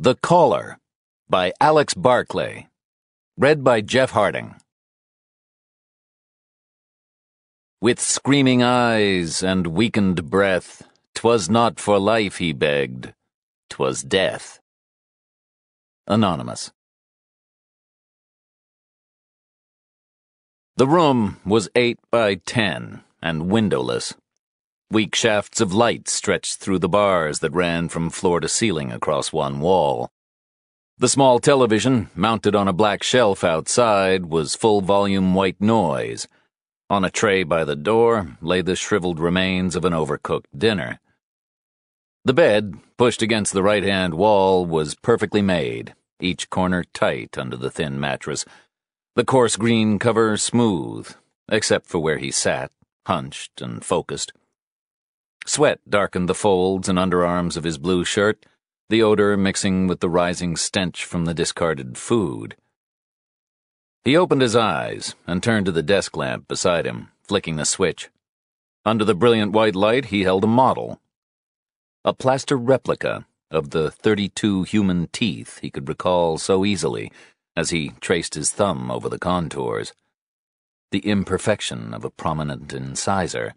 The Caller by Alex Barclay. Read by Jeff Harding. With screaming eyes and weakened breath, 'twas not for life he begged, 'twas death. Anonymous. The room was eight by ten and windowless. Weak shafts of light stretched through the bars that ran from floor to ceiling across one wall. The small television, mounted on a black shelf outside, was full volume white noise. On a tray by the door lay the shriveled remains of an overcooked dinner. The bed, pushed against the right hand wall, was perfectly made, each corner tight under the thin mattress, the coarse green cover smooth, except for where he sat, hunched and focused. Sweat darkened the folds and underarms of his blue shirt, the odor mixing with the rising stench from the discarded food. He opened his eyes and turned to the desk lamp beside him, flicking the switch. Under the brilliant white light, he held a model. A plaster replica of the 32 human teeth he could recall so easily as he traced his thumb over the contours. The imperfection of a prominent incisor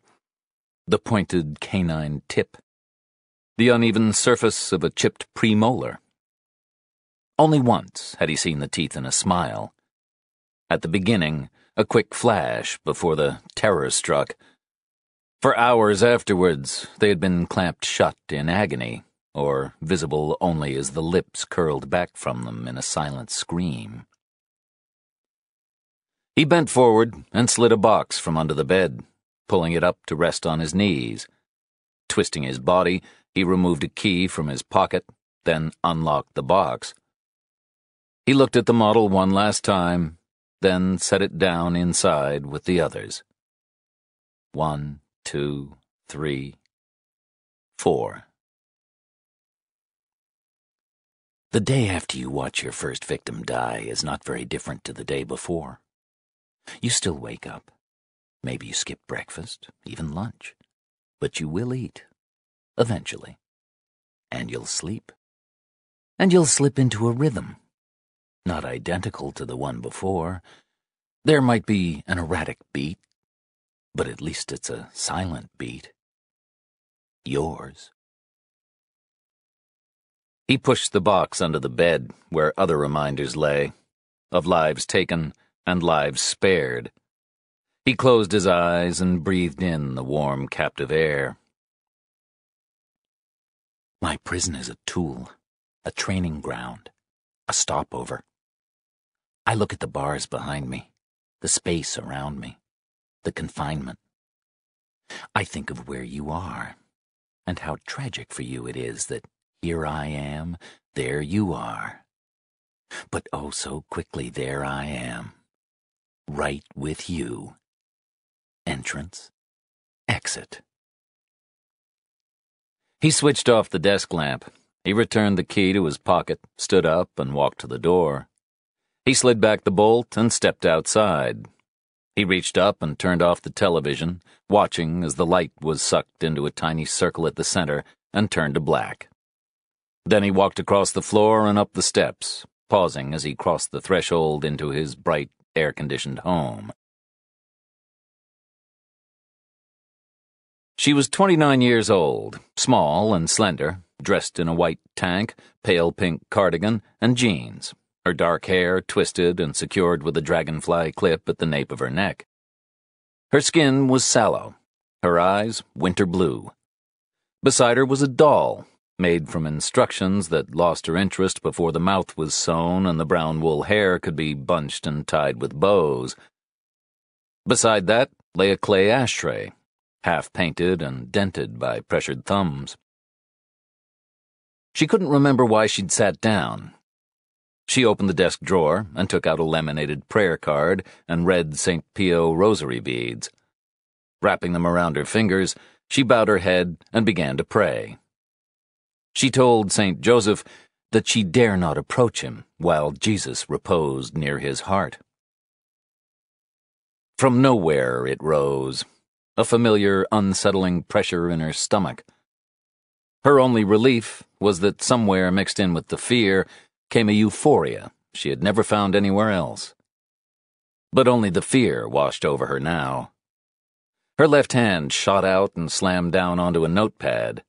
the pointed canine tip, the uneven surface of a chipped premolar. Only once had he seen the teeth in a smile. At the beginning, a quick flash before the terror struck. For hours afterwards, they had been clamped shut in agony, or visible only as the lips curled back from them in a silent scream. He bent forward and slid a box from under the bed pulling it up to rest on his knees. Twisting his body, he removed a key from his pocket, then unlocked the box. He looked at the model one last time, then set it down inside with the others. One, two, three, four. The day after you watch your first victim die is not very different to the day before. You still wake up. Maybe you skip breakfast, even lunch. But you will eat. Eventually. And you'll sleep. And you'll slip into a rhythm. Not identical to the one before. There might be an erratic beat, but at least it's a silent beat. Yours. He pushed the box under the bed where other reminders lay of lives taken and lives spared he closed his eyes and breathed in the warm, captive air. My prison is a tool, a training ground, a stopover. I look at the bars behind me, the space around me, the confinement. I think of where you are, and how tragic for you it is that here I am, there you are. But oh, so quickly there I am, right with you entrance, exit. He switched off the desk lamp. He returned the key to his pocket, stood up, and walked to the door. He slid back the bolt and stepped outside. He reached up and turned off the television, watching as the light was sucked into a tiny circle at the center and turned to black. Then he walked across the floor and up the steps, pausing as he crossed the threshold into his bright, air conditioned home. She was 29 years old, small and slender, dressed in a white tank, pale pink cardigan, and jeans, her dark hair twisted and secured with a dragonfly clip at the nape of her neck. Her skin was sallow, her eyes winter blue. Beside her was a doll, made from instructions that lost her interest before the mouth was sewn and the brown wool hair could be bunched and tied with bows. Beside that lay a clay ashtray half painted and dented by pressured thumbs. She couldn't remember why she'd sat down. She opened the desk drawer and took out a laminated prayer card and red St. Pio rosary beads. Wrapping them around her fingers, she bowed her head and began to pray. She told St. Joseph that she dare not approach him while Jesus reposed near his heart. From nowhere it rose, a familiar, unsettling pressure in her stomach. Her only relief was that somewhere mixed in with the fear came a euphoria she had never found anywhere else. But only the fear washed over her now. Her left hand shot out and slammed down onto a notepad.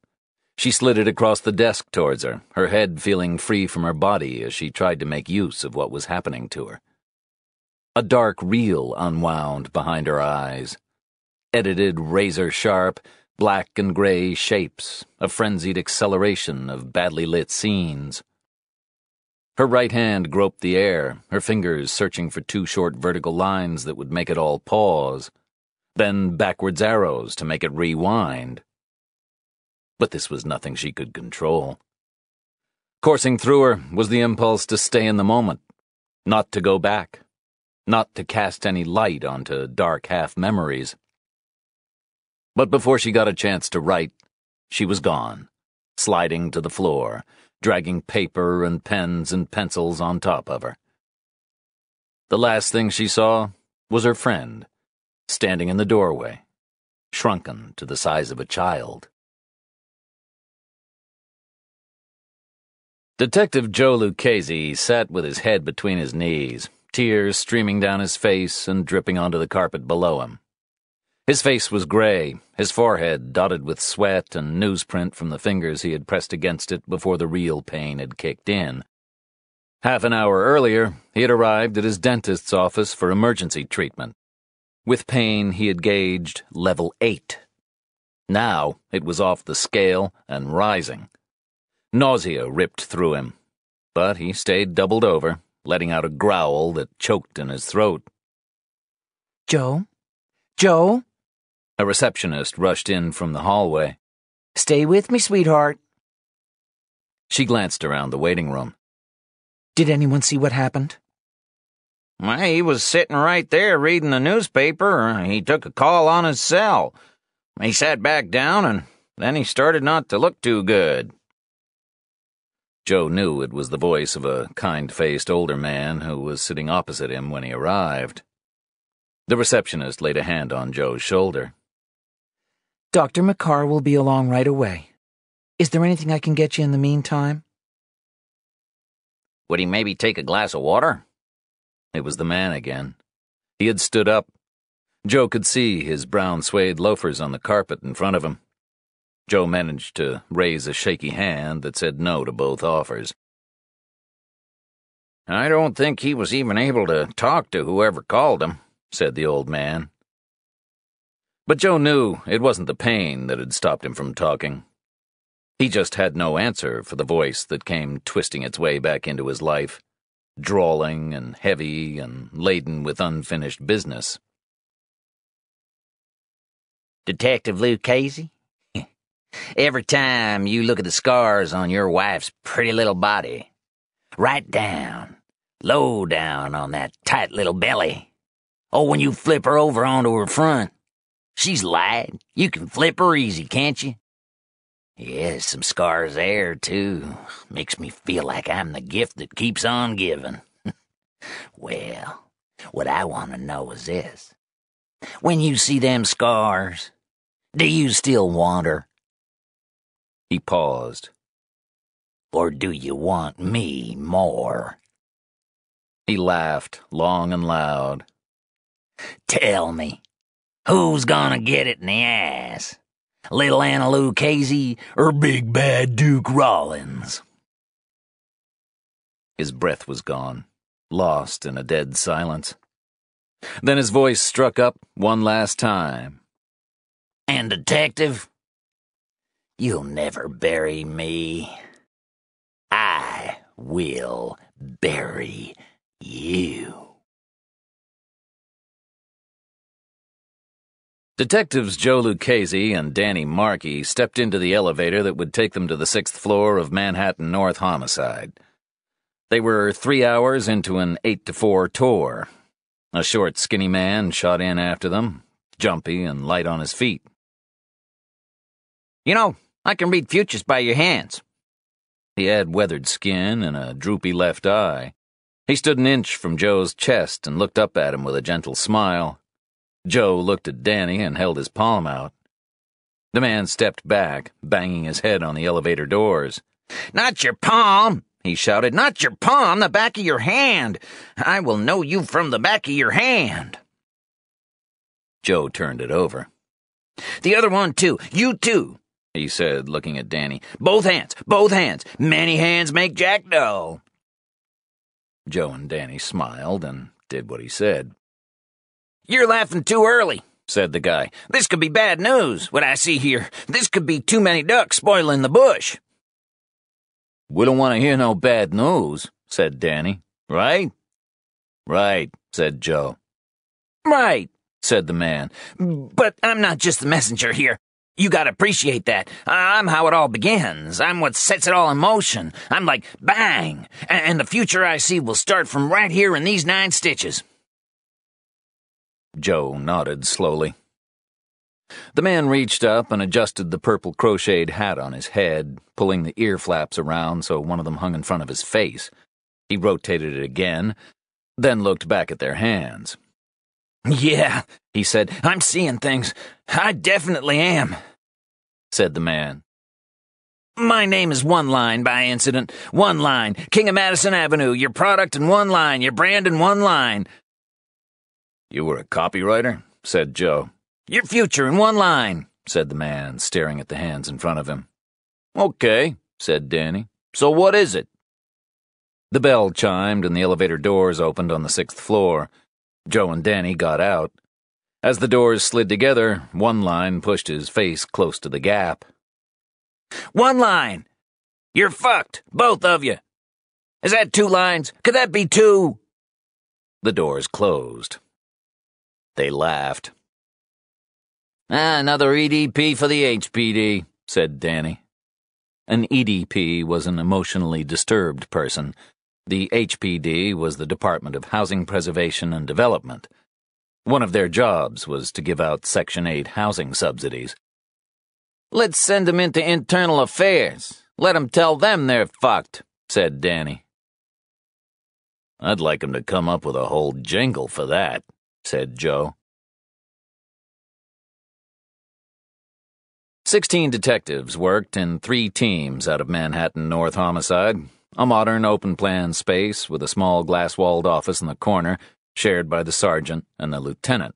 She slid it across the desk towards her, her head feeling free from her body as she tried to make use of what was happening to her. A dark reel unwound behind her eyes. Edited razor sharp, black and gray shapes, a frenzied acceleration of badly lit scenes. Her right hand groped the air, her fingers searching for two short vertical lines that would make it all pause, then backwards arrows to make it rewind. But this was nothing she could control. Coursing through her was the impulse to stay in the moment, not to go back, not to cast any light onto dark half memories. But before she got a chance to write, she was gone, sliding to the floor dragging paper and pens and pencils on top of her. The last thing she saw was her friend, standing in the doorway, shrunken to the size of a child. Detective Joe Lucchesi sat with his head between his knees, tears streaming down his face and dripping onto the carpet below him. His face was gray, his forehead dotted with sweat and newsprint from the fingers he had pressed against it before the real pain had kicked in. Half an hour earlier, he had arrived at his dentist's office for emergency treatment. With pain, he had gauged level 8. Now, it was off the scale and rising. Nausea ripped through him, but he stayed doubled over, letting out a growl that choked in his throat. Joe? Joe? A receptionist rushed in from the hallway. Stay with me, sweetheart. She glanced around the waiting room. Did anyone see what happened? Well, he was sitting right there reading the newspaper. He took a call on his cell. He sat back down and then he started not to look too good. Joe knew it was the voice of a kind faced older man who was sitting opposite him when he arrived. The receptionist laid a hand on Joe's shoulder. Dr. McCarr will be along right away. Is there anything I can get you in the meantime? Would he maybe take a glass of water? It was the man again. He had stood up. Joe could see his brown suede loafers on the carpet in front of him. Joe managed to raise a shaky hand that said no to both offers. I don't think he was even able to talk to whoever called him, said the old man. But Joe knew it wasn't the pain that had stopped him from talking. He just had no answer for the voice that came twisting its way back into his life, drawling and heavy and laden with unfinished business. Detective Lucchesi? Every time you look at the scars on your wife's pretty little body, right down, low down on that tight little belly. Oh, when you flip her over onto her front, She's light. You can flip her easy, can't you? Yes, some scars there, too. Makes me feel like I'm the gift that keeps on giving. well, what I want to know is this. When you see them scars, do you still want her? He paused. Or do you want me more? He laughed, long and loud. Tell me, Who's gonna get it in the ass? Little Anna Lucchesi or Big Bad Duke Rollins? His breath was gone, lost in a dead silence. Then his voice struck up one last time. And, Detective, you'll never bury me. I will bury you. Detectives Joe Lucchesi and Danny Markey stepped into the elevator that would take them to the sixth floor of Manhattan North Homicide. They were three hours into an eight to four tour. A short, skinny man shot in after them, jumpy and light on his feet. You know, I can read futures by your hands. He had weathered skin and a droopy left eye. He stood an inch from Joe's chest and looked up at him with a gentle smile. Joe looked at Danny and held his palm out. The man stepped back, banging his head on the elevator doors. Not your palm, he shouted. Not your palm, the back of your hand. I will know you from the back of your hand. Joe turned it over. The other one, too. You, too, he said, looking at Danny. Both hands, both hands. Many hands make Jack Doe. Joe and Danny smiled and did what he said. You're laughing too early, said the guy. This could be bad news, what I see here. This could be too many ducks spoiling the bush. We don't want to hear no bad news, said Danny. Right? Right, said Joe. Right, said the man. But I'm not just the messenger here. You gotta appreciate that. I'm how it all begins. I'm what sets it all in motion. I'm like bang, and the future I see will start from right here in these nine stitches. Joe nodded slowly. The man reached up and adjusted the purple crocheted hat on his head, pulling the ear flaps around so one of them hung in front of his face. He rotated it again, then looked back at their hands. Yeah, he said, I'm seeing things. I definitely am, said the man. My name is One Line by incident. One Line. King of Madison Avenue. Your product in one line. Your brand in one line. You were a copywriter? said Joe. Your future in one line, said the man, staring at the hands in front of him. Okay, said Danny. So what is it? The bell chimed and the elevator doors opened on the sixth floor. Joe and Danny got out. As the doors slid together, one line pushed his face close to the gap. One line! You're fucked, both of you! Is that two lines? Could that be two? The doors closed. They laughed. Ah, another EDP for the HPD, said Danny. An EDP was an emotionally disturbed person. The HPD was the Department of Housing Preservation and Development. One of their jobs was to give out Section 8 housing subsidies. Let's send them into internal affairs. Let them tell them they're fucked, said Danny. I'd like 'em to come up with a whole jingle for that, said Joe. Sixteen detectives worked in three teams out of Manhattan North Homicide, a modern open plan space with a small glass walled office in the corner, shared by the sergeant and the lieutenant.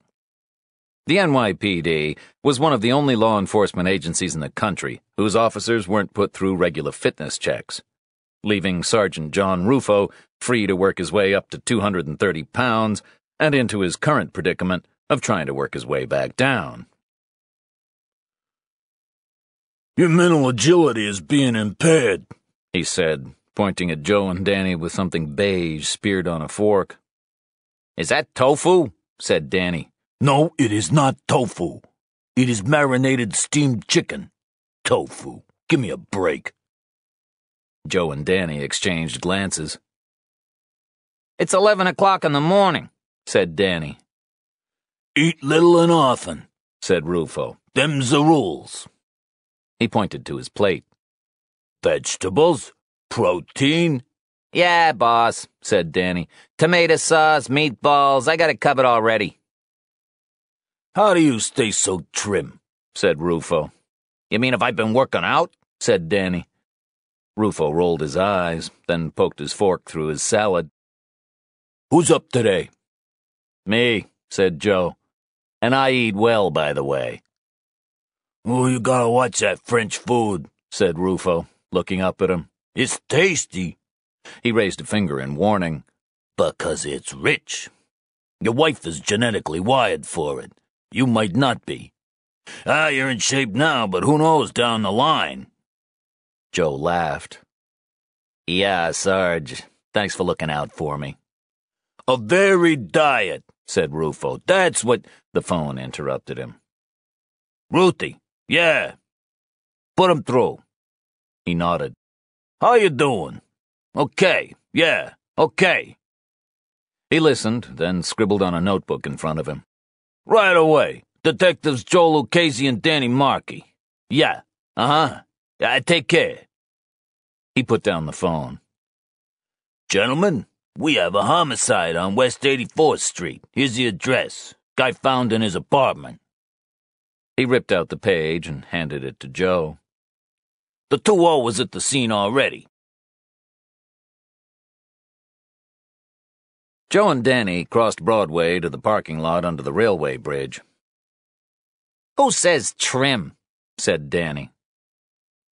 The NYPD was one of the only law enforcement agencies in the country whose officers weren't put through regular fitness checks, leaving Sergeant John Rufo free to work his way up to 230 pounds and into his current predicament of trying to work his way back down. Your mental agility is being impaired, he said, pointing at Joe and Danny with something beige speared on a fork. Is that tofu? said Danny. No, it is not tofu. It is marinated steamed chicken. Tofu. Give me a break. Joe and Danny exchanged glances. It's eleven o'clock in the morning, said Danny. Eat little and often, said Rufo. Them's the rules. He pointed to his plate. Vegetables? Protein? Yeah, boss, said Danny. Tomato sauce, meatballs, I got it covered already. How do you stay so trim? said Rufo. You mean if I've been working out? said Danny. Rufo rolled his eyes, then poked his fork through his salad. Who's up today? Me, said Joe. And I eat well, by the way. Oh, you gotta watch that French food, said Rufo, looking up at him. It's tasty. He raised a finger in warning. Because it's rich. Your wife is genetically wired for it. You might not be. Ah, you're in shape now, but who knows down the line? Joe laughed. Yeah, Sarge. Thanks for looking out for me. A varied diet, said Rufo. That's what. The phone interrupted him. Ruthie, yeah. Put him through. He nodded. How you doing? Okay, yeah, okay. He listened, then scribbled on a notebook in front of him. Right away. Detectives Joe Lucchesi and Danny Markey. Yeah, uh-huh. I take care. He put down the phone. Gentlemen, we have a homicide on West 84th Street. Here's the address. Guy found in his apartment. He ripped out the page and handed it to Joe. The 2 0 was at the scene already. Joe and Danny crossed Broadway to the parking lot under the railway bridge. Who says trim? said Danny.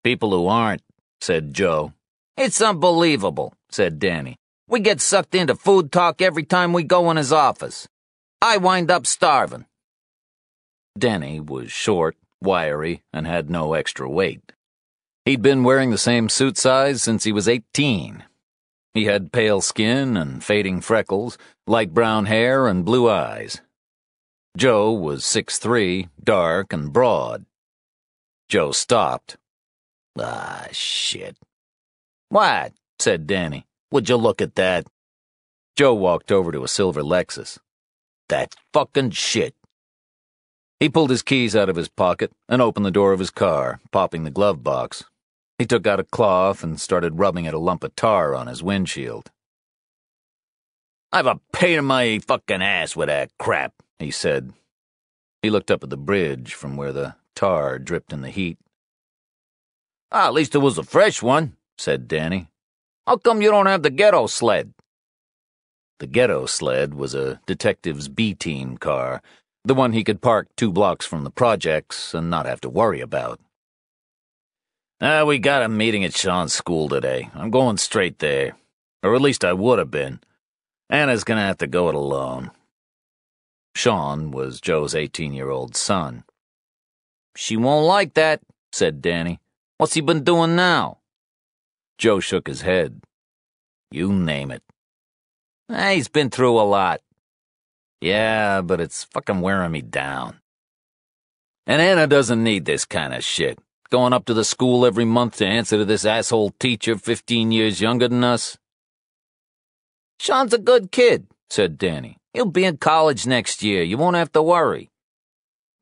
People who aren't, said Joe. It's unbelievable, said Danny. We get sucked into food talk every time we go in his office. I wind up starving. Danny was short, wiry, and had no extra weight. He'd been wearing the same suit size since he was 18. He had pale skin and fading freckles, light brown hair, and blue eyes. Joe was six three, dark and broad. Joe stopped. Ah, shit. What? said Danny. Would you look at that? Joe walked over to a silver Lexus. That fucking shit. He pulled his keys out of his pocket and opened the door of his car, popping the glove box. He took out a cloth and started rubbing at a lump of tar on his windshield. I've a pain in my fucking ass with that crap, he said. He looked up at the bridge from where the tar dripped in the heat. Ah, at least it was a fresh one, said Danny. How come you don't have the ghetto sled? The ghetto sled was a detective's B team car, the one he could park two blocks from the projects and not have to worry about. Ah, we got a meeting at Sean's school today. I'm going straight there. Or at least I would have been. Anna's gonna have to go it alone. Sean was Joe's 18 year old son. She won't like that, said Danny. What's he been doing now? Joe shook his head. You name it. Eh, he's been through a lot. Yeah, but it's fucking wearing me down. And Anna doesn't need this kind of shit going up to the school every month to answer to this asshole teacher 15 years younger than us? Sean's a good kid, said Danny. He'll be in college next year. You won't have to worry.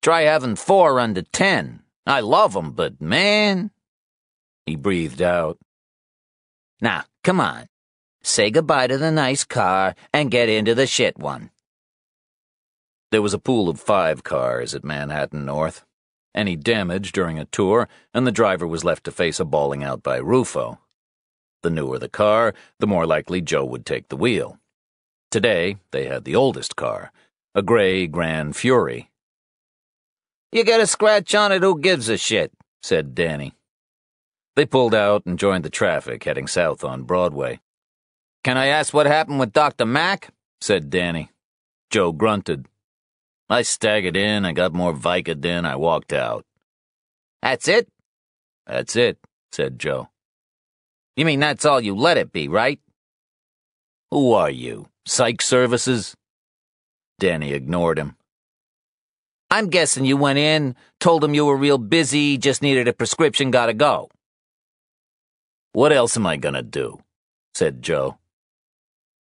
Try having four under ten. I love 'em, but man. He breathed out. Now, come on. Say goodbye to the nice car and get into the shit one. There was a pool of five cars at Manhattan North any damage during a tour, and the driver was left to face a bawling out by Rufo. The newer the car, the more likely Joe would take the wheel. Today, they had the oldest car, a gray Grand Fury. You get a scratch on it, who gives a shit? said Danny. They pulled out and joined the traffic heading south on Broadway. Can I ask what happened with Dr. Mack? said Danny. Joe grunted. I staggered in, I got more Vicodin, I walked out. That's it? That's it, said Joe. You mean that's all you let it be, right? Who are you? Psych services? Danny ignored him. I'm guessing you went in, told him you were real busy, just needed a prescription, gotta go. What else am I gonna do? said Joe.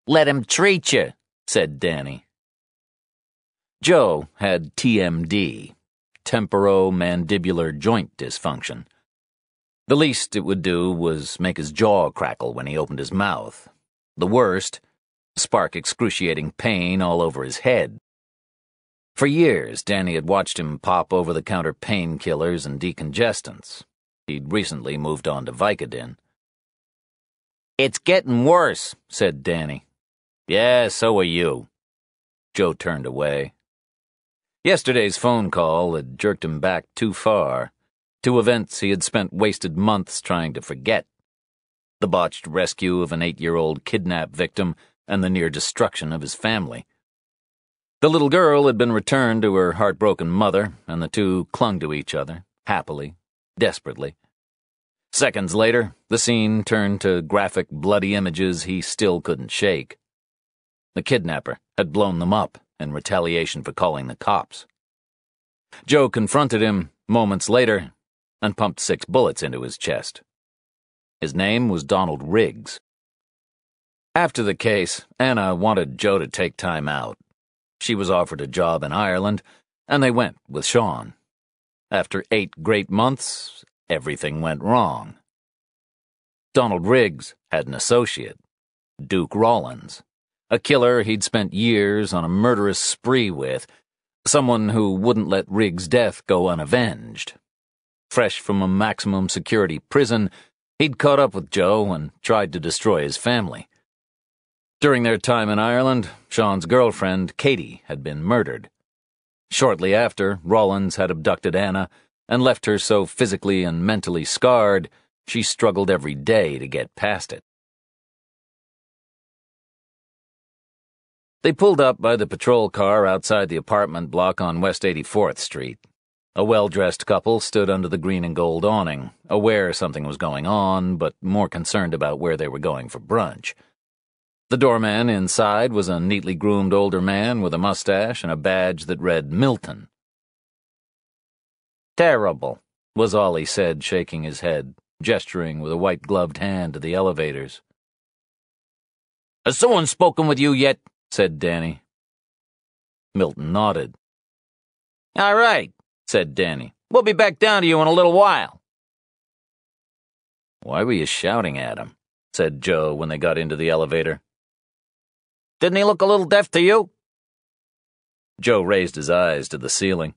Let him treat you, said Danny. Joe had TMD, temporomandibular joint dysfunction. The least it would do was make his jaw crackle when he opened his mouth. The worst, spark excruciating pain all over his head. For years, Danny had watched him pop over the counter painkillers and decongestants. He'd recently moved on to Vicodin. It's getting worse, said Danny. Yeah, so are you. Joe turned away. Yesterday's phone call had jerked him back too far, to events he had spent wasted months trying to forget. The botched rescue of an eight year old kidnap victim and the near destruction of his family. The little girl had been returned to her heartbroken mother, and the two clung to each other, happily, desperately. Seconds later, the scene turned to graphic, bloody images he still couldn't shake. The kidnapper had blown them up in retaliation for calling the cops. Joe confronted him moments later and pumped six bullets into his chest. His name was Donald Riggs. After the case, Anna wanted Joe to take time out. She was offered a job in Ireland, and they went with Sean. After eight great months, everything went wrong. Donald Riggs had an associate, Duke Rollins a killer he'd spent years on a murderous spree with, Someone who wouldn't let Riggs' death go unavenged. Fresh from a maximum security prison, he'd caught up with Joe and tried to destroy his family. During their time in Ireland, Sean's girlfriend, Katie, had been murdered. Shortly after, Rollins had abducted Anna and left her so physically and mentally scarred, she struggled every day to get past it. They pulled up by the patrol car outside the apartment block on West 84th Street. A well dressed couple stood under the green and gold awning, aware something was going on, but more concerned about where they were going for brunch. The doorman inside was a neatly groomed older man with a mustache and a badge that read Milton. Terrible, was all he said, shaking his head, gesturing with a white gloved hand to the elevators. Has someone spoken with you yet? said Danny. Milton nodded. All right, said Danny. We'll be back down to you in a little while. Why were you shouting at him? said Joe when they got into the elevator. Didn't he look a little deaf to you? Joe raised his eyes to the ceiling.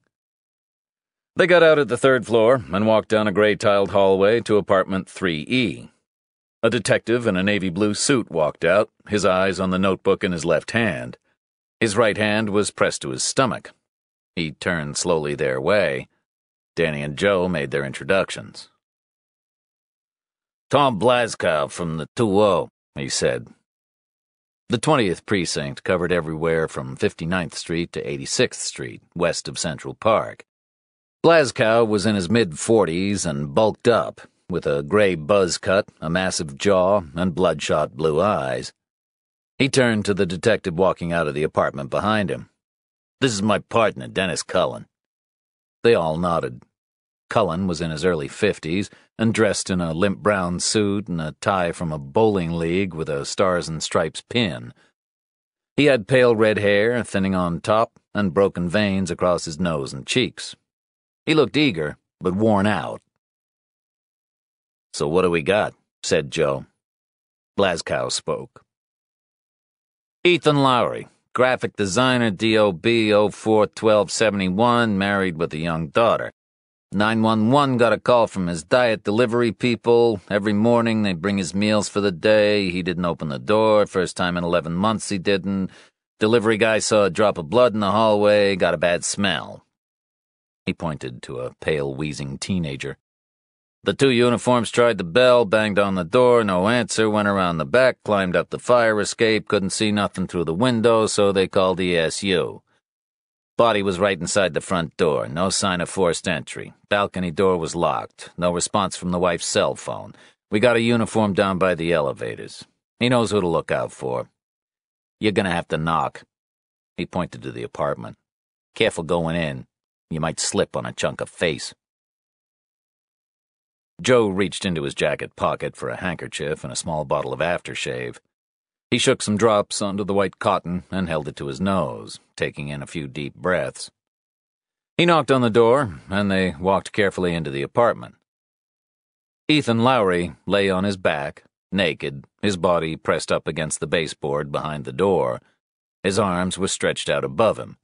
They got out at the third floor and walked down a gray tiled hallway to apartment 3E. A detective in a navy blue suit walked out, his eyes on the notebook in his left hand. His right hand was pressed to his stomach. He turned slowly their way. Danny and Joe made their introductions. Tom Blaskow from the 2 he said, the 20th precinct covered everywhere from 59th Street to 86th Street, west of Central Park. Blaskow was in his mid 40s and bulked up, with a gray buzz cut, a massive jaw, and bloodshot blue eyes. He turned to the detective walking out of the apartment behind him. This is my partner, Dennis Cullen. They all nodded. Cullen was in his early fifties and dressed in a limp brown suit and a tie from a bowling league with a stars and stripes pin. He had pale red hair, thinning on top, and broken veins across his nose and cheeks. He looked eager, but worn out. So what do we got? said Joe. Blaskow spoke. Ethan Lowry, graphic designer, DOB 041271, married with a young daughter. 911 got a call from his diet delivery people. Every morning they bring his meals for the day. He didn't open the door. First time in 11 months he didn't. Delivery guy saw a drop of blood in the hallway, got a bad smell. He pointed to a pale, wheezing teenager. The two uniforms tried the bell, banged on the door, no answer, went around the back, climbed up the fire escape, couldn't see nothing through the window, so they called the ESU. Body was right inside the front door. No sign of forced entry. Balcony door was locked. No response from the wife's cell phone. We got a uniform down by the elevators. He knows who to look out for. You're gonna have to knock. He pointed to the apartment. Careful going in. You might slip on a chunk of face. Joe reached into his jacket pocket for a handkerchief and a small bottle of aftershave. He shook some drops onto the white cotton and held it to his nose, taking in a few deep breaths. He knocked on the door, and they walked carefully into the apartment. Ethan Lowry lay on his back, naked, his body pressed up against the baseboard behind the door. His arms were stretched out above him.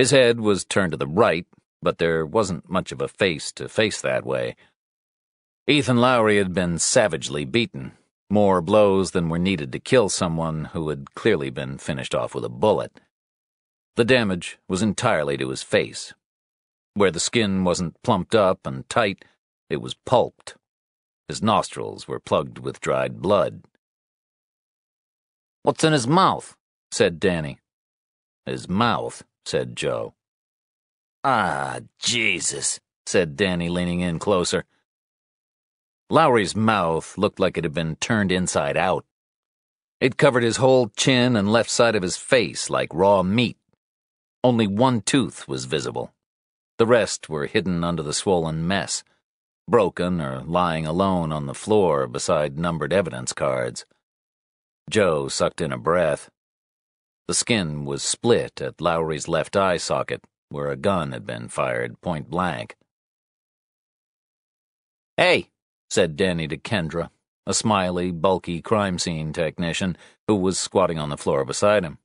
His head was turned to the right, but there wasn't much of a face to face that way. Ethan Lowry had been savagely beaten, more blows than were needed to kill someone who had clearly been finished off with a bullet. The damage was entirely to his face. Where the skin wasn't plumped up and tight, it was pulped. His nostrils were plugged with dried blood. What's in his mouth? said Danny. His mouth, said Joe. Ah, Jesus, said Danny, leaning in closer. Lowry's mouth looked like it had been turned inside out. It covered his whole chin and left side of his face like raw meat. Only one tooth was visible. The rest were hidden under the swollen mess, broken or lying alone on the floor beside numbered evidence cards. Joe sucked in a breath. The skin was split at Lowry's left eye socket, where a gun had been fired point blank. Hey, said Danny to Kendra, a smiley, bulky crime scene technician who was squatting on the floor beside him.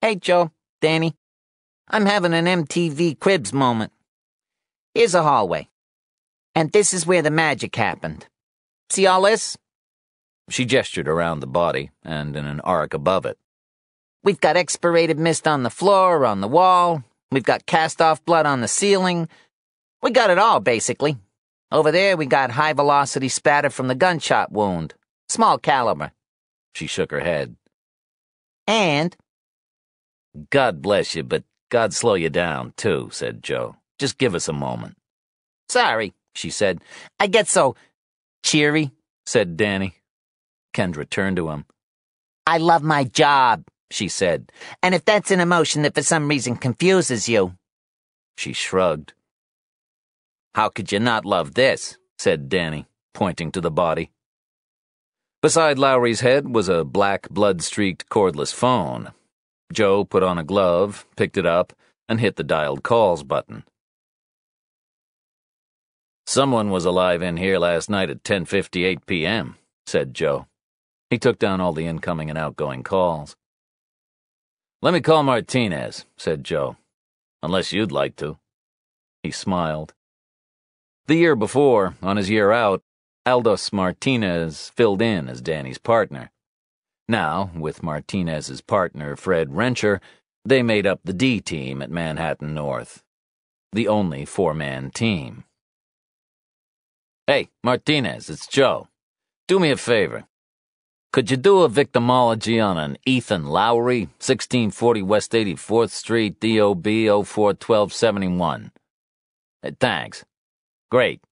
Hey, Joe. Danny. I'm having an MTV Cribs moment. Here's a hallway. And this is where the magic happened. See all this? She gestured around the body and in an arc above it. We've got expirated mist on the floor, on the wall. We've got cast off blood on the ceiling. We got it all, basically. Over there, we got high velocity spatter from the gunshot wound. Small caliber. She shook her head. And. God bless you, but God slow you down, too, said Joe. Just give us a moment. Sorry, she said. I get so cheery, said Danny. Kendra turned to him. I love my job, she said. And if that's an emotion that for some reason confuses you. She shrugged. How could you not love this? said Danny, pointing to the body. Beside Lowry's head was a black, blood streaked cordless phone. Joe put on a glove, picked it up, and hit the dialed calls button. Someone was alive in here last night at 10:58 p.m., said Joe. He took down all the incoming and outgoing calls. Let me call Martinez, said Joe. Unless you'd like to. He smiled. The year before, on his year out, Aldous Martinez filled in as Danny's partner. Now, with Martinez's partner, Fred Rencher, they made up the D team at Manhattan North. The only four man team. Hey, Martinez, it's Joe. Do me a favor. Could you do a victimology on an Ethan Lowry, 1640 West 84th Street, DOB 041271? Uh, thanks. Great.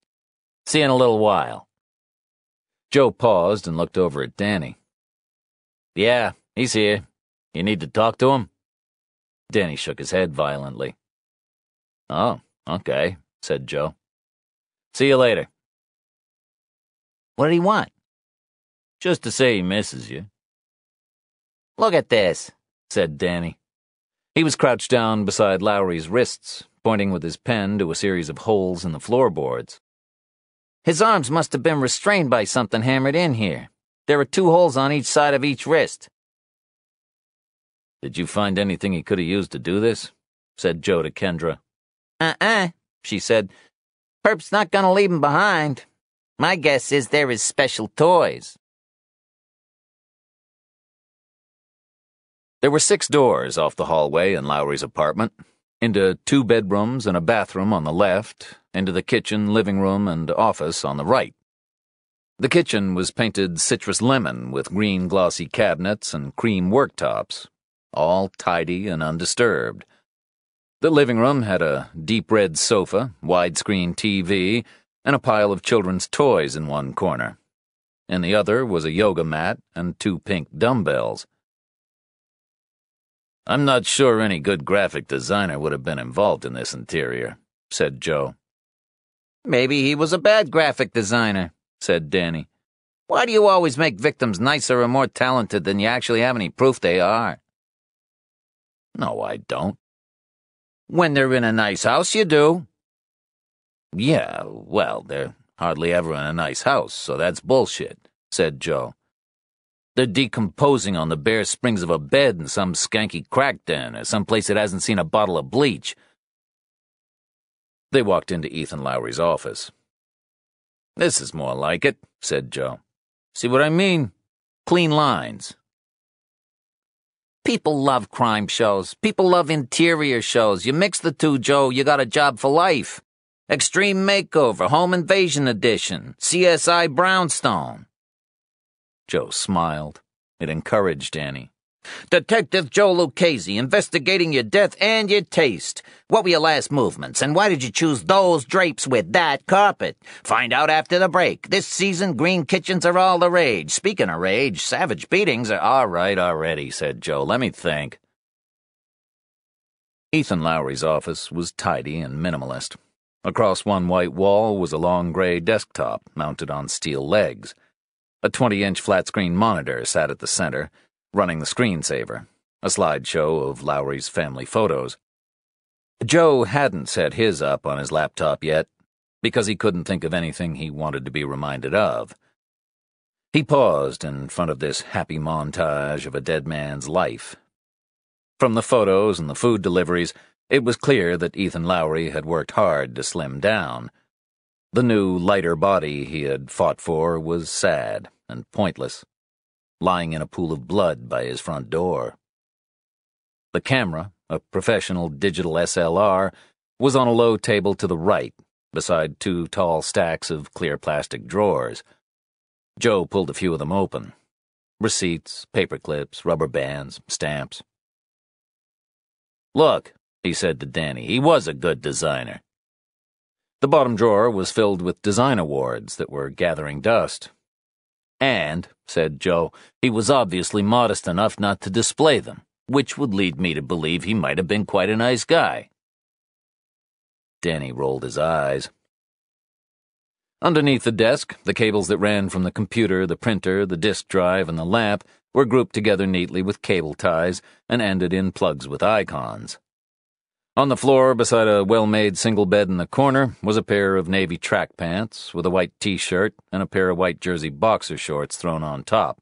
See you in a little while. Joe paused and looked over at Danny. Yeah, he's here. You need to talk to him? Danny shook his head violently. Oh, okay, said Joe. See you later. What did he want? Just to say he misses you. Look at this, said Danny. He was crouched down beside Lowry's wrists, pointing with his pen to a series of holes in the floorboards. His arms must have been restrained by something hammered in here. There are two holes on each side of each wrist. Did you find anything he could have used to do this? said Joe to Kendra. Uh-uh, she said. Perp's not gonna leave him behind. My guess is they're his special toys. There were six doors off the hallway in Lowry's apartment, into two bedrooms and a bathroom on the left, into the kitchen, living room, and office on the right. The kitchen was painted citrus lemon with green glossy cabinets and cream worktops, all tidy and undisturbed. The living room had a deep red sofa, widescreen TV, and a pile of children's toys in one corner. In the other was a yoga mat and two pink dumbbells. I'm not sure any good graphic designer would have been involved in this interior, said Joe. Maybe he was a bad graphic designer, said Danny. Why do you always make victims nicer or more talented than you actually have any proof they are? No, I don't. When they're in a nice house, you do. Yeah, well, they're hardly ever in a nice house, so that's bullshit, said Joe. They're decomposing on the bare springs of a bed in some skanky crack den or some place that hasn't seen a bottle of bleach. They walked into Ethan Lowry's office. This is more like it, said Joe. See what I mean? Clean lines. People love crime shows. People love interior shows. You mix the two, Joe, you got a job for life. Extreme Makeover, Home Invasion Edition, CSI Brownstone. Joe smiled. It encouraged Annie. Detective Joe Lucchesi, investigating your death and your taste. What were your last movements, and why did you choose those drapes with that carpet? Find out after the break. This season, green kitchens are all the rage. Speaking of rage, savage beatings are all right already, said Joe. Let me think. Ethan Lowry's office was tidy and minimalist. Across one white wall was a long gray desktop mounted on steel legs. A 20 inch flat screen monitor sat at the center, running the screensaver, a slideshow of Lowry's family photos. Joe hadn't set his up on his laptop yet, because he couldn't think of anything he wanted to be reminded of. He paused in front of this happy montage of a dead man's life. From the photos and the food deliveries, It was clear that Ethan Lowry had worked hard to slim down. The new, lighter body he had fought for was sad and pointless, lying in a pool of blood by his front door. The camera, a professional digital SLR, was on a low table to the right, beside two tall stacks of clear plastic drawers. Joe pulled a few of them open. Receipts, paper clips, rubber bands, stamps. Look, he said to Danny, he was a good designer. The bottom drawer was filled with design awards that were gathering dust. And, said Joe, he was obviously modest enough not to display them, which would lead me to believe he might have been quite a nice guy. Danny rolled his eyes. Underneath the desk, the cables that ran from the computer, the printer, the disk drive, and the lamp were grouped together neatly with cable ties and ended in plugs with icons. On the floor, beside a well made single bed in the corner, was a pair of navy track pants with a white t shirt and a pair of white jersey boxer shorts thrown on top.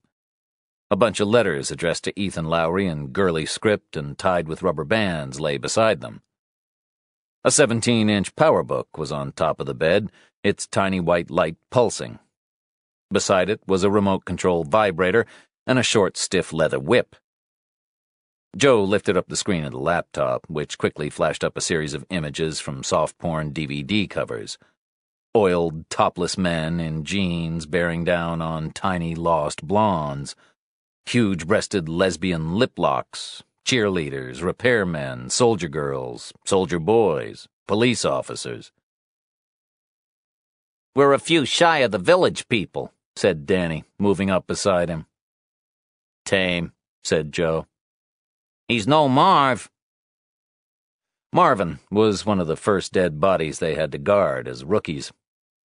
A bunch of letters addressed to Ethan Lowry in girly script and tied with rubber bands lay beside them. A 17 inch PowerBook was on top of the bed, its tiny white light pulsing. Beside it was a remote control vibrator and a short, stiff leather whip. Joe lifted up the screen of the laptop, which quickly flashed up a series of images from soft porn DVD covers. Oiled, topless men in jeans bearing down on tiny, lost blondes. Huge breasted lesbian lip locks. Cheerleaders, repairmen, soldier girls, soldier boys, police officers. We're a few shy of the village people, said Danny, moving up beside him. Tame, said Joe. He's no Marv. Marvin was one of the first dead bodies they had to guard as rookies,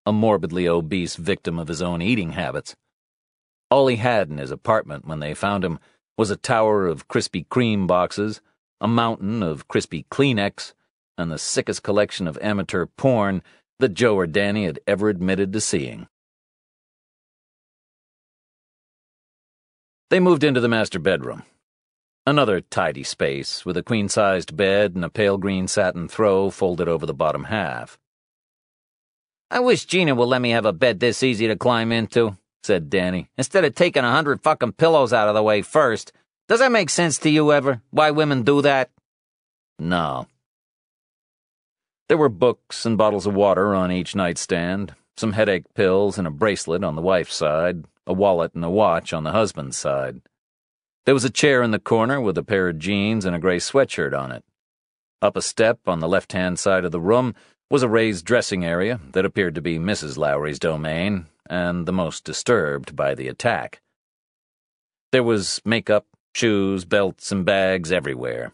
a morbidly obese victim of his own eating habits. All he had in his apartment when they found him was a tower of Krispy Kreme boxes, a mountain of crispy Kleenex, and the sickest collection of amateur porn that Joe or Danny had ever admitted to seeing. They moved into the master bedroom. Another tidy space, with a queen sized bed and a pale green satin throw folded over the bottom half. I wish Gina would let me have a bed this easy to climb into, said Danny, instead of taking a hundred fucking pillows out of the way first. Does that make sense to you ever? Why women do that? No, there were books and bottles of water on each nightstand, some headache pills and a bracelet on the wife's side, a wallet and a watch on the husband's side. There was a chair in the corner with a pair of jeans and a gray sweatshirt on it. Up a step on the left hand side of the room was a raised dressing area that appeared to be Mrs. Lowry's domain and the most disturbed by the attack. There was makeup, shoes, belts, and bags everywhere.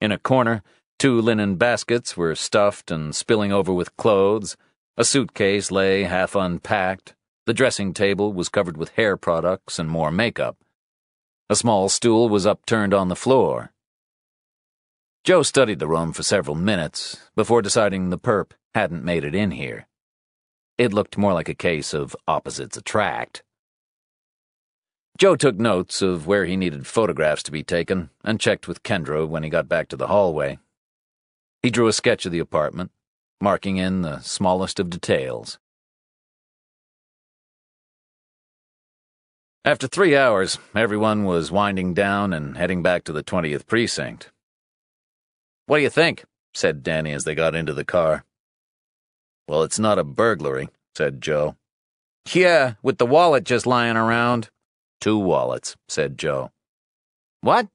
In a corner, Two linen baskets were stuffed and spilling over with clothes. A suitcase lay half unpacked. The dressing table was covered with hair products and more makeup. A small stool was upturned on the floor. Joe studied the room for several minutes before deciding the perp hadn't made it in here. It looked more like a case of opposites attract. Joe took notes of where he needed photographs to be taken and checked with Kendra when he got back to the hallway. He drew a sketch of the apartment, marking in the smallest of details. After three hours, everyone was winding down and heading back to the 20th precinct. What do you think? said Danny as they got into the car. Well, it's not a burglary, said Joe. Yeah, with the wallet just lying around. Two wallets, said Joe. What?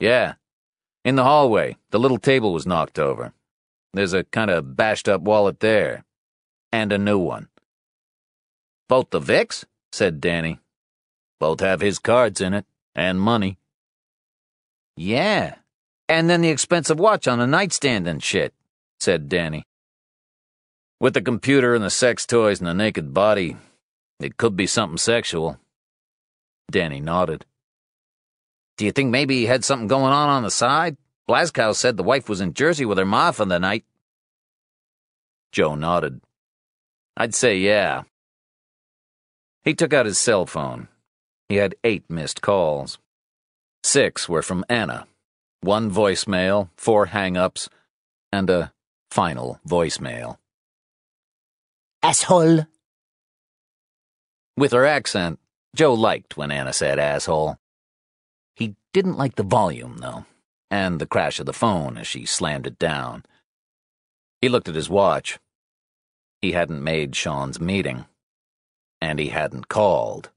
Yeah, in the hallway, the little table was knocked over. There's a kind of bashed up wallet there. And a new one. Both the Vicks? said Danny. Both have his cards in it, and money. Yeah, and then the expensive watch on the nightstand and shit, said Danny. With the computer and the sex toys and the naked body, it could be something sexual. Danny nodded. Do you think maybe he had something going on on the side? Blaskow said the wife was in Jersey with her ma for the night. Joe nodded. I'd say yeah. He took out his cell phone. He had eight missed calls. Six were from Anna. one voicemail, four hang ups, and a final voicemail. Asshole. With her accent, Joe liked when Anna said asshole. He didn't like the volume, though, and the crash of the phone as she slammed it down. He looked at his watch. He hadn't made Sean's meeting, and he hadn't called.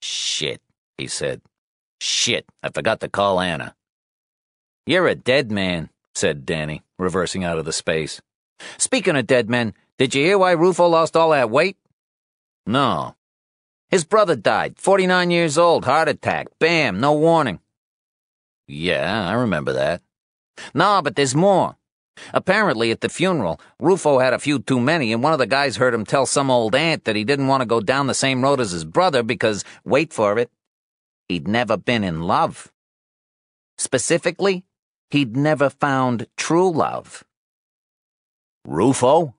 Shit, he said. Shit, I forgot to call Anna. You're a dead man, said Danny, reversing out of the space. Speaking of dead men, did you hear why Rufo lost all that weight? No. His brother died, 49 years old, heart attack. Bam, no warning. Yeah, I remember that. No, but there's more. Apparently, at the funeral, Rufo had a few too many, and one of the guys heard him tell some old aunt that he didn't want to go down the same road as his brother because, wait for it, he'd never been in love. Specifically, he'd never found true love. Rufo?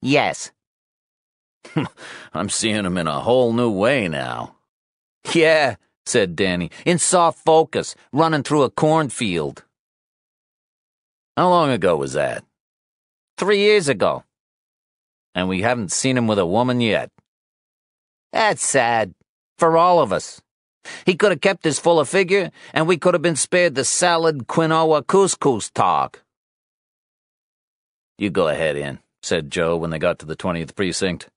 Yes. I'm seeing him in a whole new way now. Yeah, said Danny, in soft focus, running through a cornfield. How long ago was that? Three years ago. And we haven't seen him with a woman yet. That's sad. For all of us. He could have kept his fuller figure, and we could have been spared the salad quinoa couscous talk. You go ahead in, said Joe when they got to the 20th precinct.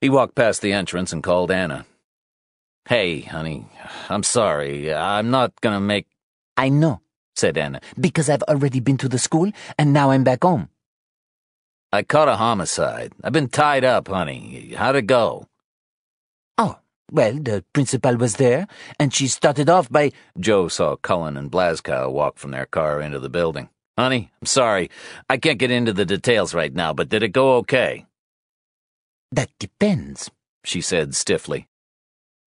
He walked past the entrance and called Anna. Hey, honey, I'm sorry. I'm not gonna make. I know, said Anna, because I've already been to the school and now I'm back home. I caught a homicide. I've been tied up, honey. How'd it go? Oh, well, the principal was there, and she started off by. Joe saw Cullen and Blaskow walk from their car into the building. Honey, I'm sorry. I can't get into the details right now, but did it go okay? That depends, she said stiffly.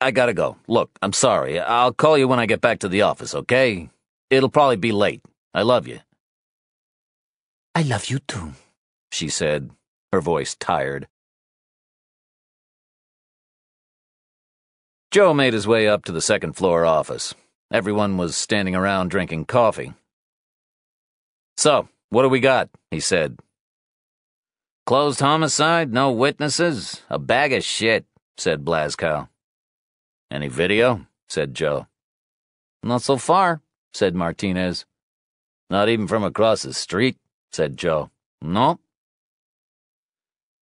I gotta go. Look, I'm sorry. I'll call you when I get back to the office, okay? It'll probably be late. I love you. I love you too, she said, her voice tired. Joe made his way up to the second floor office. Everyone was standing around drinking coffee. So, what do we got? he said. Closed homicide, no witnesses, a bag of shit, said Blaskow. Any video? said Joe. Not so far, said Martinez. Not even from across the street, said Joe. No.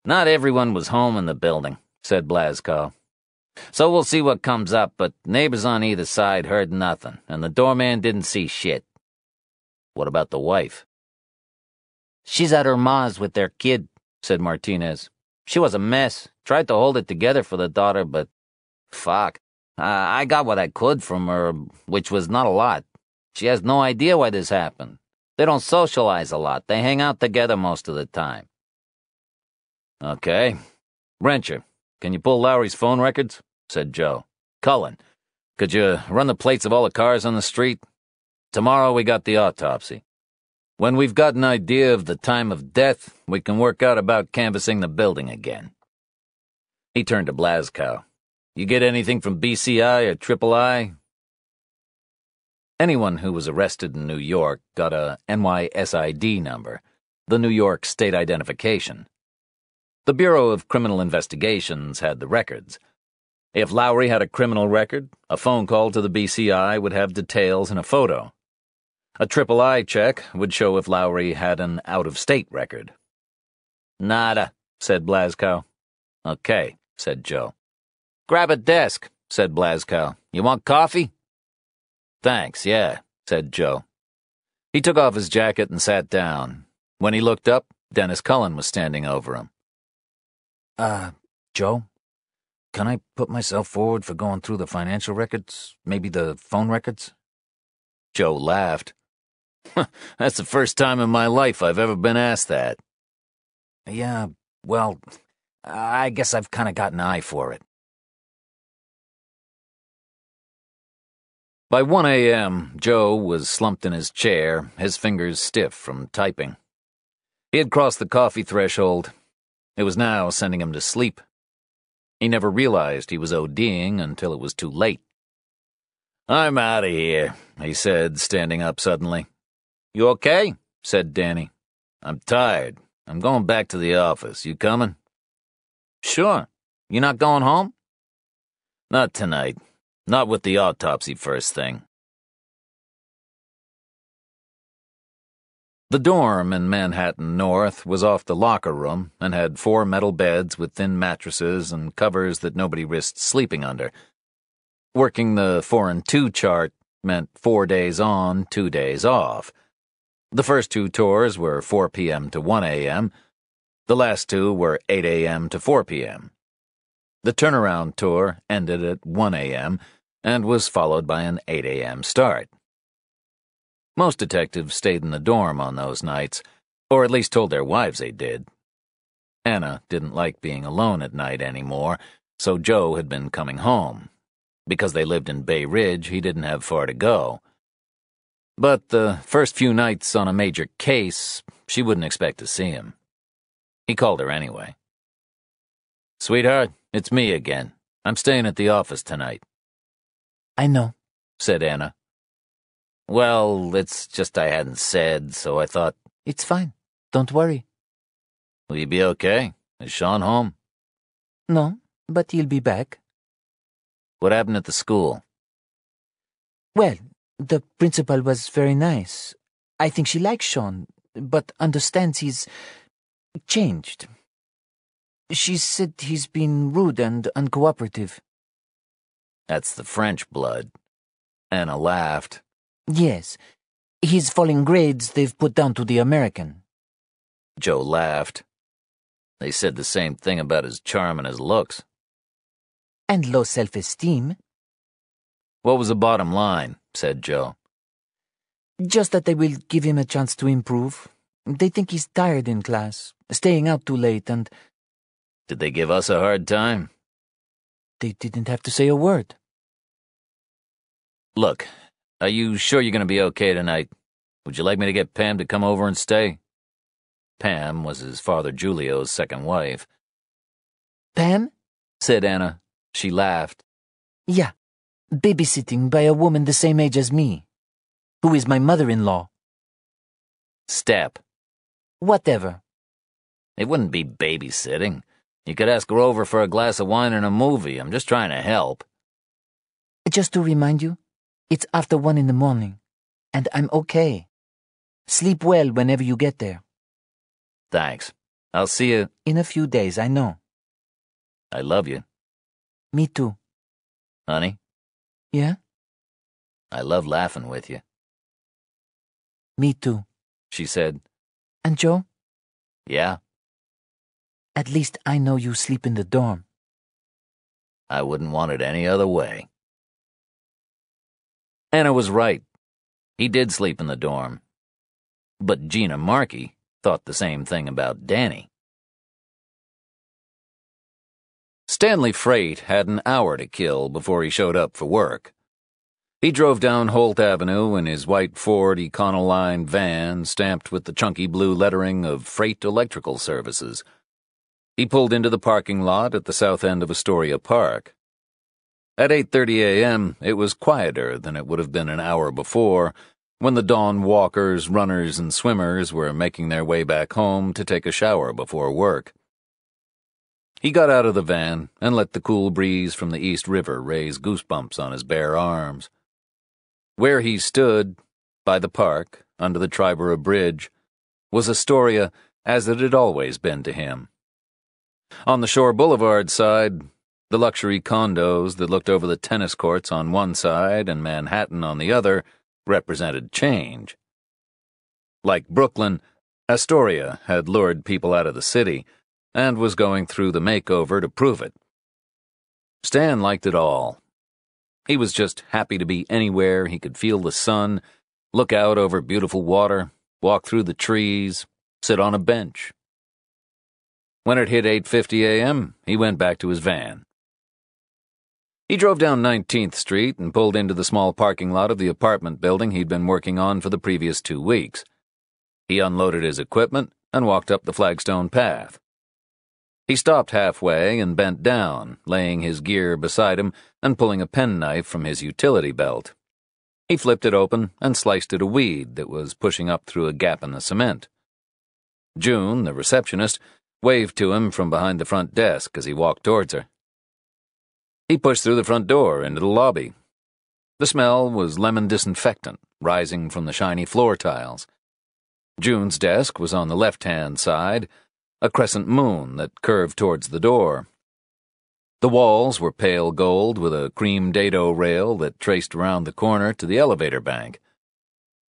Not everyone was home in the building, said Blaskow. So we'll see what comes up, but neighbors on either side heard nothing, and the doorman didn't see shit. What about the wife? She's at her ma's with their kid, said Martinez. She was a mess. Tried to hold it together for the daughter, but fuck. Uh, I got what I could from her, which was not a lot. She has no idea why this happened. They don't socialize a lot. They hang out together most of the time. Okay. Wrencher, can you pull Lowry's phone records? said Joe. Cullen, could you run the plates of all the cars on the street? Tomorrow we got the autopsy. When we've got an idea of the time of death, we can work out about canvassing the building again. He turned to Blaskow. You get anything from BCI or Triple I? Anyone who was arrested in New York got a NYSID number, the New York State Identification. The Bureau of Criminal Investigations had the records. If Lowry had a criminal record, a phone call to the BCI would have details and a photo. A Triple I check would show if Lowry had an out of state record. Nada, said Blaskow. Okay, said Joe. Grab a desk, said Blaskow. You want coffee? Thanks, yeah, said Joe. He took off his jacket and sat down. When he looked up, Dennis Cullen was standing over him. Uh, Joe? Can I put myself forward for going through the financial records? Maybe the phone records? Joe laughed. That's the first time in my life I've ever been asked that. Yeah, well, I guess I've kind of got an eye for it. By 1 a.m., Joe was slumped in his chair, his fingers stiff from typing. He had crossed the coffee threshold. It was now sending him to sleep. He never realized he was ODing until it was too late. I'm out of here. he said, standing up suddenly. You okay? said Danny. I'm tired. I'm going back to the office. You coming? Sure. You not going home? Not tonight. Not with the autopsy first thing. The dorm in Manhattan North was off the locker room and had four metal beds with thin mattresses and covers that nobody risked sleeping under. Working the 4 and 2 chart meant four days on, two days off. The first two tours were 4 p.m. to 1 a.m., the last two were 8 a.m. to 4 p.m. The turnaround tour ended at 1 a.m. and was followed by an 8 a.m. start. Most detectives stayed in the dorm on those nights, or at least told their wives they did. Anna didn't like being alone at night anymore, so Joe had been coming home. Because they lived in Bay Ridge, he didn't have far to go. But the first few nights on a major case, she wouldn't expect to see him. He called her anyway. Sweetheart, it's me again. I'm staying at the office tonight. I know, said Anna. Well, it's just I hadn't said, so I thought. It's fine. Don't worry. Will you be okay? Is Sean home? No, but he'll be back. What happened at the school? Well, the principal was very nice. I think she likes Sean, but understands he's changed. She said he's been rude and uncooperative. That's the French blood. Anna laughed. Yes. His falling grades they've put down to the American. Joe laughed. They said the same thing about his charm and his looks. And low self esteem. What was the bottom line? said Joe. Just that they will give him a chance to improve. They think he's tired in class, staying out too late, and. Did they give us a hard time? They didn't have to say a word. Look, are you sure you're going to be okay tonight? Would you like me to get Pam to come over and stay? Pam was his father Julio's second wife. Pam? said Anna. She laughed. Yeah, babysitting by a woman the same age as me, who is my mother in law. Step. Whatever. It wouldn't be babysitting. You could ask her over for a glass of wine and a movie. I'm just trying to help. Just to remind you, it's after one in the morning, and I'm okay. Sleep well whenever you get there. Thanks. I'll see you. In a few days, I know. I love you. Me too. Honey? Yeah? I love laughing with you. Me too, she said. And Joe? Yeah? At least I know you sleep in the dorm. I wouldn't want it any other way. Anna was right. He did sleep in the dorm. But Gina Markey thought the same thing about Danny. Stanley Freight had an hour to kill before he showed up for work. He drove down Hoyt Avenue in his white Ford Econoline van stamped with the chunky blue lettering of Freight Electrical Services. He pulled into the parking lot at the south end of Astoria Park. At 8:30 a.m., it was quieter than it would have been an hour before, when the dawn walkers, runners, and swimmers were making their way back home to take a shower before work. He got out of the van and let the cool breeze from the East River raise goosebumps on his bare arms. Where he stood, by the park, under the Triborough Bridge, was Astoria as it had always been to him. On the Shore Boulevard side, the luxury condos that looked over the tennis courts on one side and Manhattan on the other represented change. Like Brooklyn, Astoria had lured people out of the city and was going through the makeover to prove it. Stan liked it all. He was just happy to be anywhere he could feel the sun, look out over beautiful water, walk through the trees, sit on a bench. When it hit 8:50 a.m., he went back to his van. He drove down 19th Street and pulled into the small parking lot of the apartment building he'd been working on for the previous two weeks. He unloaded his equipment and walked up the flagstone path. He stopped halfway and bent down, laying his gear beside him and pulling a penknife from his utility belt. He flipped it open and sliced at a weed that was pushing up through a gap in the cement. June, the receptionist, waved to him from behind the front desk as he walked towards her. He pushed through the front door into the lobby. The smell was lemon disinfectant rising from the shiny floor tiles. June's desk was on the left hand side, a crescent moon that curved towards the door. The walls were pale gold with a cream dado rail that traced around the corner to the elevator bank.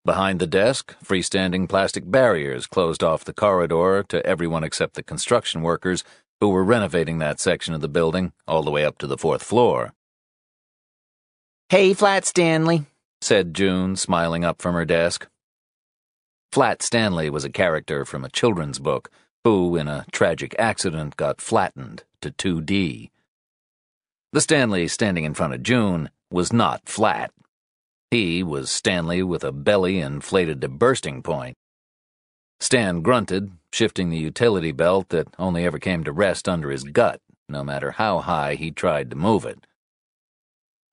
Behind the desk, freestanding plastic barriers closed off the corridor to everyone except the construction workers who were renovating that section of the building all the way up to the fourth floor. Hey, Flat Stanley, said June, smiling up from her desk. Flat Stanley was a character from a children's book who, in a tragic accident, got flattened to 2D. The Stanley standing in front of June was not flat. He was Stanley with a belly inflated to bursting point. Stan grunted, shifting the utility belt that only ever came to rest under his gut, no matter how high he tried to move it.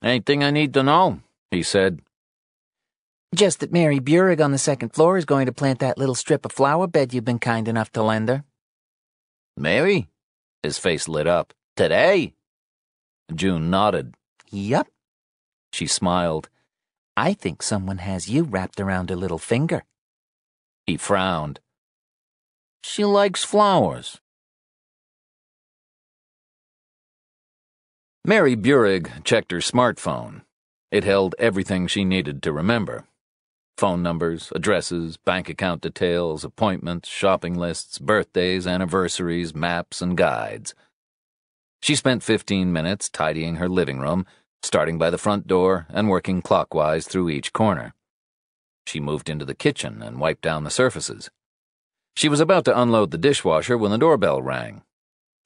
Anything I need to know? he said. Just that Mary Burig on the second floor is going to plant that little strip of flower bed you've been kind enough to lend her. Mary? His face lit up. Today? June nodded. Yup. She smiled. I think someone has you wrapped around her little finger. He frowned. She likes flowers. Mary Burig checked her smartphone. It held everything she needed to remember phone numbers, addresses, bank account details, appointments, shopping lists, birthdays, anniversaries, maps, and guides. She spent 15 minutes tidying her living room, starting by the front door and working clockwise through each corner. She moved into the kitchen and wiped down the surfaces. She was about to unload the dishwasher when the doorbell rang.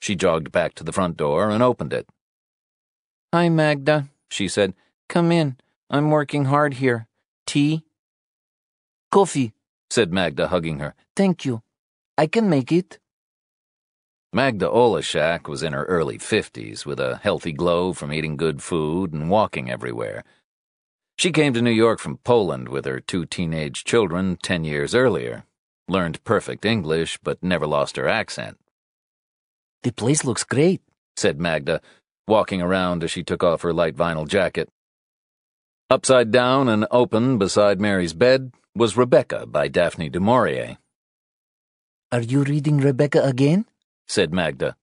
She jogged back to the front door and opened it. Hi, Magda, she said. Come in. I'm working hard here. Tea? Coffee, said Magda, hugging her. Thank you. I can make it. Magda Olashak was in her early 50s with a healthy glow from eating good food and walking everywhere. She came to New York from Poland with her two teenage children 10 years earlier, learned perfect English but never lost her accent. The place looks great, said Magda, walking around as she took off her light vinyl jacket. Upside down and open beside Mary's bed was Rebecca by Daphne du Maurier. Are you reading Rebecca again? Said Magda.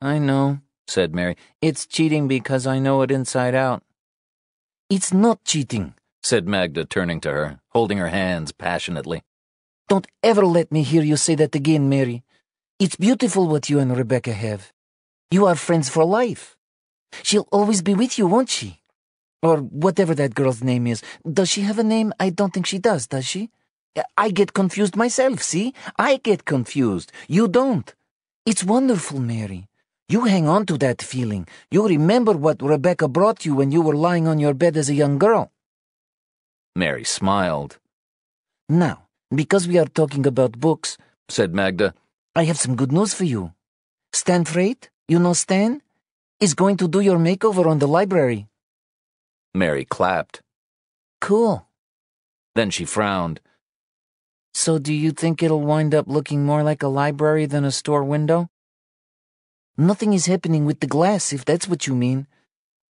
I know, said Mary. It's cheating because I know it inside out. It's not cheating, said Magda, turning to her, holding her hands passionately. Don't ever let me hear you say that again, Mary. It's beautiful what you and Rebecca have. You are friends for life. She'll always be with you, won't she? Or whatever that girl's name is. Does she have a name? I don't think she does, does she? I get confused myself, see? I get confused. You don't. It's wonderful, Mary. You hang on to that feeling. You remember what Rebecca brought you when you were lying on your bed as a young girl. Mary smiled. Now, because we are talking about books, said Magda, I have some good news for you. Stan Freight, you know Stan, is going to do your makeover on the library. Mary clapped. Cool. Then she frowned. So do you think it'll wind up looking more like a library than a store window? Nothing is happening with the glass, if that's what you mean.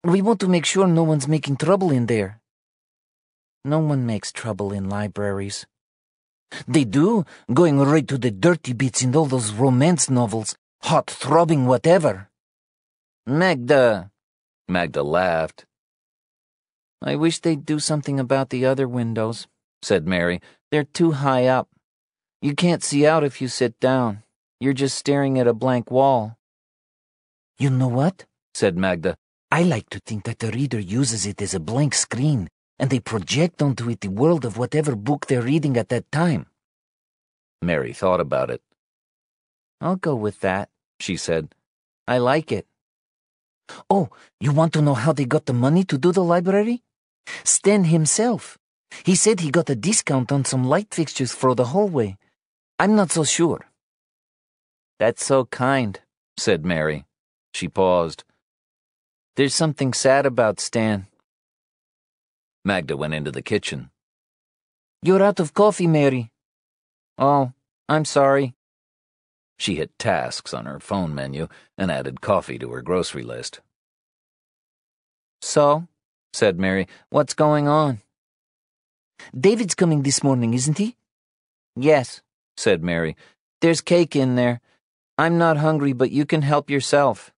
We want to make sure no one's making trouble in there. No one makes trouble in libraries. They do, going right to the dirty bits in all those romance novels, hot throbbing whatever. Magda. Magda laughed. I wish they'd do something about the other windows, said Mary. They're too high up. You can't see out if you sit down. You're just staring at a blank wall. You know what? said Magda. I like to think that the reader uses it as a blank screen, and they project onto it the world of whatever book they're reading at that time. Mary thought about it. I'll go with that, she said. I like it. Oh, you want to know how they got the money to do the library? Stan himself. He said he got a discount on some light fixtures for the hallway. I'm not so sure. That's so kind, said Mary. She paused. There's something sad about Stan. Magda went into the kitchen. You're out of coffee, Mary. Oh, I'm sorry. She hit tasks on her phone menu and added coffee to her grocery list. So, said Mary, what's going on? David's coming this morning, isn't he? Yes, said Mary. There's cake in there. I'm not hungry, but you can help yourself.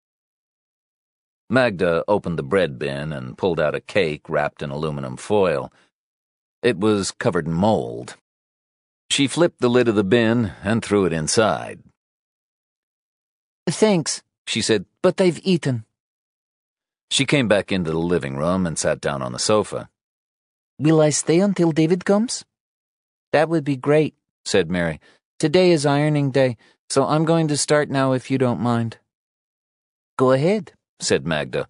Magda opened the bread bin and pulled out a cake wrapped in aluminum foil. It was covered in mold. She flipped the lid of the bin and threw it inside. Thanks, she said, but I've eaten. She came back into the living room and sat down on the sofa. Will I stay until David comes? That would be great, said Mary. Today is ironing day, so I'm going to start now if you don't mind. Go ahead, said Magda.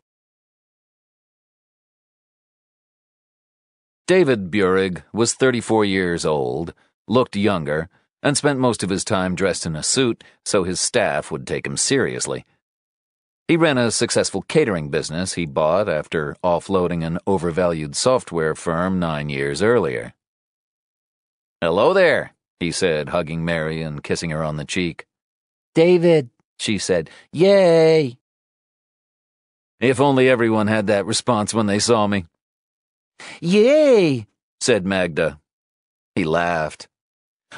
David Burig was 34 years old, looked younger, and spent most of his time dressed in a suit so his staff would take him seriously. He ran a successful catering business he bought after offloading an overvalued software firm nine years earlier. Hello there, he said, hugging Mary and kissing her on the cheek. David, she said, Yay! If only everyone had that response when they saw me. Yay! said Magda. He laughed.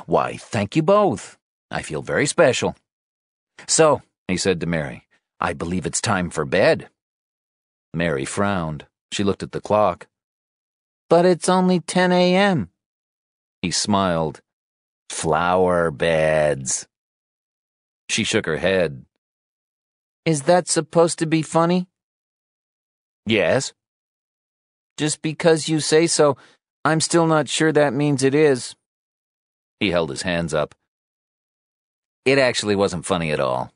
Why, thank you both. I feel very special. So, he said to Mary, I believe it's time for bed. Mary frowned. She looked at the clock. But it's only 10 a.m. He smiled. Flower beds. She shook her head. Is that supposed to be funny? Yes. Just because you say so, I'm still not sure that means it is. He held his hands up. It actually wasn't funny at all.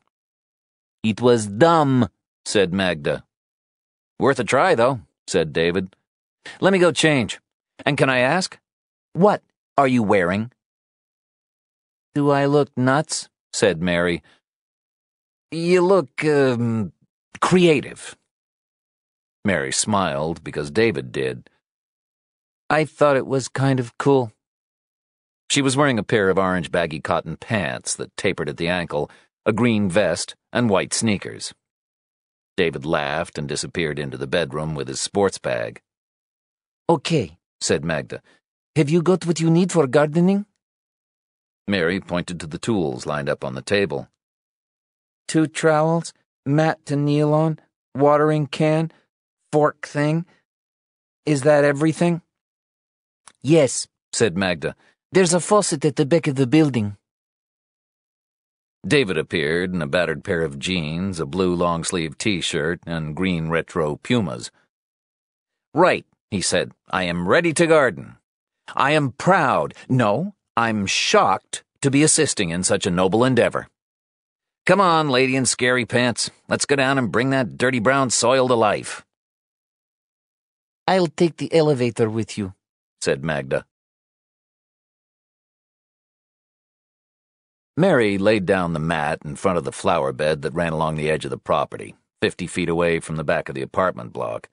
It was dumb, said Magda. Worth a try, though, said David. Let me go change. And can I ask? What are you wearing? Do I look nuts? said Mary. You look, um, creative. Mary smiled because David did. I thought it was kind of cool. She was wearing a pair of orange baggy cotton pants that tapered at the ankle, a green vest, and white sneakers. David laughed and disappeared into the bedroom with his sports bag. Okay, said Magda. Have you got what you need for gardening? Mary pointed to the tools lined up on the table. Two trowels, mat to kneel on, watering can, fork thing. Is that everything? Yes, said Magda. There's a faucet at the back of the building. David appeared in a battered pair of jeans, a blue long sleeved t shirt, and green retro pumas. Right, he said. I am ready to garden. I am proud, no, I'm shocked to be assisting in such a noble endeavor. Come on, lady in scary pants. Let's go down and bring that dirty brown soil to life. I'll take the elevator with you, said Magda. Mary laid down the mat in front of the flower bed that ran along the edge of the property, fifty feet away from the back of the apartment block.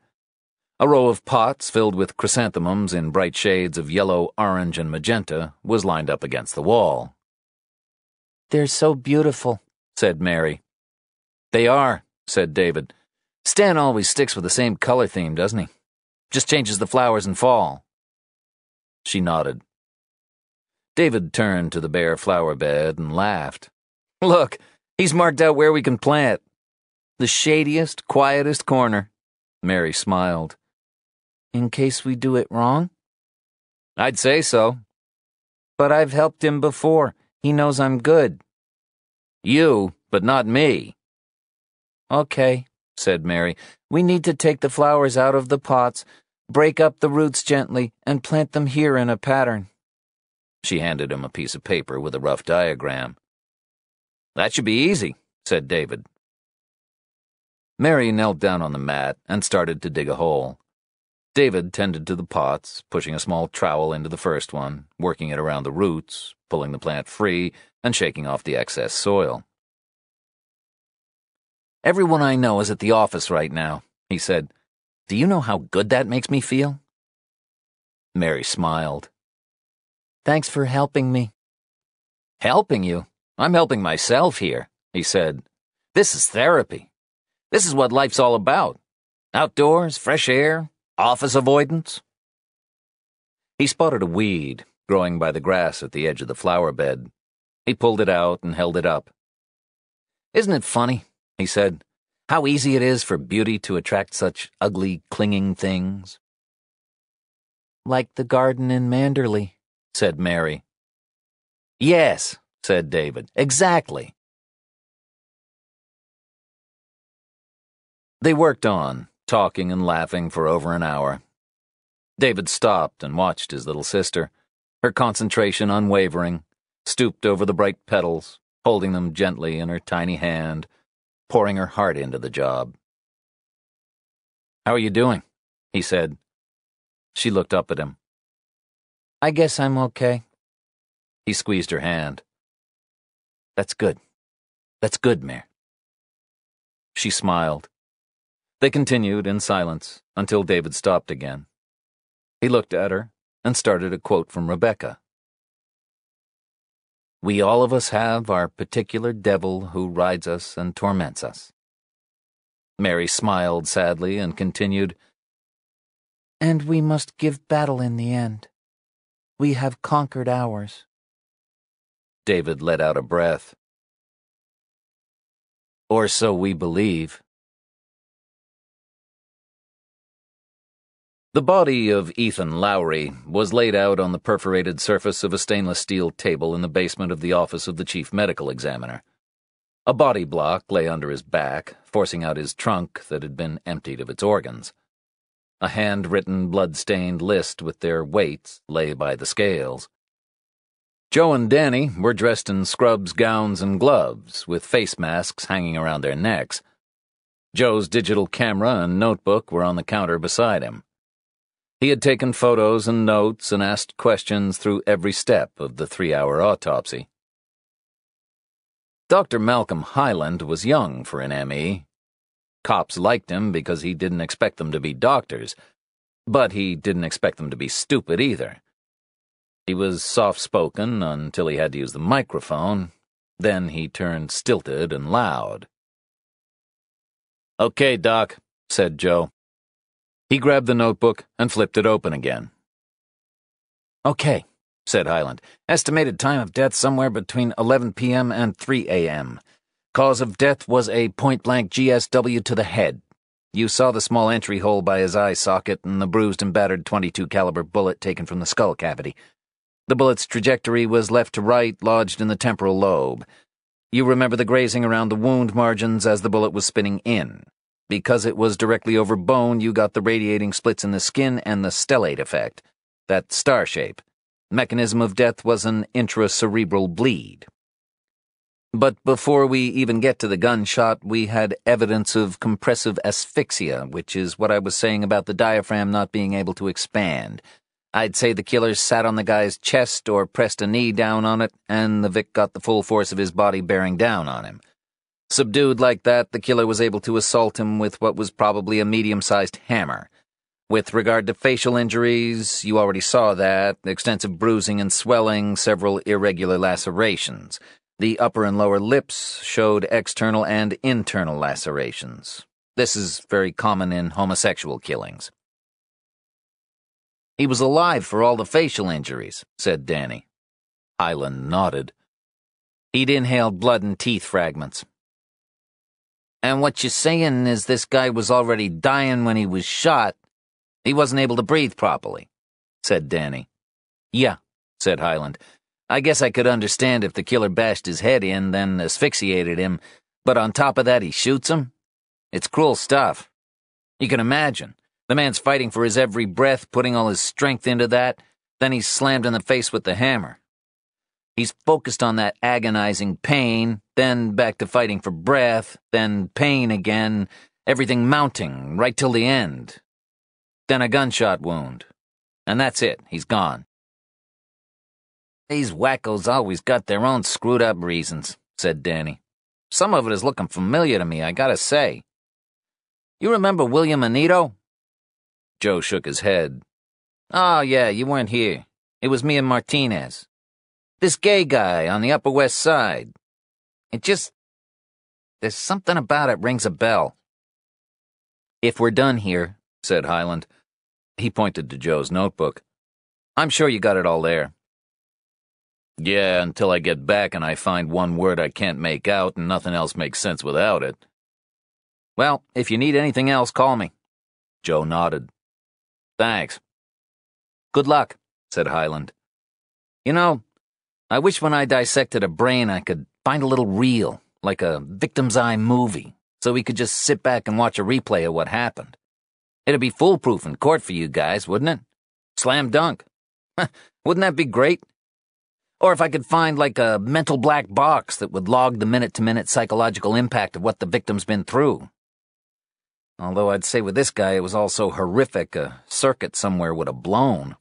A row of pots filled with chrysanthemums in bright shades of yellow, orange, and magenta was lined up against the wall. They're so beautiful, said Mary. They are, said David. Stan always sticks with the same color theme, doesn't he? Just changes the flowers in fall. She nodded. David turned to the bare flower bed and laughed. Look, he's marked out where we can plant. The shadiest, quietest corner. Mary smiled. In case we do it wrong? I'd say so. But I've helped him before. He knows I'm good. You, but not me. Okay, said Mary. We need to take the flowers out of the pots, break up the roots gently, and plant them here in a pattern. She handed him a piece of paper with a rough diagram. That should be easy, said David. Mary knelt down on the mat and started to dig a hole. David tended to the pots, pushing a small trowel into the first one, working it around the roots, pulling the plant free, and shaking off the excess soil. Everyone I know is at the office right now, he said. Do you know how good that makes me feel? Mary smiled. Thanks for helping me. Helping you? I'm helping myself here, he said. This is therapy. This is what life's all about. Outdoors, fresh air, office avoidance. He spotted a weed growing by the grass at the edge of the flower bed. He pulled it out and held it up. Isn't it funny, he said, how easy it is for beauty to attract such ugly, clinging things? Like the garden in Manderley, said Mary. Yes, said David, exactly. They worked on, talking and laughing for over an hour. David stopped and watched his little sister, her concentration unwavering, stooped over the bright petals, holding them gently in her tiny hand, pouring her heart into the job. How are you doing? he said. She looked up at him. I guess I'm okay. He squeezed her hand. That's good. That's good, Mare. She smiled. They continued in silence until David stopped again. He looked at her and started a quote from Rebecca. We all of us have our particular devil who rides us and torments us. Mary smiled sadly and continued, And we must give battle in the end. We have conquered ours. David let out a breath. Or so we believe. The body of Ethan Lowry was laid out on the perforated surface of a stainless steel table in the basement of the office of the chief medical examiner. A body block lay under his back, forcing out his trunk that had been emptied of its organs. A handwritten, blood-stained list with their weights lay by the scales. Joe and Danny were dressed in scrubs, gowns, and gloves, with face masks hanging around their necks. Joe's digital camera and notebook were on the counter beside him. He had taken photos and notes and asked questions through every step of the three hour autopsy. Dr. Malcolm Hyland was young for an ME. Cops liked him because he didn't expect them to be doctors, but he didn't expect them to be stupid either. He was soft spoken until he had to use the microphone, then he turned stilted and loud. Okay, Doc, said Joe. He grabbed the notebook and flipped it open again. Okay, said Hyland. Estimated time of death somewhere between 11 p.m. and 3 a.m. Cause of death was a point blank GSW to the head. You saw the small entry hole by his eye socket and the bruised and battered 22 caliber bullet taken from the skull cavity. The bullet's trajectory was left to right, lodged in the temporal lobe. You remember the grazing around the wound margins as the bullet was spinning in. Because it was directly over bone, you got the radiating splits in the skin and the stellate effect, that star shape. Mechanism of death was an intracerebral bleed. But before we even get to the gunshot, we had evidence of compressive asphyxia, which is what I was saying about the diaphragm not being able to expand. I'd say the killer sat on the guy's chest or pressed a knee down on it, and the Vic got the full force of his body bearing down on him. Subdued like that, the killer was able to assault him with what was probably a medium sized hammer. With regard to facial injuries, you already saw that extensive bruising and swelling, several irregular lacerations. The upper and lower lips showed external and internal lacerations. This is very common in homosexual killings. He was alive for all the facial injuries, said Danny. Hyland nodded. He'd inhaled blood and teeth fragments. And what you're saying is this guy was already dying when he was shot. He wasn't able to breathe properly, said Danny. Yeah, said Hyland. I guess I could understand if the killer bashed his head in, then asphyxiated him, but on top of that, he shoots him? It's cruel stuff. You can imagine. The man's fighting for his every breath, putting all his strength into that, then he's slammed in the face with the hammer. He's focused on that agonizing pain, then back to fighting for breath, then pain again, everything mounting right till the end. Then a gunshot wound. And that's it, he's gone. These wackos always got their own screwed up reasons, said Danny. Some of it is looking familiar to me, I gotta say. You remember William Anito? Joe shook his head. Oh, yeah, you weren't here. It was me and Martinez. This gay guy on the Upper West Side. It just. There's something about it rings a bell. If we're done here, said Hyland. He pointed to Joe's notebook. I'm sure you got it all there. Yeah, until I get back and I find one word I can't make out and nothing else makes sense without it. Well, if you need anything else, call me. Joe nodded. Thanks. Good luck, said Hyland. You know, I wish when I dissected a brain I could find a little reel, like a victim's eye movie, so we could just sit back and watch a replay of what happened. It'd be foolproof in court for you guys, wouldn't it? Slam dunk. wouldn't that be great? Or if I could find like a mental black box that would log the minute to minute psychological impact of what the victim's been through. Although I'd say with this guy it was all so horrific, a circuit somewhere would have blown.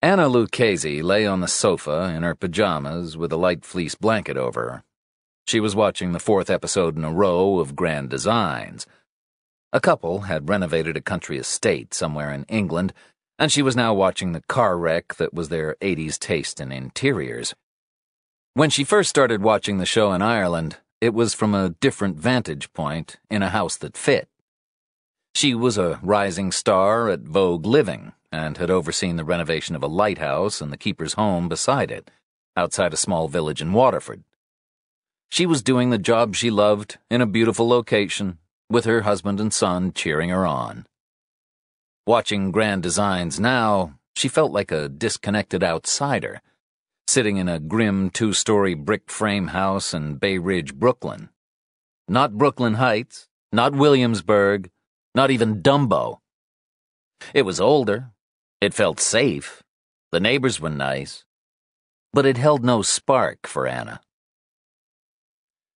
Anna Lucchesi lay on the sofa in her pajamas with a light fleece blanket over her. She was watching the fourth episode in a row of Grand Designs. A couple had renovated a country estate somewhere in England, and she was now watching the car wreck that was their 80s taste in interiors. When she first started watching the show in Ireland, it was from a different vantage point in a house that fit. She was a rising star at Vogue Living and had overseen the renovation of a lighthouse and the keeper's home beside it, outside a small village in Waterford. She was doing the job she loved in a beautiful location, with her husband and son cheering her on. Watching Grand Designs now, she felt like a disconnected outsider, sitting in a grim two story brick frame house in Bay Ridge, Brooklyn. Not Brooklyn Heights, not Williamsburg, not even Dumbo. It was older, it felt safe. The neighbors were nice. But it held no spark for Anna.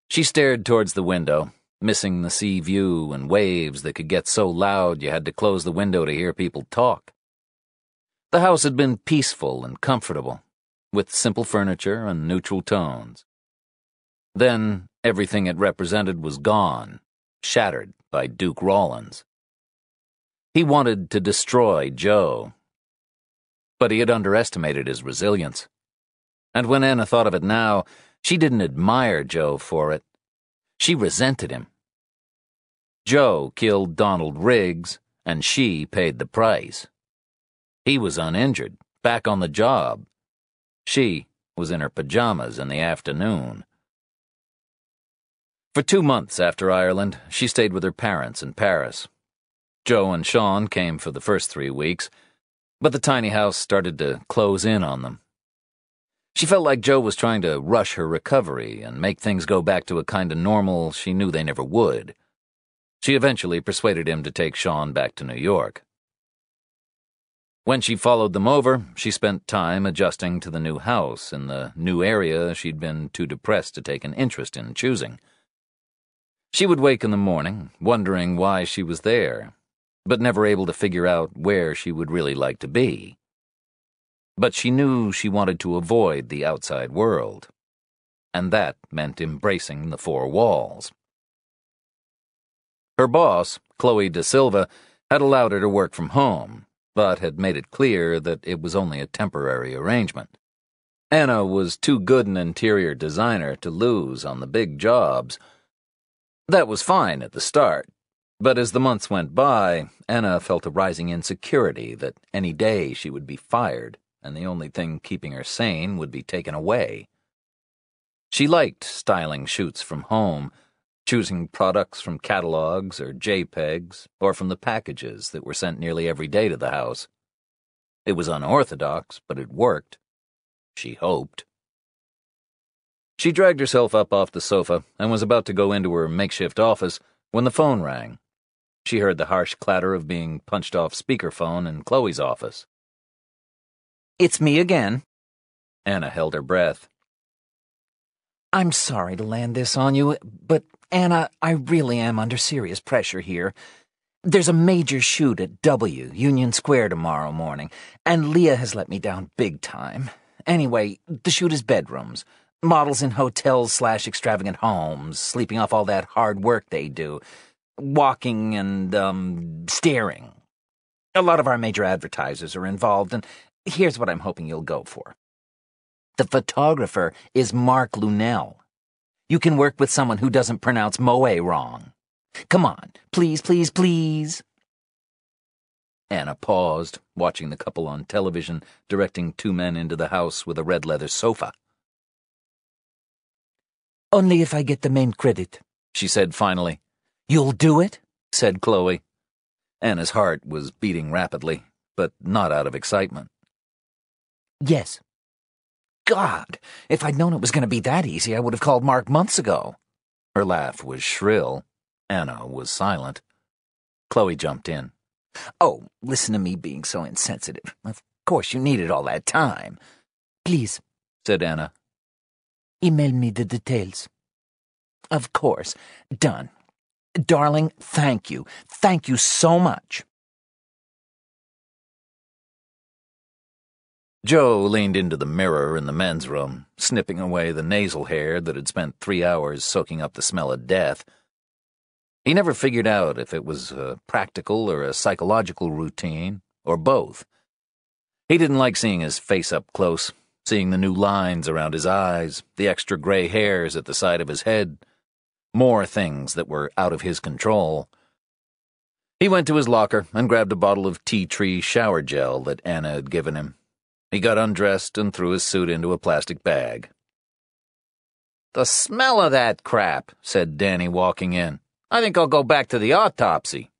She stared towards the window, missing the sea view and waves that could get so loud you had to close the window to hear people talk. The house had been peaceful and comfortable, with simple furniture and neutral tones. Then everything it represented was gone, shattered by Duke Rawlins. He wanted to destroy Joe but he had underestimated his resilience. And when Anna thought of it now, she didn't admire Joe for it. She resented him. Joe killed Donald Riggs, and she paid the price. He was uninjured, back on the job. She was in her pajamas in the afternoon. For two months after Ireland, she stayed with her parents in Paris. Joe and Sean came for the first three weeks, but the tiny house started to close in on them. She felt like Joe was trying to rush her recovery and make things go back to a kind of normal she knew they never would. She eventually persuaded him to take Sean back to New York. When she followed them over, she spent time adjusting to the new house in the new area she'd been too depressed to take an interest in choosing. She would wake in the morning, wondering why she was there, but never able to figure out where she would really like to be. But she knew she wanted to avoid the outside world, and that meant embracing the four walls. Her boss, Chloe De Silva, had allowed her to work from home, but had made it clear that it was only a temporary arrangement. Anna was too good an interior designer to lose on the big jobs. That was fine at the start, but as the months went by, Anna felt a rising insecurity that any day she would be fired, and the only thing keeping her sane would be taken away. She liked styling shoots from home, choosing products from catalogs or JPEGs, or from the packages that were sent nearly every day to the house. It was unorthodox, but it worked. She hoped. She dragged herself up off the sofa and was about to go into her makeshift office when the phone rang. She heard the harsh clatter of being punched off speakerphone in Chloe's office. It's me again. Anna held her breath. I'm sorry to land this on you, but Anna, I really am under serious pressure here. There's a major shoot at W, Union Square tomorrow morning, and Leah has let me down big time. Anyway, the shoot is bedrooms. Models in hotels slash extravagant homes, sleeping off all that hard work they do. walking and, um, staring. A lot of our major advertisers are involved, and here's what I'm hoping you'll go for. The photographer is Mark Lunell. You can work with someone who doesn't pronounce Moe wrong. Come on, please, please, please. Anna paused, watching the couple on television directing two men into the house with a red leather sofa. Only if I get the main credit, she said finally. You'll do it? said Chloe. Anna's heart was beating rapidly, but not out of excitement. Yes. God, if I'd known it was going to be that easy, I would have called Mark months ago. Her laugh was shrill. Anna was silent. Chloe jumped in. Oh, listen to me being so insensitive. Of course you needed all that time. Please, said Anna. Email me the details. Of course. Done. Darling, thank you. Thank you so much. Joe leaned into the mirror in the men's room, snipping away the nasal hair that had spent three hours soaking up the smell of death. He never figured out if it was a practical or a psychological routine, or both. He didn't like seeing his face up close, seeing the new lines around his eyes, the extra gray hairs at the side of his head, more things that were out of his control. He went to his locker and grabbed a bottle of tea tree shower gel that Anna had given him. He got undressed and threw his suit into a plastic bag. The smell of that crap, said Danny, walking in. I think I'll go back to the autopsy.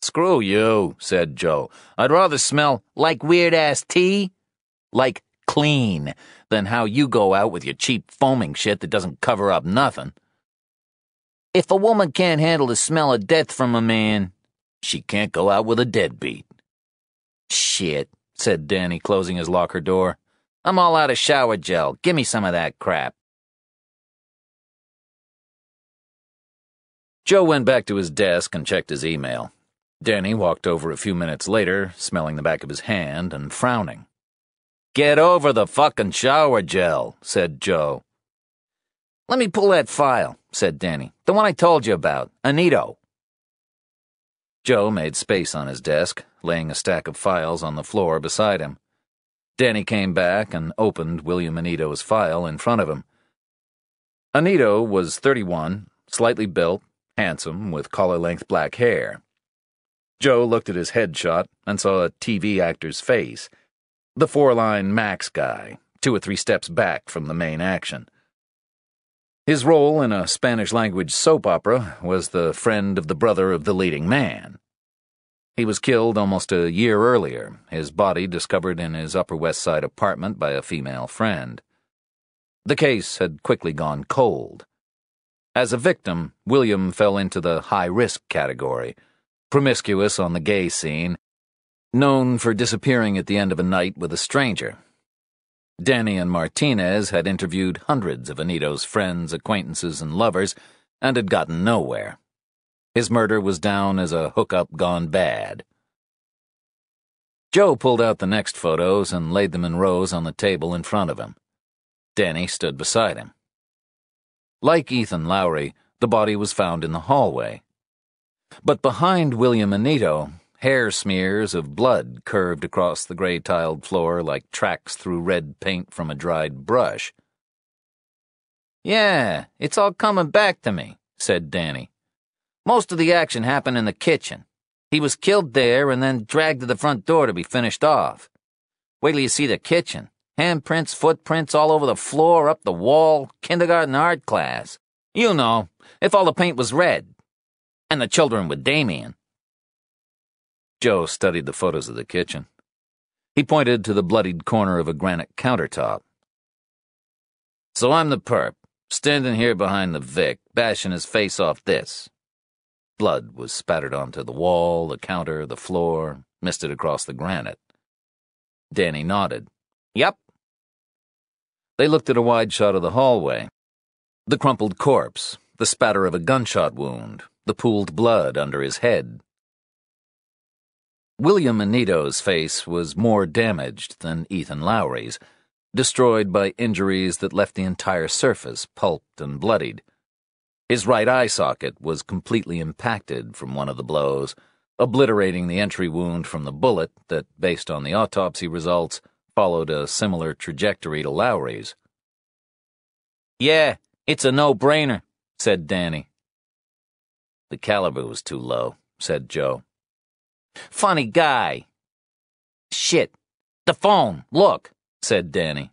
Screw you, said Joe. I'd rather smell like weird ass tea, like clean, than how you go out with your cheap foaming shit that doesn't cover up nothing. If a woman can't handle the smell of death from a man, she can't go out with a deadbeat. Shit, said Danny, closing his locker door. I'm all out of shower gel. Give me some of that crap. Joe went back to his desk and checked his email. Danny walked over a few minutes later, smelling the back of his hand and frowning. Get over the fucking shower gel, said Joe. Let me pull that file, said Danny. The one I told you about, Anito. Joe made space on his desk, laying a stack of files on the floor beside him. Danny came back and opened William Anito's file in front of him. Anito was 31, slightly built, handsome, with collar length black hair. Joe looked at his headshot and saw a TV actor's face. The four line Max guy, two or three steps back from the main action. His role in a Spanish language soap opera was the friend of the brother of the leading man. He was killed almost a year earlier, his body discovered in his Upper West Side apartment by a female friend. The case had quickly gone cold. As a victim, William fell into the high risk category, promiscuous on the gay scene, known for disappearing at the end of a night with a stranger. Danny and Martinez had interviewed hundreds of Anito's friends, acquaintances, and lovers, and had gotten nowhere. His murder was down as a hookup gone bad. Joe pulled out the next photos and laid them in rows on the table in front of him. Danny stood beside him. Like Ethan Lowry, the body was found in the hallway. But behind William Anito, hair smears of blood curved across the gray tiled floor like tracks through red paint from a dried brush. Yeah, it's all coming back to me, said Danny. Most of the action happened in the kitchen. He was killed there and then dragged to the front door to be finished off. Wait till you see the kitchen. Handprints, footprints all over the floor, up the wall, kindergarten art class. You know, if all the paint was red. And the children with Damien. Joe studied the photos of the kitchen. He pointed to the bloodied corner of a granite countertop. So I'm the perp, standing here behind the Vic, bashing his face off this. Blood was spattered onto the wall, the counter, the floor, misted across the granite. Danny nodded. Yep, they looked at a wide shot of the hallway. The crumpled corpse, the spatter of a gunshot wound, the pooled blood under his head. William Anito's face was more damaged than Ethan Lowry's, destroyed by injuries that left the entire surface pulped and bloodied. His right eye socket was completely impacted from one of the blows, obliterating the entry wound from the bullet that, based on the autopsy results, followed a similar trajectory to Lowry's. Yeah, it's a no-brainer, said Danny. The caliber was too low, said Joe. Funny guy. Shit. The phone, look, said Danny,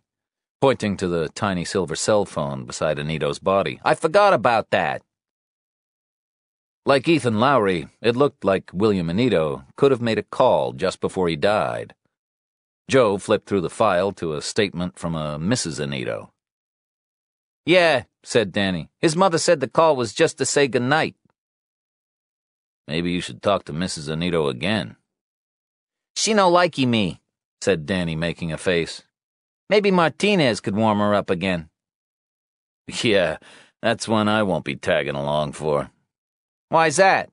pointing to the tiny silver cell phone beside Anito's body. I forgot about that. Like Ethan Lowry, it looked like William Anito could have made a call just before he died. Joe flipped through the file to a statement from a Mrs. Anito. Yeah, said Danny. His mother said the call was just to say goodnight. Maybe you should talk to Mrs. Anito again. She no likey me, said Danny, making a face. Maybe Martinez could warm her up again. Yeah, that's one I won't be tagging along for. Why's that?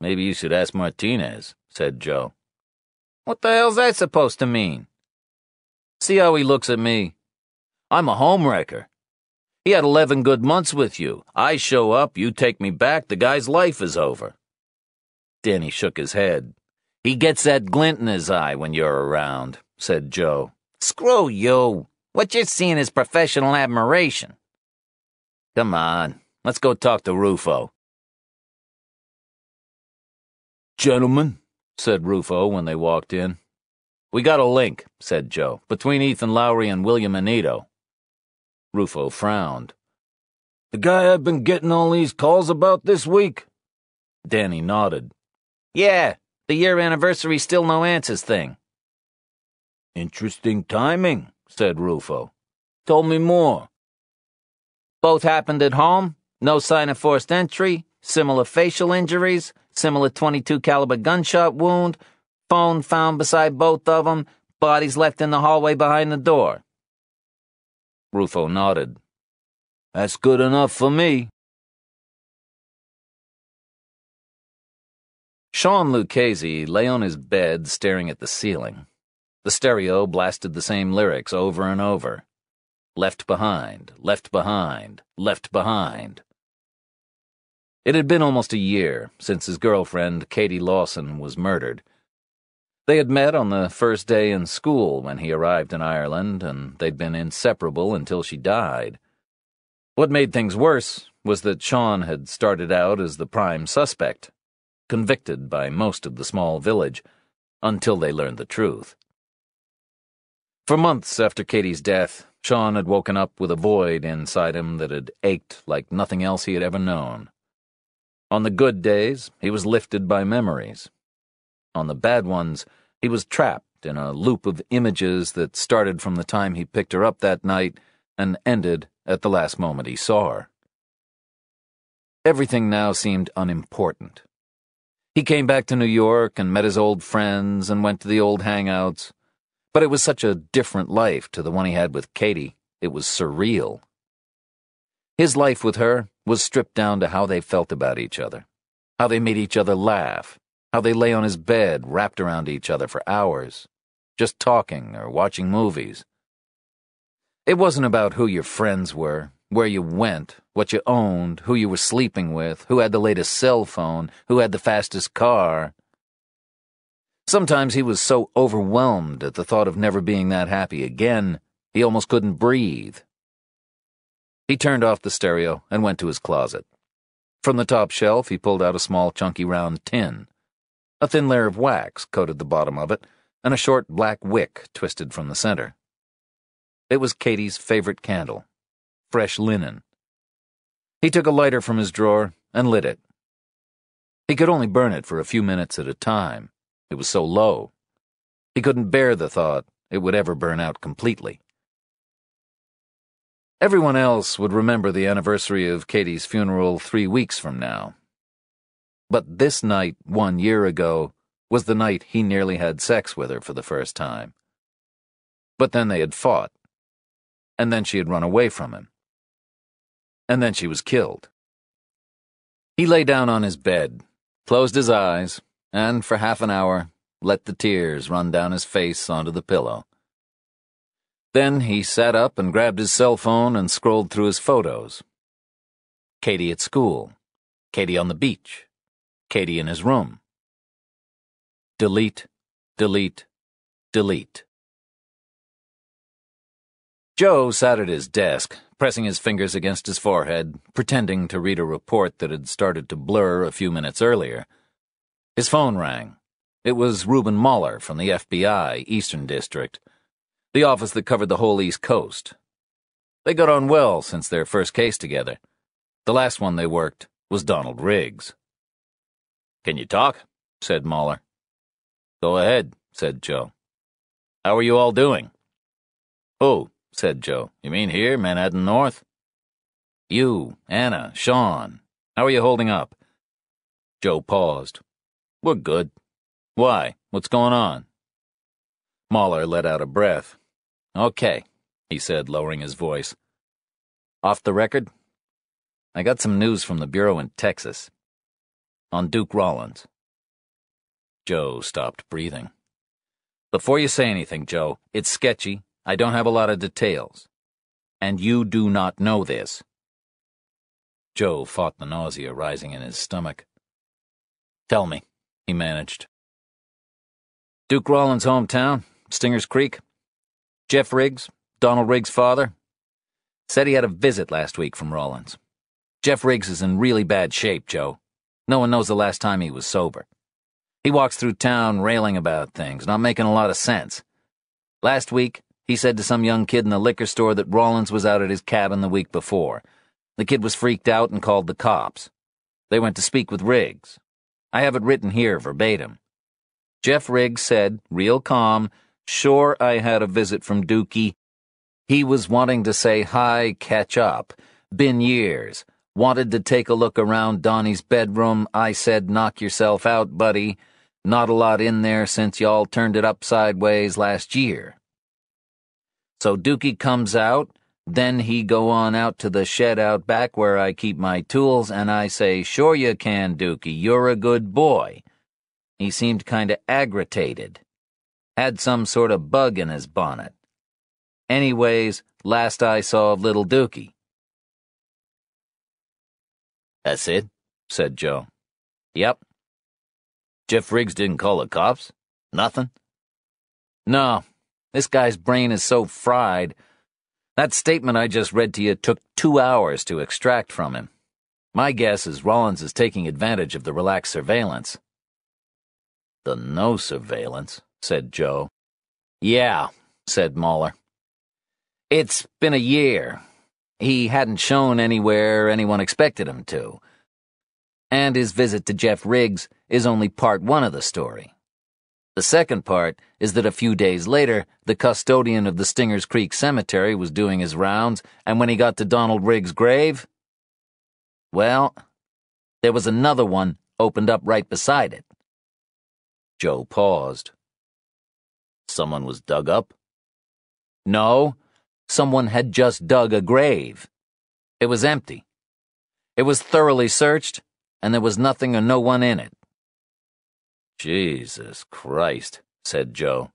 Maybe you should ask Martinez, said Joe. What the hell's that supposed to mean? See how he looks at me. I'm a homewrecker. He had 11 good months with you. I show up, you take me back, the guy's life is over. Danny shook his head. He gets that glint in his eye when you're around, said Joe. Screw you. What you're seeing is professional admiration. Come on, let's go talk to Rufo. Gentlemen, said Rufo when they walked in. We got a link, said Joe, between Ethan Lowry and William Anito. Rufo frowned. The guy I've been getting all these calls about this week? Danny nodded. Yeah, the year anniversary still no answers thing. Interesting timing, said Rufo. Told me more. Both happened at home, no sign of forced entry, similar facial injuries, similar 22 caliber gunshot wound, phone found beside both of them, bodies left in the hallway behind the door. Rufo nodded. That's good enough for me. Sean Lucchesi lay on his bed staring at the ceiling. The stereo blasted the same lyrics over and over. Left behind, left behind, left behind. It had been almost a year since his girlfriend, Katie Lawson, was murdered. They had met on the first day in school when he arrived in Ireland, and they'd been inseparable until she died. What made things worse was that Sean had started out as the prime suspect, convicted by most of the small village, until they learned the truth. For months after Katie's death, Sean had woken up with a void inside him that had ached like nothing else he had ever known. On the good days, he was lifted by memories, on the bad ones, he was trapped in a loop of images that started from the time he picked her up that night and ended at the last moment he saw her. Everything now seemed unimportant. He came back to New York and met his old friends and went to the old hangouts, but it was such a different life to the one he had with Katie. It was surreal. His life with her was stripped down to how they felt about each other, how they made each other laugh, how they lay on his bed, wrapped around each other for hours, just talking or watching movies. It wasn't about who your friends were, where you went, what you owned, who you were sleeping with, who had the latest cell phone, who had the fastest car. Sometimes he was so overwhelmed at the thought of never being that happy again, he almost couldn't breathe. He turned off the stereo and went to his closet. From the top shelf, he pulled out a small, chunky, round tin. A thin layer of wax coated the bottom of it, and a short black wick twisted from the center. It was Katie's favorite candle, fresh linen. He took a lighter from his drawer and lit it. He could only burn it for a few minutes at a time. It was so low. He couldn't bear the thought it would ever burn out completely. Everyone else would remember the anniversary of Katie's funeral three weeks from now. But this night, one year ago, was the night he nearly had sex with her for the first time. But then they had fought. And then she had run away from him. And then she was killed. He lay down on his bed, closed his eyes, and for half an hour let the tears run down his face onto the pillow. Then he sat up and grabbed his cell phone and scrolled through his photos. Katie at school, Katie on the beach, Katie in his room. Delete, delete, delete. Joe sat at his desk, pressing his fingers against his forehead, pretending to read a report that had started to blur a few minutes earlier. His phone rang. It was Reuben Mahler from the FBI, Eastern District, the office that covered the whole East Coast. They got on well since their first case together. The last one they worked was Donald Riggs. Can you talk? said Mahler. Go ahead, said Joe. How are you all doing? Oh, said Joe. You mean here, Manhattan North? You, Anna, Sean. How are you holding up? Joe paused. We're good. Why? What's going on? Mahler let out a breath. Okay, he said, lowering his voice. Off the record? I got some news from the Bureau in Texas. On Duke Rawlins. Joe stopped breathing. Before you say anything, Joe, it's sketchy, I don't have a lot of details. And you do not know this. Joe fought the nausea rising in his stomach. Tell me, he managed. Duke Rawlins' hometown, Stingers Creek. Jeff Riggs, Donald Riggs' father, said he had a visit last week from Rawlins. Jeff Riggs is in really bad shape, Joe. No one knows the last time he was sober. He walks through town railing about things, not making a lot of sense. Last week, he said to some young kid in the liquor store that Rawlins was out at his cabin the week before. The kid was freaked out and called the cops. They went to speak with Riggs. I have it written here verbatim. Jeff Riggs said, real calm, sure I had a visit from Dookie. He was wanting to say hi, catch up. Been years. Wanted to take a look around Donnie's bedroom. I said, knock yourself out, buddy. Not a lot in there since y'all turned it up sideways last year. So Dookie comes out, then he go on out to the shed out back where I keep my tools, and I say, Sure you can, Dookie, you're a good boy. He seemed kinda aggravated. Had some sort of bug in his bonnet. Anyways, last I saw of little Dookie. That's it, said Joe. Yep. Jeff Riggs didn't call the cops? Nothing? No, this guy's brain is so fried. That statement I just read to you took two hours to extract from him. My guess is Rawlins is taking advantage of the relaxed surveillance. The no surveillance, said Joe. Yeah, said Mahler. It's been a year. He hadn't shown anywhere anyone expected him to. And his visit to Jeff Riggs is only part one of the story. The second part is that a few days later, the custodian of the Stingers Creek Cemetery was doing his rounds, and when he got to Donald Riggs' grave, well, there was another one opened up right beside it. Joe paused. Someone was dug up? No, someone had just dug a grave. It was empty. It was thoroughly searched, and there was nothing or no one in it. Jesus Christ, said Joe.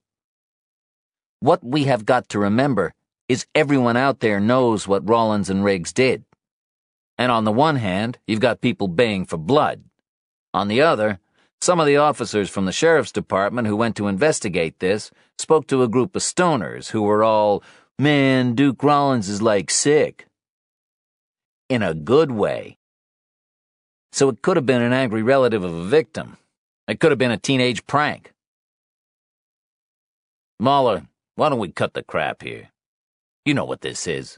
What we have got to remember is everyone out there knows what Rawlins and Riggs did. And on the one hand, you've got people baying for blood. On the other, some of the officers from the sheriff's department who went to investigate this spoke to a group of stoners who were all, man, Duke Rawlins is like sick. In a good way. So it could have been an angry relative of a victim it could have been a teenage prank. Mahler, why don't we cut the crap here? You know what this is.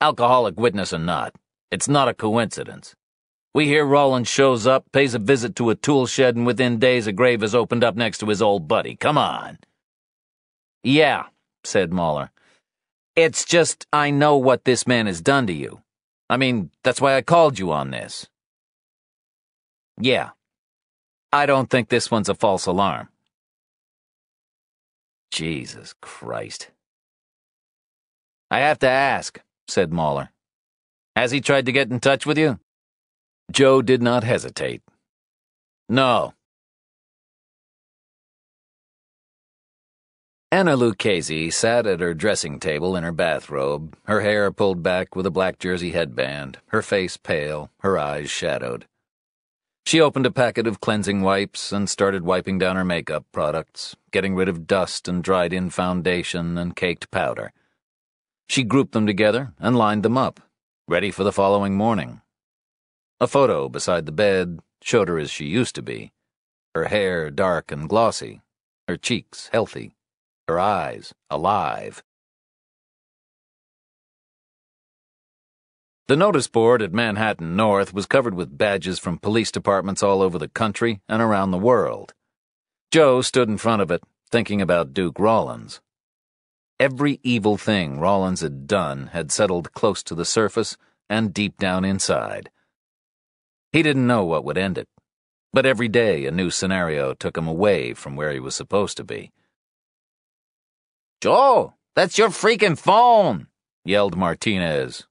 Alcoholic witness or not, it's not a coincidence. We hear Rawlins shows up, pays a visit to a tool shed, and within days a grave is opened up next to his old buddy. Come on. Yeah, said Mahler. It's just I know what this man has done to you. I mean, that's why I called you on this. Yeah, I don't think this one's a false alarm. Jesus Christ. I have to ask, said Mahler. Has he tried to get in touch with you? Joe did not hesitate. No, Anna Lucchesi sat at her dressing table in her bathrobe, her hair pulled back with a black jersey headband, her face pale, her eyes shadowed. She opened a packet of cleansing wipes and started wiping down her makeup products, getting rid of dust and dried in foundation and caked powder. She grouped them together and lined them up, ready for the following morning. A photo beside the bed showed her as she used to be her hair dark and glossy, her cheeks healthy, her eyes alive. The notice board at Manhattan North was covered with badges from police departments all over the country and around the world. Joe stood in front of it, thinking about Duke Rawlins. Every evil thing Rawlins had done had settled close to the surface and deep down inside. He didn't know what would end it, but every day a new scenario took him away from where he was supposed to be. Joe, that's your freaking phone, yelled Martinez.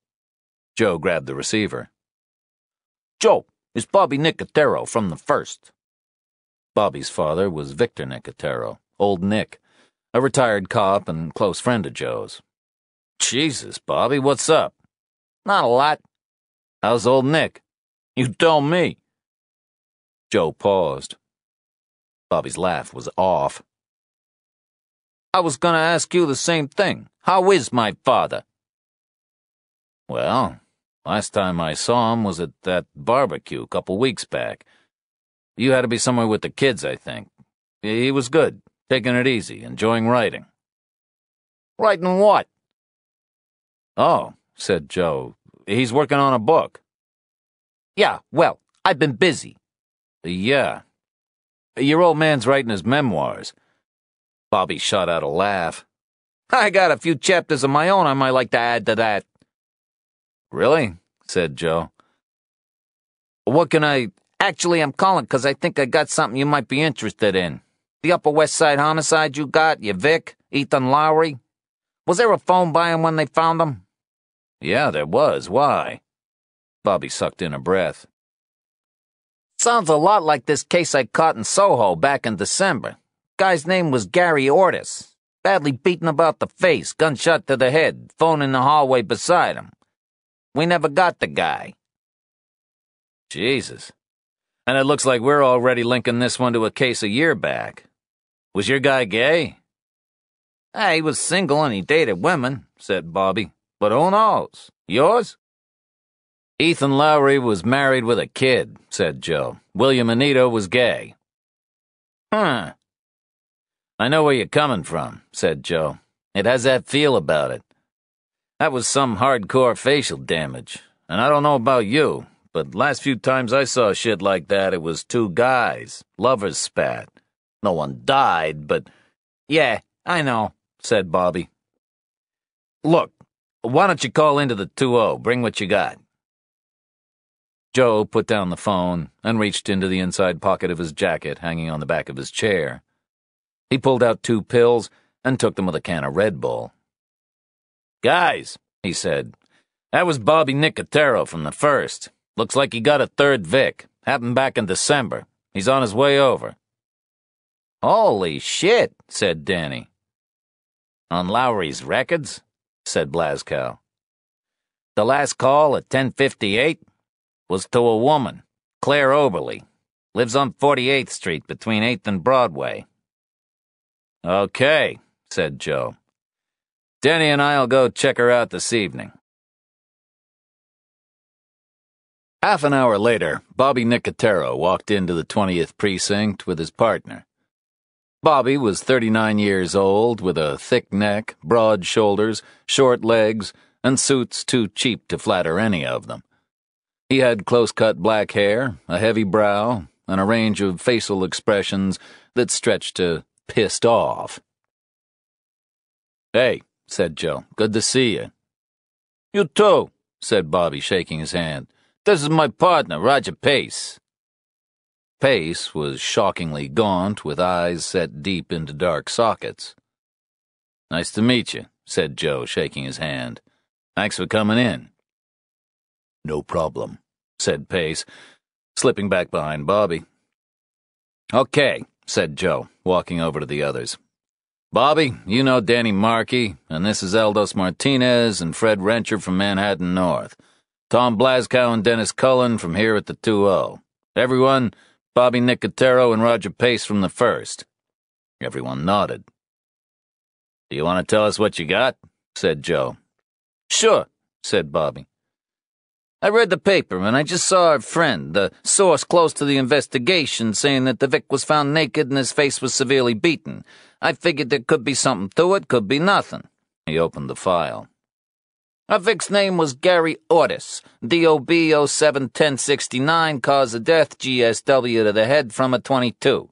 Joe grabbed the receiver. Joe, it's Bobby Nicotero from the first. Bobby's father was Victor Nicotero, Old Nick, a retired cop and close friend of Joe's. Jesus, Bobby, what's up? Not a lot. How's Old Nick? You tell me. Joe paused. Bobby's laugh was off. I was gonna ask you the same thing. How is my father? Well, last time I saw him was at that barbecue a couple weeks back. You had to be somewhere with the kids, I think. He was good, taking it easy, enjoying writing. Writing what? Oh, said Joe. He's working on a book. Yeah, well, I've been busy. Yeah. Your old man's writing his memoirs. Bobby shot out a laugh. I got a few chapters of my own I might like to add to that. Really? said Joe. What can I. Actually, I'm calling because I think I got something you might be interested in. The Upper West Side homicide you got, your Vic, Ethan Lowry. Was there a phone by him when they found him? Yeah, there was. Why? Bobby sucked in a breath. Sounds a lot like this case I caught in Soho back in December. Guy's name was Gary Ortis. Badly beaten about the face, gunshot to the head, phone in the hallway beside him. We never got the guy. Jesus. And it looks like we're already linking this one to a case a year back. Was your guy gay? Ah, he was single and he dated women, said Bobby. But who knows? Yours? Ethan Lowry was married with a kid, said Joe. William Anito was gay. Huh. I know where you're coming from, said Joe. It has that feel about it. That was some hardcore facial damage. And I don't know about you, but last few times I saw shit like that, it was two guys, lovers spat. No one died, but. Yeah, I know, said Bobby. Look, why don't you call into the 2 Bring what you got. Joe put down the phone and reached into the inside pocket of his jacket hanging on the back of his chair. He pulled out two pills and took them with a can of Red Bull. Guys, he said, that was Bobby Nicotero from the first. Looks like he got a third Vic. Happened back in December. He's on his way over. Holy shit, said Danny. On Lowry's records? said Blaskow. The last call at 1058 was to a woman, Claire Oberly. Lives on 48th Street between 8th and Broadway. Okay, said Joe. Denny and I'll go check her out this evening. Half an hour later, Bobby Nicotero walked into the 20th precinct with his partner. Bobby was 39 years old, with a thick neck, broad shoulders, short legs, and suits too cheap to flatter any of them. He had close cut black hair, a heavy brow, and a range of facial expressions that stretched to pissed off. Hey, said Joe, good to see you. You too, said Bobby, shaking his hand. This is my partner, Roger Pace. Pace was shockingly gaunt, with eyes set deep into dark sockets. Nice to meet you, said Joe, shaking his hand. Thanks for coming in. No problem, said Pace, slipping back behind Bobby. Okay, said Joe, walking over to the others. Bobby, you know Danny Markey, and this is Eldos Martinez and Fred Rencher from Manhattan North. Tom Blaskow and Dennis Cullen from here at the 2-0. Everyone, Bobby Nicotero and Roger Pace from the first. Everyone nodded. Do you want to tell us what you got? said Joe. Sure, said Bobby. I read the paper and I just saw our friend, the source close to the investigation, saying that the Vic was found naked and his face was severely beaten. I figured there could be something to it, could be nothing. He opened the file. Our Vic's name was Gary Ortis, DOB 071069, cause of death GSW to the head from a 22.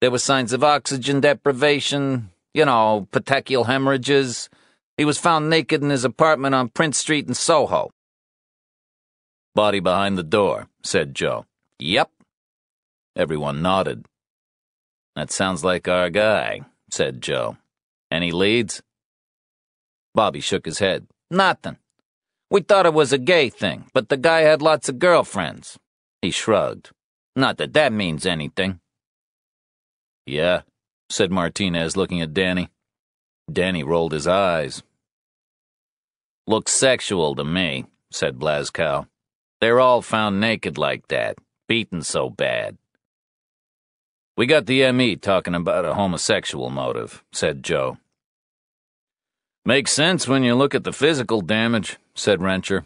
There were signs of oxygen deprivation, you know, petechial hemorrhages. He was found naked in his apartment on Prince Street in Soho. Body behind the door, said Joe. Yep. Everyone nodded. That sounds like our guy, said Joe. Any leads? Bobby shook his head. Nothing. We thought it was a gay thing, but the guy had lots of girlfriends. He shrugged. Not that that means anything. Yeah, said Martinez, looking at Danny. Danny rolled his eyes. Looks sexual to me, said Blaskow. They're all found naked like that, beaten so bad. We got the ME talking about a homosexual motive, said Joe. Makes sense when you look at the physical damage, said Rencher.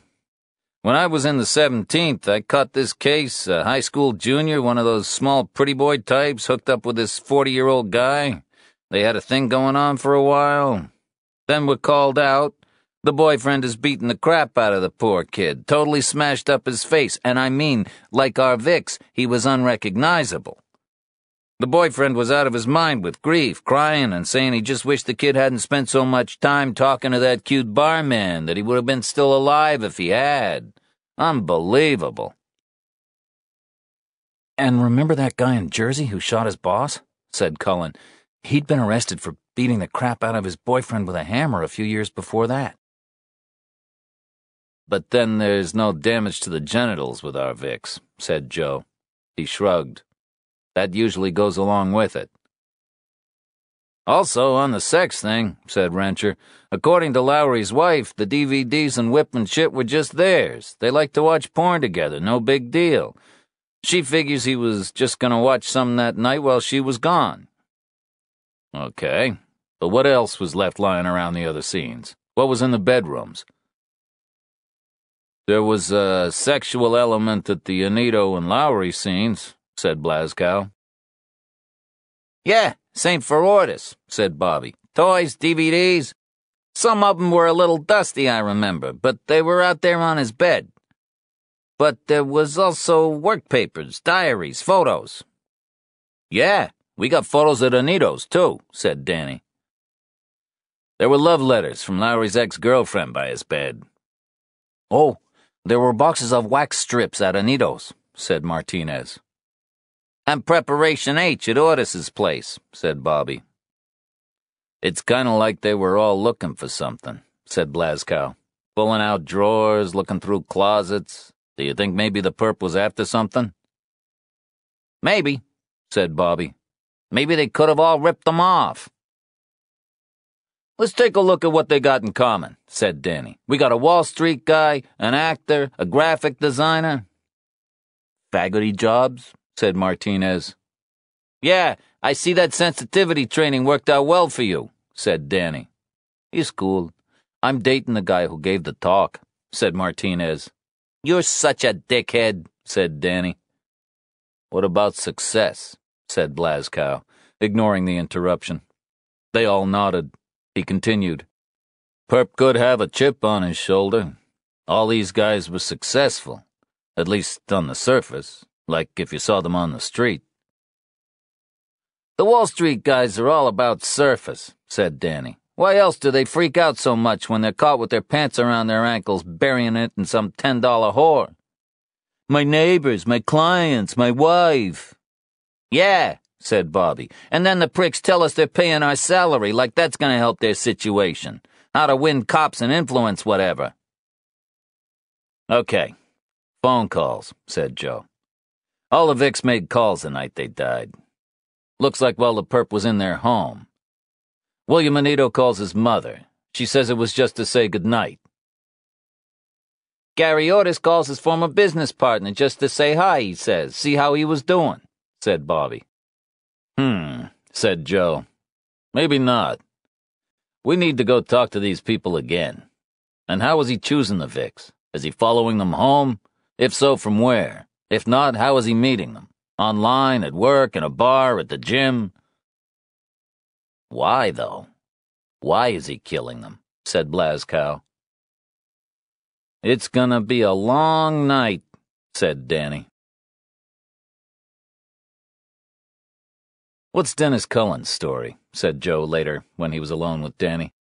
When I was in the 17th, I caught this case, a high school junior, one of those small pretty boy types, hooked up with this 40 year old guy. They had a thing going on for a while. Then were called out. The boyfriend has beaten the crap out of the poor kid, totally smashed up his face, and I mean, like our Vix, he was unrecognizable. The boyfriend was out of his mind with grief, crying and saying he just wished the kid hadn't spent so much time talking to that cute barman, that he would have been still alive if he had. Unbelievable. And remember that guy in Jersey who shot his boss? said Cullen. He'd been arrested for beating the crap out of his boyfriend with a hammer a few years before that. But then there's no damage to the genitals with our Vicks, said Joe. He shrugged. That usually goes along with it. Also, on the sex thing, said Rencher, according to Lowry's wife, the DVDs and whip and shit were just theirs. They like to watch porn together, no big deal. She figures he was just gonna watch some that night while she was gone. Okay, but what else was left lying around the other scenes? What was in the bedrooms? There was a sexual element at the Anito and Lowry scenes, said Blaskow. Yeah, same for said Bobby. Toys, DVDs. Some of 'em were a little dusty, I remember, but they were out there on his bed. But there was also work papers, diaries, photos. Yeah, we got photos at Anito's, too, said Danny. There were love letters from Lowry's ex-girlfriend by his bed. Oh, there were boxes of wax strips at Anito's, said Martinez. And Preparation H at Ortis's place, said Bobby. It's kind of like they were all looking for something, said Blaskow. Pulling out drawers, looking through closets. Do you think maybe the perp was after something? Maybe, said Bobby. Maybe they could have all ripped them off. Let's take a look at what they got in common, said Danny. We got a Wall Street guy, an actor, a graphic designer. Faggoty jobs, said Martinez. Yeah, I see that sensitivity training worked out well for you, said Danny. He's cool. I'm dating the guy who gave the talk, said Martinez. You're such a dickhead, said Danny. What about success? said Blaskow, ignoring the interruption. They all nodded. He continued. Perp could have a chip on his shoulder. All these guys were successful, at least on the surface, like if you saw them on the street. The Wall Street guys are all about surface, said Danny. Why else do they freak out so much when they're caught with their pants around their ankles burying it in some $10 whore? My neighbors, my clients, my wife. Yeah, said Bobby. And then the pricks tell us they're paying our salary like that's going to help their situation. How to win cops and influence whatever. Okay. Phone calls, said Joe. All the Vicks made calls the night they died. Looks like while the perp was in their home. William Anito calls his mother. She says it was just to say goodnight. Gary Ortis calls his former business partner just to say hi, he says, see how he was doing, said Bobby. Hmm, said Joe. Maybe not. We need to go talk to these people again. And how is he choosing the Vicks? Is he following them home? If so, from where? If not, how is he meeting them? Online, at work, in a bar, at the gym? Why, though? Why is he killing them? said Blaskow. It's gonna be a long night, said Danny. What's Dennis Cullen's story? said Joe later when he was alone with Danny.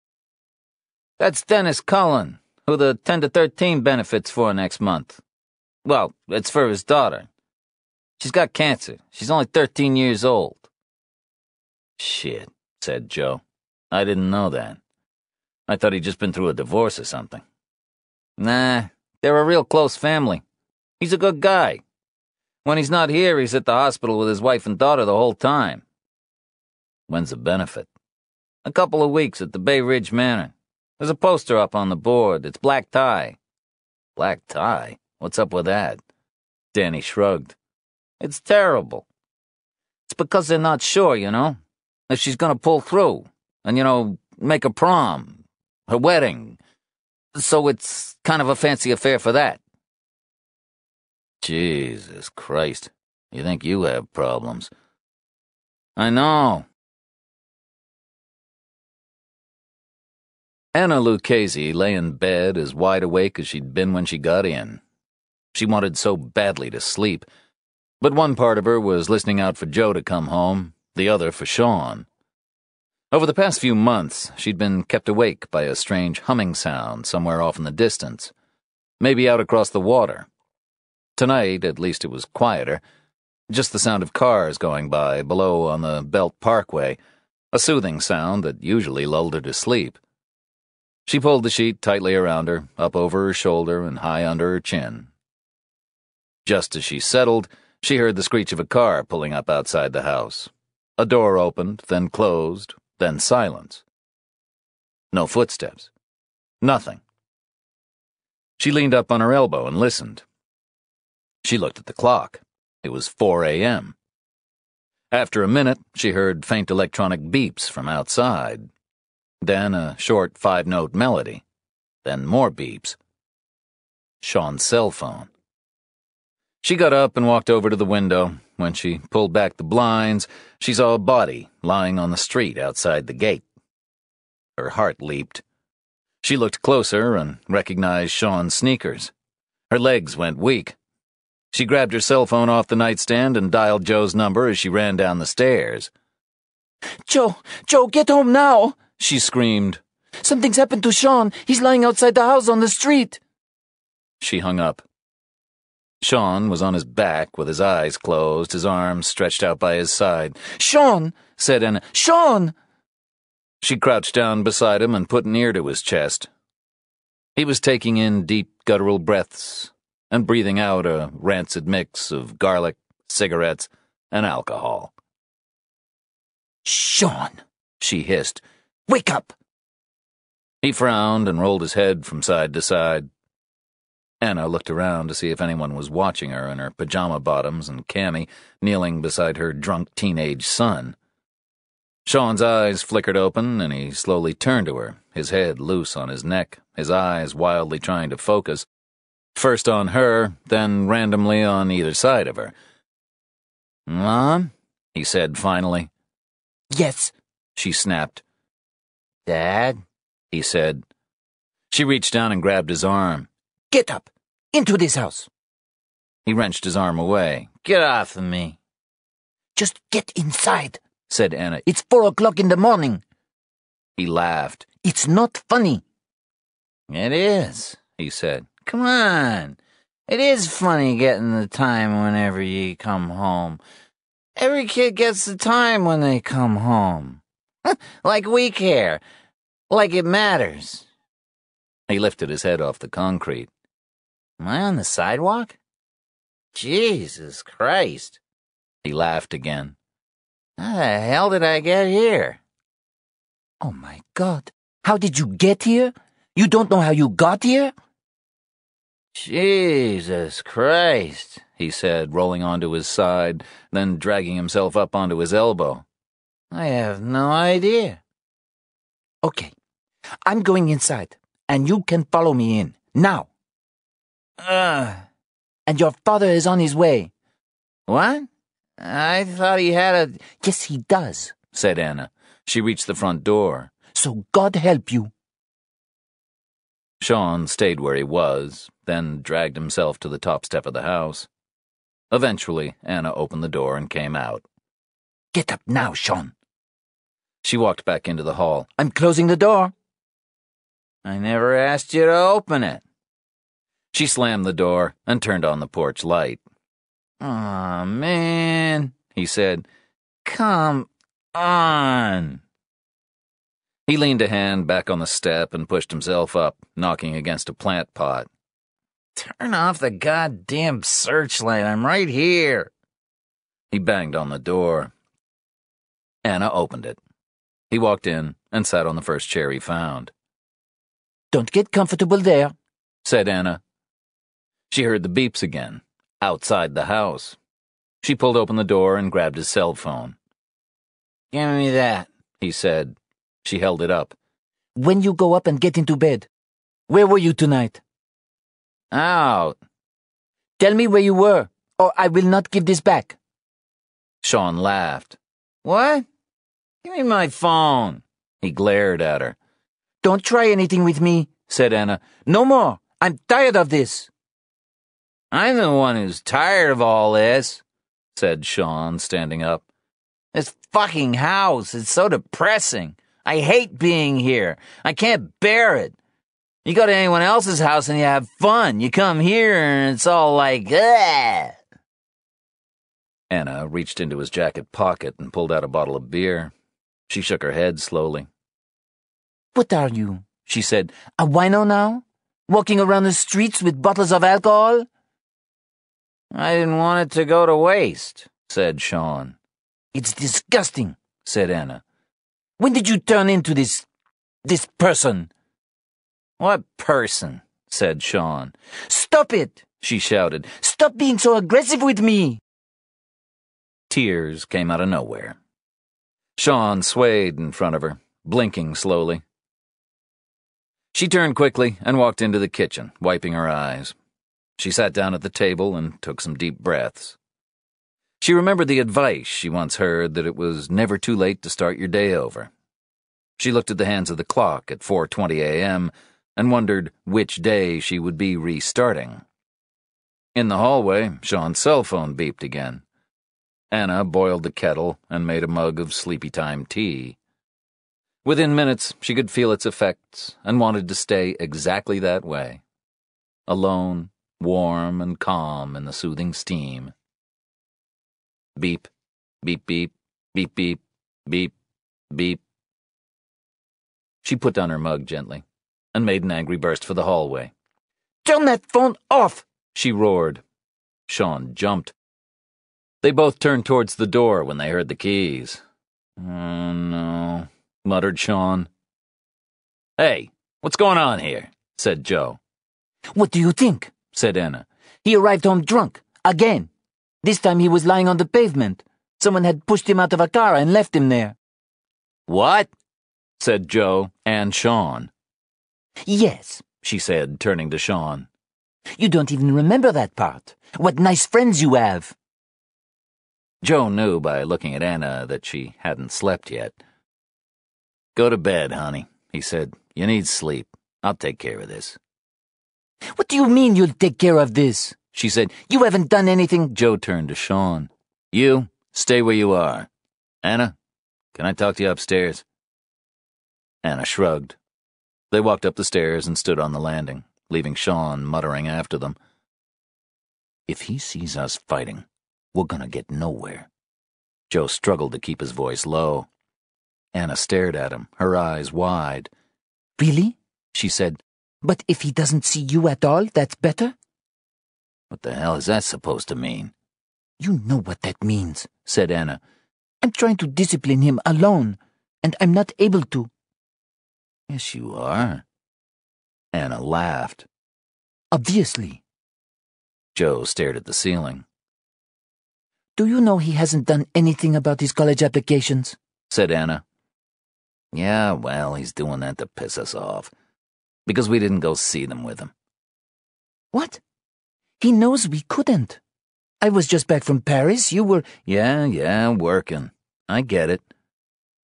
That's Dennis Cullen, who the 10 to 13 benefits for next month. Well, it's for his daughter. She's got cancer. She's only 13 years old. Shit, said Joe. I didn't know that. I thought he'd just been through a divorce or something. Nah, they're a real close family. He's a good guy. When he's not here, he's at the hospital with his wife and daughter the whole time. When's the benefit? A couple of weeks at the Bay Ridge Manor. There's a poster up on the board. It's black tie. Black tie? What's up with that? Danny shrugged. It's terrible. It's because they're not sure, you know, if she's gonna pull through and, you know, make a prom, her wedding, so it's kind of a fancy affair for that. Jesus Christ. You think you have problems? I know. Anna Lucchesi lay in bed as wide awake as she'd been when she got in. She wanted so badly to sleep, but one part of her was listening out for Joe to come home, the other for Sean. Over the past few months, she'd been kept awake by a strange humming sound somewhere off in the distance, maybe out across the water. Tonight, at least it was quieter, just the sound of cars going by below on the Belt Parkway, a soothing sound that usually lulled her to sleep. She pulled the sheet tightly around her, up over her shoulder and high under her chin. Just as she settled, she heard the screech of a car pulling up outside the house. A door opened, then closed, then silence. No footsteps. Nothing. She leaned up on her elbow and listened. She looked at the clock. It was 4 a.m. After a minute, she heard faint electronic beeps from outside. Then a short five note melody. Then more beeps. Sean's cell phone. She got up and walked over to the window. When she pulled back the blinds, she saw a body lying on the street outside the gate. Her heart leaped. She looked closer and recognized Sean's sneakers. Her legs went weak. She grabbed her cell phone off the nightstand and dialed Joe's number as she ran down the stairs. Joe, Joe, get home now! She screamed. Something's happened to Sean. He's lying outside the house on the street. She hung up. Sean was on his back with his eyes closed, his arms stretched out by his side. Sean, said Anna. Sean! She crouched down beside him and put an ear to his chest. He was taking in deep guttural breaths and breathing out a rancid mix of garlic, cigarettes, and alcohol. Sean, she hissed. Wake up! He frowned and rolled his head from side to side. Anna looked around to see if anyone was watching her in her pajama bottoms and cami, kneeling beside her drunk teenage son. Sean's eyes flickered open, and he slowly turned to her, his head loose on his neck, his eyes wildly trying to focus, first on her, then randomly on either side of her. Mom? he said finally. Yes, she snapped. Dad? he said. She reached down and grabbed his arm. Get up! Into this house! He wrenched his arm away. Get off of me. Just get inside, said Anna. It's four o'clock in the morning. He laughed. It's not funny. It is, he said. Come on. It is funny getting the time whenever ye come home. Every kid gets the time when they come home. like we care. Like it matters. He lifted his head off the concrete. Am I on the sidewalk? Jesus Christ. He laughed again. How the hell did I get here? Oh my God. How did you get here? You don't know how you got here? Jesus Christ, he said, rolling onto his side, then dragging himself up onto his elbow. I have no idea. Okay. I'm going inside, and you can follow me in. Now. Ugh. And your father is on his way. What? I thought he had a. Yes, he does, said Anna. She reached the front door. So God help you. Sean stayed where he was, then dragged himself to the top step of the house. Eventually, Anna opened the door and came out. Get up now, Sean. She walked back into the hall. I'm closing the door. I never asked you to open it. She slammed the door and turned on the porch light. Aw, man, he said. Come on. He leaned a hand back on the step and pushed himself up, knocking against a plant pot. Turn off the goddamn searchlight. I'm right here. He banged on the door. Anna opened it. He walked in and sat on the first chair he found. Don't get comfortable there, said Anna. She heard the beeps again, outside the house. She pulled open the door and grabbed his cell phone. Give me that, he said, she held it up. When you go up and get into bed, where were you tonight? Out. Tell me where you were, or I will not give this back. Sean laughed. What? Give me my phone. He glared at her. Don't try anything with me, said Anna. No more. I'm tired of this. I'm the one who's tired of all this, said Sean, standing up. This fucking house is so depressing. I hate being here. I can't bear it. You go to anyone else's house and you have fun. You come here and it's all like, ugh. Anna reached into his jacket pocket and pulled out a bottle of beer. She shook her head slowly. What are you? she said. A wino now? Walking around the streets with bottles of alcohol? I didn't want it to go to waste, said Sean. It's disgusting, said Anna. When did you turn into this. this person? What person? said Sean. Stop it, she shouted. Stop being so aggressive with me. Tears came out of nowhere. Sean swayed in front of her, blinking slowly. She turned quickly and walked into the kitchen, wiping her eyes. She sat down at the table and took some deep breaths. She remembered the advice she once heard that it was never too late to start your day over. She looked at the hands of the clock at 4:20 a.m. and wondered which day she would be restarting. In the hallway, Sean's cell phone beeped again. Anna boiled the kettle and made a mug of sleepy time tea. Within minutes, she could feel its effects and wanted to stay exactly that way. Alone, warm and calm in the soothing steam. Beep, beep, beep, beep, beep, beep, beep. She put down her mug gently and made an angry burst for the hallway. Turn that phone off! she roared. Sean jumped. They both turned towards the door when they heard the keys. Oh, no, muttered Sean. Hey, what's going on here? said Joe. What do you think? said Anna. He arrived home drunk, again. This time he was lying on the pavement. Someone had pushed him out of a car and left him there. What? said Joe and Sean. Yes, she said, turning to Sean. You don't even remember that part. What nice friends you have. Joe knew by looking at Anna that she hadn't slept yet. Go to bed, honey, he said. You need sleep. I'll take care of this. What do you mean you'll take care of this? she said. You haven't done anything. Joe turned to Sean. You, stay where you are. Anna, can I talk to you upstairs? Anna shrugged. They walked up the stairs and stood on the landing, leaving Sean muttering after them. If he sees us fighting, we're gonna get nowhere. Joe struggled to keep his voice low. Anna stared at him, her eyes wide. Really? she said. But if he doesn't see you at all, that's better? What the hell is that supposed to mean? You know what that means, said Anna. I'm trying to discipline him alone, and I'm not able to. Yes, you are. Anna laughed. Obviously. Joe stared at the ceiling. Do you know he hasn't done anything about his college applications? said Anna. Yeah, well, he's doing that to piss us off. Because we didn't go see them with him. What? He knows we couldn't. I was just back from Paris. You were. Yeah, yeah, working. I get it.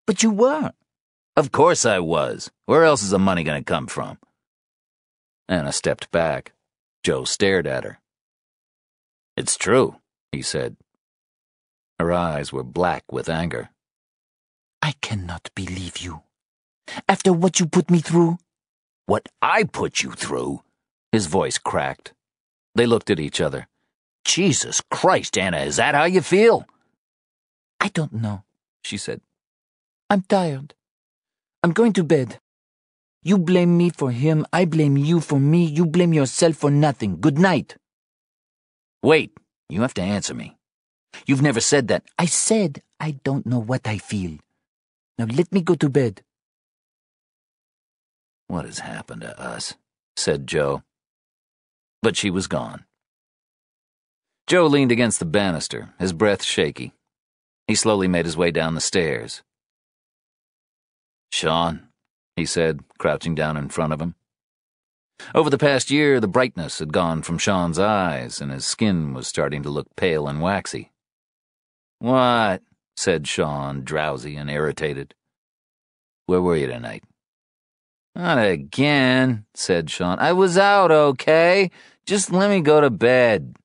But you were. Of course I was. Where else is the money going to come from? Anna stepped back. Joe stared at her. It's true, he said. Her eyes were black with anger. I cannot believe you. After what you put me through? What I put you through? His voice cracked. They looked at each other. Jesus Christ, Anna, is that how you feel? I don't know, she said. I'm tired. I'm going to bed. You blame me for him, I blame you for me, you blame yourself for nothing. Good night. Wait, you have to answer me. You've never said that. I said I don't know what I feel. Now let me go to bed. What has happened to us? said Joe. But she was gone. Joe leaned against the banister, his breath shaky. He slowly made his way down the stairs. Sean, he said, crouching down in front of him. Over the past year, the brightness had gone from Sean's eyes, and his skin was starting to look pale and waxy. What? said Sean, drowsy and irritated. Where were you tonight? Not again, said Sean. I was out, okay? Just let me go to bed.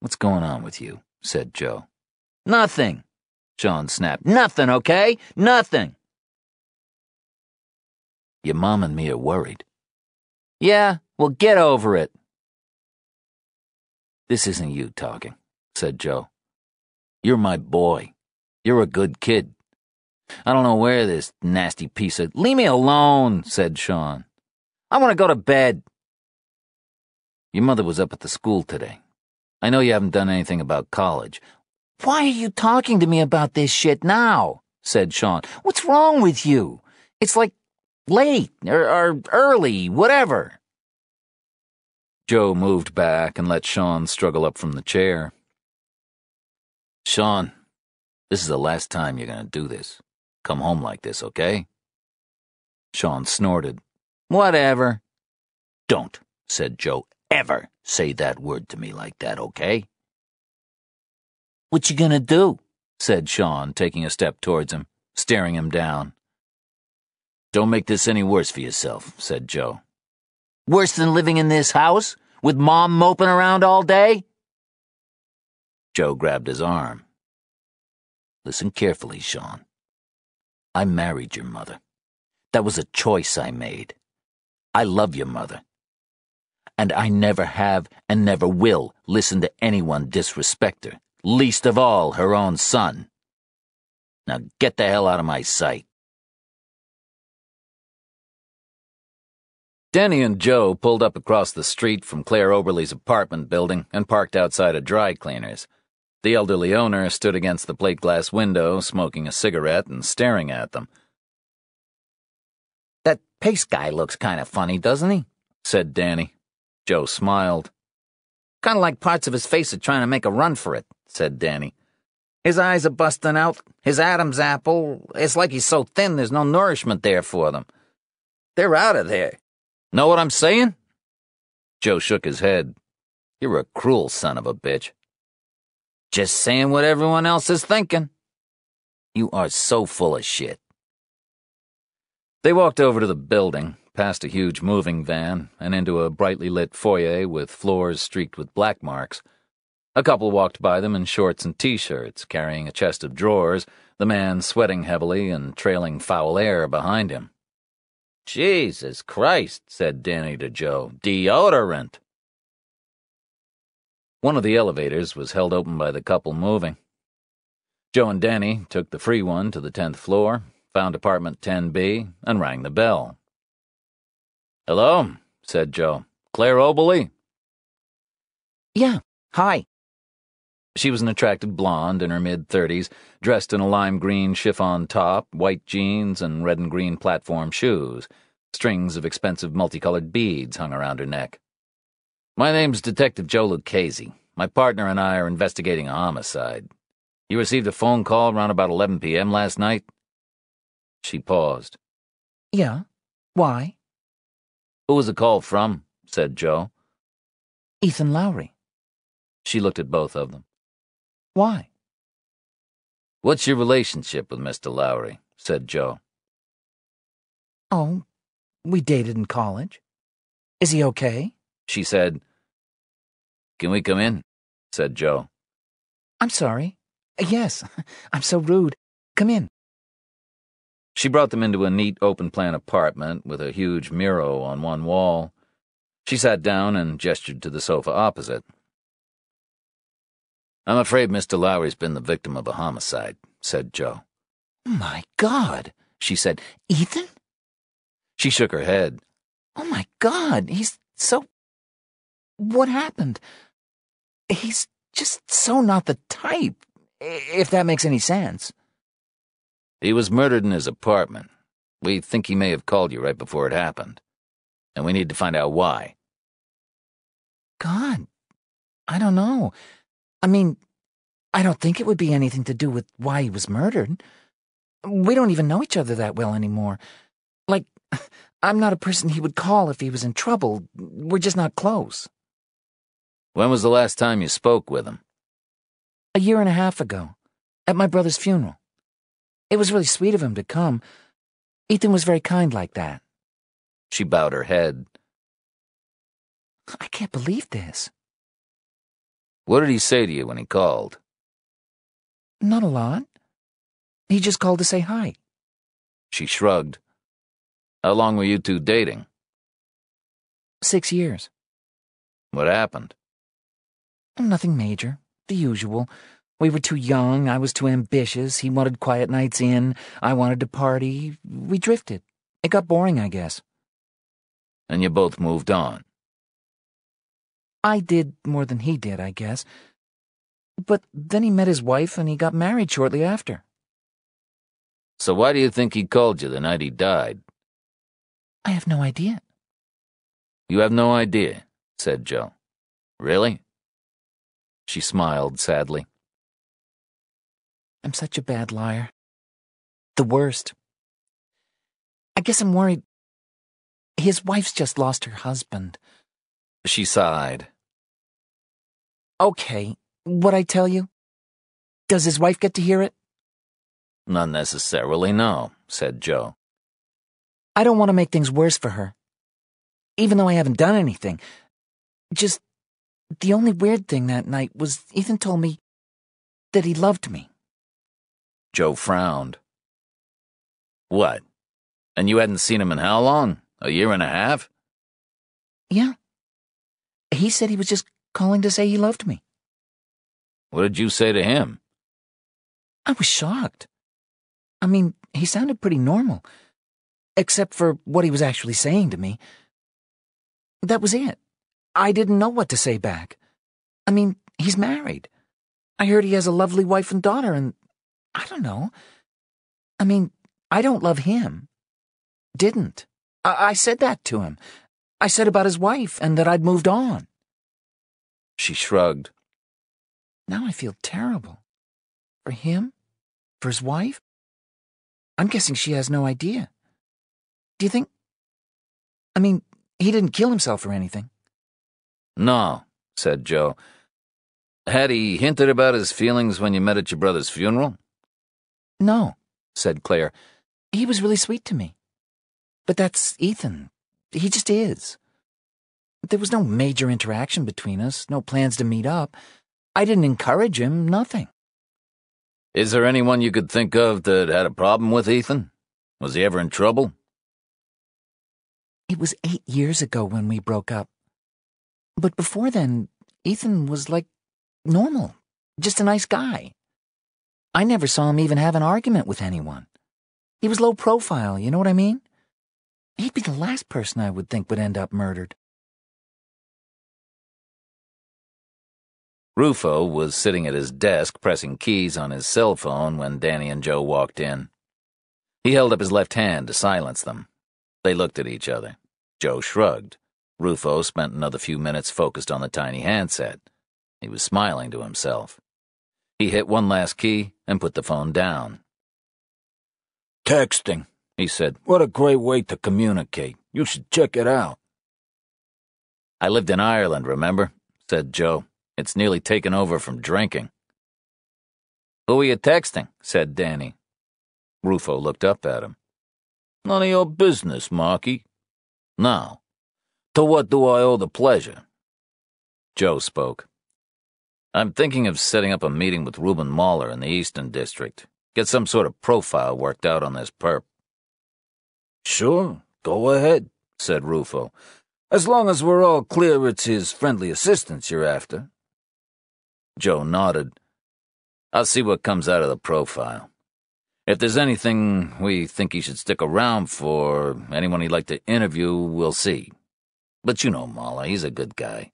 What's going on with you? said Joe. Nothing, Sean snapped. Nothing, okay? Nothing. Your mom and me are worried. Yeah, well, get over it. This isn't you talking, said Joe. You're my boy. You're a good kid. I don't know where this nasty piece of. Leave me alone, said Sean. I want to go to bed. Your mother was up at the school today. I know you haven't done anything about college. Why are you talking to me about this shit now? said Sean. What's wrong with you? It's like late or, or early, whatever. Joe moved back and let Sean struggle up from the chair. Sean, this is the last time you're to do this. Come home like this, okay? Sean snorted. Whatever. Don't, said Joe, ever say that word to me like that, okay? What you gonna do? said Sean, taking a step towards him, staring him down. Don't make this any worse for yourself, said Joe. Worse than living in this house? With Mom moping around all day? Joe grabbed his arm. Listen carefully, Sean. I married your mother. That was a choice I made. I love your mother. And I never have and never will listen to anyone disrespect her, least of all her own son. Now get the hell out of my sight. Danny and Joe pulled up across the street from Claire Oberly's apartment building and parked outside a dry cleaner's. The elderly owner stood against the plate glass window, smoking a cigarette and staring at them. That Pace guy looks kind of funny, doesn't he? said Danny. Joe smiled. Kind of like parts of his face are trying to make a run for it, said Danny. His eyes are busting out, his Adam's apple, it's like he's so thin there's no nourishment there for them. They're out of there. Know what I'm saying? Joe shook his head. You're a cruel son of a bitch. Just saying what everyone else is thinking. You are so full of shit. They walked over to the building, past a huge moving van, and into a brightly lit foyer with floors streaked with black marks. A couple walked by them in shorts and t-shirts, carrying a chest of drawers, the man sweating heavily and trailing foul air behind him. Jesus Christ, said Danny to Joe. Deodorant. One of the elevators was held open by the couple moving. Joe and Danny took the free one to the 10th floor, found apartment 10B, and rang the bell. Hello, said Joe. Claire Oberly? Yeah, hi. She was an attractive blonde in her mid 30s, dressed in a lime green chiffon top, white jeans, and red and green platform shoes. Strings of expensive multicolored beads hung around her neck. My name's Detective Joe Lucchesi. My partner and I are investigating a homicide. You received a phone call around about 11 p.m. last night? She paused. Yeah. Why? Who was the call from? said Joe. Ethan Lowry. She looked at both of them. Why? What's your relationship with Mr. Lowry? said Joe. Oh, we dated in college. Is he okay? She said. Can we come in? said Joe. I'm sorry. Yes, I'm so rude. Come in. She brought them into a neat open plan apartment with a huge mirror on one wall. She sat down and gestured to the sofa opposite. I'm afraid Mr. Lowry's been the victim of a homicide, said Joe. My God, she said. Ethan? She shook her head. Oh my God, he's so. What happened? He's just so not the type, if that makes any sense. He was murdered in his apartment. We think he may have called you right before it happened. And we need to find out why. God, I don't know. I mean, I don't think it would be anything to do with why he was murdered. We don't even know each other that well anymore. Like, I'm not a person he would call if he was in trouble. We're just not close. When was the last time you spoke with him? A year and a half ago, at my brother's funeral. It was really sweet of him to come. Ethan was very kind like that. She bowed her head. I can't believe this. What did he say to you when he called? Not a lot. He just called to say hi. She shrugged. How long were you two dating? Six years. What happened? Oh, nothing major. The usual. We were too young, I was too ambitious, he wanted quiet nights in, I wanted to party. We drifted. It got boring, I guess. And you both moved on. I did more than he did, I guess. But then he met his wife and he got married shortly after. So why do you think he called you the night he died? I have no idea. You have no idea, said Joe. Really? She smiled sadly. I'm such a bad liar. The worst. I guess I'm worried. His wife's just lost her husband. She sighed. Okay, what I tell you? Does his wife get to hear it? Not necessarily, no, said Joe. I don't want to make things worse for her. Even though I haven't done anything. Just, the only weird thing that night was Ethan told me that he loved me. Joe frowned. What? And you hadn't seen him in how long? A year and a half? Yeah. He said he was just calling to say he loved me. What did you say to him? I was shocked. I mean, he sounded pretty normal, except for what he was actually saying to me. That was it. I didn't know what to say back. I mean, he's married. I heard he has a lovely wife and daughter, and I don't know. I mean, I don't love him. Didn't. I, I said that to him. I said about his wife and that I'd moved on. She shrugged. Now I feel terrible. For him? For his wife? I'm guessing she has no idea. Do you think? I mean, he didn't kill himself or anything. No, said Joe. Had he hinted about his feelings when you met at your brother's funeral? No, said Claire. He was really sweet to me. But that's Ethan. He just is. There was no major interaction between us, no plans to meet up. I didn't encourage him, nothing. Is there anyone you could think of that had a problem with Ethan? Was he ever in trouble? It was eight years ago when we broke up. But before then, Ethan was like normal, just a nice guy. I never saw him even have an argument with anyone. He was low profile, you know what I mean? He'd be the last person I would think would end up murdered. Rufo was sitting at his desk pressing keys on his cell phone when Danny and Joe walked in. He held up his left hand to silence them. They looked at each other. Joe shrugged. Rufo spent another few minutes focused on the tiny handset. He was smiling to himself. He hit one last key and put the phone down. Texting, he said. What a great way to communicate. You should check it out. I lived in Ireland, remember? said Joe. It's nearly taken over from drinking. Who are you texting? said Danny. Rufo looked up at him. None of your business, Marky. Now, to what do I owe the pleasure? Joe spoke. I'm thinking of setting up a meeting with Reuben Mahler in the Eastern District. Get some sort of profile worked out on this perp. Sure, go ahead, said Rufo. As long as we're all clear it's his friendly assistance you're after. Joe nodded. I'll see what comes out of the profile. If there's anything we think he should stick around for, anyone he'd like to interview, we'll see. But you know Mahler, he's a good guy.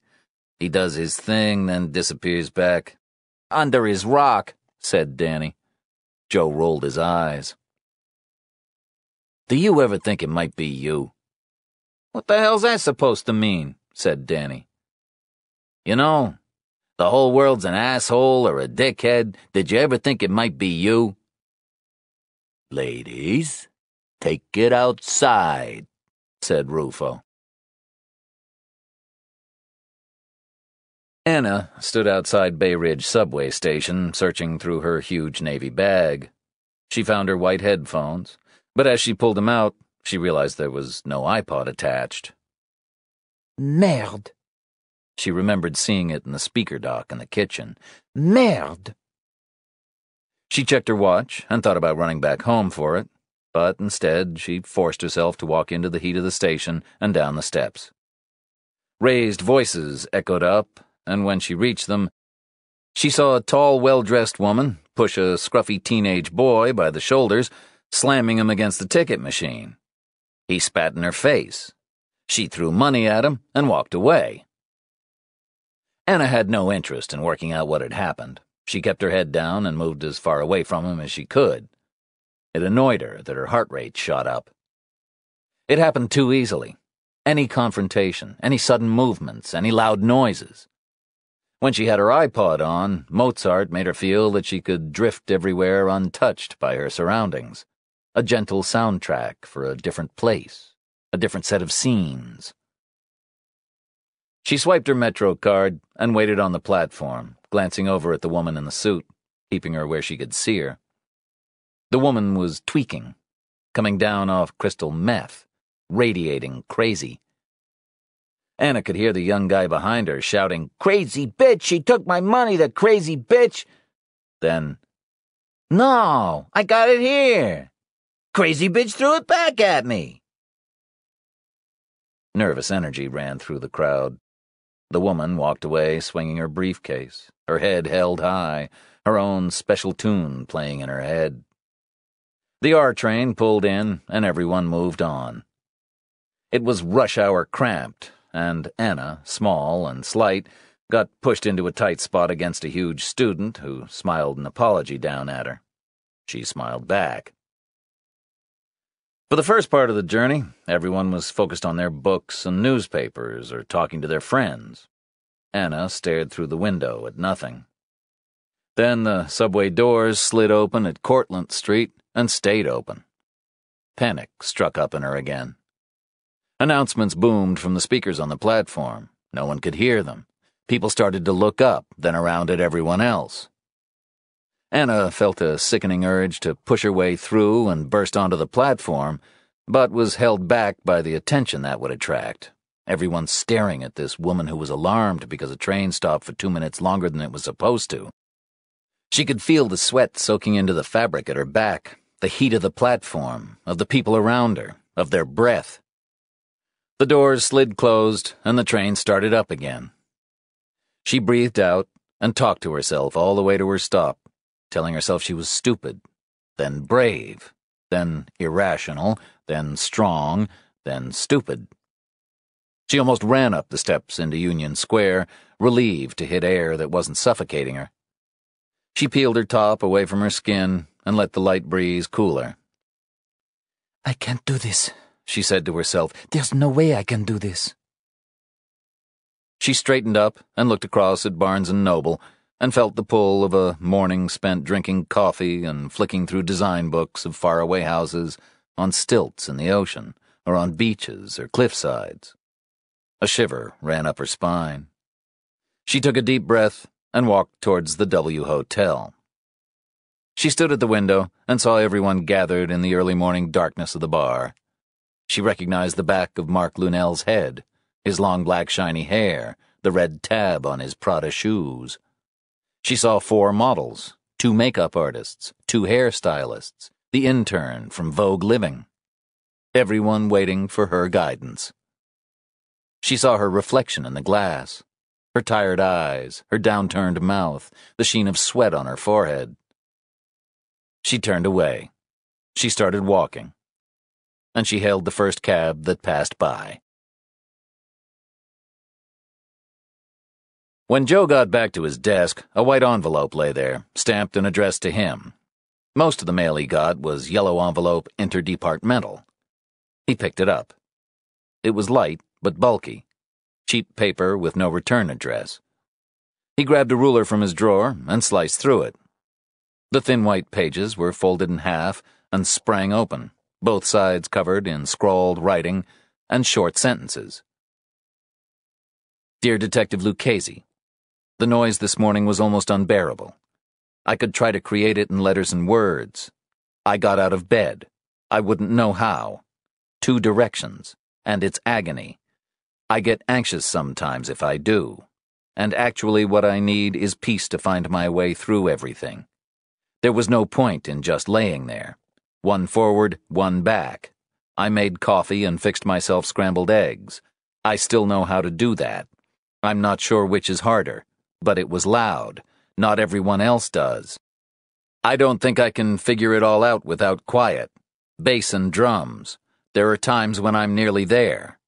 He does his thing, then disappears back. Under his rock, said Danny. Joe rolled his eyes. Do you ever think it might be you? What the hell's that supposed to mean? said Danny. You know, the whole world's an asshole or a dickhead. Did you ever think it might be you? Ladies, take it outside, said Rufo. Anna stood outside Bay Ridge subway station, searching through her huge navy bag. She found her white headphones, but as she pulled them out, she realized there was no iPod attached. Merde. She remembered seeing it in the speaker dock in the kitchen. Merde. She checked her watch and thought about running back home for it, but instead she forced herself to walk into the heat of the station and down the steps. Raised voices echoed up, and when she reached them, she saw a tall, well dressed woman push a scruffy teenage boy by the shoulders, slamming him against the ticket machine. He spat in her face. She threw money at him and walked away. Anna had no interest in working out what had happened. She kept her head down and moved as far away from him as she could. It annoyed her that her heart rate shot up. It happened too easily. Any confrontation, any sudden movements, any loud noises. When she had her iPod on, Mozart made her feel that she could drift everywhere untouched by her surroundings. A gentle soundtrack for a different place, a different set of scenes. She swiped her Metro card and waited on the platform, glancing over at the woman in the suit, keeping her where she could see her. The woman was tweaking, coming down off crystal meth, radiating crazy. Anna could hear the young guy behind her shouting, Crazy bitch, she took my money, the crazy bitch! Then, No, I got it here! Crazy bitch threw it back at me! Nervous energy ran through the crowd. The woman walked away, swinging her briefcase, her head held high, her own special tune playing in her head. The R train pulled in, and everyone moved on. It was rush hour cramped, and Anna, small and slight, got pushed into a tight spot against a huge student who smiled an apology down at her. She smiled back. For the first part of the journey, everyone was focused on their books and newspapers or talking to their friends. Anna stared through the window at nothing. Then the subway doors slid open at Cortlandt Street and stayed open. Panic struck up in her again. Announcements boomed from the speakers on the platform. No one could hear them. People started to look up, then around at everyone else. Anna felt a sickening urge to push her way through and burst onto the platform, but was held back by the attention that would attract. Everyone staring at this woman who was alarmed because a train stopped for two minutes longer than it was supposed to. She could feel the sweat soaking into the fabric at her back, the heat of the platform, of the people around her, of their breath. The doors slid closed, and the train started up again. She breathed out and talked to herself all the way to her stop telling herself she was stupid, then brave, then irrational, then strong, then stupid. She almost ran up the steps into Union Square, relieved to hit air that wasn't suffocating her. She peeled her top away from her skin and let the light breeze cool her. I can't do this, she said to herself. There's no way I can do this. She straightened up and looked across at Barnes and Noble and felt the pull of a morning spent drinking coffee and flicking through design books of faraway houses on stilts in the ocean or on beaches or cliff sides. A shiver ran up her spine. She took a deep breath and walked towards the W Hotel. She stood at the window and saw everyone gathered in the early morning darkness of the bar. She recognized the back of Mark Lunell's head, his long black shiny hair, the red tab on his Prada shoes. She saw four models, two makeup artists, two hairstylists, the intern from Vogue Living. Everyone waiting for her guidance. She saw her reflection in the glass, her tired eyes, her downturned mouth, the sheen of sweat on her forehead. She turned away. She started walking. And she hailed the first cab that passed by. When Joe got back to his desk, a white envelope lay there, stamped and addressed to him. Most of the mail he got was yellow envelope interdepartmental. He picked it up. It was light, but bulky. Cheap paper with no return address. He grabbed a ruler from his drawer and sliced through it. The thin white pages were folded in half and sprang open, both sides covered in scrawled writing and short sentences. Dear Detective Lucchesi, the noise this morning was almost unbearable. I could try to create it in letters and words. I got out of bed. I wouldn't know how. Two directions, and it's agony. I get anxious sometimes if I do. And actually, what I need is peace to find my way through everything. There was no point in just laying there. One forward, one back. I made coffee and fixed myself scrambled eggs. I still know how to do that. I'm not sure which is harder but it was loud. Not everyone else does. I don't think I can figure it all out without quiet. Bass and drums. There are times when I'm nearly there.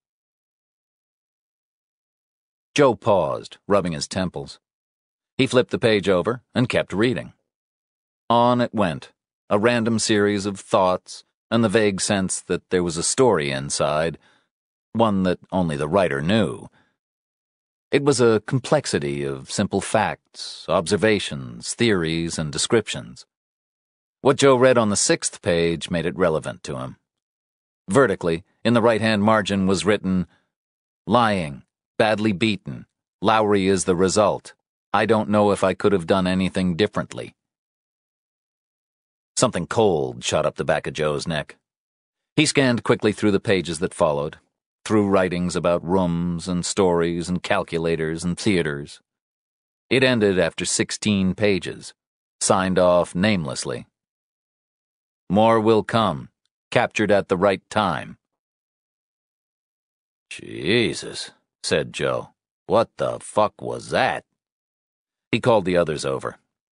Joe paused, rubbing his temples. He flipped the page over and kept reading. On it went, a random series of thoughts and the vague sense that there was a story inside, one that only the writer knew. It was a complexity of simple facts, observations, theories, and descriptions. What Joe read on the sixth page made it relevant to him. Vertically, in the right hand margin was written, Lying, badly beaten. Lowry is the result. I don't know if I could have done anything differently. Something cold shot up the back of Joe's neck. He scanned quickly through the pages that followed, through writings about rooms and stories and calculators and theaters. It ended after 16 pages, signed off namelessly. More will come, captured at the right time. Jesus, said Joe. What the fuck was that? He called the others over.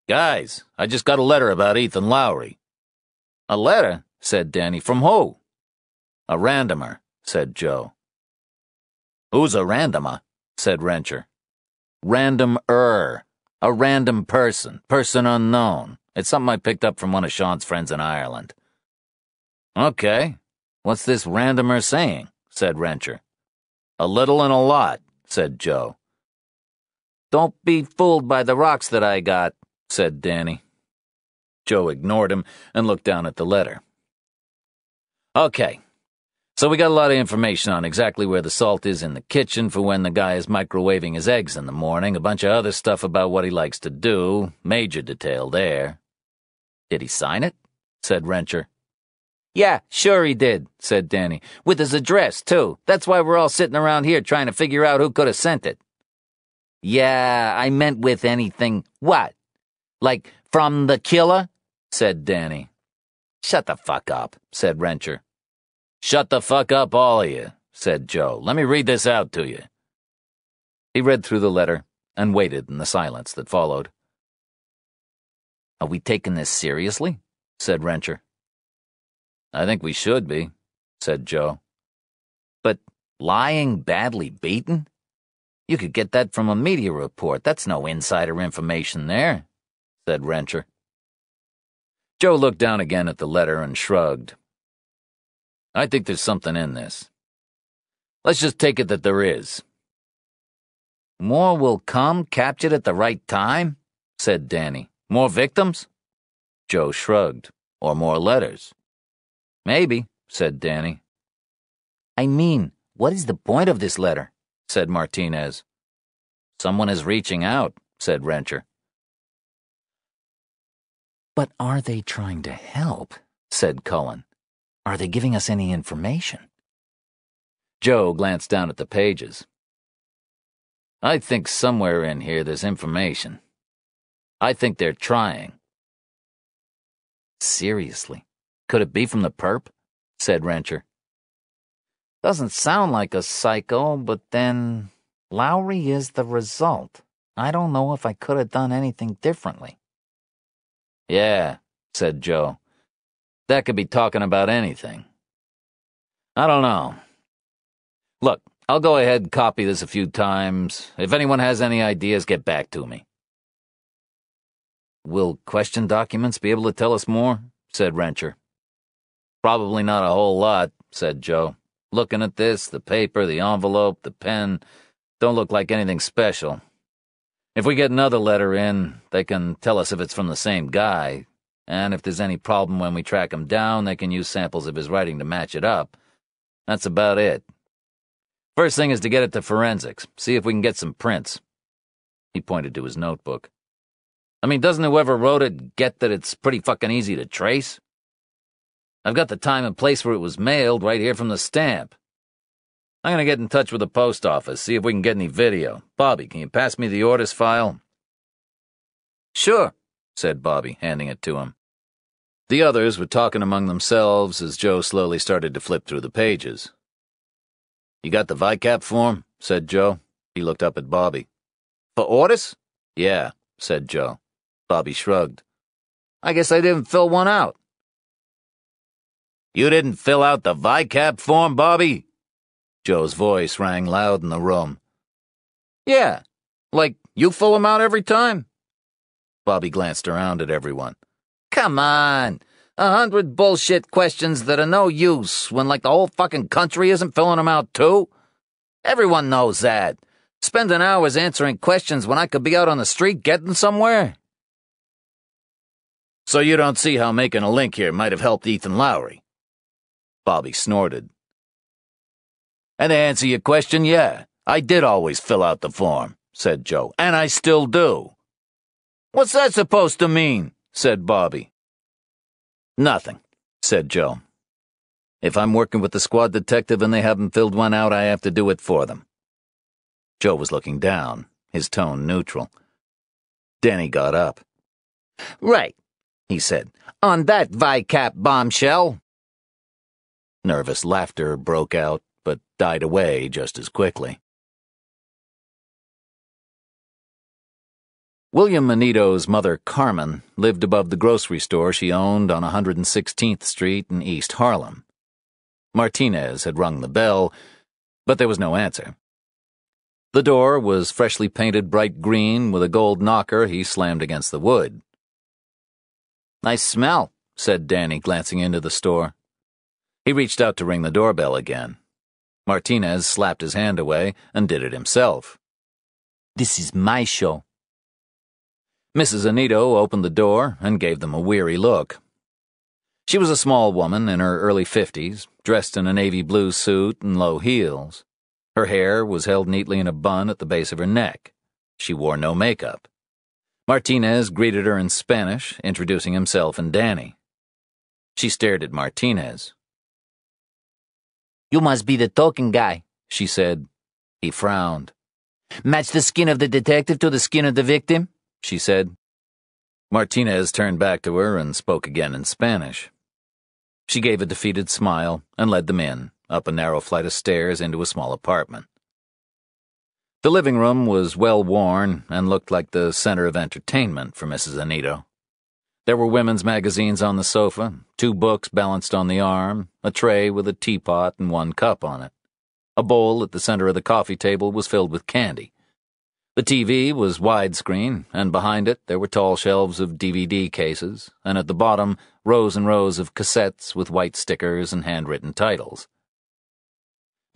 Guys, I just got a letter about Ethan Lowry. A letter? said Danny. From who? A randomer, said Joe. Who's a randomer? said Rencher. Random-er. A random person. Person unknown. It's something I picked up from one of Sean's friends in Ireland. Okay. What's this randomer saying? said Rencher. A little and a lot, said Joe. Don't be fooled by the rocks that I got, said Danny. Joe ignored him and looked down at the letter. Okay, so we got a lot of information on exactly where the salt is in the kitchen for when the guy is microwaving his eggs in the morning, a bunch of other stuff about what he likes to do, major detail there. Did he sign it? said Rencher. Yeah, sure he did, said Danny. With his address, too. That's why we're all sitting around here trying to figure out who could have sent it. Yeah, I meant with anything. What? Like from the killer? said Danny. Shut the fuck up, said Rencher. Shut the fuck up, all of you, said Joe. Let me read this out to you. He read through the letter and waited in the silence that followed. Are we taking this seriously? said Rencher. I think we should be, said Joe. But lying badly beaten? You could get that from a media report. That's no insider information there, said Rencher. Joe looked down again at the letter and shrugged. I think there's something in this. Let's just take it that there is. More will come, captured at the right time, said Danny. More victims? Joe shrugged. Or more letters? Maybe, said Danny. I mean, what is the point of this letter? said Martinez. Someone is reaching out, said Rencher. But are they trying to help? said Cullen. Are they giving us any information? Joe glanced down at the pages. I think somewhere in here there's information. I think they're trying. Seriously, could it be from the perp? said Rencher. Doesn't sound like a psycho, but then Lowry is the result. I don't know if I could have done anything differently. Yeah, said Joe. That could be talking about anything. I don't know. Look, I'll go ahead and copy this a few times. If anyone has any ideas, get back to me. Will question documents be able to tell us more? said Rencher. Probably not a whole lot, said Joe. Looking at this, the paper, the envelope, the pen, don't look like anything special. If we get another letter in, they can tell us if it's from the same guy, and if there's any problem when we track him down, they can use samples of his writing to match it up. That's about it. First thing is to get it to forensics, see if we can get some prints. He pointed to his notebook. I mean, doesn't whoever wrote it get that it's pretty fucking easy to trace? I've got the time and place where it was mailed right here from the stamp. I'm gonna get in touch with the post office, see if we can get any video. Bobby, can you pass me the orders file? Sure, said Bobby, handing it to him. The others were talking among themselves as Joe slowly started to flip through the pages. You got the VICAP form? said Joe. He looked up at Bobby. For orders? Yeah, said Joe. Bobby shrugged. I guess I didn't fill one out. You didn't fill out the VICAP form, Bobby? Joe's voice rang loud in the room. Yeah, like you fill them out every time? Bobby glanced around at everyone. Come on. A hundred bullshit questions that are no use when, like, the whole fucking country isn't filling them out, too. Everyone knows that. Spending hours answering questions when I could be out on the street getting somewhere. So you don't see how making a link here might have helped Ethan Lowry? Bobby snorted. And to answer your question, yeah, I did always fill out the form, said Joe, and I still do. What's that supposed to mean? said Bobby. Nothing, said Joe. If I'm working with the squad detective and they haven't filled one out, I have to do it for them. Joe was looking down, his tone neutral. Danny got up. Right, he said. On that VICAP bombshell. Nervous laughter broke out, but died away just as quickly. William Anito's mother, Carmen, lived above the grocery store she owned on 116th Street in East Harlem. Martinez had rung the bell, but there was no answer. The door was freshly painted bright green with a gold knocker he slammed against the wood. Nice smell, said Danny, glancing into the store. He reached out to ring the doorbell again. Martinez slapped his hand away and did it himself. This is my show. Mrs. Anito opened the door and gave them a weary look. She was a small woman in her early fifties, dressed in a navy blue suit and low heels. Her hair was held neatly in a bun at the base of her neck. She wore no makeup. Martinez greeted her in Spanish, introducing himself and Danny. She stared at Martinez. You must be the talking guy, she said. He frowned. Match the skin of the detective to the skin of the victim, she said. Martinez turned back to her and spoke again in Spanish. She gave a defeated smile and led them in, up a narrow flight of stairs into a small apartment. The living room was well worn and looked like the center of entertainment for Mrs. Anito. There were women's magazines on the sofa, two books balanced on the arm, a tray with a teapot and one cup on it. A bowl at the center of the coffee table was filled with candy, The TV was widescreen, and behind it there were tall shelves of DVD cases, and at the bottom, rows and rows of cassettes with white stickers and handwritten titles.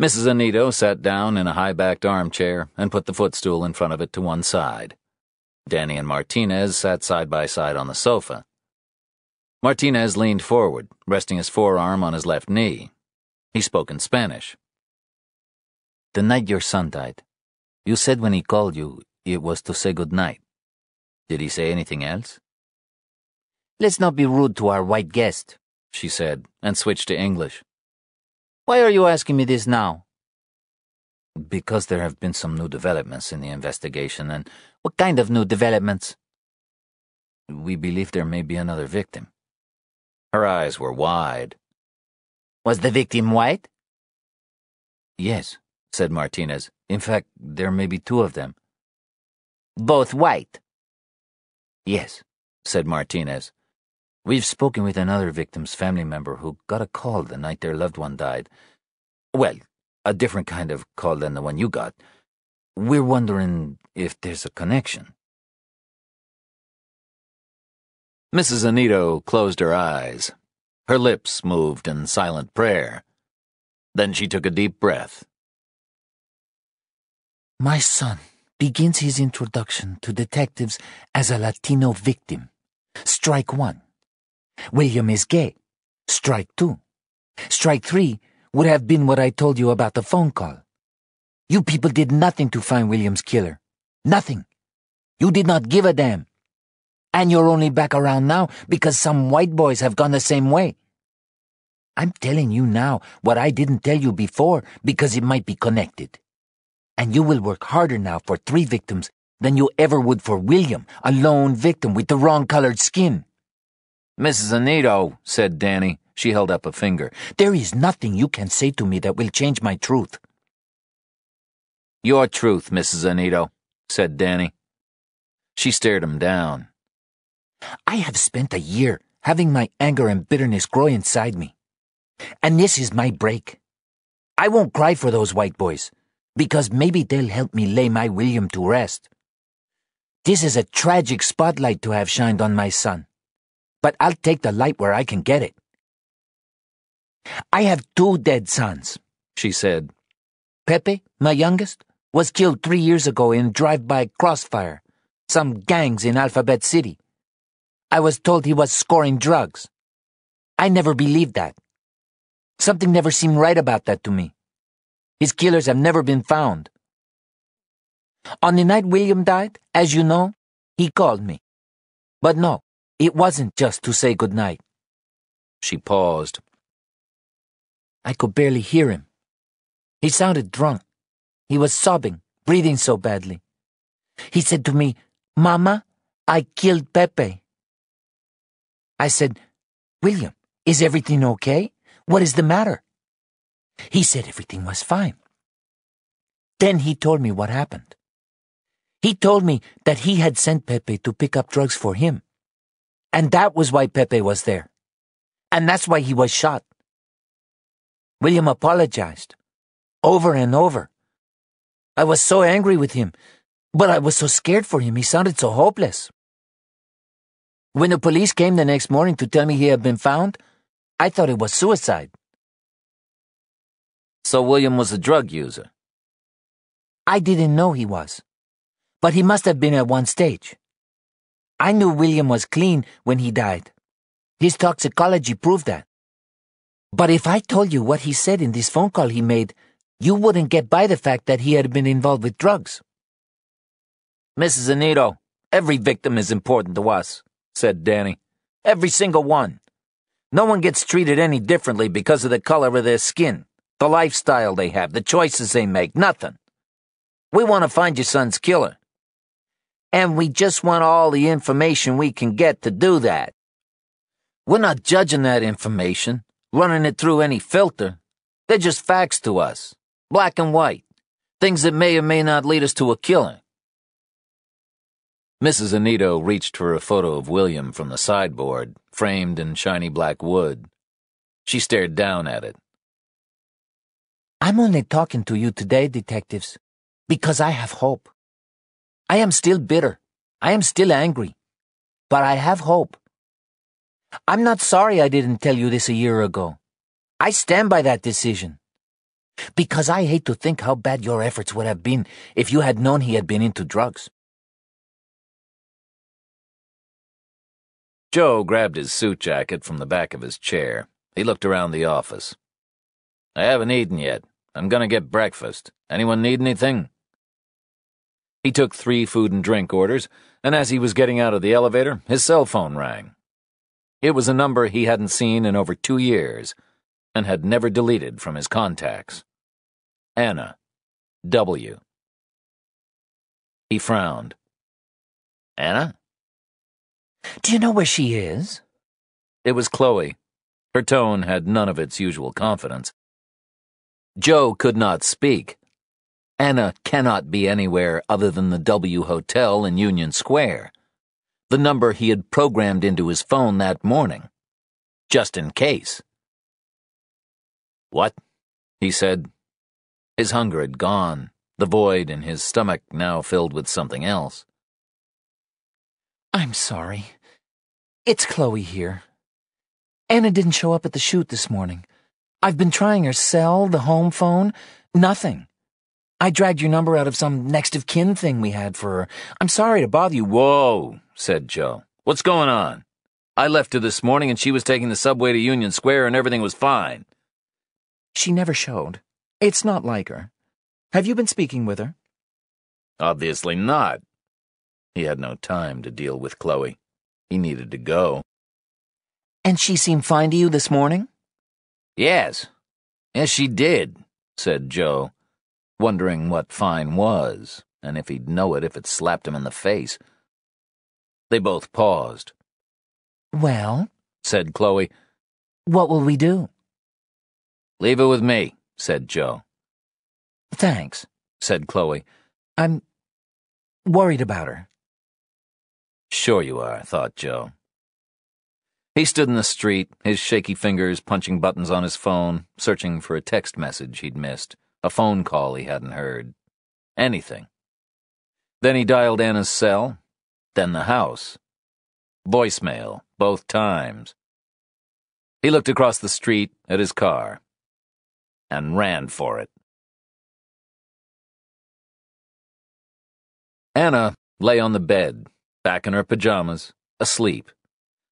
Mrs. Anito sat down in a high backed armchair and put the footstool in front of it to one side. Danny and Martinez sat side by side on the sofa. Martinez leaned forward, resting his forearm on his left knee. He spoke in Spanish. The night your son died, you said when he called you it was to say good night. Did he say anything else? Let's not be rude to our white guest, she said, and switched to English. Why are you asking me this now? Because there have been some new developments in the investigation, and what kind of new developments? We believe there may be another victim. Her eyes were wide. Was the victim white? Yes, said Martinez. In fact, there may be two of them. Both white? Yes, said Martinez. We've spoken with another victim's family member who got a call the night their loved one died. Well, a different kind of call than the one you got. We're wondering if there's a connection. Mrs. Anito closed her eyes. Her lips moved in silent prayer. Then she took a deep breath my son begins his introduction to detectives as a Latino victim. Strike one. William is gay. Strike two. Strike three would have been what I told you about the phone call. You people did nothing to find William's killer. Nothing. You did not give a damn. And you're only back around now because some white boys have gone the same way. I'm telling you now what I didn't tell you before because it might be connected and you will work harder now for three victims than you ever would for William, a lone victim with the wrong colored skin. Mrs. Anito, said Danny. She held up a finger. There is nothing you can say to me that will change my truth. Your truth, Mrs. Anito, said Danny. She stared him down. I have spent a year having my anger and bitterness grow inside me. And this is my break. I won't cry for those white boys because maybe they'll help me lay my William to rest. This is a tragic spotlight to have shined on my son, but I'll take the light where I can get it. I have two dead sons, she said. Pepe, my youngest, was killed three years ago in drive-by crossfire, some gangs in Alphabet City. I was told he was scoring drugs. I never believed that. Something never seemed right about that to me. His killers have never been found. On the night William died, as you know, he called me. But no, it wasn't just to say good night. She paused. I could barely hear him. He sounded drunk. He was sobbing, breathing so badly. He said to me, Mama, I killed Pepe. I said, William, is everything okay? What is the matter? He said everything was fine. Then he told me what happened. He told me that he had sent Pepe to pick up drugs for him. And that was why Pepe was there. And that's why he was shot. William apologized. Over and over. I was so angry with him, but I was so scared for him. He sounded so hopeless. When the police came the next morning to tell me he had been found, I thought it was suicide. So William was a drug user? I didn't know he was. But he must have been at one stage. I knew William was clean when he died. His toxicology proved that. But if I told you what he said in this phone call he made, you wouldn't get by the fact that he had been involved with drugs. Mrs. Anito, every victim is important to us, said Danny. Every single one. No one gets treated any differently because of the color of their skin the lifestyle they have, the choices they make, nothing. We want to find your son's killer. And we just want all the information we can get to do that. We're not judging that information, running it through any filter. They're just facts to us, black and white, things that may or may not lead us to a killing. Mrs. Anito reached for a photo of William from the sideboard, framed in shiny black wood. She stared down at it. I'm only talking to you today, detectives, because I have hope. I am still bitter. I am still angry. But I have hope. I'm not sorry I didn't tell you this a year ago. I stand by that decision. Because I hate to think how bad your efforts would have been if you had known he had been into drugs. Joe grabbed his suit jacket from the back of his chair. He looked around the office. I haven't eaten yet. I'm gonna get breakfast. Anyone need anything? He took three food and drink orders, and as he was getting out of the elevator, his cell phone rang. It was a number he hadn't seen in over two years and had never deleted from his contacts. Anna. W. He frowned. Anna? Do you know where she is? It was Chloe. Her tone had none of its usual confidence. Joe could not speak. Anna cannot be anywhere other than the W Hotel in Union Square, the number he had programmed into his phone that morning, just in case. What? he said. His hunger had gone, the void in his stomach now filled with something else. I'm sorry. It's Chloe here. Anna didn't show up at the shoot this morning. I've been trying her cell, the home phone. Nothing. I dragged your number out of some next of kin thing we had for her. I'm sorry to bother you. Whoa, said Joe. What's going on? I left her this morning and she was taking the subway to Union Square and everything was fine. She never showed. It's not like her. Have you been speaking with her? Obviously not. He had no time to deal with Chloe. He needed to go. And she seemed fine to you this morning? Yes. Yes, she did, said Joe, wondering what fine was, and if he'd know it if it slapped him in the face. They both paused. Well, said Chloe, what will we do? Leave it with me, said Joe. Thanks, said Chloe. I'm worried about her. Sure you are, thought Joe. He stood in the street, his shaky fingers punching buttons on his phone, searching for a text message he'd missed, a phone call he hadn't heard. Anything. Then he dialed Anna's cell, then the house. Voicemail, both times. He looked across the street at his car and ran for it. Anna lay on the bed, back in her pajamas, asleep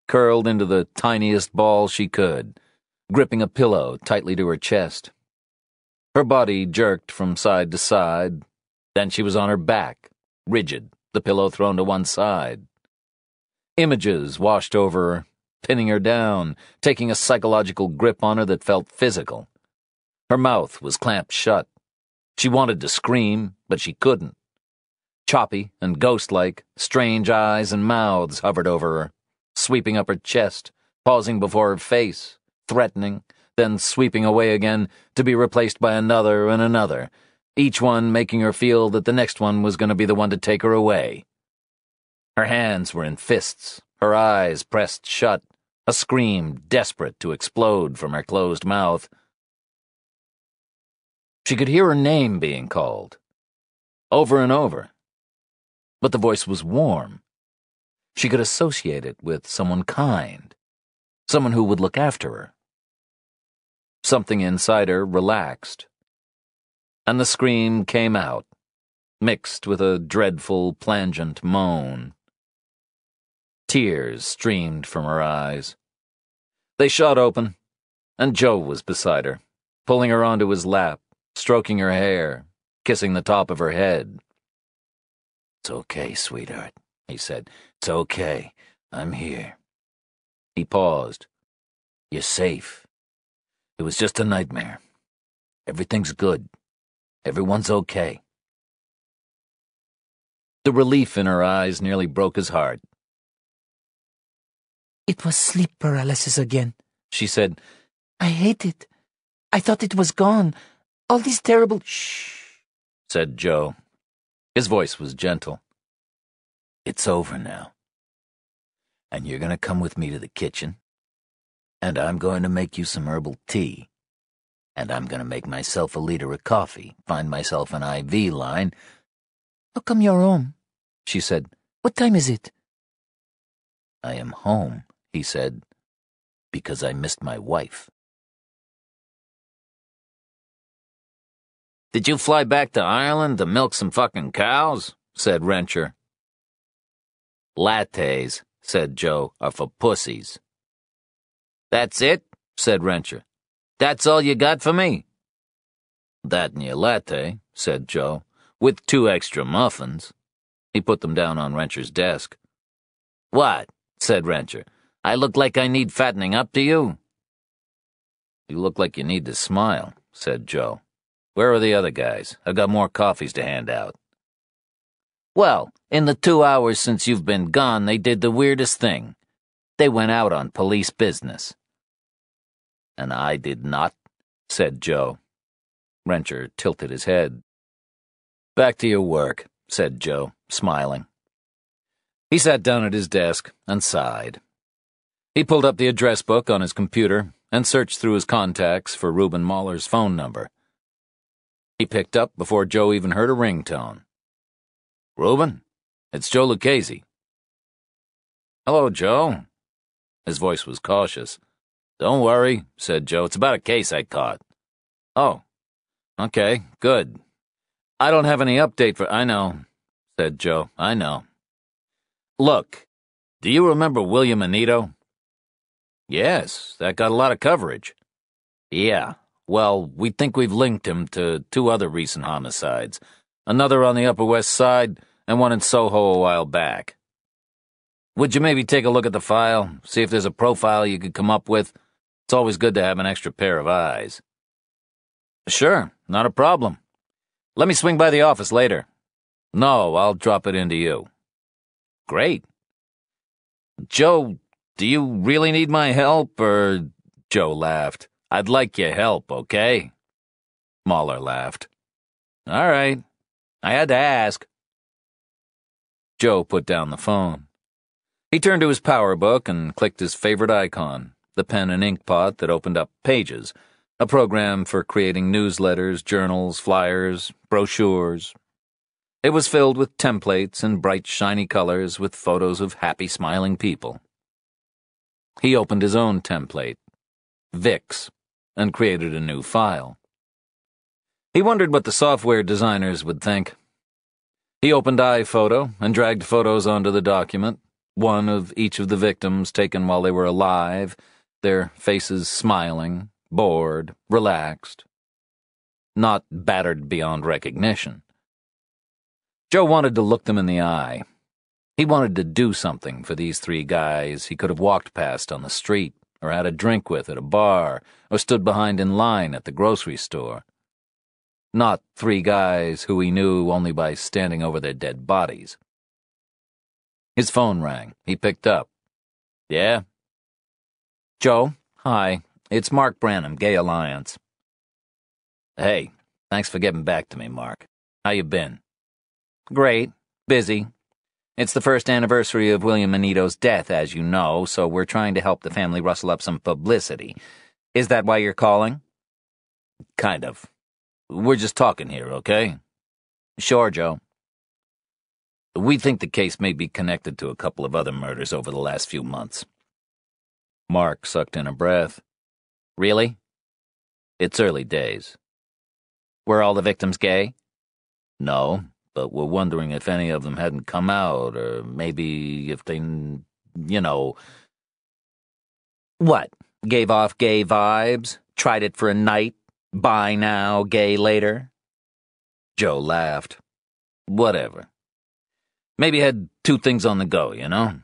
curled into the tiniest ball she could, gripping a pillow tightly to her chest. Her body jerked from side to side, then she was on her back, rigid, the pillow thrown to one side. Images washed over her, pinning her down, taking a psychological grip on her that felt physical. Her mouth was clamped shut. She wanted to scream, but she couldn't. Choppy and ghost-like, strange eyes and mouths hovered over her sweeping up her chest, pausing before her face, threatening, then sweeping away again to be replaced by another and another, each one making her feel that the next one was going to be the one to take her away. Her hands were in fists, her eyes pressed shut, a scream desperate to explode from her closed mouth. She could hear her name being called, over and over. But the voice was warm, she could associate it with someone kind, someone who would look after her. Something inside her relaxed, and the scream came out, mixed with a dreadful, plangent moan. Tears streamed from her eyes. They shot open, and Joe was beside her, pulling her onto his lap, stroking her hair, kissing the top of her head. It's okay, sweetheart he said. It's okay. I'm here. He paused. You're safe. It was just a nightmare. Everything's good. Everyone's okay. The relief in her eyes nearly broke his heart. It was sleep paralysis again, she said. I hate it. I thought it was gone. All these terrible. Shh, said Joe. His voice was gentle. It's over now. And you're going to come with me to the kitchen. And I'm going to make you some herbal tea. And I'm going to make myself a liter of coffee, find myself an IV line. How come you're home? she said. What time is it? I am home, he said, because I missed my wife. Did you fly back to Ireland to milk some fucking cows? said Rencher. Lattes, said Joe, are for pussies. That's it? said Rencher. That's all you got for me? That and your latte, said Joe, with two extra muffins. He put them down on Rencher's desk. What? said Rencher. I look like I need fattening up to you? You look like you need to smile, said Joe. Where are the other guys? I've got more coffees to hand out. Well, in the two hours since you've been gone, they did the weirdest thing. They went out on police business. And I did not, said Joe. Rencher tilted his head. Back to your work, said Joe, smiling. He sat down at his desk and sighed. He pulled up the address book on his computer and searched through his contacts for Reuben Mahler's phone number. He picked up before Joe even heard a ringtone. Reuben, it's Joe Lucchesi. Hello, Joe. His voice was cautious. Don't worry, said Joe. It's about a case I caught. Oh, okay, good. I don't have any update for. I know, said Joe. I know. Look, do you remember William Anito? Yes, that got a lot of coverage. Yeah, well, we think we've linked him to two other recent homicides another on the Upper West Side, and one in Soho a while back. Would you maybe take a look at the file, see if there's a profile you could come up with? It's always good to have an extra pair of eyes. Sure, not a problem. Let me swing by the office later. No, I'll drop it into you. Great. Joe, do you really need my help, or. Joe laughed. I'd like your help, okay? Mahler laughed. All right. I had to ask. Joe put down the phone. He turned to his PowerBook and clicked his favorite icon, the pen and ink pot that opened up Pages, a program for creating newsletters, journals, flyers, brochures. It was filled with templates and bright, shiny colors with photos of happy, smiling people. He opened his own template, VIX, and created a new file. He wondered what the software designers would think. He opened iPhoto and dragged photos onto the document, one of each of the victims taken while they were alive, their faces smiling, bored, relaxed, not battered beyond recognition. Joe wanted to look them in the eye. He wanted to do something for these three guys he could have walked past on the street or had a drink with at a bar, or stood behind in line at the grocery store. Not three guys who he knew only by standing over their dead bodies. His phone rang. He picked up. Yeah? Joe, hi. It's Mark Branham, Gay Alliance. Hey, thanks for getting back to me, Mark. How you been? Great. Busy. It's the first anniversary of William Anito's death, as you know, so we're trying to help the family rustle up some publicity. Is that why you're calling? Kind of. We're just talking here, okay? Sure, Joe. We think the case may be connected to a couple of other murders over the last few months. Mark sucked in a breath. Really? It's early days. Were all the victims gay? No, but we're wondering if any of them hadn't come out, or maybe if they, you know. What? Gave off gay vibes? Tried it for a night? Buy now, gay later? Joe laughed. Whatever. Maybe had two things on the go, you know?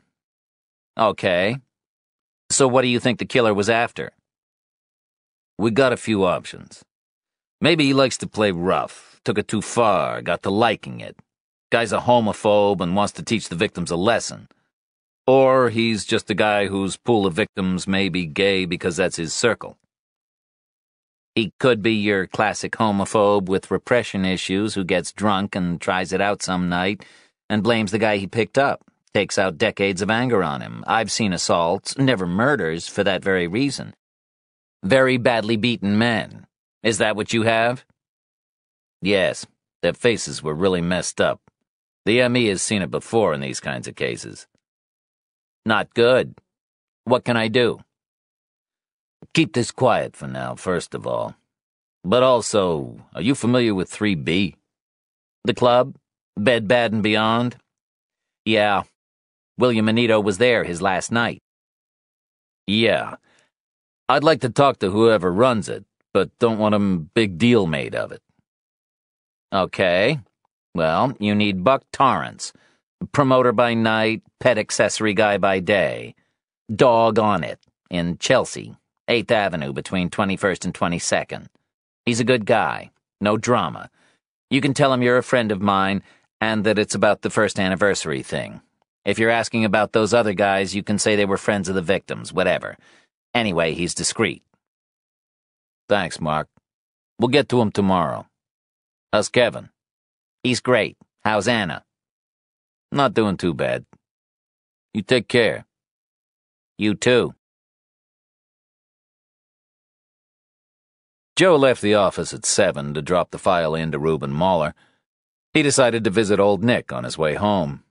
Okay. So what do you think the killer was after? We got a few options. Maybe he likes to play rough took it too far, got to liking it. Guy's a homophobe and wants to teach the victims a lesson. Or he's just a guy whose pool of victims may be gay because that's his circle. He could be your classic homophobe with repression issues who gets drunk and tries it out some night and blames the guy he picked up, takes out decades of anger on him. I've seen assaults, never murders, for that very reason. Very badly beaten men. Is that what you have? Yes, their faces were really messed up. The ME has seen it before in these kinds of cases. Not good. What can I do? Keep this quiet for now, first of all. But also, are you familiar with 3B? The club? Bed Bad and Beyond? Yeah. William Anito was there his last night. Yeah. I'd like to talk to whoever runs it, but don't want a big deal made of it. Okay. Well, you need Buck Torrance, promoter by night, pet accessory guy by day. Dog on it, in Chelsea, 8th Avenue between 21st and 22nd. He's a good guy, no drama. You can tell him you're a friend of mine and that it's about the first anniversary thing. If you're asking about those other guys, you can say they were friends of the victims, whatever. Anyway, he's discreet. Thanks, Mark. We'll get to him tomorrow. How's Kevin? He's great. How's Anna? Not doing too bad. You take care. You too. Joe left the office at 7 to drop the file in to Reuben Mahler. He decided to visit Old Nick on his way home.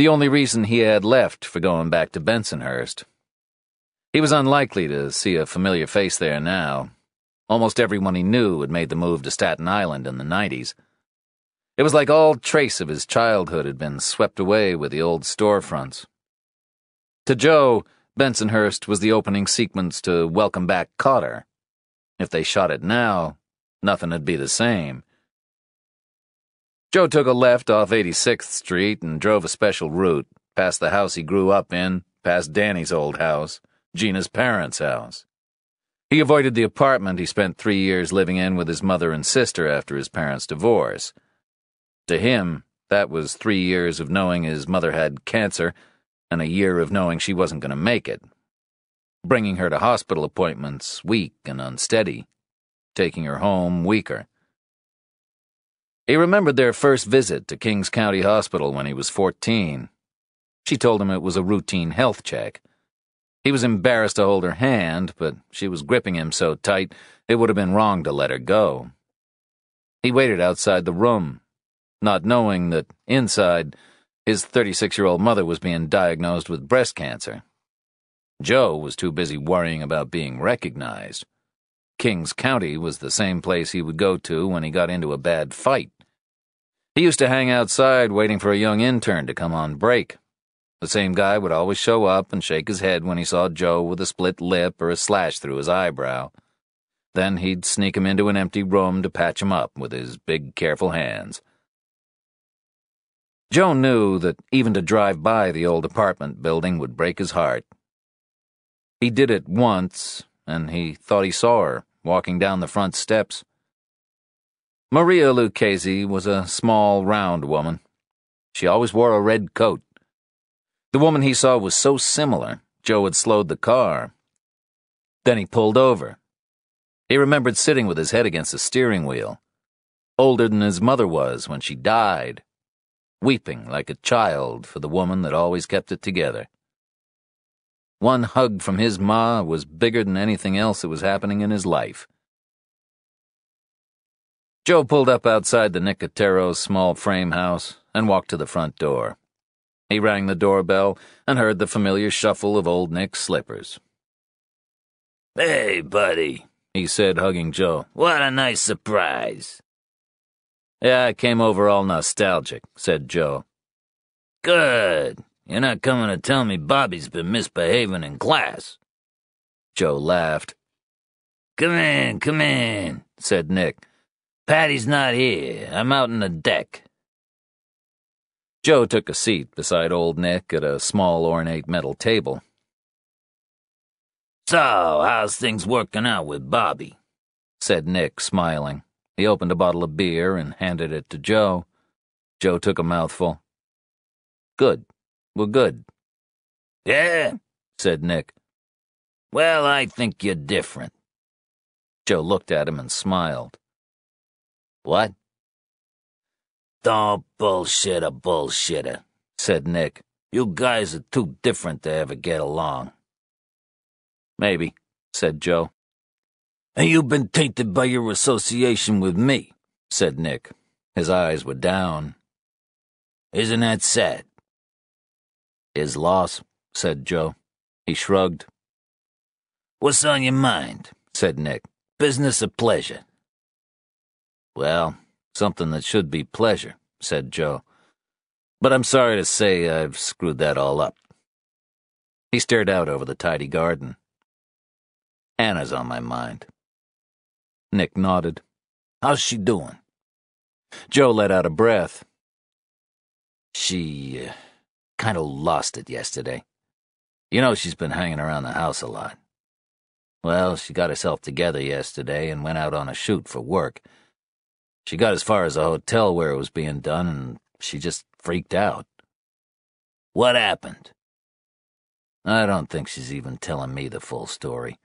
The only reason he had left for going back to Bensonhurst. He was unlikely to see a familiar face there now. Almost everyone he knew had made the move to Staten Island in the 90s. It was like all trace of his childhood had been swept away with the old storefronts. To Joe, Bensonhurst was the opening sequence to Welcome Back Kotter. If they shot it now, nothing'd be the same. Joe took a left off 86th Street and drove a special route, past the house he grew up in, past Danny's old house, Gina's parents' house. He avoided the apartment he spent three years living in with his mother and sister after his parents' divorce. To him, that was three years of knowing his mother had cancer and a year of knowing she wasn't going to make it bringing her to hospital appointments weak and unsteady, taking her home weaker. He remembered their first visit to Kings County Hospital when he was 14. She told him it was a routine health check. He was embarrassed to hold her hand, but she was gripping him so tight it would have been wrong to let her go. He waited outside the room, not knowing that inside, his 36 year old mother was being diagnosed with breast cancer. Joe was too busy worrying about being recognized. Kings County was the same place he would go to when he got into a bad fight. He used to hang outside waiting for a young intern to come on break. The same guy would always show up and shake his head when he saw Joe with a split lip or a slash through his eyebrow. Then he'd sneak him into an empty room to patch him up with his big, careful hands. Joe knew that even to drive by the old apartment building would break his heart. He did it once, and he thought he saw her walking down the front steps. Maria Lucchesi was a small, round woman. She always wore a red coat. The woman he saw was so similar, Joe had slowed the car. Then he pulled over. He remembered sitting with his head against the steering wheel, older than his mother was when she died, weeping like a child for the woman that always kept it together. One hug from his ma was bigger than anything else that was happening in his life. Joe pulled up outside the Nicotero's small frame house and walked to the front door. He rang the doorbell and heard the familiar shuffle of old Nick's slippers. Hey, buddy, he said, hugging Joe. What a nice surprise. Yeah, I came over all nostalgic, said Joe. Good. You're not coming to tell me Bobby's been misbehaving in class. Joe laughed. Come in, come in, said Nick. Patty's not here. I'm out on the deck. Joe took a seat beside Old Nick at a small ornate metal table. So, how's things working out with Bobby? said Nick, smiling. He opened a bottle of beer and handed it to Joe. Joe took a mouthful. Good, we're good. Yeah? said Nick. Well, I think you're different. Joe looked at him and smiled. What? Don't bullshit a bullshitter, said Nick. You guys are too different to ever get along. Maybe, said Joe. And you've been tainted by your association with me, said Nick. His eyes were down. Isn't that sad? His loss, said Joe. He shrugged. What's on your mind? said Nick. Business or pleasure? Well, something that should be pleasure, said Joe. But I'm sorry to say I've screwed that all up. He stared out over the tidy garden. Anna's on my mind. Nick nodded. How's she doing? Joe let out a breath. She uh, kind of lost it yesterday. You know she's been hanging around the house a lot. Well, she got herself together yesterday and went out on a shoot for work. She got as far as the hotel where it was being done, and she just freaked out. What happened? I don't think she's even telling me the full story.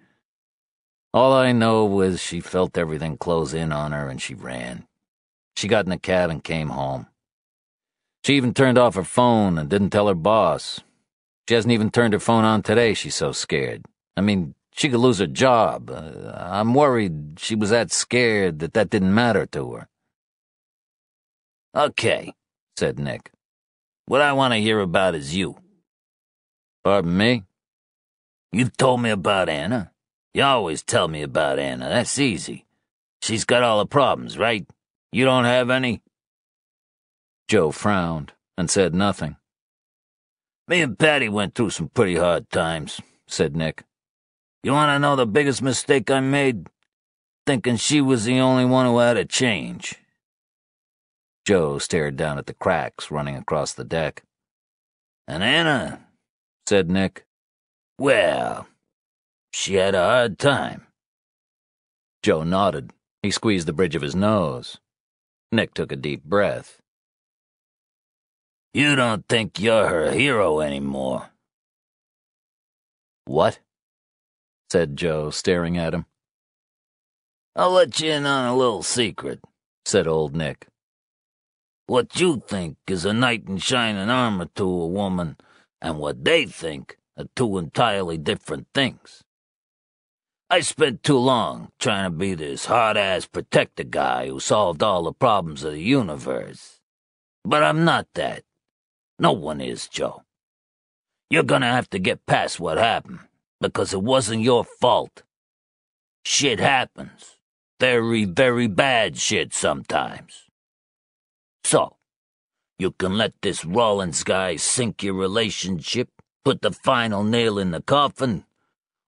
All I know was she felt everything close in on her and she ran. She got in a cab and came home. She even turned off her phone and didn't tell her boss. She hasn't even turned her phone on today, she's so scared. I mean, she could lose her job. Uh, I'm worried she was that scared that that didn't matter to her. Okay, said Nick. What I want to hear about is you. Pardon me? You've told me about Anna. You always tell me about Anna. That's easy. She's got all the problems, right? You don't have any? Joe frowned and said nothing. Me and Patty went through some pretty hard times, said Nick. You want to know the biggest mistake I made? Thinking she was the only one who had a change. Joe stared down at the cracks running across the deck. And Anna, said Nick. Well, she had a hard time. Joe nodded. He squeezed the bridge of his nose. Nick took a deep breath. You don't think you're her hero anymore. What? Said Joe, staring at him. I'll let you in on a little secret, said old Nick. What you think is a knight in shining armor to a woman, and what they think are two entirely different things. I spent too long trying to be this hard-ass protector guy who solved all the problems of the universe. But I'm not that. No one is, Joe. You're gonna have to get past what happened, because it wasn't your fault. Shit happens. Very, very bad shit sometimes. So, you can let this Rawlins guy sink your relationship, put the final nail in the coffin,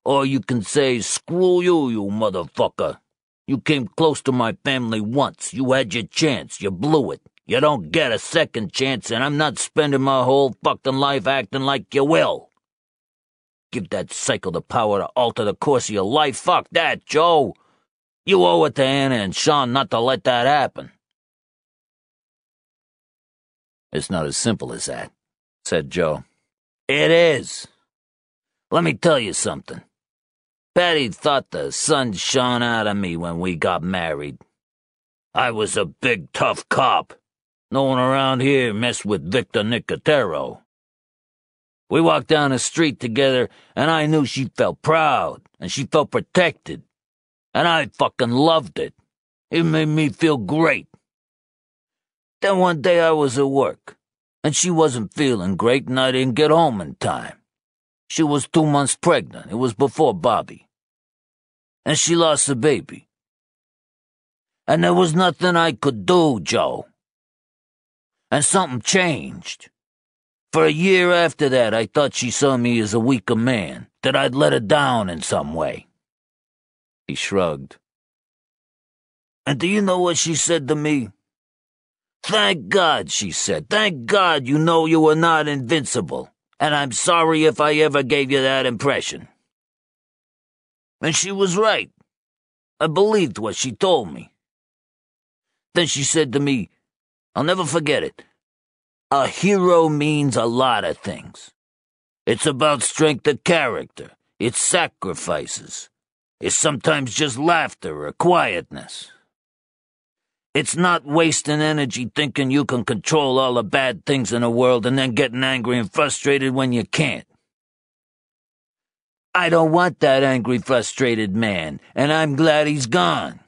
or you can say, screw you, you motherfucker. You came close to my family once. You had your chance. You blew it. You don't get a second chance, and I'm not spending my whole fucking life acting like you will. Give that cycle the power to alter the course of your life. Fuck that, Joe. You owe it to Anna and Sean not to let that happen. It's not as simple as that, said Joe. It is. Let me tell you something. Patty thought the sun shone out of me when we got married. I was a big, tough cop. No one around here messed with Victor Nicotero. We walked down the street together, and I knew she felt proud, and she felt protected. And I fucking loved it. It made me feel great. Then one day I was at work, and she wasn't feeling great, and I didn't get home in time. She was two months pregnant. It was before Bobby and she lost the baby. And there was nothing I could do, Joe. And something changed. For a year after that, I thought she saw me as a weaker man, that I'd let her down in some way. He shrugged. And do you know what she said to me? Thank God, she said. Thank God you know you were not invincible. And I'm sorry if I ever gave you that impression. And she was right. I believed what she told me. Then she said to me, I'll never forget it. A hero means a lot of things. It's about strength of character. It's sacrifices. It's sometimes just laughter or quietness. It's not wasting energy thinking you can control all the bad things in the world and then getting angry and frustrated when you can't. I don't want that angry, frustrated man, and I'm glad he's gone.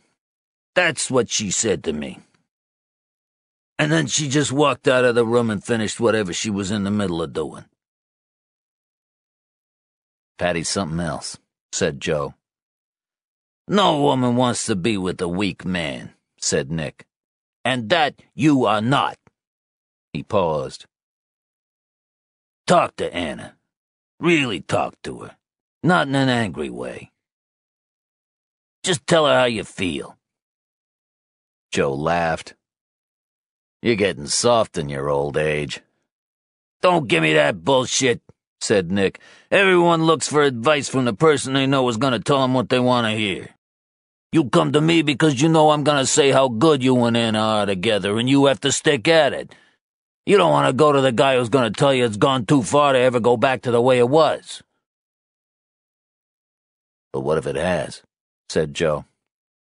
That's what she said to me. And then she just walked out of the room and finished whatever she was in the middle of doing. Patty's something else, said Joe. No woman wants to be with a weak man, said Nick. And that you are not. He paused. Talk to Anna. Really talk to her. Not in an angry way. Just tell her how you feel. Joe laughed. You're getting soft in your old age. Don't give me that bullshit, said Nick. Everyone looks for advice from the person they know is going to tell them what they want to hear. You come to me because you know I'm going to say how good you and Anna are together, and you have to stick at it. You don't want to go to the guy who's going to tell you it's gone too far to ever go back to the way it was. But what if it has? said Joe.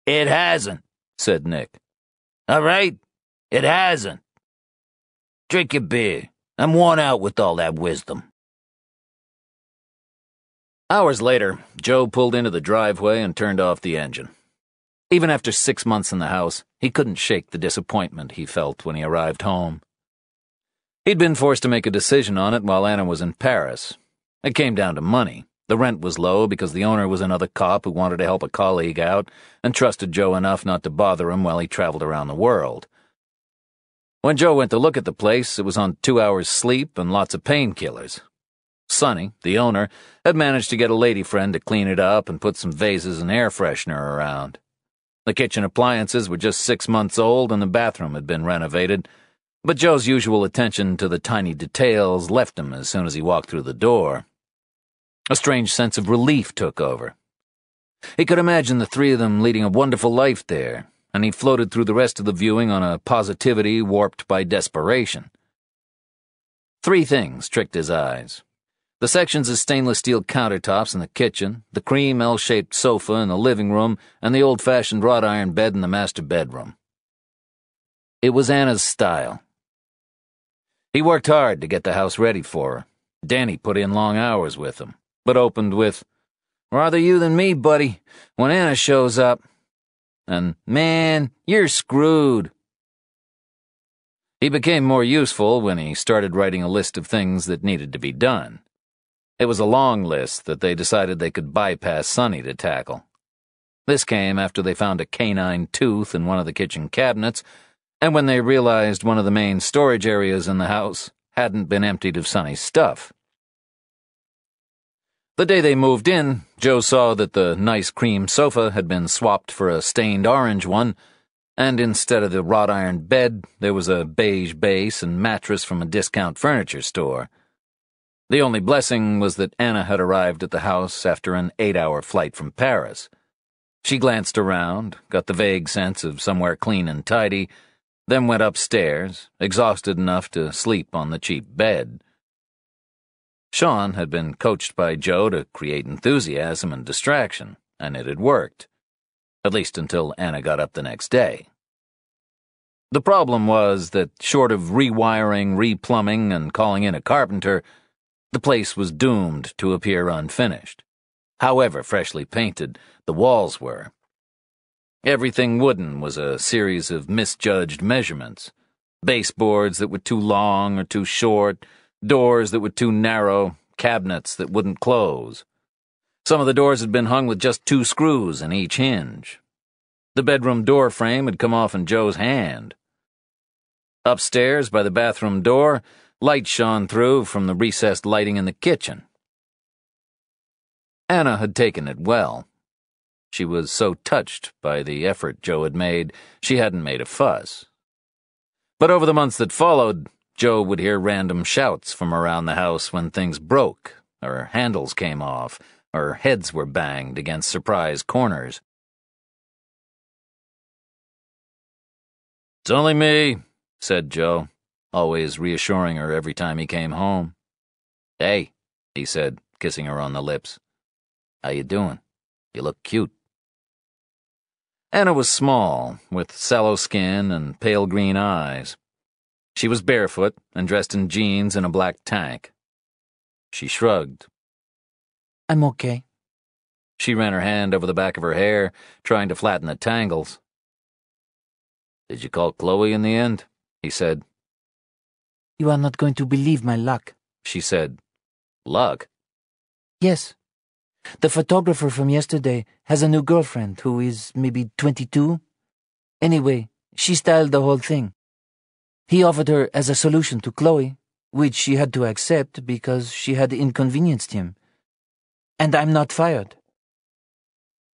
It hasn't, said Nick. All right? It hasn't. Drink your beer. I'm worn out with all that wisdom. Hours later, Joe pulled into the driveway and turned off the engine. Even after six months in the house, he couldn't shake the disappointment he felt when he arrived home. He'd been forced to make a decision on it while Anna was in Paris. It came down to money. The rent was low because the owner was another cop who wanted to help a colleague out and trusted Joe enough not to bother him while he traveled around the world. When Joe went to look at the place, it was on two hours' sleep and lots of painkillers. Sonny, the owner, had managed to get a lady friend to clean it up and put some vases and air freshener around. The kitchen appliances were just six months old and the bathroom had been renovated, but Joe's usual attention to the tiny details left him as soon as he walked through the door. A strange sense of relief took over. He could imagine the three of them leading a wonderful life there, and he floated through the rest of the viewing on a positivity warped by desperation. Three things tricked his eyes. The sections of stainless steel countertops in the kitchen, the cream L shaped sofa in the living room, and the old fashioned wrought iron bed in the master bedroom. It was Anna's style. He worked hard to get the house ready for her. Danny put in long hours with him, but opened with, Rather you than me, buddy, when Anna shows up and man, you're screwed. He became more useful when he started writing a list of things that needed to be done. It was a long list that they decided they could bypass Sonny to tackle. This came after they found a canine tooth in one of the kitchen cabinets, and when they realized one of the main storage areas in the house hadn't been emptied of Sonny's stuff. The day they moved in, Joe saw that the nice cream sofa had been swapped for a stained orange one, and instead of the wrought iron bed, there was a beige base and mattress from a discount furniture store. The only blessing was that Anna had arrived at the house after an eight hour flight from Paris. She glanced around, got the vague sense of somewhere clean and tidy, then went upstairs, exhausted enough to sleep on the cheap bed. Sean had been coached by Joe to create enthusiasm and distraction, and it had worked. At least until Anna got up the next day. The problem was that, short of rewiring, replumbing, and calling in a carpenter, the place was doomed to appear unfinished. However freshly painted the walls were. Everything wooden was a series of misjudged measurements baseboards that were too long or too short doors that were too narrow, cabinets that wouldn't close. Some of the doors had been hung with just two screws in each hinge. The bedroom door frame had come off in Joe's hand. Upstairs, by the bathroom door, light shone through from the recessed lighting in the kitchen. Anna had taken it well. She was so touched by the effort Joe had made, she hadn't made a fuss. But over the months that followed, Joe would hear random shouts from around the house when things broke, or handles came off, or heads were banged against surprise corners. It's only me, said Joe, always reassuring her every time he came home. Hey, he said, kissing her on the lips. How you doing? You look cute. Anna was small, with sallow skin and pale green eyes. She was barefoot and dressed in jeans and a black tank. She shrugged. I'm okay. She ran her hand over the back of her hair, trying to flatten the tangles. Did you call Chloe in the end? He said. You are not going to believe my luck. She said, Luck? Yes. The photographer from yesterday has a new girlfriend who is maybe 22. Anyway, she styled the whole thing. He offered her as a solution to Chloe, which she had to accept because she had inconvenienced him. And I'm not fired.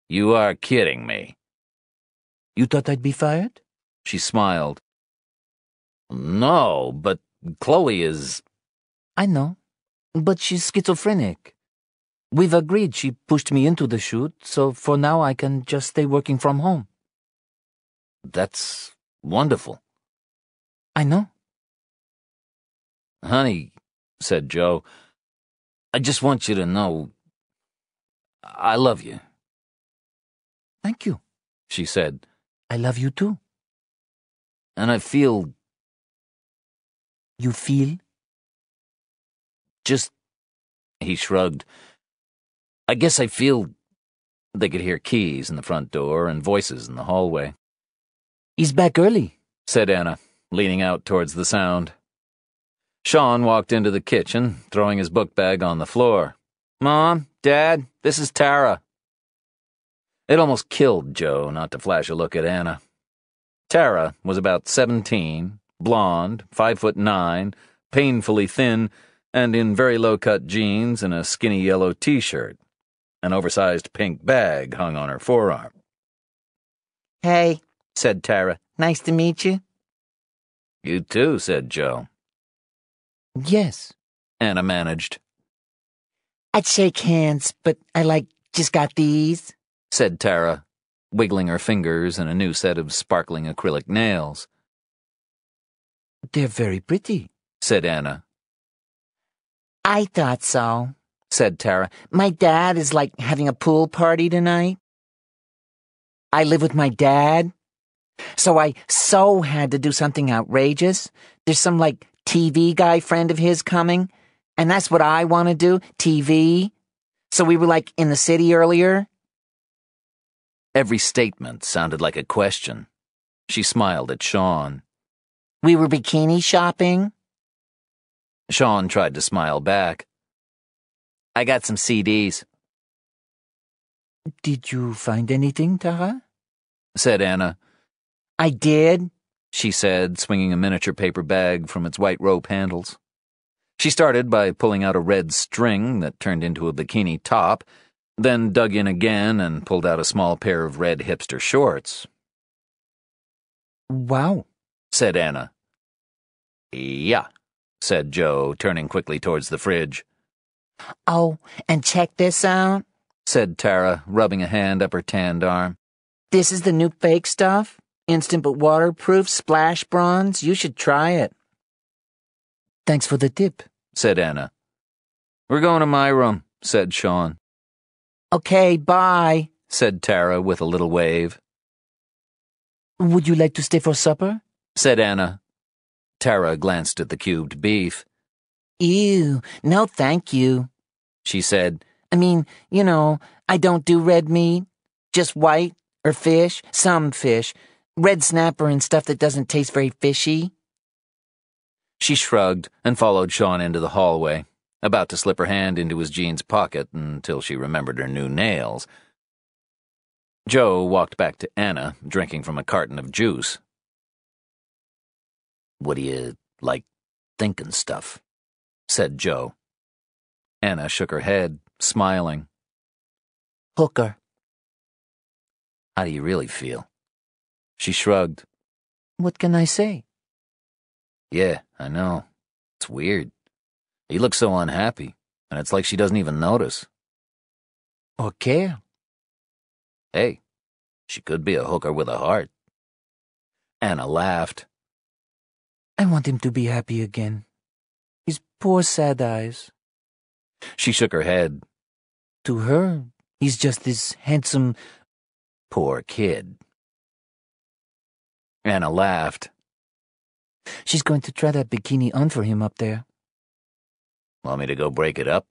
You are kidding me. You thought I'd be fired? She smiled. No, but Chloe is. I know. But she's schizophrenic. We've agreed she pushed me into the shoot, so for now I can just stay working from home. That's wonderful. I know. Honey, said Joe, I just want you to know I love you. Thank you, she said. I love you too. And I feel. You feel? Just. He shrugged. I guess I feel. They could hear keys in the front door and voices in the hallway. He's back early, said Anna, leaning out towards the sound. Sean walked into the kitchen, throwing his book bag on the floor. Mom, Dad, this is Tara. It almost killed Joe not to flash a look at Anna. Tara was about seventeen, blonde, five foot nine, painfully thin, and in very low cut jeans and a skinny yellow t shirt. An oversized pink bag hung on her forearm. Hey, said Tara. Nice to meet you. You too, said Joe. Yes, Anna managed. I'd shake hands, but I like just got these, said Tara, wiggling her fingers in a new set of sparkling acrylic nails. They're very pretty, said Anna. I thought so, said Tara. My dad is like having a pool party tonight. I live with my dad, so I so had to do something outrageous. There's some like TV guy friend of his coming, and that's what I want to do TV. So we were like in the city earlier. Every statement sounded like a question. She smiled at Sean. We were bikini shopping. Sean tried to smile back. I got some CDs. Did you find anything, Tara? said Anna. I did, she said, swinging a miniature paper bag from its white rope handles. She started by pulling out a red string that turned into a bikini top, then dug in again and pulled out a small pair of red hipster shorts. Wow, said Anna. Yeah, said Joe, turning quickly towards the fridge. Oh, and check this out, said Tara, rubbing a hand up her tanned arm. This is the new fake stuff. Instant but waterproof splash bronze. You should try it. Thanks for the tip, said Anna. We're going to my room, said Sean. Okay, bye, said Tara with a little wave. Would you like to stay for supper? said Anna. Tara glanced at the cubed beef. Ew, no thank you, she said. I mean, you know, I don't do red meat, just white or fish, some fish, red snapper and stuff that doesn't taste very fishy. She shrugged and followed Sean into the hallway, about to slip her hand into his jeans pocket until she remembered her new nails. Joe walked back to Anna, drinking from a carton of juice. What do you like thinking stuff? said Joe. Anna shook her head, smiling. Hooker. How do you really feel? She shrugged. What can I say? Yeah, I know. It's weird. You look so unhappy, and it's like she doesn't even notice. Or care. Hey, she could be a hooker with a heart. Anna laughed. I want him to be happy again. His poor sad eyes. She shook her head. To her, he's just this handsome. Poor kid. Anna laughed. She's going to try that bikini on for him up there. Want me to go break it up?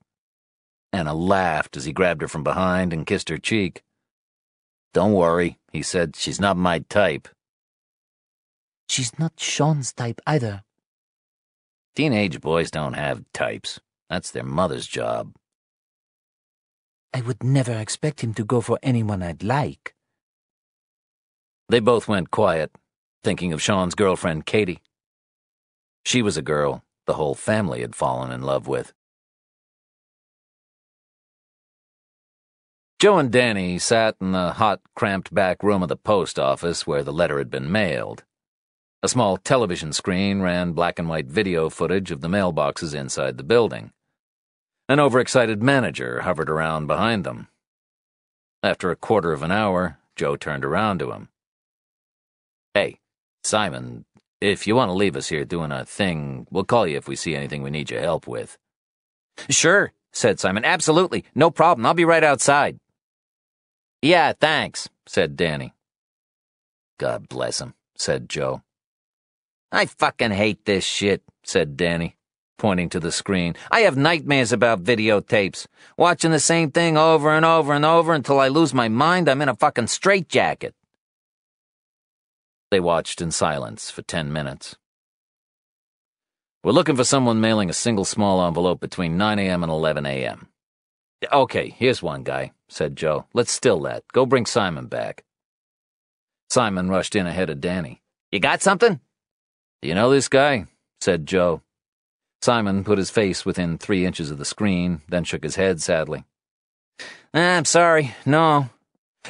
Anna laughed as he grabbed her from behind and kissed her cheek. Don't worry, he said. She's not my type. She's not Sean's type either. Teenage boys don't have types. That's their mother's job. I would never expect him to go for anyone I'd like. They both went quiet, thinking of Sean's girlfriend, Katie. She was a girl the whole family had fallen in love with. Joe and Danny sat in the hot, cramped back room of the post office where the letter had been mailed. A small television screen ran black and white video footage of the mailboxes inside the building. An overexcited manager hovered around behind them. After a quarter of an hour, Joe turned around to him. Hey, Simon, if you want to leave us here doing a thing, we'll call you if we see anything we need your help with. Sure, said Simon. Absolutely. No problem. I'll be right outside. Yeah, thanks, said Danny. God bless him, said Joe. I fucking hate this shit, said Danny, pointing to the screen. I have nightmares about videotapes. Watching the same thing over and over and over until I lose my mind, I'm in a fucking straitjacket. They watched in silence for ten minutes. We're looking for someone mailing a single small envelope between 9 a.m. and 11 a.m. Okay, here's one guy, said Joe. Let's still that. Go bring Simon back. Simon rushed in ahead of Danny. You got something? Do you know this guy? said Joe. Simon put his face within three inches of the screen, then shook his head sadly. Ah, I'm sorry. No.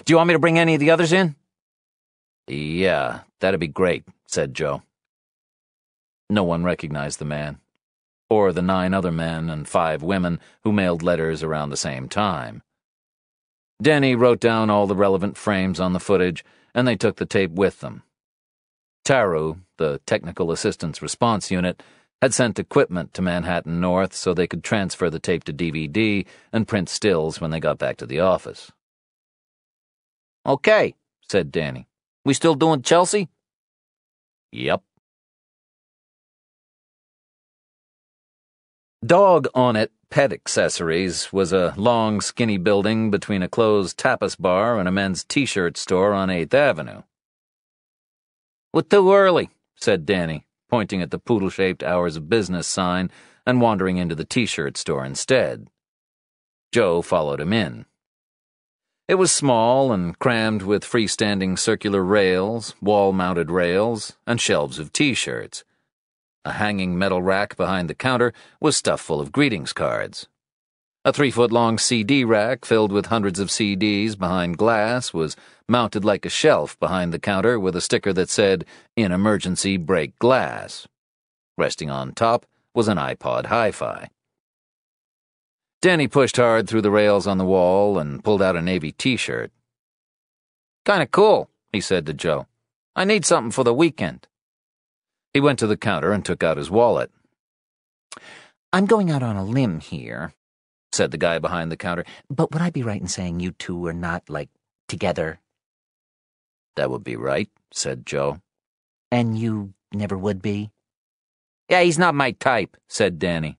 Do you want me to bring any of the others in? Yeah, that'd be great, said Joe. No one recognized the man, or the nine other men and five women who mailed letters around the same time. Denny wrote down all the relevant frames on the footage, and they took the tape with them. TARU, the Technical Assistance Response Unit, had sent equipment to Manhattan North so they could transfer the tape to DVD and print stills when they got back to the office. Okay, said Danny. We still doing Chelsea? Yep. Dog on it Pet Accessories was a long, skinny building between a closed tapas bar and a men's t shirt store on 8th Avenue. We're too early, said Danny, pointing at the poodle shaped hours of business sign and wandering into the t shirt store instead. Joe followed him in. It was small and crammed with freestanding circular rails, wall mounted rails, and shelves of t shirts. A hanging metal rack behind the counter was stuffed full of greetings cards. A three foot long CD rack filled with hundreds of CDs behind glass was mounted like a shelf behind the counter with a sticker that said, In emergency, break glass. Resting on top was an iPod Hi Fi. Danny pushed hard through the rails on the wall and pulled out a navy t shirt. Kinda cool, he said to Joe. I need something for the weekend. He went to the counter and took out his wallet. I'm going out on a limb here, said the guy behind the counter. But would I be right in saying you two are not, like, together? That would be right, said Joe. And you never would be? Yeah, he's not my type, said Danny.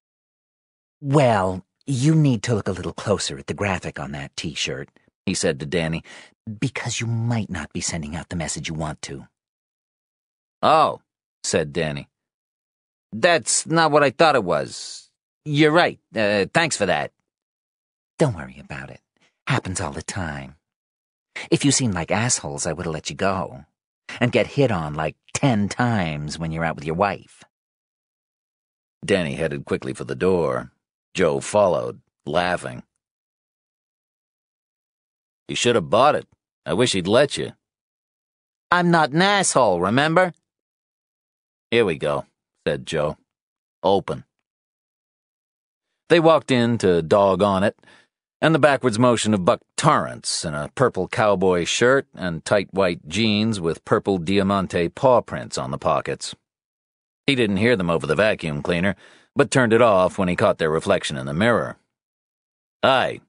Well, you need to look a little closer at the graphic on that t shirt, he said to Danny, because you might not be sending out the message you want to. Oh, said Danny. That's not what I thought it was. You're right. Uh, thanks for that. Don't worry about it. Happens all the time. If you seemed like assholes, I would have let you go. And get hit on like ten times when you're out with your wife. Danny headed quickly for the door. Joe followed, laughing. You should have bought it. I wish he'd let you. I'm not an asshole, remember? Here we go, said Joe. Open. They walked in to dog on it, and the backwards motion of Buck Torrance in a purple cowboy shirt and tight white jeans with purple diamante paw prints on the pockets. He didn't hear them over the vacuum cleaner, but turned it off when he caught their reflection in the mirror. Hi,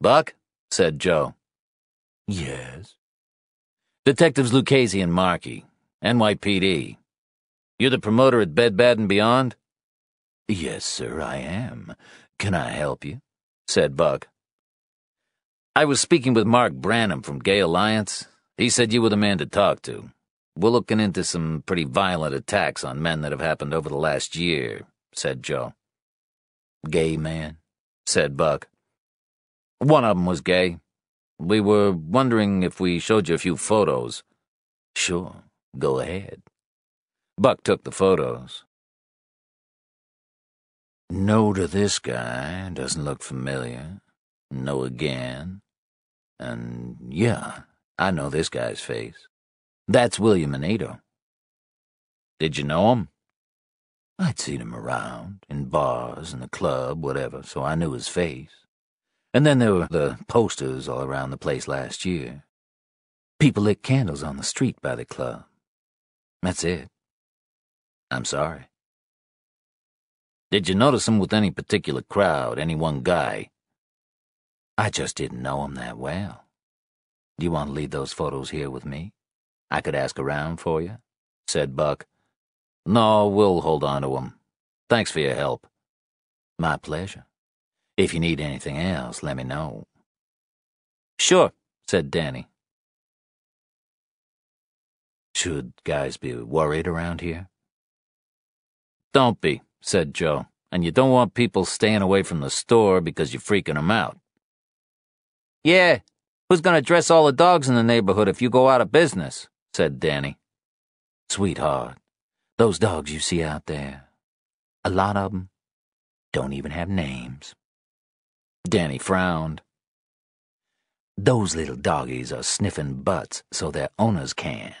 Buck, said Joe. Yes. Detectives Lucchesi and Markey, NYPD. You're the promoter at Bed Bath and Beyond? Yes, sir, I am. Can I help you? said Buck. I was speaking with Mark Branham from Gay Alliance. He said you were the man to talk to. we're looking into some pretty violent attacks on men that have happened over the last year, said Joe. Gay man, said Buck. One of 'em was gay. We were wondering if we showed you a few photos. Sure, go ahead. Buck took the photos. No to this guy, doesn't look familiar. No again. And yeah, I know this guy's face. That's William Anito. Did you know him? I'd seen him around, in bars, in the club, whatever, so I knew his face. And then there were the posters all around the place last year. People lit candles on the street by the club. That's it. I'm sorry. Did you notice him with any particular crowd, any one guy? I just didn't know him that well. Do you want to leave those photos here with me? I could ask around for you, said Buck. No, we'll hold on to to 'em. Thanks for your help. My pleasure. If you need anything else, let me know. Sure, said Danny. Should guys be worried around here? Don't be, said Joe, and you don't want people staying away from the store because you're freaking them out. Yeah, who's gonna dress all the dogs in the neighborhood if you go out of business? said Danny. Sweetheart, those dogs you see out there, a lot of 'em don't even have names. Danny frowned. Those little doggies are sniffing butts so their owners can.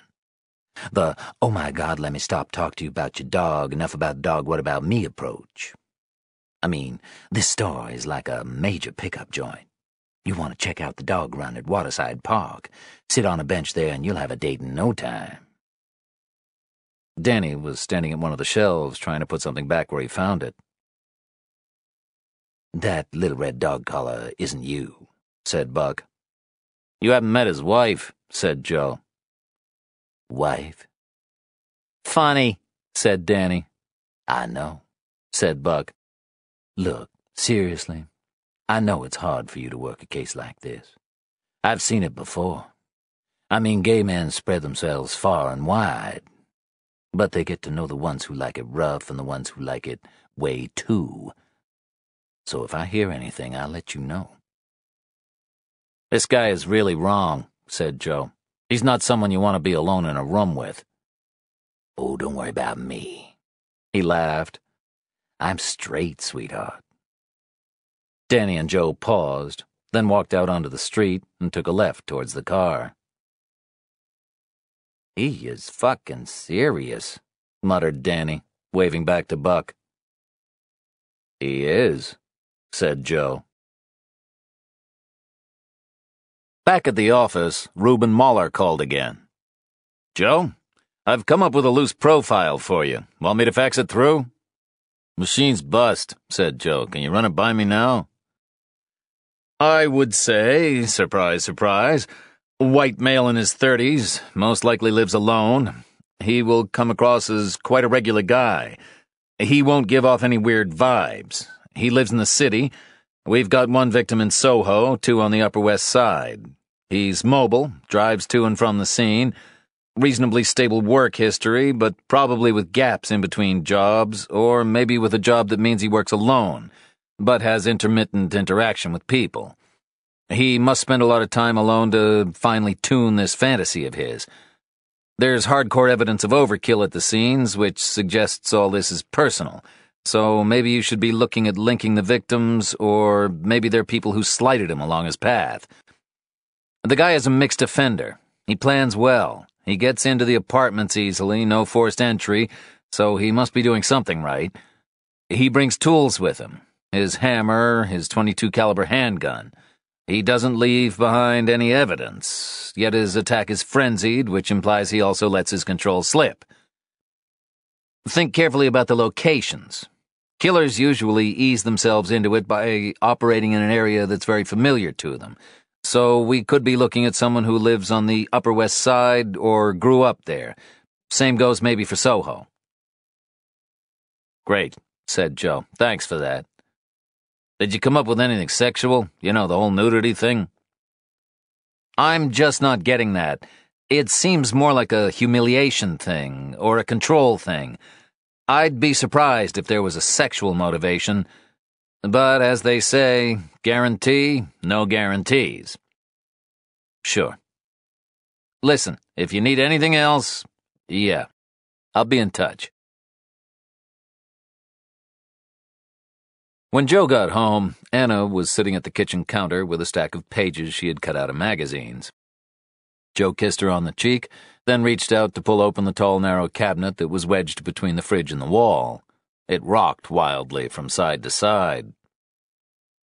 The, oh my god, let me stop talk to you about your dog, enough about dog, what about me approach. I mean, this store is like a major pickup joint. You want to check out the dog run at Waterside Park. Sit on a bench there and you'll have a date in no time. Danny was standing at one of the shelves trying to put something back where he found it. That little red dog collar isn't you, said Buck. You haven't met his wife, said Joe. Wife? Funny, said Danny. I know, said Buck. Look, seriously, I know it's hard for you to work a case like this. I've seen it before. I mean, gay men spread themselves far and wide, but they get to know the ones who like it rough and the ones who like it way too. So if I hear anything, I'll let you know. This guy is really wrong, said Joe. He's not someone you want to be alone in a room with. Oh, don't worry about me. He laughed. I'm straight, sweetheart. Danny and Joe paused, then walked out onto the street and took a left towards the car. He is fucking serious, muttered Danny, waving back to Buck. He is, said Joe. Back at the office, Reuben Mahler called again. Joe, I've come up with a loose profile for you. Want me to fax it through? Machine's bust, said Joe. Can you run it by me now? I would say, surprise, surprise, white male in his thirties, most likely lives alone. He will come across as quite a regular guy. He won't give off any weird vibes. He lives in the city. We've got one victim in Soho, two on the Upper West Side. He's mobile, drives to and from the scene, reasonably stable work history, but probably with gaps in between jobs, or maybe with a job that means he works alone, but has intermittent interaction with people. He must spend a lot of time alone to finally tune this fantasy of his. There's hardcore evidence of overkill at the scenes, which suggests all this is personal. So maybe you should be looking at linking the victims, or maybe they're people who slighted him along his path. The guy is a mixed offender. He plans well. He gets into the apartments easily, no forced entry, so he must be doing something right. He brings tools with him. His hammer, his 22 caliber handgun. He doesn't leave behind any evidence, yet his attack is frenzied, which implies he also lets his control slip. Think carefully about the locations. Killers usually ease themselves into it by operating in an area that's very familiar to them. So we could be looking at someone who lives on the Upper West Side or grew up there. Same goes maybe for Soho. Great, said Joe. Thanks for that. Did you come up with anything sexual? You know, the whole nudity thing? I'm just not getting that. It seems more like a humiliation thing or a control thing. I'd be surprised if there was a sexual motivation, but as they say, guarantee, no guarantees. Sure. Listen, if you need anything else, yeah, I'll be in touch. When Joe got home, Anna was sitting at the kitchen counter with a stack of pages she had cut out of magazines. Joe kissed her on the cheek, then reached out to pull open the tall, narrow cabinet that was wedged between the fridge and the wall. It rocked wildly from side to side.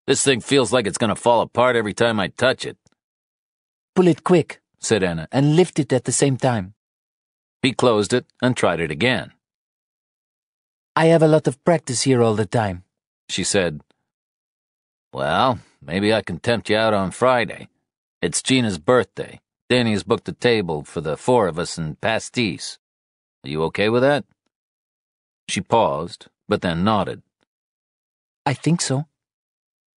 This thing feels like it's going to fall apart every time I touch it. Pull it quick, said Anna, and lift it at the same time. He closed it and tried it again. I have a lot of practice here all the time, she said. Well, maybe I can tempt you out on Friday. It's Gina's birthday. Danny has booked a table for the four of us in pastis. Are you okay with that? She paused, but then nodded. I think so.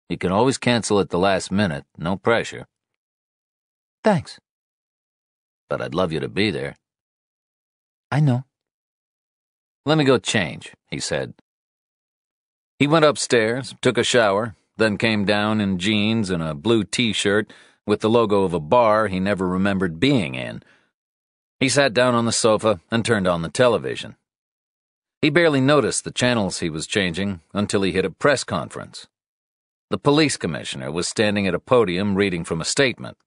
You can always cancel at the last minute, no pressure. Thanks. But I'd love you to be there. I know. Let me go change, he said. He went upstairs, took a shower, then came down in jeans and a blue t shirt with the logo of a bar he never remembered being in. He sat down on the sofa and turned on the television. He barely noticed the channels he was changing until he hit a press conference. The police commissioner was standing at a podium reading from a statement.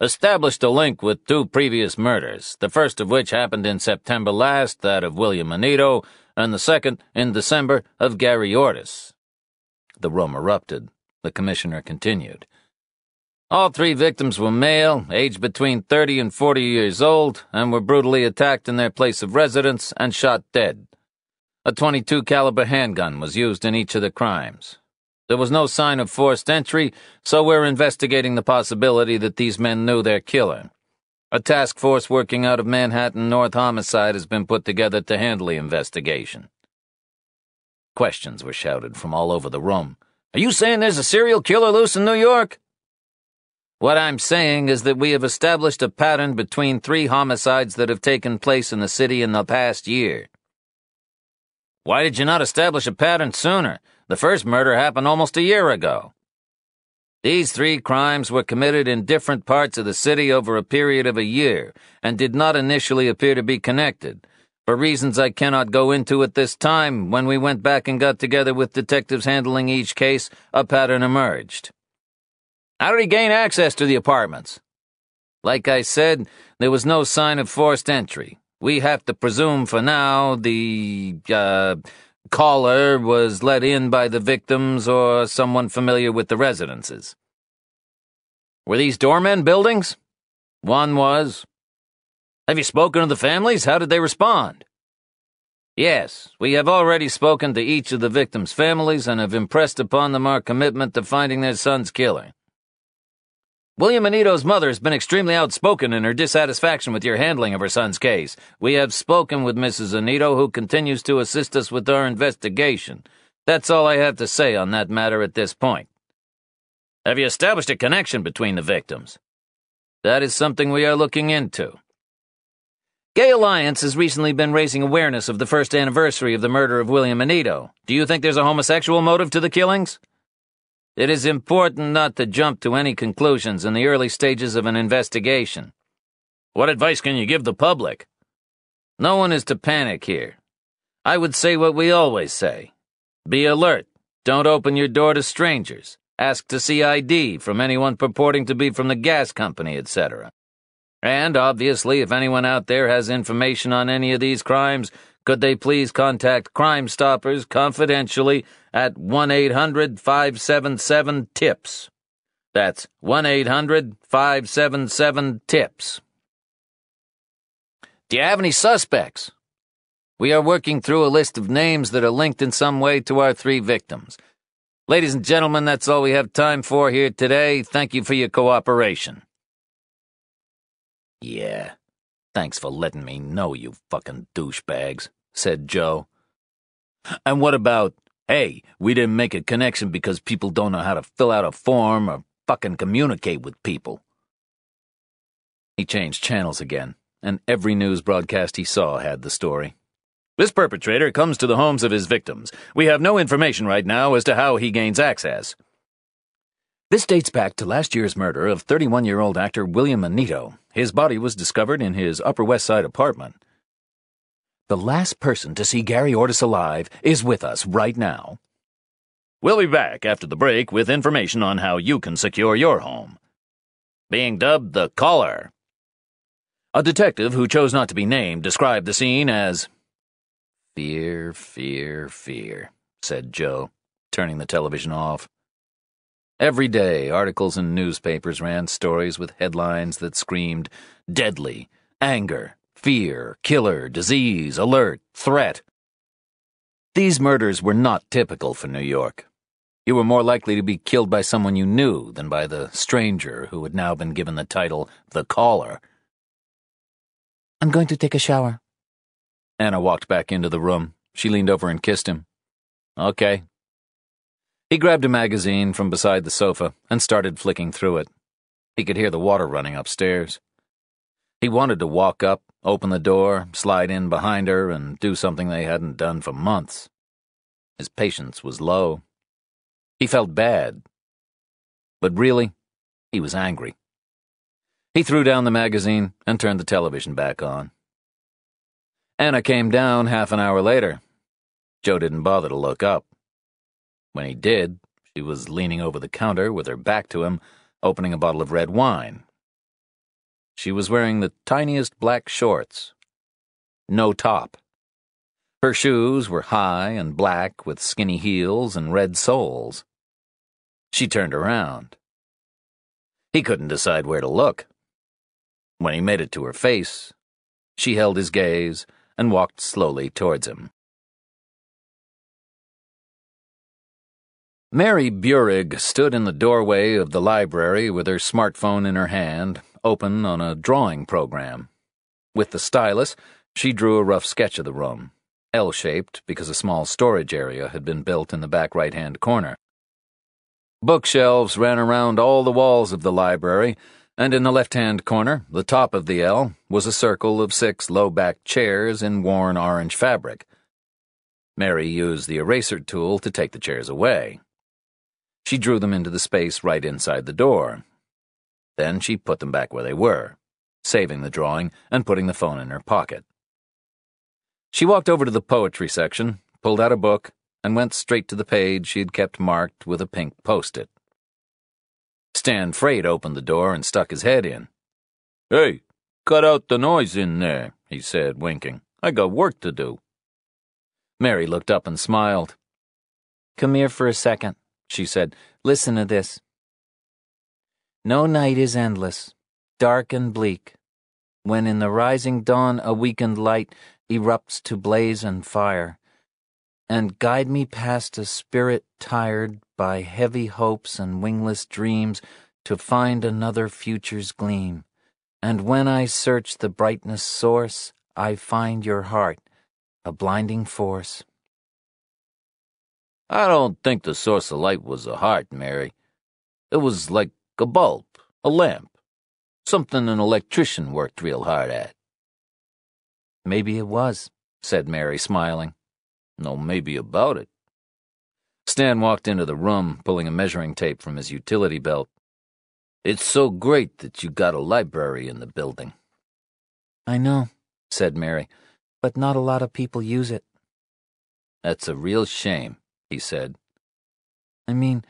Established a link with two previous murders, the first of which happened in September last, that of William Anito, and the second in December of Gary Ortis. The room erupted. The commissioner continued. All three victims were male, aged between 30 and 40 years old, and were brutally attacked in their place of residence and shot dead. A 22 caliber handgun was used in each of the crimes. There was no sign of forced entry, so we're investigating the possibility that these men knew their killer. A task force working out of Manhattan North Homicide has been put together to handle the investigation. Questions were shouted from all over the room. Are you saying there's a serial killer loose in New York? What I'm saying is that we have established a pattern between three homicides that have taken place in the city in the past year. Why did you not establish a pattern sooner? The first murder happened almost a year ago. These three crimes were committed in different parts of the city over a period of a year and did not initially appear to be connected. For reasons I cannot go into at this time, when we went back and got together with detectives handling each case, a pattern emerged. How did he gain access to the apartments? Like I said, there was no sign of forced entry. We have to presume for now the, uh, caller was let in by the victims or someone familiar with the residences. Were these doormen buildings? One was. Have you spoken to the families? How did they respond? Yes, we have already spoken to each of the victims' families and have impressed upon them our commitment to finding their son's killer. William Anito's mother has been extremely outspoken in her dissatisfaction with your handling of her son's case. We have spoken with Mrs. Anito, who continues to assist us with our investigation. That's all I have to say on that matter at this point. Have you established a connection between the victims? That is something we are looking into. Gay Alliance has recently been raising awareness of the first anniversary of the murder of William Anito. Do you think there's a homosexual motive to the killings? It is important not to jump to any conclusions in the early stages of an investigation. What advice can you give the public? No one is to panic here. I would say what we always say. Be alert. Don't open your door to strangers. Ask to see ID from anyone purporting to be from the gas company, etc. And obviously, if anyone out there has information on any of these crimes, could they please contact Crime Stoppers confidentially at 1 800 577 TIPS? That's 1 800 577 TIPS. Do you have any suspects? We are working through a list of names that are linked in some way to our three victims. Ladies and gentlemen, that's all we have time for here today. Thank you for your cooperation. Yeah. Thanks for letting me know, you fucking douchebags, said Joe. And what about, hey, we didn't make a connection because people don't know how to fill out a form or fucking communicate with people? He changed channels again, and every news broadcast he saw had the story. This perpetrator comes to the homes of his victims. We have no information right now as to how he gains access. This dates back to last year's murder of 31 year old actor William Anito. His body was discovered in his Upper West Side apartment. The last person to see Gary Ortis alive is with us right now. We'll be back after the break with information on how you can secure your home. Being dubbed the Caller. A detective who chose not to be named described the scene as Fear, fear, fear, said Joe, turning the television off. Every day, articles in newspapers ran stories with headlines that screamed deadly, anger, fear, killer, disease, alert, threat. These murders were not typical for New York. You were more likely to be killed by someone you knew than by the stranger who had now been given the title the Caller. I'm going to take a shower. Anna walked back into the room. She leaned over and kissed him. Okay. He grabbed a magazine from beside the sofa and started flicking through it. He could hear the water running upstairs. He wanted to walk up, open the door, slide in behind her, and do something they hadn't done for months. His patience was low. He felt bad. But really, he was angry. He threw down the magazine and turned the television back on. Anna came down half an hour later. Joe didn't bother to look up. When he did, she was leaning over the counter with her back to him, opening a bottle of red wine. She was wearing the tiniest black shorts. No top. Her shoes were high and black with skinny heels and red soles. She turned around. He couldn't decide where to look. When he made it to her face, she held his gaze and walked slowly towards him. Mary Burig stood in the doorway of the library with her smartphone in her hand, open on a drawing program. With the stylus, she drew a rough sketch of the room, L shaped because a small storage area had been built in the back right hand corner. Bookshelves ran around all the walls of the library and in the left hand corner, the top of the L, was a circle of six low backed chairs in worn orange fabric. Mary used the eraser tool to take the chairs away. She drew them into the space right inside the door. Then she put them back where they were, saving the drawing and putting the phone in her pocket. She walked over to the poetry section, pulled out a book, and went straight to the page she had kept marked with a pink post it. Stan Freight opened the door and stuck his head in. Hey, cut out the noise in there, he said, winking. I got work to do. Mary looked up and smiled. Come here for a second, she said. Listen to this. No night is endless, dark and bleak, when in the rising dawn a weakened light erupts to blaze and fire and guide me past a spirit tired by heavy hopes and wingless dreams to find another future's gleam. And when I search the brightness source, I find your heart, a blinding force. I don't think the source of light was a heart, Mary. It was like a bulb, a lamp, something an electrician worked real hard at. Maybe it was, said Mary, smiling. No, maybe about it. Stan walked into the room, pulling a measuring tape from his utility belt. It's so great that you got a library in the building. I know, said Mary, but not a lot of people use it. That's a real shame, he said. I mean,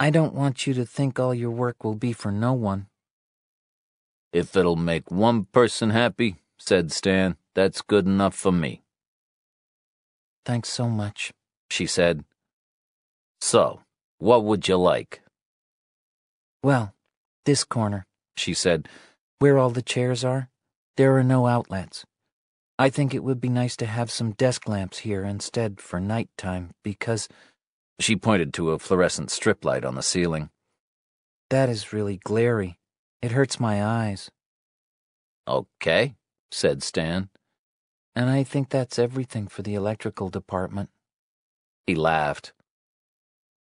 I don't want you to think all your work will be for no one. If it'll make one person happy, said Stan, that's good enough for me. Thanks so much, she said. So, what would you like? Well, this corner, she said, where all the chairs are, there are no outlets. I think it would be nice to have some desk lamps here instead for night time because. She pointed to a fluorescent strip light on the ceiling. That is really glary. It hurts my eyes. Okay, said Stan. And I think that's everything for the electrical department. He laughed.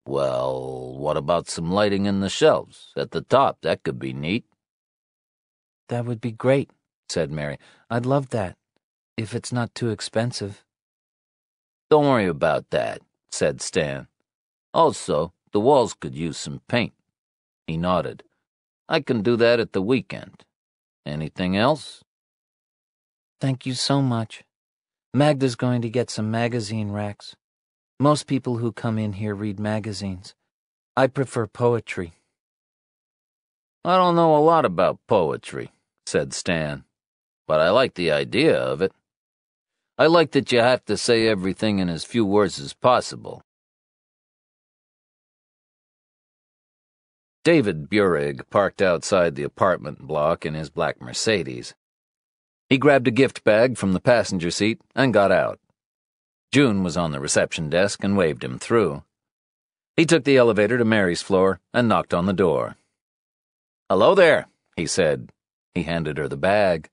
Well, what about some lighting in the shelves at the top? That could be neat. That would be great, said Mary. I'd love that, if it's not too expensive. Don't worry about that, said Stan. Also, the walls could use some paint. He nodded. I can do that at the weekend. Anything else? Thank you so much. Magda's going to get some magazine racks. Most people who come in here read magazines. I prefer poetry. I don't know a lot about poetry, said Stan, but I like the idea of it. I like that you have to say everything in as few words as possible. David Burig parked outside the apartment block in his black Mercedes. He grabbed a gift bag from the passenger seat and got out. June was on the reception desk and waved him through. He took the elevator to Mary's floor and knocked on the door. Hello there, he said. He handed her the bag.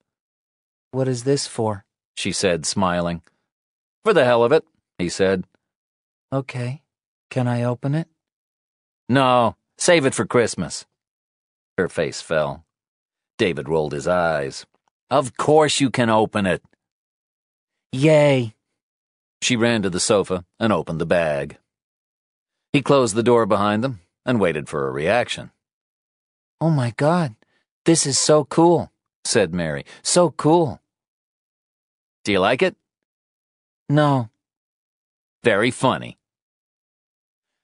What is this for? She said, smiling. For the hell of it, he said. Okay. Can I open it? No, save it for Christmas. Her face fell. David rolled his eyes. Of course you can open it. Yay. She ran to the sofa and opened the bag. He closed the door behind them and waited for a reaction. Oh my god, this is so cool, said Mary. So cool. Do you like it? No. Very funny.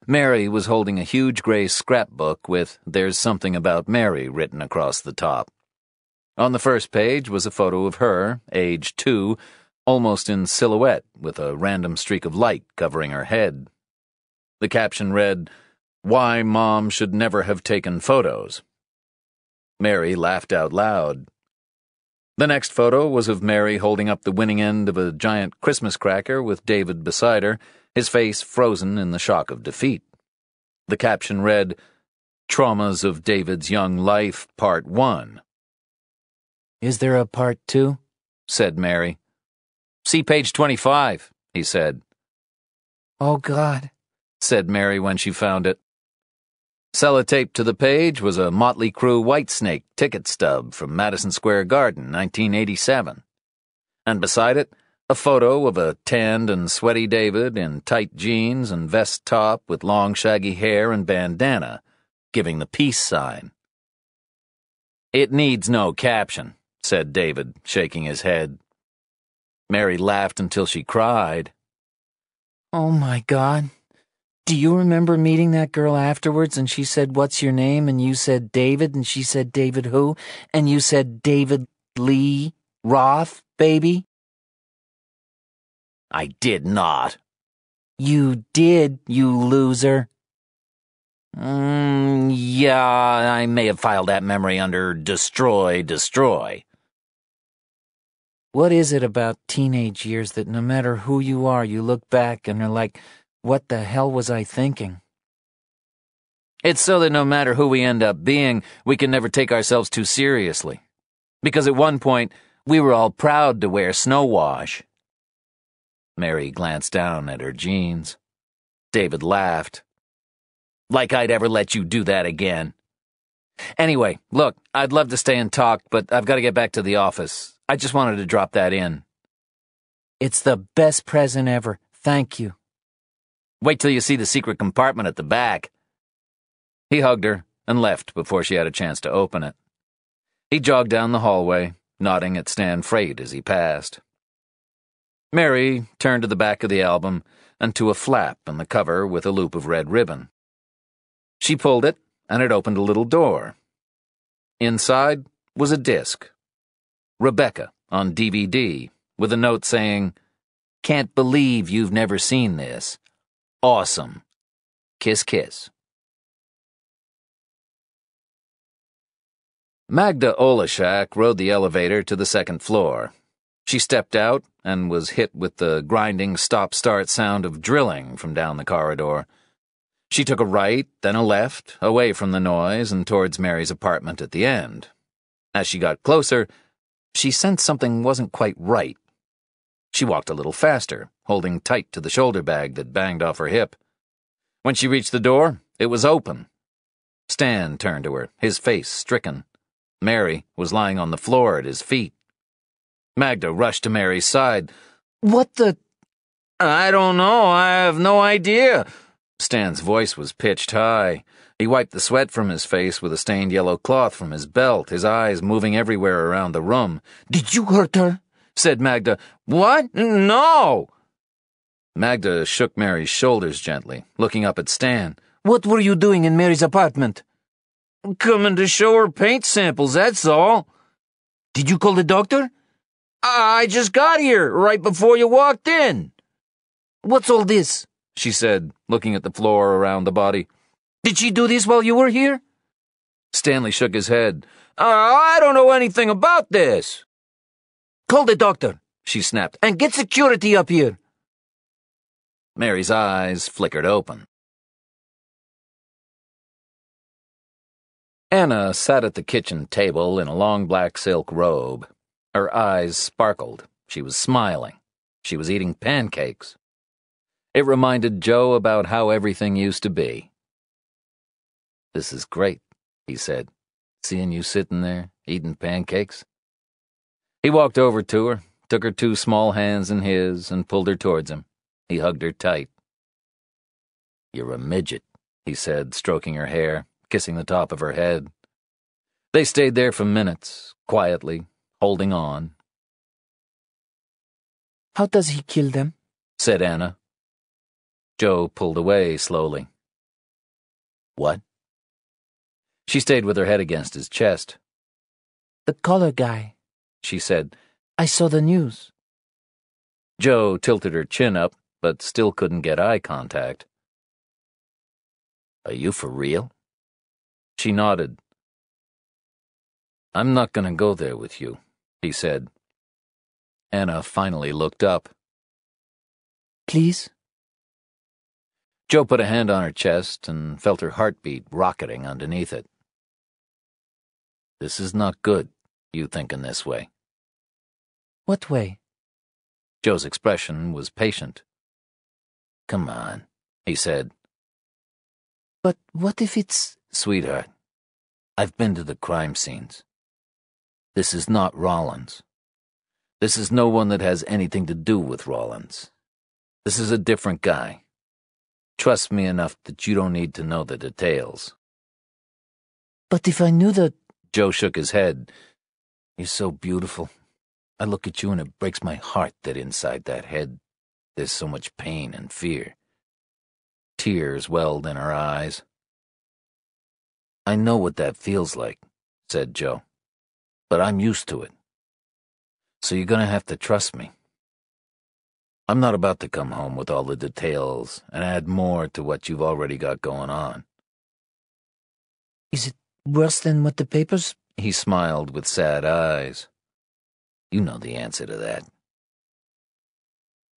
Mary was holding a huge gray scrapbook with There's Something About Mary written across the top. On the first page was a photo of her, age two, almost in silhouette, with a random streak of light covering her head. The caption read, Why Mom Should Never Have Taken Photos. Mary laughed out loud. The next photo was of Mary holding up the winning end of a giant Christmas cracker with David beside her, his face frozen in the shock of defeat. The caption read, Traumas of David's Young Life, Part 1. Is there a part two? said Mary. See page 25, he said. Oh, God, said Mary when she found it. Sellotaped to the page was a Motley Crue Whitesnake ticket stub from Madison Square Garden, 1987. And beside it, a photo of a tanned and sweaty David in tight jeans and vest top with long shaggy hair and bandana, giving the peace sign. It needs no caption, said David, shaking his head. Mary laughed until she cried. Oh my God. Do you remember meeting that girl afterwards and she said, What's your name? And you said David, and she said, David who? And you said, David Lee Roth, baby? I did not. You did, you loser. Mm, yeah, I may have filed that memory under Destroy, Destroy. What is it about teenage years that no matter who you are, you look back and are like, what the hell was I thinking? It's so that no matter who we end up being, we can never take ourselves too seriously. Because at one point, we were all proud to wear snow wash. Mary glanced down at her jeans. David laughed. Like I'd ever let you do that again. Anyway, look, I'd love to stay and talk, but I've got to get back to the office. I just wanted to drop that in. It's the best present ever. Thank you. Wait till you see the secret compartment at the back. He hugged her and left before she had a chance to open it. He jogged down the hallway, nodding at Stan Freight as he passed. Mary turned to the back of the album and to a flap in the cover with a loop of red ribbon. She pulled it, and it opened a little door. Inside was a disc Rebecca on DVD with a note saying, Can't believe you've never seen this. Awesome. Kiss, kiss. Magda Olashak rode the elevator to the second floor. She stepped out and was hit with the grinding stop start sound of drilling from down the corridor. She took a right, then a left, away from the noise and towards Mary's apartment at the end. As she got closer, she sensed something wasn't quite right. She walked a little faster, holding tight to the shoulder bag that banged off her hip. When she reached the door, it was open. Stan turned to her, his face stricken. Mary was lying on the floor at his feet. Magda rushed to Mary's side. What the? I don't know. I have no idea. Stan's voice was pitched high. He wiped the sweat from his face with a stained yellow cloth from his belt, his eyes moving everywhere around the room. Did you hurt her? Said Magda. What? No! Magda shook Mary's shoulders gently, looking up at Stan. What were you doing in Mary's apartment? Coming to show her paint samples, that's all. Did you call the doctor? I just got here, right before you walked in. What's all this? She said, looking at the floor around the body. Did she do this while you were here? Stanley shook his head. Uh, I don't know anything about this. Call the doctor, she snapped, and get security up here. Mary's eyes flickered open. Anna sat at the kitchen table in a long black silk robe. Her eyes sparkled. She was smiling. She was eating pancakes. It reminded Joe about how everything used to be. This is great, he said, seeing you sitting there, eating pancakes. He walked over to her, took her two small hands in his, and pulled her towards him. He hugged her tight. You're a midget, he said, stroking her hair, kissing the top of her head. They stayed there for minutes, quietly, holding on. How does he kill them? said Anna. Joe pulled away slowly. What? She stayed with her head against his chest. The collar guy, she said. I saw the news. Joe tilted her chin up, but still couldn't get eye contact. Are you for real? She nodded. I'm not going to go there with you, he said. Anna finally looked up. Please? Joe put a hand on her chest and felt her heartbeat rocketing underneath it. This is not good, you thinking this way. What way? Joe's expression was patient. Come on, he said. But what if it's. Sweetheart, I've been to the crime scenes. This is not Rawlins. This is no one that has anything to do with Rawlins. This is a different guy. Trust me enough that you don't need to know the details. But if I knew that. Joe shook his head. You're so beautiful. I look at you and it breaks my heart that inside that head there's so much pain and fear. Tears welled in her eyes. I know what that feels like, said Joe, but I'm used to it. So you're gonna have to trust me. I'm not about to come home with all the details and add more to what you've already got going on. Is it worse than what the papers? He smiled with sad eyes. You know the answer to that.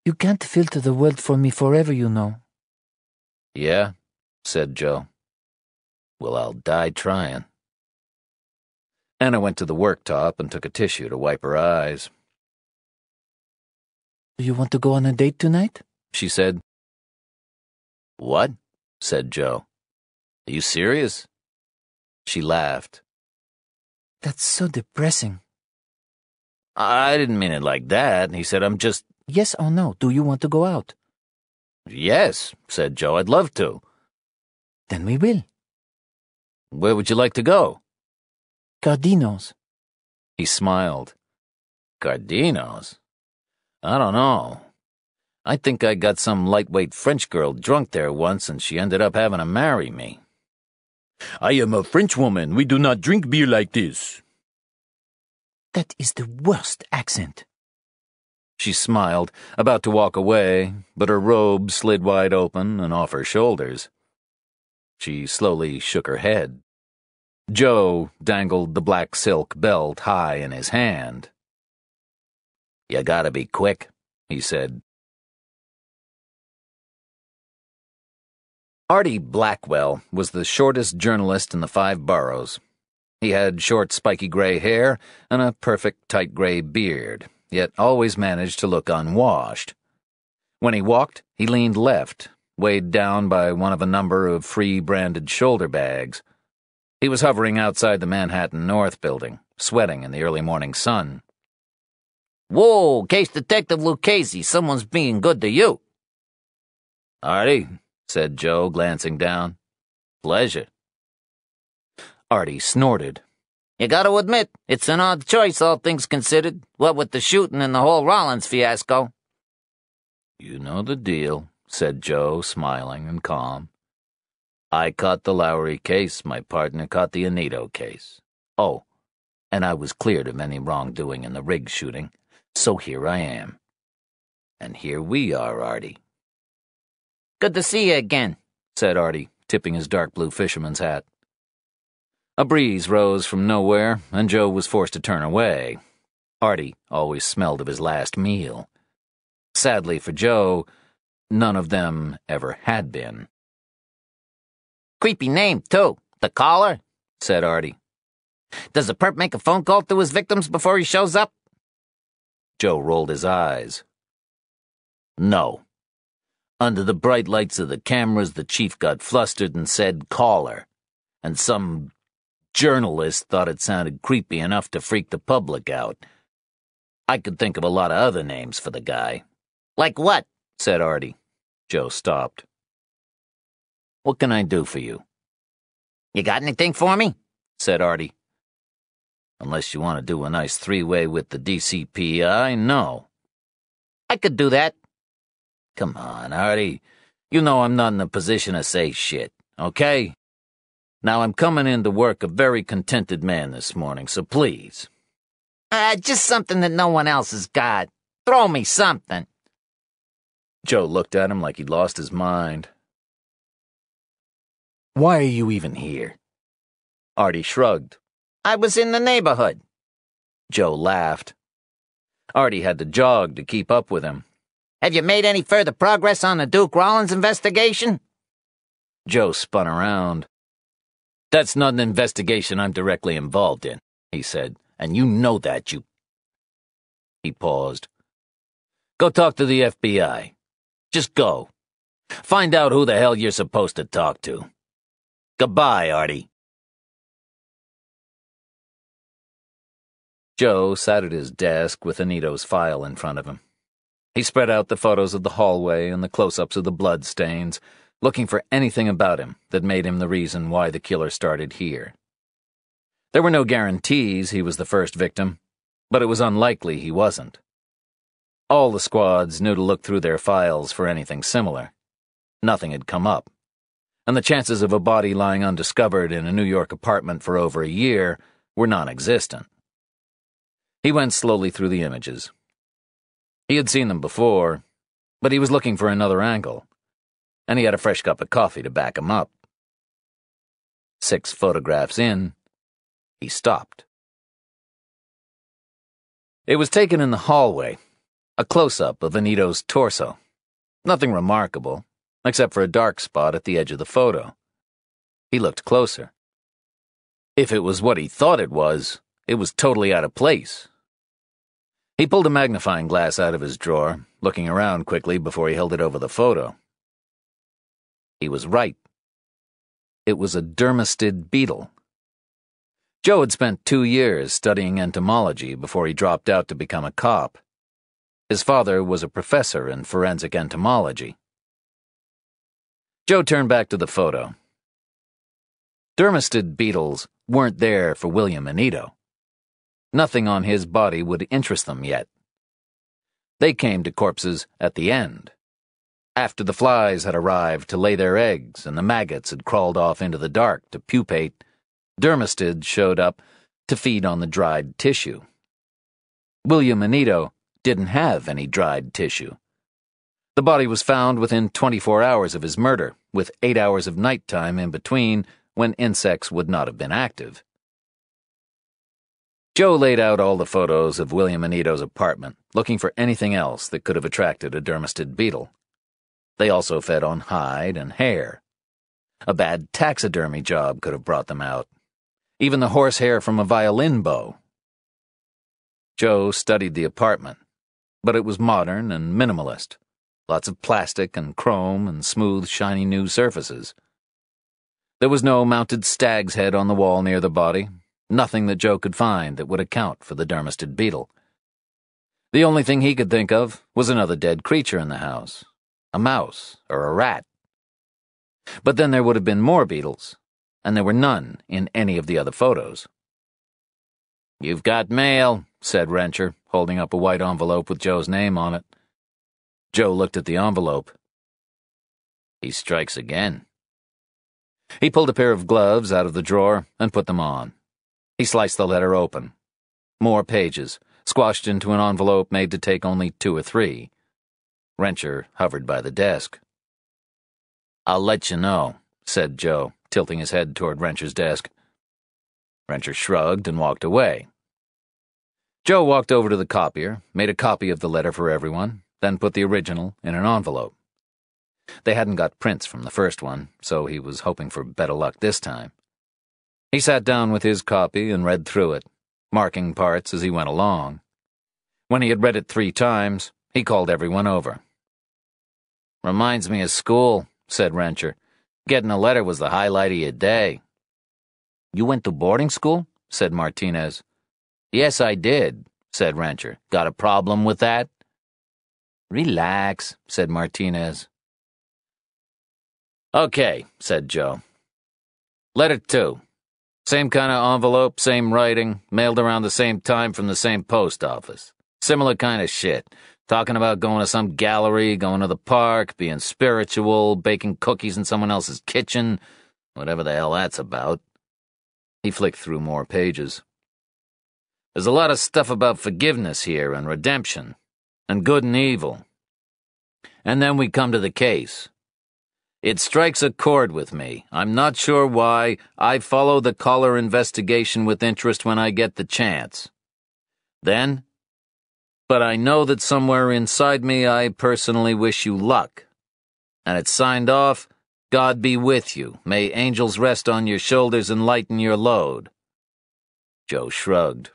You can't filter the world for me forever, you know. Yeah, said Joe. Well, I'll die trying. Anna went to the worktop and took a tissue to wipe her eyes. Do you want to go on a date tonight? She said. What? said Joe. Are you serious? She laughed. That's so depressing. I didn't mean it like that. He said, I'm just. Yes or no? Do you want to go out? Yes, said Joe. I'd love to. Then we will. Where would you like to go? Cardino's. He smiled. Cardino's? I don't know. I think I got some lightweight French girl drunk there once and she ended up having to marry me. I am a Frenchwoman. We do not drink beer like this. That is the worst accent. She smiled, about to walk away, but her robe slid wide open and off her shoulders. She slowly shook her head. Joe dangled the black silk belt high in his hand. You gotta be quick, he said. Artie Blackwell was the shortest journalist in the five boroughs. He had short, spiky gray hair and a perfect, tight gray beard, yet always managed to look unwashed. When he walked, he leaned left, weighed down by one of a number of free branded shoulder bags. He was hovering outside the Manhattan North building, sweating in the early morning sun. Whoa, Case Detective Lucchesi, someone's being good to you. Artie, said Joe, glancing down. Pleasure. Artie snorted. You gotta admit, it's an odd choice, all things considered, what with the shooting and the whole Rawlins fiasco. You know the deal, said Joe, smiling and calm. I caught the Lowry case, my partner caught the Anito case. Oh, and I was cleared of any wrongdoing in the rig shooting, so here I am. And here we are, Artie. Good to see you again, said Artie, tipping his dark blue fisherman's hat. A breeze rose from nowhere, and Joe was forced to turn away. Artie always smelled of his last meal. Sadly for Joe, none of them ever had been. Creepy name, too. The caller, said Artie. Does the perp make a phone call to his victims before he shows up? Joe rolled his eyes. No. Under the bright lights of the cameras, the chief got flustered and said caller, and some journalist thought it sounded creepy enough to freak the public out. I could think of a lot of other names for the guy. Like what? said Artie. Joe stopped. What can I do for you? You got anything for me? said Artie. Unless you want to do a nice three way with the DCPI, no. I could do that. Come on, Artie. You know I'm not in a position to say shit, okay? Now I'm coming in to work a very contented man this morning, so please. Uh, just something that no one else has got. Throw me something. Joe looked at him like he'd lost his mind. Why are you even here? Artie shrugged. I was in the neighborhood. Joe laughed. Artie had to jog to keep up with him. Have you made any further progress on the Duke Rawlins investigation? Joe spun around. That's not an investigation I'm directly involved in, he said, and you know that, you. He paused. Go talk to the FBI. Just go. Find out who the hell you're supposed to talk to. Goodbye, Artie. Joe sat at his desk with Anito's file in front of him. He spread out the photos of the hallway and the close ups of the blood stains looking for anything about him that made him the reason why the killer started here. There were no guarantees he was the first victim, but it was unlikely he wasn't. All the squads knew to look through their files for anything similar. Nothing had come up, and the chances of a body lying undiscovered in a New York apartment for over a year were non existent. He went slowly through the images. He had seen them before, but he was looking for another angle and he had a fresh cup of coffee to back him up. Six photographs in, he stopped. It was taken in the hallway, a close up of Anito's torso. Nothing remarkable, except for a dark spot at the edge of the photo. He looked closer. If it was what he thought it was, it was totally out of place. He pulled a magnifying glass out of his drawer, looking around quickly before he held it over the photo. He was right. It was a dermestid beetle. Joe had spent two years studying entomology before he dropped out to become a cop. His father was a professor in forensic entomology. Joe turned back to the photo. Dermestid beetles weren't there for William and Anito. Nothing on his body would interest them yet. They came to corpses at the end after the flies had arrived to lay their eggs and the maggots had crawled off into the dark to pupate, dermestids showed up to feed on the dried tissue. William Anito didn't have any dried tissue. The body was found within 24 hours of his murder, with eight hours of nighttime in between when insects would not have been active. Joe laid out all the photos of William Anito's apartment, looking for anything else that could have attracted a dermestid beetle. They also fed on hide and hair. A bad taxidermy job could have brought them out. Even the horsehair from a violin bow. Joe studied the apartment, but it was modern and minimalist. Lots of plastic and chrome and smooth, shiny new surfaces. There was no mounted stag's head on the wall near the body, nothing that Joe could find that would account for the dermestid beetle. The only thing he could think of was another dead creature in the house a mouse or a rat. But then there would have been more beetles, and there were none in any of the other photos. You've got mail, said Rencher, holding up a white envelope with Joe's name on it. Joe looked at the envelope. He strikes again. He pulled a pair of gloves out of the drawer and put them on. He sliced the letter open. More pages, squashed into an envelope made to take only two or three. Rencher hovered by the desk. I'll let you know, said Joe, tilting his head toward Rencher's desk. Rencher shrugged and walked away. Joe walked over to the copier, made a copy of the letter for everyone, then put the original in an envelope. They hadn't got prints from the first one, so he was hoping for better luck this time. He sat down with his copy and read through it, marking parts as he went along. When he had read it three times, he called everyone over. Reminds me of school, said Rencher. Getting a letter was the highlight of your day. You went to boarding school? said Martinez. Yes, I did, said Rencher. Got a problem with that? Relax, said Martinez. Okay, said Joe. Letter two. Same kind of envelope, same writing, mailed around the same time from the same post office. Similar kind of shit. Talking about going to some gallery, going to the park, being spiritual, baking cookies in someone else's kitchen, whatever the hell that's about. He flicked through more pages. There's a lot of stuff about forgiveness here and redemption, and good and evil. And then we come to the case. It strikes a chord with me. I'm not sure why. I follow the Collar investigation with interest when I get the chance. Then, but I know that somewhere inside me I personally wish you luck. And it's signed off, God be with you. May angels rest on your shoulders and lighten your load. Joe shrugged.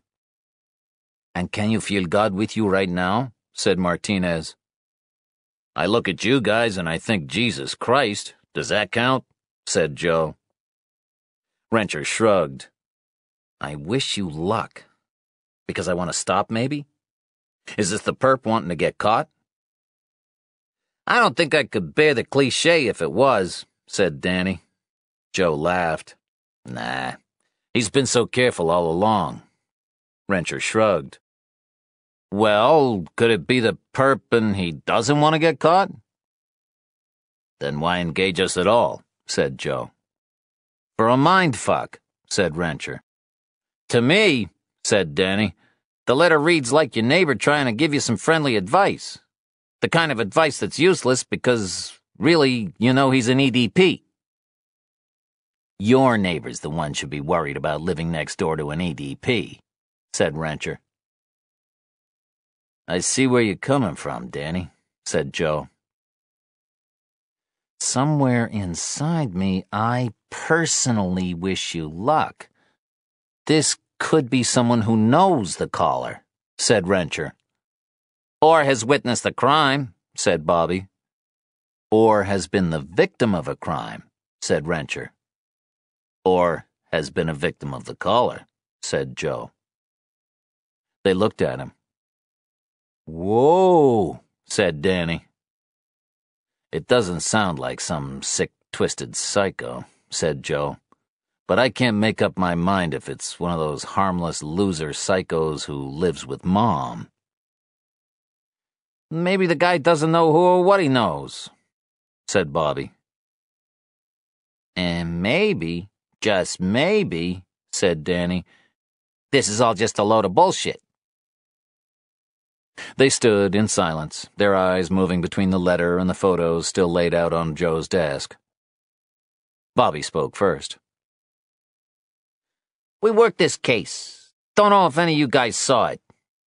And can you feel God with you right now? said Martinez. I look at you guys and I think Jesus Christ. Does that count? said Joe. Rencher shrugged. I wish you luck. Because I want to stop, maybe? Is this the perp wanting to get caught? I don't think I could bear the cliche if it was, said Danny. Joe laughed. Nah, he's been so careful all along. Rencher shrugged. Well, could it be the perp and he doesn't want to get caught? Then why engage us at all? said Joe. For a mind fuck, said Rencher. To me, said Danny, the letter reads like your neighbor trying to give you some friendly advice. The kind of advice that's useless because, really, you know he's an EDP. Your neighbor's the one should be worried about living next door to an EDP, said Rencher. I see where you're coming from, Danny, said Joe. Somewhere inside me, I personally wish you luck. This could be someone who knows the caller, said Rencher. Or has witnessed the crime, said Bobby. Or has been the victim of a crime, said Rencher. Or has been a victim of the caller, said Joe. They looked at him. Whoa, said Danny. It doesn't sound like some sick, twisted psycho, said Joe. But I can't make up my mind if it's one of those harmless loser psychos who lives with mom. Maybe the guy doesn't know who or what he knows, said Bobby. And maybe, just maybe, said Danny, this is all just a load of bullshit. They stood in silence, their eyes moving between the letter and the photos still laid out on Joe's desk. Bobby spoke first. We worked this case. Don't know if any of you guys saw it.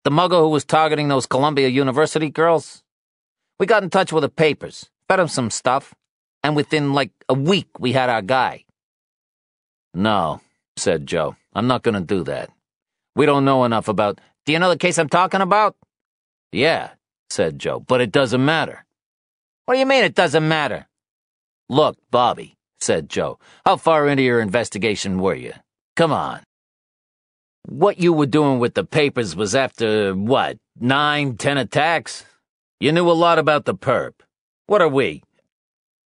The mugger who was targeting those Columbia University girls? We got in touch with the papers, fed them some stuff, and within like a week we had our guy. No, said Joe. I'm not gonna do that. We don't know enough about. Do you know the case I'm talking about? Yeah, said Joe, but it doesn't matter. What do you mean it doesn't matter? Look, Bobby, said Joe. How far into your investigation were you? Come on. What you were doing with the papers was after, what, nine, ten attacks? You knew a lot about the perp. What are we?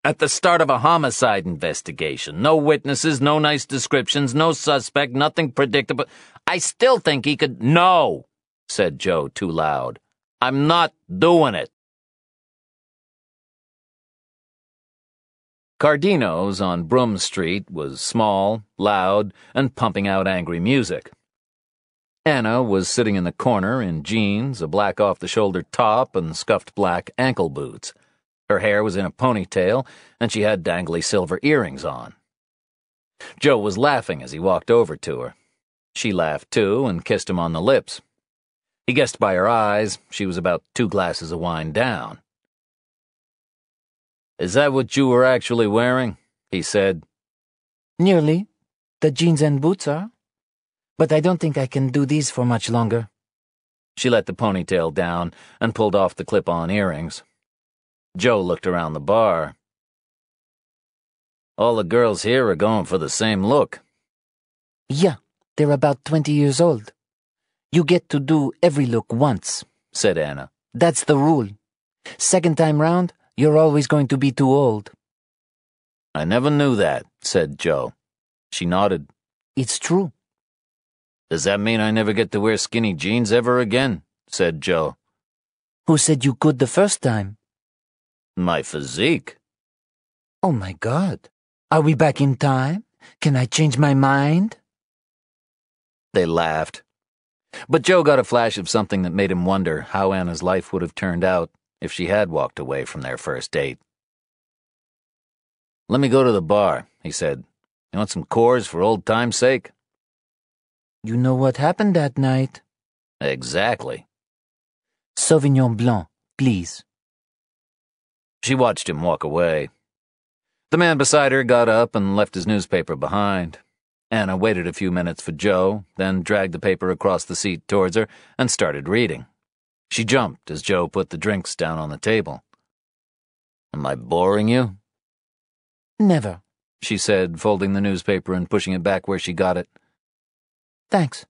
At the start of a homicide investigation. No witnesses, no nice descriptions, no suspect, nothing predictable. I still think he could. No, said Joe too loud. I'm not doing it. Cardino's on Broome Street was small, loud, and pumping out angry music. Anna was sitting in the corner in jeans, a black off the shoulder top, and scuffed black ankle boots. Her hair was in a ponytail, and she had dangly silver earrings on. Joe was laughing as he walked over to her. She laughed too and kissed him on the lips. He guessed by her eyes she was about two glasses of wine down. Is that what you were actually wearing? he said. Nearly. The jeans and boots are. But I don't think I can do these for much longer. She let the ponytail down and pulled off the clip on earrings. Joe looked around the bar. All the girls here are going for the same look. Yeah, they're about 20 years old. You get to do every look once, said Anna. That's the rule. Second time round, you're always going to be too old. I never knew that, said Joe. She nodded. It's true. Does that mean I never get to wear skinny jeans ever again? said Joe. Who said you could the first time? My physique. Oh my god. Are we back in time? Can I change my mind? They laughed. But Joe got a flash of something that made him wonder how Anna's life would have turned out if she had walked away from their first date. Let me go to the bar, he said. You want some Coors for old time's sake? You know what happened that night? Exactly. Sauvignon Blanc, please. She watched him walk away. The man beside her got up and left his newspaper behind. Anna waited a few minutes for Joe, then dragged the paper across the seat towards her and started reading. She jumped as Joe put the drinks down on the table. Am I boring you? Never, she said, folding the newspaper and pushing it back where she got it. Thanks.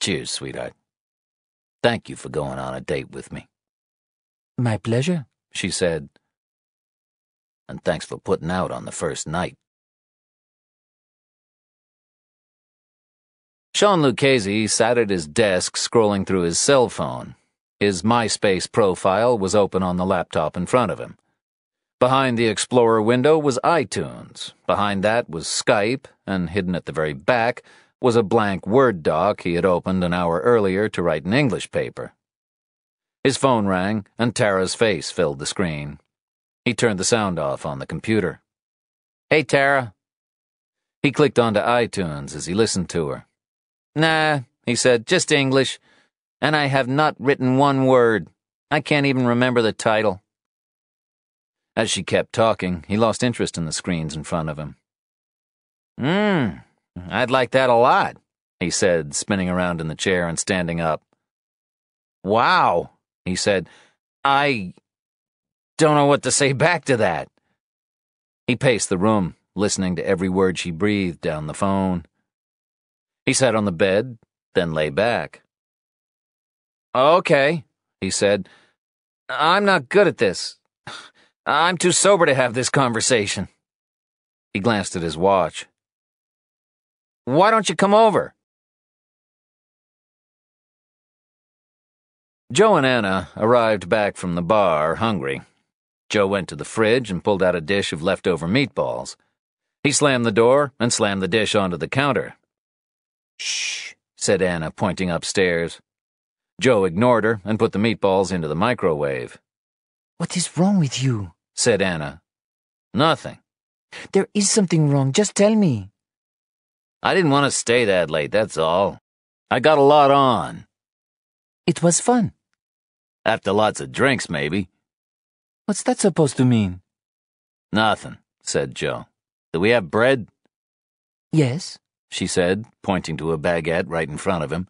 Cheers, sweetheart. Thank you for going on a date with me. My pleasure, she said. And thanks for putting out on the first night. Sean Lucchesi sat at his desk scrolling through his cell phone. His MySpace profile was open on the laptop in front of him. Behind the Explorer window was iTunes. Behind that was Skype, and hidden at the very back was a blank Word doc he had opened an hour earlier to write an English paper. His phone rang, and Tara's face filled the screen. He turned the sound off on the computer. Hey, Tara. He clicked onto iTunes as he listened to her. Nah, he said, just English. And I have not written one word. I can't even remember the title. As she kept talking, he lost interest in the screens in front of him. Hmm, I'd like that a lot, he said, spinning around in the chair and standing up. Wow, he said. I don't know what to say back to that. He paced the room, listening to every word she breathed down the phone. He sat on the bed, then lay back. Okay, he said. I'm not good at this. I'm too sober to have this conversation. He glanced at his watch. Why don't you come over? Joe and Anna arrived back from the bar hungry. Joe went to the fridge and pulled out a dish of leftover meatballs. He slammed the door and slammed the dish onto the counter. Shh, said Anna, pointing upstairs. Joe ignored her and put the meatballs into the microwave. What is wrong with you? said Anna. Nothing. There is something wrong. Just tell me. I didn't want to stay that late, that's all. I got a lot on. It was fun. After lots of drinks, maybe. What's that supposed to mean? Nothing, said Joe. Do we have bread? Yes she said, pointing to a baguette right in front of him.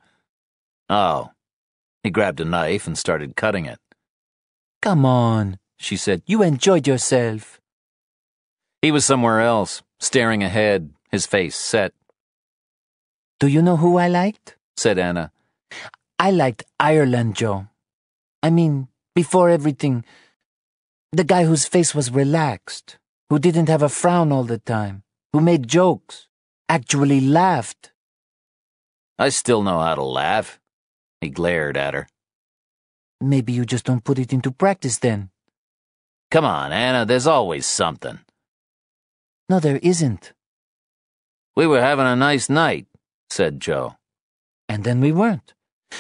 Oh. He grabbed a knife and started cutting it. Come on, she said. You enjoyed yourself. He was somewhere else, staring ahead, his face set. Do you know who I liked? said Anna. I liked Ireland Joe. I mean, before everything, the guy whose face was relaxed, who didn't have a frown all the time, who made jokes, actually laughed. I still know how to laugh. He glared at her. Maybe you just don't put it into practice then. Come on, Anna, there's always something. No, there isn't. We were having a nice night, said Joe. And then we weren't.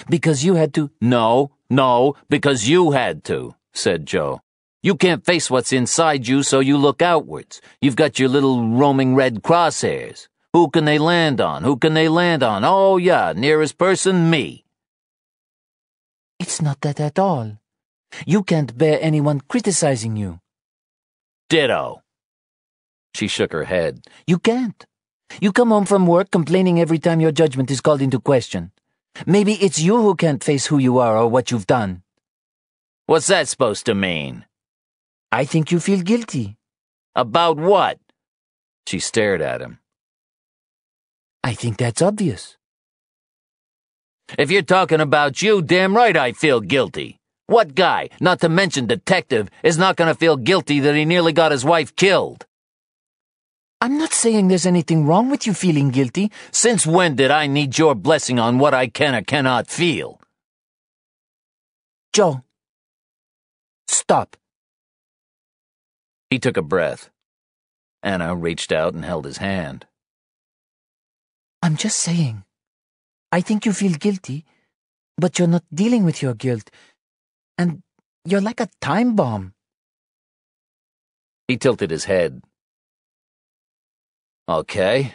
Because you had to. No, no, because you had to, said Joe. You can't face what's inside you, so you look outwards. You've got your little roaming red crosshairs. Who can they land on? Who can they land on? Oh, yeah, nearest person, me. It's not that at all. You can't bear anyone criticizing you. Ditto. She shook her head. You can't. You come home from work complaining every time your judgment is called into question. Maybe it's you who can't face who you are or what you've done. What's that supposed to mean? I think you feel guilty. About what? She stared at him. I think that's obvious. If you're talking about you, damn right I feel guilty. What guy, not to mention detective, is not gonna feel guilty that he nearly got his wife killed? I'm not saying there's anything wrong with you feeling guilty. Since when did I need your blessing on what I can or cannot feel? Joe. Stop. He took a breath. Anna reached out and held his hand. I'm just saying. I think you feel guilty, but you're not dealing with your guilt. And you're like a time bomb. He tilted his head. Okay.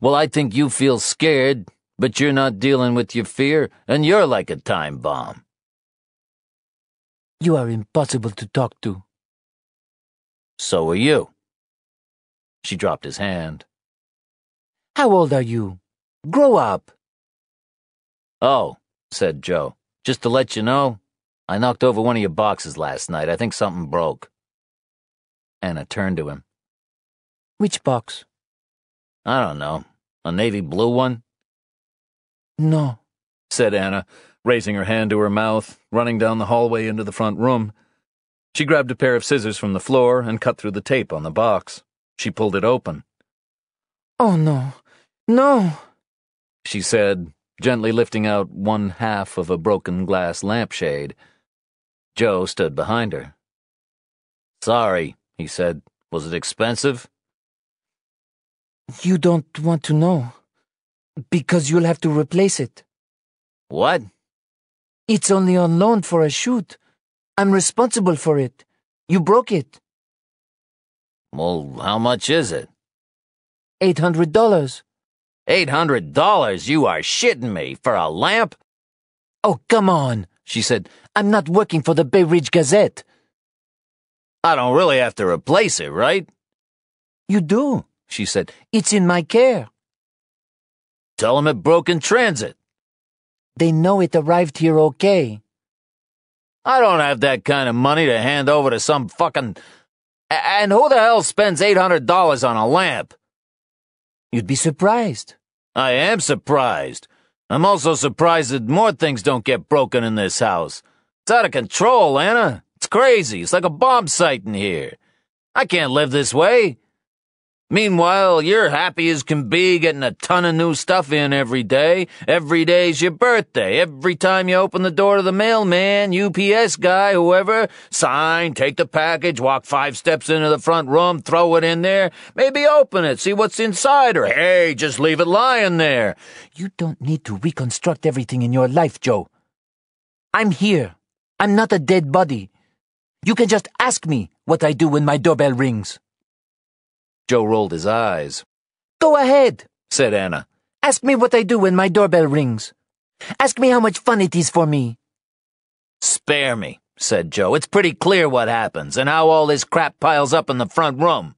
Well, I think you feel scared, but you're not dealing with your fear, and you're like a time bomb. You are impossible to talk to. So are you. She dropped his hand. How old are you? Grow up. Oh, said Joe. Just to let you know, I knocked over one of your boxes last night. I think something broke. Anna turned to him. Which box? I don't know. A navy blue one? No, said Anna, raising her hand to her mouth, running down the hallway into the front room. She grabbed a pair of scissors from the floor and cut through the tape on the box. She pulled it open. Oh, no. No, she said, gently lifting out one half of a broken glass lampshade. Joe stood behind her. Sorry, he said. Was it expensive? You don't want to know. Because you'll have to replace it. What? It's only on loan for a shoot. I'm responsible for it. You broke it. Well, how much is it? Eight hundred dollars. Eight hundred dollars? You are shitting me for a lamp? Oh, come on, she said. I'm not working for the Bay Ridge Gazette. I don't really have to replace it, right? You do, she said. It's in my care. Tell them it broke in transit. They know it arrived here okay. I don't have that kind of money to hand over to some fucking. And who the hell spends $800 on a lamp? You'd be surprised. I am surprised. I'm also surprised that more things don't get broken in this house. It's out of control, Anna. It's crazy. It's like a bomb site in here. I can't live this way. Meanwhile, you're happy as can be getting a ton of new stuff in every day. Every day's your birthday. Every time you open the door to the mailman, UPS guy, whoever, sign, take the package, walk five steps into the front room, throw it in there, maybe open it, see what's inside, or hey, just leave it lying there. You don't need to reconstruct everything in your life, Joe. I'm here. I'm not a dead body. You can just ask me what I do when my doorbell rings. Joe rolled his eyes. Go ahead, said Anna. Ask me what I do when my doorbell rings. Ask me how much fun it is for me. Spare me, said Joe. It's pretty clear what happens and how all this crap piles up in the front room.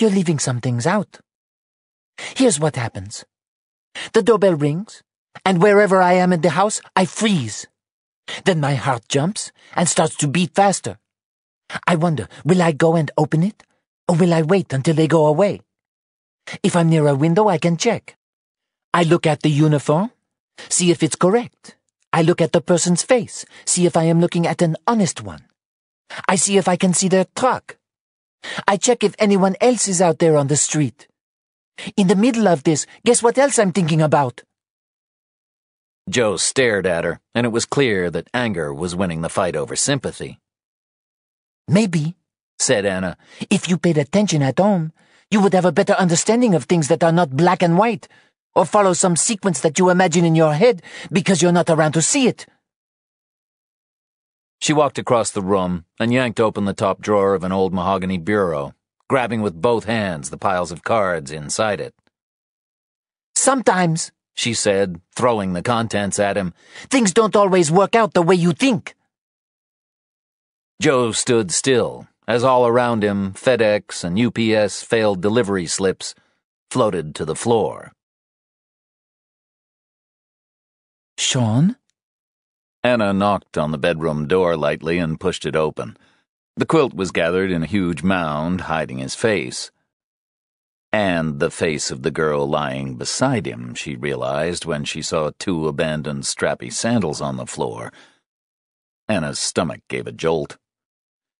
You're leaving some things out. Here's what happens. The doorbell rings, and wherever I am in the house, I freeze. Then my heart jumps and starts to beat faster. I wonder, will I go and open it? Or will I wait until they go away? If I'm near a window, I can check. I look at the uniform, see if it's correct. I look at the person's face, see if I am looking at an honest one. I see if I can see their truck. I check if anyone else is out there on the street. In the middle of this, guess what else I'm thinking about? Joe stared at her, and it was clear that anger was winning the fight over sympathy. Maybe, said Anna, if you paid attention at home, you would have a better understanding of things that are not black and white, or follow some sequence that you imagine in your head because you're not around to see it. She walked across the room and yanked open the top drawer of an old mahogany bureau, grabbing with both hands the piles of cards inside it. Sometimes, she said, throwing the contents at him, things don't always work out the way you think. Joe stood still as all around him FedEx and UPS failed delivery slips floated to the floor. Sean? Anna knocked on the bedroom door lightly and pushed it open. The quilt was gathered in a huge mound, hiding his face. And the face of the girl lying beside him, she realized when she saw two abandoned strappy sandals on the floor. Anna's stomach gave a jolt.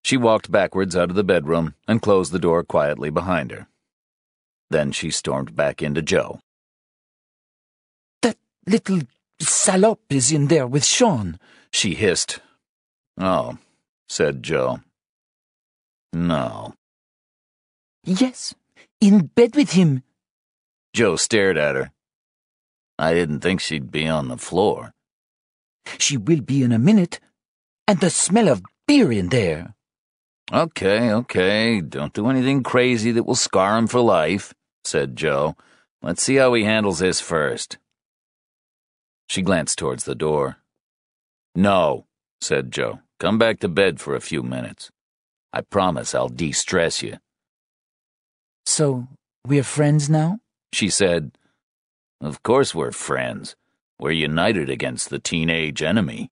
She walked backwards out of the bedroom and closed the door quietly behind her. Then she stormed back into Joe. That little Salope is in there with Sean, she hissed. Oh, said Joe. No. Yes, in bed with him. Joe stared at her. I didn't think she'd be on the floor. She will be in a minute. And the smell of beer in there. Okay, okay, don't do anything crazy that will scar him for life, said Joe. Let's see how he handles this first. She glanced towards the door. No, said Joe. Come back to bed for a few minutes. I promise I'll de stress you. So, we're friends now? She said. Of course we're friends. We're united against the teenage enemy.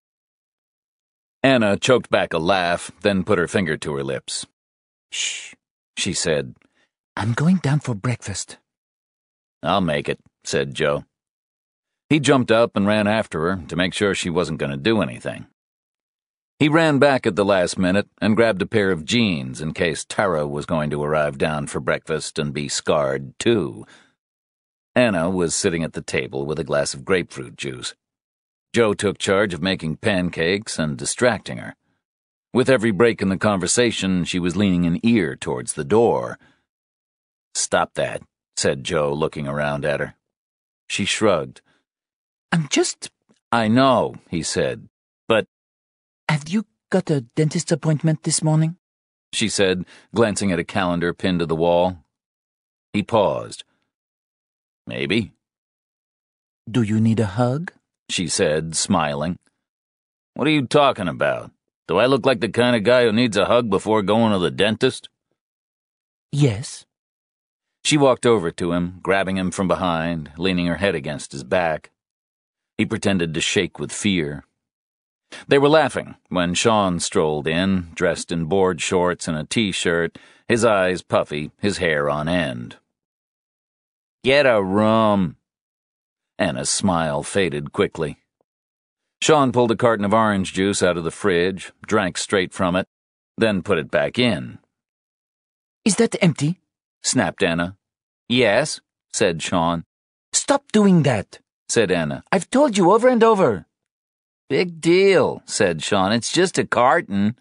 Anna choked back a laugh, then put her finger to her lips. Shh, she said. I'm going down for breakfast. I'll make it, said Joe. He jumped up and ran after her to make sure she wasn't going to do anything. He ran back at the last minute and grabbed a pair of jeans in case Tara was going to arrive down for breakfast and be scarred, too. Anna was sitting at the table with a glass of grapefruit juice. Joe took charge of making pancakes and distracting her. With every break in the conversation, she was leaning an ear towards the door. Stop that, said Joe, looking around at her. She shrugged. I'm just. I know, he said, but. Have you got a dentist appointment this morning? She said, glancing at a calendar pinned to the wall. He paused. Maybe. Do you need a hug? She said, smiling. What are you talking about? Do I look like the kind of guy who needs a hug before going to the dentist? Yes. She walked over to him, grabbing him from behind, leaning her head against his back. He pretended to shake with fear. They were laughing when Sean strolled in, dressed in board shorts and a t-shirt, his eyes puffy, his hair on end. Get a room. Anna's smile faded quickly. Sean pulled a carton of orange juice out of the fridge, drank straight from it, then put it back in. Is that empty? snapped Anna. Yes, said Sean. Stop doing that said Anna. I've told you over and over. Big deal, said Sean. It's just a carton.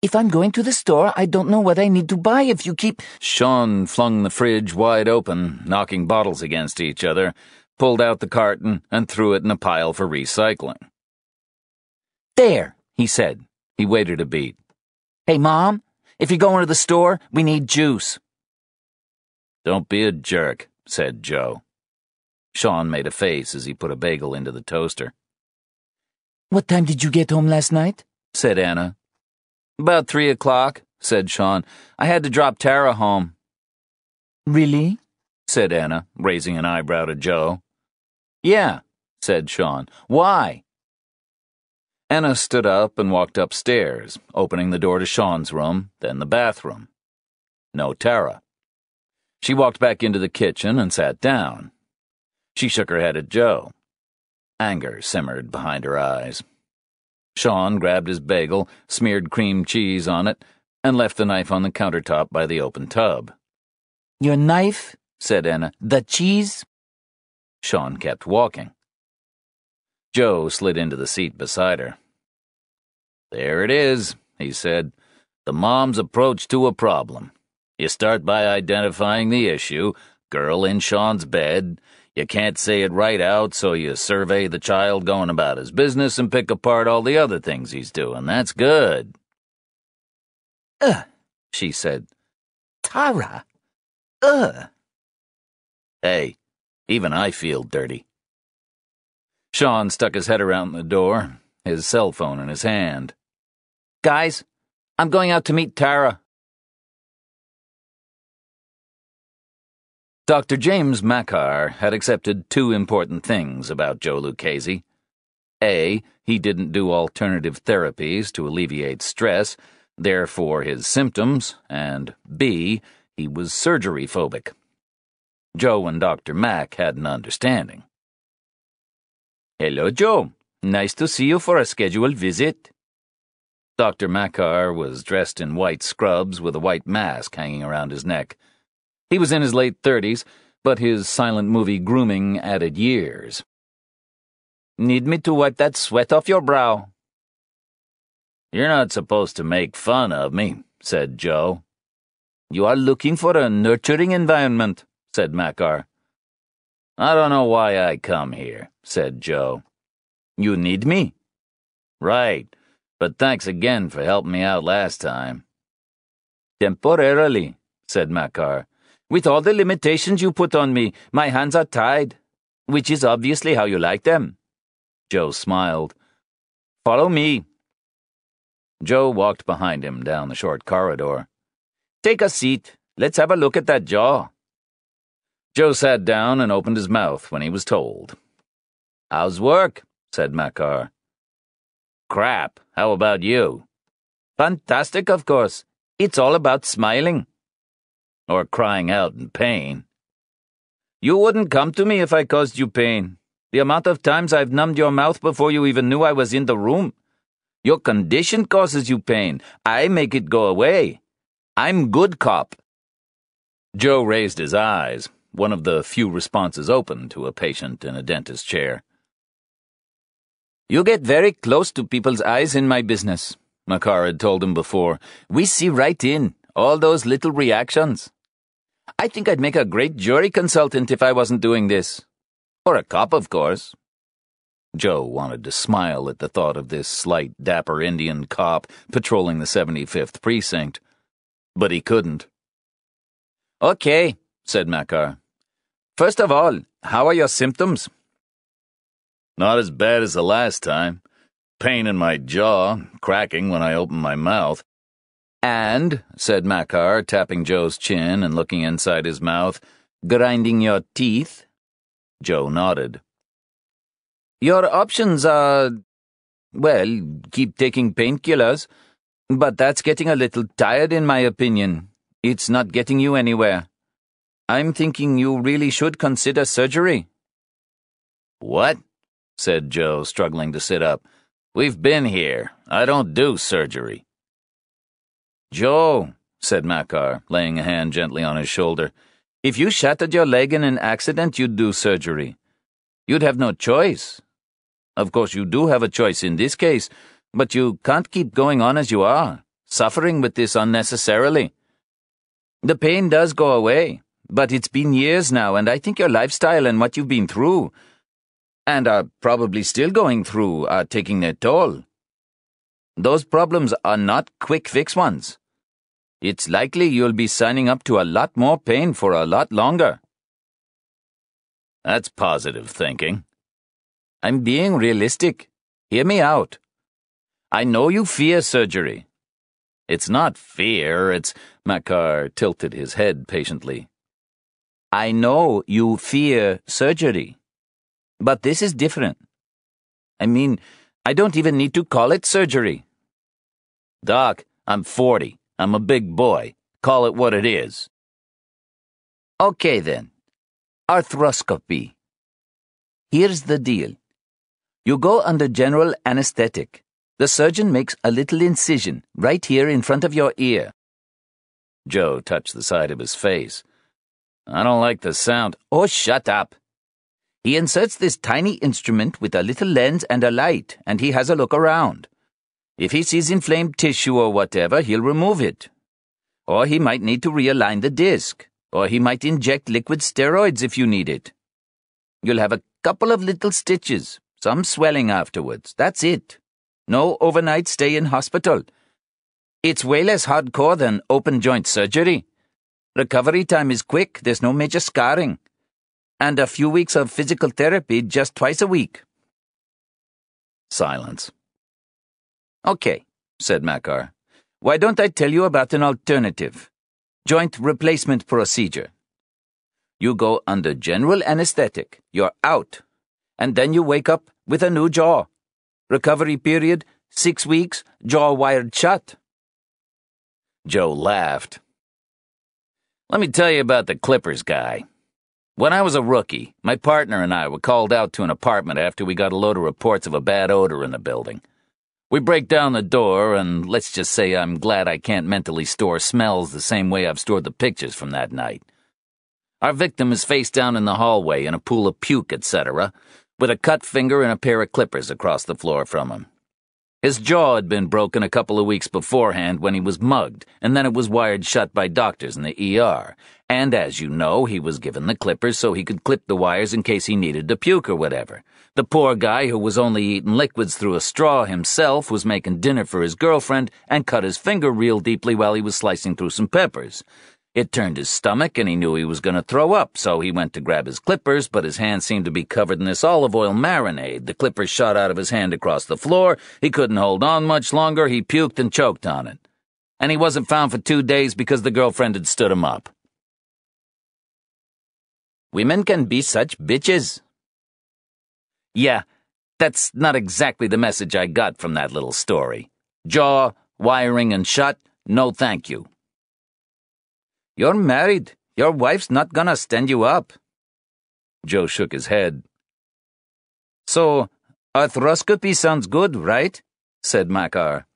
If I'm going to the store, I don't know what I need to buy if you keep. Sean flung the fridge wide open, knocking bottles against each other, pulled out the carton, and threw it in a pile for recycling. There, he said. He waited a beat. Hey, Mom, if you're going to the store, we need juice. Don't be a jerk, said Joe. Sean made a face as he put a bagel into the toaster. What time did you get home last night? said Anna. About three o'clock, said Sean. I had to drop Tara home. Really? said Anna, raising an eyebrow to Joe. Yeah, said Sean. Why? Anna stood up and walked upstairs, opening the door to Sean's room, then the bathroom. No Tara. She walked back into the kitchen and sat down. She shook her head at Joe. Anger simmered behind her eyes. Sean grabbed his bagel, smeared cream cheese on it, and left the knife on the countertop by the open tub. Your knife? said Anna. The cheese? Sean kept walking. Joe slid into the seat beside her. There it is, he said. The mom's approach to a problem. You start by identifying the issue girl in Sean's bed. You can't say it right out, so you survey the child going about his business and pick apart all the other things he's doing. That's good. Ugh, she said. Tara. Ugh. Hey, even I feel dirty. Sean stuck his head around the door, his cell phone in his hand. Guys, I'm going out to meet Tara. Dr. James Makar had accepted two important things about Joe Lucchesi. A, he didn't do alternative therapies to alleviate stress, therefore his symptoms, and B, he was surgery phobic. Joe and Dr. Mack had an understanding. Hello, Joe. Nice to see you for a scheduled visit. Dr. Makar was dressed in white scrubs with a white mask hanging around his neck. He was in his late thirties, but his silent movie grooming added years. Need me to wipe that sweat off your brow? You're not supposed to make fun of me, said Joe. You are looking for a nurturing environment, said Makar. I don't know why I come here, said Joe. You need me? Right, but thanks again for helping me out last time. Temporarily, said Makar. With all the limitations you put on me, my hands are tied, which is obviously how you like them. Joe smiled. Follow me. Joe walked behind him down the short corridor. Take a seat. Let's have a look at that jaw. Joe sat down and opened his mouth when he was told. How's work? said Makar. Crap. How about you? Fantastic, of course. It's all about smiling. Or crying out in pain. You wouldn't come to me if I caused you pain. The amount of times I've numbed your mouth before you even knew I was in the room. Your condition causes you pain. I make it go away. I'm good cop. Joe raised his eyes one of the few responses open to a patient in a dentist's chair. You get very close to people's eyes in my business, Makar had told him before. We see right in, all those little reactions. I think I'd make a great jury consultant if I wasn't doing this. Or a cop, of course. Joe wanted to smile at the thought of this slight, dapper Indian cop patrolling the 75th precinct. But he couldn't. Okay, said Makar. First of all, how are your symptoms? Not as bad as the last time. Pain in my jaw, cracking when I open my mouth. And, said Makar, tapping Joe's chin and looking inside his mouth, grinding your teeth? Joe nodded. Your options are. Well, keep taking painkillers. But that's getting a little tired, in my opinion. It's not getting you anywhere. I'm thinking you really should consider surgery. What? said Joe, struggling to sit up. We've been here. I don't do surgery. Joe, said Makar, laying a hand gently on his shoulder, if you shattered your leg in an accident, you'd do surgery. You'd have no choice. Of course, you do have a choice in this case, but you can't keep going on as you are, suffering with this unnecessarily. The pain does go away, but it's been years now, and I think your lifestyle and what you've been through, and are probably still going through, are taking their toll. Those problems are not quick fix ones. It's likely you'll be signing up to a lot more pain for a lot longer. That's positive thinking. I'm being realistic. Hear me out. I know you fear surgery. It's not fear, it's. Makar tilted his head patiently. I know you fear surgery. But this is different. I mean, I don't even need to call it surgery. Doc, I'm 40. I'm a big boy. Call it what it is. Okay then. Arthroscopy. Here's the deal. You go under general anesthetic. The surgeon makes a little incision right here in front of your ear. Joe touched the side of his face. I don't like the sound. Oh, shut up. He inserts this tiny instrument with a little lens and a light, and he has a look around. If he sees inflamed tissue or whatever, he'll remove it. Or he might need to realign the disc, or he might inject liquid steroids if you need it. You'll have a couple of little stitches, some swelling afterwards. That's it. No overnight stay in hospital. It's way less hardcore than open joint surgery. Recovery time is quick, there's no major scarring. And a few weeks of physical therapy just twice a week. Silence. Okay, said Makar. Why don't I tell you about an alternative? Joint replacement procedure. You go under general anesthetic, you're out, and then you wake up with a new jaw. Recovery period, six weeks, jaw wired shut. Joe laughed. Let me tell you about the Clippers guy. When I was a rookie, my partner and I were called out to an apartment after we got a load of reports of a bad odor in the building. We break down the door, and let's just say I'm glad I can't mentally store smells the same way I've stored the pictures from that night. Our victim is face down in the hallway in a pool of puke, etc., with a cut finger and a pair of clippers across the floor from him. His jaw had been broken a couple of weeks beforehand when he was mugged, and then it was wired shut by doctors in the ER. And as you know, he was given the clippers so he could clip the wires in case he needed to puke or whatever. The poor guy who was only eating liquids through a straw himself was making dinner for his girlfriend and cut his finger real deeply while he was slicing through some peppers. It turned his stomach and he knew he was going to throw up, so he went to grab his clippers, but his hand seemed to be covered in this olive oil marinade. The clippers shot out of his hand across the floor. He couldn't hold on much longer. He puked and choked on it. And he wasn't found for two days because the girlfriend had stood him up. Women can be such bitches. Yeah, that's not exactly the message I got from that little story. Jaw, wiring, and shut, no thank you. You're married. Your wife's not gonna stand you up. Joe shook his head. So, arthroscopy sounds good, right? said Makar.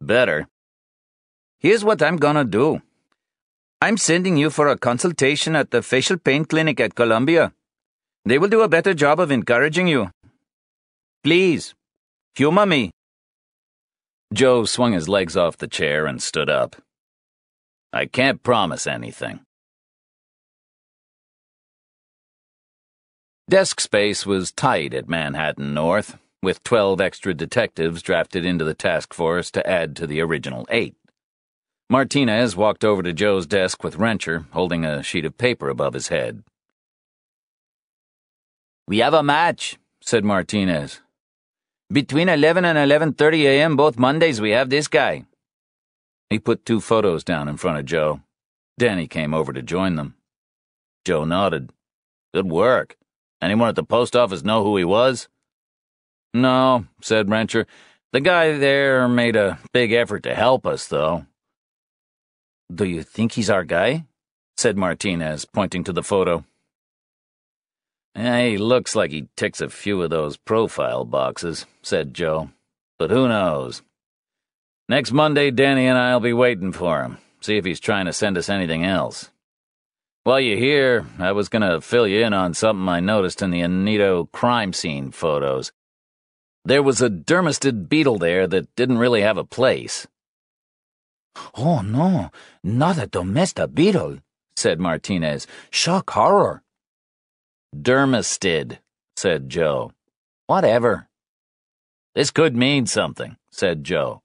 Better. Here's what I'm gonna do. I'm sending you for a consultation at the facial pain clinic at Columbia. They will do a better job of encouraging you. Please, humor me. Joe swung his legs off the chair and stood up. I can't promise anything. Desk space was tight at Manhattan North, with 12 extra detectives drafted into the task force to add to the original eight. Martinez walked over to Joe's desk with Rencher, holding a sheet of paper above his head. We have a match, said Martinez. Between 11 and 11.30 a.m. both Mondays we have this guy. He put two photos down in front of Joe. Danny came over to join them. Joe nodded. Good work. Anyone at the post office know who he was? No, said Rencher. The guy there made a big effort to help us, though. Do you think he's our guy? said Martinez, pointing to the photo. he looks like he ticks a few of those profile boxes, said Joe. But who knows? Next Monday, Danny and I'll be waiting for him, see if he's trying to send us anything else. While you're here, I was gonna fill you in on something I noticed in the Anito crime scene photos. There was a dermestid beetle there that didn't really have a place. Oh, no, not a domestic beetle, said Martinez. Shock horror. Dermestid, said Joe. Whatever. This could mean something, said Joe.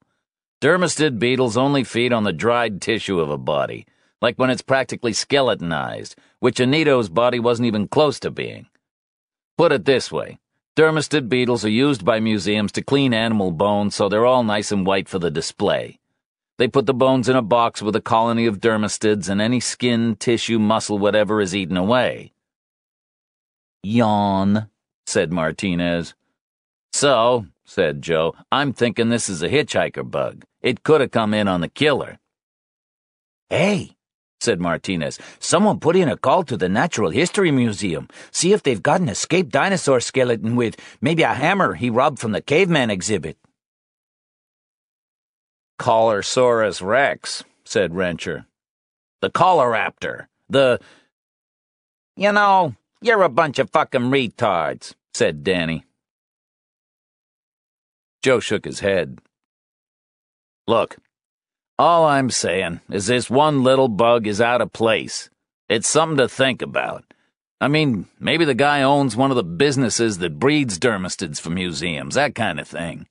Dermestid beetles only feed on the dried tissue of a body, like when it's practically skeletonized, which Anito's body wasn't even close to being. Put it this way dermestid beetles are used by museums to clean animal bones so they're all nice and white for the display. They put the bones in a box with a colony of dermestids, and any skin, tissue, muscle, whatever is eaten away. Yawn, said Martinez. So, said Joe. I'm thinking this is a hitchhiker bug. It could have come in on the killer. Hey, said Martinez, someone put in a call to the Natural History Museum. See if they've got an escaped dinosaur skeleton with maybe a hammer he robbed from the caveman exhibit. Collarsaurus rex, said Rencher. The Coloraptor. The. You know, you're a bunch of fucking retards, said Danny. Joe shook his head. Look, all I'm saying is this one little bug is out of place. It's something to think about. I mean, maybe the guy owns one of the businesses that breeds dermestids for museums, that kind of thing.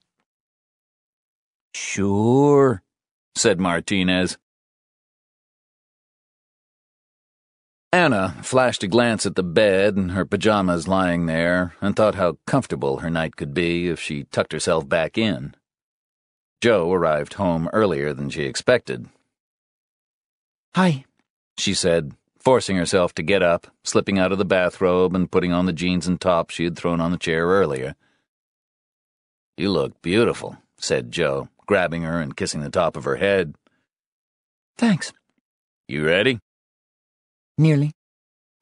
Sure, said Martinez. Anna flashed a glance at the bed and her pajamas lying there and thought how comfortable her night could be if she tucked herself back in. Joe arrived home earlier than she expected. Hi, she said, forcing herself to get up, slipping out of the bathrobe and putting on the jeans and top she had thrown on the chair earlier. You look beautiful, said Joe, grabbing her and kissing the top of her head. Thanks. You ready? Nearly.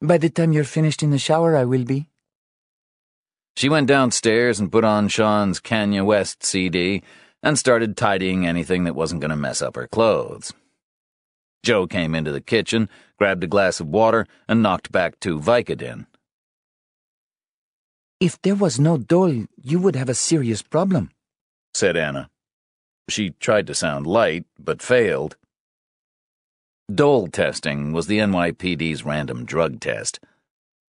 By the time you're finished in the shower, I will be. She went downstairs and put on Sean's Kanye West CD and started tidying anything that wasn't going to mess up her clothes. Joe came into the kitchen, grabbed a glass of water, and knocked back two Vicodin. If there was no doll, you would have a serious problem, said Anna. She tried to sound light, but failed. Dole testing was the NYPD's random drug test.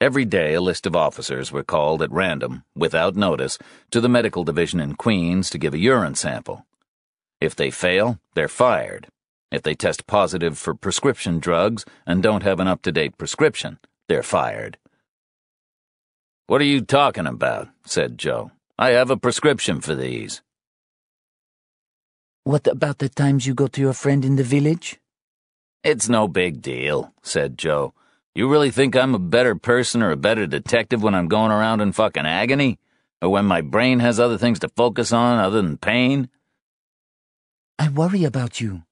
Every day, a list of officers were called at random, without notice, to the medical division in Queens to give a urine sample. If they fail, they're fired. If they test positive for prescription drugs and don't have an up to date prescription, they're fired. What are you talking about? said Joe. I have a prescription for these. What about the times you go to your friend in the village? It's no big deal, said Joe. You really think I'm a better person or a better detective when I'm going around in fucking agony? Or when my brain has other things to focus on other than pain? I worry about you.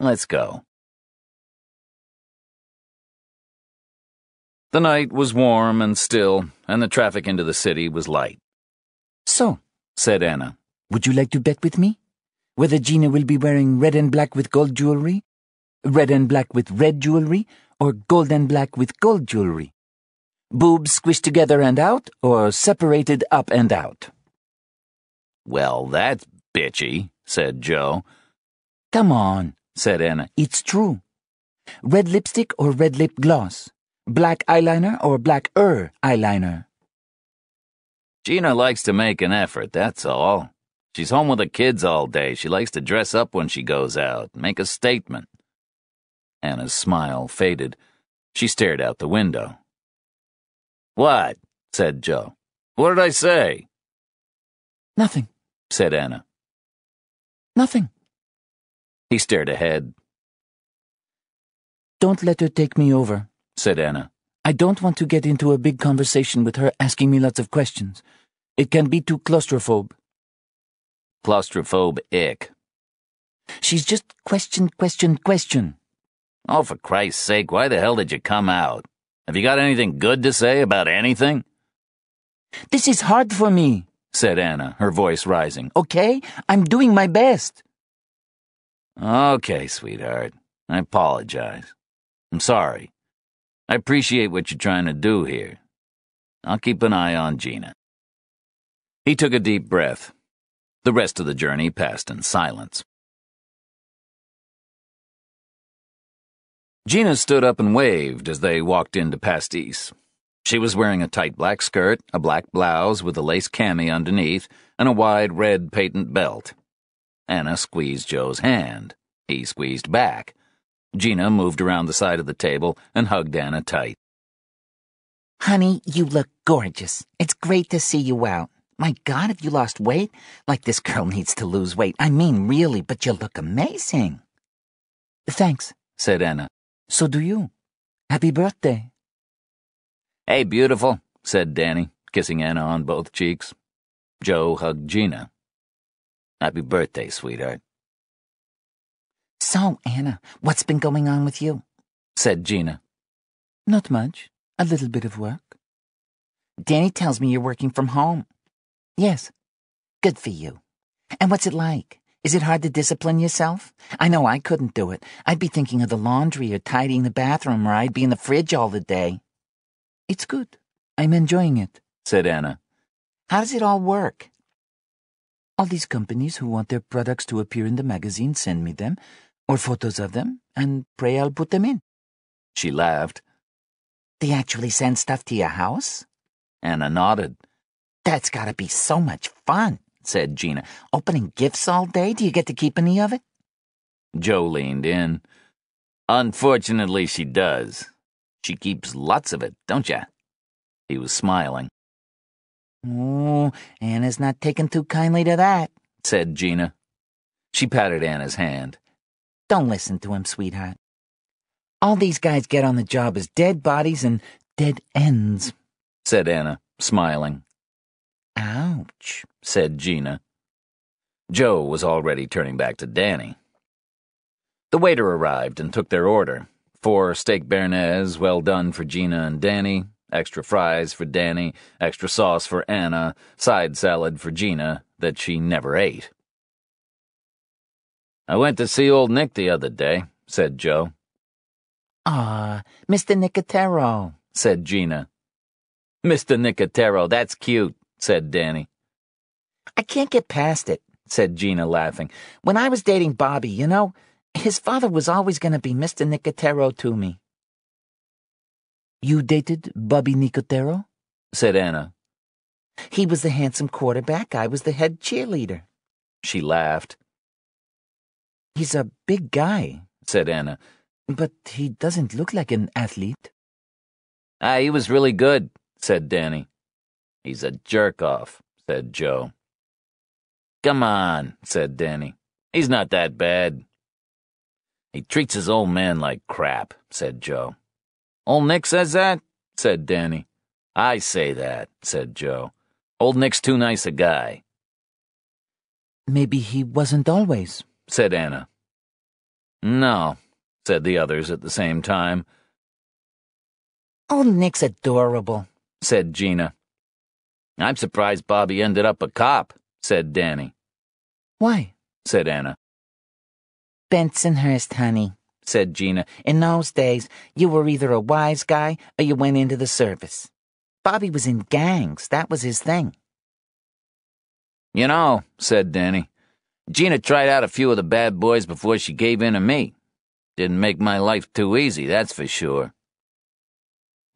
Let's go. The night was warm and still, and the traffic into the city was light. So, said Anna, would you like to bet with me? Whether Gina will be wearing red and black with gold jewelry, red and black with red jewelry, or gold and black with gold jewelry? Boobs squished together and out, or separated up and out? Well, that's bitchy, said Joe. Come on, said Anna. It's true. Red lipstick or red lip gloss? Black eyeliner or black er eyeliner? Gina likes to make an effort, that's all. She's home with the kids all day. She likes to dress up when she goes out, make a statement. Anna's smile faded. She stared out the window. What? said Joe. What did I say? Nothing, said Anna. Nothing. He stared ahead. Don't let her take me over, said Anna. I don't want to get into a big conversation with her asking me lots of questions. It can be too claustrophobe. Claustrophobe ick. She's just question, question, question. Oh, for Christ's sake, why the hell did you come out? Have you got anything good to say about anything? This is hard for me, said Anna, her voice rising. Okay? I'm doing my best. Okay, sweetheart. I apologize. I'm sorry. I appreciate what you're trying to do here. I'll keep an eye on Gina. He took a deep breath. The rest of the journey passed in silence. Gina stood up and waved as they walked into Pastis. She was wearing a tight black skirt, a black blouse with a lace cami underneath, and a wide red patent belt. Anna squeezed Joe's hand. He squeezed back. Gina moved around the side of the table and hugged Anna tight. Honey, you look gorgeous. It's great to see you out. My God, have you lost weight? Like this girl needs to lose weight. I mean, really, but you look amazing. Thanks, said Anna. So do you. Happy birthday. Hey, beautiful, said Danny, kissing Anna on both cheeks. Joe hugged Gina. Happy birthday, sweetheart. So, Anna, what's been going on with you? said Gina. Not much. A little bit of work. Danny tells me you're working from home. Yes. Good for you. And what's it like? Is it hard to discipline yourself? I know I couldn't do it. I'd be thinking of the laundry or tidying the bathroom, or I'd be in the fridge all the day. It's good. I'm enjoying it, said Anna. How does it all work? All these companies who want their products to appear in the magazine send me them, or photos of them, and pray I'll put them in. She laughed. They actually send stuff to your house? Anna nodded. That's gotta be so much fun, said Gina. Opening gifts all day? Do you get to keep any of it? Joe leaned in. Unfortunately, she does. She keeps lots of it, don't ya? He was smiling. Oh, Anna's not taking too kindly to that, said Gina. She patted Anna's hand. Don't listen to him, sweetheart. All these guys get on the job as dead bodies and dead ends, said Anna, smiling. Ouch, said Gina. Joe was already turning back to Danny. The waiter arrived and took their order. Four steak béarnaise, well done for Gina and Danny, extra fries for Danny, extra sauce for Anna, side salad for Gina that she never ate. I went to see old Nick the other day, said Joe. Ah, Mr. Nicotero, said Gina. Mr. Nicotero, that's cute, said Danny. I can't get past it, said Gina, laughing. When I was dating Bobby, you know, his father was always going to be Mr. Nicotero to me. You dated Bobby Nicotero? said Anna. He was the handsome quarterback. I was the head cheerleader. She laughed. He's a big guy, said Anna. But he doesn't look like an athlete. Ah, he was really good, said Danny. He's a jerk off, said Joe. Come on, said Danny. He's not that bad. He treats his old man like crap, said Joe. Old Nick says that? said Danny. I say that, said Joe. Old Nick's too nice a guy. Maybe he wasn't always, said Anna. No, said the others at the same time. Old Nick's adorable, said Gina. I'm surprised Bobby ended up a cop, said Danny. Why? said Anna. Bensonhurst, honey, said Gina. In those days, you were either a wise guy or you went into the service. Bobby was in gangs. That was his thing. You know, said Danny, Gina tried out a few of the bad boys before she gave in to me. Didn't make my life too easy, that's for sure.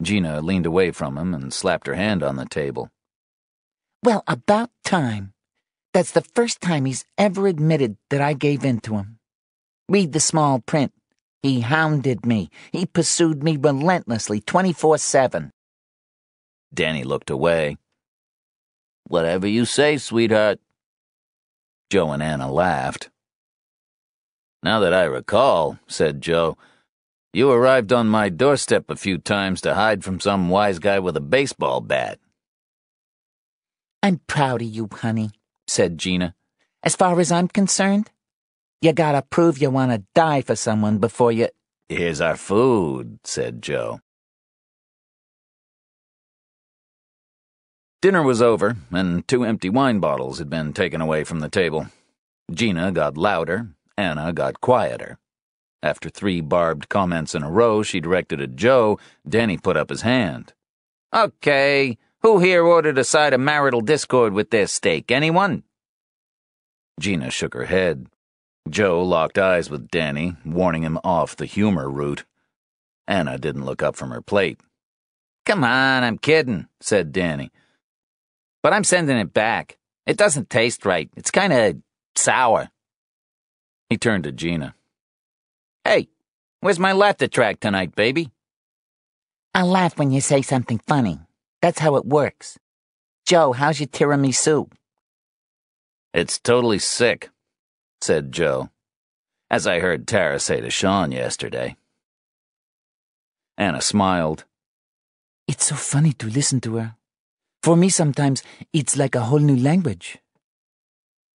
Gina leaned away from him and slapped her hand on the table. Well, about time. That's the first time he's ever admitted that I gave in to him. Read the small print. He hounded me. He pursued me relentlessly, 24 7. Danny looked away. Whatever you say, sweetheart. Joe and Anna laughed. Now that I recall, said Joe, you arrived on my doorstep a few times to hide from some wise guy with a baseball bat. I'm proud of you, honey, said Gina. As far as I'm concerned, you gotta prove you want to die for someone before you. Here's our food, said Joe. Dinner was over, and two empty wine bottles had been taken away from the table. Gina got louder, Anna got quieter. After three barbed comments in a row she directed at Joe, Danny put up his hand. Okay, who here ordered a side of marital discord with their steak? Anyone? Gina shook her head. Joe locked eyes with Danny, warning him off the humor route. Anna didn't look up from her plate. Come on, I'm kidding, said Danny. But I'm sending it back. It doesn't taste right. It's kind of sour. He turned to Gina. Hey, where's my laughter track tonight, baby? I laugh when you say something funny. That's how it works. Joe, how's your tiramisu? It's totally sick, said Joe, as I heard Tara say to Sean yesterday. Anna smiled. It's so funny to listen to her. For me, sometimes it's like a whole new language.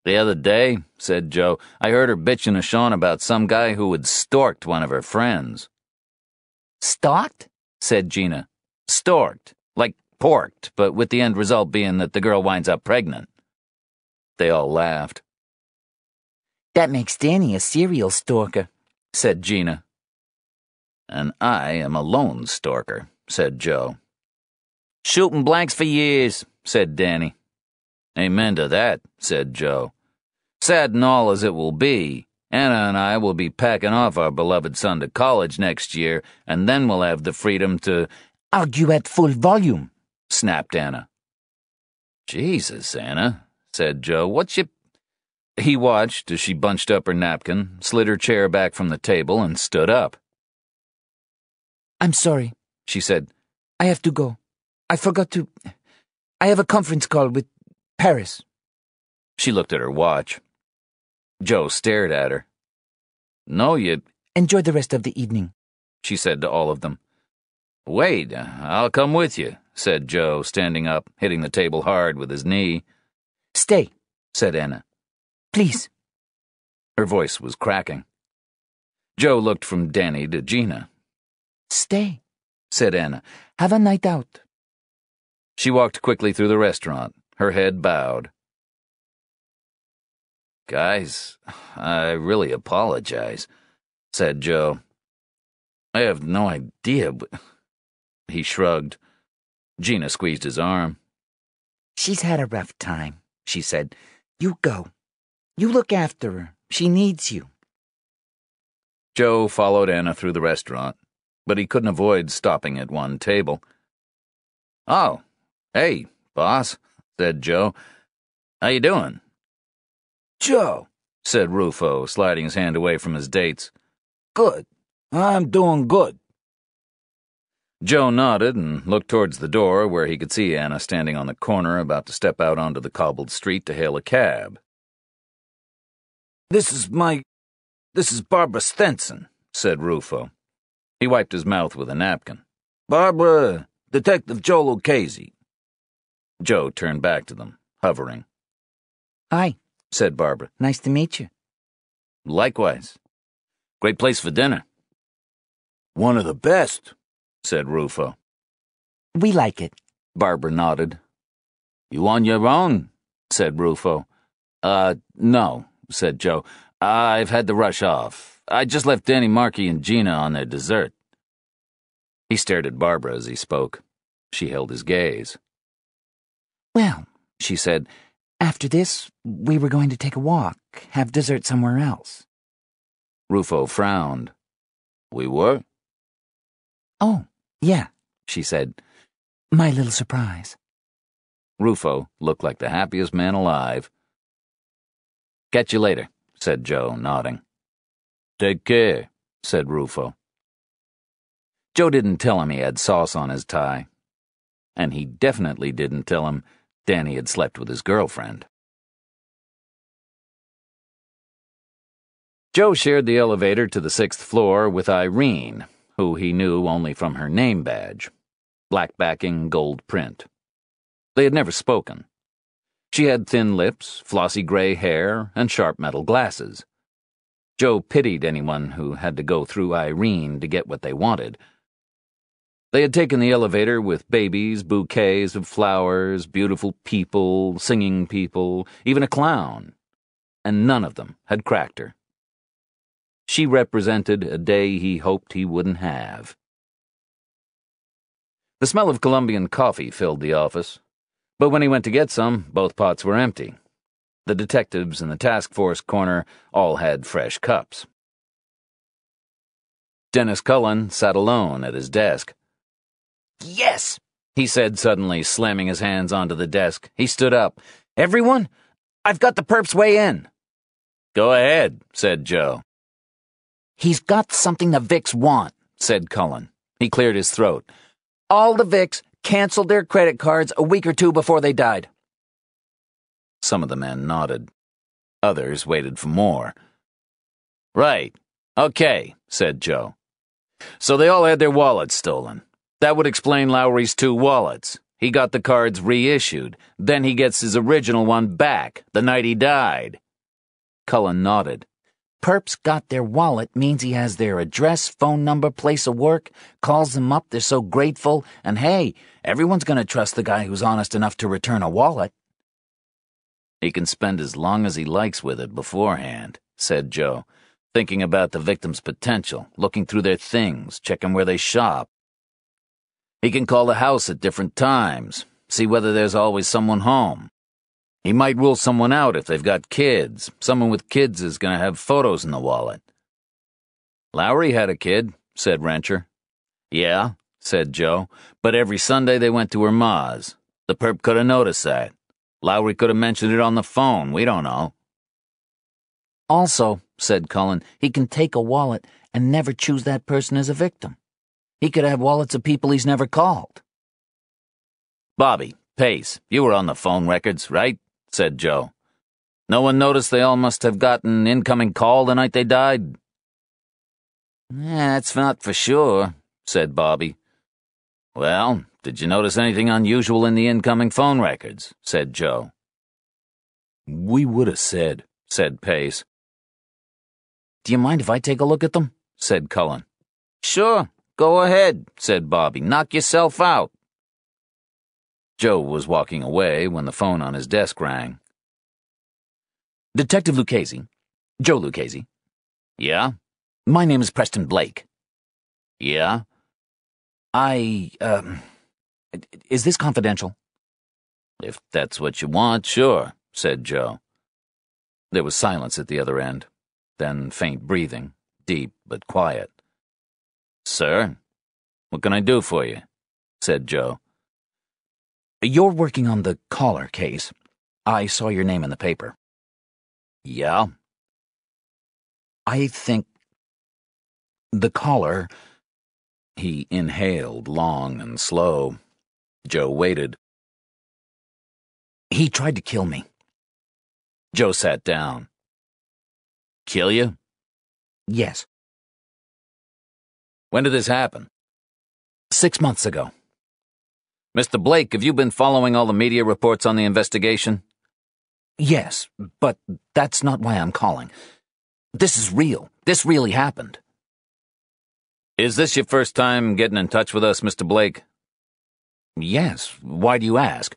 The other day, said Joe, I heard her bitching to Sean about some guy who had stalked one of her friends. Stalked? said Gina. Storked, like porked, but with the end result being that the girl winds up pregnant. They all laughed. That makes Danny a serial stalker, said Gina. And I am a lone stalker, said Joe. Shooting blanks for years, said Danny. Amen to that, said Joe. Sad and all as it will be, Anna and I will be packing off our beloved son to college next year, and then we'll have the freedom to argue at full volume, snapped Anna. Jesus, Anna, said Joe, what's you. He watched as she bunched up her napkin, slid her chair back from the table, and stood up. I'm sorry, she said. I have to go. I forgot to. I have a conference call with Paris. She looked at her watch. Joe stared at her. No, you. Enjoy the rest of the evening, she said to all of them. Wait, I'll come with you, said Joe, standing up, hitting the table hard with his knee. Stay, said Anna. Please. Her voice was cracking. Joe looked from Danny to Gina. Stay, said Anna. Have a night out. She walked quickly through the restaurant, her head bowed. Guys, I really apologize, said Joe. I have no idea, but. He shrugged. Gina squeezed his arm. She's had a rough time, she said. You go. You look after her. She needs you. Joe followed Anna through the restaurant, but he couldn't avoid stopping at one table. Oh, hey, boss, said Joe. How you doing? Joe, said Rufo, sliding his hand away from his dates. Good. I'm doing good. Joe nodded and looked towards the door where he could see Anna standing on the corner about to step out onto the cobbled street to hail a cab. This is my. This is Barbara Stenson, said Rufo. He wiped his mouth with a napkin. Barbara, Detective Joe Lucchesi. Joe turned back to them, hovering. Hi, said Barbara. Nice to meet you. Likewise. Great place for dinner. One of the best, said Rufo. We like it. Barbara nodded. You on your own? said Rufo. Uh, no, said Joe. I've had to rush off. I just left Danny Markey and Gina on their dessert. He stared at Barbara as he spoke. She held his gaze. Well, she said, after this, we were going to take a walk, have dessert somewhere else. Rufo frowned. We were? Oh, yeah, she said. My little surprise. Rufo looked like the happiest man alive. Catch you later, said Joe, nodding. Take care, said Rufo. Joe didn't tell him he had sauce on his tie. And he definitely didn't tell him Danny had slept with his girlfriend. Joe shared the elevator to the sixth floor with Irene, who he knew only from her name badge black backing, gold print. They had never spoken. She had thin lips, flossy gray hair, and sharp metal glasses. Joe pitied anyone who had to go through Irene to get what they wanted. They had taken the elevator with babies, bouquets of flowers, beautiful people, singing people, even a clown, and none of them had cracked her. She represented a day he hoped he wouldn't have. The smell of Colombian coffee filled the office. But when he went to get some, both pots were empty. The detectives in the task force corner all had fresh cups. Dennis Cullen sat alone at his desk. Yes, he said suddenly, slamming his hands onto the desk. He stood up. Everyone, I've got the perps way in. Go ahead, said Joe. He's got something the Vics want, said Cullen. He cleared his throat. All the Vics canceled their credit cards a week or two before they died. Some of the men nodded. Others waited for more. Right. Okay, said Joe. So they all had their wallets stolen. That would explain Lowry's two wallets. He got the cards reissued. Then he gets his original one back the night he died. Cullen nodded. Perps got their wallet means he has their address, phone number, place of work, calls them up, they're so grateful, and hey, everyone's gonna trust the guy who's honest enough to return a wallet. He can spend as long as he likes with it beforehand, said Joe, thinking about the victim's potential, looking through their things, checking where they shop. He can call the house at different times, see whether there's always someone home. He might rule someone out if they've got kids. Someone with kids is going to have photos in the wallet. Lowry had a kid, said Rencher. Yeah, said Joe, but every Sunday they went to her ma's. The perp could have noticed that. Lowry could have mentioned it on the phone. We don't know. Also, said Cullen, he can take a wallet and never choose that person as a victim. He could have wallets of people he's never called. Bobby, Pace, you were on the phone records, right? Said Joe. No one noticed they all must have gotten incoming call the night they died? That's not for sure, said Bobby. Well, did you notice anything unusual in the incoming phone records? said Joe. We would have said, said Pace. Do you mind if I take a look at them? said Cullen. Sure, go ahead, said Bobby. Knock yourself out. Joe was walking away when the phone on his desk rang. Detective Lucchesi. Joe Lucchesi. Yeah? My name is Preston Blake. Yeah? I, um. Is this confidential? If that's what you want, sure, said Joe. There was silence at the other end, then faint breathing, deep but quiet. Sir, what can I do for you? said Joe. You're working on the caller case. I saw your name in the paper. Yeah? I think the caller. He inhaled long and slow. Joe waited. He tried to kill me. Joe sat down. Kill you? Yes. When did this happen? Six months ago. Mr. Blake, have you been following all the media reports on the investigation? Yes, but that's not why I'm calling. This is real. This really happened. Is this your first time getting in touch with us, Mr. Blake? Yes. Why do you ask?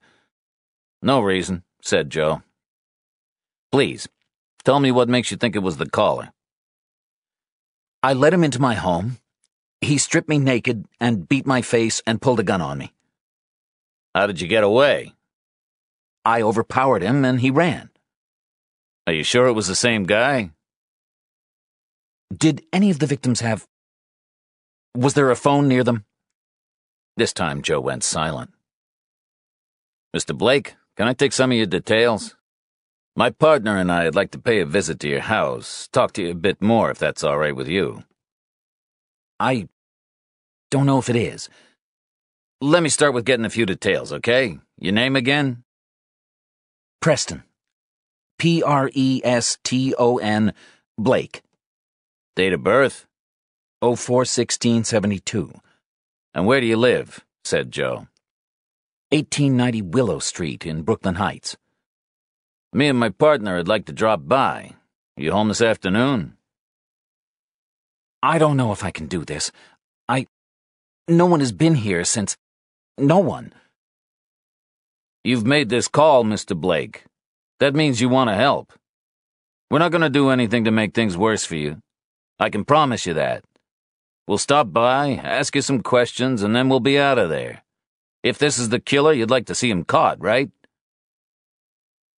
No reason, said Joe. Please, tell me what makes you think it was the caller. I let him into my home. He stripped me naked and beat my face and pulled a gun on me. How did you get away? I overpowered him and he ran. Are you sure it was the same guy? Did any of the victims have. Was there a phone near them? This time Joe went silent. Mr. Blake, can I take some of your details? My partner and I'd like to pay a visit to your house, talk to you a bit more if that's all right with you. I don't know if it is. Let me start with getting a few details, okay? Your name again? Preston. P R E S T O N Blake. Date of birth? 041672. And where do you live? said Joe. 1890 Willow Street in Brooklyn Heights. Me and my partner would like to drop by. You home this afternoon? I don't know if I can do this. I. No one has been here since. No one. You've made this call, Mr. Blake. That means you want to help. We're not going to do anything to make things worse for you. I can promise you that. We'll stop by, ask you some questions, and then we'll be out of there. If this is the killer, you'd like to see him caught, right?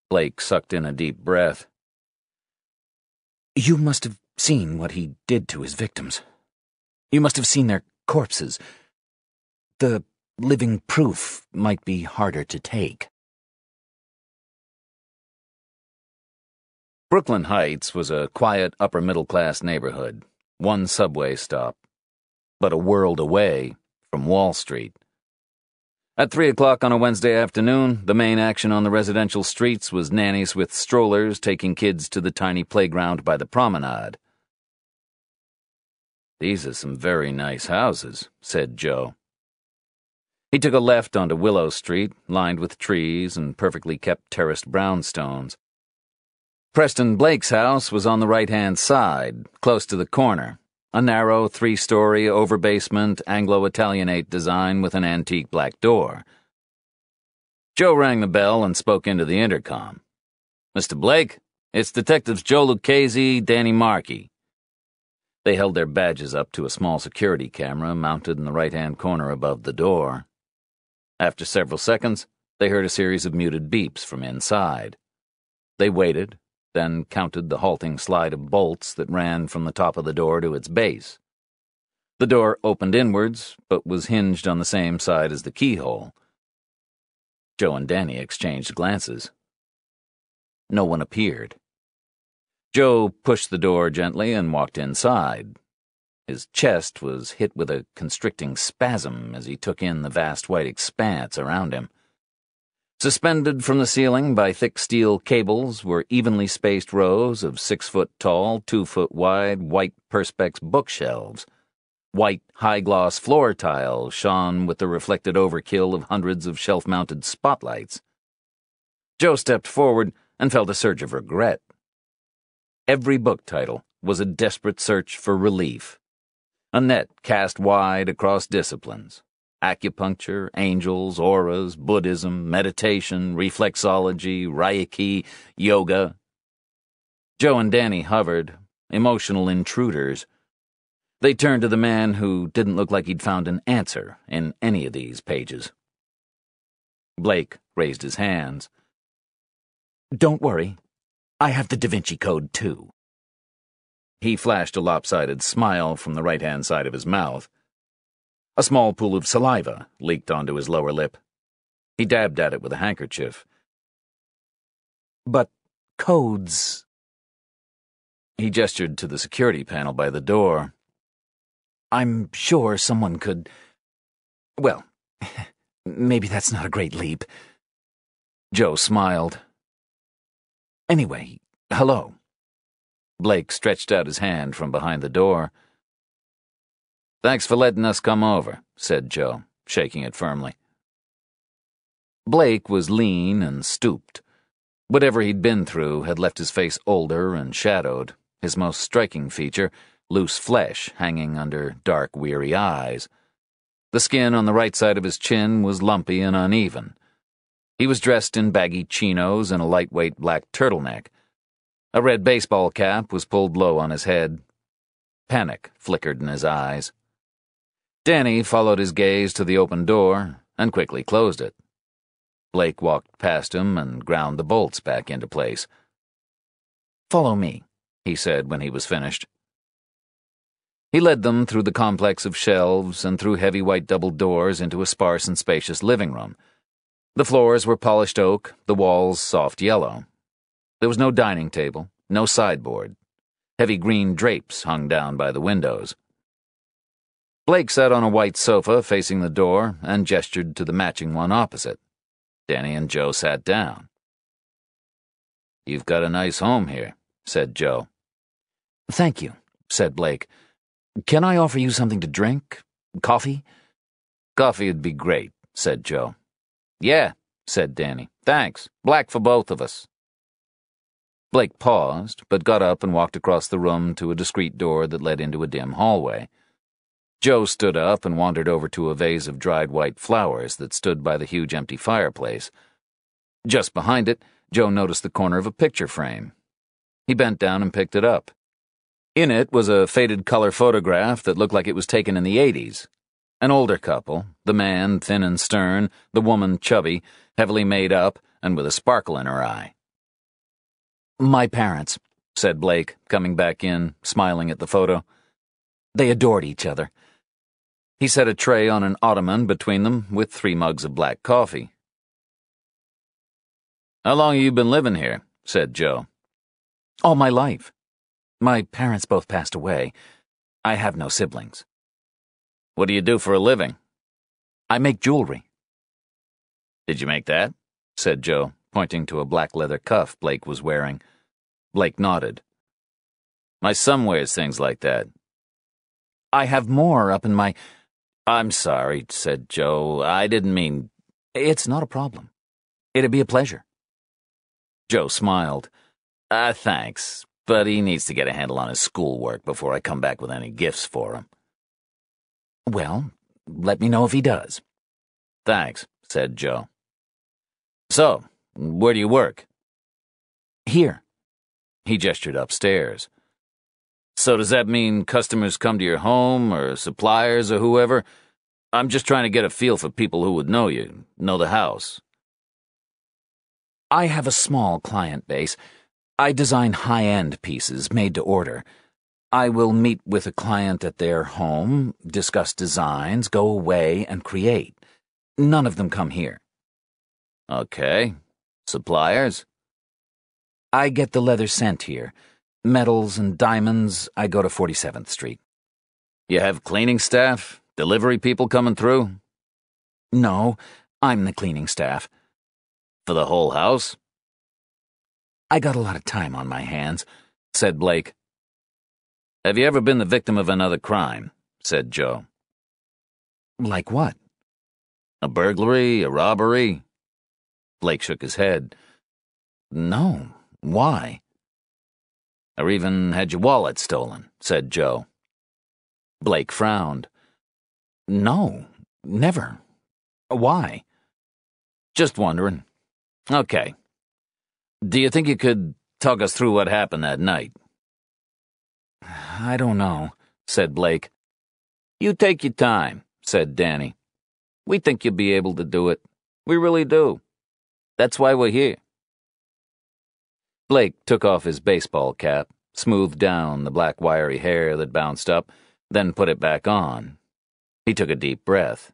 Blake sucked in a deep breath. You must have seen what he did to his victims. You must have seen their corpses. The living proof might be harder to take. Brooklyn Heights was a quiet upper middle class neighborhood, one subway stop, but a world away from Wall Street. At three o'clock on a Wednesday afternoon, the main action on the residential streets was nannies with strollers taking kids to the tiny playground by the promenade. These are some very nice houses, said Joe. He took a left onto Willow Street, lined with trees and perfectly kept terraced brownstones. Preston Blake's house was on the right hand side, close to the corner, a narrow three story over basement Anglo Italianate design with an antique black door. Joe rang the bell and spoke into the intercom. Mr. Blake, it's Detectives Joe Lucchesi, Danny Markey. They held their badges up to a small security camera mounted in the right hand corner above the door. After several seconds, they heard a series of muted beeps from inside. They waited, then counted the halting slide of bolts that ran from the top of the door to its base. The door opened inwards, but was hinged on the same side as the keyhole. Joe and Danny exchanged glances. No one appeared. Joe pushed the door gently and walked inside. His chest was hit with a constricting spasm as he took in the vast white expanse around him. Suspended from the ceiling by thick steel cables were evenly spaced rows of six foot tall, two foot wide white Perspex bookshelves. White, high gloss floor tiles shone with the reflected overkill of hundreds of shelf mounted spotlights. Joe stepped forward and felt a surge of regret. Every book title was a desperate search for relief a net cast wide across disciplines acupuncture, angels, auras, Buddhism, meditation, reflexology, Reiki, yoga. Joe and Danny hovered, emotional intruders. They turned to the man who didn't look like he'd found an answer in any of these pages. Blake raised his hands. Don't worry. I have the Da Vinci Code, too. He flashed a lopsided smile from the right hand side of his mouth. A small pool of saliva leaked onto his lower lip. He dabbed at it with a handkerchief. But codes. He gestured to the security panel by the door. I'm sure someone could. Well, maybe that's not a great leap. Joe smiled. Anyway, hello. Blake stretched out his hand from behind the door. Thanks for letting us come over, said Joe, shaking it firmly. Blake was lean and stooped. Whatever he'd been through had left his face older and shadowed, his most striking feature, loose flesh hanging under dark, weary eyes. The skin on the right side of his chin was lumpy and uneven. He was dressed in baggy chinos and a lightweight black turtleneck. A red baseball cap was pulled low on his head. Panic flickered in his eyes. Danny followed his gaze to the open door and quickly closed it. Blake walked past him and ground the bolts back into place. Follow me, he said when he was finished. He led them through the complex of shelves and through heavy white double doors into a sparse and spacious living room. The floors were polished oak, the walls soft yellow. There was no dining table, no sideboard. Heavy green drapes hung down by the windows. Blake sat on a white sofa facing the door and gestured to the matching one opposite. Danny and Joe sat down. You've got a nice home here, said Joe. Thank you, said Blake. Can I offer you something to drink? Coffee? Coffee'd be great, said Joe. Yeah, said Danny. Thanks. Black for both of us. Blake paused, but got up and walked across the room to a discreet door that led into a dim hallway. Joe stood up and wandered over to a vase of dried white flowers that stood by the huge empty fireplace. Just behind it, Joe noticed the corner of a picture frame. He bent down and picked it up. In it was a faded color photograph that looked like it was taken in the 80s. An older couple, the man thin and stern, the woman chubby, heavily made up, and with a sparkle in her eye. My parents, said Blake, coming back in, smiling at the photo. They adored each other. He set a tray on an ottoman between them with three mugs of black coffee. How long have you been living here? said Joe. All my life. My parents both passed away. I have no siblings. What do you do for a living? I make jewelry. Did you make that? said Joe, pointing to a black leather cuff Blake was wearing. Blake nodded. My son wears things like that. I have more up in my. I'm sorry, said Joe. I didn't mean. It's not a problem. It'd be a pleasure. Joe smiled. Uh, thanks, but he needs to get a handle on his schoolwork before I come back with any gifts for him. Well, let me know if he does. Thanks, said Joe. So, where do you work? Here. He gestured upstairs. So does that mean customers come to your home, or suppliers, or whoever? I'm just trying to get a feel for people who would know you, know the house. I have a small client base. I design high-end pieces made to order. I will meet with a client at their home, discuss designs, go away, and create. None of them come here. Okay. Suppliers? I get the leather sent here. Metals and diamonds, I go to 47th Street. You have cleaning staff? Delivery people coming through? No, I'm the cleaning staff. For the whole house? I got a lot of time on my hands, said Blake. Have you ever been the victim of another crime? said Joe. Like what? A burglary, a robbery? Blake shook his head. No. Why? Or even had your wallet stolen, said Joe. Blake frowned. No, never. Why? Just wondering. Okay. Do you think you could talk us through what happened that night? I don't know, said Blake. You take your time, said Danny. We think you'll be able to do it. We really do. That's why we're here. Blake took off his baseball cap, smoothed down the black wiry hair that bounced up, then put it back on. He took a deep breath.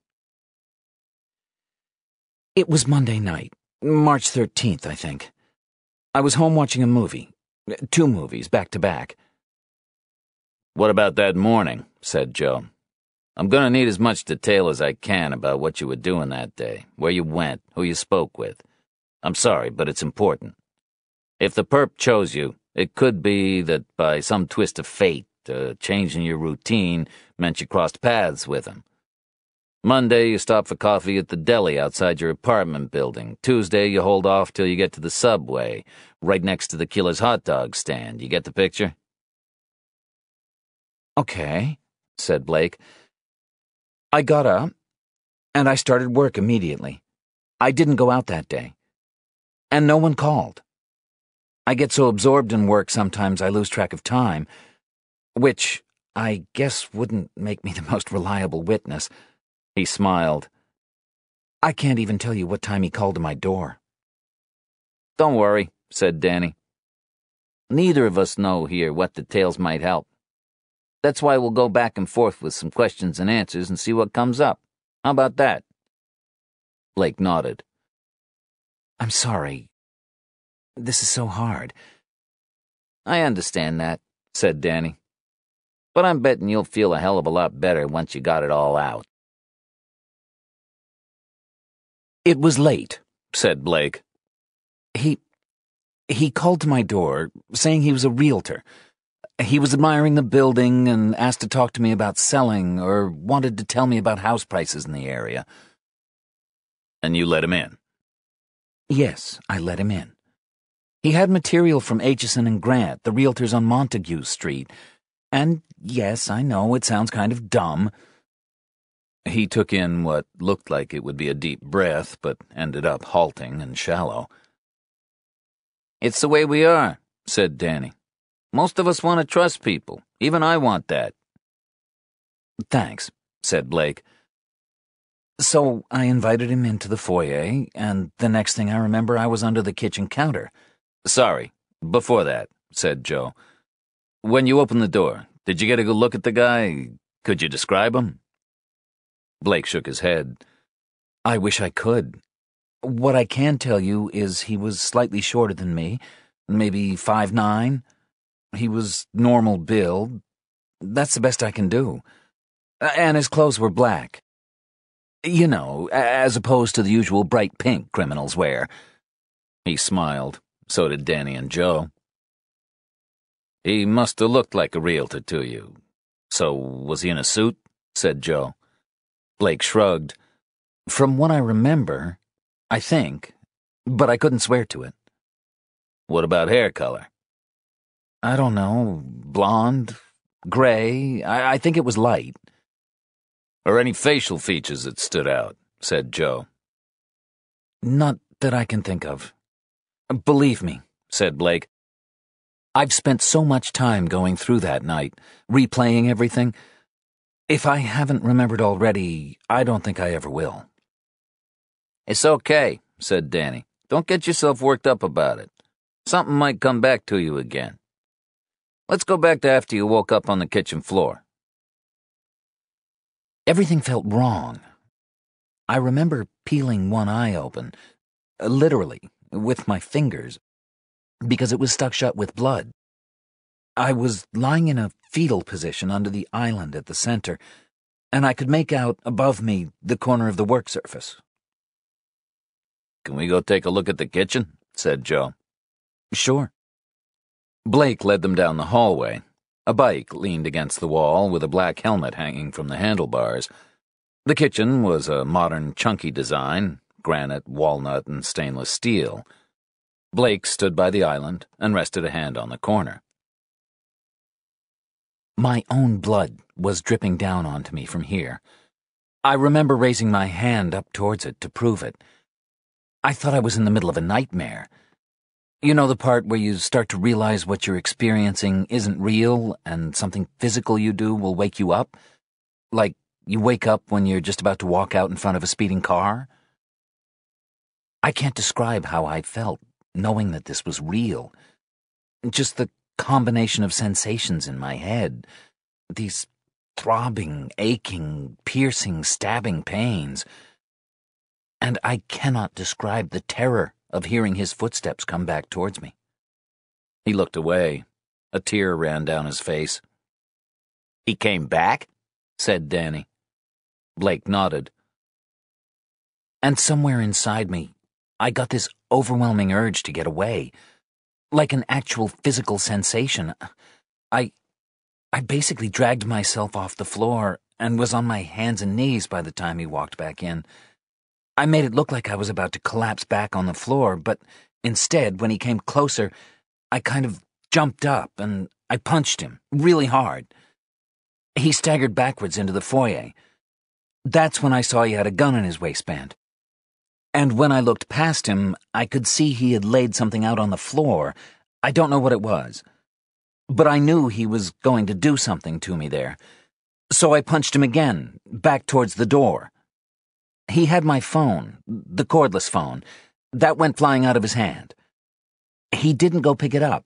It was Monday night, March 13th, I think. I was home watching a movie. Two movies, back to back. What about that morning? said Joe. I'm going to need as much detail as I can about what you were doing that day, where you went, who you spoke with. I'm sorry, but it's important. If the perp chose you, it could be that by some twist of fate, uh, a change in your routine meant you crossed paths with him. Monday, you stop for coffee at the deli outside your apartment building. Tuesday, you hold off till you get to the subway, right next to the killer's hot dog stand. You get the picture? Okay, said Blake. I got up, and I started work immediately. I didn't go out that day. And no one called. I get so absorbed in work sometimes I lose track of time, which I guess wouldn't make me the most reliable witness. He smiled. I can't even tell you what time he called to my door. Don't worry, said Danny. Neither of us know here what details might help. That's why we'll go back and forth with some questions and answers and see what comes up. How about that? Blake nodded. I'm sorry. This is so hard. I understand that, said Danny. But I'm betting you'll feel a hell of a lot better once you got it all out. It was late, said Blake. He. he called to my door, saying he was a realtor. He was admiring the building and asked to talk to me about selling or wanted to tell me about house prices in the area. And you let him in? Yes, I let him in. He had material from Aitchison and Grant, the realtors on Montague Street. And yes, I know it sounds kind of dumb. He took in what looked like it would be a deep breath, but ended up halting and shallow. It's the way we are, said Danny. Most of us want to trust people. Even I want that. Thanks, said Blake. So I invited him into the foyer, and the next thing I remember, I was under the kitchen counter. Sorry, before that, said Joe. When you opened the door, did you get a good look at the guy? Could you describe him? Blake shook his head. I wish I could. What I can tell you is he was slightly shorter than me, maybe five nine. He was normal build. That's the best I can do. And his clothes were black. You know, as opposed to the usual bright pink criminals wear. He smiled. So did Danny and Joe. He must have looked like a realtor to you. So, was he in a suit? said Joe. Blake shrugged. From what I remember, I think, but I couldn't swear to it. What about hair color? I don't know. Blonde? Gray? I, I think it was light. Or any facial features that stood out, said Joe. Not that I can think of. Believe me, said Blake. I've spent so much time going through that night, replaying everything. If I haven't remembered already, I don't think I ever will. It's okay, said Danny. Don't get yourself worked up about it. Something might come back to you again. Let's go back to after you woke up on the kitchen floor. Everything felt wrong. I remember peeling one eye open, uh, literally, with my fingers, because it was stuck shut with blood. I was lying in a fetal position under the island at the center, and I could make out above me the corner of the work surface. Can we go take a look at the kitchen? said Joe. Sure. Blake led them down the hallway. A bike leaned against the wall with a black helmet hanging from the handlebars. The kitchen was a modern, chunky design granite, walnut, and stainless steel. Blake stood by the island and rested a hand on the corner. My own blood was dripping down onto me from here. I remember raising my hand up towards it to prove it. I thought I was in the middle of a nightmare. You know the part where you start to realize what you're experiencing isn't real and something physical you do will wake you up? Like you wake up when you're just about to walk out in front of a speeding car? I can't describe how I felt knowing that this was real. Just the combination of sensations in my head. These throbbing, aching, piercing, stabbing pains. And I cannot describe the terror of hearing his footsteps come back towards me. He looked away. A tear ran down his face. He came back? said Danny. Blake nodded. And somewhere inside me, I got this overwhelming urge to get away. Like an actual physical sensation. I. I basically dragged myself off the floor and was on my hands and knees by the time he walked back in. I made it look like I was about to collapse back on the floor, but instead, when he came closer, I kind of jumped up and I punched him really hard. He staggered backwards into the foyer. That's when I saw he had a gun in his waistband. And when I looked past him, I could see he had laid something out on the floor. I don't know what it was. But I knew he was going to do something to me there. So I punched him again, back towards the door. He had my phone, the cordless phone. That went flying out of his hand. He didn't go pick it up.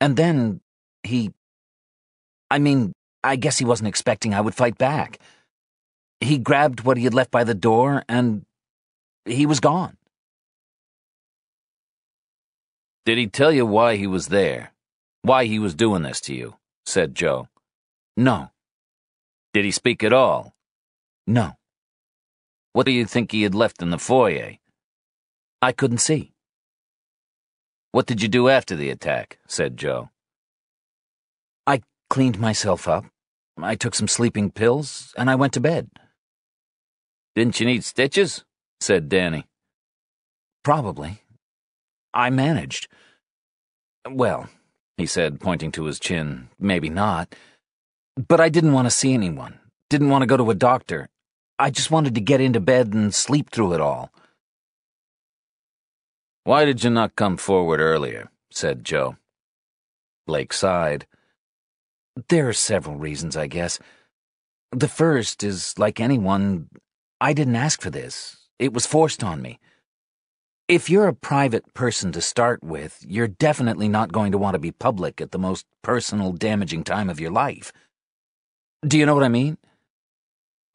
And then he. I mean, I guess he wasn't expecting I would fight back. He grabbed what he had left by the door and he was gone. Did he tell you why he was there? Why he was doing this to you? said Joe. No. Did he speak at all? No. What do you think he had left in the foyer? I couldn't see. What did you do after the attack? said Joe. I cleaned myself up. I took some sleeping pills, and I went to bed. Didn't you need stitches? said Danny. Probably. I managed. Well, he said, pointing to his chin, maybe not. But I didn't want to see anyone, didn't want to go to a doctor, I just wanted to get into bed and sleep through it all. Why did you not come forward earlier? said Joe. Blake sighed. There are several reasons, I guess. The first is, like anyone, I didn't ask for this. It was forced on me. If you're a private person to start with, you're definitely not going to want to be public at the most personal, damaging time of your life. Do you know what I mean?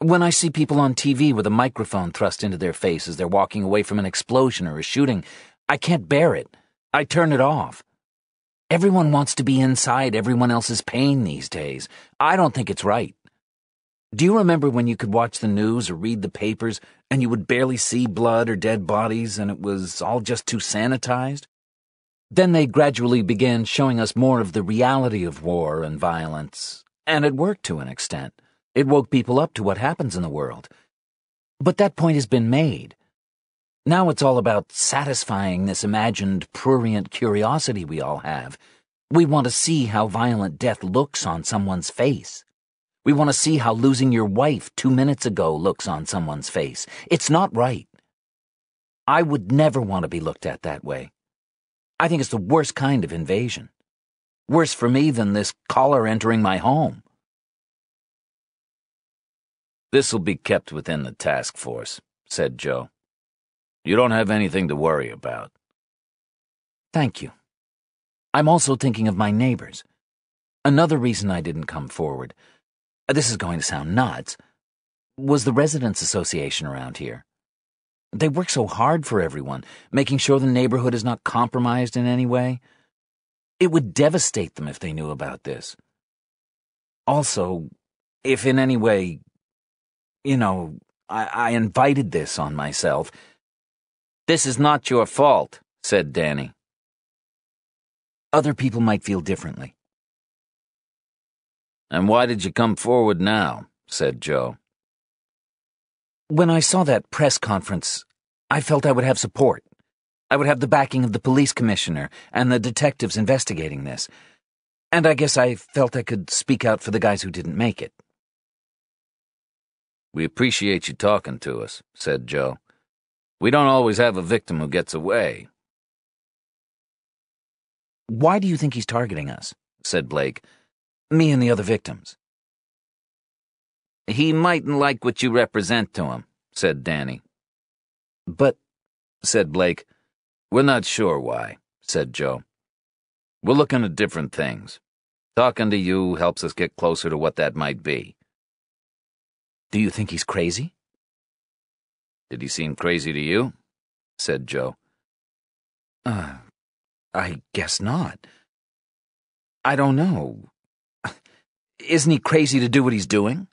When I see people on TV with a microphone thrust into their face as they're walking away from an explosion or a shooting, I can't bear it. I turn it off. Everyone wants to be inside everyone else's pain these days. I don't think it's right. Do you remember when you could watch the news or read the papers and you would barely see blood or dead bodies and it was all just too sanitized? Then they gradually began showing us more of the reality of war and violence, and it worked to an extent. It woke people up to what happens in the world. But that point has been made. Now it's all about satisfying this imagined prurient curiosity we all have. We want to see how violent death looks on someone's face. We want to see how losing your wife two minutes ago looks on someone's face. It's not right. I would never want to be looked at that way. I think it's the worst kind of invasion. Worse for me than this caller entering my home. This'll be kept within the task force, said Joe. You don't have anything to worry about. Thank you. I'm also thinking of my neighbors. Another reason I didn't come forward, this is going to sound nuts, was the Residents Association around here. They work so hard for everyone, making sure the neighborhood is not compromised in any way. It would devastate them if they knew about this. Also, if in any way, you know, I, I invited this on myself, this is not your fault, said Danny. Other people might feel differently. And why did you come forward now? said Joe. When I saw that press conference, I felt I would have support. I would have the backing of the police commissioner and the detectives investigating this. And I guess I felt I could speak out for the guys who didn't make it. We appreciate you talking to us, said Joe. We don't always have a victim who gets away. Why do you think he's targeting us? said Blake. Me and the other victims. He mightn't like what you represent to him, said Danny. But, said Blake, we're not sure why, said Joe. We're looking at different things. Talking to you helps us get closer to what that might be. Do you think he's crazy? Did he seem crazy to you? said Joe. Uh, I guess not. I don't know. Isn't he crazy to do what he's doing?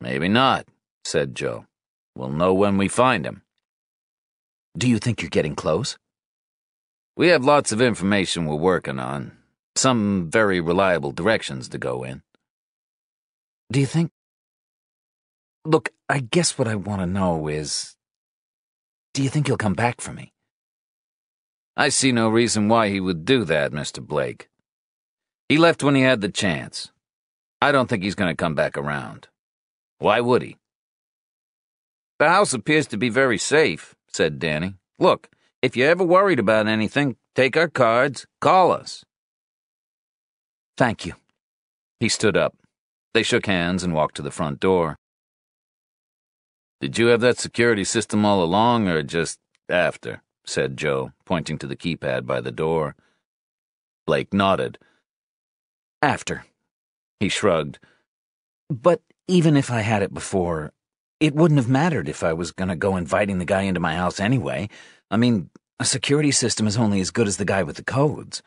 Maybe not, said Joe. We'll know when we find him. Do you think you're getting close? We have lots of information we're working on, some very reliable directions to go in. Do you think Look, I guess what I want to know is do you think he'll come back for me? I see no reason why he would do that, Mr. Blake. He left when he had the chance. I don't think he's going to come back around. Why would he? The house appears to be very safe, said Danny. Look, if you're ever worried about anything, take our cards, call us. Thank you. He stood up. They shook hands and walked to the front door. Did you have that security system all along, or just after? said Joe, pointing to the keypad by the door. Blake nodded. After. He shrugged. But even if I had it before, it wouldn't have mattered if I was going to go inviting the guy into my house anyway. I mean, a security system is only as good as the guy with the codes.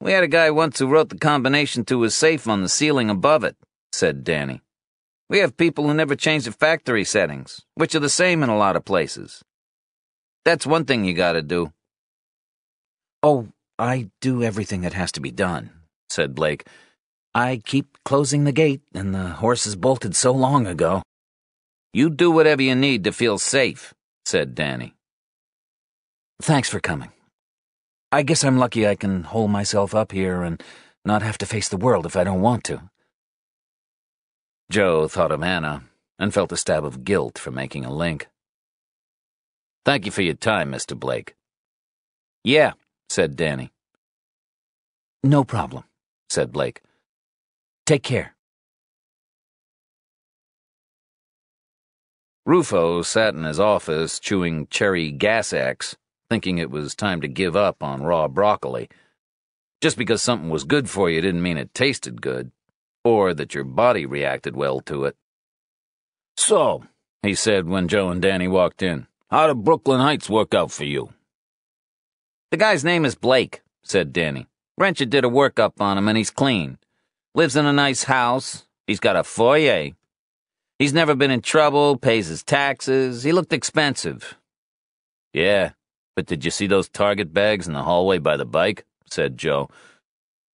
We had a guy once who wrote the combination to his safe on the ceiling above it, said Danny. We have people who never change the factory settings, which are the same in a lot of places. That's one thing you gotta do. Oh, I do everything that has to be done, said Blake. I keep closing the gate, and the horses bolted so long ago. You do whatever you need to feel safe, said Danny. Thanks for coming. I guess I'm lucky I can hold myself up here and not have to face the world if I don't want to. Joe thought of Anna and felt a stab of guilt for making a link. Thank you for your time, Mr. Blake. Yeah, said Danny. No problem, said Blake. Take care. Rufo sat in his office chewing cherry Gas-X, thinking it was time to give up on raw broccoli. Just because something was good for you didn't mean it tasted good or that your body reacted well to it. So, he said when Joe and Danny walked in, how did Brooklyn Heights work out for you? The guy's name is Blake, said Danny. Rencher did a workup on him and he's clean. Lives in a nice house. He's got a foyer. He's never been in trouble, pays his taxes. He looked expensive. Yeah, but did you see those Target bags in the hallway by the bike? said Joe.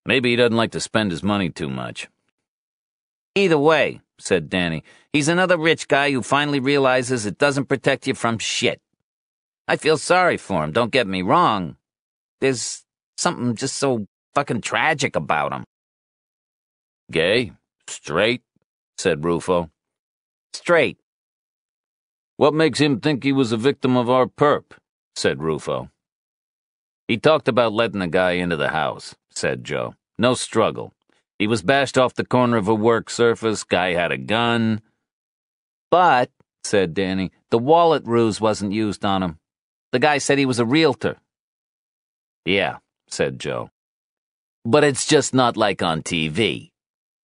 Maybe he doesn't like to spend his money too much. Either way, said Danny, he's another rich guy who finally realizes it doesn't protect you from shit. I feel sorry for him, don't get me wrong. There's something just so fucking tragic about him. Gay? Straight? said Rufo. Straight. What makes him think he was a victim of our perp? said Rufo. He talked about letting the guy into the house, said Joe. No struggle. He was bashed off the corner of a work surface, guy had a gun. But, said Danny, the wallet ruse wasn't used on him. The guy said he was a realtor. Yeah, said Joe. But it's just not like on TV.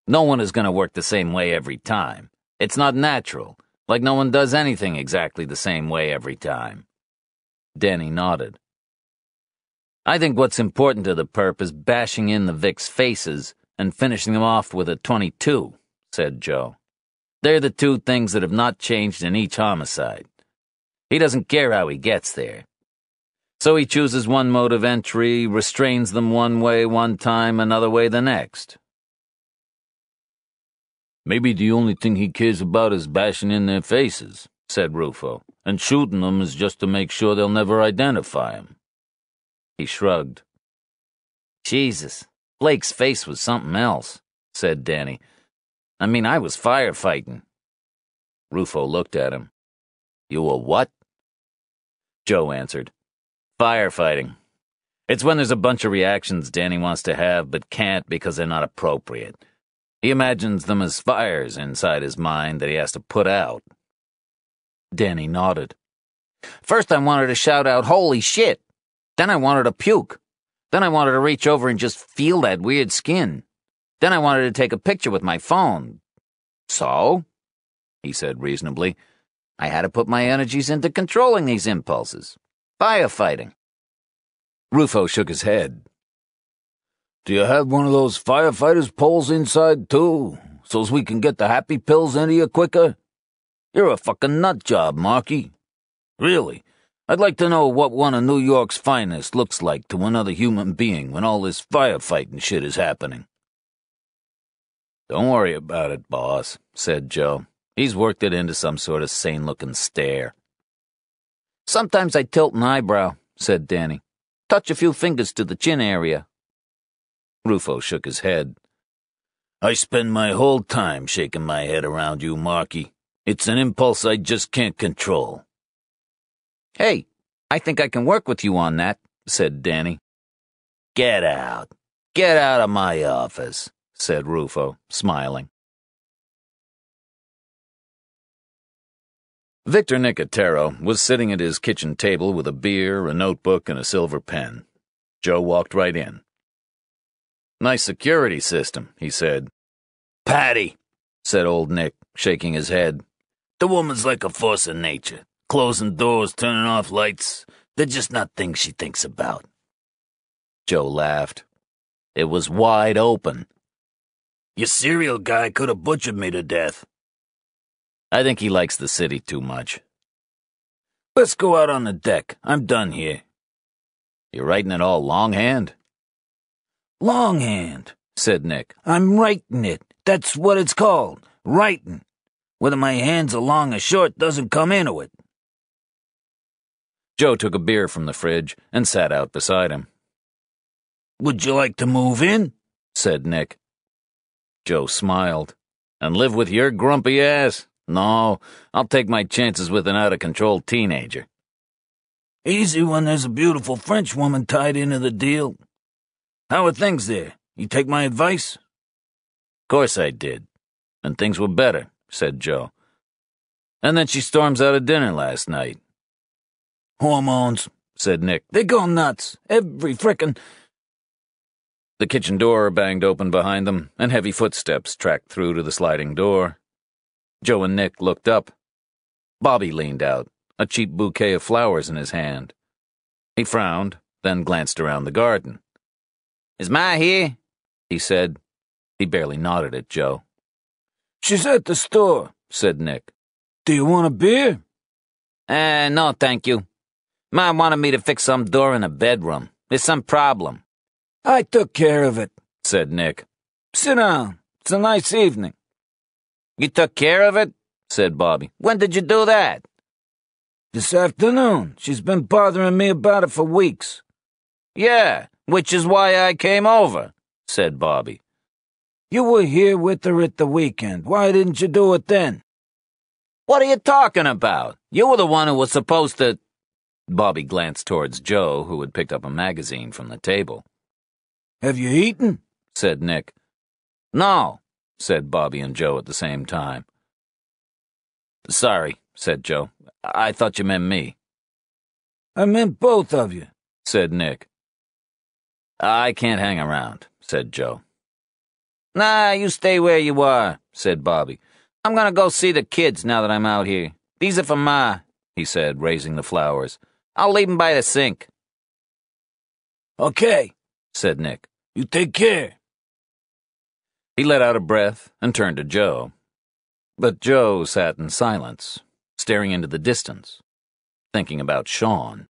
No one is going to work the same way every time. It's not natural, like no one does anything exactly the same way every time. Danny nodded. I think what's important to the perp is bashing in the Vic's faces and finishing them off with a 22, said Joe. They're the two things that have not changed in each homicide. He doesn't care how he gets there. So he chooses one mode of entry, restrains them one way one time, another way the next. Maybe the only thing he cares about is bashing in their faces, said Rufo, and shooting them is just to make sure they'll never identify him. He shrugged. Jesus, Blake's face was something else, said Danny. I mean, I was firefighting. Rufo looked at him. You were what? Joe answered. Firefighting. It's when there's a bunch of reactions Danny wants to have but can't because they're not appropriate. He imagines them as fires inside his mind that he has to put out. Danny nodded. First, I wanted to shout out, Holy shit! Then I wanted to puke. Then I wanted to reach over and just feel that weird skin. Then I wanted to take a picture with my phone. So? He said reasonably. I had to put my energies into controlling these impulses. Firefighting. Rufo shook his head. Do you have one of those firefighters' poles inside, too, so's we can get the happy pills into you quicker? You're a fucking nut job, Markey. Really, I'd like to know what one of New York's finest looks like to another human being when all this firefighting shit is happening. Don't worry about it, boss, said Joe. He's worked it into some sort of sane looking stare. Sometimes I tilt an eyebrow, said Danny. Touch a few fingers to the chin area. Rufo shook his head. I spend my whole time shaking my head around you, Markey. It's an impulse I just can't control. Hey, I think I can work with you on that, said Danny. Get out. Get out of my office, said Rufo, smiling. Victor Nicotero was sitting at his kitchen table with a beer, a notebook, and a silver pen. Joe walked right in. Nice security system, he said. Patty, said old Nick, shaking his head. The woman's like a force of nature closing doors, turning off lights. They're just not things she thinks about. Joe laughed. It was wide open. Your serial guy could have butchered me to death. I think he likes the city too much. Let's go out on the deck. I'm done here. You're writing it all longhand? Longhand, said Nick. I'm writing it. That's what it's called. Writing. Whether my hands are long or short doesn't come into it. Joe took a beer from the fridge and sat out beside him. Would you like to move in? said Nick. Joe smiled. And live with your grumpy ass? No, I'll take my chances with an out of control teenager. Easy when there's a beautiful French woman tied into the deal. How are things there? You take my advice? Of Course I did. And things were better, said Joe. And then she storms out of dinner last night. Hormones, said Nick. They go nuts. Every frickin'. The kitchen door banged open behind them, and heavy footsteps tracked through to the sliding door. Joe and Nick looked up. Bobby leaned out, a cheap bouquet of flowers in his hand. He frowned, then glanced around the garden. Is Ma here? he said. He barely nodded at Joe. She's at the store, said Nick. Do you want a beer? Uh, no, thank you. Ma wanted me to fix some door in the bedroom. There's some problem. I took care of it, said Nick. Sit down. It's a nice evening. You took care of it? said Bobby. When did you do that? This afternoon. She's been bothering me about it for weeks. Yeah, which is why I came over, said Bobby. You were here with her at the weekend. Why didn't you do it then? What are you talking about? You were the one who was supposed to. Bobby glanced towards Joe, who had picked up a magazine from the table. Have you eaten? said Nick. No, said Bobby and Joe at the same time. Sorry, said Joe. I thought you meant me. I meant both of you, said Nick. I can't hang around, said Joe. Nah, you stay where you are, said Bobby. I'm gonna go see the kids now that I'm out here. These are for Ma, he said, raising the flowers. I'll leave him by the sink. Okay, said Nick. You take care. He let out a breath and turned to Joe. But Joe sat in silence, staring into the distance, thinking about Sean.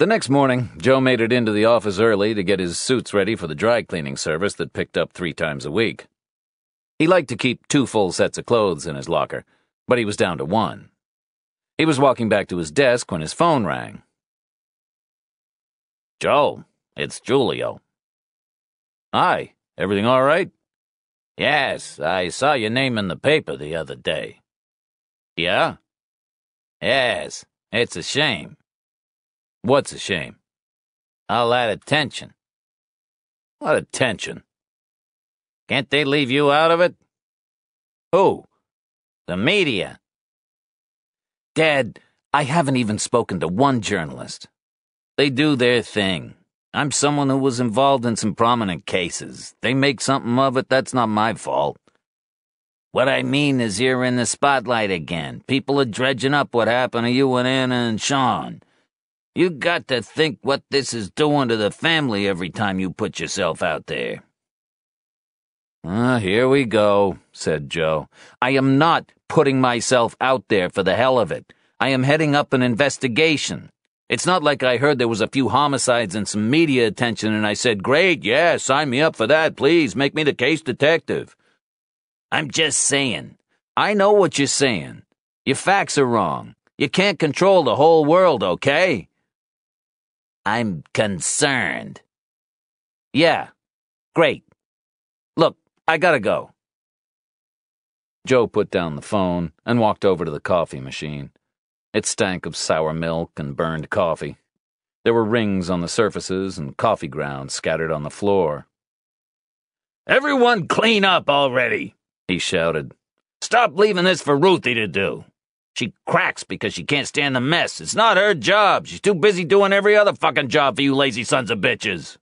The next morning, Joe made it into the office early to get his suits ready for the dry cleaning service that picked up three times a week. He liked to keep two full sets of clothes in his locker, but he was down to one. He was walking back to his desk when his phone rang. Joe, it's Julio. Hi, everything all right? Yes, I saw your name in the paper the other day. Yeah? Yes, it's a shame. What's a shame? All that attention. What attention? Can't they leave you out of it? Who? The media. Dad, I haven't even spoken to one journalist. They do their thing. I'm someone who was involved in some prominent cases. They make something of it, that's not my fault. What I mean is you're in the spotlight again. People are dredging up what happened to you and Anna and Sean. You got to think what this is doing to the family every time you put yourself out there. Ah, here we go, said Joe. I am not putting myself out there for the hell of it. I am heading up an investigation. It's not like I heard there was a few homicides and some media attention and I said, Great, yeah, sign me up for that, please, make me the case detective. I'm just saying. I know what you're saying. Your facts are wrong. You can't control the whole world, okay? I'm concerned. Yeah. Great. Look, I gotta go. Joe put down the phone and walked over to the coffee machine. It stank of sour milk and burned coffee. There were rings on the surfaces and coffee grounds scattered on the floor. Everyone clean up already, he shouted. Stop leaving this for Ruthie to do. She cracks because she can't stand the mess. It's not her job. She's too busy doing every other fucking job for you lazy sons of bitches.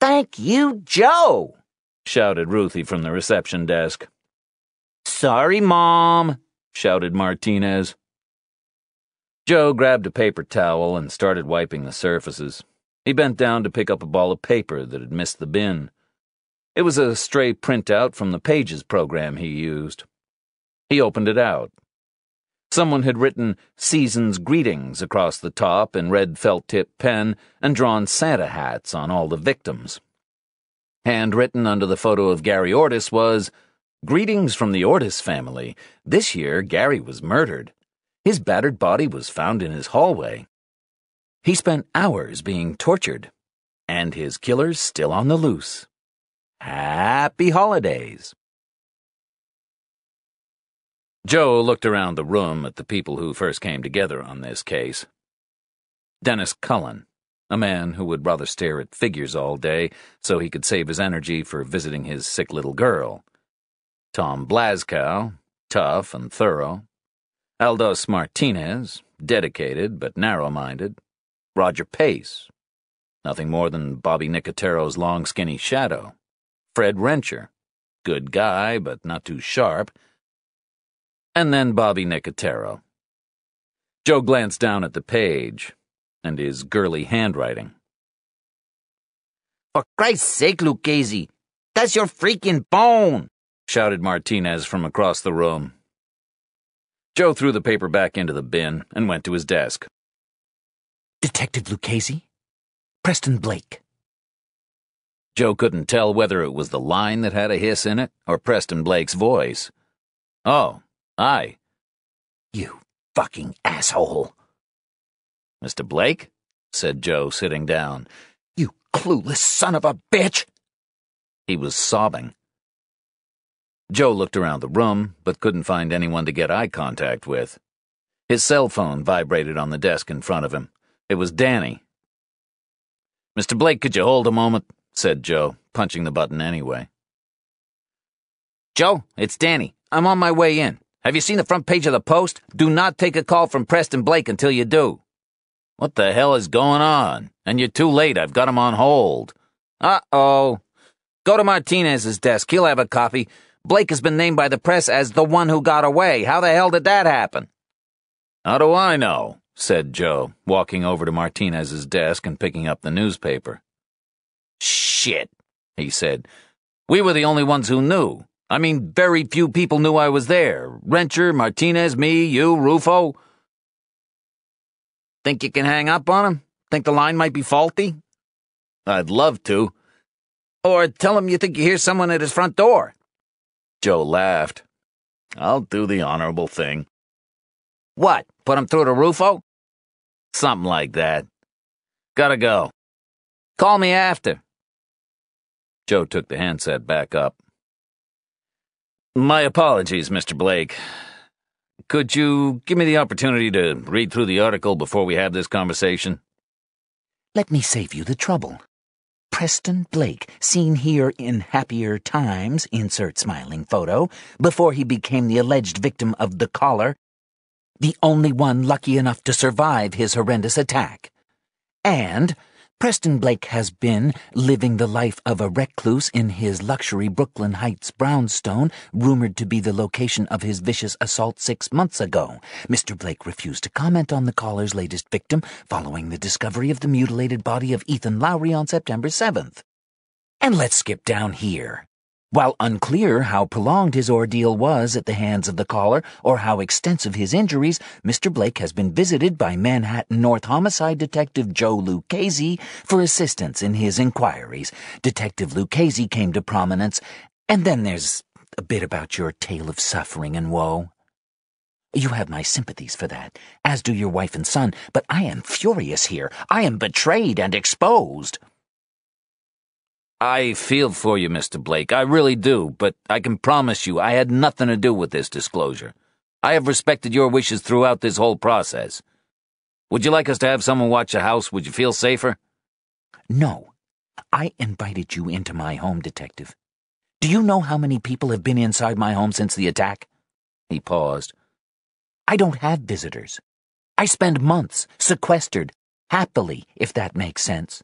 Thank you, Joe, shouted Ruthie from the reception desk. Sorry, Mom, shouted Martinez. Joe grabbed a paper towel and started wiping the surfaces. He bent down to pick up a ball of paper that had missed the bin. It was a stray printout from the Pages program he used. He opened it out. Someone had written Season's Greetings across the top in red felt tip pen and drawn Santa hats on all the victims. Handwritten under the photo of Gary Ortis was Greetings from the Ortis family. This year, Gary was murdered. His battered body was found in his hallway. He spent hours being tortured, and his killer's still on the loose. Happy holidays. Joe looked around the room at the people who first came together on this case. Dennis Cullen, a man who would rather stare at figures all day so he could save his energy for visiting his sick little girl. Tom Blaskow, tough and thorough. Aldous Martinez, dedicated but narrow minded. Roger Pace, nothing more than Bobby Nicotero's long skinny shadow. Fred Rencher, good guy but not too sharp and then Bobby Nicotero. Joe glanced down at the page and his girly handwriting. For Christ's sake, Lucchesi, that's your freaking bone! Shouted Martinez from across the room. Joe threw the paper back into the bin and went to his desk. Detective Lucchesi? Preston Blake. Joe couldn't tell whether it was the line that had a hiss in it or Preston Blake's voice. Oh, I. You fucking asshole. Mr. Blake? said Joe, sitting down. You clueless son of a bitch! He was sobbing. Joe looked around the room, but couldn't find anyone to get eye contact with. His cell phone vibrated on the desk in front of him. It was Danny. Mr. Blake, could you hold a moment? said Joe, punching the button anyway. Joe, it's Danny. I'm on my way in. Have you seen the front page of the Post? Do not take a call from Preston Blake until you do. What the hell is going on? And you're too late. I've got him on hold. Uh oh. Go to Martinez's desk. He'll have a copy. Blake has been named by the press as the one who got away. How the hell did that happen? How do I know? said Joe, walking over to Martinez's desk and picking up the newspaper. Shit, he said. We were the only ones who knew. I mean, very few people knew I was there. Rencher, Martinez, me, you, Rufo. Think you can hang up on him? Think the line might be faulty? I'd love to. Or tell him you think you hear someone at his front door. Joe laughed. I'll do the honorable thing. What? Put him through to Rufo? Oh? Something like that. Gotta go. Call me after. Joe took the handset back up. My apologies, Mr. Blake. Could you give me the opportunity to read through the article before we have this conversation? Let me save you the trouble. Preston Blake, seen here in happier times, insert smiling photo, before he became the alleged victim of the caller, the only one lucky enough to survive his horrendous attack. And Preston Blake has been living the life of a recluse in his luxury Brooklyn Heights brownstone, rumored to be the location of his vicious assault six months ago. Mr. Blake refused to comment on the caller's latest victim following the discovery of the mutilated body of Ethan Lowry on September 7th. And let's skip down here. While unclear how prolonged his ordeal was at the hands of the caller or how extensive his injuries, Mr. Blake has been visited by Manhattan North Homicide Detective Joe Lucchesi for assistance in his inquiries. Detective Lucchesi came to prominence, and then there's a bit about your tale of suffering and woe. You have my sympathies for that, as do your wife and son, but I am furious here. I am betrayed and exposed. I feel for you, Mr. Blake. I really do, but I can promise you I had nothing to do with this disclosure. I have respected your wishes throughout this whole process. Would you like us to have someone watch the house? Would you feel safer? No. I invited you into my home, Detective. Do you know how many people have been inside my home since the attack? He paused. I don't have visitors. I spend months sequestered, happily, if that makes sense.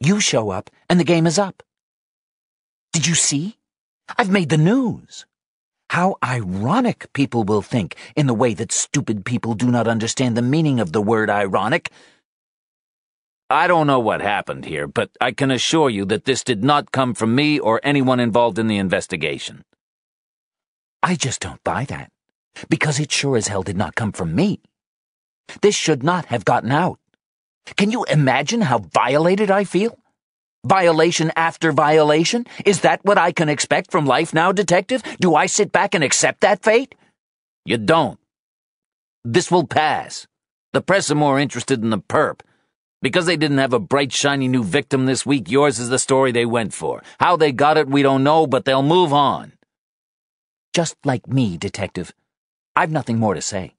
You show up, and the game is up. Did you see? I've made the news. How ironic people will think in the way that stupid people do not understand the meaning of the word ironic. I don't know what happened here, but I can assure you that this did not come from me or anyone involved in the investigation. I just don't buy that, because it sure as hell did not come from me. This should not have gotten out. Can you imagine how violated I feel? Violation after violation? Is that what I can expect from life now, Detective? Do I sit back and accept that fate? You don't. This will pass. The press are more interested in the perp. Because they didn't have a bright, shiny new victim this week, yours is the story they went for. How they got it, we don't know, but they'll move on. Just like me, Detective. I've nothing more to say.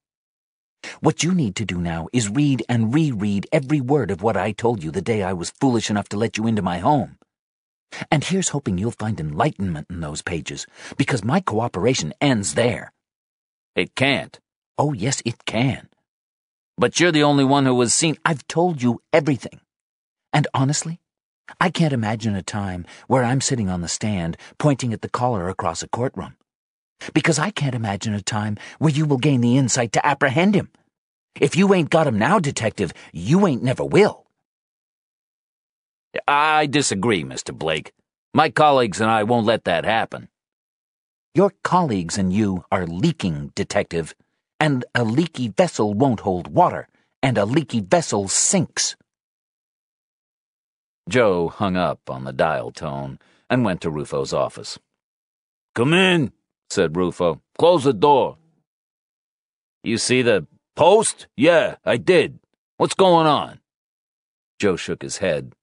What you need to do now is read and reread every word of what I told you the day I was foolish enough to let you into my home. And here's hoping you'll find enlightenment in those pages, because my cooperation ends there. It can't. Oh, yes, it can. But you're the only one who was seen. I've told you everything. And honestly, I can't imagine a time where I'm sitting on the stand pointing at the caller across a courtroom because I can't imagine a time where you will gain the insight to apprehend him. If you ain't got him now, Detective, you ain't never will. I disagree, Mr. Blake. My colleagues and I won't let that happen. Your colleagues and you are leaking, Detective, and a leaky vessel won't hold water, and a leaky vessel sinks. Joe hung up on the dial tone and went to Rufo's office. Come in, said Rufo. Close the door. You see the post? Yeah, I did. What's going on? Joe shook his head.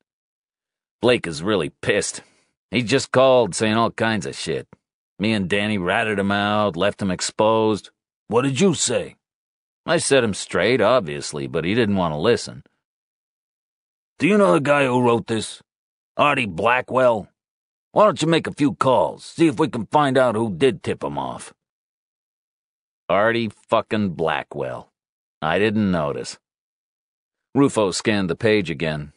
Blake is really pissed. He just called saying all kinds of shit. Me and Danny ratted him out, left him exposed. What did you say? I set him straight, obviously, but he didn't want to listen. Do you know the guy who wrote this? Artie Blackwell? Why don't you make a few calls, see if we can find out who did tip him off? Artie fucking Blackwell. I didn't notice. Rufo scanned the page again.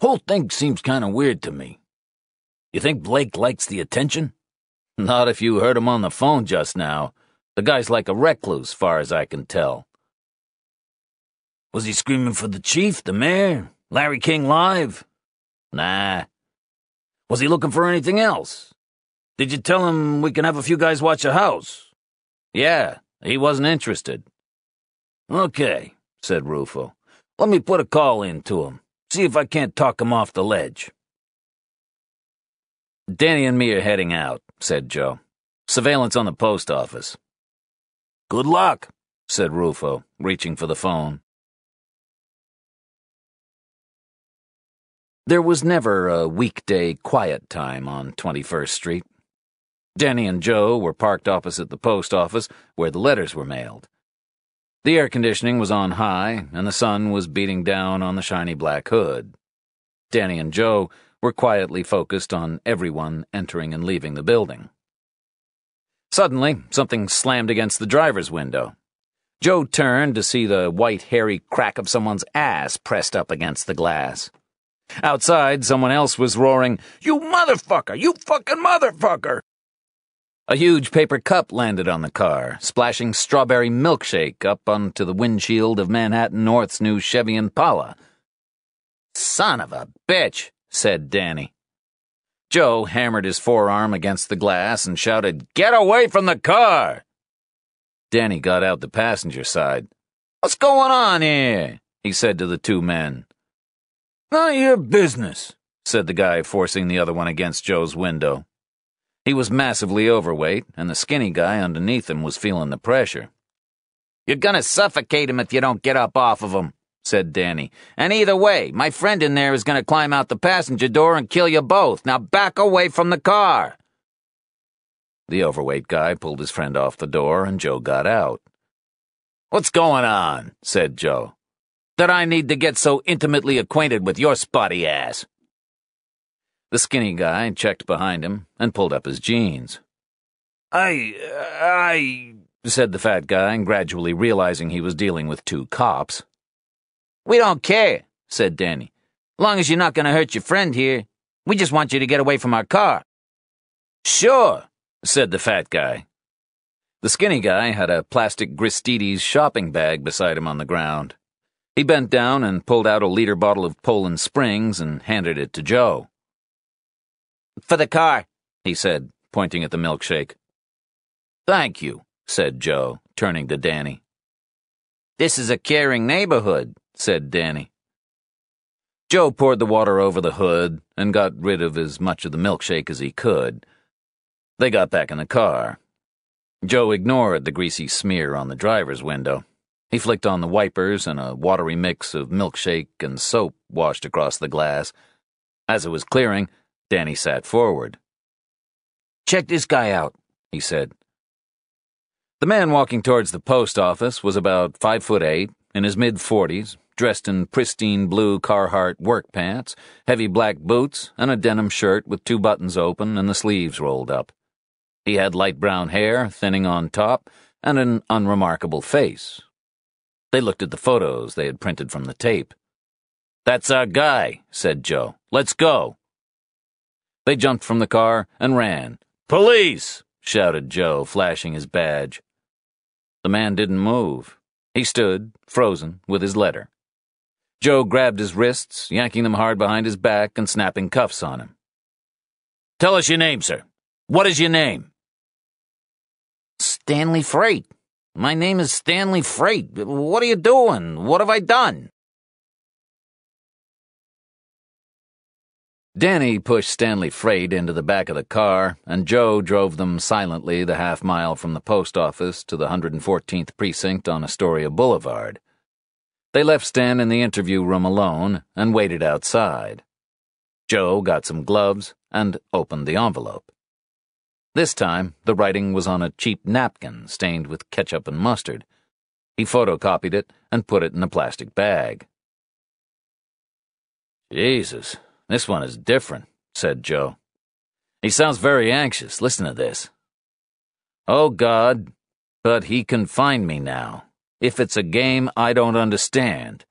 Whole thing seems kind of weird to me. You think Blake likes the attention? Not if you heard him on the phone just now. The guy's like a recluse, far as I can tell. Was he screaming for the chief, the mayor, Larry King live? Nah. Was he looking for anything else? Did you tell him we can have a few guys watch the house? Yeah, he wasn't interested. Okay, said Rufo. Let me put a call in to him. See if I can't talk him off the ledge. Danny and me are heading out, said Joe. Surveillance on the post office. Good luck, said Rufo, reaching for the phone. There was never a weekday quiet time on 21st Street. Danny and Joe were parked opposite the post office where the letters were mailed. The air conditioning was on high, and the sun was beating down on the shiny black hood. Danny and Joe were quietly focused on everyone entering and leaving the building. Suddenly, something slammed against the driver's window. Joe turned to see the white, hairy crack of someone's ass pressed up against the glass. Outside, someone else was roaring, You motherfucker! You fucking motherfucker! A huge paper cup landed on the car, splashing strawberry milkshake up onto the windshield of Manhattan North's new Chevy Impala. Son of a bitch, said Danny. Joe hammered his forearm against the glass and shouted, Get away from the car! Danny got out the passenger side. What's going on here? he said to the two men. Of your business, said the guy, forcing the other one against Joe's window. He was massively overweight, and the skinny guy underneath him was feeling the pressure. You're gonna suffocate him if you don't get up off of him, said Danny. And either way, my friend in there is gonna climb out the passenger door and kill you both. Now back away from the car. The overweight guy pulled his friend off the door, and Joe got out. What's going on? said Joe that I need to get so intimately acquainted with your spotty ass. The skinny guy checked behind him and pulled up his jeans. I. I. said the fat guy, gradually realizing he was dealing with two cops. We don't care, said Danny. Long as you're not going to hurt your friend here. We just want you to get away from our car. Sure, said the fat guy. The skinny guy had a plastic Gristedes shopping bag beside him on the ground. He bent down and pulled out a liter bottle of Poland Springs and handed it to Joe. For the car, he said, pointing at the milkshake. Thank you, said Joe, turning to Danny. This is a caring neighborhood, said Danny. Joe poured the water over the hood and got rid of as much of the milkshake as he could. They got back in the car. Joe ignored the greasy smear on the driver's window. He flicked on the wipers, and a watery mix of milkshake and soap washed across the glass. As it was clearing, Danny sat forward. Check this guy out, he said. The man walking towards the post office was about five foot eight, in his mid forties, dressed in pristine blue Carhartt work pants, heavy black boots, and a denim shirt with two buttons open and the sleeves rolled up. He had light brown hair, thinning on top, and an unremarkable face, they looked at the photos they had printed from the tape. That's our guy, said Joe. Let's go. They jumped from the car and ran. Police! shouted Joe, flashing his badge. The man didn't move. He stood, frozen, with his letter. Joe grabbed his wrists, yanking them hard behind his back and snapping cuffs on him. Tell us your name, sir. What is your name? Stanley Freight. My name is Stanley Freight. What are you doing? What have I done? Danny pushed Stanley Freight into the back of the car, and Joe drove them silently the half mile from the post office to the 114th precinct on Astoria Boulevard. They left Stan in the interview room alone and waited outside. Joe got some gloves and opened the envelope. This time, the writing was on a cheap napkin stained with ketchup and mustard. He photocopied it and put it in a plastic bag. Jesus, this one is different, said Joe. He sounds very anxious. Listen to this. Oh, God, but he can find me now. If it's a game I don't understand.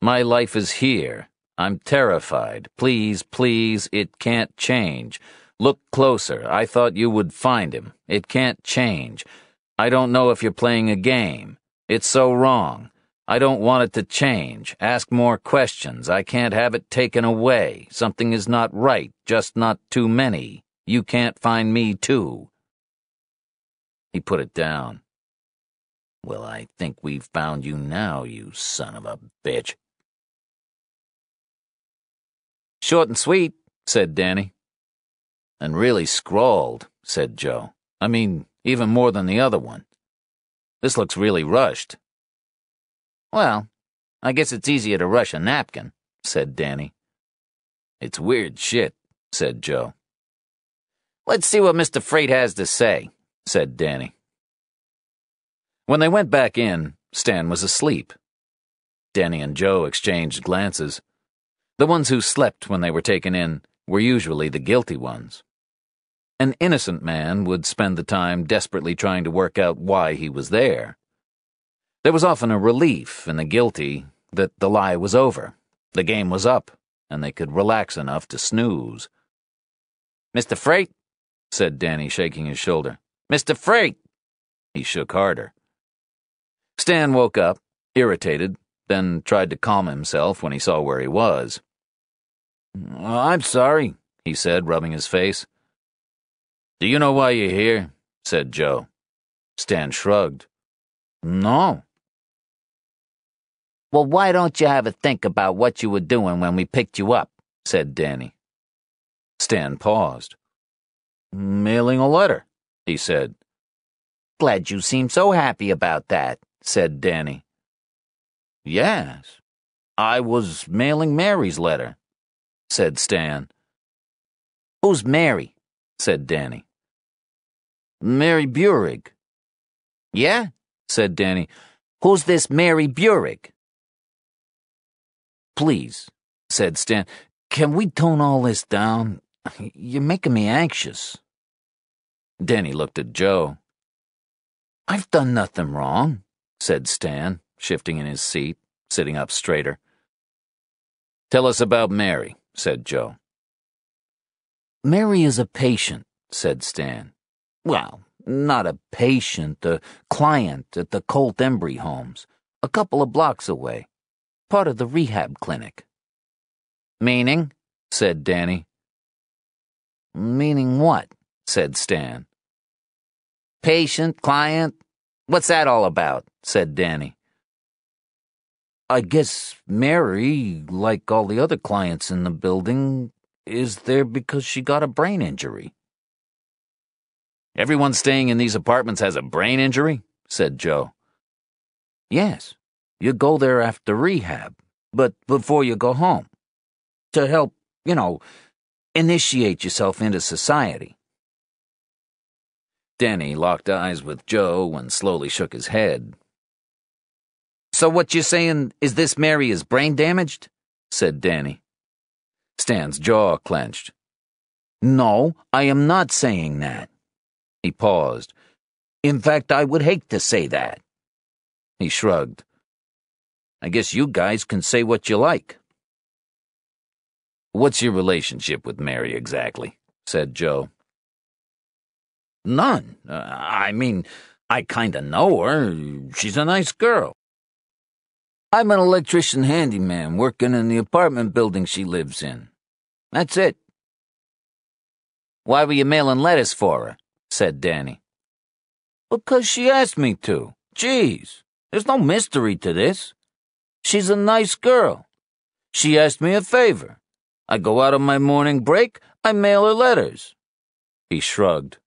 My life is here. I'm terrified. Please, please, it can't change. Look closer. I thought you would find him. It can't change. I don't know if you're playing a game. It's so wrong. I don't want it to change. Ask more questions. I can't have it taken away. Something is not right, just not too many. You can't find me, too. He put it down. Well, I think we've found you now, you son of a bitch. Short and sweet, said Danny. And really scrawled, said Joe. I mean, even more than the other one. This looks really rushed. Well, I guess it's easier to rush a napkin, said Danny. It's weird shit, said Joe. Let's see what Mr. Freight has to say, said Danny. When they went back in, Stan was asleep. Danny and Joe exchanged glances. The ones who slept when they were taken in were usually the guilty ones. An innocent man would spend the time desperately trying to work out why he was there. There was often a relief in the guilty that the lie was over, the game was up, and they could relax enough to snooze. Mr. Freight, said Danny, shaking his shoulder. Mr. Freight! He shook harder. Stan woke up, irritated, then tried to calm himself when he saw where he was. I'm sorry, he said, rubbing his face. Do you know why you're here? said Joe. Stan shrugged. No. Well, why don't you have a think about what you were doing when we picked you up? said Danny. Stan paused. Mailing a letter, he said. Glad you seem so happy about that, said Danny. Yes, I was mailing Mary's letter, said Stan. Who's Mary? said Danny. Mary Burig. Yeah? said Danny. Who's this Mary Burig? Please, said Stan, can we tone all this down? You're making me anxious. Danny looked at Joe. I've done nothing wrong, said Stan, shifting in his seat, sitting up straighter. Tell us about Mary, said Joe. Mary is a patient, said Stan. Well, not a patient, a client at the Colt Embry Homes, a couple of blocks away part of the rehab clinic. Meaning? said Danny. Meaning what? said Stan. Patient, client, what's that all about? said Danny. I guess Mary, like all the other clients in the building, is there because she got a brain injury. Everyone staying in these apartments has a brain injury? said Joe. Yes. You go there after rehab, but before you go home. To help, you know, initiate yourself into society. Danny locked eyes with Joe and slowly shook his head. So what you're saying is this Mary is brain damaged? said Danny. Stan's jaw clenched. No, I am not saying that. He paused. In fact, I would hate to say that. He shrugged. I guess you guys can say what you like. What's your relationship with Mary exactly? said Joe. None. Uh, I mean, I kinda know her. She's a nice girl. I'm an electrician handyman working in the apartment building she lives in. That's it. Why were you mailing letters for her? Said Danny. Because she asked me to. Geez, there's no mystery to this. She's a nice girl. She asked me a favor. I go out on my morning break, I mail her letters. He shrugged.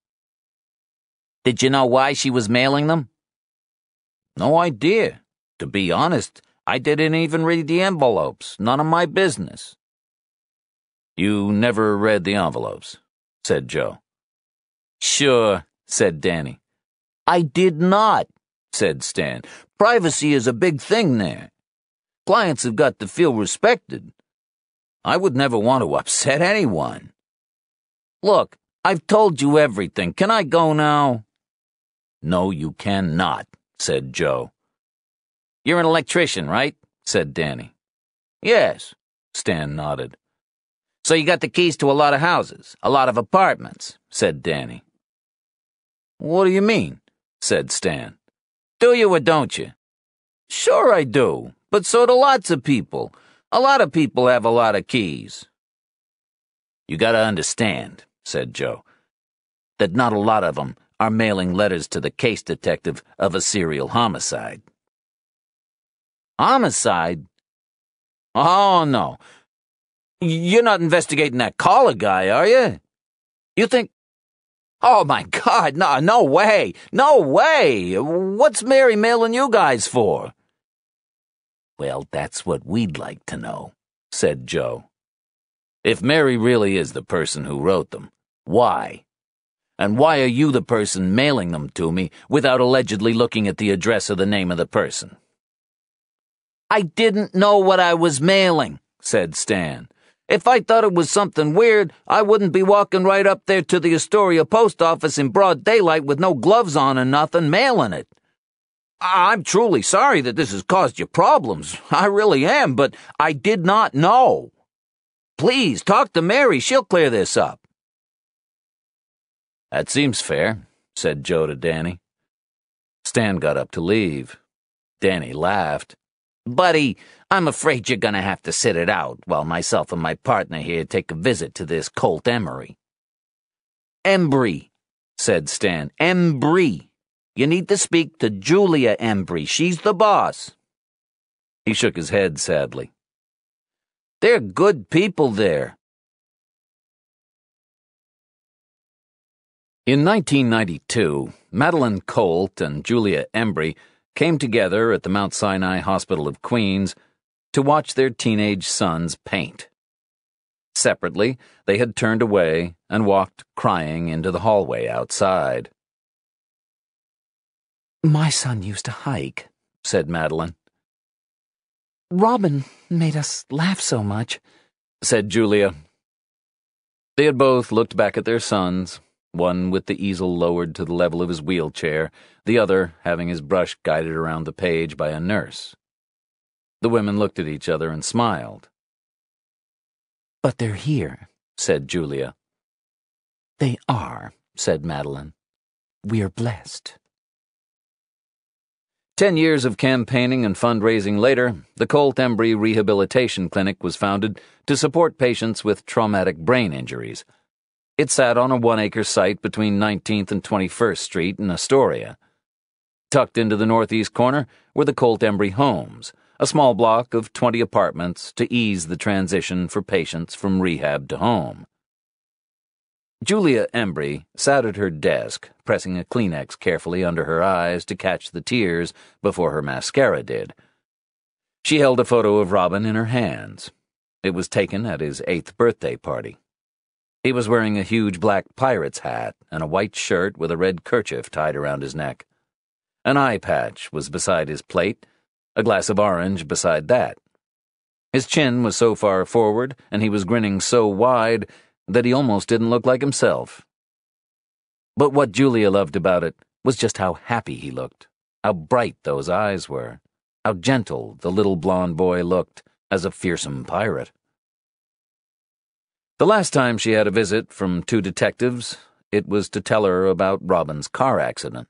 Did you know why she was mailing them? No idea. To be honest, I didn't even read the envelopes. None of my business. You never read the envelopes, said Joe. Sure, said Danny. I did not, said Stan. Privacy is a big thing there. Clients have got to feel respected. I would never want to upset anyone. Look, I've told you everything. Can I go now? No, you cannot, said Joe. You're an electrician, right? said Danny. Yes, Stan nodded. So you got the keys to a lot of houses, a lot of apartments, said Danny. What do you mean? said Stan. Do you or don't you? Sure I do, but so do lots of people. A lot of people have a lot of keys. You gotta understand, said Joe, that not a lot of them are mailing letters to the case detective of a serial homicide. Homicide? Oh, no. You're not investigating that caller guy, are you? You think. Oh, my God, no, no way. No way. What's Mary mailing you guys for? Well, that's what we'd like to know, said Joe. If Mary really is the person who wrote them, why? And why are you the person mailing them to me without allegedly looking at the address or the name of the person? I didn't know what I was mailing, said Stan. If I thought it was something weird, I wouldn't be walking right up there to the Astoria post office in broad daylight with no gloves on and nothing, mailing it. I'm truly sorry that this has caused you problems. I really am, but I did not know. Please talk to Mary. She'll clear this up. That seems fair, said Joe to Danny. Stan got up to leave. Danny laughed. Buddy, I'm afraid you're gonna have to sit it out while myself and my partner here take a visit to this Colt Emery. Embry, said Stan. Embry. You need to speak to Julia Embry. She's the boss. He shook his head sadly. They're good people there. In 1992, Madeline Colt and Julia Embry came together at the Mount Sinai Hospital of Queens to watch their teenage sons paint. Separately, they had turned away and walked crying into the hallway outside. My son used to hike, said Madeline. Robin made us laugh so much, said Julia. They had both looked back at their sons, one with the easel lowered to the level of his wheelchair, the other having his brush guided around the page by a nurse. The women looked at each other and smiled. But they're here, said Julia. They are, said Madeline. We are blessed. Ten years of campaigning and fundraising later, the Colt Embry Rehabilitation Clinic was founded to support patients with traumatic brain injuries. It sat on a one acre site between 19th and 21st Street in Astoria. Tucked into the northeast corner were the Colt Embry Homes, a small block of 20 apartments to ease the transition for patients from rehab to home. Julia Embry sat at her desk, pressing a Kleenex carefully under her eyes to catch the tears before her mascara did. She held a photo of Robin in her hands. It was taken at his eighth birthday party. He was wearing a huge black pirate's hat and a white shirt with a red kerchief tied around his neck. An eye patch was beside his plate, a glass of orange beside that. His chin was so far forward and he was grinning so wide that he almost didn't look like himself. But what Julia loved about it was just how happy he looked, how bright those eyes were, how gentle the little blond boy looked as a fearsome pirate. The last time she had a visit from two detectives, it was to tell her about Robin's car accident.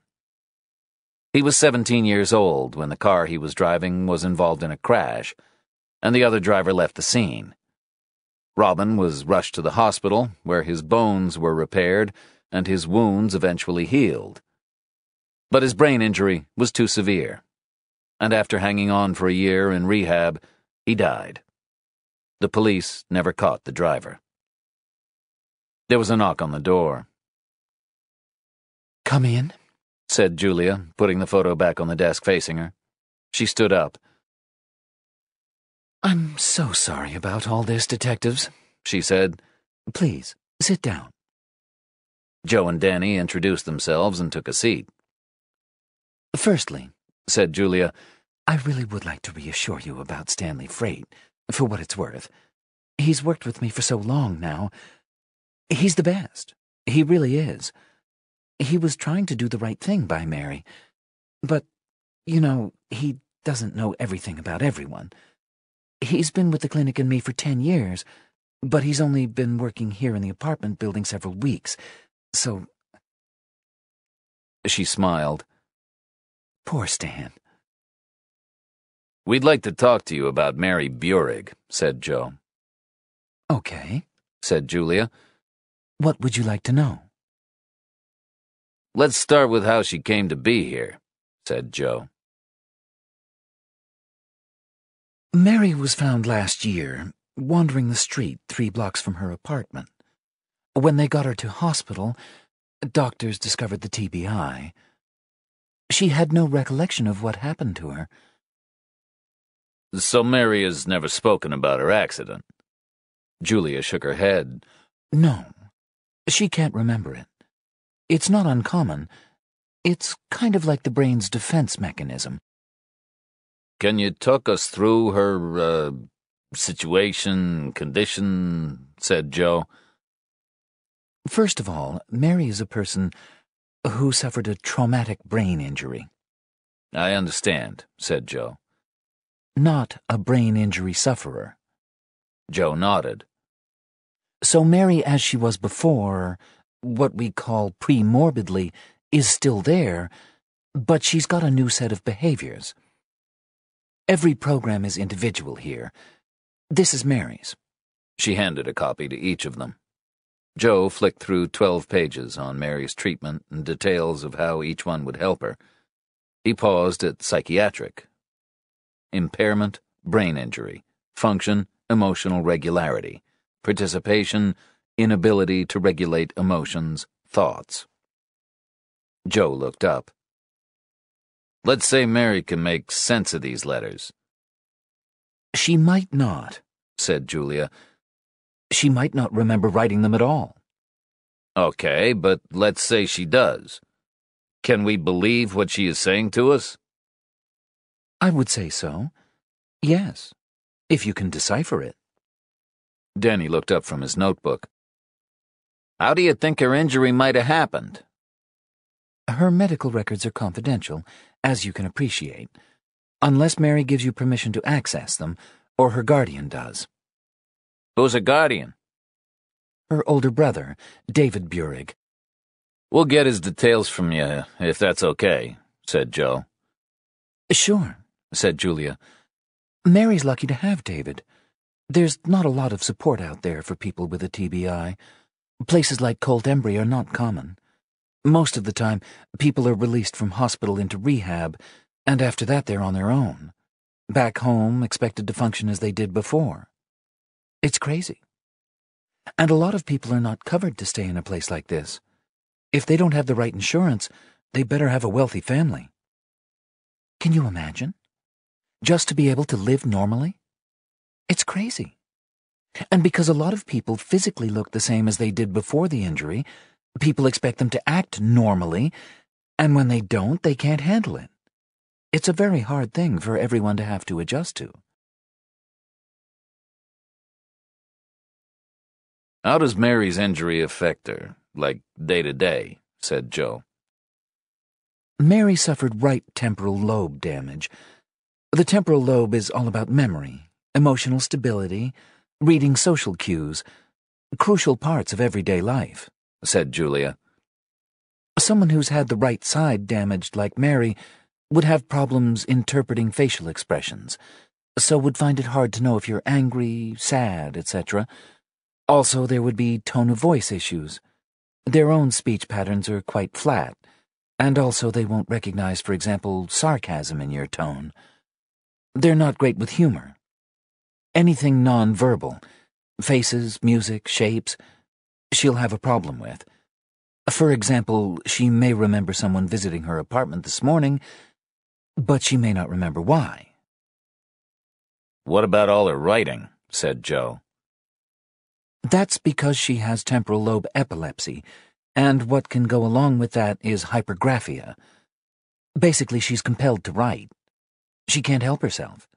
He was 17 years old when the car he was driving was involved in a crash, and the other driver left the scene. Robin was rushed to the hospital, where his bones were repaired and his wounds eventually healed. But his brain injury was too severe, and after hanging on for a year in rehab, he died. The police never caught the driver. There was a knock on the door. Come in, said Julia, putting the photo back on the desk facing her. She stood up. I'm so sorry about all this, detectives, she said. Please, sit down. Joe and Danny introduced themselves and took a seat. Firstly, said Julia, I really would like to reassure you about Stanley Freight, for what it's worth. He's worked with me for so long now. He's the best. He really is. He was trying to do the right thing by Mary. But, you know, he doesn't know everything about everyone. He's been with the clinic and me for ten years, but he's only been working here in the apartment building several weeks, so... She smiled. Poor Stan. We'd like to talk to you about Mary Burig, said Joe. Okay, said Julia. What would you like to know? Let's start with how she came to be here, said Joe. Mary was found last year, wandering the street three blocks from her apartment. When they got her to hospital, doctors discovered the TBI. She had no recollection of what happened to her. So Mary has never spoken about her accident. Julia shook her head. No, she can't remember it. It's not uncommon. It's kind of like the brain's defense mechanism. Can you talk us through her, uh, situation, condition? said Joe. First of all, Mary is a person who suffered a traumatic brain injury. I understand, said Joe. Not a brain injury sufferer. Joe nodded. So Mary, as she was before, what we call pre-morbidly, is still there, but she's got a new set of behaviors. Every program is individual here. This is Mary's. She handed a copy to each of them. Joe flicked through twelve pages on Mary's treatment and details of how each one would help her. He paused at psychiatric. Impairment, brain injury, function, emotional regularity, participation, inability to regulate emotions, thoughts. Joe looked up. Let's say Mary can make sense of these letters. She might not, said Julia. She might not remember writing them at all. Okay, but let's say she does. Can we believe what she is saying to us? I would say so. Yes, if you can decipher it. Danny looked up from his notebook. How do you think her injury might have happened? Her medical records are confidential, as you can appreciate, unless Mary gives you permission to access them, or her guardian does. Who's a guardian? Her older brother, David Burig. We'll get his details from you, if that's okay, said Joe. Sure, said Julia. Mary's lucky to have David. There's not a lot of support out there for people with a TBI. Places like Colt Embry are not common. Most of the time, people are released from hospital into rehab, and after that they're on their own. Back home, expected to function as they did before. It's crazy. And a lot of people are not covered to stay in a place like this. If they don't have the right insurance, they better have a wealthy family. Can you imagine? Just to be able to live normally? It's crazy. And because a lot of people physically look the same as they did before the injury, People expect them to act normally, and when they don't, they can't handle it. It's a very hard thing for everyone to have to adjust to. How does Mary's injury affect her, like day to day? said Joe. Mary suffered right temporal lobe damage. The temporal lobe is all about memory, emotional stability, reading social cues, crucial parts of everyday life said Julia. Someone who's had the right side damaged like Mary would have problems interpreting facial expressions, so would find it hard to know if you're angry, sad, etc. Also, there would be tone of voice issues. Their own speech patterns are quite flat, and also they won't recognize, for example, sarcasm in your tone. They're not great with humor. Anything non-verbal, faces, music, shapes, she'll have a problem with. For example, she may remember someone visiting her apartment this morning, but she may not remember why. What about all her writing? said Joe. That's because she has temporal lobe epilepsy, and what can go along with that is hypergraphia. Basically, she's compelled to write. She can't help herself.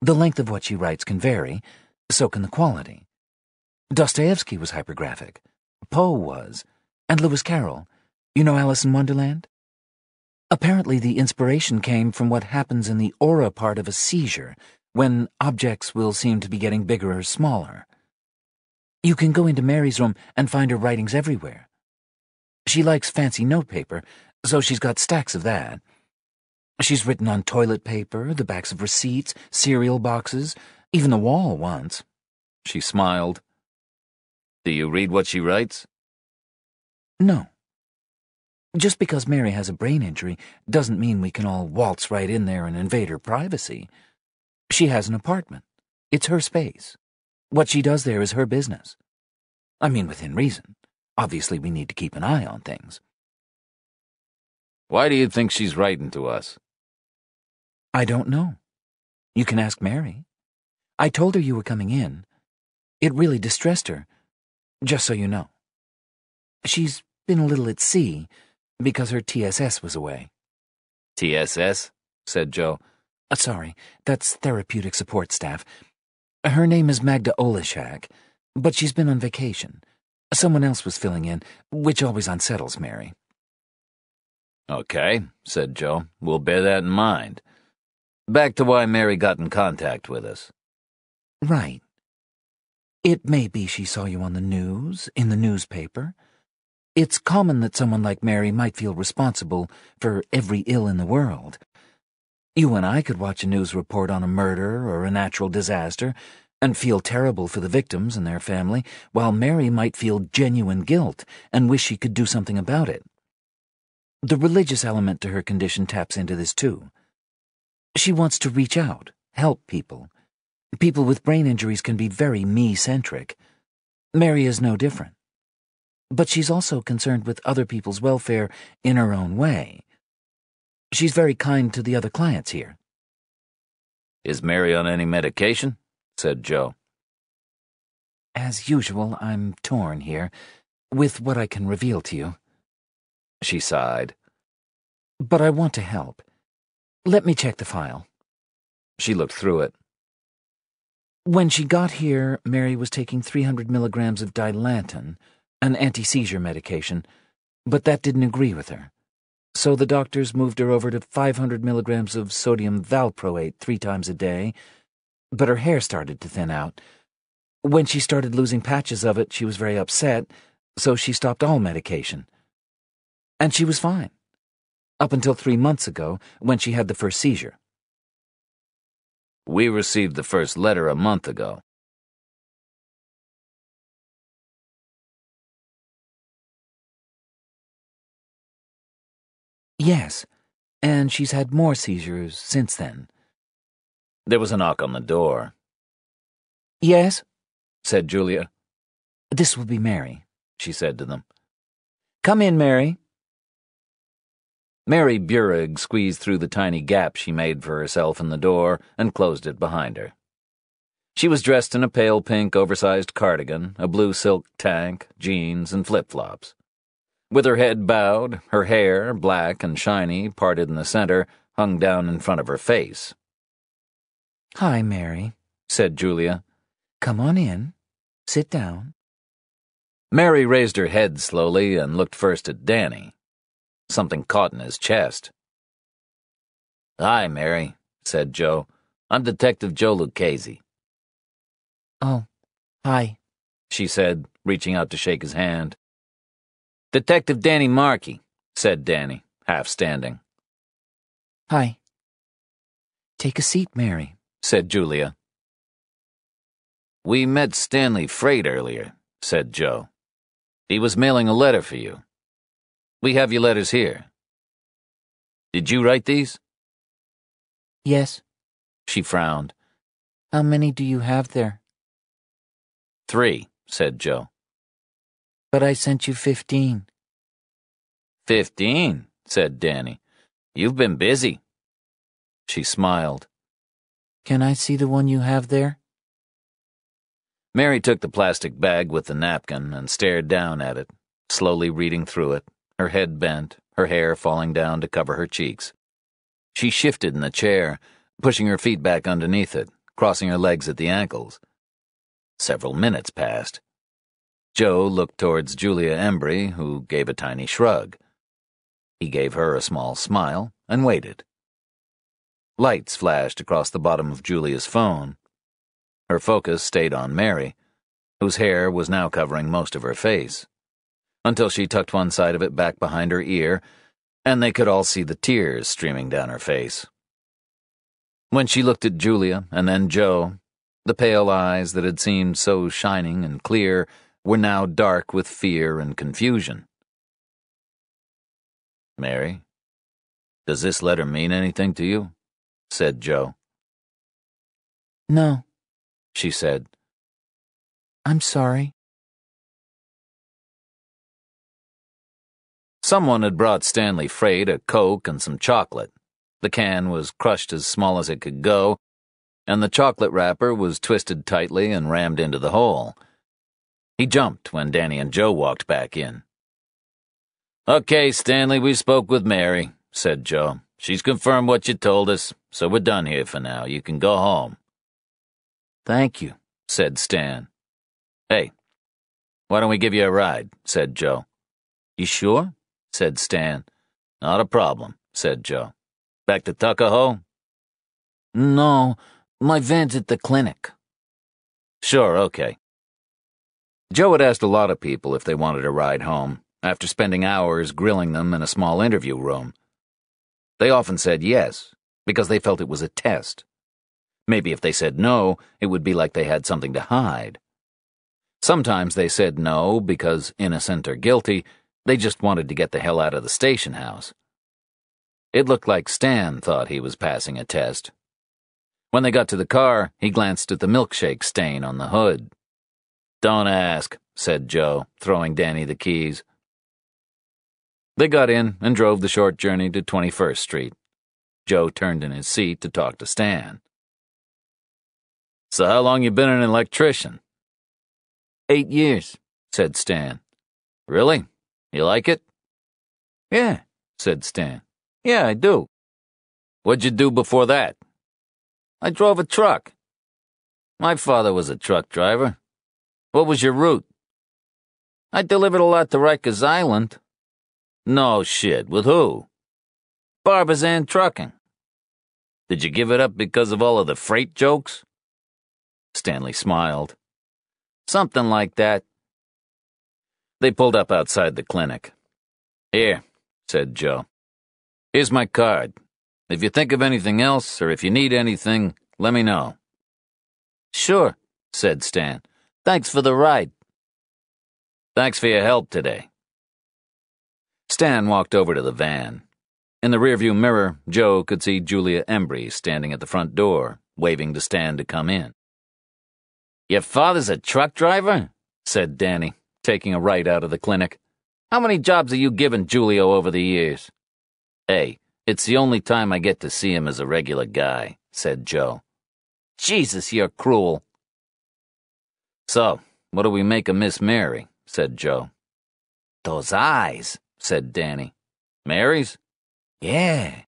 The length of what she writes can vary, so can the quality. Dostoevsky was hypergraphic. Poe was. And Lewis Carroll. You know Alice in Wonderland? Apparently, the inspiration came from what happens in the aura part of a seizure, when objects will seem to be getting bigger or smaller. You can go into Mary's room and find her writings everywhere. She likes fancy notepaper, so she's got stacks of that. She's written on toilet paper, the backs of receipts, cereal boxes, even the wall once. She smiled. Do you read what she writes? No. Just because Mary has a brain injury doesn't mean we can all waltz right in there and invade her privacy. She has an apartment. It's her space. What she does there is her business. I mean, within reason. Obviously, we need to keep an eye on things. Why do you think she's writing to us? I don't know. You can ask Mary. I told her you were coming in. It really distressed her, just so you know. She's been a little at sea because her TSS was away. TSS? said Joe. Uh, sorry, that's therapeutic support staff. Her name is Magda Olishak, but she's been on vacation. Someone else was filling in, which always unsettles Mary. Okay, said Joe. We'll bear that in mind. Back to why Mary got in contact with us. Right. It may be she saw you on the news, in the newspaper. It's common that someone like Mary might feel responsible for every ill in the world. You and I could watch a news report on a murder or a natural disaster and feel terrible for the victims and their family, while Mary might feel genuine guilt and wish she could do something about it. The religious element to her condition taps into this too. She wants to reach out, help people. People with brain injuries can be very me-centric. Mary is no different. But she's also concerned with other people's welfare in her own way. She's very kind to the other clients here. Is Mary on any medication? said Joe. As usual, I'm torn here, with what I can reveal to you. She sighed. But I want to help. Let me check the file. She looked through it. When she got here, Mary was taking 300 milligrams of Dilantin, an anti-seizure medication, but that didn't agree with her. So the doctors moved her over to 500 milligrams of sodium valproate three times a day, but her hair started to thin out. When she started losing patches of it, she was very upset, so she stopped all medication. And she was fine. Up until three months ago, when she had the first seizure. We received the first letter a month ago. Yes, and she's had more seizures since then. There was a knock on the door. Yes, said Julia. This will be Mary, she said to them. Come in, Mary. Mary Burig squeezed through the tiny gap she made for herself in the door and closed it behind her. She was dressed in a pale pink oversized cardigan, a blue silk tank, jeans, and flip-flops. With her head bowed, her hair, black and shiny, parted in the center, hung down in front of her face. Hi, Mary, said Julia. Come on in. Sit down. Mary raised her head slowly and looked first at Danny. Something caught in his chest. Hi, Mary, said Joe. I'm Detective Joe Lucchesi. Oh, hi, she said, reaching out to shake his hand. Detective Danny Markey, said Danny, half standing. Hi. Take a seat, Mary, said Julia. We met Stanley Freight earlier, said Joe. He was mailing a letter for you. We have your letters here. Did you write these? Yes. She frowned. How many do you have there? Three, said Joe. But I sent you fifteen. Fifteen, said Danny. You've been busy. She smiled. Can I see the one you have there? Mary took the plastic bag with the napkin and stared down at it, slowly reading through it, her head bent, her hair falling down to cover her cheeks. She shifted in the chair, pushing her feet back underneath it, crossing her legs at the ankles. Several minutes passed. Joe looked towards Julia Embry, who gave a tiny shrug. He gave her a small smile and waited. Lights flashed across the bottom of Julia's phone. Her focus stayed on Mary, whose hair was now covering most of her face, until she tucked one side of it back behind her ear, and they could all see the tears streaming down her face. When she looked at Julia and then Joe, the pale eyes that had seemed so shining and clear were now dark with fear and confusion. Mary, does this letter mean anything to you? said Joe. No, she said. I'm sorry. Someone had brought Stanley Freight a Coke and some chocolate. The can was crushed as small as it could go, and the chocolate wrapper was twisted tightly and rammed into the hole. He jumped when Danny and Joe walked back in. Okay, Stanley, we spoke with Mary, said Joe. She's confirmed what you told us, so we're done here for now. You can go home. Thank you, said Stan. Hey, why don't we give you a ride? said Joe. You sure? Said Stan. Not a problem, said Joe. Back to Tuckahoe? No, my van's at the clinic. Sure, okay. Joe had asked a lot of people if they wanted a ride home, after spending hours grilling them in a small interview room. They often said yes, because they felt it was a test. Maybe if they said no, it would be like they had something to hide. Sometimes they said no because, innocent or guilty, they just wanted to get the hell out of the station house. It looked like Stan thought he was passing a test. When they got to the car, he glanced at the milkshake stain on the hood. Don't ask, said Joe, throwing Danny the keys. They got in and drove the short journey to 21st Street. Joe turned in his seat to talk to Stan. So how long you been an electrician? Eight years, said Stan. Really? You like it? Yeah, said Stan. Yeah, I do. What'd you do before that? I drove a truck. My father was a truck driver. What was your route? I delivered a lot to Rikers Island. No shit. With who? Barbizon Trucking. Did you give it up because of all of the freight jokes? Stanley smiled. Something like that. They pulled up outside the clinic. Here, said Joe. Here's my card. If you think of anything else, or if you need anything, let me know. Sure, said Stan. Thanks for the ride. Thanks for your help today. Stan walked over to the van. In the rearview mirror, Joe could see Julia Embry standing at the front door, waving to Stan to come in. Your father's a truck driver? said Danny, taking a right out of the clinic. How many jobs have you given Julio over the years? Hey, it's the only time I get to see him as a regular guy, said Joe. Jesus, you're cruel. So, what do we make of Miss Mary? said Joe. Those eyes, said Danny. Mary's? Yeah.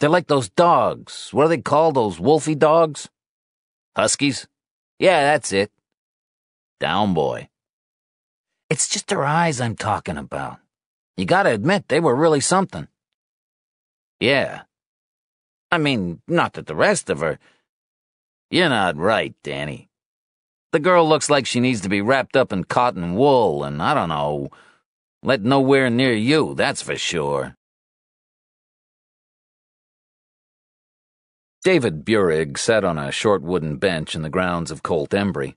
They're like those dogs. What are they called, those wolfy dogs? Huskies? Yeah, that's it. Down boy. It's just her eyes I'm talking about. You gotta admit, they were really something. Yeah. I mean, not that the rest of her. You're not right, Danny. The girl looks like she needs to be wrapped up in cotton wool, and I don't know, let nowhere near you, that's for sure. David Burig sat on a short wooden bench in the grounds of Colt Embry.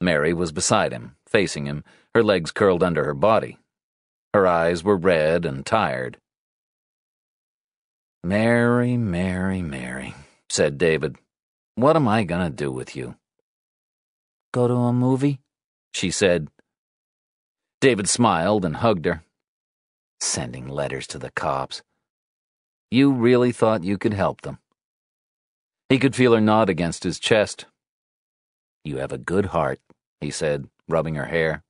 Mary was beside him, facing him, her legs curled under her body. Her eyes were red and tired. Mary, Mary, Mary, said David. What am I gonna do with you? Go to a movie? She said. David smiled and hugged her. Sending letters to the cops. You really thought you could help them. He could feel her nod against his chest. You have a good heart, he said, rubbing her hair.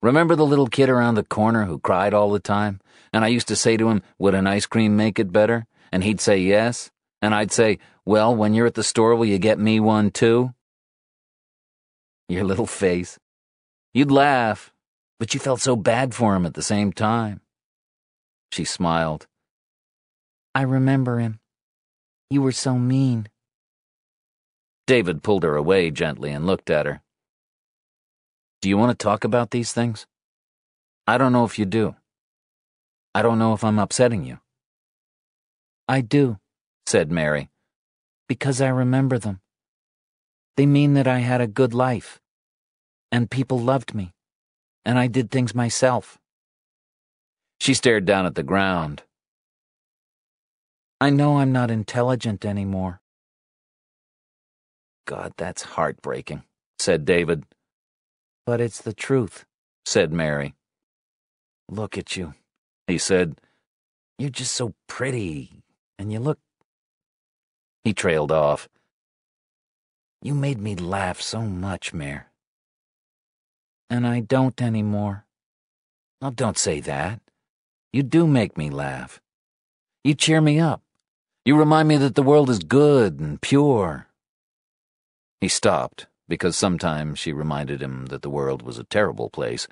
Remember the little kid around the corner who cried all the time? And I used to say to him, Would an ice cream make it better? And he'd say yes. And I'd say, Well, when you're at the store, will you get me one too? Your little face. You'd laugh, but you felt so bad for him at the same time. She smiled. I remember him. You were so mean. David pulled her away gently and looked at her. Do you want to talk about these things? I don't know if you do. I don't know if I'm upsetting you. I do, said Mary. Because I remember them. They mean that I had a good life. And people loved me. And I did things myself. She stared down at the ground. I know I'm not intelligent anymore. God, that's heartbreaking, said David. But it's the truth, said Mary. Look at you, he said. You're just so pretty, and you look. He trailed off. You made me laugh so much, Mare. And I don't anymore. Oh, don't say that. You do make me laugh. You cheer me up. You remind me that the world is good and pure. He stopped, because sometimes she reminded him that the world was a terrible place.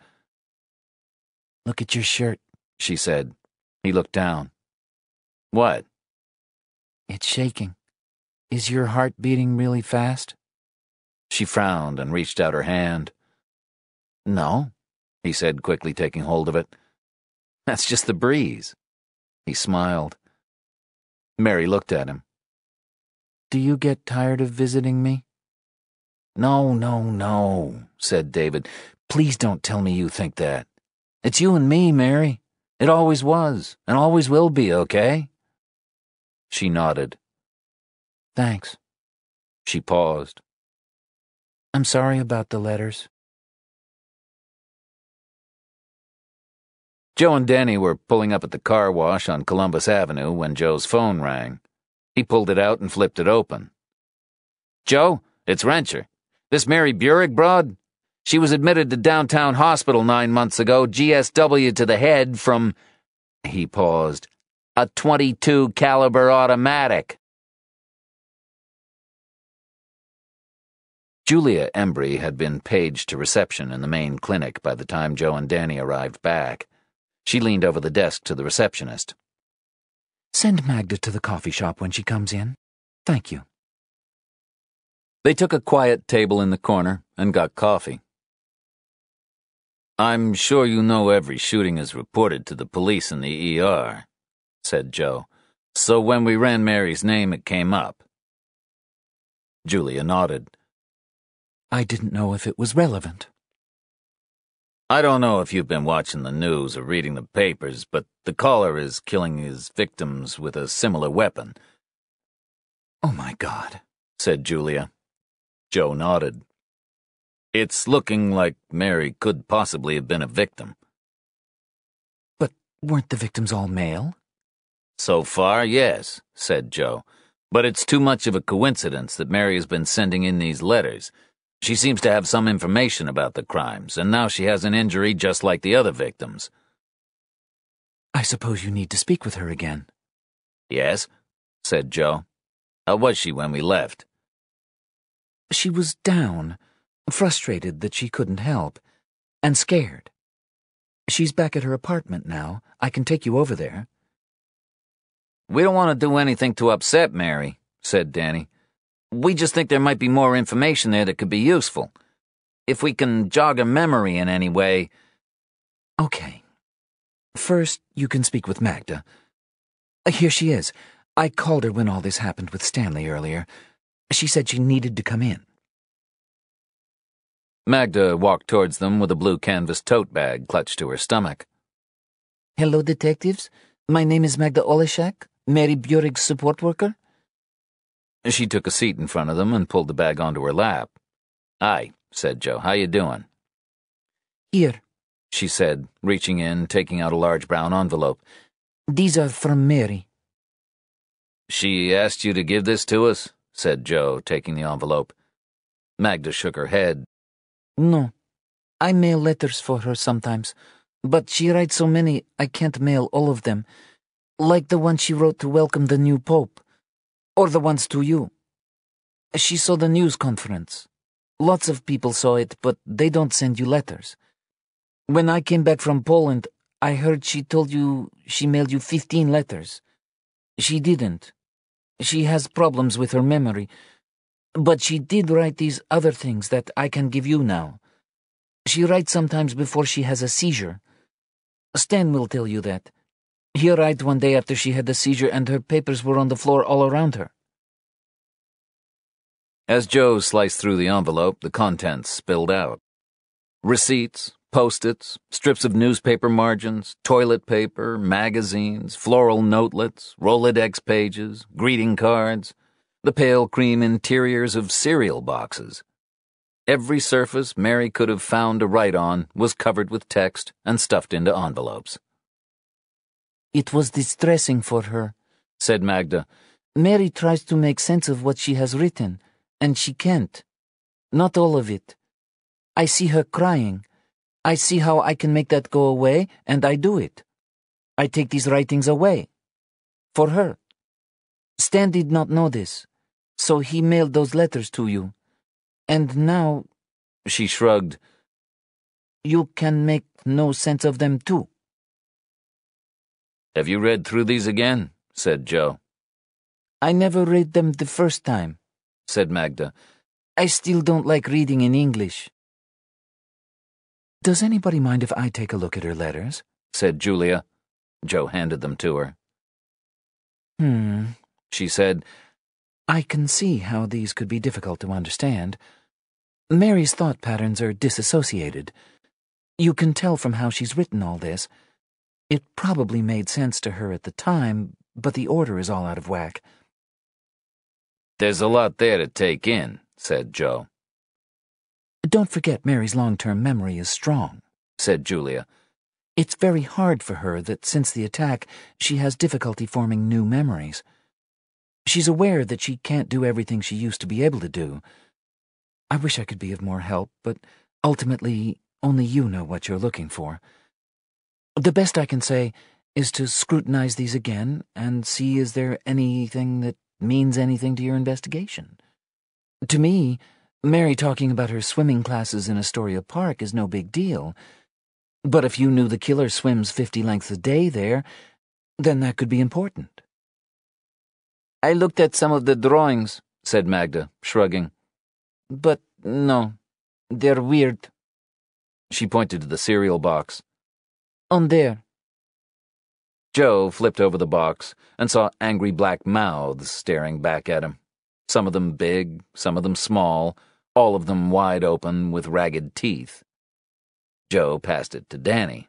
Look at your shirt, she said. He looked down. What? It's shaking. Is your heart beating really fast? She frowned and reached out her hand. No, he said, quickly taking hold of it. That's just the breeze. He smiled. Mary looked at him. Do you get tired of visiting me? No, no, no, said David. Please don't tell me you think that. It's you and me, Mary. It always was, and always will be, okay? She nodded. Thanks. She paused. I'm sorry about the letters. Joe and Danny were pulling up at the car wash on Columbus Avenue when Joe's phone rang. He pulled it out and flipped it open. Joe, it's Rencher. This Mary Burig broad? She was admitted to downtown hospital nine months ago, GSW to the head from. He paused. A 22 caliber automatic. Julia Embry had been paged to reception in the main clinic by the time Joe and Danny arrived back. She leaned over the desk to the receptionist. Send Magda to the coffee shop when she comes in. Thank you. They took a quiet table in the corner and got coffee. I'm sure you know every shooting is reported to the police in the ER, said Joe. So when we ran Mary's name, it came up. Julia nodded. I didn't know if it was relevant. I don't know if you've been watching the news or reading the papers, but the caller is killing his victims with a similar weapon. Oh my God, said Julia. Joe nodded. It's looking like Mary could possibly have been a victim. But weren't the victims all male? So far, yes, said Joe. But it's too much of a coincidence that Mary has been sending in these letters. She seems to have some information about the crimes, and now she has an injury just like the other victims. I suppose you need to speak with her again. Yes, said Joe. How was she when we left? She was down, frustrated that she couldn't help, and scared. She's back at her apartment now. I can take you over there. We don't want to do anything to upset Mary, said Danny. We just think there might be more information there that could be useful. If we can jog her memory in any way. Okay. First, you can speak with Magda. Here she is. I called her when all this happened with Stanley earlier. She said she needed to come in. Magda walked towards them with a blue canvas tote bag clutched to her stomach. Hello, detectives. My name is Magda Oleshak, Mary Burig's support worker. She took a seat in front of them and pulled the bag onto her lap. Hi, said Joe. How you doing? Here, she said, reaching in, taking out a large brown envelope. These are from Mary. She asked you to give this to us? Said Joe, taking the envelope. Magda shook her head. No. I mail letters for her sometimes, but she writes so many I can't mail all of them. Like the one she wrote to welcome the new pope. Or the ones to you. She saw the news conference. Lots of people saw it, but they don't send you letters. When I came back from Poland, I heard she told you she mailed you 15 letters. She didn't. She has problems with her memory. But she did write these other things that I can give you now. She writes sometimes before she has a seizure. Stan will tell you that. He arrived one day after she had the seizure and her papers were on the floor all around her. As Joe sliced through the envelope, the contents spilled out. Receipts, post-its, strips of newspaper margins, toilet paper, magazines, floral notelets, Rolodex pages, greeting cards, the pale cream interiors of cereal boxes. Every surface Mary could have found to write on was covered with text and stuffed into envelopes. It was distressing for her, said Magda. Mary tries to make sense of what she has written, and she can't. Not all of it. I see her crying. I see how I can make that go away, and I do it. I take these writings away. For her. Stan did not know this, so he mailed those letters to you. And now. She shrugged. You can make no sense of them, too. Have you read through these again? said Joe. I never read them the first time, said Magda. I still don't like reading in English. Does anybody mind if I take a look at her letters? said Julia. Joe handed them to her. Hmm, she said. I can see how these could be difficult to understand. Mary's thought patterns are disassociated. You can tell from how she's written all this. It probably made sense to her at the time, but the order is all out of whack. There's a lot there to take in, said Joe. Don't forget Mary's long-term memory is strong, said Julia. It's very hard for her that since the attack, she has difficulty forming new memories. She's aware that she can't do everything she used to be able to do. I wish I could be of more help, but ultimately, only you know what you're looking for. The best I can say is to scrutinize these again and see is there anything that means anything to your investigation. To me, Mary talking about her swimming classes in Astoria Park is no big deal. But if you knew the killer swims 50 lengths a day there, then that could be important. I looked at some of the drawings, said Magda, shrugging. But no, they're weird. She pointed to the cereal box. On there. Joe flipped over the box and saw angry black mouths staring back at him. Some of them big, some of them small, all of them wide open with ragged teeth. Joe passed it to Danny.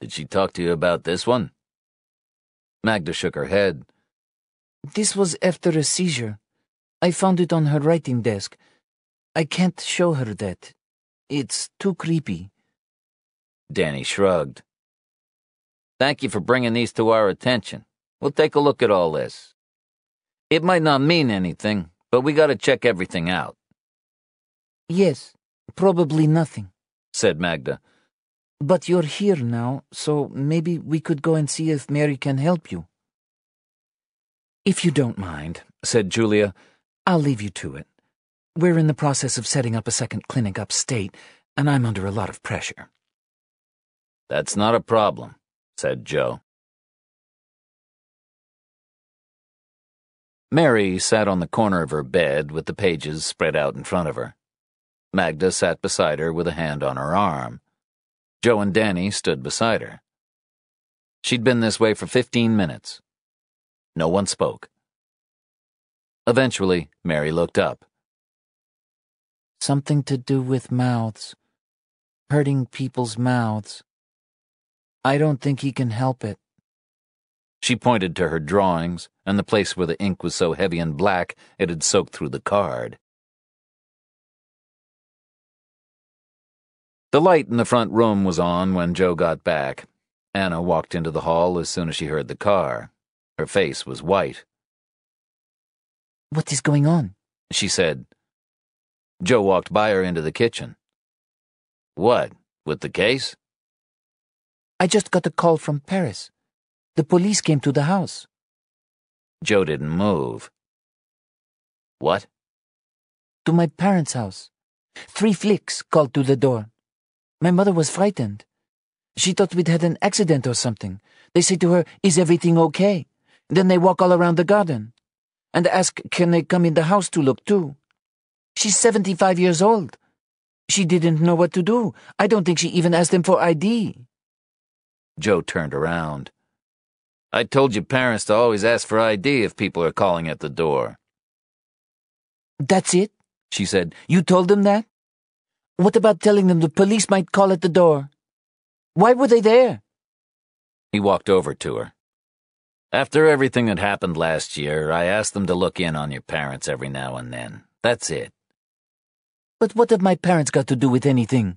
Did she talk to you about this one? Magda shook her head. This was after a seizure. I found it on her writing desk. I can't show her that. It's too creepy. Danny shrugged. Thank you for bringing these to our attention. We'll take a look at all this. It might not mean anything, but we gotta check everything out. Yes, probably nothing, said Magda. But you're here now, so maybe we could go and see if Mary can help you. If you don't mind, said Julia, I'll leave you to it. We're in the process of setting up a second clinic upstate, and I'm under a lot of pressure. That's not a problem, said Joe. Mary sat on the corner of her bed with the pages spread out in front of her. Magda sat beside her with a hand on her arm. Joe and Danny stood beside her. She'd been this way for fifteen minutes. No one spoke. Eventually, Mary looked up. Something to do with mouths. Hurting people's mouths. I don't think he can help it. She pointed to her drawings and the place where the ink was so heavy and black it had soaked through the card. The light in the front room was on when Joe got back. Anna walked into the hall as soon as she heard the car. Her face was white. What is going on? She said. Joe walked by her into the kitchen. What, with the case? I just got a call from Paris. The police came to the house. Joe didn't move. What? To my parents' house. Three flicks called to the door. My mother was frightened. She thought we'd had an accident or something. They say to her, Is everything okay? Then they walk all around the garden and ask, Can they come in the house to look too? She's 75 years old. She didn't know what to do. I don't think she even asked them for ID. Joe turned around. I told your parents to always ask for ID if people are calling at the door. That's it? She said. You told them that? What about telling them the police might call at the door? Why were they there? He walked over to her. After everything that happened last year, I asked them to look in on your parents every now and then. That's it. But what have my parents got to do with anything?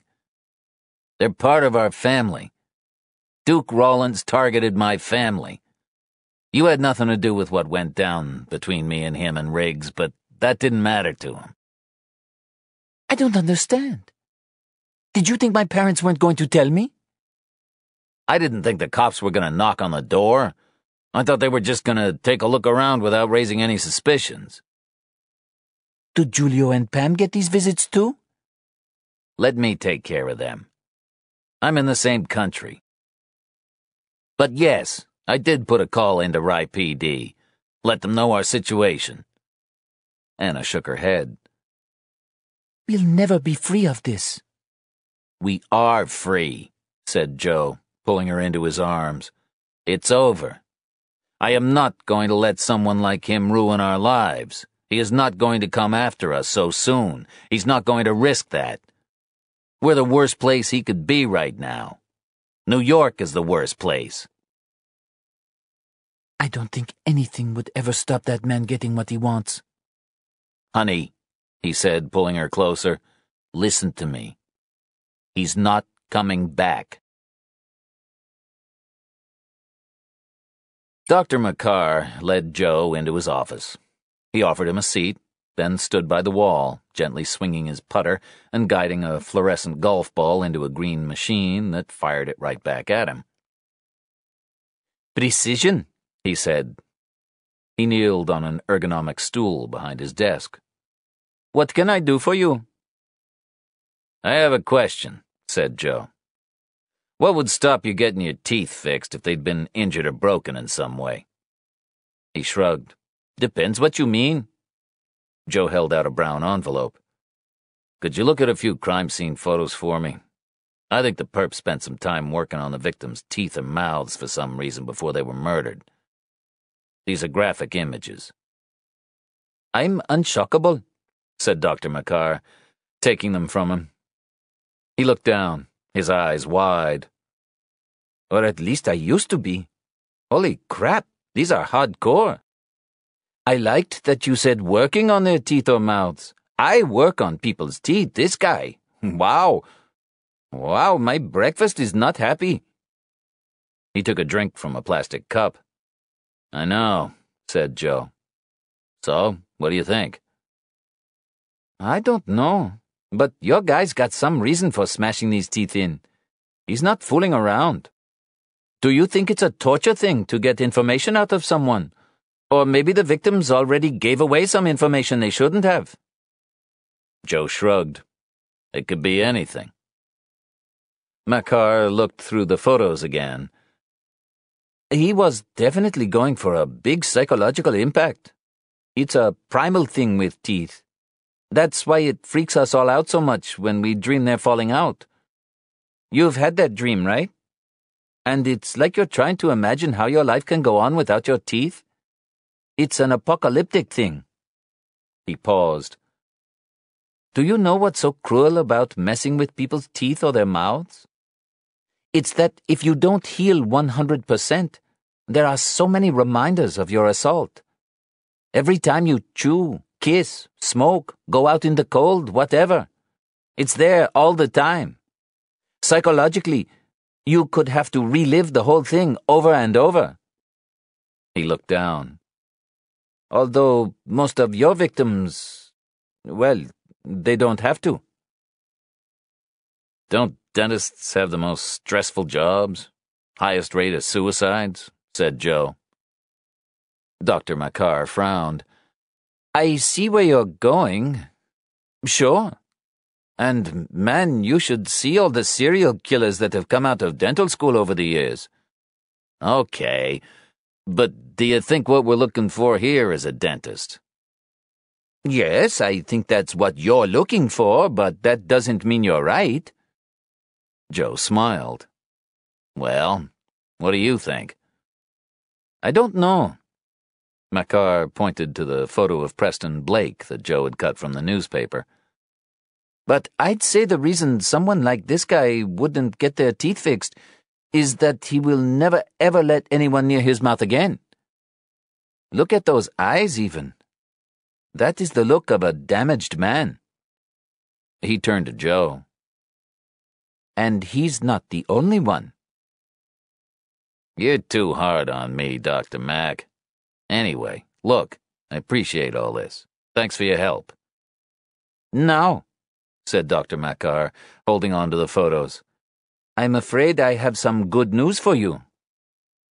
They're part of our family. Duke Rawlins targeted my family. You had nothing to do with what went down between me and him and Riggs, but that didn't matter to him. I don't understand. Did you think my parents weren't going to tell me? I didn't think the cops were going to knock on the door. I thought they were just going to take a look around without raising any suspicions. Do Julio and Pam get these visits too? Let me take care of them. I'm in the same country. But yes, I did put a call into Rye PD. Let them know our situation. Anna shook her head. We'll never be free of this. We are free, said Joe, pulling her into his arms. It's over. I am not going to let someone like him ruin our lives. He is not going to come after us so soon. He's not going to risk that. We're the worst place he could be right now. New York is the worst place. I don't think anything would ever stop that man getting what he wants. Honey, he said, pulling her closer, listen to me. He's not coming back. Dr. McCarr led Joe into his office. He offered him a seat, then stood by the wall, gently swinging his putter and guiding a fluorescent golf ball into a green machine that fired it right back at him. Precision, he said. He kneeled on an ergonomic stool behind his desk. What can I do for you? I have a question, said Joe. What would stop you getting your teeth fixed if they'd been injured or broken in some way? He shrugged. Depends what you mean. Joe held out a brown envelope. Could you look at a few crime scene photos for me? I think the perp spent some time working on the victim's teeth or mouths for some reason before they were murdered. These are graphic images. I'm unshockable, said Dr. McCarr, taking them from him. He looked down, his eyes wide. Or at least I used to be. Holy crap, these are hardcore. I liked that you said working on their teeth or mouths. I work on people's teeth, this guy. Wow. Wow, my breakfast is not happy. He took a drink from a plastic cup. I know, said Joe. So, what do you think? I don't know, but your guy's got some reason for smashing these teeth in. He's not fooling around. Do you think it's a torture thing to get information out of someone? Or maybe the victims already gave away some information they shouldn't have? Joe shrugged. It could be anything. McCarr looked through the photos again he was definitely going for a big psychological impact. It's a primal thing with teeth. That's why it freaks us all out so much when we dream they're falling out. You've had that dream, right? And it's like you're trying to imagine how your life can go on without your teeth. It's an apocalyptic thing. He paused. Do you know what's so cruel about messing with people's teeth or their mouths? It's that if you don't heal 100%, There are so many reminders of your assault. Every time you chew, kiss, smoke, go out in the cold, whatever. It's there all the time. Psychologically, you could have to relive the whole thing over and over. He looked down. Although most of your victims, well, they don't have to. Don't dentists have the most stressful jobs? Highest rate of suicides? said Joe. Dr. Makar frowned. I see where you're going. Sure. And man, you should see all the serial killers that have come out of dental school over the years. Okay, but do you think what we're looking for here is a dentist? Yes, I think that's what you're looking for, but that doesn't mean you're right. Joe smiled. Well, what do you think? I don't know. Makar pointed to the photo of Preston Blake that Joe had cut from the newspaper. But I'd say the reason someone like this guy wouldn't get their teeth fixed is that he will never ever let anyone near his mouth again. Look at those eyes, even. That is the look of a damaged man. He turned to Joe. And he's not the only one. You're too hard on me, Dr. Mack. Anyway, look, I appreciate all this. Thanks for your help. No, said Dr. Makar, holding on to the photos. I'm afraid I have some good news for you.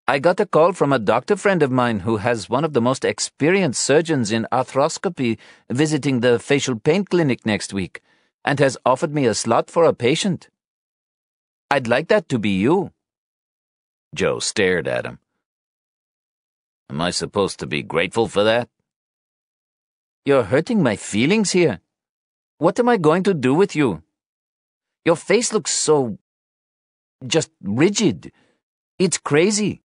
I got a call from a doctor friend of mine who has one of the most experienced surgeons in arthroscopy visiting the facial pain clinic next week and has offered me a slot for a patient. I'd like that to be you. Joe stared at him. Am I supposed to be grateful for that? You're hurting my feelings here. What am I going to do with you? Your face looks so. just rigid. It's crazy.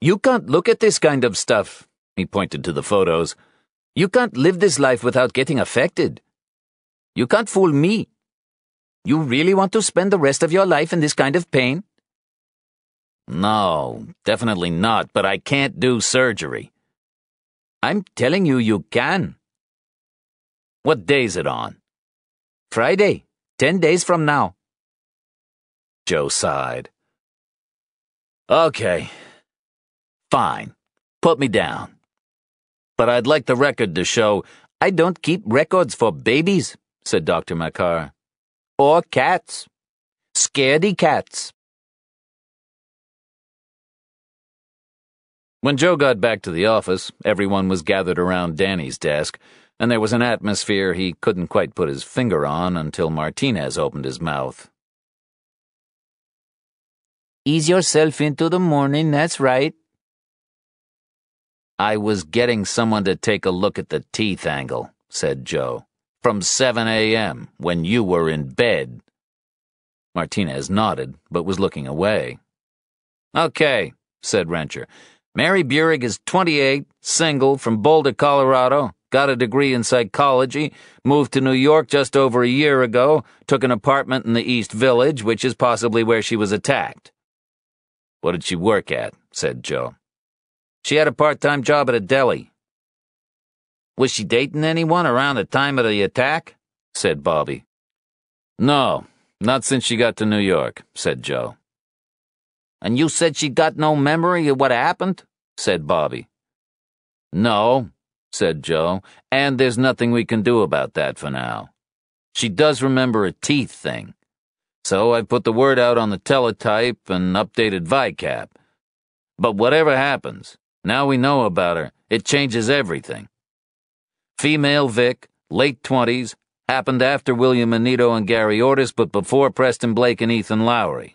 You can't look at this kind of stuff, he pointed to the photos. You can't live this life without getting affected. You can't fool me. You really want to spend the rest of your life in this kind of pain? No, definitely not, but I can't do surgery. I'm telling you, you can. What day is it on? Friday, ten days from now. Joe sighed. Okay. Fine. Put me down. But I'd like the record to show I don't keep records for babies, said Dr. Makar. Or cats. Scaredy cats. When Joe got back to the office, everyone was gathered around Danny's desk and there was an atmosphere he couldn't quite put his finger on until Martinez opened his mouth. Ease yourself into the morning, that's right. I was getting someone to take a look at the teeth angle, said Joe, from 7 a.m., when you were in bed. Martinez nodded, but was looking away. Okay, said Rencher. Mary Burig is 28, single, from Boulder, Colorado got a degree in psychology, moved to New York just over a year ago, took an apartment in the East Village, which is possibly where she was attacked. What did she work at? said Joe. She had a part-time job at a deli. Was she dating anyone around the time of the attack? said Bobby. No, not since she got to New York, said Joe. And you said she got no memory of what happened? said Bobby. No, said Joe, and there's nothing we can do about that for now. She does remember a teeth thing. So I put the word out on the teletype and updated VICAP. But whatever happens, now we know about her, it changes everything. Female Vic, late 20s, happened after William Anito and Gary Ortis, but before Preston Blake and Ethan Lowry.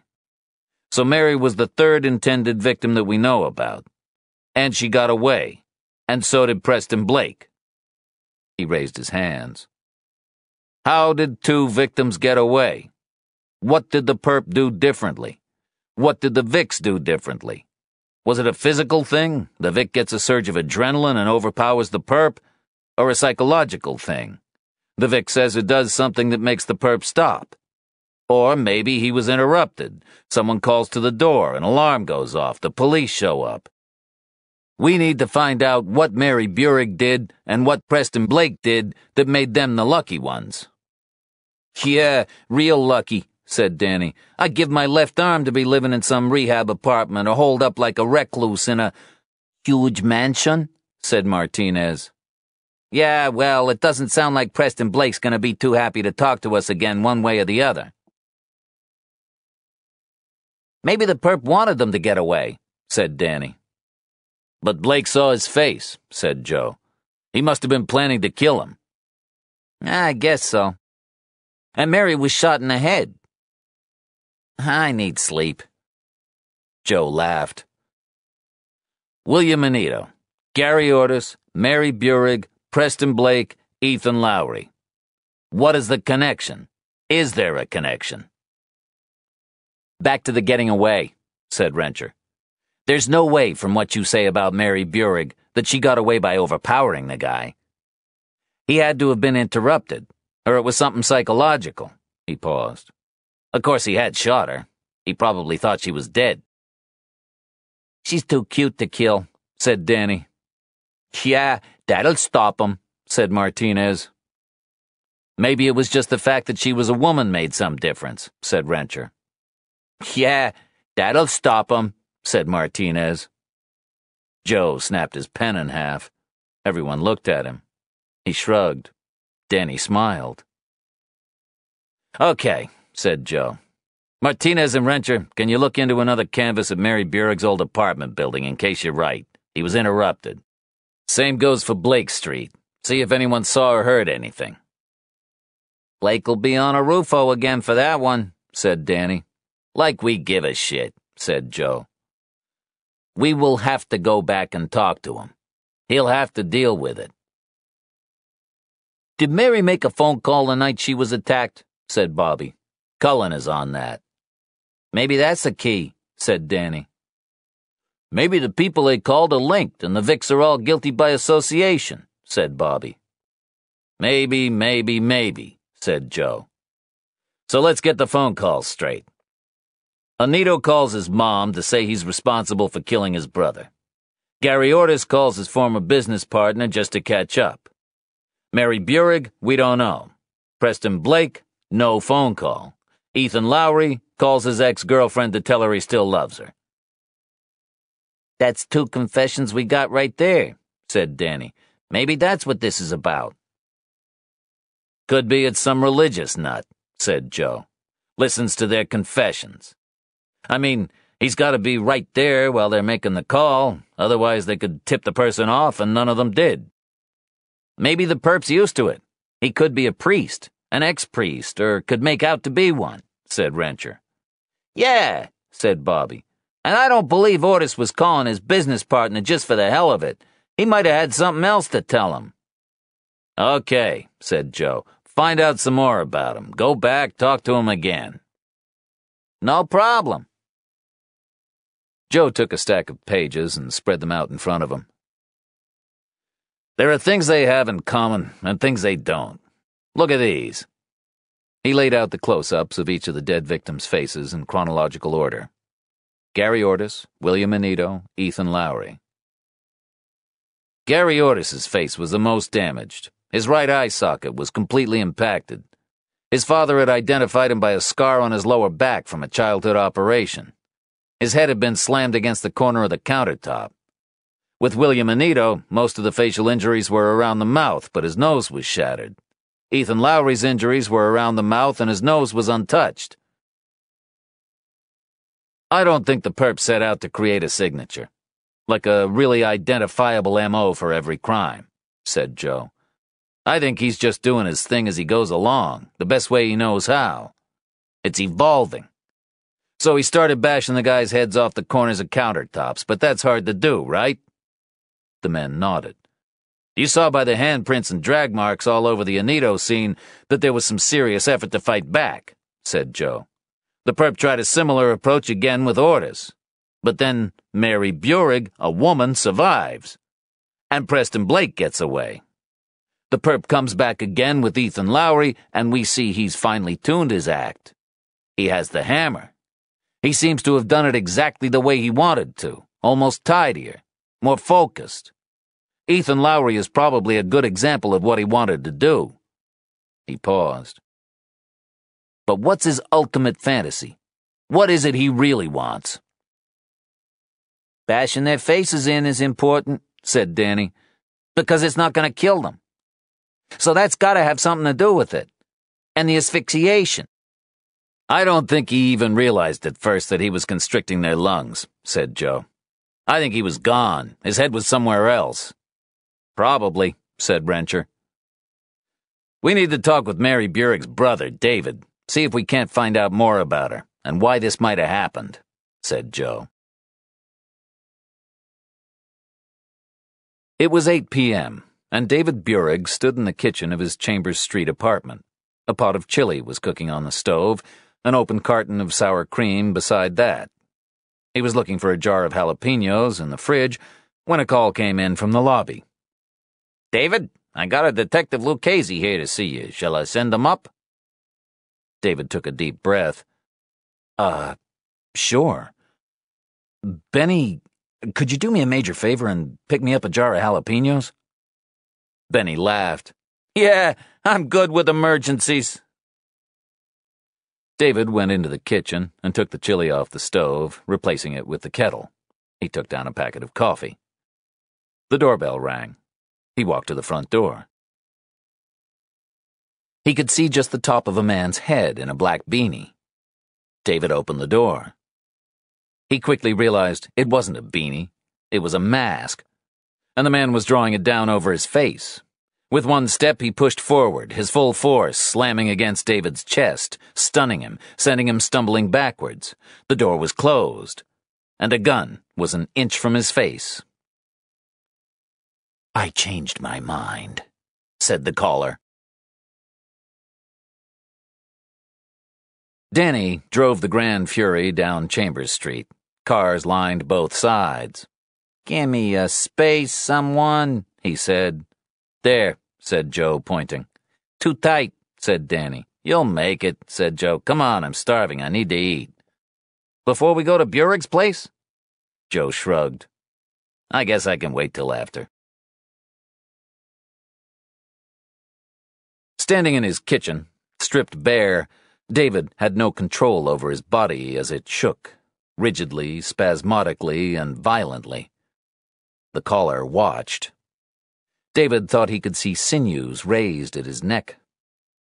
So Mary was the third intended victim that we know about. And she got away and so did Preston Blake. He raised his hands. How did two victims get away? What did the perp do differently? What did the Vicks do differently? Was it a physical thing? The Vic gets a surge of adrenaline and overpowers the perp? Or a psychological thing? The Vic says it does something that makes the perp stop. Or maybe he was interrupted. Someone calls to the door, an alarm goes off, the police show up. We need to find out what Mary Burig did and what Preston Blake did that made them the lucky ones. Yeah, real lucky, said Danny. I'd give my left arm to be living in some rehab apartment or holed up like a recluse in a huge mansion, said Martinez. Yeah, well, it doesn't sound like Preston Blake's gonna be too happy to talk to us again one way or the other. Maybe the perp wanted them to get away, said Danny. But Blake saw his face, said Joe. He must have been planning to kill him. Ah, I guess so. And Mary was shot in the head. I need sleep. Joe laughed. William Anito, Gary Ortis, Mary Burig, Preston Blake, Ethan Lowry. What is the connection? Is there a connection? Back to the getting away, said Rencher. There's no way, from what you say about Mary Burig, that she got away by overpowering the guy. He had to have been interrupted, or it was something psychological. He paused. Of course, he had shot her. He probably thought she was dead. She's too cute to kill, said Danny. Yeah, that'll stop him, said Martinez. Maybe it was just the fact that she was a woman made some difference, said Rencher. Yeah, that'll stop him, said Martinez. Joe snapped his pen in half. Everyone looked at him. He shrugged. Danny smiled. Okay, said Joe. Martinez and Rencher, can you look into another canvas of Mary Burig's old apartment building in case you're right? He was interrupted. Same goes for Blake Street. See if anyone saw or heard anything. Blake'll be on a Rufo again for that one, said Danny. Like we give a shit, said Joe. We will have to go back and talk to him. He'll have to deal with it. Did Mary make a phone call the night she was attacked? said Bobby. Cullen is on that. Maybe that's the key, said Danny. Maybe the people they called are linked and the Vicks are all guilty by association, said Bobby. Maybe, maybe, maybe, said Joe. So let's get the phone calls straight. Anito calls his mom to say he's responsible for killing his brother. Gary Ortis calls his former business partner just to catch up. Mary Burig, we don't know. Preston Blake, no phone call. Ethan Lowry calls his ex-girlfriend to tell her he still loves her. That's two confessions we got right there, said Danny. Maybe that's what this is about. Could be it's some religious nut, said Joe. Listens to their confessions. I mean, he's got to be right there while they're making the call, otherwise they could tip the person off and none of them did. Maybe the perp's used to it. He could be a priest, an ex-priest, or could make out to be one, said Rencher. Yeah, said Bobby. And I don't believe Ortis was calling his business partner just for the hell of it. He might have had something else to tell him. Okay, said Joe. Find out some more about him. Go back, talk to him again. No problem. Joe took a stack of pages and spread them out in front of him. There are things they have in common and things they don't. Look at these. He laid out the close ups of each of the dead victims' faces in chronological order Gary Ortis, William Anito, Ethan Lowry. Gary Ortis's face was the most damaged. His right eye socket was completely impacted. His father had identified him by a scar on his lower back from a childhood operation. His head had been slammed against the corner of the countertop. With William Anito, most of the facial injuries were around the mouth, but his nose was shattered. Ethan Lowry's injuries were around the mouth and his nose was untouched. I don't think the perp set out to create a signature, like a really identifiable MO for every crime, said Joe. I think he's just doing his thing as he goes along, the best way he knows how. It's evolving. So he started bashing the guys' heads off the corners of countertops, but that's hard to do, right? The men nodded. You saw by the handprints and drag marks all over the Anito scene that there was some serious effort to fight back, said Joe. The perp tried a similar approach again with Ortis. But then Mary Burig, a woman, survives. And Preston Blake gets away. The perp comes back again with Ethan Lowry, and we see he's finally tuned his act. He has the hammer. He seems to have done it exactly the way he wanted to, almost tidier, more focused. Ethan Lowry is probably a good example of what he wanted to do. He paused. But what's his ultimate fantasy? What is it he really wants? Bashing their faces in is important, said Danny, because it's not going to kill them. So that's got to have something to do with it. And the asphyxiation. I don't think he even realized at first that he was constricting their lungs, said Joe. I think he was gone. His head was somewhere else. Probably, said Rencher. We need to talk with Mary Burig's brother, David, see if we can't find out more about her and why this might have happened, said Joe. It was 8 p.m., and David Burig stood in the kitchen of his Chambers Street apartment. A pot of chili was cooking on the stove, an open carton of sour cream beside that. He was looking for a jar of jalapenos in the fridge when a call came in from the lobby. David, I got a Detective Lucchesi here to see you. Shall I send him up? David took a deep breath. Uh, sure. Benny, could you do me a major favor and pick me up a jar of jalapenos? Benny laughed. Yeah, I'm good with emergencies. David went into the kitchen and took the chili off the stove, replacing it with the kettle. He took down a packet of coffee. The doorbell rang. He walked to the front door. He could see just the top of a man's head in a black beanie. David opened the door. He quickly realized it wasn't a beanie, it was a mask, and the man was drawing it down over his face, with one step, he pushed forward, his full force slamming against David's chest, stunning him, sending him stumbling backwards. The door was closed, and a gun was an inch from his face. I changed my mind, said the caller. Danny drove the Gran Fury down Chambers Street. Cars lined both sides. Give me a space, someone, he said. There, said Joe, pointing. Too tight, said Danny. You'll make it, said Joe. Come on, I'm starving. I need to eat. Before we go to Burig's place? Joe shrugged. I guess I can wait till after. Standing in his kitchen, stripped bare, David had no control over his body as it shook, rigidly, spasmodically, and violently. The caller watched, David thought he could see sinews raised at his neck.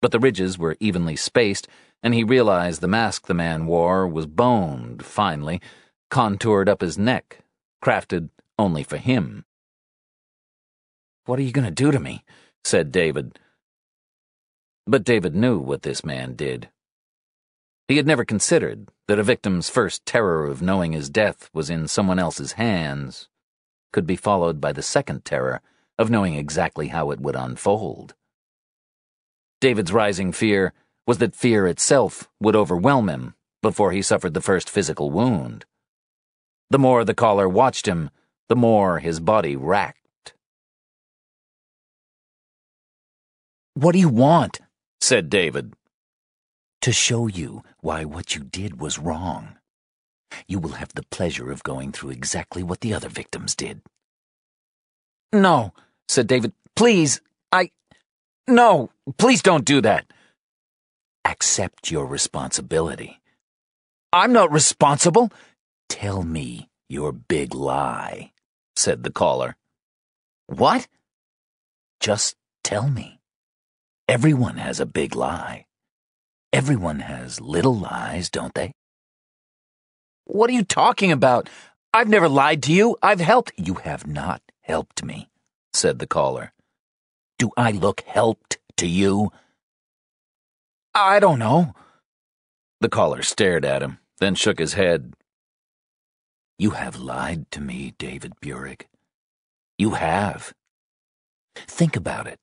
But the ridges were evenly spaced, and he realized the mask the man wore was boned, finely, contoured up his neck, crafted only for him. What are you going to do to me? said David. But David knew what this man did. He had never considered that a victim's first terror of knowing his death was in someone else's hands could be followed by the second terror of knowing exactly how it would unfold. David's rising fear was that fear itself would overwhelm him before he suffered the first physical wound. The more the caller watched him, the more his body racked. What do you want? said David. To show you why what you did was wrong. You will have the pleasure of going through exactly what the other victims did. No, said David. Please, I. No, please don't do that. Accept your responsibility. I'm not responsible. Tell me your big lie, said the caller. What? Just tell me. Everyone has a big lie. Everyone has little lies, don't they? What are you talking about? I've never lied to you. I've helped. You have not helped me said the caller. Do I look helped to you? I don't know. The caller stared at him, then shook his head. You have lied to me, David Burig. You have. Think about it.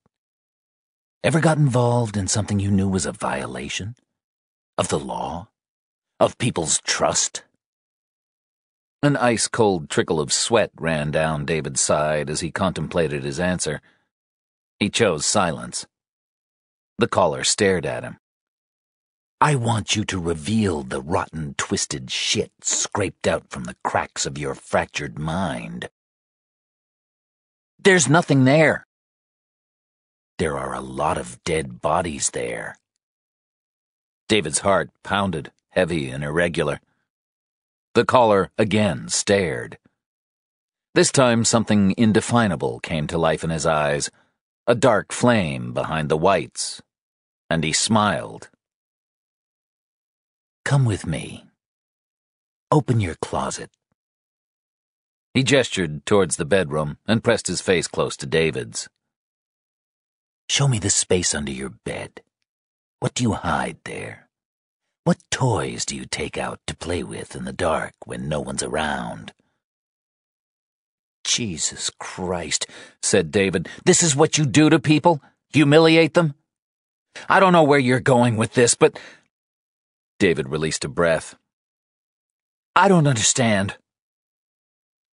Ever got involved in something you knew was a violation? Of the law? Of people's trust? An ice cold trickle of sweat ran down David's side as he contemplated his answer. He chose silence. The caller stared at him. I want you to reveal the rotten, twisted shit scraped out from the cracks of your fractured mind. There's nothing there. There are a lot of dead bodies there. David's heart pounded, heavy and irregular. The caller again stared. This time something indefinable came to life in his eyes, a dark flame behind the whites, and he smiled. Come with me. Open your closet. He gestured towards the bedroom and pressed his face close to David's. Show me the space under your bed. What do you hide there? What toys do you take out to play with in the dark when no one's around? Jesus Christ, said David. This is what you do to people? Humiliate them? I don't know where you're going with this, but David released a breath. I don't understand.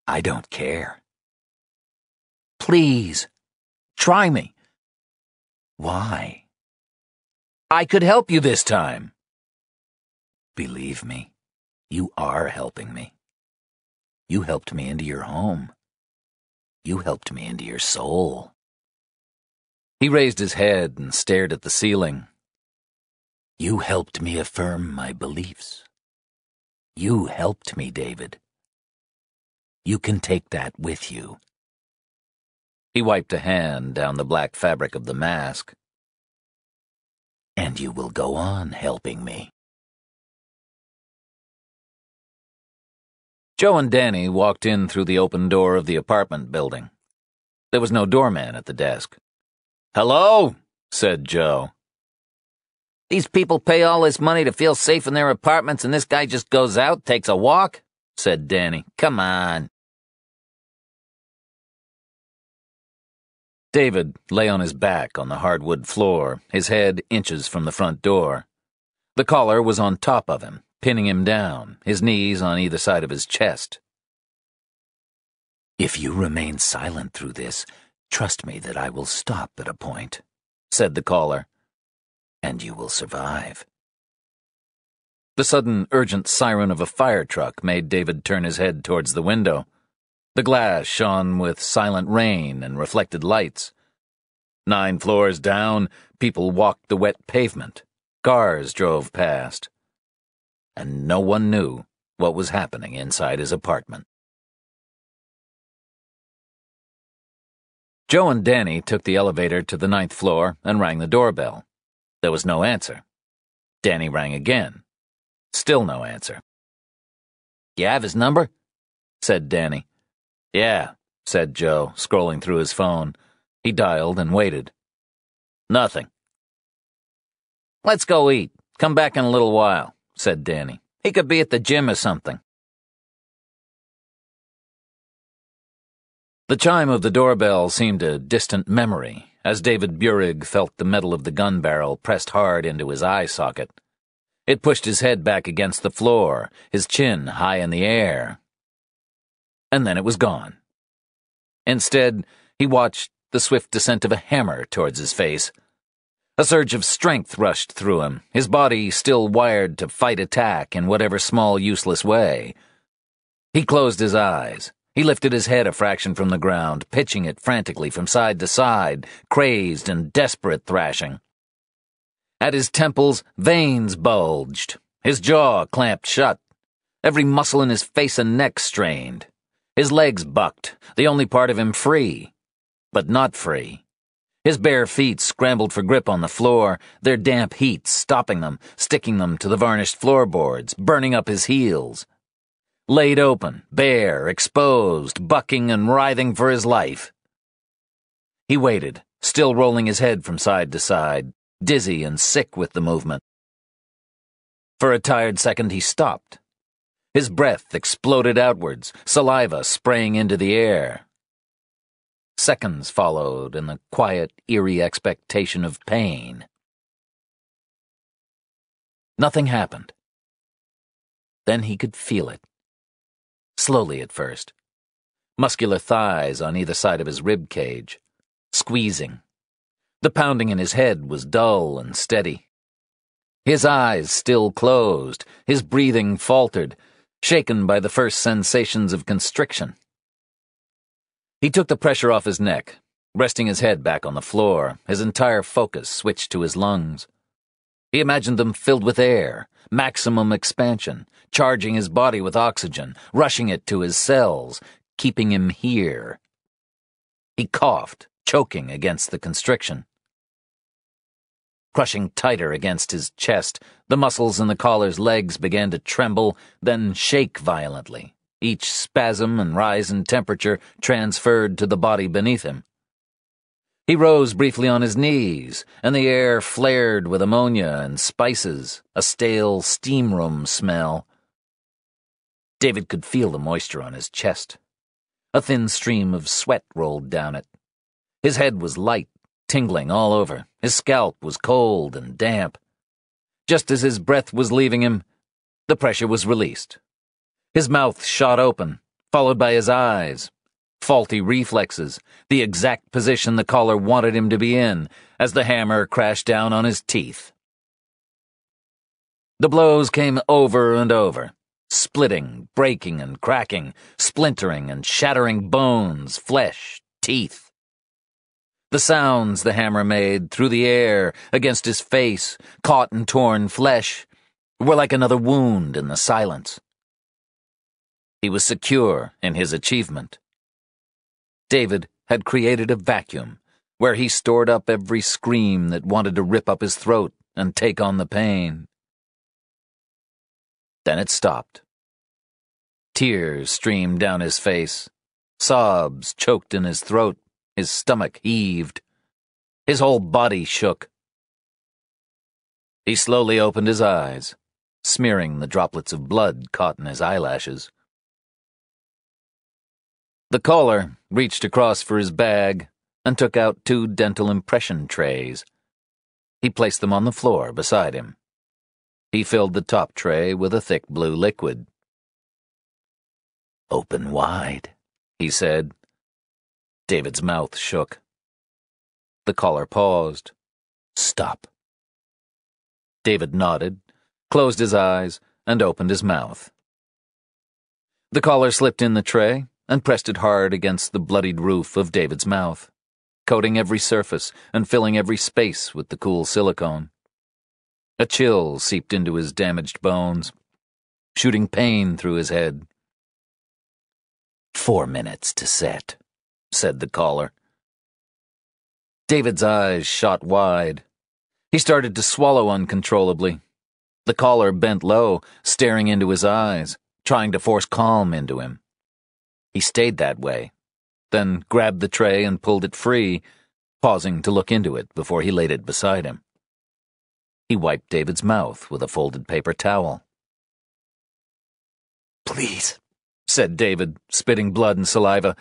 I don't care. Please, try me. Why? I could help you this time. Believe me, you are helping me. You helped me into your home. You helped me into your soul. He raised his head and stared at the ceiling, you helped me affirm my beliefs. You helped me, David. You can take that with you. He wiped a hand down the black fabric of the mask. And you will go on helping me. Joe and Danny walked in through the open door of the apartment building. There was no doorman at the desk. Hello, said Joe. These people pay all this money to feel safe in their apartments, and this guy just goes out, takes a walk? said Danny. Come on. David lay on his back on the hardwood floor, his head inches from the front door. The caller was on top of him, pinning him down, his knees on either side of his chest. If you remain silent through this, trust me that I will stop at a point, said the caller and you will survive. The sudden, urgent siren of a fire truck made David turn his head towards the window. The glass shone with silent rain and reflected lights. Nine floors down, people walked the wet pavement. Cars drove past. And no one knew what was happening inside his apartment. Joe and Danny took the elevator to the ninth floor and rang the doorbell. There was no answer. Danny rang again. Still no answer. You have his number? said Danny. Yeah, said Joe, scrolling through his phone. He dialed and waited. Nothing. Let's go eat. Come back in a little while, said Danny. He could be at the gym or something. The chime of the doorbell seemed a distant memory as David Burig felt the metal of the gun barrel pressed hard into his eye socket. It pushed his head back against the floor, his chin high in the air. And then it was gone. Instead, he watched the swift descent of a hammer towards his face. A surge of strength rushed through him, his body still wired to fight attack in whatever small, useless way. He closed his eyes he lifted his head a fraction from the ground, pitching it frantically from side to side, crazed and desperate thrashing. At his temples, veins bulged. His jaw clamped shut. Every muscle in his face and neck strained. His legs bucked, the only part of him free. But not free. His bare feet scrambled for grip on the floor, their damp heat stopping them, sticking them to the varnished floorboards, burning up his heels laid open, bare, exposed, bucking and writhing for his life. He waited, still rolling his head from side to side, dizzy and sick with the movement. For a tired second, he stopped. His breath exploded outwards, saliva spraying into the air. Seconds followed in the quiet, eerie expectation of pain. Nothing happened. Then he could feel it slowly at first. Muscular thighs on either side of his rib cage, squeezing. The pounding in his head was dull and steady. His eyes still closed, his breathing faltered, shaken by the first sensations of constriction. He took the pressure off his neck, resting his head back on the floor, his entire focus switched to his lungs. He imagined them filled with air, maximum expansion, charging his body with oxygen, rushing it to his cells, keeping him here. He coughed, choking against the constriction. Crushing tighter against his chest, the muscles in the collar's legs began to tremble, then shake violently. Each spasm and rise in temperature transferred to the body beneath him. He rose briefly on his knees, and the air flared with ammonia and spices, a stale steam room smell. David could feel the moisture on his chest. A thin stream of sweat rolled down it. His head was light tingling all over. His scalp was cold and damp. Just as his breath was leaving him, the pressure was released. His mouth shot open, followed by his eyes. Faulty reflexes, the exact position the caller wanted him to be in, as the hammer crashed down on his teeth. The blows came over and over, splitting, breaking, and cracking, splintering and shattering bones, flesh, teeth. The sounds the hammer made through the air, against his face, caught in torn flesh, were like another wound in the silence. He was secure in his achievement. David had created a vacuum where he stored up every scream that wanted to rip up his throat and take on the pain. Then it stopped. Tears streamed down his face. Sobs choked in his throat. His stomach heaved. His whole body shook. He slowly opened his eyes, smearing the droplets of blood caught in his eyelashes. The caller reached across for his bag and took out two dental impression trays. He placed them on the floor beside him. He filled the top tray with a thick blue liquid. Open wide, he said, David's mouth shook. The caller paused. Stop. David nodded, closed his eyes, and opened his mouth. The caller slipped in the tray and pressed it hard against the bloodied roof of David's mouth, coating every surface and filling every space with the cool silicone. A chill seeped into his damaged bones, shooting pain through his head. Four minutes to set said the caller. David's eyes shot wide. He started to swallow uncontrollably. The caller bent low, staring into his eyes, trying to force calm into him. He stayed that way, then grabbed the tray and pulled it free, pausing to look into it before he laid it beside him. He wiped David's mouth with a folded paper towel. Please, said David, spitting blood and saliva.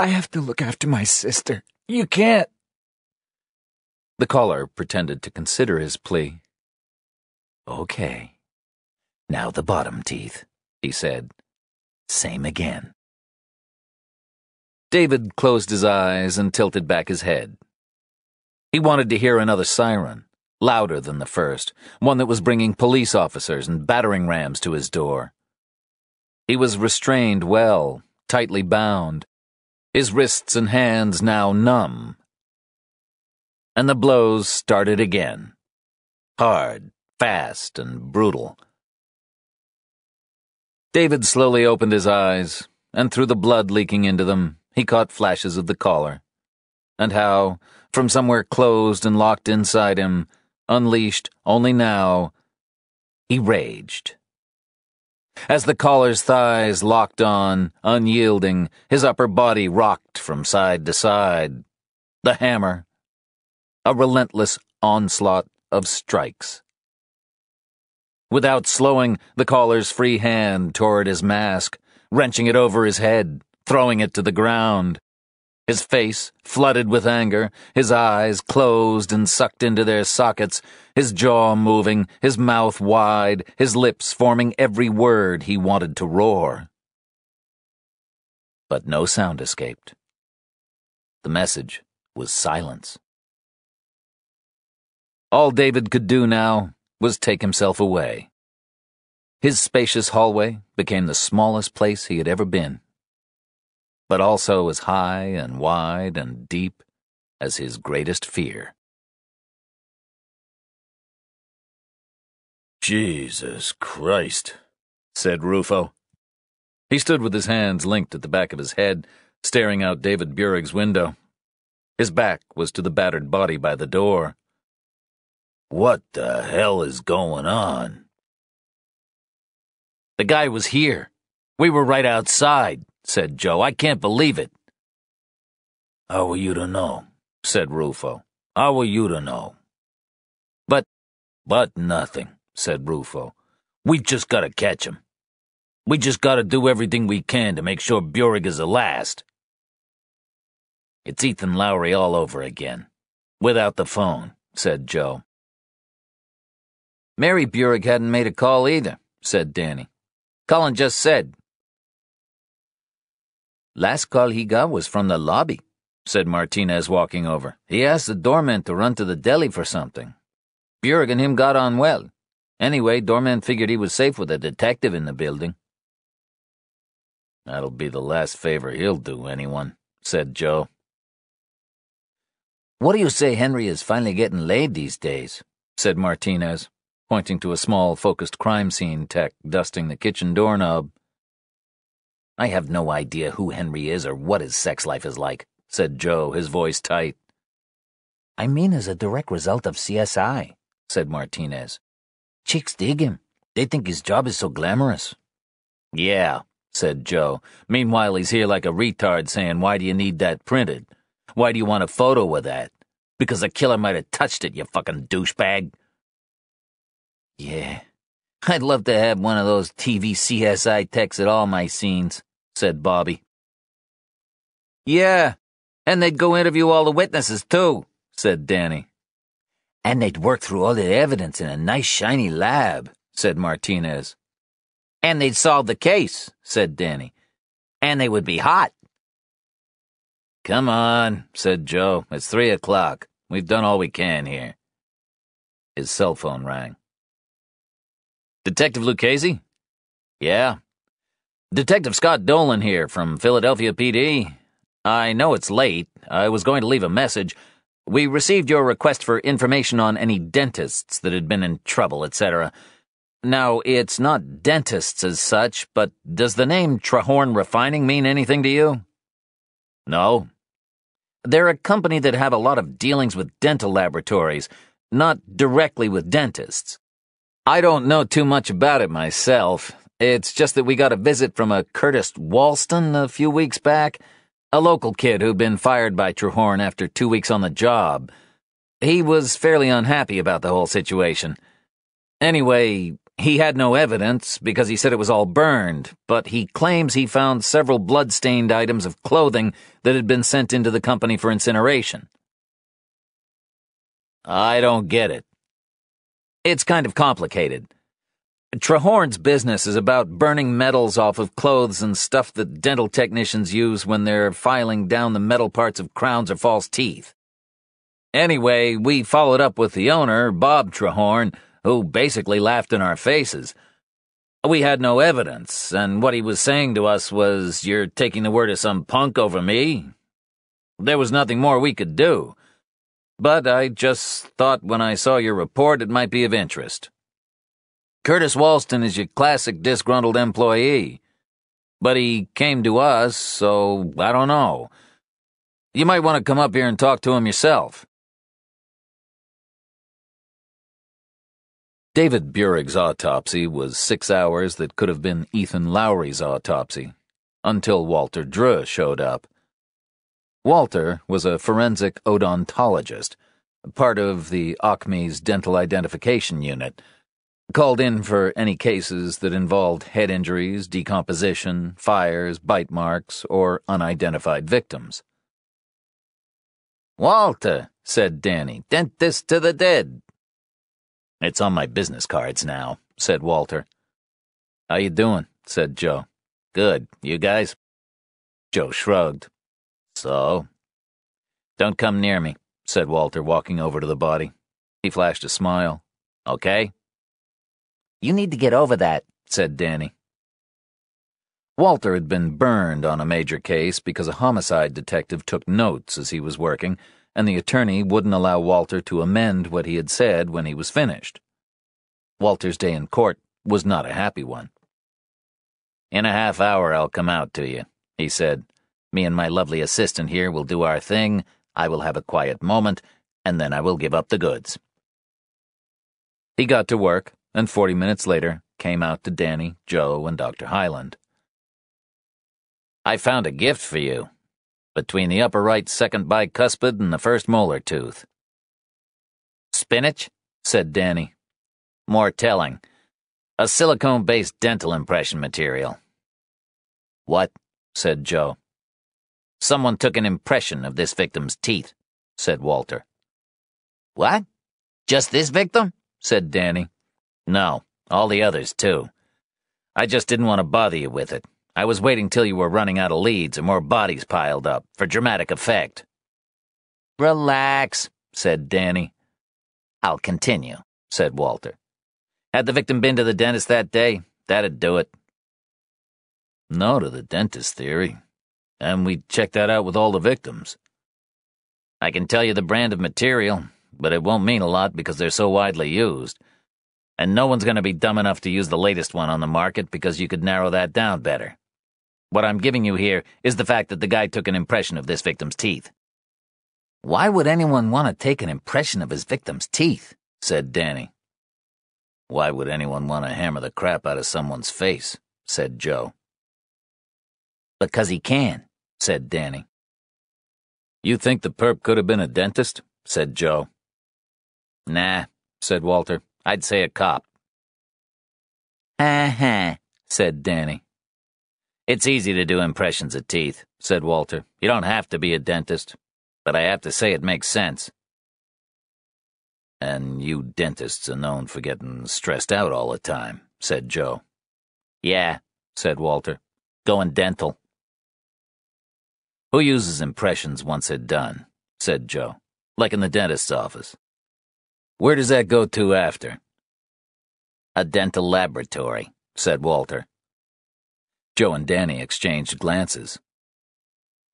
I have to look after my sister. You can't. The caller pretended to consider his plea. Okay. Now the bottom teeth, he said. Same again. David closed his eyes and tilted back his head. He wanted to hear another siren, louder than the first, one that was bringing police officers and battering rams to his door. He was restrained well, tightly bound, his wrists and hands now numb. And the blows started again. Hard, fast, and brutal. David slowly opened his eyes, and through the blood leaking into them, he caught flashes of the collar, And how, from somewhere closed and locked inside him, unleashed only now, he raged. As the caller's thighs locked on, unyielding, his upper body rocked from side to side. The hammer. A relentless onslaught of strikes. Without slowing, the caller's free hand tore at his mask, wrenching it over his head, throwing it to the ground his face flooded with anger, his eyes closed and sucked into their sockets, his jaw moving, his mouth wide, his lips forming every word he wanted to roar. But no sound escaped. The message was silence. All David could do now was take himself away. His spacious hallway became the smallest place he had ever been, but also as high and wide and deep as his greatest fear. Jesus Christ, said Rufo. He stood with his hands linked at the back of his head, staring out David Burig's window. His back was to the battered body by the door. What the hell is going on? The guy was here. We were right outside, said Joe. I can't believe it. How were you to know? said Rufo. How were you to know? But, but nothing, said Rufo. "We've just gotta catch him. We just gotta do everything we can to make sure Burig is the last. It's Ethan Lowry all over again. Without the phone, said Joe. Mary Burig hadn't made a call either, said Danny. Colin just said. Last call he got was from the lobby, said Martinez, walking over. He asked the doorman to run to the deli for something. Burig and him got on well. Anyway, doorman figured he was safe with a detective in the building. That'll be the last favor he'll do anyone, said Joe. What do you say Henry is finally getting laid these days? said Martinez pointing to a small, focused crime scene tech dusting the kitchen doorknob. I have no idea who Henry is or what his sex life is like, said Joe, his voice tight. I mean as a direct result of CSI, said Martinez. Chicks dig him. They think his job is so glamorous. Yeah, said Joe. Meanwhile, he's here like a retard saying, Why do you need that printed? Why do you want a photo of that? Because the killer might have touched it, you fucking douchebag. Yeah, I'd love to have one of those TV CSI techs at all my scenes, said Bobby. Yeah, and they'd go interview all the witnesses too, said Danny. And they'd work through all the evidence in a nice shiny lab, said Martinez. And they'd solve the case, said Danny. And they would be hot. Come on, said Joe. It's three o'clock. We've done all we can here. His cell phone rang. Detective Lucchesi? Yeah. Detective Scott Dolan here from Philadelphia PD. I know it's late. I was going to leave a message. We received your request for information on any dentists that had been in trouble, etc. Now, it's not dentists as such, but does the name Trehorn Refining mean anything to you? No. They're a company that have a lot of dealings with dental laboratories, not directly with dentists. I don't know too much about it myself. It's just that we got a visit from a Curtis Walston a few weeks back, a local kid who'd been fired by Trehorn after two weeks on the job. He was fairly unhappy about the whole situation. Anyway, he had no evidence because he said it was all burned, but he claims he found several blood-stained items of clothing that had been sent into the company for incineration. I don't get it. It's kind of complicated. Trehorn's business is about burning metals off of clothes and stuff that dental technicians use when they're filing down the metal parts of crowns or false teeth. Anyway, we followed up with the owner, Bob Trehorn, who basically laughed in our faces. We had no evidence, and what he was saying to us was, You're taking the word of some punk over me? There was nothing more we could do. But I just thought when I saw your report it might be of interest. Curtis Walston is your classic disgruntled employee. But he came to us, so I don't know. You might want to come up here and talk to him yourself. David Burig's autopsy was six hours that could have been Ethan Lowry's autopsy, until Walter Drew showed up. Walter was a forensic odontologist, part of the OCME's dental identification unit, called in for any cases that involved head injuries, decomposition, fires, bite marks, or unidentified victims. Walter, said Danny, dentist to the dead. It's on my business cards now, said Walter. How you doing? said Joe. Good. You guys? Joe shrugged. So? Don't come near me, said Walter, walking over to the body. He flashed a smile. Okay? You need to get over that, said Danny. Walter had been burned on a major case because a homicide detective took notes as he was working, and the attorney wouldn't allow Walter to amend what he had said when he was finished. Walter's day in court was not a happy one. In a half hour, I'll come out to you, he said. Me and my lovely assistant here will do our thing, I will have a quiet moment, and then I will give up the goods. He got to work, and forty minutes later came out to Danny, Joe, and Dr. Hyland. I found a gift for you. Between the upper right second bicuspid and the first molar tooth. Spinach? said Danny. More telling. A silicone based dental impression material. What? said Joe. Someone took an impression of this victim's teeth, said Walter. What? Just this victim? said Danny. No, all the others, too. I just didn't want to bother you with it. I was waiting till you were running out of leads and more bodies piled up, for dramatic effect. Relax, said Danny. I'll continue, said Walter. Had the victim been to the dentist that day, that'd do it. No to the dentist theory. And we checked that out with all the victims. I can tell you the brand of material, but it won't mean a lot because they're so widely used. And no one's going to be dumb enough to use the latest one on the market because you could narrow that down better. What I'm giving you here is the fact that the guy took an impression of this victim's teeth. Why would anyone want to take an impression of his victim's teeth? said Danny. Why would anyone want to hammer the crap out of someone's face? said Joe. Because he can, said Danny. You think the perp could have been a dentist? said Joe. Nah, said Walter. I'd say a cop. Uh huh, said Danny. It's easy to do impressions of teeth, said Walter. You don't have to be a dentist. But I have to say it makes sense. And you dentists are known for getting stressed out all the time, said Joe. Yeah, said Walter. Going dental. Who uses impressions once they're done? said Joe. Like in the dentist's office. Where does that go to after? A dental laboratory, said Walter. Joe and Danny exchanged glances.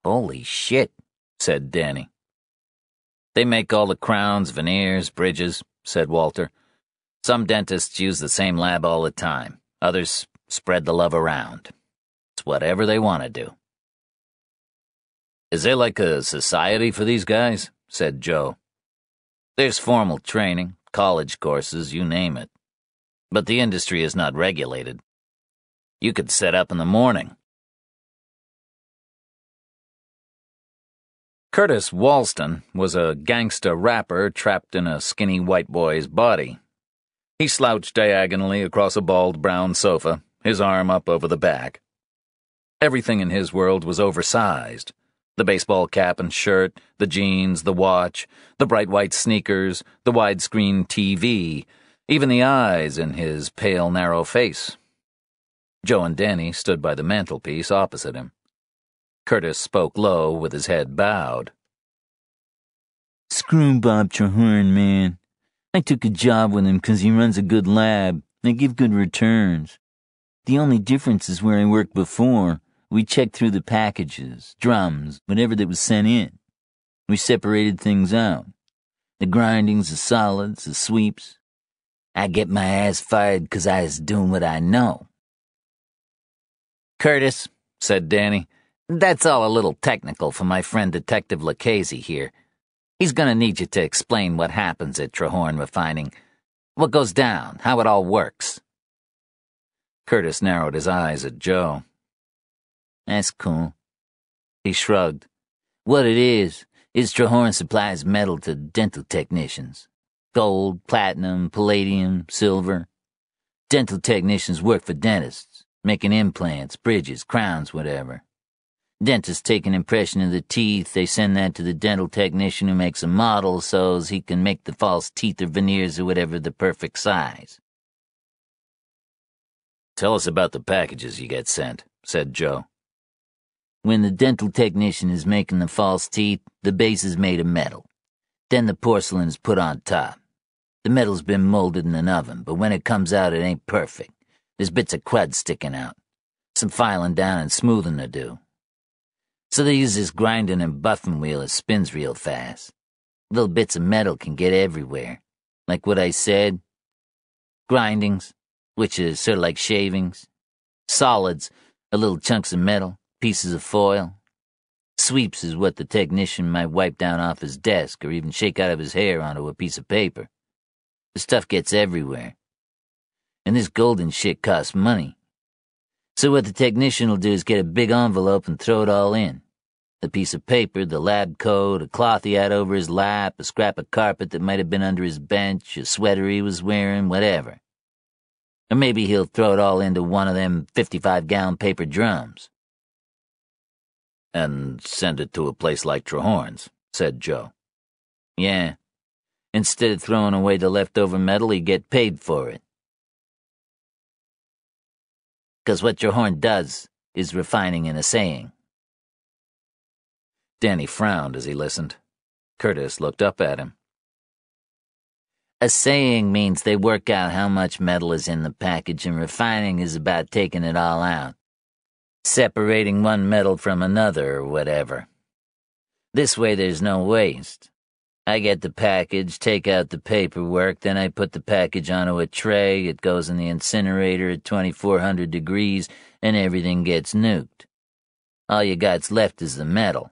Holy shit, said Danny. They make all the crowns, veneers, bridges, said Walter. Some dentists use the same lab all the time. Others spread the love around. It's whatever they want to do. Is there like a society for these guys? said Joe. There's formal training, college courses, you name it. But the industry is not regulated. You could set up in the morning. Curtis Walston was a gangsta rapper trapped in a skinny white boy's body. He slouched diagonally across a bald brown sofa, his arm up over the back. Everything in his world was oversized the baseball cap and shirt, the jeans, the watch, the bright white sneakers, the widescreen TV, even the eyes in his pale, narrow face. Joe and Danny stood by the mantelpiece opposite him. Curtis spoke low with his head bowed. Screw Bob Trehorn, man. I took a job with him 'cause he runs a good lab. They give good returns. The only difference is where I worked before. We checked through the packages, drums, whatever that was sent in. We separated things out. The grindings, the solids, the sweeps. I get my ass fired 'cause I was doing what I know. Curtis, said Danny, that's all a little technical for my friend Detective Lucchesi here. He's gonna need you to explain what happens at Trehorn Refining. What goes down, how it all works. Curtis narrowed his eyes at Joe. That's cool. He shrugged. What it is, is Trehorn supplies metal to dental technicians. Gold, platinum, palladium, silver. Dental technicians work for dentists making implants, bridges, crowns, whatever. Dentists take an impression of the teeth, they send that to the dental technician who makes a model so's he can make the false teeth or veneers or whatever the perfect size. Tell us about the packages you get sent, said Joe. When the dental technician is making the false teeth, the base is made of metal. Then the porcelain is put on top. The metal's been molded in an oven, but when it comes out, it ain't perfect. There's bits of crud sticking out. Some filing down and smoothing to do. So they use this grinding and buffing wheel that spins real fast. Little bits of metal can get everywhere. Like what I said. Grindings, which is sort of like shavings. Solids are little chunks of metal, pieces of foil. Sweeps is what the technician might wipe down off his desk or even shake out of his hair onto a piece of paper. The stuff gets everywhere. And this golden shit costs money. So what the technician will do is get a big envelope and throw it all in. The piece of paper, the lab coat, a cloth he had over his lap, a scrap of carpet that might have been under his bench, a sweater he was wearing, whatever. Or maybe he'll throw it all into one of them 55 gallon paper drums. And send it to a place like Trehorn's, said Joe. Yeah, Instead of throwing away the leftover metal, he'd get paid for it. Because what Trehorn does is refining and assaying. Danny frowned as he listened. Curtis looked up at him. Assaying means they work out how much metal is in the package, and refining is about taking it all out. Separating one metal from another or whatever. This way there's no waste. I get the package, take out the paperwork, then I put the package onto a tray, it goes in the incinerator at 2400 degrees, and everything gets nuked. All you got's left is the metal.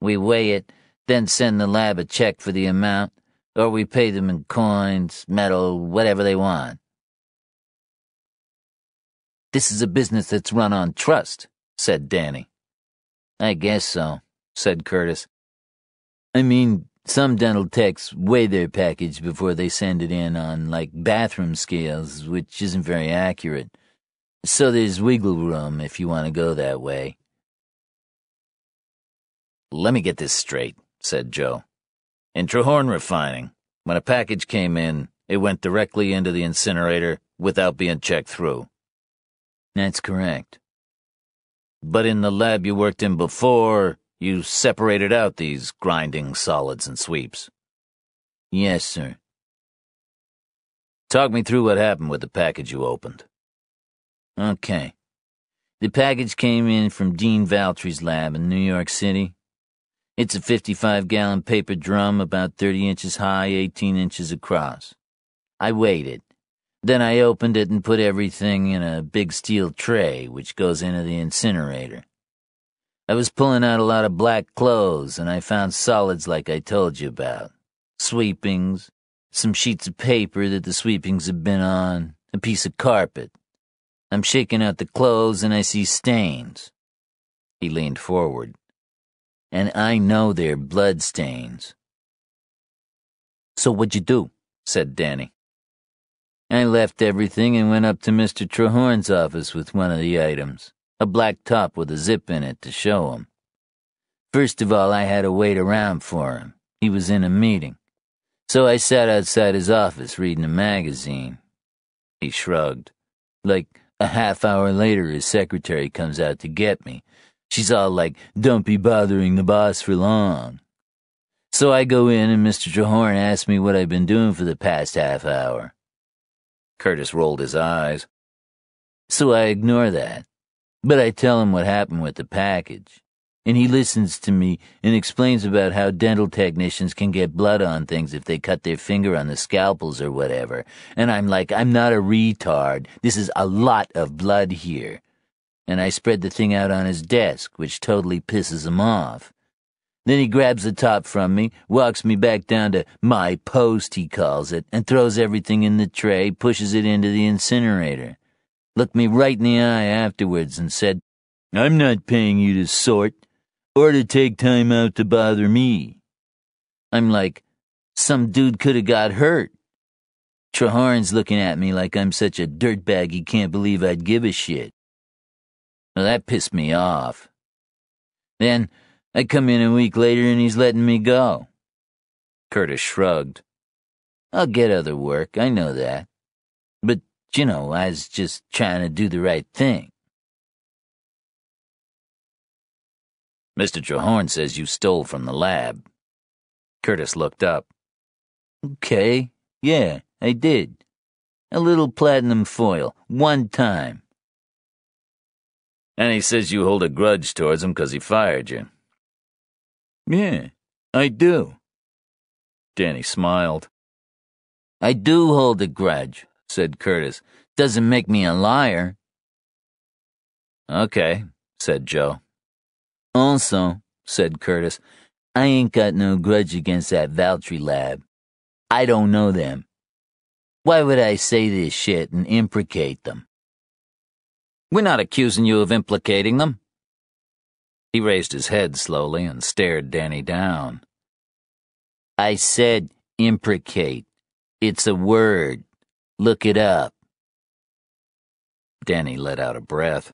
We weigh it, then send the lab a check for the amount, or we pay them in coins, metal, whatever they want. This is a business that's run on trust, said Danny. I guess so, said Curtis. I mean, some dental techs weigh their package before they send it in on, like, bathroom scales, which isn't very accurate. So there's wiggle room if you want to go that way. Let me get this straight, said Joe. In Trehorn Refining, when a package came in, it went directly into the incinerator without being checked through. That's correct. But in the lab you worked in before, you separated out these grinding solids and sweeps. Yes, sir. Talk me through what happened with the package you opened. Okay. The package came in from Dean Valtry's lab in New York City. It's a 55 gallon paper drum about 30 inches high, 18 inches across. I weighed it. Then I opened it and put everything in a big steel tray, which goes into the incinerator. I was pulling out a lot of black clothes, and I found solids like I told you about. Sweepings, some sheets of paper that the sweepings had been on, a piece of carpet. I'm shaking out the clothes and I see stains. He leaned forward. And I know they're blood stains. So what'd you do? said Danny. I left everything and went up to Mr. Trehorn's office with one of the items a black top with a zip in it to show him. First of all, I had to wait around for him. He was in a meeting. So I sat outside his office reading a magazine. He shrugged. Like a half hour later, his secretary comes out to get me. She's all like, don't be bothering the boss for long. So I go in and Mr. Trehorn asks me what I've been doing for the past half hour. Curtis rolled his eyes. So I ignore that. But I tell him what happened with the package. And he listens to me and explains about how dental technicians can get blood on things if they cut their finger on the scalpels or whatever. And I'm like, I'm not a retard. This is a lot of blood here. And I spread the thing out on his desk, which totally pisses him off. Then he grabs the top from me, walks me back down to my post, he calls it, and throws everything in the tray, pushes it into the incinerator looked me right in the eye afterwards and said, I'm not paying you to sort or to take time out to bother me. I'm like, some dude could have got hurt. Trehorn's looking at me like I'm such a dirtbag he can't believe I'd give a shit. Well, that pissed me off. Then I come in a week later and he's letting me go. Curtis shrugged. I'll get other work, I know that. But you know, I was just trying to do the right thing. Mr. Trehorn says you stole from the lab. Curtis looked up. Okay, Yeah, I did. A little platinum foil, one time. And he says you hold a grudge towards him 'cause he fired you. Yeah, I do. Danny smiled. I do hold a grudge, said Curtis. Doesn't make me a liar. Okay, said Joe. Also, said Curtis, I ain't got no grudge against that Valtry lab. I don't know them. Why would I say this shit and imprecate them? We're not accusing you of implicating them. He raised his head slowly and stared Danny down. I said imprecate. It's a word. Look it up. Danny let out a breath.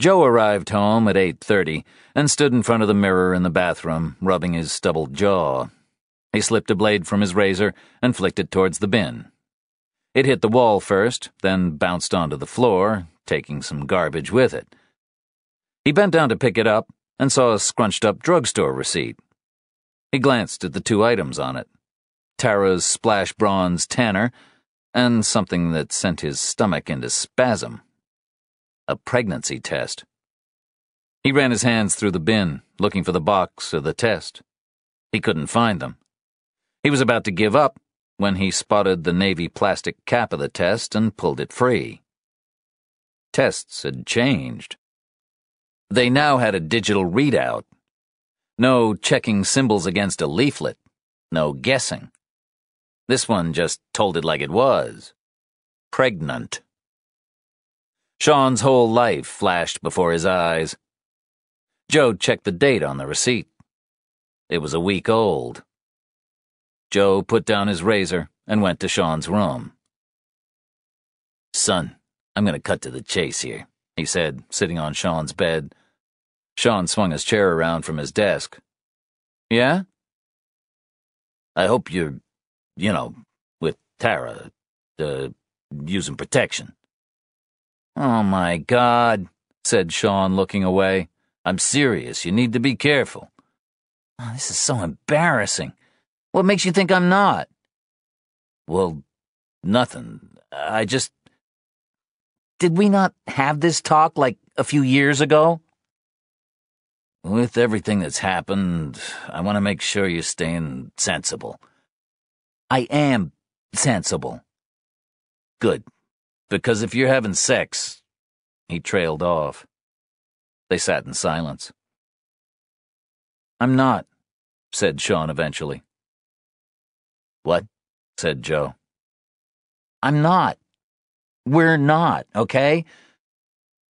Joe arrived home at 8:30 and stood in front of the mirror in the bathroom, rubbing his stubbled jaw. He slipped a blade from his razor and flicked it towards the bin. It hit the wall first, then bounced onto the floor, taking some garbage with it. He bent down to pick it up and saw a scrunched up drugstore receipt. He glanced at the two items on it Tara's splash bronze tanner and something that sent his stomach into spasm a pregnancy test. He ran his hands through the bin, looking for the box or the test. He couldn't find them. He was about to give up when he spotted the navy plastic cap of the test and pulled it free. Tests had changed. They now had a digital readout. No checking symbols against a leaflet. No guessing. This one just told it like it was. Pregnant. Sean's whole life flashed before his eyes. Joe checked the date on the receipt. It was a week old. Joe put down his razor and went to Sean's room. Son, I'm going to cut to the chase here, he said, sitting on Sean's bed. Sean swung his chair around from his desk. Yeah? I hope you're, you know, with Tara, uh, using protection. Oh my God, said Sean, looking away. I'm serious. You need to be careful. Oh, this is so embarrassing. What makes you think I'm not? Well, nothing. I just. Did we not have this talk like a few years ago? With everything that's happened, I want to make sure you're staying sensible. I am sensible. Good. Because if you're having sex. He trailed off. They sat in silence. I'm not, said Sean eventually. What? said Joe. I'm not. We're not, okay?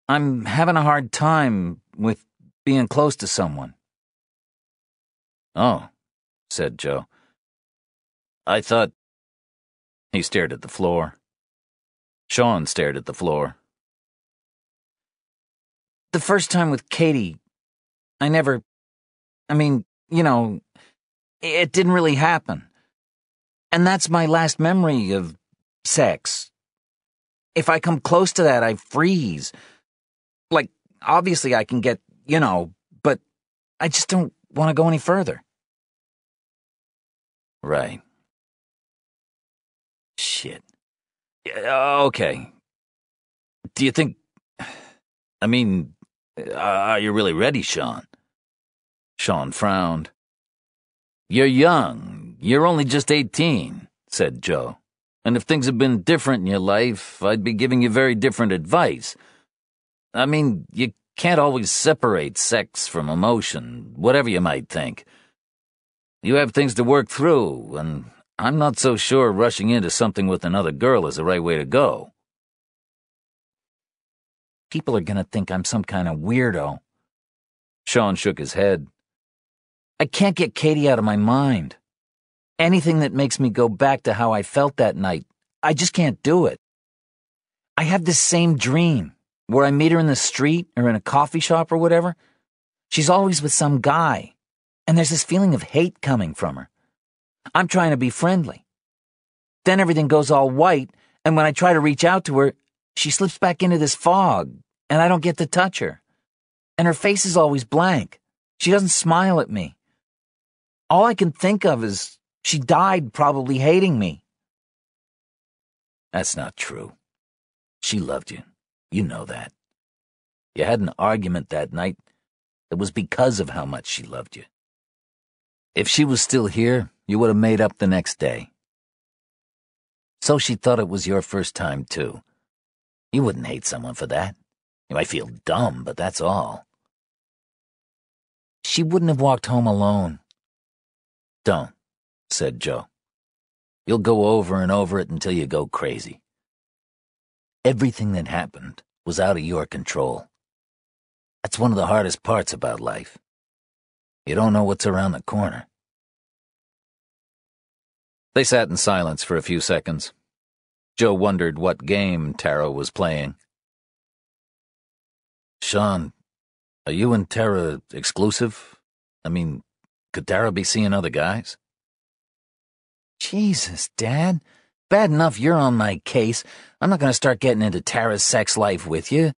I'm having a hard time with being close to someone. Oh, said Joe. I thought. He stared at the floor. Sean stared at the floor. The first time with Katie, I never. I mean, you know, it didn't really happen. And that's my last memory of sex. If I come close to that, I freeze. Like, obviously, I can get, you know, but I just don't want to go any further. Right. Shit. Uh, okay. Do you think. I mean, are you really ready, Sean? Sean frowned. You're young. You're only just 18, said Joe. And if things had been different in your life, I'd be giving you very different advice. I mean, you can't always separate sex from emotion, whatever you might think. You have things to work through, and I'm not so sure rushing into something with another girl is the right way to go. People are gonna think I'm some kind of weirdo. Sean shook his head. I can't get Katie out of my mind. Anything that makes me go back to how I felt that night, I just can't do it. I have this same dream where I meet her in the street or in a coffee shop or whatever. She's always with some guy, and there's this feeling of hate coming from her. I'm trying to be friendly. Then everything goes all white, and when I try to reach out to her, she slips back into this fog, and I don't get to touch her. And her face is always blank. She doesn't smile at me. All I can think of is she died probably hating me. That's not true. She loved you. You know that. You had an argument that night. It was because of how much she loved you. If she was still here, you would have made up the next day. So she thought it was your first time, too. You wouldn't hate someone for that. You might feel dumb, but that's all. She wouldn't have walked home alone. Don't, said Joe. You'll go over and over it until you go crazy. Everything that happened was out of your control. That's one of the hardest parts about life. You don't know what's around the corner. They sat in silence for a few seconds. Joe wondered what game Tara was playing. Sean, are you and Tara exclusive? I mean, could Tara be seeing other guys? Jesus, Dad. Bad enough you're on my case. I'm not going to start getting into Tara's sex life with you.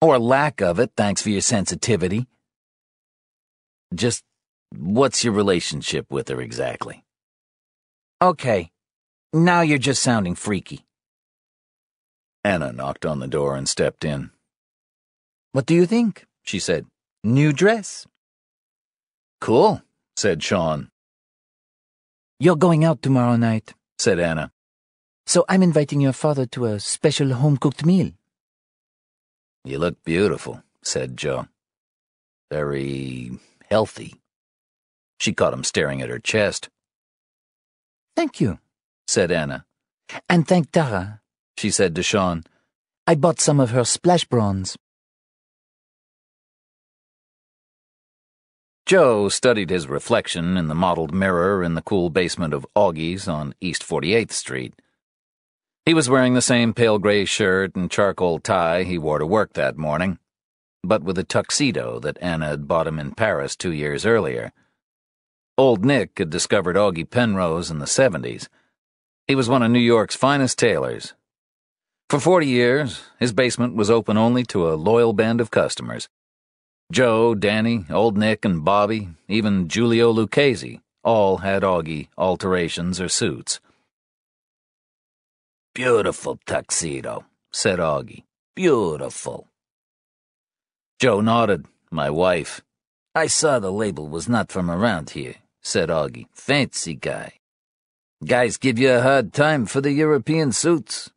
Or lack of it, thanks for your sensitivity. Just what's your relationship with her exactly? Okay, now you're just sounding freaky. Anna knocked on the door and stepped in. What do you think? she said. New dress? Cool, said Sean. You're going out tomorrow night, said Anna. So I'm inviting your father to a special home cooked meal. You look beautiful, said Joe. Very healthy. She caught him staring at her chest. Thank you, said Anna. And thank Tara, she said to Sean. I bought some of her splash bronze. Joe studied his reflection in the mottled mirror in the cool basement of Augie's on East 48th Street. He was wearing the same pale gray shirt and charcoal tie he wore to work that morning, but with a tuxedo that Anna had bought him in Paris two years earlier. Old Nick had discovered Augie Penrose in the 70s. He was one of New York's finest tailors. For 40 years, his basement was open only to a loyal band of customers. Joe, Danny, Old Nick, and Bobby, even Giulio Lucchesi, all had Augie alterations or suits. Beautiful tuxedo, said Augie. Beautiful. Joe nodded. My wife. I saw the label was not from around here, said Augie. Fancy guy. Guys give you a hard time for the European suits.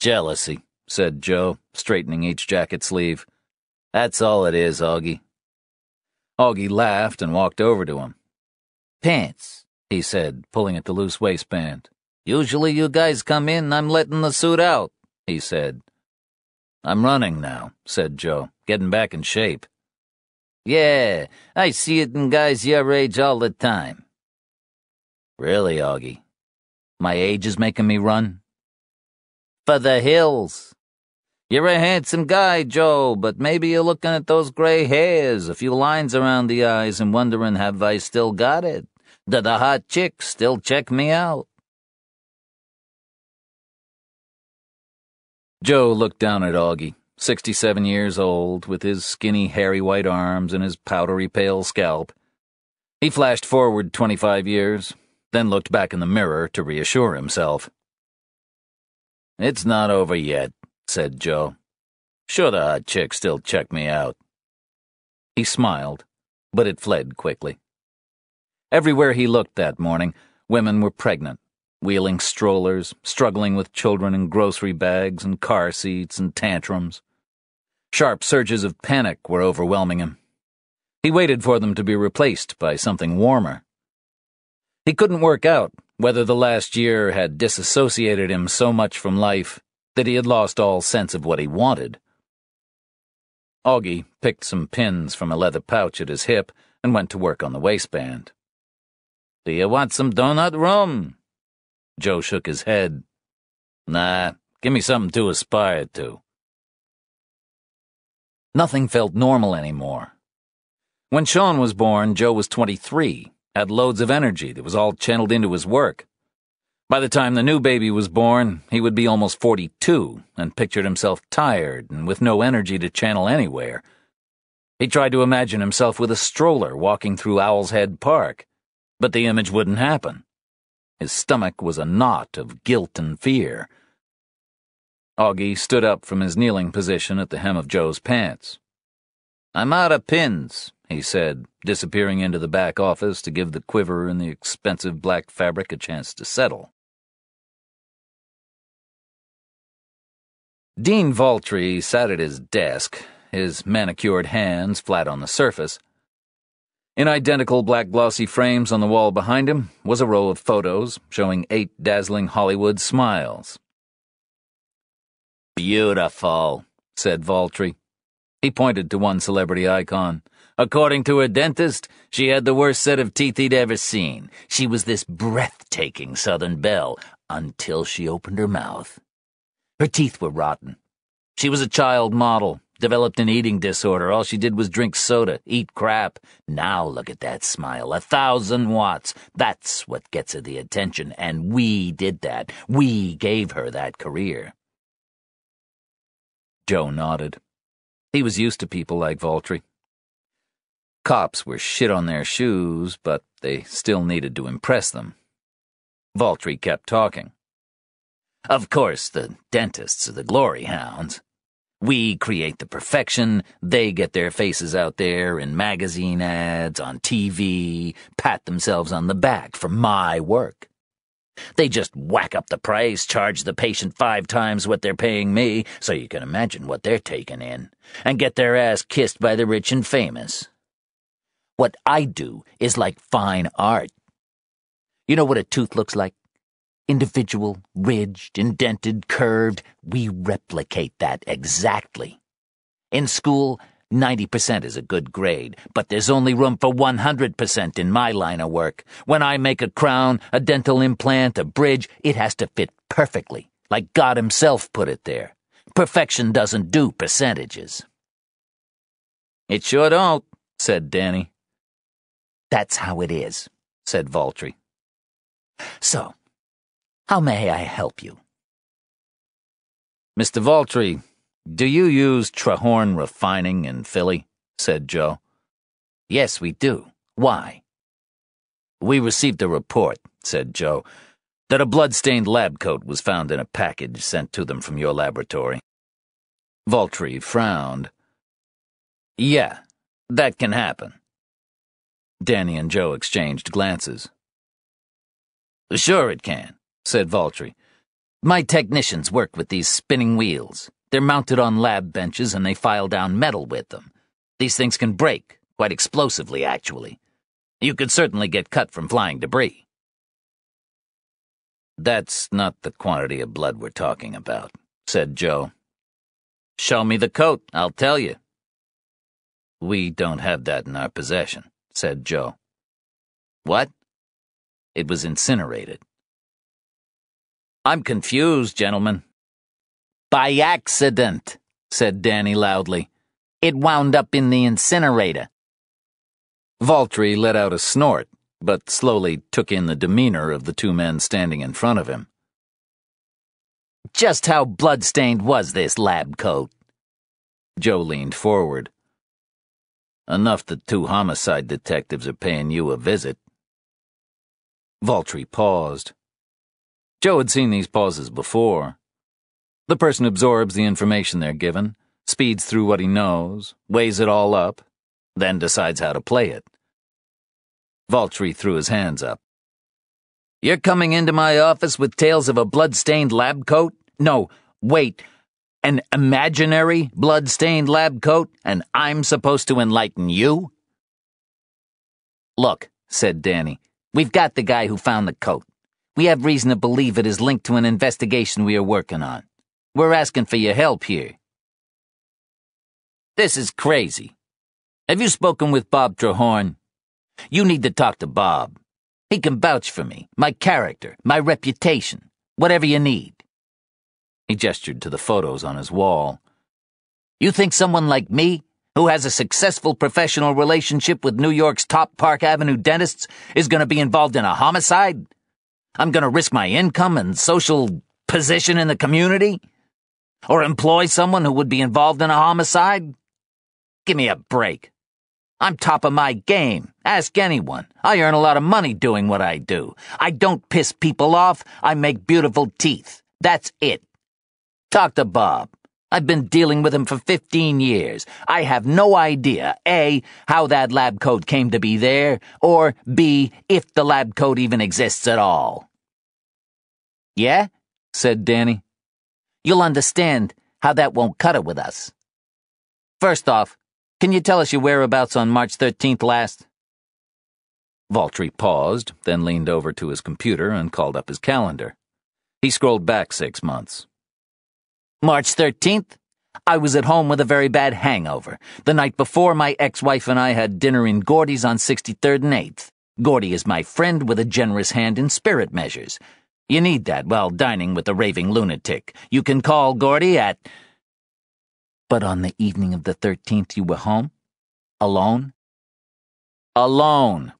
Jealousy, said Joe, straightening each jacket sleeve. That's all it is, Augie. Augie laughed and walked over to him. Pants, he said, pulling at the loose waistband. Usually you guys come in, I'm letting the suit out, he said. I'm running now, said Joe, getting back in shape. Yeah, I see it in guys your age all the time. Really, Augie? My age is making me run? For the hills. You're a handsome guy, Joe, but maybe you're looking at those gray hairs, a few lines around the eyes, and wondering, have I still got it? Do the hot chicks still check me out? Joe looked down at Augie, 67 years old, with his skinny, hairy white arms and his powdery pale scalp. He flashed forward 25 years, then looked back in the mirror to reassure himself. It's not over yet, said Joe. Sure the hot chicks still check me out. He smiled, but it fled quickly. Everywhere he looked that morning, women were pregnant, wheeling strollers, struggling with children in grocery bags and car seats and tantrums. Sharp surges of panic were overwhelming him. He waited for them to be replaced by something warmer. He couldn't work out whether the last year had disassociated him so much from life that he had lost all sense of what he wanted. Augie picked some pins from a leather pouch at his hip and went to work on the waistband. Do you want some donut rum? Joe shook his head. Nah, give me something to aspire to. Nothing felt normal anymore. When Sean was born, Joe was 23, had loads of energy that was all channeled into his work. By the time the new baby was born, he would be almost 42 and pictured himself tired and with no energy to channel anywhere. He tried to imagine himself with a stroller walking through Owl's Head Park, but the image wouldn't happen. His stomach was a knot of guilt and fear. Augie stood up from his kneeling position at the hem of Joe's pants. I'm out of pins, he said, disappearing into the back office to give the quiver in the expensive black fabric a chance to settle. Dean Valtry sat at his desk, his manicured hands flat on the surface. In identical black glossy frames on the wall behind him was a row of photos showing eight dazzling Hollywood smiles. Beautiful, said Valtry. He pointed to one celebrity icon. According to her dentist, she had the worst set of teeth he'd ever seen. She was this breathtaking Southern belle until she opened her mouth. Her teeth were rotten. She was a child model, developed an eating disorder. All she did was drink soda, eat crap. Now look at that smile. A thousand watts. That's what gets her the attention. And we did that. We gave her that career. Joe nodded. He was used to people like Valtry. Cops were shit on their shoes, but they still needed to impress them. Valtry kept talking. Of course, the dentists are the glory hounds. We create the perfection, they get their faces out there in magazine ads, on TV, pat themselves on the back for my work. They just whack up the price, charge the patient five times what they're paying me, so you can imagine what they're taking in, and get their ass kissed by the rich and famous. What I do is like fine art. You know what a tooth looks like? Individual, ridged, indented, curved, we replicate that exactly. In school, 90% is a good grade, but there's only room for 100% in my line of work. When I make a crown, a dental implant, a bridge, it has to fit perfectly, like God Himself put it there. Perfection doesn't do percentages. It sure don't, said Danny. That's how it is, said Valtry. So, how may I help you? Mr. Valtry, do you use Trehorn Refining in Philly? said Joe. Yes, we do. Why? We received a report, said Joe, that a blood-stained lab coat was found in a package sent to them from your laboratory. Valtry frowned. Yeah, that can happen. Danny and Joe exchanged glances. Sure it can said Valtry. My technicians work with these spinning wheels. They're mounted on lab benches and they file down metal with them. These things can break, quite explosively, actually. You could certainly get cut from flying debris. That's not the quantity of blood we're talking about, said Joe. Show me the coat, I'll tell you. We don't have that in our possession, said Joe. What? It was incinerated. I'm confused, gentlemen. By accident, said Danny loudly. It wound up in the incinerator. Valtry let out a snort, but slowly took in the demeanor of the two men standing in front of him. Just how blood-stained was this lab coat? Joe leaned forward. Enough that two homicide detectives are paying you a visit. Valtry paused. Joe had seen these pauses before. The person absorbs the information they're given, speeds through what he knows, weighs it all up, then decides how to play it. Valtry threw his hands up. You're coming into my office with tales of a blood-stained lab coat? No, wait, an imaginary blood-stained lab coat, and I'm supposed to enlighten you? Look, said Danny, we've got the guy who found the coat. We have reason to believe it is linked to an investigation we are working on. We're asking for your help here. This is crazy. Have you spoken with Bob Trehorn? You need to talk to Bob. He can vouch for me, my character, my reputation, whatever you need. He gestured to the photos on his wall. You think someone like me, who has a successful professional relationship with New York's top Park Avenue dentists, is going to be involved in a homicide? I'm gonna risk my income and social position in the community? Or employ someone who would be involved in a homicide? Give me a break. I'm top of my game. Ask anyone. I earn a lot of money doing what I do. I don't piss people off. I make beautiful teeth. That's it. Talk to Bob. I've been dealing with him for 15 years. I have no idea, A, how that lab coat came to be there, or B, if the lab coat even exists at all. Yeah? said Danny. You'll understand how that won't cut it with us. First off, can you tell us your whereabouts on March 13th last? Valtry paused, then leaned over to his computer and called up his calendar. He scrolled back six months. March 13th? I was at home with a very bad hangover. The night before, my ex-wife and I had dinner in Gordy's on 63rd and 8th. Gordy is my friend with a generous hand in spirit measures. You need that while dining with a raving lunatic. You can call Gordy at... But on the evening of the 13th, you were home? Alone? Alone.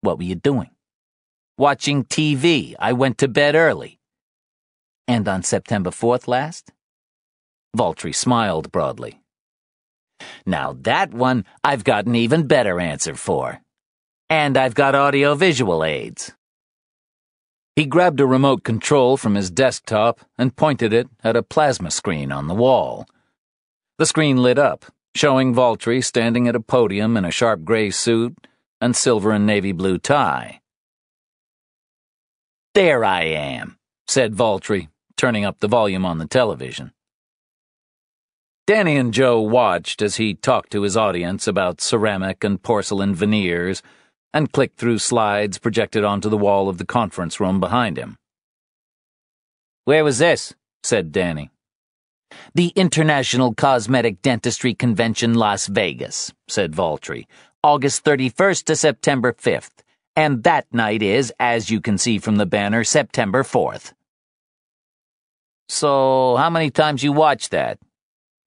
What were you doing? Watching TV. I went to bed early. And on September 4th last? Valtry smiled broadly. Now that one I've got an even better answer for. And I've got audio-visual aids. He grabbed a remote control from his desktop and pointed it at a plasma screen on the wall. The screen lit up, showing Valtry standing at a podium in a sharp gray suit and silver and navy blue tie. There I am, said Valtry, turning up the volume on the television. Danny and Joe watched as he talked to his audience about ceramic and porcelain veneers and clicked through slides projected onto the wall of the conference room behind him. Where was this? said Danny. The International Cosmetic Dentistry Convention, Las Vegas, said Valtry, August 31st to September 5th, and that night is, as you can see from the banner, September 4th. So, how many times you watch that?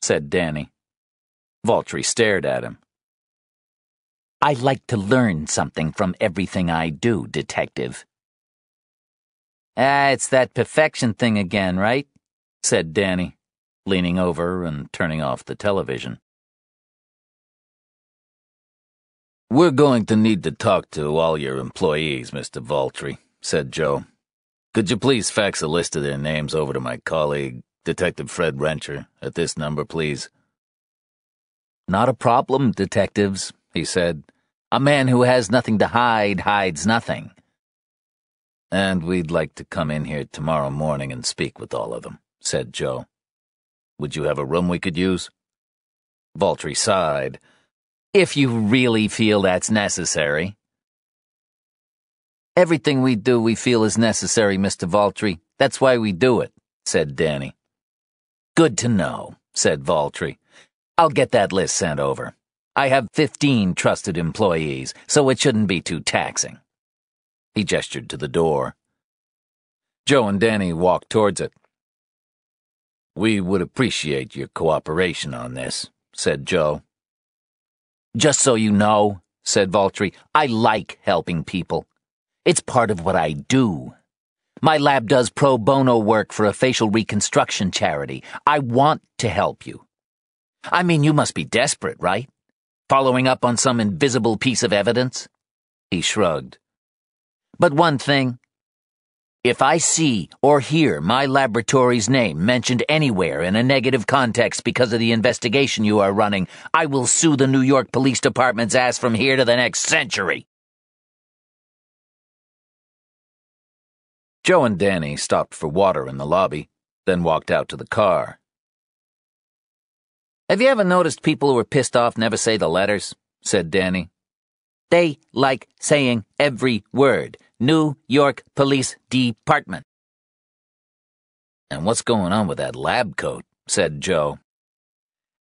said Danny. Valtry stared at him. I like to learn something from everything I do, Detective. Ah, it's that perfection thing again, right? said Danny leaning over and turning off the television. We're going to need to talk to all your employees, Mr. Valtry, said Joe. Could you please fax a list of their names over to my colleague, Detective Fred Rencher, at this number, please? Not a problem, detectives, he said. A man who has nothing to hide hides nothing. And we'd like to come in here tomorrow morning and speak with all of them, said Joe. Would you have a room we could use? Valtry sighed. If you really feel that's necessary. Everything we do we feel is necessary, Mr. Valtry. That's why we do it, said Danny. Good to know, said Valtry. I'll get that list sent over. I have 15 trusted employees, so it shouldn't be too taxing. He gestured to the door. Joe and Danny walked towards it. We would appreciate your cooperation on this, said Joe. Just so you know, said Valtry, I like helping people. It's part of what I do. My lab does pro bono work for a facial reconstruction charity. I want to help you. I mean, you must be desperate, right? Following up on some invisible piece of evidence? He shrugged. But one thing, if I see or hear my laboratory's name mentioned anywhere in a negative context because of the investigation you are running, I will sue the New York Police Department's ass from here to the next century. Joe and Danny stopped for water in the lobby, then walked out to the car. Have you ever noticed people who are pissed off never say the letters? said Danny. They like saying every word. New York Police Department. And what's going on with that lab coat? said Joe.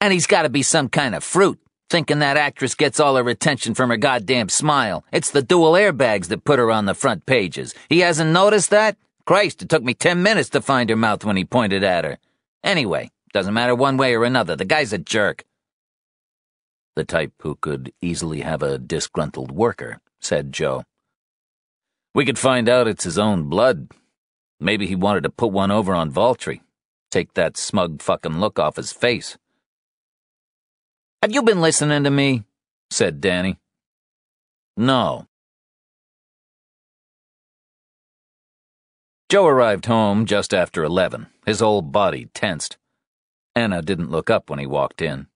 And he's got to be some kind of fruit, thinking that actress gets all her attention from her goddamn smile. It's the dual airbags that put her on the front pages. He hasn't noticed that? Christ, it took me ten minutes to find her mouth when he pointed at her. Anyway, doesn't matter one way or another, the guy's a jerk. The type who could easily have a disgruntled worker, said Joe. We could find out it's his own blood. Maybe he wanted to put one over on Valtry. Take that smug fucking look off his face. Have you been listening to me? said Danny. No. Joe arrived home just after 11, his whole body tensed. Anna didn't look up when he walked in.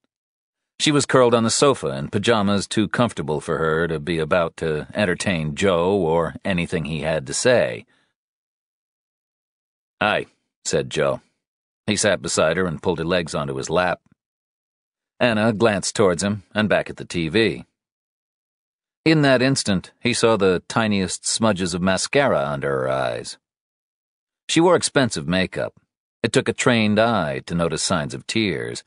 She was curled on the sofa in pajamas too comfortable for her to be about to entertain Joe or anything he had to say. Hi, said Joe. He sat beside her and pulled her legs onto his lap. Anna glanced towards him and back at the TV. In that instant, he saw the tiniest smudges of mascara under her eyes. She wore expensive makeup. It took a trained eye to notice signs of tears.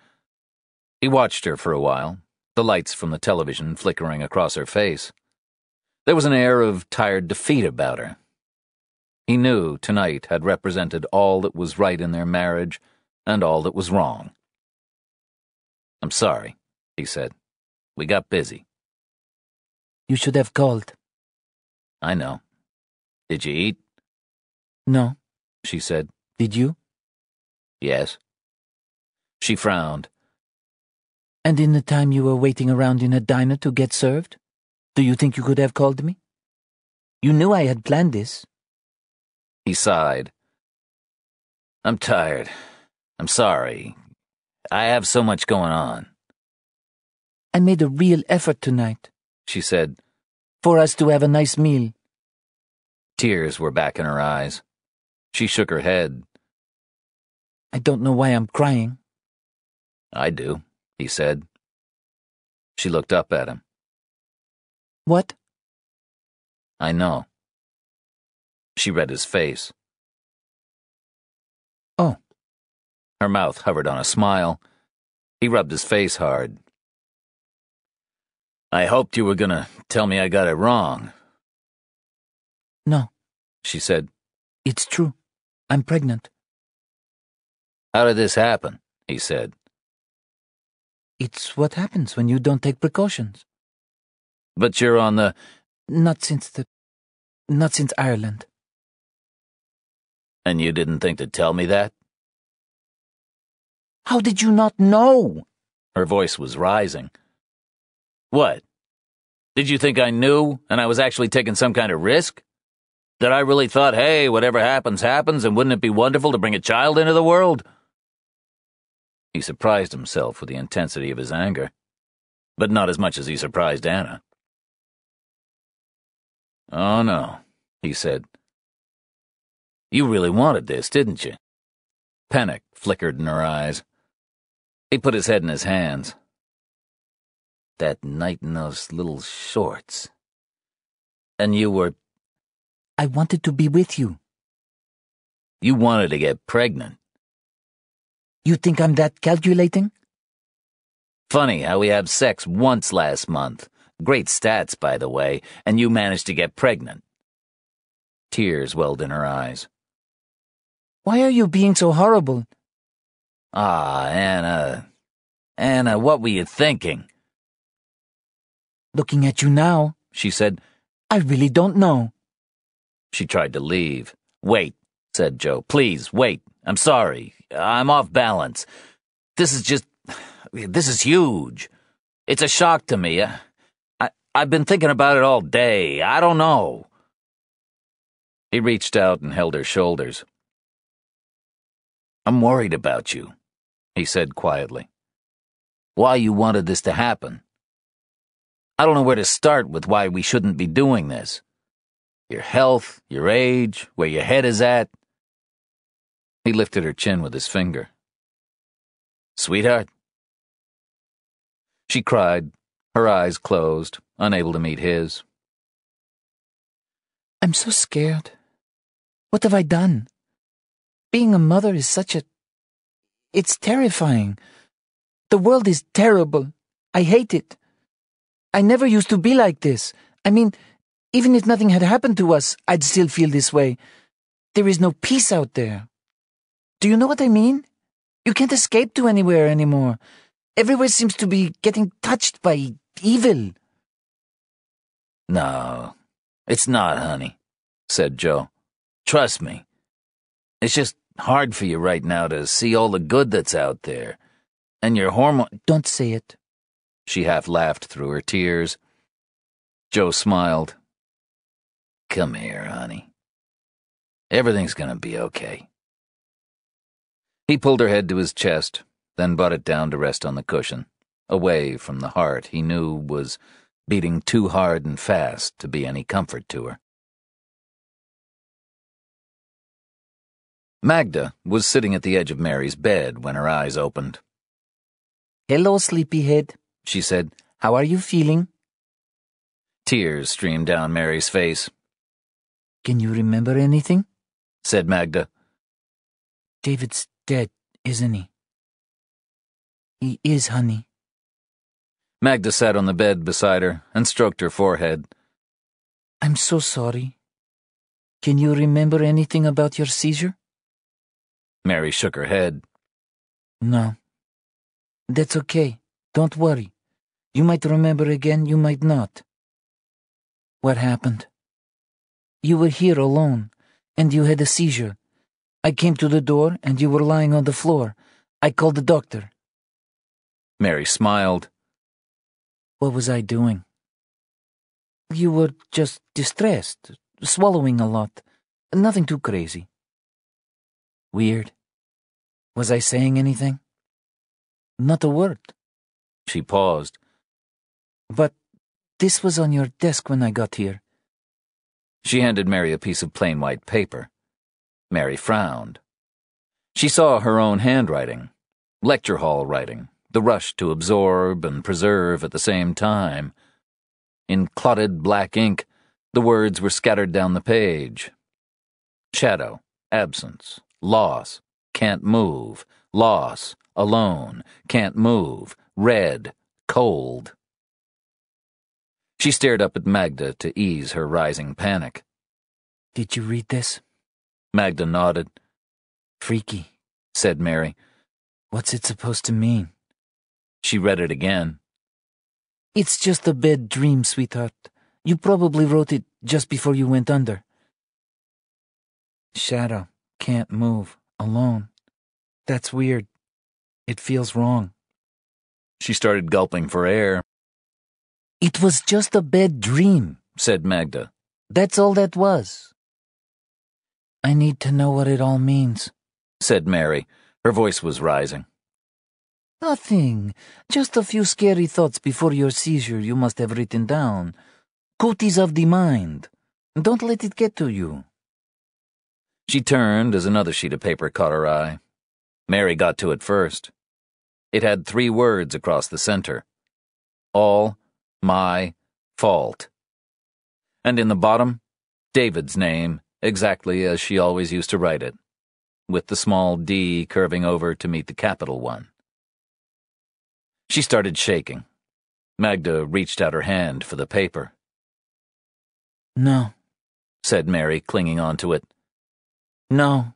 He watched her for a while, the lights from the television flickering across her face. There was an air of tired defeat about her. He knew tonight had represented all that was right in their marriage and all that was wrong. I'm sorry, he said. We got busy. You should have called. I know. Did you eat? No, She said. did you? Yes. She frowned. And in the time you were waiting around in a diner to get served? Do you think you could have called me? You knew I had planned this. He sighed. I'm tired. I'm sorry. I have so much going on, I made a real effort tonight she said. for us to have a nice meal. Tears were back in her eyes. She shook her head. I don't know why I'm crying. I do, he said. She looked up at him. What? I know. She read his face. Oh. Her mouth hovered on a smile. He rubbed his face hard. I hoped you were gonna tell me I got it wrong, No, she said. it's true. I'm pregnant. How did this happen? he said. It's what happens when you don't take precautions. But you're on the. Not since the. Not since Ireland. And you didn't think to tell me that? How did you not know? Her voice was rising. What? Did you think I knew and I was actually taking some kind of risk? That I really thought, hey, whatever happens, happens, and wouldn't it be wonderful to bring a child into the world? He surprised himself with the intensity of his anger, but not as much as he surprised Anna. Oh, no, he said. You really wanted this, didn't you? Panic flickered in her eyes. He put his head in his hands. That night in those little shorts. And you were. I wanted to be with you. You wanted to get pregnant. You think I'm that calculating? Funny how we had sex once last month. Great stats, by the way, and you managed to get pregnant. Tears welled in her eyes. Why are you being so horrible? Ah, Anna. Anna, what were you thinking? Looking at you now, She said. I really don't know. She tried to leave. Wait, said Joe. Please, wait. I'm sorry. I'm off balance. This is just. This is huge. It's a shock to me. I, I've been thinking about it all day. I don't know. He reached out and held her shoulders. I'm worried about you, he said quietly. Why you wanted this to happen. I don't know where to start with why we shouldn't be doing this. Your health, your age, where your head is at. He lifted her chin with his finger. Sweetheart? She cried, her eyes closed, unable to meet his. I'm so scared. What have I done? Being a mother is such a. It's terrifying. The world is terrible. I hate it. I never used to be like this. I mean, even if nothing had happened to us, I'd still feel this way. There is no peace out there. Do you know what I mean? You can't escape to anywhere anymore. Everywhere seems to be getting touched by evil. No, it's not, honey, said Joe. Trust me. It's just hard for you right now to see all the good that's out there. And your hormone. Don't say it. She half laughed through her tears. Joe smiled. Come here, honey. Everything's gonna be okay. He pulled her head to his chest, then brought it down to rest on the cushion, away from the heart he knew was beating too hard and fast to be any comfort to her. Magda was sitting at the edge of Mary's bed when her eyes opened. Hello, sleepyhead, she said. How are you feeling? Tears streamed down Mary's face. Can you remember anything? said Magda. David's dead, isn't he? He is, honey. Magda sat on the bed beside her and stroked her forehead. I'm so sorry. Can you remember anything about your seizure? Mary shook her head. No. That's okay. Don't worry. You might remember again, you might not. What happened? You were here alone, and you had a seizure. I came to the door, and you were lying on the floor. I called the doctor. Mary smiled. What was I doing? You were just distressed, swallowing a lot. Nothing too crazy. Weird. Was I saying anything? Not a word. She paused. But this was on your desk when I got here. She handed Mary a piece of plain white paper. Mary frowned. She saw her own handwriting, lecture hall writing, the rush to absorb and preserve at the same time. In clotted black ink, the words were scattered down the page. Shadow, absence, loss, can't move, loss, alone, can't move, red, cold. She stared up at Magda to ease her rising panic. Did you read this? Magda nodded. Freaky, said Mary. What's it supposed to mean? She read it again. It's just a bad dream, sweetheart. You probably wrote it just before you went under. Shadow, can't move alone. That's weird. It feels wrong. She started gulping for air. It was just a bad dream, said Magda. That's all that was. I need to know what it all means, said Mary. Her voice was rising. Nothing. Just a few scary thoughts before your seizure you must have written down. Cooties of the mind. Don't let it get to you. She turned as another sheet of paper caught her eye. Mary got to it first. It had three words across the center. All my fault. And in the bottom, David's name, exactly as she always used to write it, with the small D curving over to meet the capital one. She started shaking. Magda reached out her hand for the paper. No, said Mary, clinging onto it. No.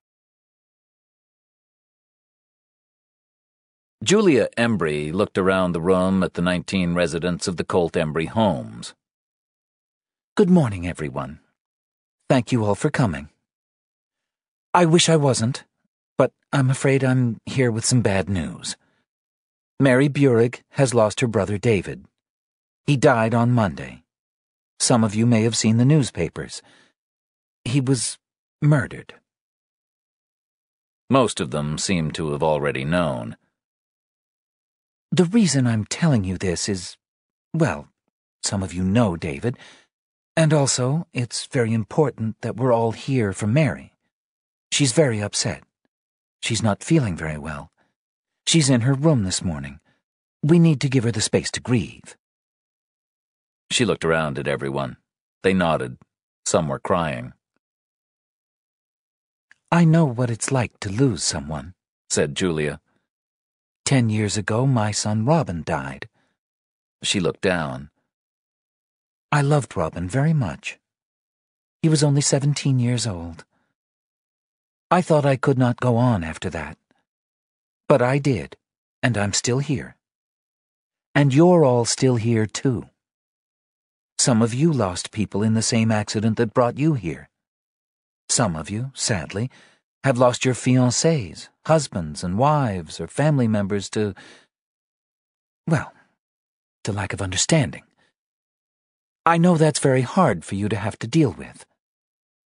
Julia Embry looked around the room at the 19 residents of the Colt Embry homes. Good morning, everyone. Thank you all for coming. I wish I wasn't, but I'm afraid I'm here with some bad news. Mary Burig has lost her brother David. He died on Monday. Some of you may have seen the newspapers. He was murdered. Most of them seem to have already known. The reason I'm telling you this is, well, some of you know David, and also it's very important that we're all here for Mary. She's very upset. She's not feeling very well. She's in her room this morning. We need to give her the space to grieve. She looked around at everyone. They nodded. Some were crying. I know what it's like to lose someone, said Julia. Ten years ago, my son Robin died. She looked down. I loved Robin very much. He was only seventeen years old. I thought I could not go on after that. But I did, and I'm still here. And you're all still here, too. Some of you lost people in the same accident that brought you here. Some of you, sadly, have lost your fiancés, husbands, and wives, or family members to. Well, to lack of understanding. I know that's very hard for you to have to deal with.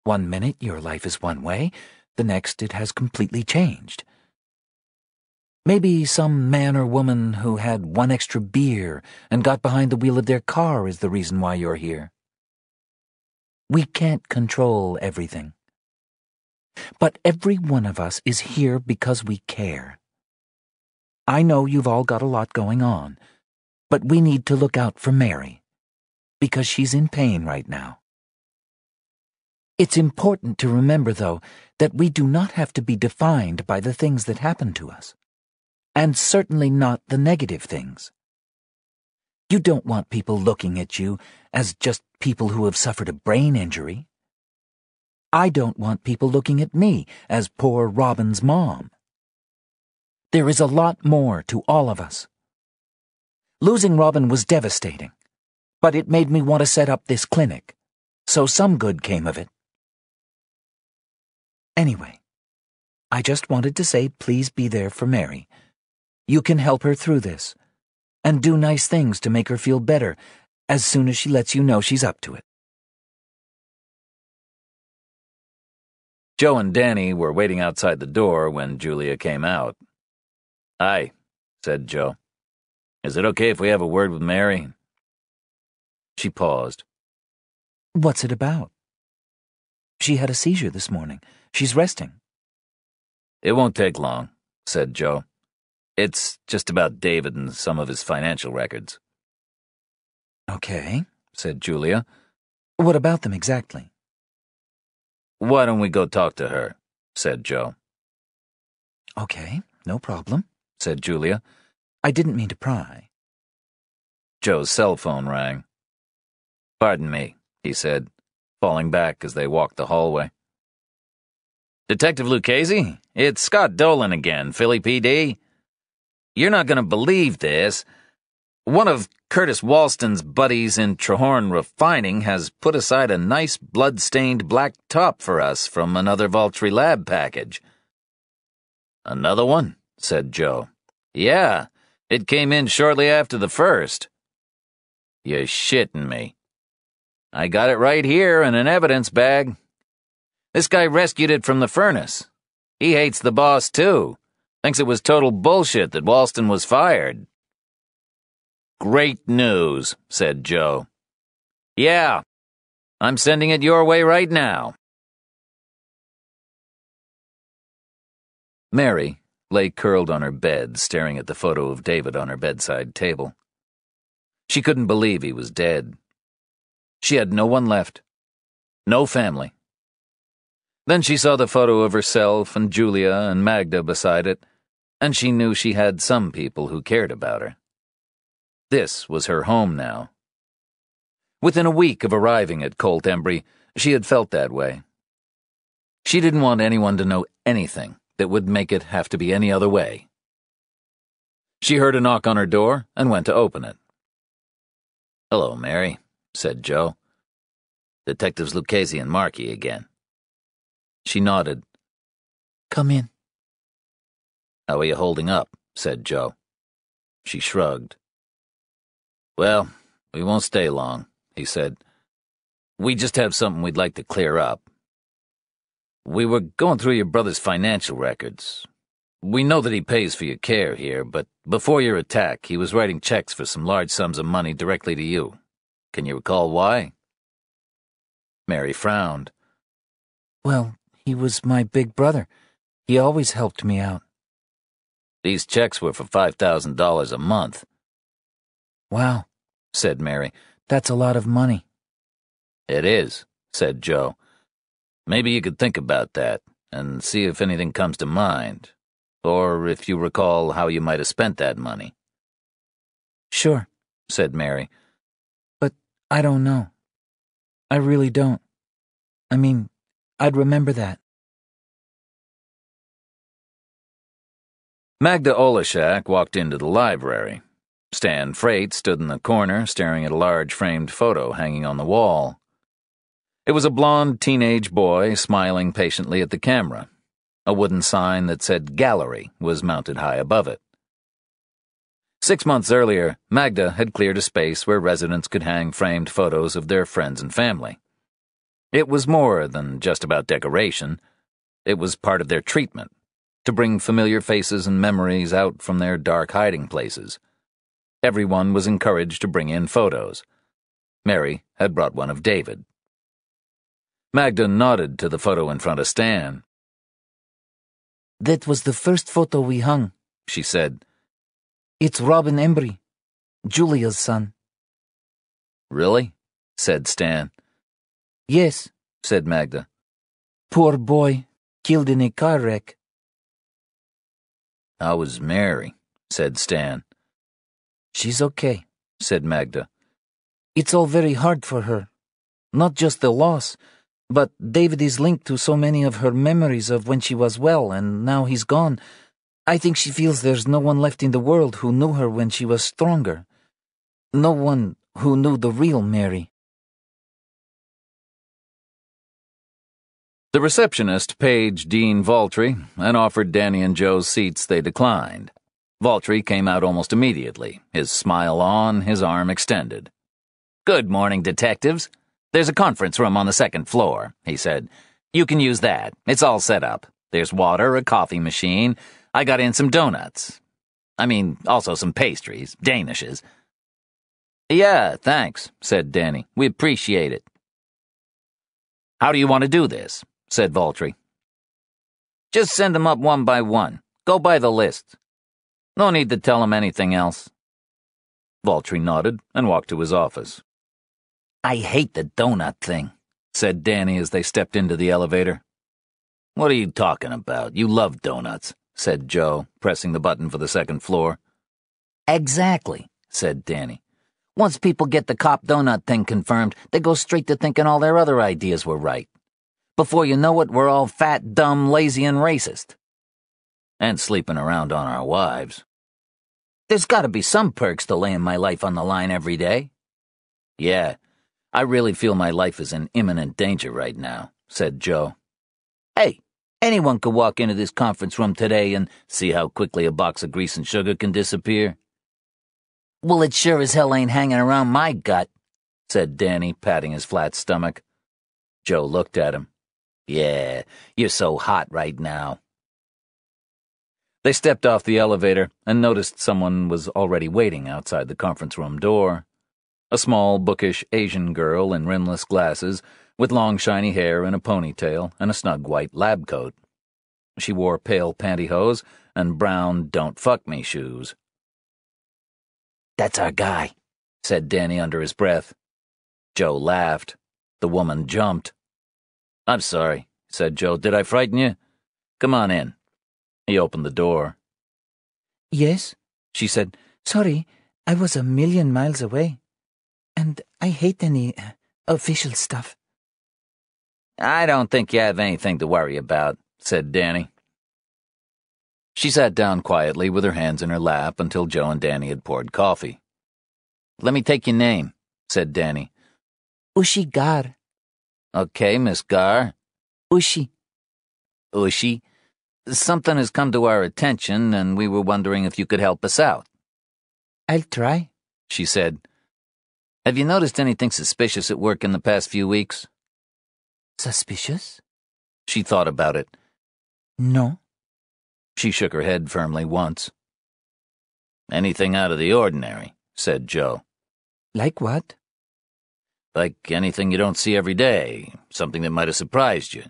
One minute your life is one way, the next it has completely changed. Maybe some man or woman who had one extra beer and got behind the wheel of their car is the reason why you're here. We can't control everything. But every one of us is here because we care. I know you've all got a lot going on, but we need to look out for Mary, because she's in pain right now. It's important to remember, though, that we do not have to be defined by the things that happen to us and certainly not the negative things. You don't want people looking at you as just people who have suffered a brain injury. I don't want people looking at me as poor Robin's mom. There is a lot more to all of us. Losing Robin was devastating, but it made me want to set up this clinic, so some good came of it. Anyway, I just wanted to say please be there for Mary you can help her through this, and do nice things to make her feel better as soon as she lets you know she's up to it. Joe and Danny were waiting outside the door when Julia came out. Aye, said Joe. Is it okay if we have a word with Mary? She paused. What's it about? She had a seizure this morning. She's resting. It won't take long, said Joe. It's just about David and some of his financial records. Okay, said Julia. What about them exactly? Why don't we go talk to her? said Joe. Okay, no problem, said Julia. I didn't mean to pry. Joe's cell phone rang. Pardon me, he said, falling back as they walked the hallway. Detective Lucchesi, it's Scott Dolan again, Philly PD. You're not going to believe this. One of Curtis Walston's buddies in Trehorn Refining has put aside a nice blood-stained black top for us from another Valtry lab package. Another one? said Joe. Yeah, it came in shortly after the first. You're shitting me. I got it right here in an evidence bag. This guy rescued it from the furnace. He hates the boss, too. Thinks it was total bullshit that Walston was fired. Great news, said Joe. Yeah, I'm sending it your way right now. Mary lay curled on her bed, staring at the photo of David on her bedside table. She couldn't believe he was dead. She had no one left. No family. Then she saw the photo of herself and Julia and Magda beside it, and she knew she had some people who cared about her. This was her home now. Within a week of arriving at Colt Embry, she had felt that way. She didn't want anyone to know anything that would make it have to be any other way. She heard a knock on her door and went to open it. Hello, Mary, said Joe. Detectives Lucchesi and Markey again. She nodded. Come in. How are you holding up? said Joe. She shrugged. Well, we won't stay long, he said. We just have something we'd like to clear up. We were going through your brother's financial records. We know that he pays for your care here, but before your attack, he was writing checks for some large sums of money directly to you. Can you recall why? Mary frowned. Well, he was my big brother. He always helped me out. These checks were for $5,000 a month. Wow, said Mary. That's a lot of money. It is, said Joe. Maybe you could think about that and see if anything comes to mind, or if you recall how you might have spent that money. Sure, said Mary. But I don't know. I really don't. I mean, I'd remember that. Magda Oleshak walked into the library. Stan Freight stood in the corner staring at a large framed photo hanging on the wall. It was a blond teenage boy smiling patiently at the camera. A wooden sign that said gallery was mounted high above it. Six months earlier, Magda had cleared a space where residents could hang framed photos of their friends and family. It was more than just about decoration. It was part of their treatment, to bring familiar faces and memories out from their dark hiding places. Everyone was encouraged to bring in photos. Mary had brought one of David. Magda nodded to the photo in front of Stan. That was the first photo we hung, She said, It's Robin Embry, Julia's son. Really? said Stan. Yes, said Magda. poor boy, killed in a car wreck. I was Mary? said Stan. She's okay. said Magda. It's all very hard for her. Not just the loss, but David is linked to so many of her memories of when she was well, and now he's gone. I think she feels there's no one left in the world who knew her when she was stronger. No one who knew the real Mary. The receptionist paged Dean Valtry and offered Danny and Joe seats they declined. Valtry came out almost immediately, his smile on, his arm extended. Good morning, detectives. There's a conference room on the second floor, he said. You can use that. It's all set up. There's water, a coffee machine. I got in some donuts. I mean, also some pastries, Danishes. Yeah, thanks, said Danny. We appreciate it. How do you want to do this? said Valtry. Just send them up one by one. Go by the list. No need to tell him anything else. Valtry nodded and walked to his office. I hate the donut thing, said Danny as they stepped into the elevator. What are you talking about? You love donuts, said Joe, pressing the button for the second floor. Exactly, said Danny. Once people get the cop donut thing confirmed, they go straight to thinking all their other ideas were right. Before you know it, we're all fat, dumb, lazy, and racist. And sleeping around on our wives. There's gotta be some perks to laying my life on the line every day. Yeah, I really feel my life is in imminent danger right now, said Joe. Hey, anyone could walk into this conference room today and see how quickly a box of grease and sugar can disappear. Well, it sure as hell ain't hanging around my gut, said Danny, patting his flat stomach. Joe looked at him. Yeah, you're so hot right now. They stepped off the elevator and noticed someone was already waiting outside the conference room door. A small, bookish Asian girl in rimless glasses, with long shiny hair and a ponytail and a snug white lab coat. She wore pale pantyhose and brown don't fuck me shoes. That's our guy, said Danny under his breath. Joe laughed. The woman jumped. I'm sorry, said Joe. Did I frighten you? Come on in. He opened the door. Yes, she said. Sorry, I was a million miles away. And I hate any uh, official stuff. I don't think you have anything to worry about, said Danny. She sat down quietly with her hands in her lap until Joe and Danny had poured coffee. Let me take your name, said Danny. Ushi Gar. Okay, Miss Gar. Ushi. Ushi. Something has come to our attention, and we were wondering if you could help us out, I'll try. she said. Have you noticed anything suspicious at work in the past few weeks? Suspicious? She thought about it. No. She shook her head firmly once. Anything out of the ordinary, said Joe. Like what? Like anything you don't see every day, something that might have surprised you,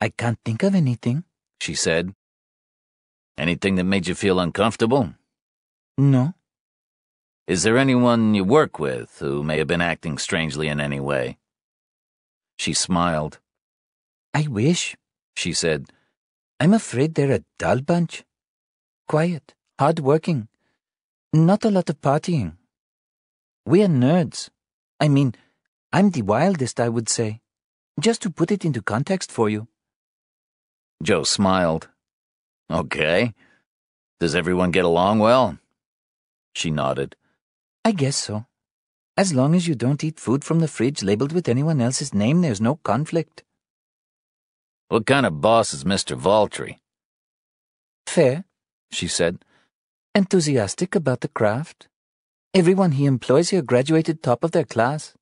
I can't think of anything. She said. Anything that made you feel uncomfortable? No. Is there anyone you work with who may have been acting strangely in any way? She smiled. I wish, She said, I'm afraid they're a dull bunch. Quiet, hard working. Not a lot of partying. We're nerds. I mean, I'm the wildest, I would say. Just to put it into context for you. Joe smiled. Okay. Does everyone get along well? She nodded. I guess so. As long as you don't eat food from the fridge labeled with anyone else's name, there's no conflict. What kind of boss is Mr. Valtry? Fair. She said. Enthusiastic about the craft. Everyone he employs here graduated top of their class.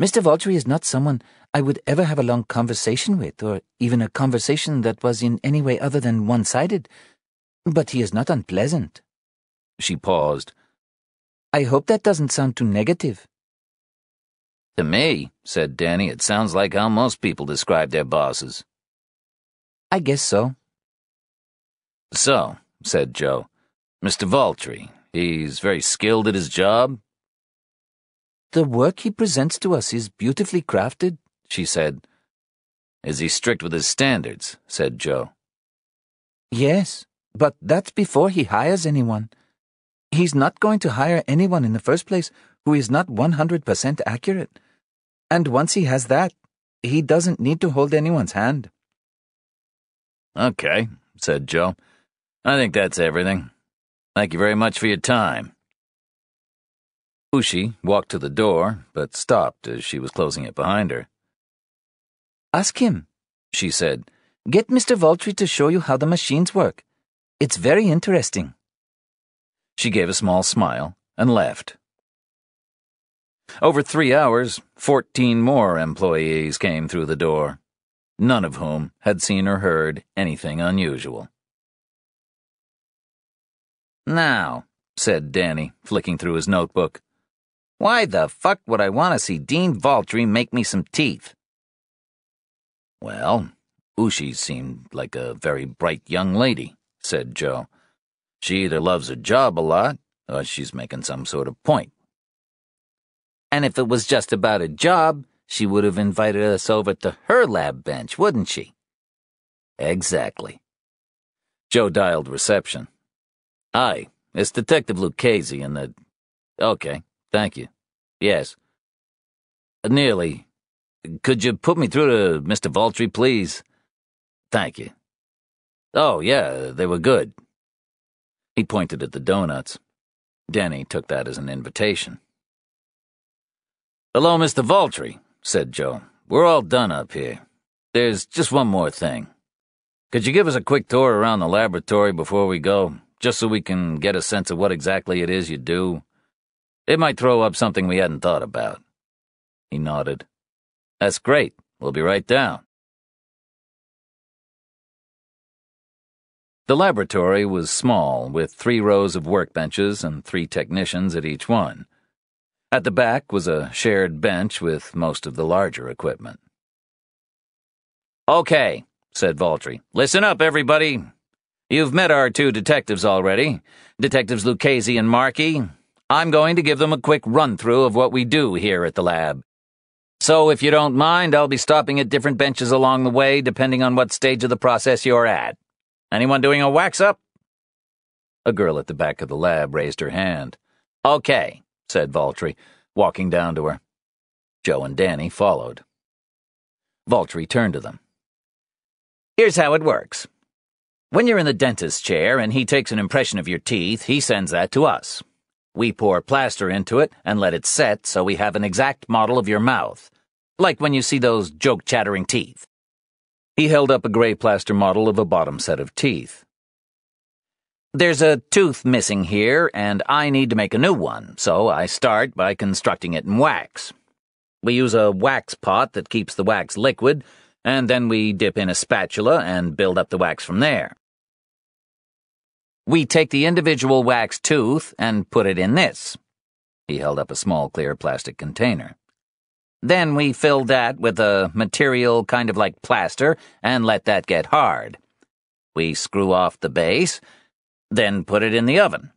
Mr. Valtry is not someone I would ever have a long conversation with, or even a conversation that was in any way other than one sided. But he is not unpleasant. She paused. I hope that doesn't sound too negative. To me, said Danny, it sounds like how most people describe their bosses. I guess so. So, said Joe, Mr. Valtry, he's very skilled at his job? The work he presents to us is beautifully crafted, she said. Is he strict with his standards? said Joe. Yes, but that's before he hires anyone. He's not going to hire anyone in the first place who is not 100% accurate. And once he has that, he doesn't need to hold anyone's hand. Okay, said Joe. I think that's everything. Thank you very much for your time. Ushi walked to the door, but stopped as she was closing it behind her. Ask him, she said. Get Mr. Valtry to show you how the machines work. It's very interesting. She gave a small smile and left. Over three hours, fourteen more employees came through the door, none of whom had seen or heard anything unusual. Now, said Danny, flicking through his notebook, why the fuck would I want to see Dean Valtry make me some teeth? Well, Ushi seemed like a very bright young lady, said Joe. She either loves her job a lot, or she's making some sort of point. And if it was just about a job, she would have invited us over to her lab bench, wouldn't she? Exactly. Joe dialed reception. Hi, it's Detective Lucchesi in the. Okay, thank you. Yes. Nearly. Could you put me through to Mr. Valtry, please? Thank you. Oh, yeah, they were good. He pointed at the donuts. Danny took that as an invitation. Hello, Mr. Valtry, said Joe. We're all done up here. There's just one more thing. Could you give us a quick tour around the laboratory before we go, just so we can get a sense of what exactly it is you do? It might throw up something we hadn't thought about. He nodded. That's great. We'll be right down. The laboratory was small, with three rows of workbenches and three technicians at each one. At the back was a shared bench with most of the larger equipment. Okay, said Valtry. Listen up, everybody. You've met our two detectives already, Detectives Lucchesi and Markey. I'm going to give them a quick run through of what we do here at the lab. So, if you don't mind, I'll be stopping at different benches along the way, depending on what stage of the process you're at. Anyone doing a wax up? A girl at the back of the lab raised her hand. Okay, said Valtry, walking down to her. Joe and Danny followed. Valtry turned to them. Here's how it works. When you're in the dentist's chair and he takes an impression of your teeth, he sends that to us. We pour plaster into it and let it set so we have an exact model of your mouth, like when you see those joke chattering teeth. He held up a gray plaster model of a bottom set of teeth. There's a tooth missing here, and I need to make a new one, so I start by constructing it in wax. We use a wax pot that keeps the wax liquid, and then we dip in a spatula and build up the wax from there. We take the individual wax tooth and put it in this. He held up a small clear plastic container. Then we fill that with a material kind of like plaster and let that get hard. We screw off the base then put it in the oven.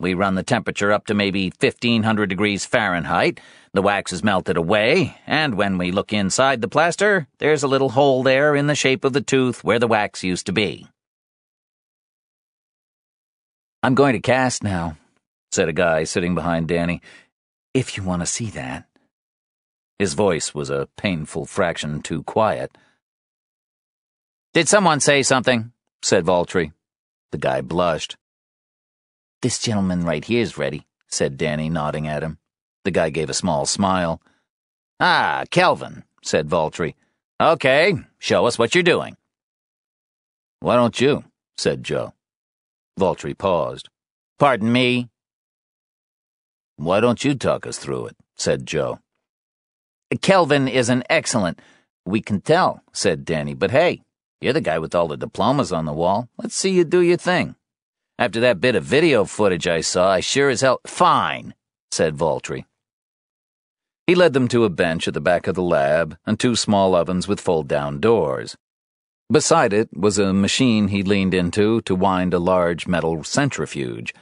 We run the temperature up to maybe 1500 degrees Fahrenheit. The wax is melted away, and when we look inside the plaster, there's a little hole there in the shape of the tooth where the wax used to be. I'm going to cast now, said a guy sitting behind Danny. If you want to see that. His voice was a painful fraction too quiet. Did someone say something? said Valtry. The guy blushed. This gentleman right here's ready, said Danny, nodding at him. The guy gave a small smile. Ah, Kelvin, said Valtry. Okay, show us what you're doing. Why don't you? said Joe. Valtry paused. Pardon me? Why don't you talk us through it? said Joe. Kelvin is an excellent. We can tell, said Danny, but hey, you're the guy with all the diplomas on the wall. Let's see you do your thing. After that bit of video footage I saw, I sure as hell. Fine, said Valtry. He led them to a bench at the back of the lab and two small ovens with fold down doors. Beside it was a machine he leaned into to wind a large metal centrifuge.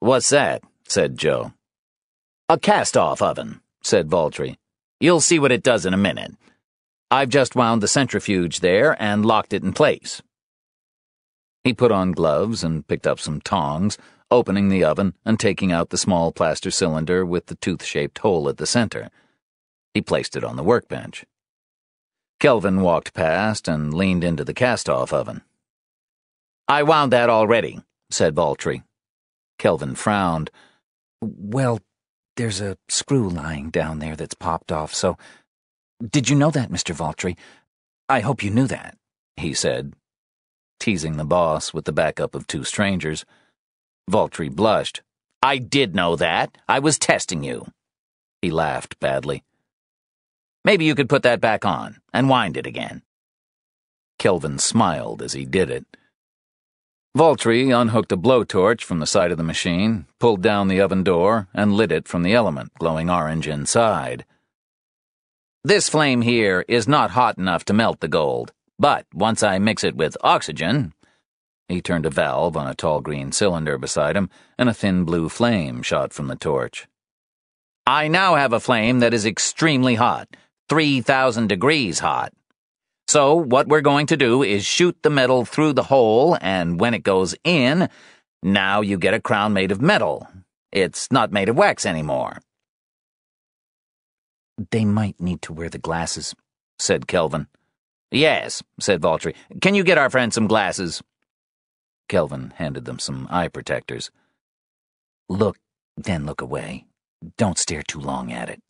What's that? said Joe. A cast off oven, said Valtry. You'll see what it does in a minute. I've just wound the centrifuge there and locked it in place. He put on gloves and picked up some tongs opening the oven and taking out the small plaster cylinder with the tooth shaped hole at the center. He placed it on the workbench. Kelvin walked past and leaned into the cast off oven. I wound that already, said Valtry. Kelvin frowned. Well, there's a screw lying down there that's popped off, so. Did you know that, Mr. Valtry? I hope you knew that, he said, teasing the boss with the backup of two strangers. Valtry blushed. I did know that. I was testing you. He laughed badly. Maybe you could put that back on and wind it again. Kelvin smiled as he did it. Valtry unhooked a blowtorch from the side of the machine, pulled down the oven door, and lit it from the element, glowing orange inside. This flame here is not hot enough to melt the gold, but once I mix it with oxygen, he turned a valve on a tall green cylinder beside him, and a thin blue flame shot from the torch. I now have a flame that is extremely hot, 3,000 degrees hot. So, what we're going to do is shoot the metal through the hole, and when it goes in, now you get a crown made of metal. It's not made of wax anymore. They might need to wear the glasses, said Kelvin. Yes, said Valtry. Can you get our friend some glasses? Kelvin handed them some eye protectors. Look, then look away. Don't stare too long at it.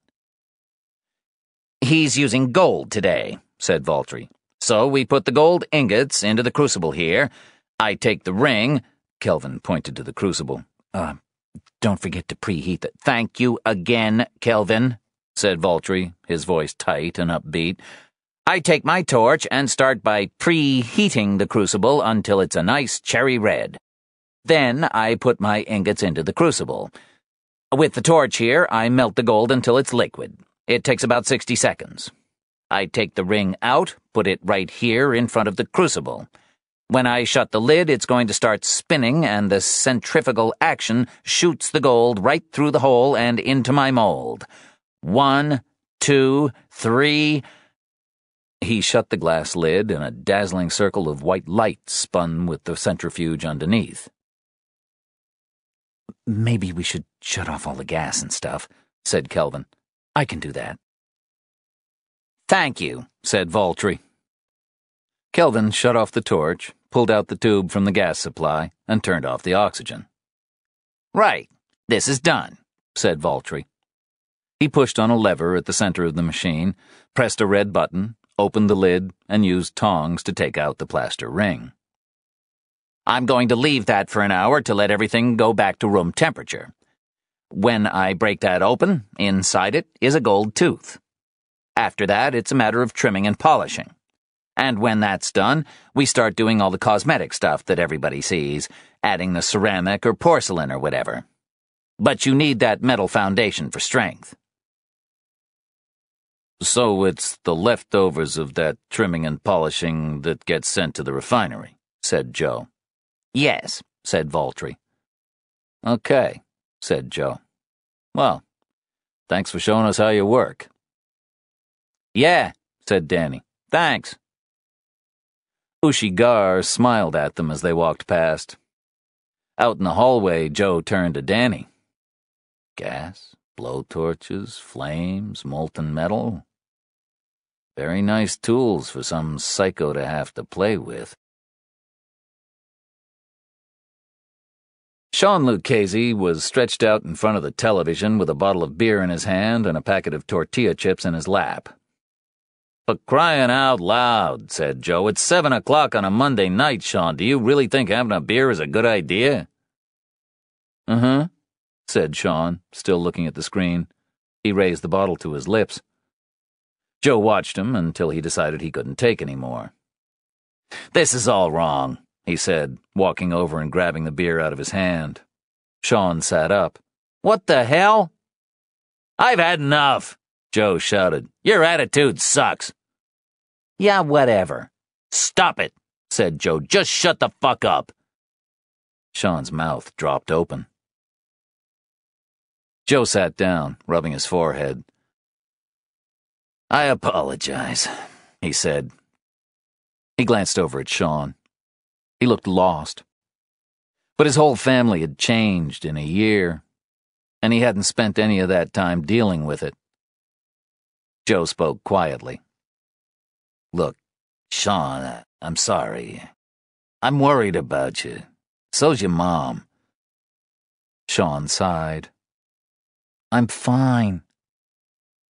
He's using gold today, said Valtry. So we put the gold ingots into the crucible here. I take the ring. Kelvin pointed to the crucible. Uh, don't forget to preheat the. Thank you again, Kelvin, said Valtry, his voice tight and upbeat. I take my torch and start by preheating the crucible until it's a nice cherry red. Then I put my ingots into the crucible. With the torch here, I melt the gold until it's liquid. It takes about 60 seconds. I take the ring out, put it right here in front of the crucible. When I shut the lid, it's going to start spinning, and the centrifugal action shoots the gold right through the hole and into my mold. One, two, three. He shut the glass lid, and a dazzling circle of white light spun with the centrifuge underneath. Maybe we should shut off all the gas and stuff, said Kelvin. I can do that. Thank you, said Valtry. Kelvin shut off the torch, pulled out the tube from the gas supply, and turned off the oxygen. Right, this is done, said Valtry. He pushed on a lever at the center of the machine, pressed a red button, opened the lid, and used tongs to take out the plaster ring. I'm going to leave that for an hour to let everything go back to room temperature. When I break that open, inside it is a gold tooth. After that, it's a matter of trimming and polishing. And when that's done, we start doing all the cosmetic stuff that everybody sees, adding the ceramic or porcelain or whatever. But you need that metal foundation for strength. So it's the leftovers of that trimming and polishing that gets sent to the refinery, said Joe. Yes, said Valtry. Okay, said Joe. Well, thanks for showing us how you work. Yeah, said Danny. Thanks. Ushi Gar smiled at them as they walked past. Out in the hallway, Joe turned to Danny. Gas, blowtorches, flames, molten metal. Very nice tools for some psycho to have to play with. Sean Lucchesi was stretched out in front of the television with a bottle of beer in his hand and a packet of tortilla chips in his lap. For crying out loud, said Joe, it's seven o'clock on a Monday night, Sean. Do you really think having a beer is a good idea? Uh huh, said Sean, still looking at the screen. He raised the bottle to his lips. Joe watched him until he decided he couldn't take any more. This is all wrong, he said, walking over and grabbing the beer out of his hand. Sean sat up. What the hell? I've had enough, Joe shouted. Your attitude sucks. Yeah, whatever. Stop it, said Joe. Just shut the fuck up. Sean's mouth dropped open. Joe sat down, rubbing his forehead. I apologize, he said. He glanced over at Sean. He looked lost. But his whole family had changed in a year, and he hadn't spent any of that time dealing with it. Joe spoke quietly. Look, Sean, I'm sorry. I'm worried about you. So's your mom. Sean sighed. I'm fine.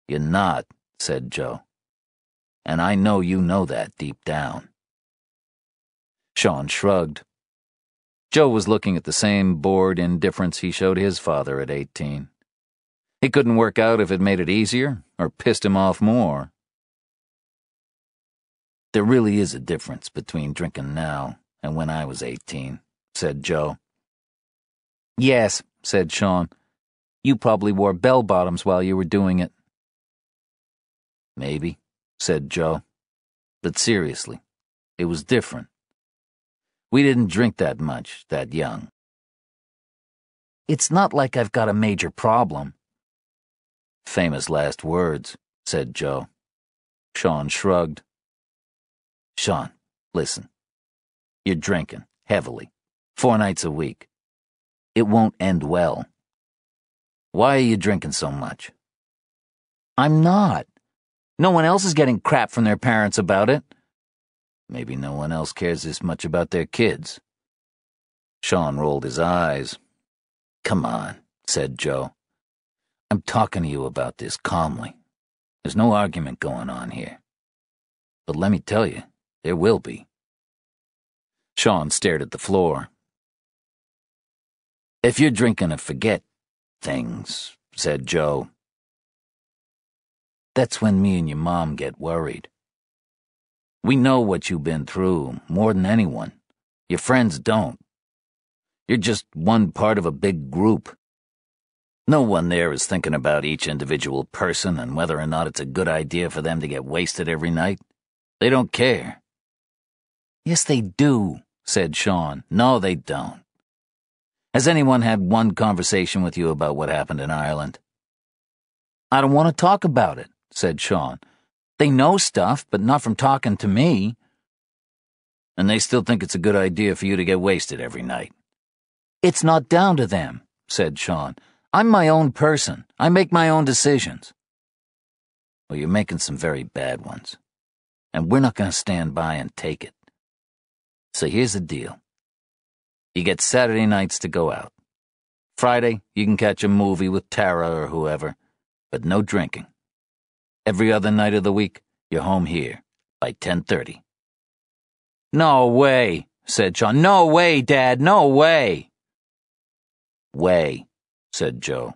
You're not, said Joe. And I know you know that deep down. Sean shrugged. Joe was looking at the same bored indifference he showed his father at 18. He couldn't work out if it made it easier or pissed him off more. There really is a difference between drinking now and when I was 18, said Joe. Yes, said Sean. You probably wore bell bottoms while you were doing it. Maybe, said Joe. But seriously, it was different. We didn't drink that much, that young. It's not like I've got a major problem. Famous last words, said Joe. Sean shrugged. Sean, listen. You're drinking, heavily, four nights a week. It won't end well. Why are you drinking so much? I'm not. No one else is getting crap from their parents about it. Maybe no one else cares as much about their kids. Sean rolled his eyes. Come on, said Joe. I'm talking to you about this calmly. There's no argument going on here. But let me tell you, there will be. Sean stared at the floor. If you're drinking to forget things, said Joe, that's when me and your mom get worried. We know what you've been through more than anyone. Your friends don't. You're just one part of a big group. No one there is thinking about each individual person and whether or not it's a good idea for them to get wasted every night. They don't care. Yes, they do, said Sean. No, they don't. Has anyone had one conversation with you about what happened in Ireland? I don't want to talk about it, said Sean. They know stuff, but not from talking to me. And they still think it's a good idea for you to get wasted every night. It's not down to them, said Sean. I'm my own person. I make my own decisions. Well, you're making some very bad ones. And we're not going to stand by and take it. So here's the deal. You get Saturday nights to go out. Friday, you can catch a movie with Tara or whoever, but no drinking. Every other night of the week, you're home here by 10:30. No way, said John. No way, Dad. No way. Way, said Joe.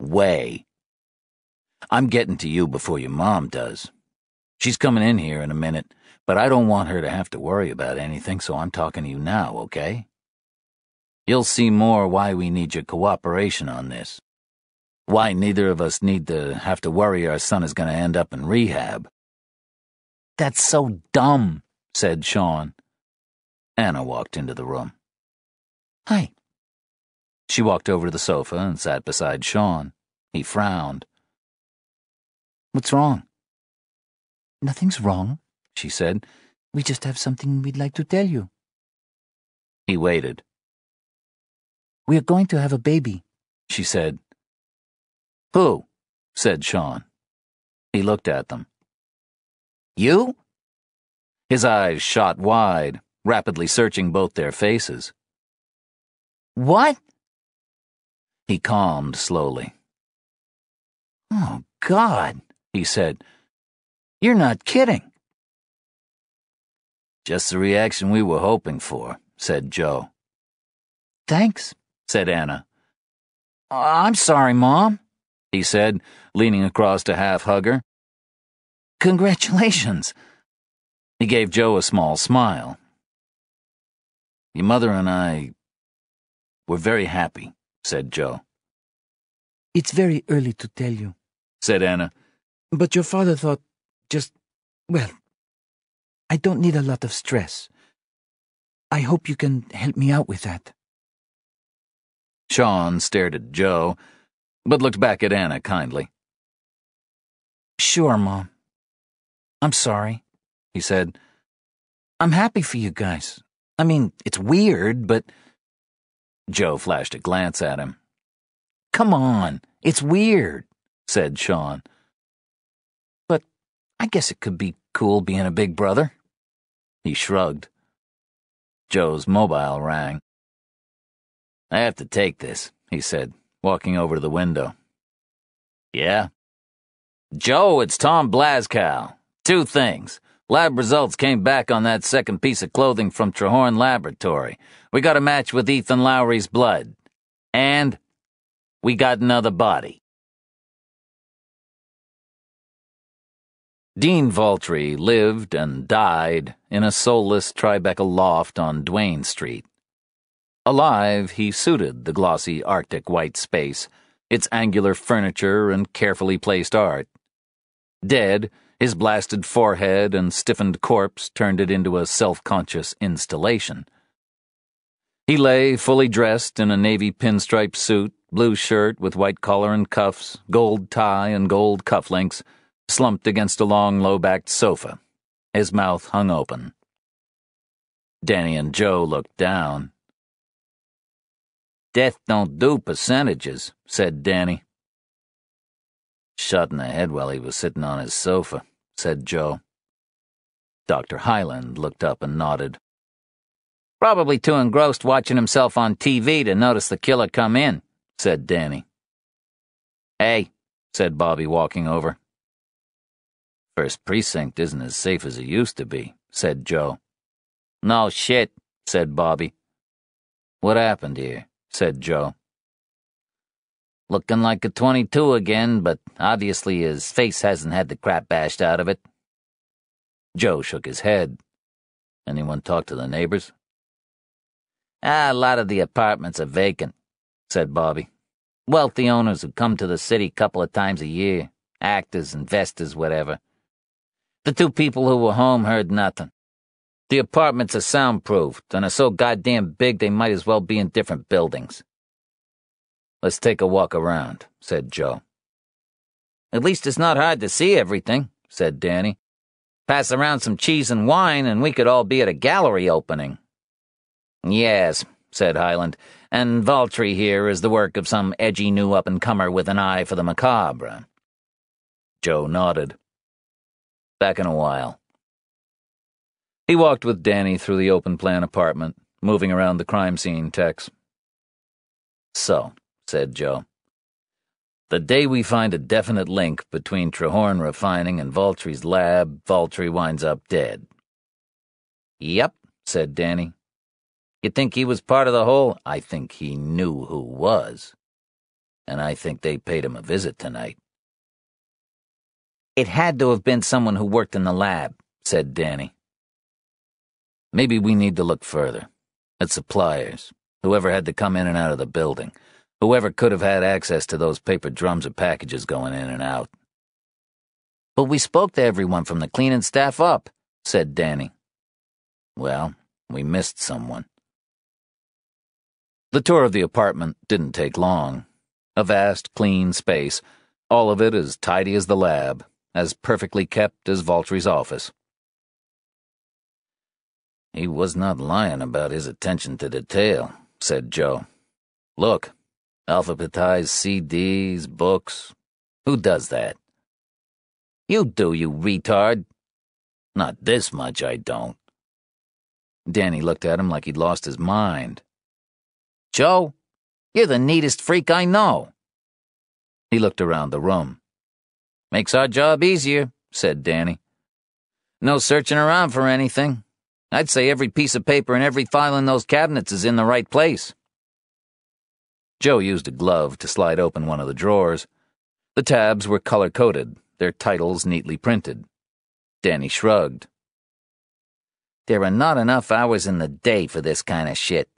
Way. I'm getting to you before your mom does. She's coming in here in a minute, but I don't want her to have to worry about anything, so I'm talking to you now, okay? You'll see more why we need your cooperation on this. Why neither of us need to have to worry our son is going to end up in rehab. That's so dumb, said Sean. Anna walked into the room. Hi. She walked over to the sofa and sat beside Sean. He frowned. What's wrong? Nothing's wrong, she said. We just have something we'd like to tell you. He waited. We are going to have a baby, she said, who? said Sean. He looked at them. You? His eyes shot wide, rapidly searching both their faces. What? He calmed slowly. Oh, God, he said. You're not kidding. Just the reaction we were hoping for, said Joe. Thanks, said Anna. I'm sorry, Mom, he said, leaning across to half hug her. Congratulations. He gave Joe a small smile. Your mother and I were very happy, said Joe. It's very early to tell you, said Anna. But your father thought just, well, I don't need a lot of stress. I hope you can help me out with that. Sean stared at Joe, but looked back at Anna kindly. Sure, Mom. I'm sorry, he said. I'm happy for you guys. I mean, it's weird, but. Joe flashed a glance at him. Come on, it's weird, said Sean. But I guess it could be cool being a big brother. He shrugged. Joe's mobile rang. I have to take this, he said, walking over to the window. Yeah? Joe, it's Tom Blaskow. Two things. Lab results came back on that second piece of clothing from Trehorn Laboratory. We got a match with Ethan Lowry's blood. And we got another body. Dean Valtry lived and died in a soulless Tribeca loft on Duane Street. Alive, he suited the glossy Arctic white space, its angular furniture and carefully placed art. Dead, his blasted forehead and stiffened corpse turned it into a self conscious installation. He lay fully dressed in a navy pinstripe suit, blue shirt with white collar and cuffs, gold tie and gold cufflinks slumped against a long, low backed sofa. His mouth hung open. Danny and Joe looked down. Death don't do percentages, said Danny. Shot in the head while he was sitting on his sofa, said Joe. Dr. Hyland looked up and nodded. Probably too engrossed watching himself on TV to notice the killer come in, said Danny. Hey, said Bobby, walking over. First precinct isn't as safe as it used to be, said Joe. No shit, said Bobby. What happened here? Said Joe. Looking like a 22 again, but obviously his face hasn't had the crap bashed out of it. Joe shook his head. Anyone talk to the neighbors? Ah, a lot of the apartments are vacant, said Bobby. Wealthy owners who come to the city a couple of times a year. Actors, investors, whatever. The two people who were home heard nothing. The apartments are soundproofed and are so goddamn big they might as well be in different buildings. Let's take a walk around, said Joe. At least it's not hard to see everything, said Danny. Pass around some cheese and wine and we could all be at a gallery opening. Yes, said Hyland, and Valtry here is the work of some edgy new up-and-comer with an eye for the macabre. Joe nodded. Back in a while. He walked with Danny through the open plan apartment, moving around the crime scene techs. So, said Joe. The day we find a definite link between Trehorn Refining and Valtry's lab, Valtry winds up dead. Yep, said Danny. You think he was part of the whole? I think he knew who was. And I think they paid him a visit tonight. It had to have been someone who worked in the lab, said Danny. Maybe we need to look further. At suppliers, whoever had to come in and out of the building, whoever could have had access to those paper drums of packages going in and out. But we spoke to everyone from the cleaning staff up, said Danny. Well, we missed someone. The tour of the apartment didn't take long. A vast, clean space, all of it as tidy as the lab as perfectly kept as Valtry's office. He was not lying about his attention to detail, said Joe. Look, alphabetized CDs, books. Who does that? You do, you retard. Not this much, I don't. Danny looked at him like he'd lost his mind. Joe, you're the neatest freak I know. He looked around the room. Makes our job easier, said Danny. No searching around for anything. I'd say every piece of paper and every file in those cabinets is in the right place. Joe used a glove to slide open one of the drawers. The tabs were color coded, their titles neatly printed. Danny shrugged. There are not enough hours in the day for this kind of shit.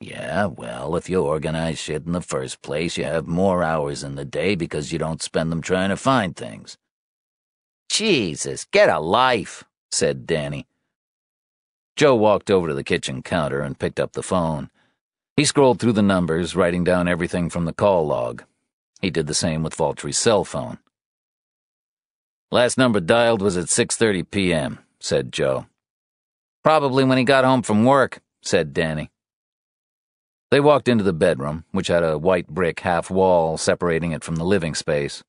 Yeah, well, if you organize shit in the first place, you have more hours in the day because you don't spend them trying to find things. Jesus, get a life, said Danny. Joe walked over to the kitchen counter and picked up the phone. He scrolled through the numbers, writing down everything from the call log. He did the same with Valtry's cell phone. Last number dialed was at 6:30 p.m., said Joe. Probably when he got home from work, said Danny. They walked into the bedroom, which had a white brick half wall separating it from the living space.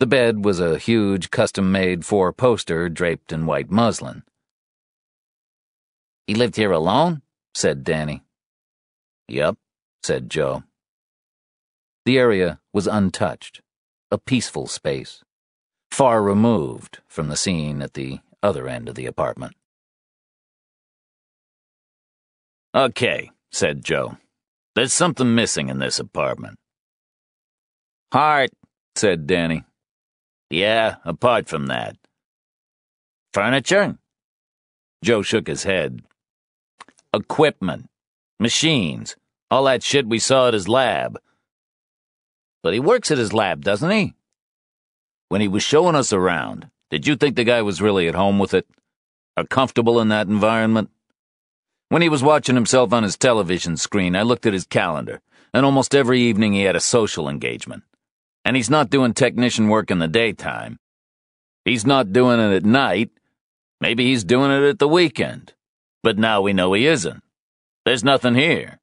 The bed was a huge custom made four poster draped in white muslin. He lived here alone? said Danny. Yep, said Joe. The area was untouched, a peaceful space, far removed from the scene at the other end of the apartment. Okay, said Joe. There's something missing in this apartment. Heart, said Danny. Yeah, apart from that. Furniture? Joe shook his head. Equipment. Machines. All that shit we saw at his lab. But he works at his lab, doesn't he? When he was showing us around, did you think the guy was really at home with it? Or comfortable in that environment? When he was watching himself on his television screen, I looked at his calendar, and almost every evening he had a social engagement. And he's not doing technician work in the daytime. He's not doing it at night. Maybe he's doing it at the weekend. But now we know he isn't. There's nothing here.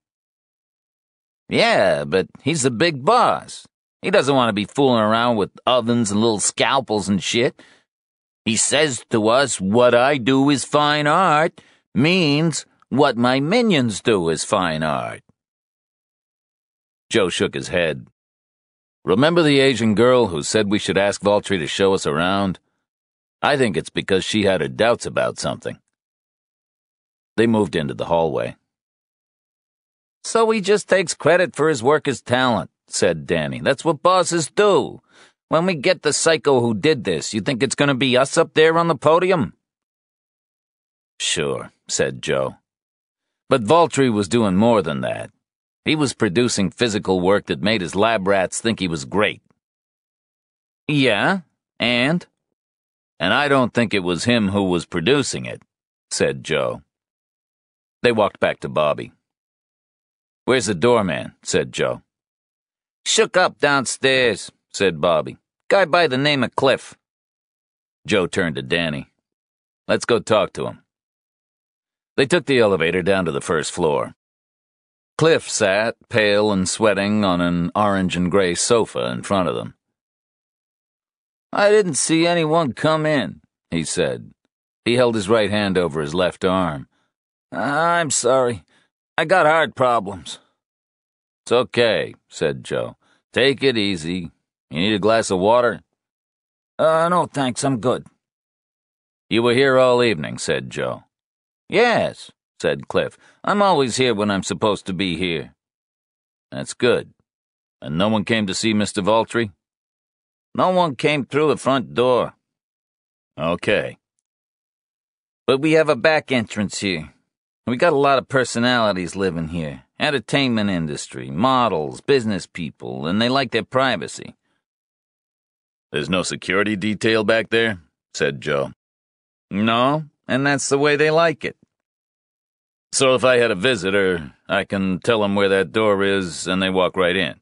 Yeah, but he's the big boss. He doesn't want to be fooling around with ovens and little scalpels and shit. He says to us, what I do is fine art, means what my minions do is fine art. Joe shook his head. Remember the Asian girl who said we should ask Valtry to show us around? I think it's because she had her doubts about something. They moved into the hallway. So he just takes credit for his work as talent, said Danny. That's what bosses do. When we get the psycho who did this, you think it's going to be us up there on the podium? Sure, said Joe. But Valtry was doing more than that. He was producing physical work that made his lab rats think he was great. Yeah, and? And I don't think it was him who was producing it, said Joe. They walked back to Bobby. Where's the doorman? said Joe. Shook up downstairs, said Bobby. Guy by the name of Cliff. Joe turned to Danny. Let's go talk to him. They took the elevator down to the first floor. Cliff sat, pale and sweating, on an orange and gray sofa in front of them. I didn't see anyone come in, he said. He held his right hand over his left arm. I'm sorry. I got heart problems. It's okay, said Joe. Take it easy. You need a glass of water? Uh, no thanks, I'm good. You were here all evening, said Joe. Yes, said Cliff. I'm always here when I'm supposed to be here. That's good. And no one came to see Mr. Valtry? No one came through the front door. Okay. But we have a back entrance here. We got a lot of personalities living here. Entertainment industry, models, business people, and they like their privacy. There's no security detail back there? said Joe. No, and that's the way they like it. So if I had a visitor, I can tell them where that door is and they walk right in.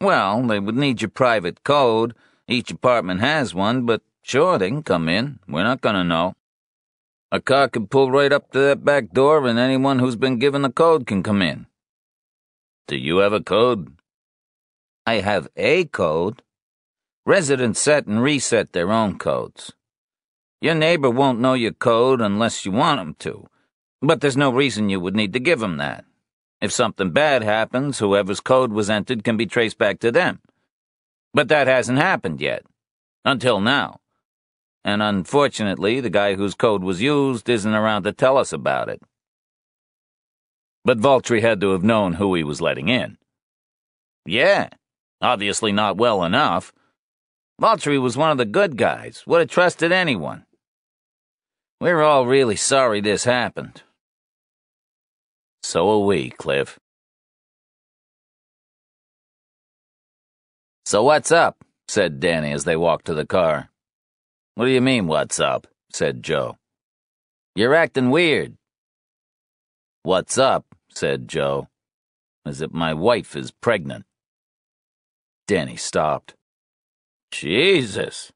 Well, they would need your private code. Each apartment has one, but sure, they can come in. We're not gonna know. A car can pull right up to that back door and anyone who's been given the code can come in. Do you have a code? I have a code. Residents set and reset their own codes. Your neighbor won't know your code unless you want him to. But there's no reason you would need to give him that. If something bad happens, whoever's code was entered can be traced back to them. But that hasn't happened yet. Until now. And unfortunately, the guy whose code was used isn't around to tell us about it. but Valtry had to have known who he was letting in. Yeah, obviously not well enough. Valtry was one of the good guys, would have trusted anyone. We're all really sorry this happened. So are we, Cliff. So what's up? said Danny as they walked to the car. What do you mean, what's up? said Joe. You're acting weird. What's up? said Joe. Is that my wife is pregnant. Danny stopped. Jesus.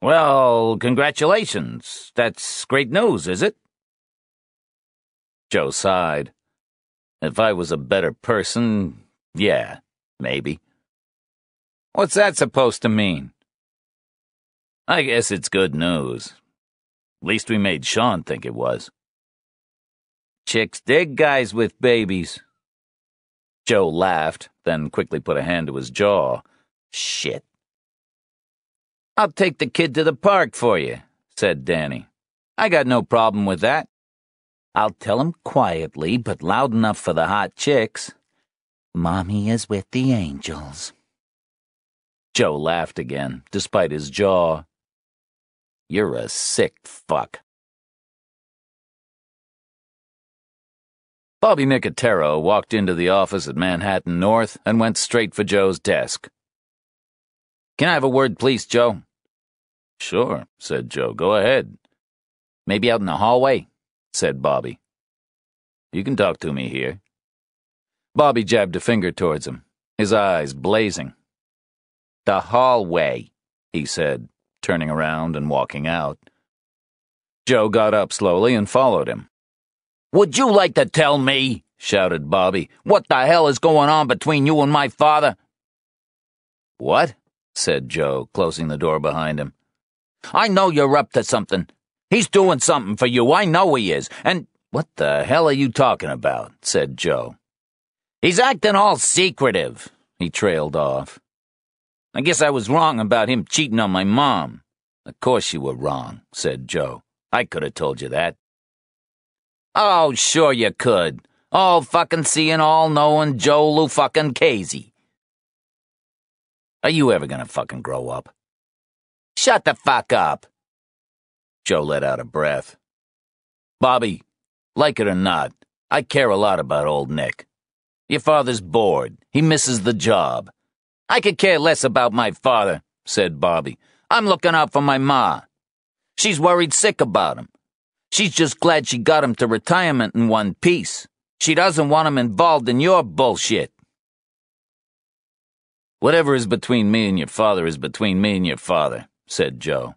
Well, congratulations. That's great news, is it? Joe sighed. If I was a better person, yeah, maybe. What's that supposed to mean? I guess it's good news. At least we made Sean think it was. Chicks dig guys with babies. Joe laughed, then quickly put a hand to his jaw. Shit. I'll take the kid to the park for you, said Danny. I got no problem with that. I'll tell him quietly, but loud enough for the hot chicks. Mommy is with the angels. Joe laughed again, despite his jaw. You're a sick fuck. Bobby Nicotero walked into the office at Manhattan North and went straight for Joe's desk. Can I have a word, please, Joe? Sure, said Joe. Go ahead. Maybe out in the hallway, said Bobby. You can talk to me here. Bobby jabbed a finger towards him, his eyes blazing. The hallway, he said, turning around and walking out. Joe got up slowly and followed him. Would you like to tell me, shouted Bobby, what the hell is going on between you and my father? What? said Joe, closing the door behind him. I know you're up to something. He's doing something for you, I know he is, and what the hell are you talking about? said Joe. He's acting all secretive, he trailed off. I guess I was wrong about him cheating on my mom. Of course you were wrong, said Joe. I could have told you that. Oh, sure you could. All fucking seeing, all knowing Joe Lou fucking Casey. Are you ever gonna fucking grow up? Shut the fuck up. Joe let out a breath. Bobby, like it or not, I care a lot about old Nick. Your father's bored. He misses the job. I could care less about my father, said Bobby. I'm looking out for my ma. She's worried sick about him. She's just glad she got him to retirement in one piece. She doesn't want him involved in your bullshit. Whatever is between me and your father is between me and your father, said Joe.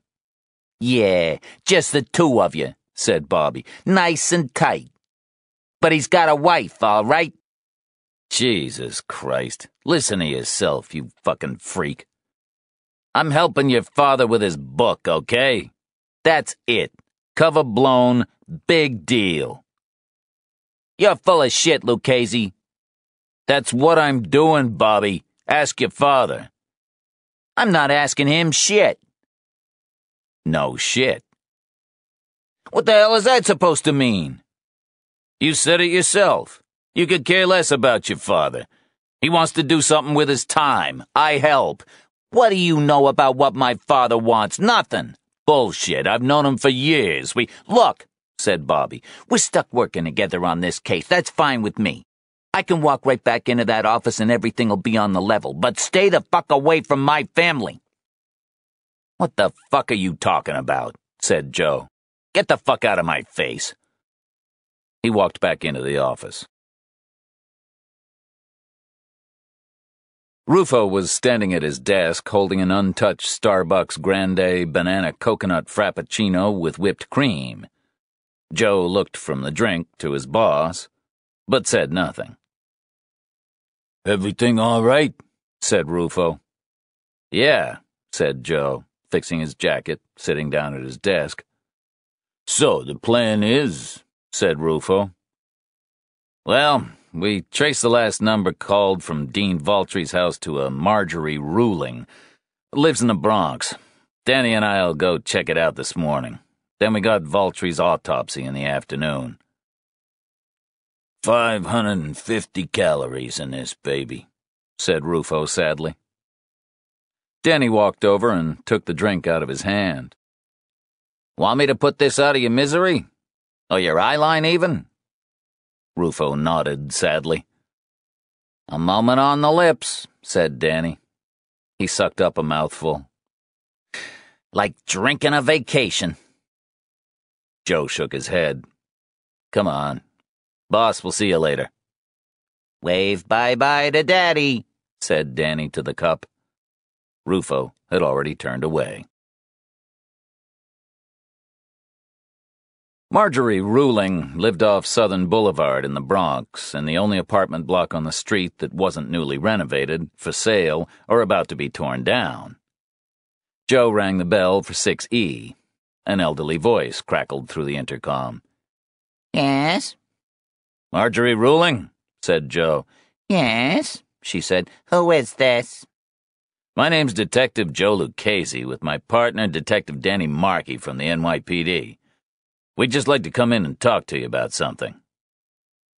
Yeah, just the two of you, said Bobby. Nice and tight. But he's got a wife, all right? Jesus Christ. Listen to yourself, you fucking freak. I'm helping your father with his book, okay? That's it. Cover blown, big deal. You're full of shit, Lucchesi. That's what I'm doing, Bobby. Ask your father. I'm not asking him shit. No shit. What the hell is that supposed to mean? You said it yourself. You could care less about your father. He wants to do something with his time. I help. What do you know about what my father wants? Nothing. Bullshit. I've known him for years. We. Look, said Bobby. We're stuck working together on this case. That's fine with me. I can walk right back into that office and everything'll be on the level, but stay the fuck away from my family. What the fuck are you talking about? said Joe. Get the fuck out of my face. He walked back into the office. Rufo was standing at his desk holding an untouched Starbucks Grande Banana Coconut Frappuccino with whipped cream. Joe looked from the drink to his boss, but said nothing. Everything all right? said Rufo. Yeah, said Joe, fixing his jacket, sitting down at his desk. So the plan is, said Rufo. Well, we traced the last number called from Dean Valtry's house to a Marjorie Ruling. Lives in the Bronx. Danny and I'll go check it out this morning. Then we got Valtry's autopsy in the afternoon. 550 calories in this baby, said Rufo sadly. Danny walked over and took the drink out of his hand. Want me to put this out of your misery? Or your eyeline, even? Rufo nodded sadly. A moment on the lips, said Danny. He sucked up a mouthful. Like drinking a vacation. Joe shook his head. Come on. Boss, we'll see you later. Wave bye bye to Daddy, said Danny to the cup. Rufo had already turned away. Marjorie Ruling lived off Southern Boulevard in the Bronx, in the only apartment block on the street that wasn't newly renovated, for sale, or about to be torn down. Joe rang the bell for 6E. An elderly voice crackled through the intercom. Yes? Marjorie Ruling, said Joe. Yes, she said. Who is this? My name's Detective Joe Lucchesi with my partner, Detective Danny Markey from the NYPD. We'd just like to come in and talk to you about something.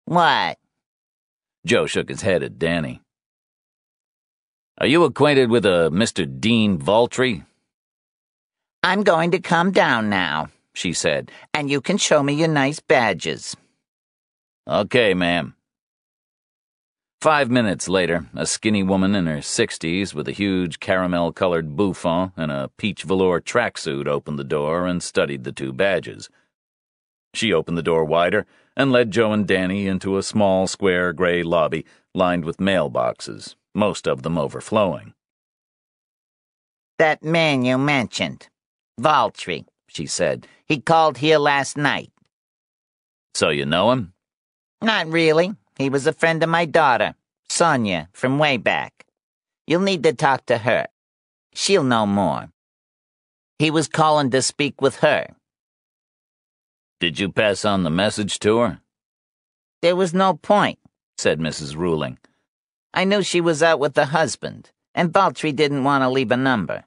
What? Joe shook his head at Danny. Are you acquainted with uh, a Mr. Dean Valtry? I'm going to come down now, she said, and you can show me your nice badges. Okay, ma'am. Five minutes later, a skinny woman in her sixties with a huge caramel colored bouffant and a peach velour tracksuit opened the door and studied the two badges. She opened the door wider and led Joe and Danny into a small, square gray lobby lined with mailboxes, most of them overflowing. That man you mentioned, Valtry, she said. He called here last night. So you know him? Not really. He was a friend of my daughter, Sonia, from way back. You'll need to talk to her. She'll know more. He was calling to speak with her. Did you pass on the message to her? There was no point, said Mrs. Ruling. I knew she was out with the husband, and Valtry didn't want to leave a number.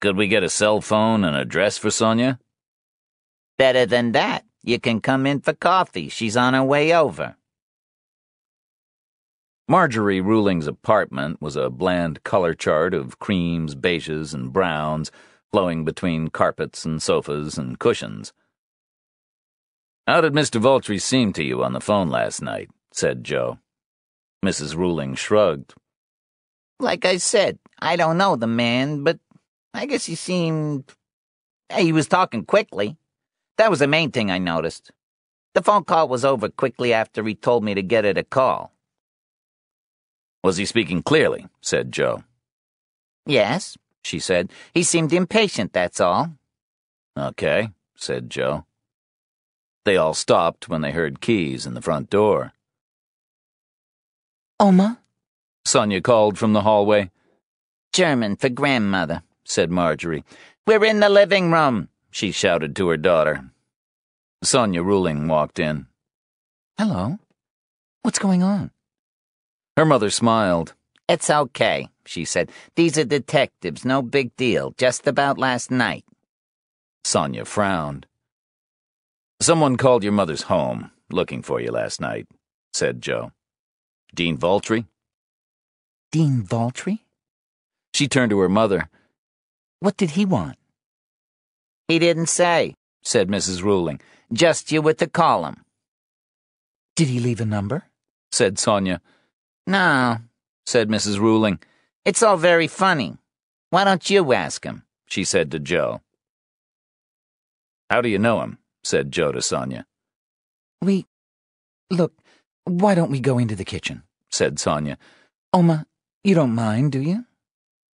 Could we get a cell phone and address for Sonia? Better than that. You can come in for coffee. She's on her way over. Marjorie Ruling's apartment was a bland color chart of creams, beiges, and browns, flowing between carpets and sofas and cushions. How did Mr. Valtry seem to you on the phone last night? said Joe. Mrs. Ruling shrugged. Like I said, I don't know the man, but I guess he seemed. He was talking quickly. That was the main thing I noticed. The phone call was over quickly after he told me to get it to call. Was he speaking clearly? said Joe. Yes, she said. He seemed impatient, that's all. Okay, said Joe. They all stopped when they heard keys in the front door. Oma? Sonia called from the hallway. German for grandmother, said Marjorie. We're in the living room, she shouted to her daughter. Sonia Ruling walked in. Hello. What's going on? Her mother smiled. It's okay, she said. These are detectives, no big deal. Just about last night. Sonia frowned. Someone called your mother's home, looking for you last night, said Joe. Dean Valtry? Dean Valtry? She turned to her mother. What did he want? He didn't say, said Mrs. Ruling. Just you with the call him. Did he leave a number? said Sonia. No, said Mrs. Ruling. It's all very funny. Why don't you ask him? she said to Joe. How do you know him? said Joe to Sonia. We. Look, why don't we go into the kitchen? said Sonia. Oma, you don't mind, do you?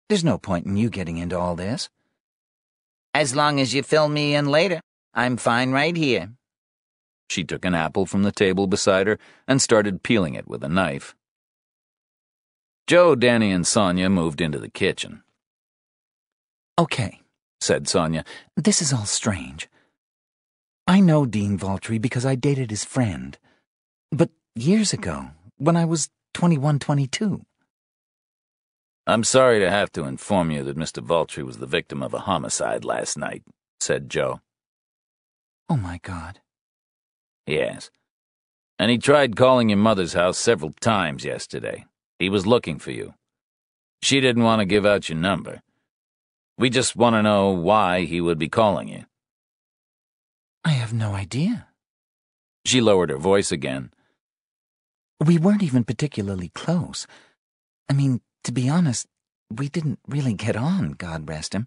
There's no point in you getting into all this. As long as you fill me in later, I'm fine right here. She took an apple from the table beside her and started peeling it with a knife. Joe, Danny, and Sonia moved into the kitchen. Okay, said Sonia. This is all strange. I know Dean Valtry because I dated his friend. But years ago, when I was 21, 22. I'm sorry to have to inform you that Mr. Valtry was the victim of a homicide last night, said Joe. Oh, my God. Yes. And he tried calling your mother's house several times yesterday. He was looking for you. She didn't want to give out your number. We just want to know why he would be calling you. I have no idea. She lowered her voice again. We weren't even particularly close. I mean, to be honest, we didn't really get on, God rest him.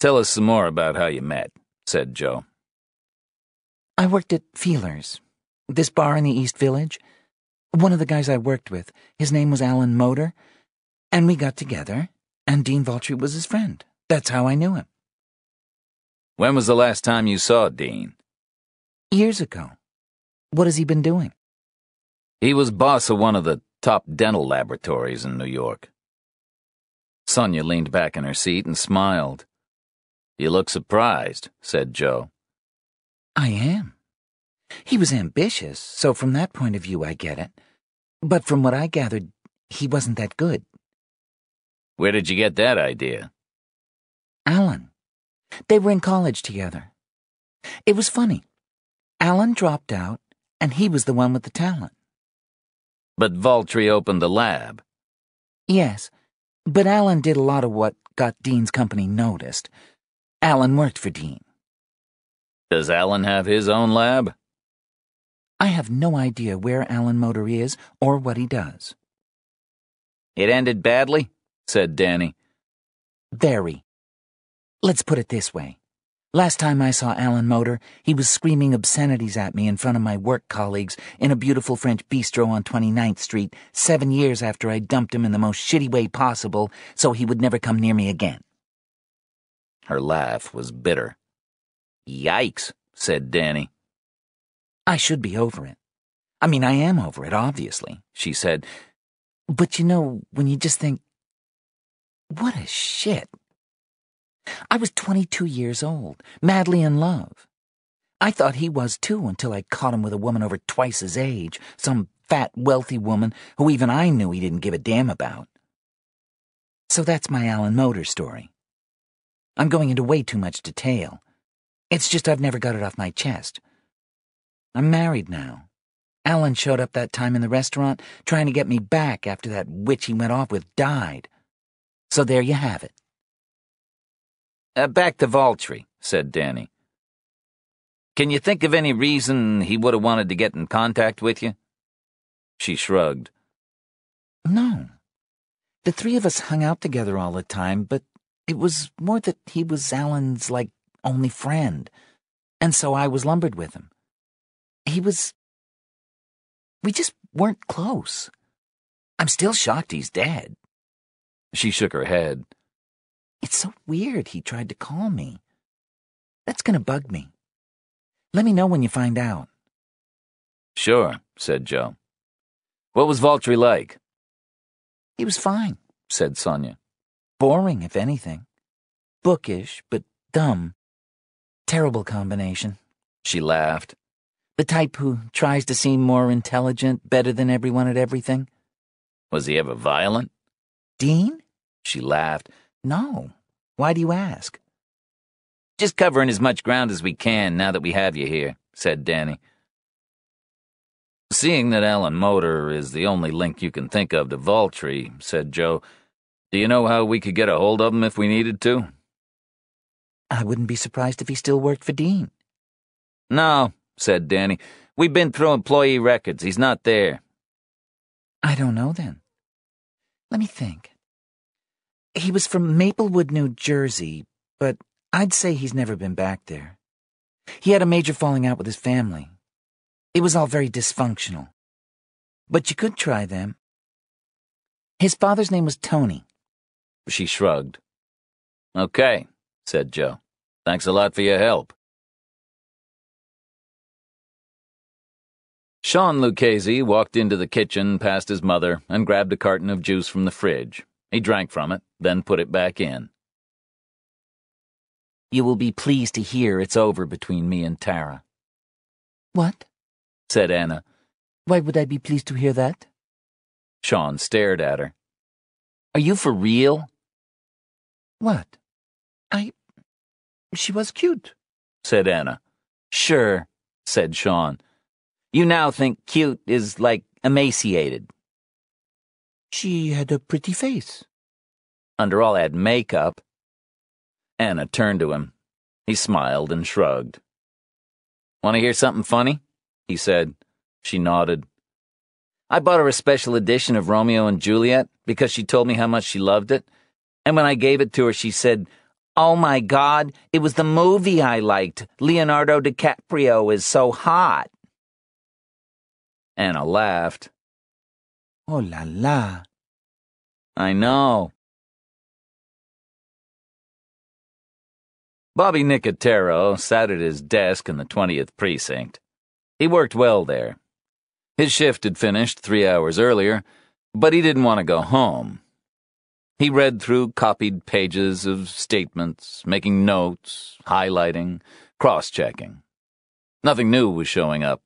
Tell us some more about how you met, said Joe. I worked at Feelers, this bar in the East Village. One of the guys I worked with, his name was Alan Motor, and we got together, and Dean Valtry was his friend. That's how I knew him. When was the last time you saw Dean? Years ago. What has he been doing? He was boss of one of the top dental laboratories in New York. Sonia leaned back in her seat and smiled. You look surprised, said Joe. I am. He was ambitious, so from that point of view, I get it. But from what I gathered, he wasn't that good. Where did you get that idea? Alan. They were in college together. It was funny. Alan dropped out, and he was the one with the talent. But Valtry opened the lab. Yes, but Alan did a lot of what got Dean's company noticed. Alan worked for Dean. Does Alan have his own lab? I have no idea where Alan Motor is or what he does. It ended badly, said Danny. Very. Let's put it this way. Last time I saw Alan Motor, he was screaming obscenities at me in front of my work colleagues in a beautiful French bistro on 29th Street, seven years after I dumped him in the most shitty way possible so he would never come near me again. Her laugh was bitter. Yikes, said Danny. I should be over it. I mean, I am over it, obviously, she said. But you know, when you just think, what a shit. I was 22 years old, madly in love. I thought he was too until I caught him with a woman over twice his age, some fat, wealthy woman who even I knew he didn't give a damn about. So that's my Alan Motor story. I'm going into way too much detail. It's just I've never got it off my chest. I'm married now. Alan showed up that time in the restaurant trying to get me back after that witch he went off with died. So there you have it. Uh, back to Valtry, said Danny. Can you think of any reason he would have wanted to get in contact with you? She shrugged. No. The three of us hung out together all the time, but it was more that he was Alan's, like, only friend, and so I was lumbered with him. He was. We just weren't close. I'm still shocked he's dead. She shook her head. It's so weird he tried to call me. That's gonna bug me. Let me know when you find out. Sure, said Joe. What was Valtry like? He was fine, said Sonia. Boring, if anything. Bookish, but dumb. Terrible combination. She laughed. The type who tries to seem more intelligent, better than everyone at everything. Was he ever violent? Dean? She laughed. No. Why do you ask? Just covering as much ground as we can now that we have you here, said Danny. Seeing that Alan Motor is the only link you can think of to Valtry, said Joe, do you know how we could get a hold of him if we needed to? I wouldn't be surprised if he still worked for Dean. No, said Danny. We've been through employee records. He's not there. I don't know then. Let me think. He was from Maplewood, New Jersey, but I'd say he's never been back there. He had a major falling out with his family. It was all very dysfunctional. But you could try them. His father's name was Tony. She shrugged. Okay, said Joe. Thanks a lot for your help. Sean Lucchesi walked into the kitchen past his mother and grabbed a carton of juice from the fridge. He drank from it, then put it back in. You will be pleased to hear it's over between me and Tara. What? said Anna. Why would I be pleased to hear that? Sean stared at her. Are you for real? What? I. She was cute, said Anna. Sure, said Sean. You now think cute is like emaciated. She had a pretty face. Under all that makeup. Anna turned to him. He smiled and shrugged. Want to hear something funny? He said. She nodded. I bought her a special edition of Romeo and Juliet because she told me how much she loved it. And when I gave it to her, she said, Oh my God, it was the movie I liked. Leonardo DiCaprio is so hot. Anna laughed. Oh la la. I know. Bobby Nicotero sat at his desk in the 20th precinct. He worked well there. His shift had finished three hours earlier, but he didn't want to go home. He read through copied pages of statements, making notes, highlighting, cross checking. Nothing new was showing up.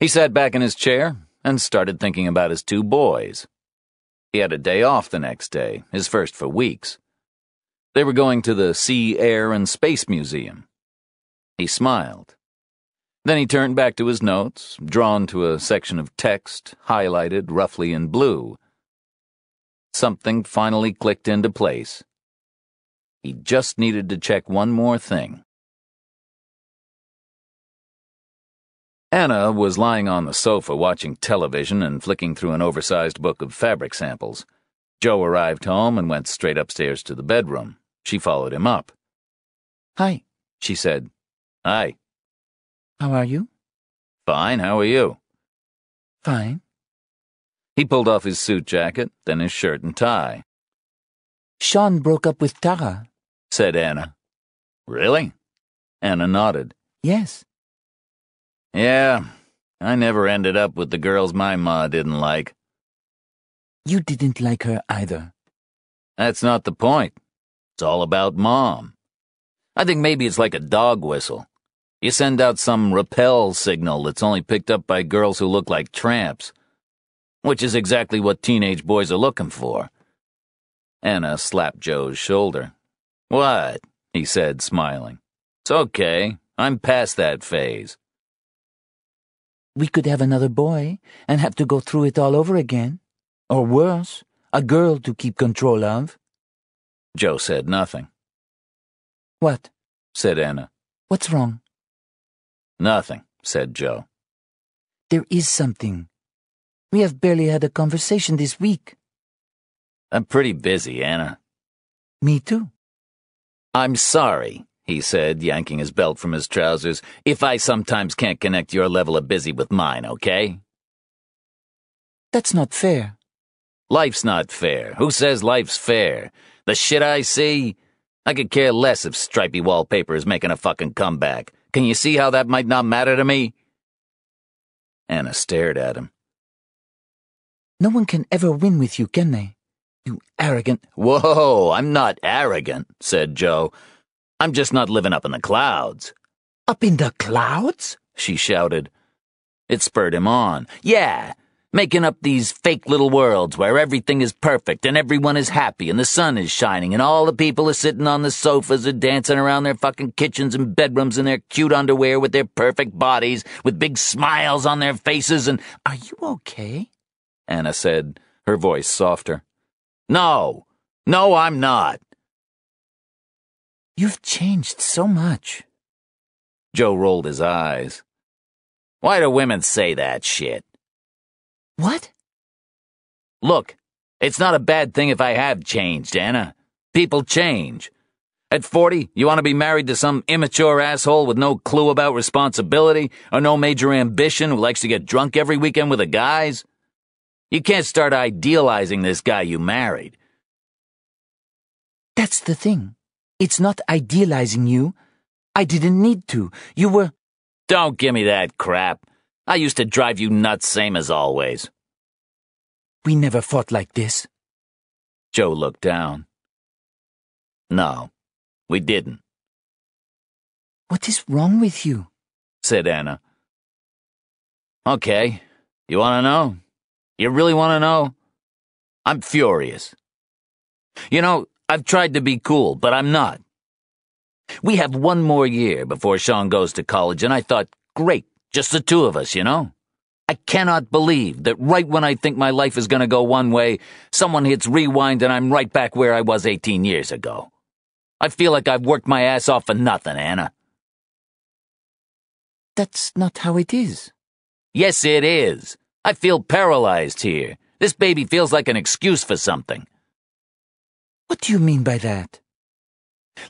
He sat back in his chair and started thinking about his two boys. He had a day off the next day, his first for weeks. They were going to the Sea, Air, and Space Museum. He smiled. Then he turned back to his notes, drawn to a section of text, highlighted roughly in blue. Something finally clicked into place. He just needed to check one more thing. Anna was lying on the sofa watching television and flicking through an oversized book of fabric samples. Joe arrived home and went straight upstairs to the bedroom. She followed him up. Hi, she said. Hi. How are you? Fine, how are you? Fine. He pulled off his suit jacket, then his shirt and tie. Sean broke up with Tara, said Anna. Really? Anna nodded. Yes. Yeah, I never ended up with the girls my ma didn't like. You didn't like her either. That's not the point. It's all about mom. I think maybe it's like a dog whistle. You send out some repel signal that's only picked up by girls who look like tramps. Which is exactly what teenage boys are looking for. Anna slapped Joe's shoulder. What? he said, smiling. It's okay. I'm past that phase. We could have another boy and have to go through it all over again. Or worse, a girl to keep control of. Joe said nothing. What? said Anna. What's wrong? Nothing, said Joe. There is something. We have barely had a conversation this week. I'm pretty busy, Anna. Me too. I'm sorry, he said, yanking his belt from his trousers, if I sometimes can't connect your level of busy with mine, okay? That's not fair. Life's not fair. Who says life's fair? The shit I see? I could care less if stripy wallpaper is making a fucking comeback. Can you see how that might not matter to me? Anna stared at him. No one can ever win with you, can they? You arrogant. Whoa, I'm not arrogant, said Joe. I'm just not living up in the clouds. Up in the clouds? She shouted. It spurred him on. Yeah, making up these fake little worlds where everything is perfect and everyone is happy and the sun is shining and all the people are sitting on the sofas or dancing around their fucking kitchens and bedrooms in their cute underwear with their perfect bodies with big smiles on their faces and. Are you okay? Anna said, her voice softer. No, no, I'm not. You've changed so much. Joe rolled his eyes. Why do women say that shit? What? Look, it's not a bad thing if I have changed, Anna. People change. At 40, you want to be married to some immature asshole with no clue about responsibility or no major ambition who likes to get drunk every weekend with the guys? You can't start idealizing this guy you married. That's the thing. It's not idealizing you. I didn't need to. You were. Don't give me that crap. I used to drive you nuts, same as always. We never fought like this. Joe looked down. No, we didn't. What is wrong with you? said Anna. Okay, you want to know? You really want to know? I'm furious. You know, I've tried to be cool, but I'm not. We have one more year before Sean goes to college, and I thought, great, Just the two of us, you know? I cannot believe that right when I think my life is gonna go one way, someone hits rewind and I'm right back where I was 18 years ago. I feel like I've worked my ass off for nothing, Anna. That's not how it is. Yes, it is. I feel paralyzed here. This baby feels like an excuse for something. What do you mean by that?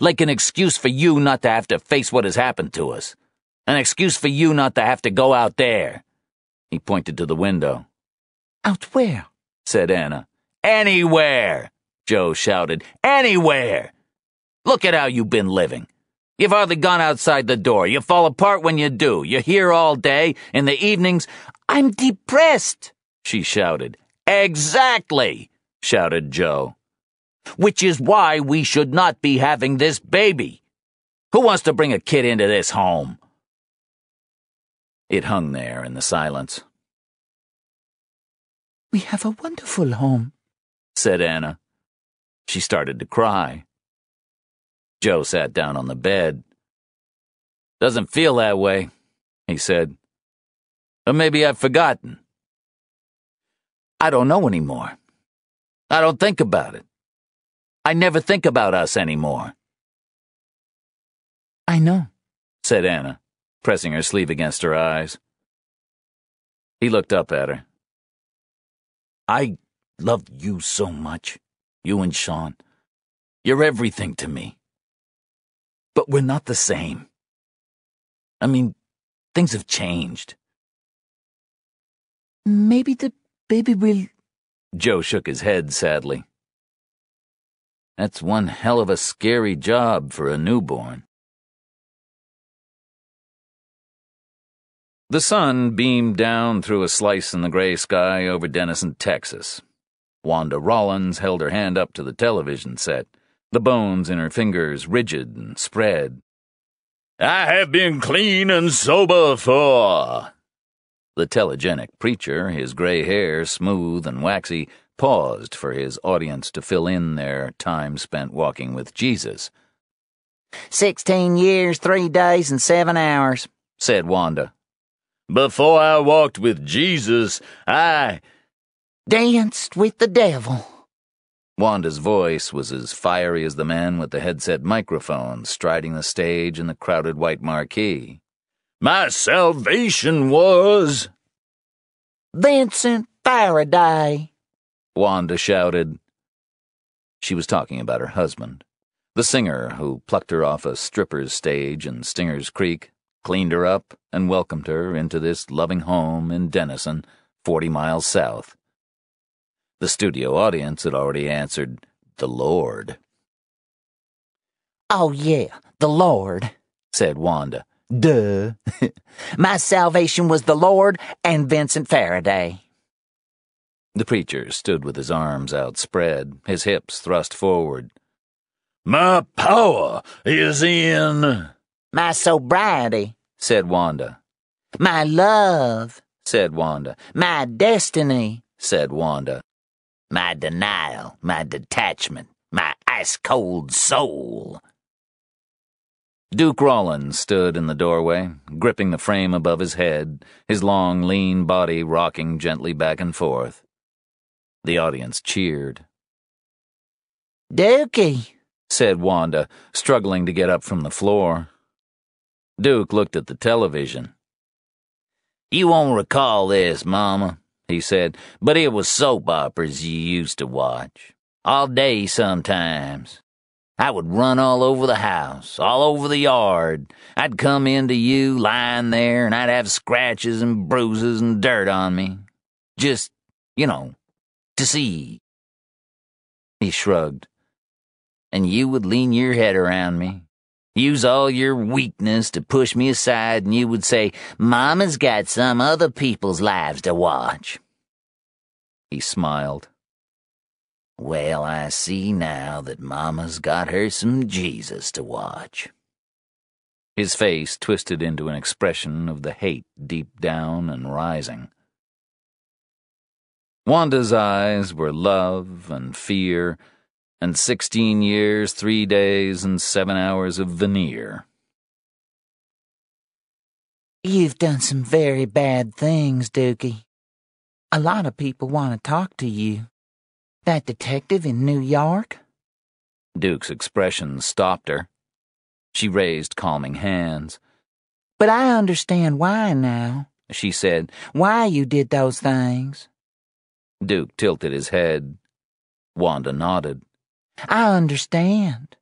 Like an excuse for you not to have to face what has happened to us. An excuse for you not to have to go out there. He pointed to the window. Out where? said Anna. Anywhere, Joe shouted. Anywhere. Look at how you've been living. You've hardly gone outside the door. You fall apart when you do. You're here all day. In the evenings, I'm depressed, she shouted. Exactly, shouted Joe. Which is why we should not be having this baby. Who wants to bring a kid into this home? It hung there in the silence. We have a wonderful home, said Anna. She started to cry. Joe sat down on the bed. Doesn't feel that way, he said. Or maybe I've forgotten. I don't know anymore. I don't think about it. I never think about us anymore. I know, said Anna, pressing her sleeve against her eyes. He looked up at her. I love you so much, you and Sean. You're everything to me. But we're not the same. I mean, things have changed. Maybe the baby will. Joe shook his head sadly. That's one hell of a scary job for a newborn. The sun beamed down through a slice in the gray sky over Denison, Texas. Wanda Rawlins held her hand up to the television set the bones in her fingers rigid and spread. I have been clean and sober for. The telegenic preacher, his gray hair smooth and waxy, paused for his audience to fill in their time spent walking with Jesus. Sixteen years, three days, and seven hours, said Wanda. Before I walked with Jesus, I danced with the devil. Wanda's voice was as fiery as the man with the headset microphone striding the stage in the crowded white marquee. My salvation was. Vincent Faraday, Wanda shouted. She was talking about her husband, the singer who plucked her off a stripper's stage in Stinger's Creek, cleaned her up, and welcomed her into this loving home in Denison, forty miles south. The studio audience had already answered, The Lord. Oh, yeah, the Lord, said Wanda. Duh. My salvation was the Lord and Vincent Faraday. The preacher stood with his arms outspread, his hips thrust forward. My power is in. My sobriety, said Wanda. My love, said Wanda. My destiny, said Wanda my denial, my detachment, my ice cold soul. Duke Rawlins stood in the doorway, gripping the frame above his head, his long, lean body rocking gently back and forth. The audience cheered. Dukey, said Wanda, struggling to get up from the floor. Duke looked at the television. You won't recall this, Mama, he said, but it was soap operas you used to watch. All day sometimes. I would run all over the house, all over the yard. I'd come into you lying there, and I'd have scratches and bruises and dirt on me. Just, you know, to see. He shrugged. And you would lean your head around me, use all your weakness to push me aside, and you would say, Mama's got some other people's lives to watch. He smiled. Well, I see now that Mama's got her some Jesus to watch. His face twisted into an expression of the hate deep down and rising. Wanda's eyes were love and fear and sixteen years, three days, and seven hours of veneer. You've done some very bad things, Dukey. A lot of people want to talk to you. That detective in New York? Duke's expression stopped her. She raised calming hands. But I understand why now, she said. Why you did those things. Duke tilted his head. Wanda nodded. I understand.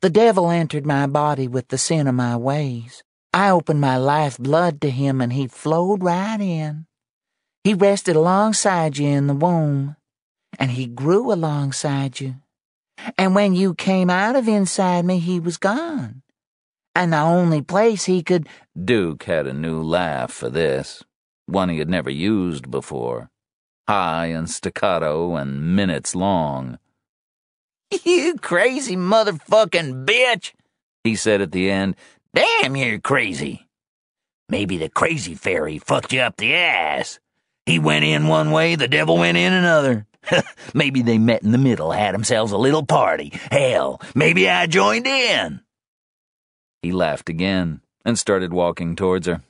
The devil entered my body with the sin of my ways. I opened my life blood to him and he flowed right in. He rested alongside you in the womb, and he grew alongside you. And when you came out of inside me, he was gone. And the only place he could. Duke had a new laugh for this, one he had never used before. High and staccato and minutes long. You crazy motherfucking bitch, he said at the end. Damn, you're crazy. Maybe the crazy fairy fucked you up the ass. He went in one way, the devil went in another. maybe they met in the middle, had themselves a little party. Hell, maybe I joined in. He laughed again and started walking towards her.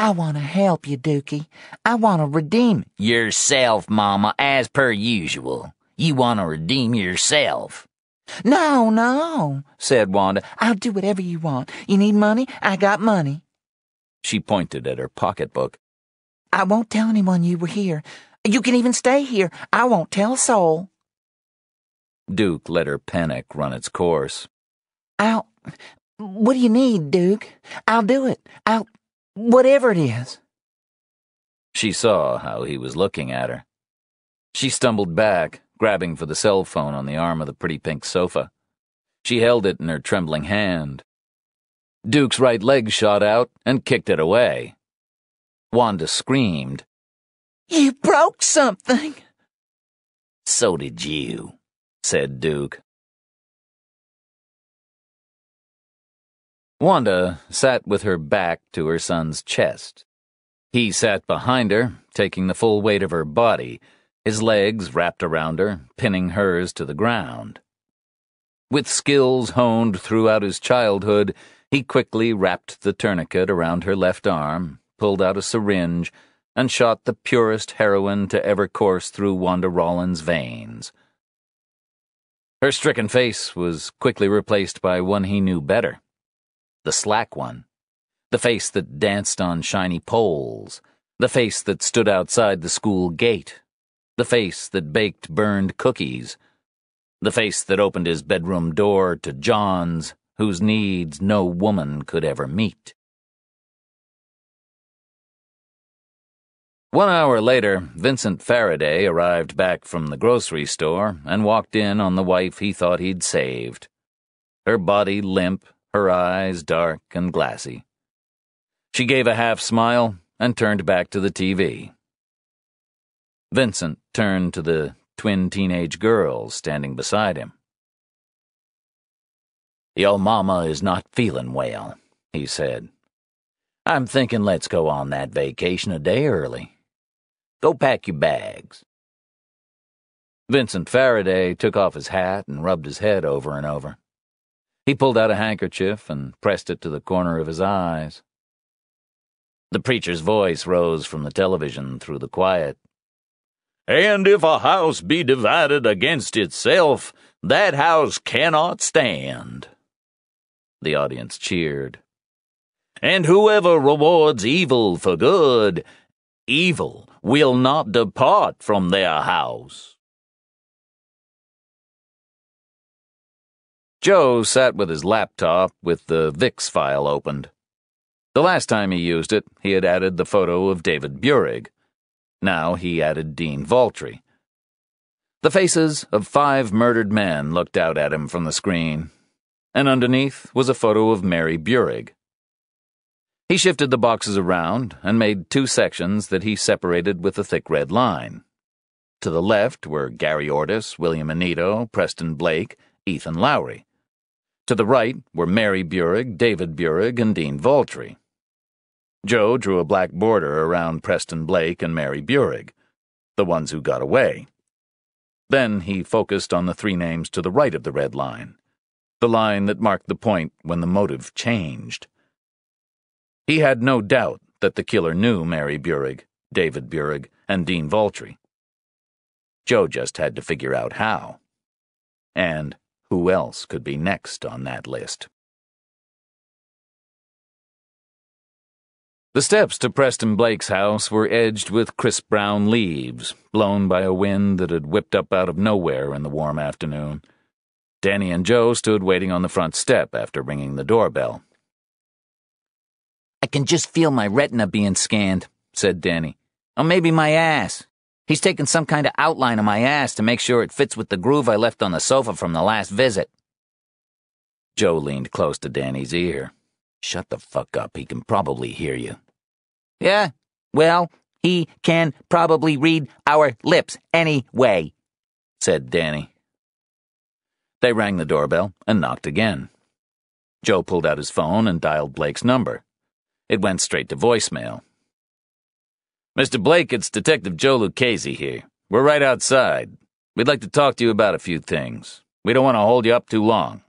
I want to help you, Dukey. I want to redeem yourself, Mama, as per usual. You want to redeem yourself. No, no, said Wanda. I'll do whatever you want. You need money? I got money. She pointed at her pocketbook. I won't tell anyone you were here. You can even stay here. I won't tell a soul. Duke let her panic run its course. I'll. What do you need, Duke? I'll do it. I'll. Whatever it is. She saw how he was looking at her. She stumbled back, grabbing for the cell phone on the arm of the pretty pink sofa. She held it in her trembling hand. Duke's right leg shot out and kicked it away. Wanda screamed. You broke something. So did you, said Duke. Wanda sat with her back to her son's chest. He sat behind her, taking the full weight of her body his legs wrapped around her, pinning hers to the ground. With skills honed throughout his childhood, he quickly wrapped the tourniquet around her left arm, pulled out a syringe, and shot the purest heroin to ever course through Wanda Rawlins' veins. Her stricken face was quickly replaced by one he knew better the slack one, the face that danced on shiny poles, the face that stood outside the school gate the face that baked burned cookies, the face that opened his bedroom door to John's, whose needs no woman could ever meet. One hour later, Vincent Faraday arrived back from the grocery store and walked in on the wife he thought he'd saved. Her body limp, her eyes dark and glassy. She gave a half smile and turned back to the TV. Vincent turned to the twin teenage girls standing beside him. Your mama is not feeling well, he said. I'm thinking let's go on that vacation a day early. Go pack your bags. Vincent Faraday took off his hat and rubbed his head over and over. He pulled out a handkerchief and pressed it to the corner of his eyes. The preacher's voice rose from the television through the quiet. And if a house be divided against itself, that house cannot stand. The audience cheered. And whoever rewards evil for good, evil will not depart from their house. Joe sat with his laptop with the VIX file opened. The last time he used it, he had added the photo of David Burig, now he added Dean Valtry. The faces of five murdered men looked out at him from the screen, and underneath was a photo of Mary Burig. He shifted the boxes around and made two sections that he separated with a thick red line. To the left were Gary Ortis, William Anito, Preston Blake, Ethan Lowry. To the right were Mary Burig, David Burig, and Dean Valtry. Joe drew a black border around Preston Blake and Mary Burig, the ones who got away. Then he focused on the three names to the right of the red line, the line that marked the point when the motive changed. He had no doubt that the killer knew Mary Burig, David Burig, and Dean Valtry. Joe just had to figure out how. And who else could be next on that list? The steps to Preston Blake's house were edged with crisp brown leaves, blown by a wind that had whipped up out of nowhere in the warm afternoon. Danny and Joe stood waiting on the front step after ringing the doorbell. I can just feel my retina being scanned, said Danny. Or maybe my ass. He's taken some kind of outline of my ass to make sure it fits with the groove I left on the sofa from the last visit. Joe leaned close to Danny's ear. Shut the fuck up. He can probably hear you. Yeah, well, he can probably read our lips anyway, said Danny. They rang the doorbell and knocked again. Joe pulled out his phone and dialed Blake's number. It went straight to voicemail. Mr. Blake, it's Detective Joe Lucchesi here. We're right outside. We'd like to talk to you about a few things. We don't want to hold you up too long.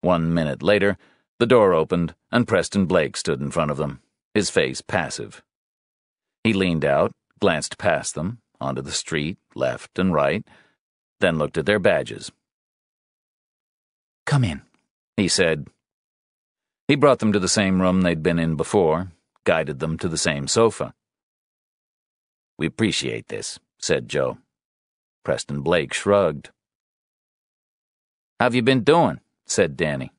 One minute later, the door opened, and Preston Blake stood in front of them, his face passive. He leaned out, glanced past them, onto the street, left and right, then looked at their badges. Come in, he said. He brought them to the same room they'd been in before, guided them to the same sofa. We appreciate this, said Joe. Preston Blake shrugged. How've you been doing? said Danny.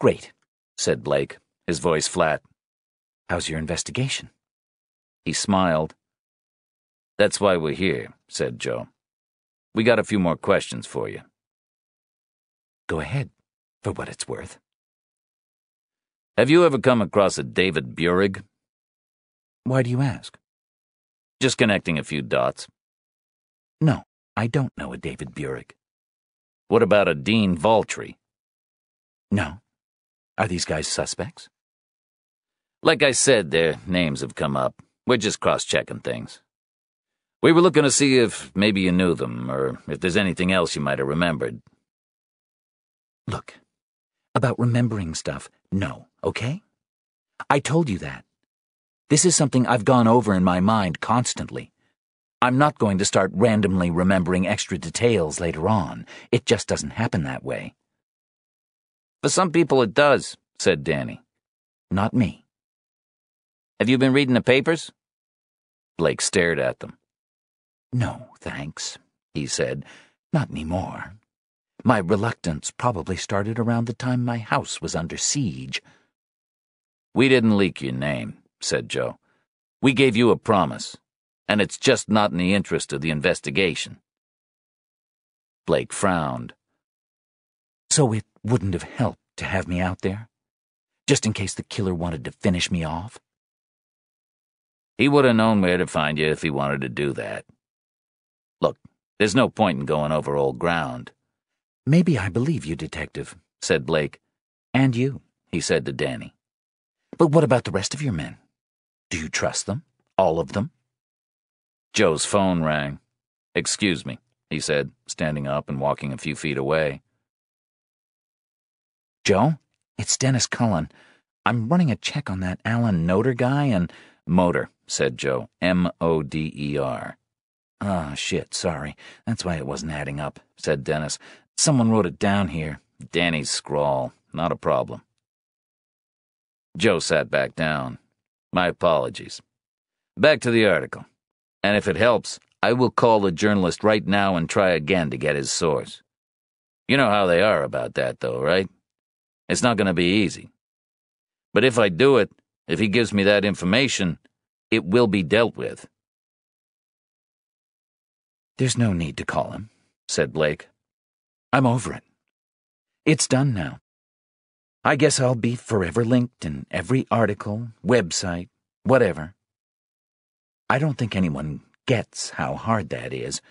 Great, said Blake, his voice flat. How's your investigation? He smiled. That's why we're here, said Joe. We got a few more questions for you. Go ahead, for what it's worth. Have you ever come across a David Burig? Why do you ask? Just connecting a few dots. No, I don't know a David Burig. What about a Dean Valtry? No, are these guys suspects? Like I said, their names have come up. We're just cross checking things. We were looking to see if maybe you knew them, or if there's anything else you might have remembered. Look, about remembering stuff, no, okay? I told you that. This is something I've gone over in my mind constantly. I'm not going to start randomly remembering extra details later on. It just doesn't happen that way. For some people it does, said Danny. Not me. Have you been reading the papers? Blake stared at them. No, thanks, he said. Not anymore. My reluctance probably started around the time my house was under siege. We didn't leak your name, said Joe. We gave you a promise, and it's just not in the interest of the investigation. Blake frowned. So it wouldn't have helped to have me out there? Just in case the killer wanted to finish me off? He would have known where to find you if he wanted to do that. Look, there's no point in going over old ground. Maybe I believe you, Detective, said Blake. And you, he said to Danny. But what about the rest of your men? Do you trust them? All of them? Joe's phone rang. Excuse me, he said, standing up and walking a few feet away. Joe, it's Dennis Cullen. I'm running a check on that Alan Noter guy and. Motor, said Joe. M O D E R. Ah, oh, shit, sorry. That's why it wasn't adding up, said Dennis. Someone wrote it down here. Danny's scrawl. Not a problem. Joe sat back down. My apologies. Back to the article. And if it helps, I will call the journalist right now and try again to get his source. You know how they are about that, though, right? It's not going to be easy. But if I do it, if he gives me that information, it will be dealt with. There's no need to call him, said Blake. I'm over it. It's done now. I guess I'll be forever linked in every article, website, whatever. I don't think anyone gets how hard that is.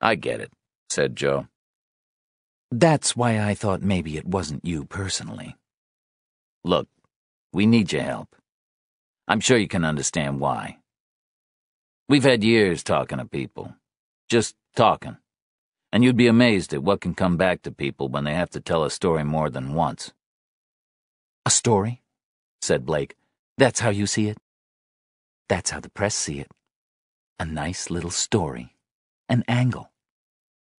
I get it, said Joe. That's why I thought maybe it wasn't you personally. Look, we need your help. I'm sure you can understand why. We've had years talking to people. Just talking. And you'd be amazed at what can come back to people when they have to tell a story more than once. A story? said Blake. That's how you see it? That's how the press see it. A nice little story. An angle.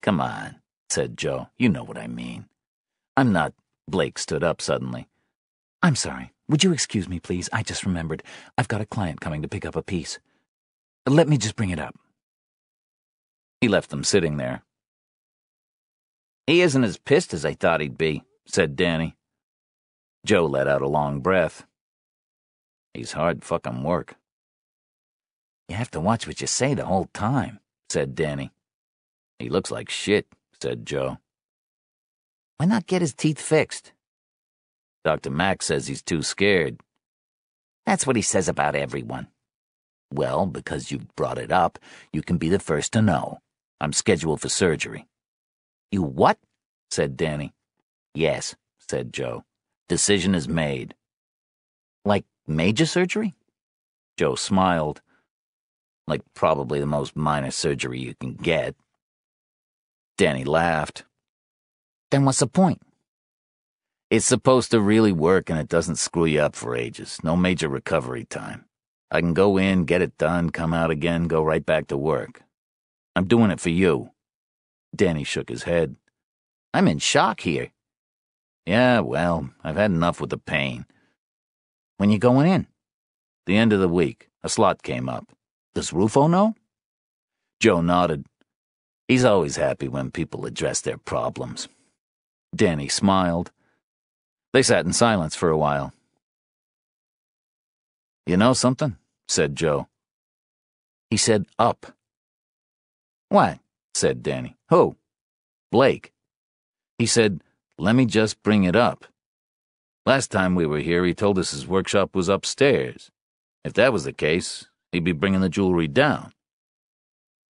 Come on, said Joe. You know what I mean. I'm not. Blake stood up suddenly. I'm sorry. Would you excuse me, please? I just remembered. I've got a client coming to pick up a piece. Let me just bring it up. He left them sitting there. He isn't as pissed as I thought he'd be, said Danny. Joe let out a long breath. He's hard fucking work. You have to watch what you say the whole time, said Danny. He looks like shit, said Joe. Why not get his teeth fixed? Dr. Mack says he's too scared. That's what he says about everyone. Well, because you've brought it up, you can be the first to know. I'm scheduled for surgery. You what? said Danny. Yes, said Joe. Decision is made. Like major surgery? Joe smiled. Like probably the most minor surgery you can get. Danny laughed. Then what's the point? It's supposed to really work and it doesn't screw you up for ages. No major recovery time. I can go in, get it done, come out again, go right back to work. I'm doing it for you. Danny shook his head. I'm in shock here. Yeah, well, I've had enough with the pain. When you going in? The end of the week. A slot came up. Does Rufo know? Joe nodded. He's always happy when people address their problems. Danny smiled. They sat in silence for a while. You know something? said Joe. He said up. What? Said Danny. Who? Blake. He said, let me just bring it up. Last time we were here, he told us his workshop was upstairs. If that was the case, he'd be bringing the jewelry down.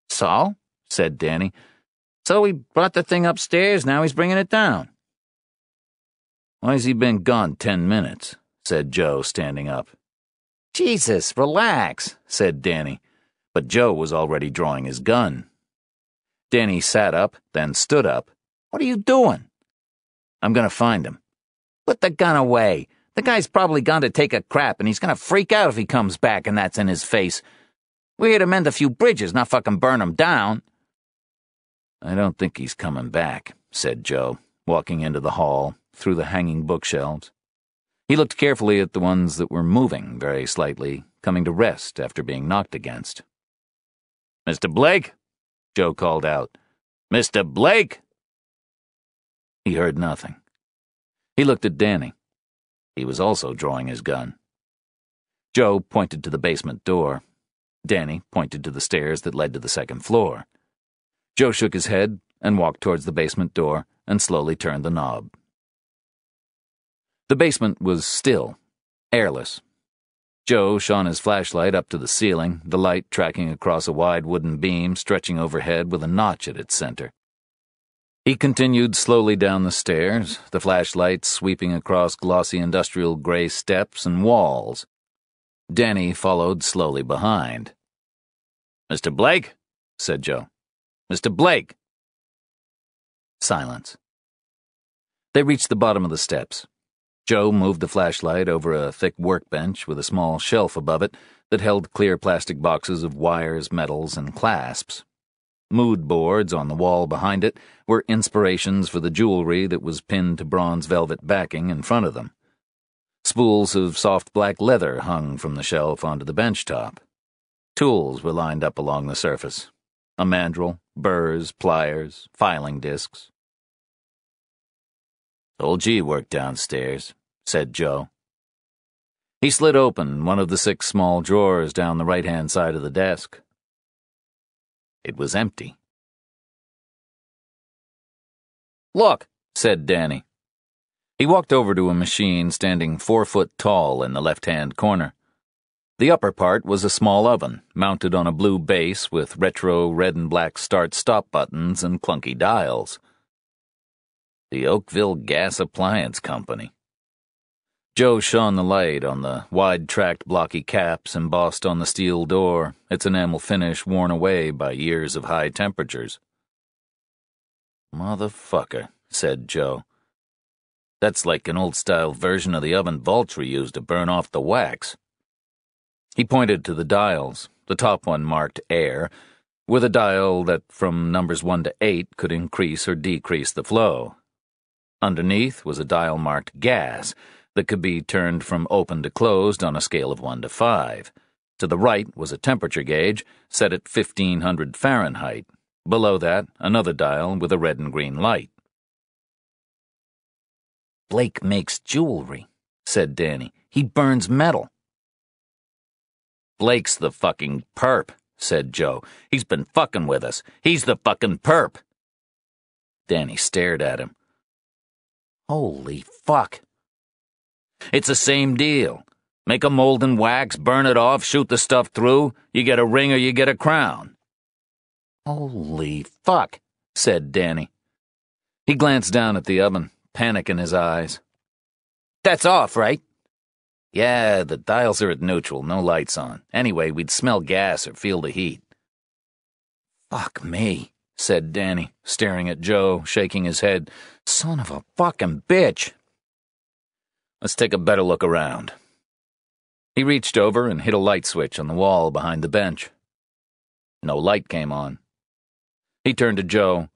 So? said Danny. So he brought the thing upstairs, now he's bringing it down. Why's he been gone ten minutes? said Joe, standing up. Jesus, relax, said Danny. But Joe was already drawing his gun. Danny sat up, then stood up. What are you doing? I'm gonna find him. Put the gun away. The guy's probably gone to take a crap, and he's gonna freak out if he comes back and that's in his face. We're here to mend a few bridges, not fucking burn 'em down. I don't think he's coming back, said Joe, walking into the hall, through the hanging bookshelves. He looked carefully at the ones that were moving very slightly, coming to rest after being knocked against. Mr. Blake? Joe called out. Mr. Blake? He heard nothing. He looked at Danny. He was also drawing his gun. Joe pointed to the basement door. Danny pointed to the stairs that led to the second floor. Joe shook his head and walked towards the basement door and slowly turned the knob. The basement was still, airless. Joe shone his flashlight up to the ceiling, the light tracking across a wide wooden beam stretching overhead with a notch at its center. He continued slowly down the stairs, the flashlight sweeping across glossy industrial gray steps and walls. Danny followed slowly behind. Mr. Blake? said Joe. Mr. Blake! Silence. They reached the bottom of the steps. Joe moved the flashlight over a thick workbench with a small shelf above it that held clear plastic boxes of wires, metals, and clasps. Mood boards on the wall behind it were inspirations for the jewelry that was pinned to bronze velvet backing in front of them. Spools of soft black leather hung from the shelf onto the bench top. Tools were lined up along the surface a mandrel, burrs, pliers, filing discs. Old G worked downstairs, said Joe. He slid open one of the six small drawers down the right hand side of the desk. It was empty. Look, said Danny. He walked over to a machine standing four foot tall in the left hand corner. The upper part was a small oven, mounted on a blue base with retro red and black start stop buttons and clunky dials. The Oakville Gas Appliance Company. Joe shone the light on the wide tracked blocky caps embossed on the steel door, its enamel finish worn away by years of high temperatures. Motherfucker, said Joe. That's like an old style version of the oven Valtry used to burn off the wax. He pointed to the dials, the top one marked air, with a dial that from numbers 1 to 8 could increase or decrease the flow. Underneath was a dial marked gas that could be turned from open to closed on a scale of 1 to 5. To the right was a temperature gauge set at 1500 Fahrenheit. Below that, another dial with a red and green light. Blake makes jewelry, said Danny. He burns metal. Blake's the fucking perp, said Joe. He's been fucking with us. He's the fucking perp. Danny stared at him. Holy fuck. It's the same deal. Make a mold and wax, burn it off, shoot the stuff through, you get a ring or you get a crown. Holy fuck, said Danny. He glanced down at the oven, panic in his eyes. That's off, right? Yeah, the dials are at neutral, no lights on. Anyway, we'd smell gas or feel the heat. Fuck me, said Danny, staring at Joe, shaking his head. Son of a fucking bitch. Let's take a better look around. He reached over and hit a light switch on the wall behind the bench. No light came on. He turned to Joe,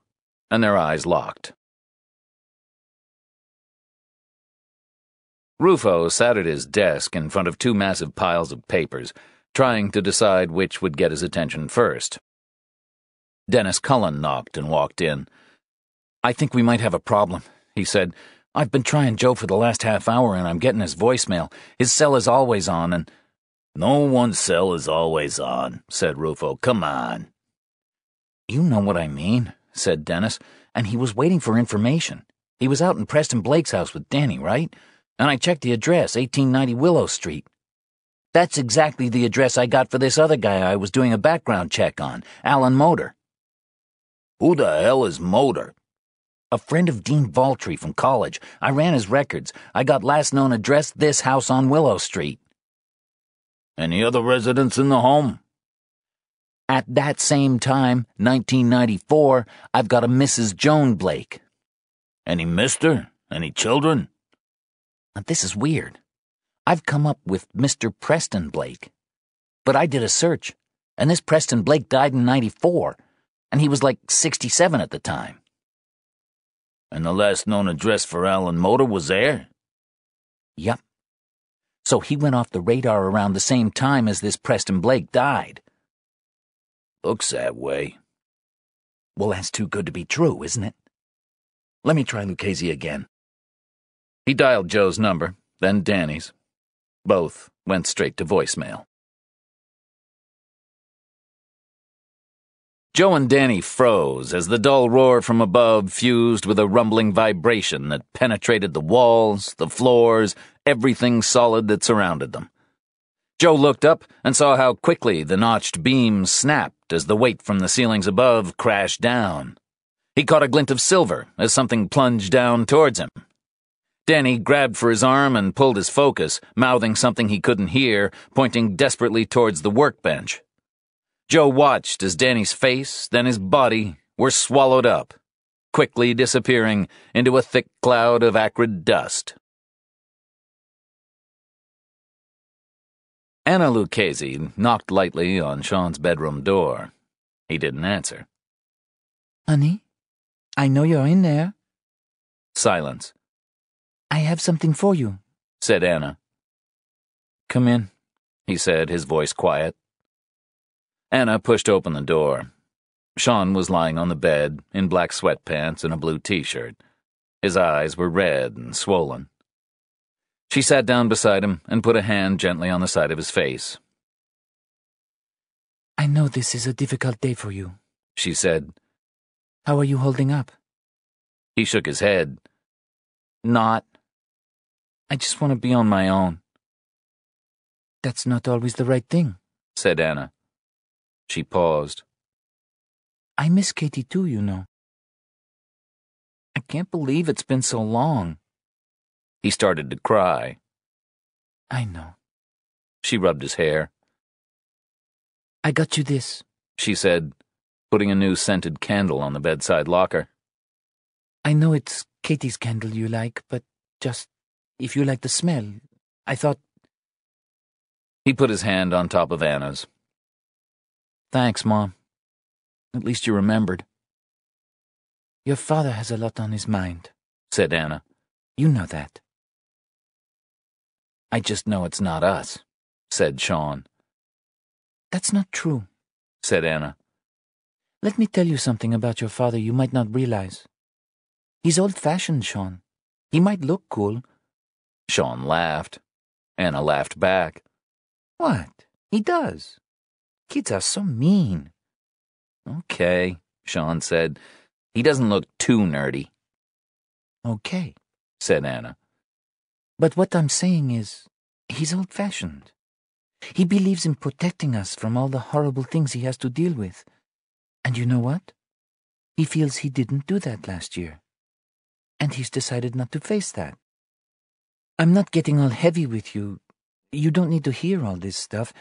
and their eyes locked. Rufo sat at his desk in front of two massive piles of papers, trying to decide which would get his attention first. Dennis Cullen knocked and walked in. I think we might have a problem, he said. I've been trying Joe for the last half hour and I'm getting his voicemail. His cell is always on and. No one's cell is always on, said Rufo. Come on. You know what I mean, said Dennis, and he was waiting for information. He was out in Preston Blake's house with Danny, right? And I checked the address, 1890 Willow Street. That's exactly the address I got for this other guy I was doing a background check on, Alan Motor. Who the hell is Motor? A friend of Dean Valtry from college. I ran his records. I got last known address this house on Willow Street. Any other residents in the home? At that same time, 1994, I've got a Mrs. Joan Blake. Any mister? Any children? This is weird. I've come up with Mr. Preston Blake. But I did a search, and this Preston Blake died in 94, and he was like 67 at the time. And the last known address for Alan Motor was there? Yep. So he went off the radar around the same time as this Preston Blake died. Looks that way. Well, that's too good to be true, isn't it? Let me try Lucchesi again. He dialed Joe's number, then Danny's. Both went straight to voicemail. Joe and Danny froze as the dull roar from above fused with a rumbling vibration that penetrated the walls, the floors, everything solid that surrounded them. Joe looked up and saw how quickly the notched beams snapped as the weight from the ceilings above crashed down. He caught a glint of silver as something plunged down towards him. Danny grabbed for his arm and pulled his focus, mouthing something he couldn't hear, pointing desperately towards the workbench. Joe watched as Danny's face, then his body, were swallowed up, quickly disappearing into a thick cloud of acrid dust. Anna Lucchesi knocked lightly on Sean's bedroom door. He didn't answer. Honey, I know you're in there. Silence. I have something for you, said Anna. Come in, he said, his voice quiet. Anna pushed open the door. Sean was lying on the bed in black sweatpants and a blue t shirt. His eyes were red and swollen. She sat down beside him and put a hand gently on the side of his face. I know this is a difficult day for you, she said. How are you holding up? He shook his head. Not. I just want to be on my own. That's not always the right thing, said Anna. She paused. I miss Katie too, you know. I can't believe it's been so long. He started to cry. I know. She rubbed his hair. I got you this, she said, putting a new scented candle on the bedside locker. I know it's Katie's candle you like, but just if you like the smell, I thought. He put his hand on top of Anna's. Thanks, Mom. At least you remembered. Your father has a lot on his mind, said Anna. You know that. I just know it's not us, said Sean. That's not true, said Anna. Let me tell you something about your father you might not realize. He's old fashioned, Sean. He might look cool. Sean laughed. Anna laughed back. What? He does. Kids are so mean. Okay, Sean said. He doesn't look too nerdy. Okay, said Anna. But what I'm saying is, he's old fashioned. He believes in protecting us from all the horrible things he has to deal with. And you know what? He feels he didn't do that last year. And he's decided not to face that. I'm not getting all heavy with you. You don't need to hear all this stuff.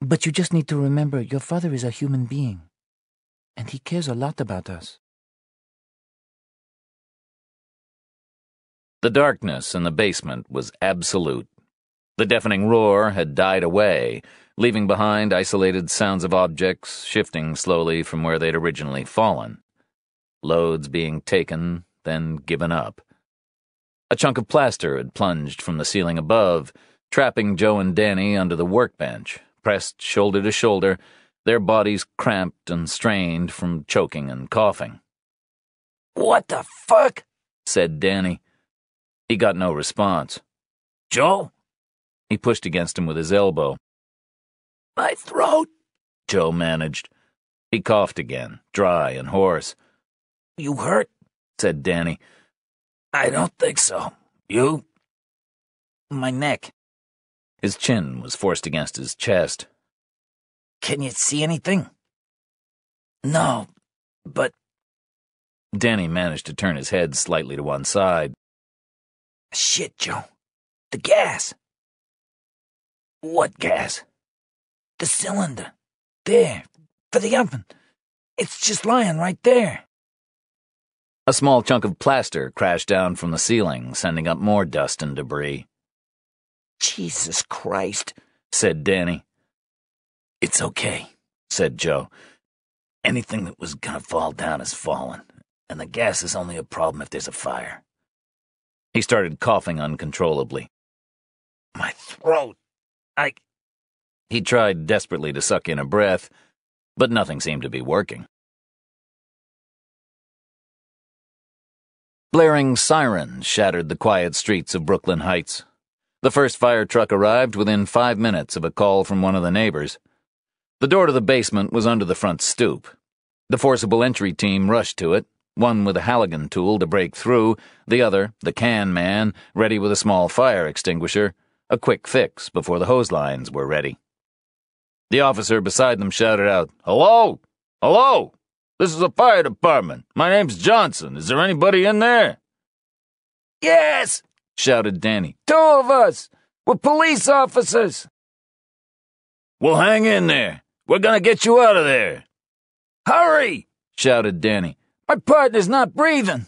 But you just need to remember your father is a human being. And he cares a lot about us. The darkness in the basement was absolute. The deafening roar had died away, leaving behind isolated sounds of objects shifting slowly from where they'd originally fallen. Loads being taken, then given up. A chunk of plaster had plunged from the ceiling above, trapping Joe and Danny under the workbench, pressed shoulder to shoulder, their bodies cramped and strained from choking and coughing. What the fuck? said Danny. He got no response. Joe? He pushed against him with his elbow. My throat, Joe managed. He coughed again, dry and hoarse. You hurt? said Danny. I don't think so. You? My neck. His chin was forced against his chest. Can you see anything? No, but. Danny managed to turn his head slightly to one side. Shit, Joe. The gas. What gas? The cylinder. There, for the oven. It's just lying right there. A small chunk of plaster crashed down from the ceiling, sending up more dust and debris. Jesus Christ, said Danny. It's okay, said Joe. Anything that was gonna fall down has fallen, and the gas is only a problem if there's a fire. He started coughing uncontrollably. My throat. I. He tried desperately to suck in a breath, but nothing seemed to be working. Blaring sirens shattered the quiet streets of Brooklyn Heights. The first fire truck arrived within five minutes of a call from one of the neighbors. The door to the basement was under the front stoop. The forcible entry team rushed to it, one with a Halligan tool to break through, the other, the can man, ready with a small fire extinguisher, a quick fix before the hose lines were ready. The officer beside them shouted out, Hello? Hello? This is the fire department. My name's Johnson. Is there anybody in there? Yes, shouted Danny. Two of us. We're police officers. Well, hang in there. We're gonna get you out of there. Hurry, shouted Danny. My partner's not breathing.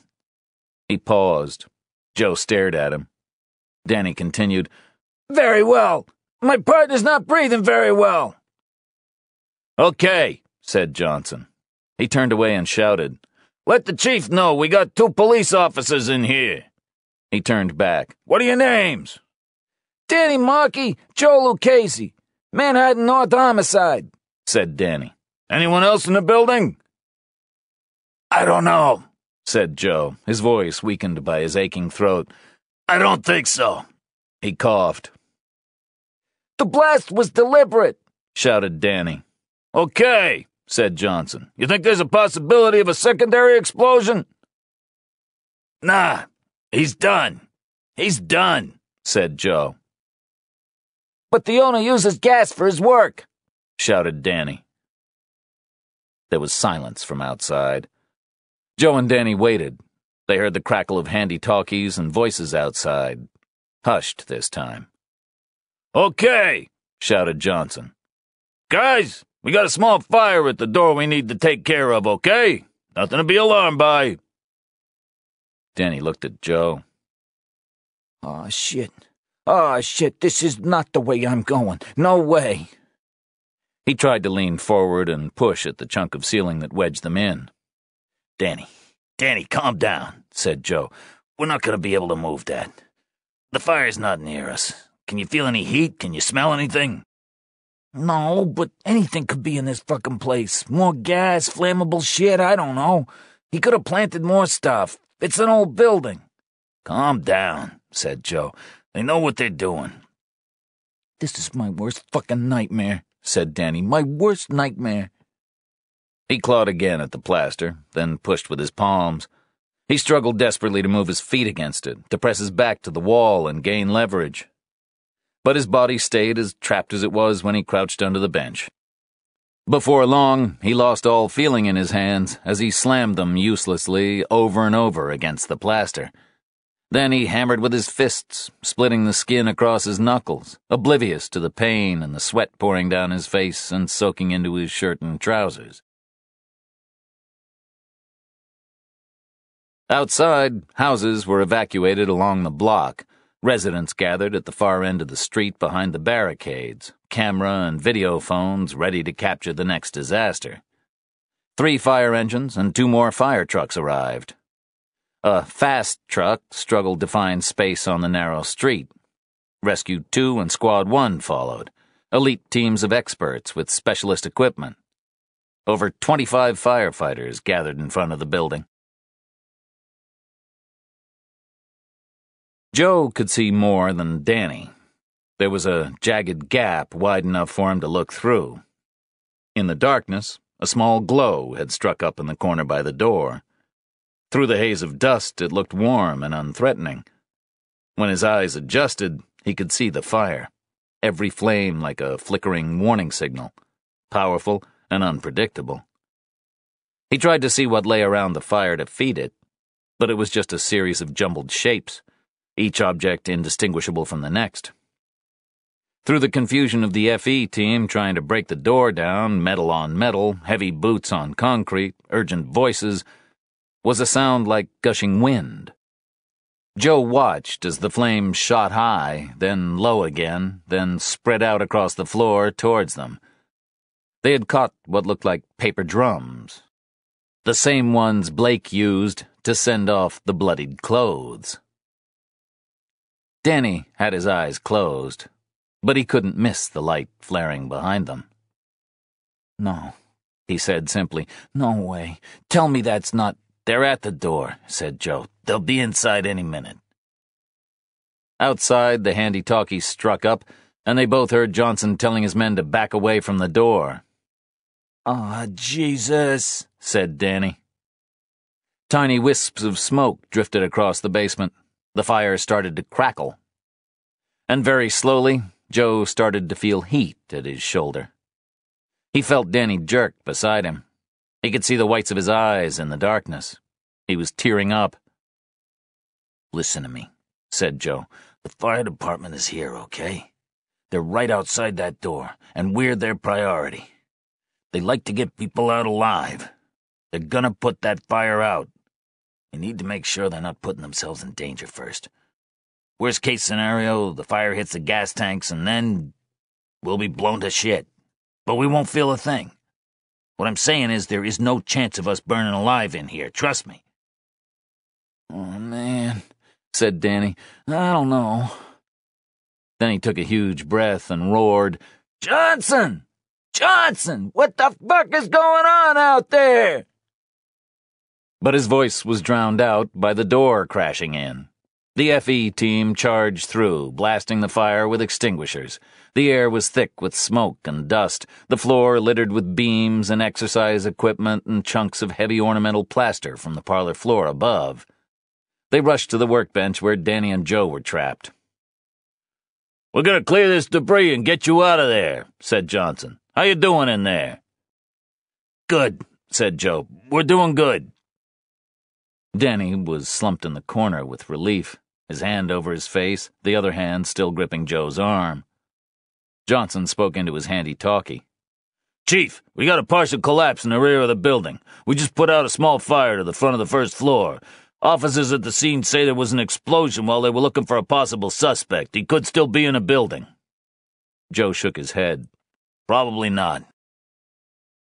He paused. Joe stared at him. Danny continued, Very well. My partner's not breathing very well. Okay, said Johnson. He turned away and shouted, Let the chief know we got two police officers in here. He turned back. What are your names? Danny Markey, Joe Lucchesi. Manhattan North Homicide, said Danny. Anyone else in the building? I don't know, said Joe, his voice weakened by his aching throat. I don't think so. He coughed. The blast was deliberate, shouted Danny. Okay, said Johnson. You think there's a possibility of a secondary explosion? Nah, he's done. He's done, said Joe. But the owner uses gas for his work, shouted Danny. There was silence from outside. Joe and Danny waited. They heard the crackle of handy talkies and voices outside. Hushed this time. Okay, shouted Johnson. Guys, we got a small fire at the door we need to take care of, okay? Nothing to be alarmed by. Danny looked at Joe. Oh, shit. Oh, shit, this is not the way I'm going. No way. He tried to lean forward and push at the chunk of ceiling that wedged them in. Danny, Danny, calm down, said Joe. We're not going to be able to move that. The fire's not near us. Can you feel any heat? Can you smell anything? No, but anything could be in this fucking place. More gas, flammable shit, I don't know. He could have planted more stuff. It's an old building. Calm down, said Joe. They know what they're doing. This is my worst fucking nightmare, said Danny. My worst nightmare. He clawed again at the plaster, then pushed with his palms. He struggled desperately to move his feet against it, to press his back to the wall and gain leverage but his body stayed as trapped as it was when he crouched under the bench. Before long, he lost all feeling in his hands as he slammed them uselessly over and over against the plaster. Then he hammered with his fists, splitting the skin across his knuckles, oblivious to the pain and the sweat pouring down his face and soaking into his shirt and trousers. Outside, houses were evacuated along the block, Residents gathered at the far end of the street behind the barricades, camera and video phones ready to capture the next disaster. Three fire engines and two more fire trucks arrived. A fast truck struggled to find space on the narrow street. Rescue 2 and Squad 1 followed, elite teams of experts with specialist equipment. Over 25 firefighters gathered in front of the building. Joe could see more than Danny. There was a jagged gap wide enough for him to look through. In the darkness, a small glow had struck up in the corner by the door. Through the haze of dust, it looked warm and unthreatening. When his eyes adjusted, he could see the fire, every flame like a flickering warning signal, powerful and unpredictable. He tried to see what lay around the fire to feed it, but it was just a series of jumbled shapes each object indistinguishable from the next. Through the confusion of the FE team trying to break the door down, metal on metal, heavy boots on concrete, urgent voices, was a sound like gushing wind. Joe watched as the flames shot high, then low again, then spread out across the floor towards them. They had caught what looked like paper drums. The same ones Blake used to send off the bloodied clothes. Danny had his eyes closed, but he couldn't miss the light flaring behind them. No, he said simply. No way. Tell me that's not. They're at the door, said Joe. They'll be inside any minute. Outside, the handy talkies struck up, and they both heard Johnson telling his men to back away from the door. Ah, oh, Jesus, said Danny. Tiny wisps of smoke drifted across the basement. The fire started to crackle. And very slowly, Joe started to feel heat at his shoulder. He felt Danny jerk beside him. He could see the whites of his eyes in the darkness. He was tearing up. Listen to me, said Joe. The fire department is here, okay? They're right outside that door, and we're their priority. They like to get people out alive. They're gonna put that fire out, we need to make sure they're not putting themselves in danger first. Worst case scenario, the fire hits the gas tanks and then we'll be blown to shit. But we won't feel a thing. What I'm saying is there is no chance of us burning alive in here, trust me. Oh, man, said Danny. I don't know. Then he took a huge breath and roared, Johnson! Johnson! What the fuck is going on out there? but his voice was drowned out by the door crashing in. The FE team charged through, blasting the fire with extinguishers. The air was thick with smoke and dust, the floor littered with beams and exercise equipment and chunks of heavy ornamental plaster from the parlor floor above. They rushed to the workbench where Danny and Joe were trapped. We're gonna clear this debris and get you out of there, said Johnson. How you doing in there? Good, said Joe. We're doing good. Danny was slumped in the corner with relief, his hand over his face, the other hand still gripping Joe's arm. Johnson spoke into his handy talkie. Chief, we got a partial collapse in the rear of the building. We just put out a small fire to the front of the first floor. Officers at the scene say there was an explosion while they were looking for a possible suspect. He could still be in a building. Joe shook his head. Probably not.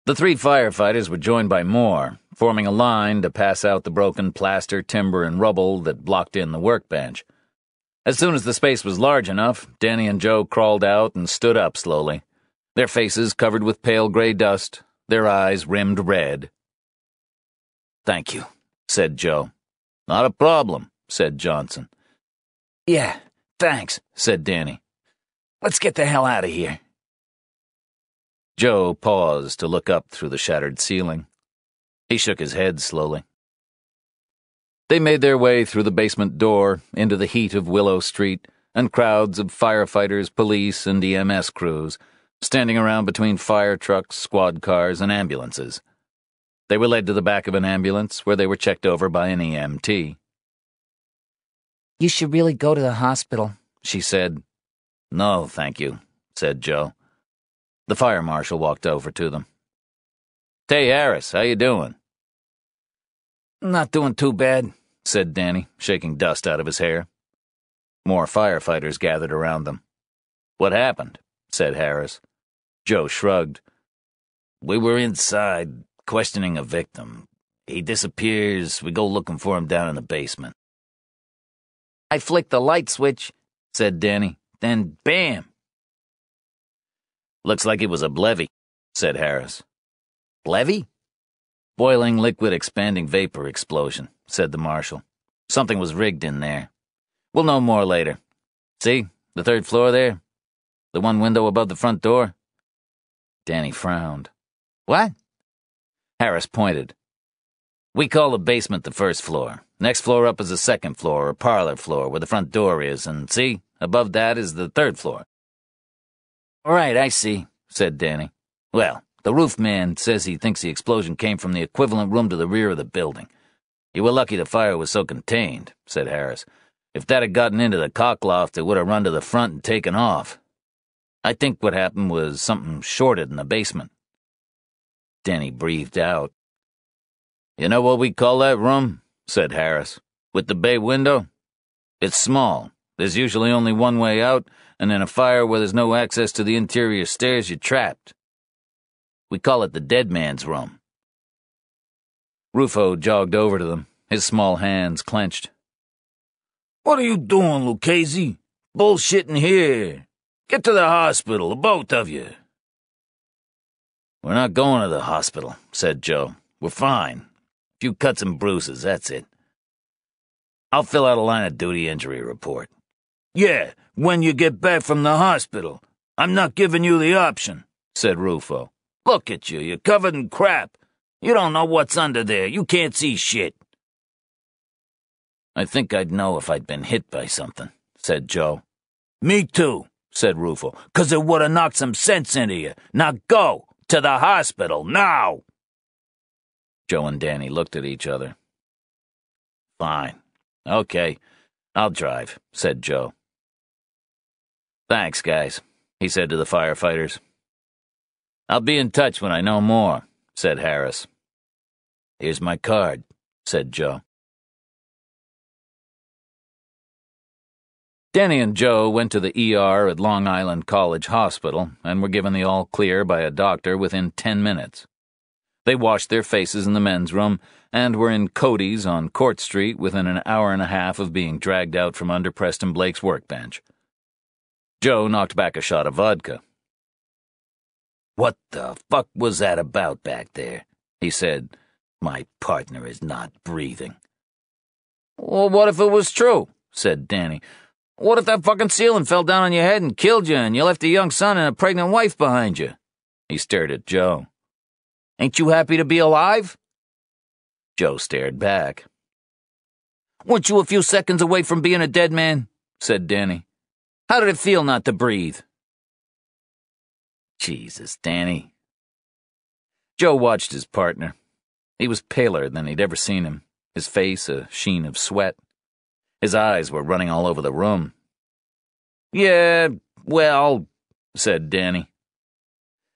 The three firefighters were joined by more, forming a line to pass out the broken plaster, timber, and rubble that blocked in the workbench. As soon as the space was large enough, Danny and Joe crawled out and stood up slowly, their faces covered with pale gray dust, their eyes rimmed red. Thank you, said Joe. Not a problem, said Johnson. Yeah, thanks, said Danny. Let's get the hell out of here. Joe paused to look up through the shattered ceiling. He shook his head slowly. They made their way through the basement door into the heat of Willow Street and crowds of firefighters, police, and EMS crews standing around between fire trucks, squad cars, and ambulances. They were led to the back of an ambulance where they were checked over by an EMT. You should really go to the hospital, she said. No, thank you, said Joe. The fire marshal walked over to them. Tay Harris, how you doing? Not doing too bad, said Danny, shaking dust out of his hair. More firefighters gathered around them. What happened? said Harris. Joe shrugged. We were inside, questioning a victim. He disappears. We go looking for him down in the basement. I flicked the light switch, said Danny. Then bam! Looks like it was a BLEVE, said Harris. BLEVE? Boiling liquid expanding vapor explosion, said the marshal. Something was rigged in there. We'll know more later. See, the third floor there? The one window above the front door? Danny frowned. What? Harris pointed. We call the basement the first floor. Next floor up is the second floor, or parlor floor, where the front door is, and see, above that is the third floor. All right, I see, said Danny. Well, the roof man says he thinks the explosion came from the equivalent room to the rear of the building. You were lucky the fire was so contained, said Harris. If that had gotten into the cockloft, it would have run to the front and taken off. I think what happened was something shorted in the basement. Danny breathed out. You know what we call that room? said Harris. With the bay window? It's small. There's usually only one way out, and in a fire where there's no access to the interior stairs, you're trapped. We call it the dead man's room. Rufo jogged over to them, his small hands clenched. What are you doing, Lucchesi? Bullshitting here. Get to the hospital, the both of you. We're not going to the hospital, said Joe. We're fine. A few cuts and bruises, that's it. I'll fill out a line of duty injury report. Yeah, when you get back from the hospital. I'm not giving you the option, said Rufo. Look at you, you're covered in crap. You don't know what's under there. You can't see shit. I think I'd know if I'd been hit by something, said Joe. Me too, said Rufo, cause it would have knocked some sense into you. Now go to the hospital now. Joe and Danny looked at each other. Fine. Okay. I'll drive, said Joe. Thanks, guys, he said to the firefighters. I'll be in touch when I know more, said Harris. Here's my card, said Joe. Danny and Joe went to the ER at Long Island College Hospital and were given the all clear by a doctor within ten minutes. They washed their faces in the men's room and were in Cody's on Court Street within an hour and a half of being dragged out from under Preston Blake's workbench. Joe knocked back a shot of vodka. What the fuck was that about back there? he said. My partner is not breathing. Well, what if it was true? said Danny. What if that fucking ceiling fell down on your head and killed you and you left a young son and a pregnant wife behind you? He stared at Joe. Ain't you happy to be alive? Joe stared back. Weren't you a few seconds away from being a dead man? said Danny. How did it feel not to breathe? Jesus, Danny. Joe watched his partner. He was paler than he'd ever seen him, his face a sheen of sweat. His eyes were running all over the room. Yeah, well, said Danny.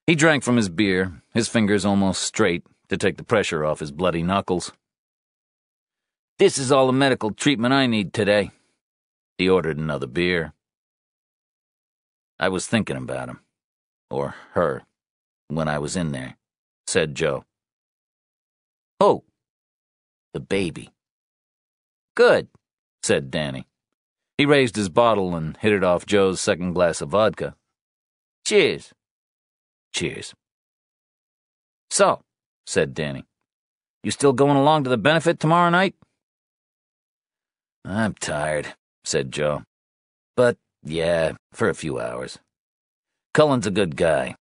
He drank from his beer, his fingers almost straight, to take the pressure off his bloody knuckles. This is all the medical treatment I need today. He ordered another beer. I was thinking about him, or her, when I was in there, said Joe. Oh, the baby. Good, said Danny. He raised his bottle and hit it off Joe's second glass of vodka. Cheers. Cheers. So, said Danny, you still going along to the benefit tomorrow night? I'm tired, said Joe. But, yeah, for a few hours. Cullen's a good guy.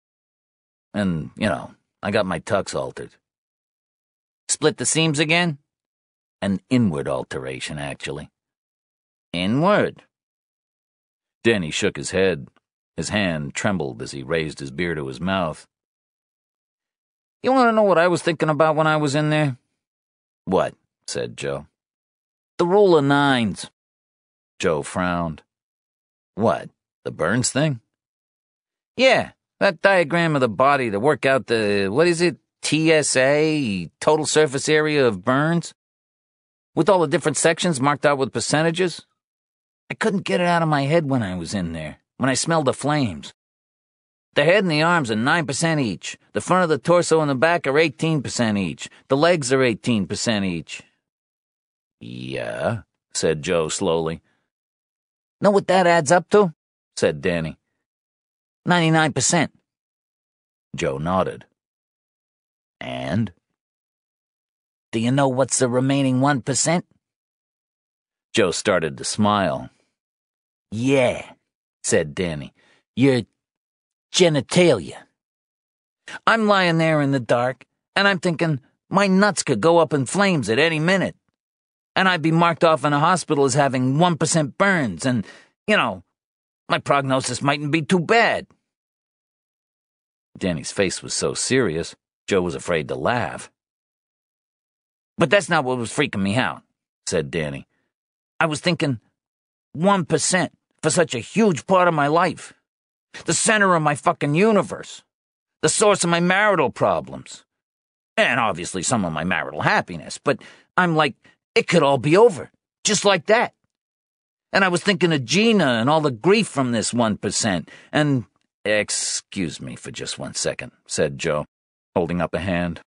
And, you know, I got my tux altered. Split the seams again? An inward alteration, actually. Inward? Danny shook his head. His hand trembled as he raised his beer to his mouth. You want to know what I was thinking about when I was in there? What? said Joe. The rule of nines. Joe frowned. What? The Burns thing? Yeah, that diagram of the body to work out the, what is it, TSA, total surface area of burns? With all the different sections marked out with percentages? I couldn't get it out of my head when I was in there, when I smelled the flames. The head and the arms are 9% each. The front of the torso and the back are 18% each. The legs are 18% each. Yeah, said Joe slowly. Know what that adds up to? said Danny. 99%. Joe nodded. And? Do you know what's the remaining 1%? Joe started to smile. Yeah, said Danny. Your genitalia. I'm lying there in the dark, and I'm thinking my nuts could go up in flames at any minute. And I'd be marked off in a hospital as having 1% burns, and, you know, my prognosis mightn't be too bad. Danny's face was so serious, Joe was afraid to laugh. But that's not what was freaking me out, said Danny. I was thinking 1% for such a huge part of my life. The center of my fucking universe. The source of my marital problems. And obviously some of my marital happiness, but I'm like, it could all be over. Just like that. And I was thinking of Gina and all the grief from this 1%, and Excuse me for just one second, said Joe, holding up a hand.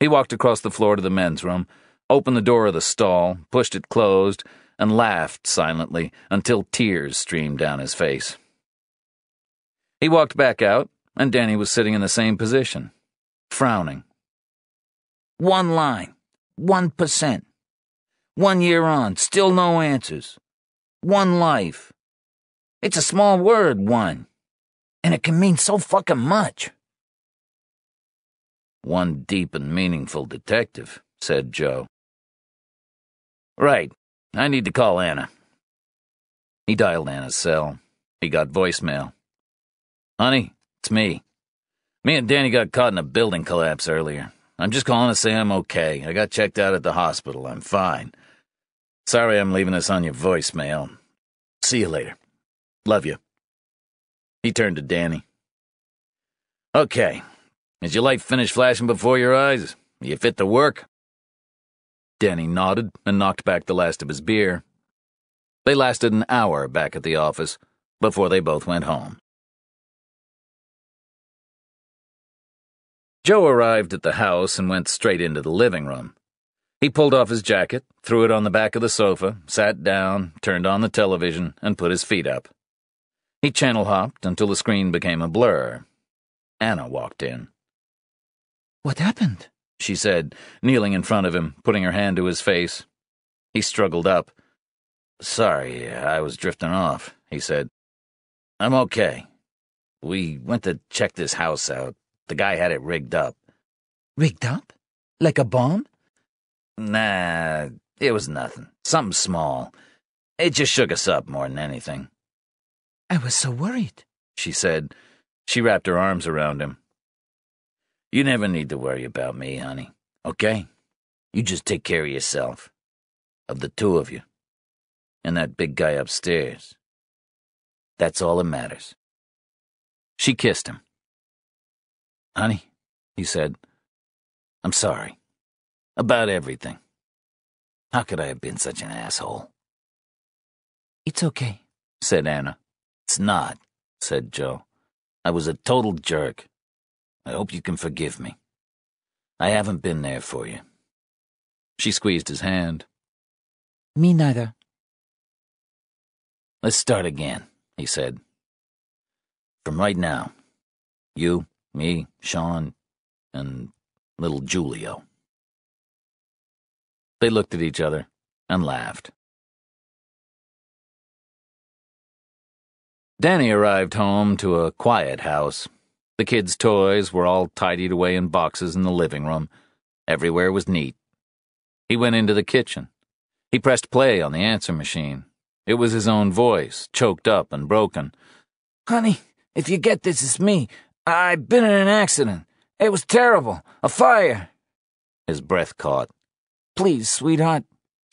He walked across the floor to the men's room, opened the door of the stall, pushed it closed, and laughed silently until tears streamed down his face. He walked back out, and Danny was sitting in the same position, frowning. One line, one percent. One year on, still no answers. One life. It's a small word, one and it can mean so fucking much. One deep and meaningful detective, said Joe. Right. I need to call Anna. He dialed Anna's cell. He got voicemail. Honey, it's me. Me and Danny got caught in a building collapse earlier. I'm just calling to say I'm okay. I got checked out at the hospital. I'm fine. Sorry I'm leaving this on your voicemail. See you later. Love you. He turned to Danny. Okay. Is your light finished flashing before your eyes? Are you fit to work? Danny nodded and knocked back the last of his beer. They lasted an hour back at the office before they both went home. Joe arrived at the house and went straight into the living room. He pulled off his jacket, threw it on the back of the sofa, sat down, turned on the television, and put his feet up. He channel hopped until the screen became a blur. Anna walked in. What happened? she said, kneeling in front of him, putting her hand to his face. He struggled up. Sorry, I was drifting off, he said. I'm okay. We went to check this house out. The guy had it rigged up. Rigged up? Like a bomb? Nah, it was nothing. Something small. It just shook us up more than anything. I was so worried, she said. She wrapped her arms around him. You never need to worry about me, honey, okay? You just take care of yourself. Of the two of you. And that big guy upstairs. That's all that matters. She kissed him. Honey, he said, I'm sorry. About everything. How could I have been such an asshole? It's okay, said Anna. It's not, said Joe. I was a total jerk. I hope you can forgive me. I haven't been there for you. She squeezed his hand. Me neither. Let's start again, he said. From right now. You, me, Sean, and little Julio. They looked at each other and laughed. Danny arrived home to a quiet house. The kids' toys were all tidied away in boxes in the living room. Everywhere was neat. He went into the kitchen. He pressed play on the answer machine. It was his own voice, choked up and broken. Honey, if you get this, it's me. I've been in an accident. It was terrible. A fire. His breath caught. Please, sweetheart,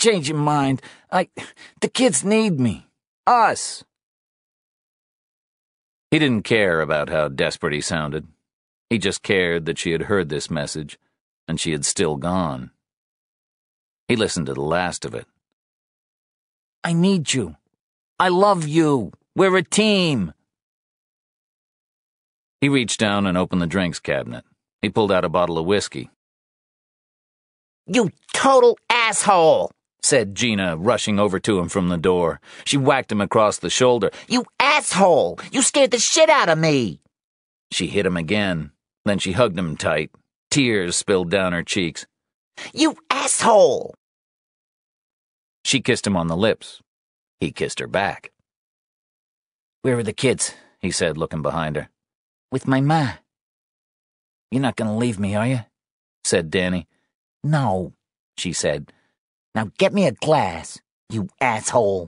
change your mind. I. The kids need me. Us. He didn't care about how desperate he sounded. He just cared that she had heard this message, and she had still gone. He listened to the last of it. I need you. I love you. We're a team. He reached down and opened the drinks cabinet. He pulled out a bottle of whiskey. You total asshole! said Gina, rushing over to him from the door. She whacked him across the shoulder. You asshole! You scared the shit out of me! She hit him again. Then she hugged him tight. Tears spilled down her cheeks. You asshole! She kissed him on the lips. He kissed her back. Where are the kids? he said, looking behind her. With my ma. You're not gonna leave me, are you? said Danny. No, she said. Now get me a glass, you asshole.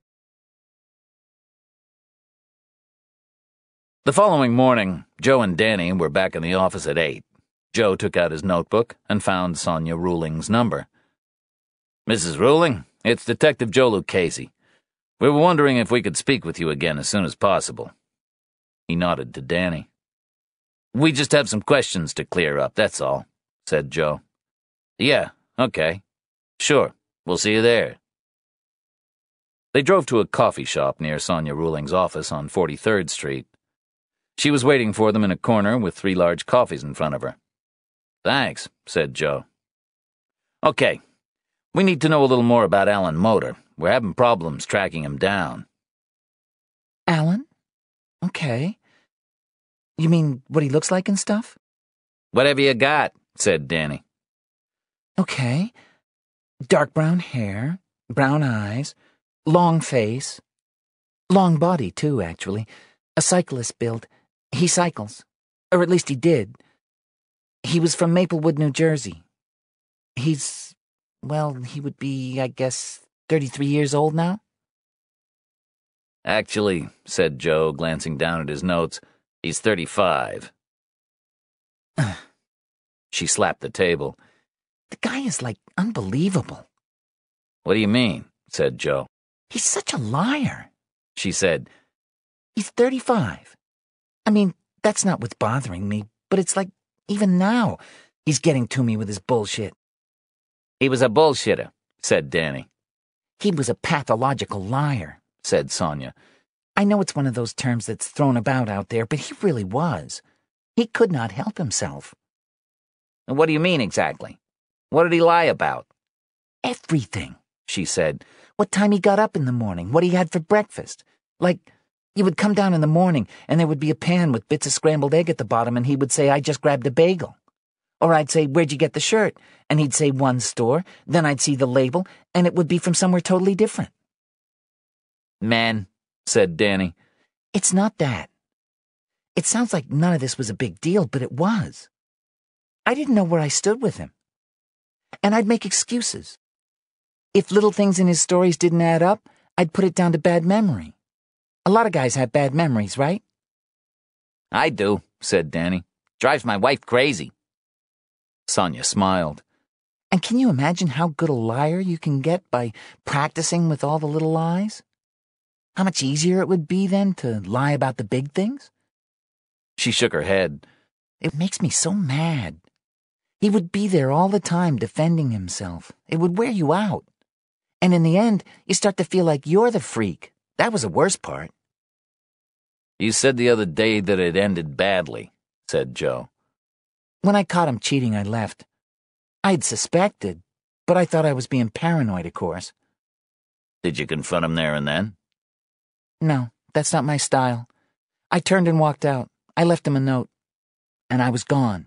The following morning, Joe and Danny were back in the office at 8. Joe took out his notebook and found Sonia Ruling's number. Mrs. Ruling, it's Detective Joe Lucchesi. We were wondering if we could speak with you again as soon as possible. He nodded to Danny. We just have some questions to clear up, that's all, said Joe. Yeah, okay. Sure. We'll see you there. They drove to a coffee shop near Sonia Ruling's office on 43rd Street. She was waiting for them in a corner with three large coffees in front of her. Thanks, said Joe. Okay, we need to know a little more about Alan Motor. We're having problems tracking him down. Alan? Okay. You mean what he looks like and stuff? Whatever you got, said Danny. Okay. Dark brown hair, brown eyes, long face. Long body, too, actually. A cyclist build. He cycles. Or at least he did. He was from Maplewood, New Jersey. He's, well, he would be, I guess, 33 years old now? Actually, said Joe, glancing down at his notes, he's 35. she slapped the table. The guy is like unbelievable. What do you mean? said Joe. He's such a liar. She said, He's 35. I mean, that's not what's bothering me, but it's like, even now, he's getting to me with his bullshit. He was a bullshitter, said Danny. He was a pathological liar, said Sonia. I know it's one of those terms that's thrown about out there, but he really was. He could not help himself. What do you mean exactly? What did he lie about? Everything, she said. What time he got up in the morning, what he had for breakfast. Like, he would come down in the morning, and there would be a pan with bits of scrambled egg at the bottom, and he would say, I just grabbed a bagel. Or I'd say, Where'd you get the shirt? And he'd say, One store. Then I'd see the label, and it would be from somewhere totally different. Man, said Danny. It's not that. It sounds like none of this was a big deal, but it was. I didn't know where I stood with him. And I'd make excuses. If little things in his stories didn't add up, I'd put it down to bad memory. A lot of guys have bad memories, right? I do, said Danny. Drives my wife crazy. Sonia smiled. And can you imagine how good a liar you can get by practicing with all the little lies? How much easier it would be then to lie about the big things? She shook her head. It makes me so mad. He would be there all the time defending himself. It would wear you out. And in the end, you start to feel like you're the freak. That was the worst part. You said the other day that it ended badly, said Joe. When I caught him cheating, I left. I'd suspected, but I thought I was being paranoid, of course. Did you confront him there and then? No, that's not my style. I turned and walked out. I left him a note. And I was gone.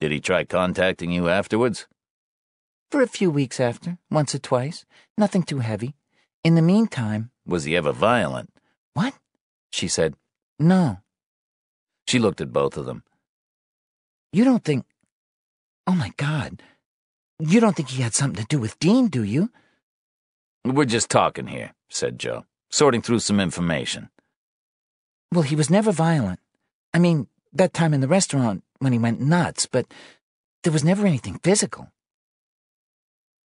Did he try contacting you afterwards? For a few weeks after, once or twice. Nothing too heavy. In the meantime. Was he ever violent? What? She said. No. She looked at both of them. You don't think. Oh my God. You don't think he had something to do with Dean, do you? We're just talking here, said Joe, sorting through some information. Well, he was never violent. I mean, that time in the restaurant when he went nuts, but there was never anything physical.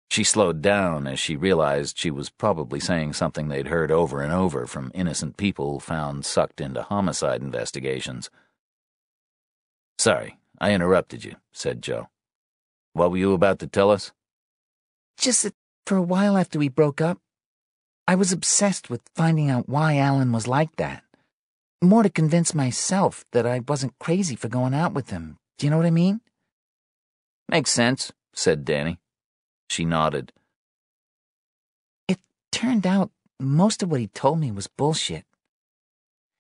She slowed down as she realized she was probably saying something they'd heard over and over from innocent people found sucked into homicide investigations. Sorry, I interrupted you, said Joe. What were you about to tell us? Just that for a while after we broke up, I was obsessed with finding out why Alan was like that. More to convince myself that I wasn't crazy for going out with him. Do you know what I mean? Makes sense, said Danny. She nodded. It turned out most of what he told me was bullshit.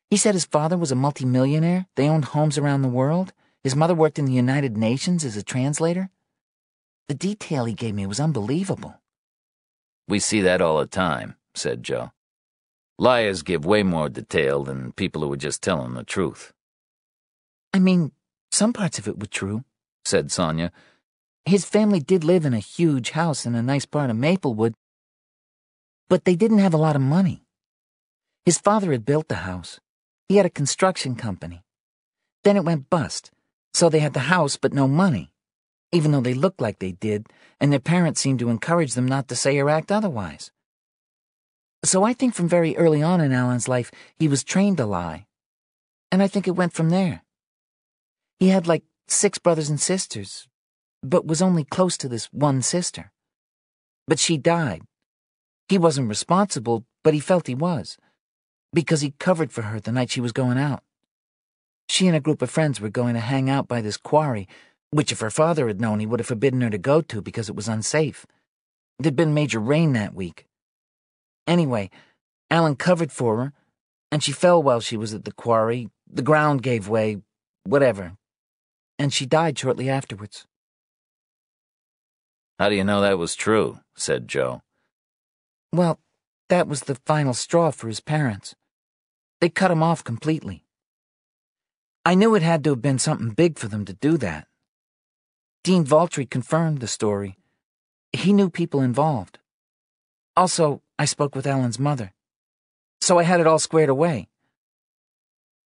He said his father was a multimillionaire, they owned homes around the world, his mother worked in the United Nations as a translator. The detail he gave me was unbelievable. We see that all the time, said Joe. Liars give way more detail than people who are just telling the truth. I mean, some parts of it were true, said Sonia. His family did live in a huge house in a nice part of Maplewood, but they didn't have a lot of money. His father had built the house. He had a construction company. Then it went bust, so they had the house but no money, even though they looked like they did, and their parents seemed to encourage them not to say or act otherwise. So I think from very early on in Alan's life, he was trained to lie. And I think it went from there. He had like six brothers and sisters, but was only close to this one sister. But she died. He wasn't responsible, but he felt he was, because he covered for her the night she was going out. She and a group of friends were going to hang out by this quarry, which if her father had known, he would have forbidden her to go to because it was unsafe. There'd been major rain that week. Anyway, Alan covered for her, and she fell while she was at the quarry. The ground gave way, whatever. And she died shortly afterwards. How do you know that was true? said Joe. Well, that was the final straw for his parents. They cut him off completely. I knew it had to have been something big for them to do that. Dean Valtry confirmed the story. He knew people involved. Also, I spoke with Alan's mother. So I had it all squared away.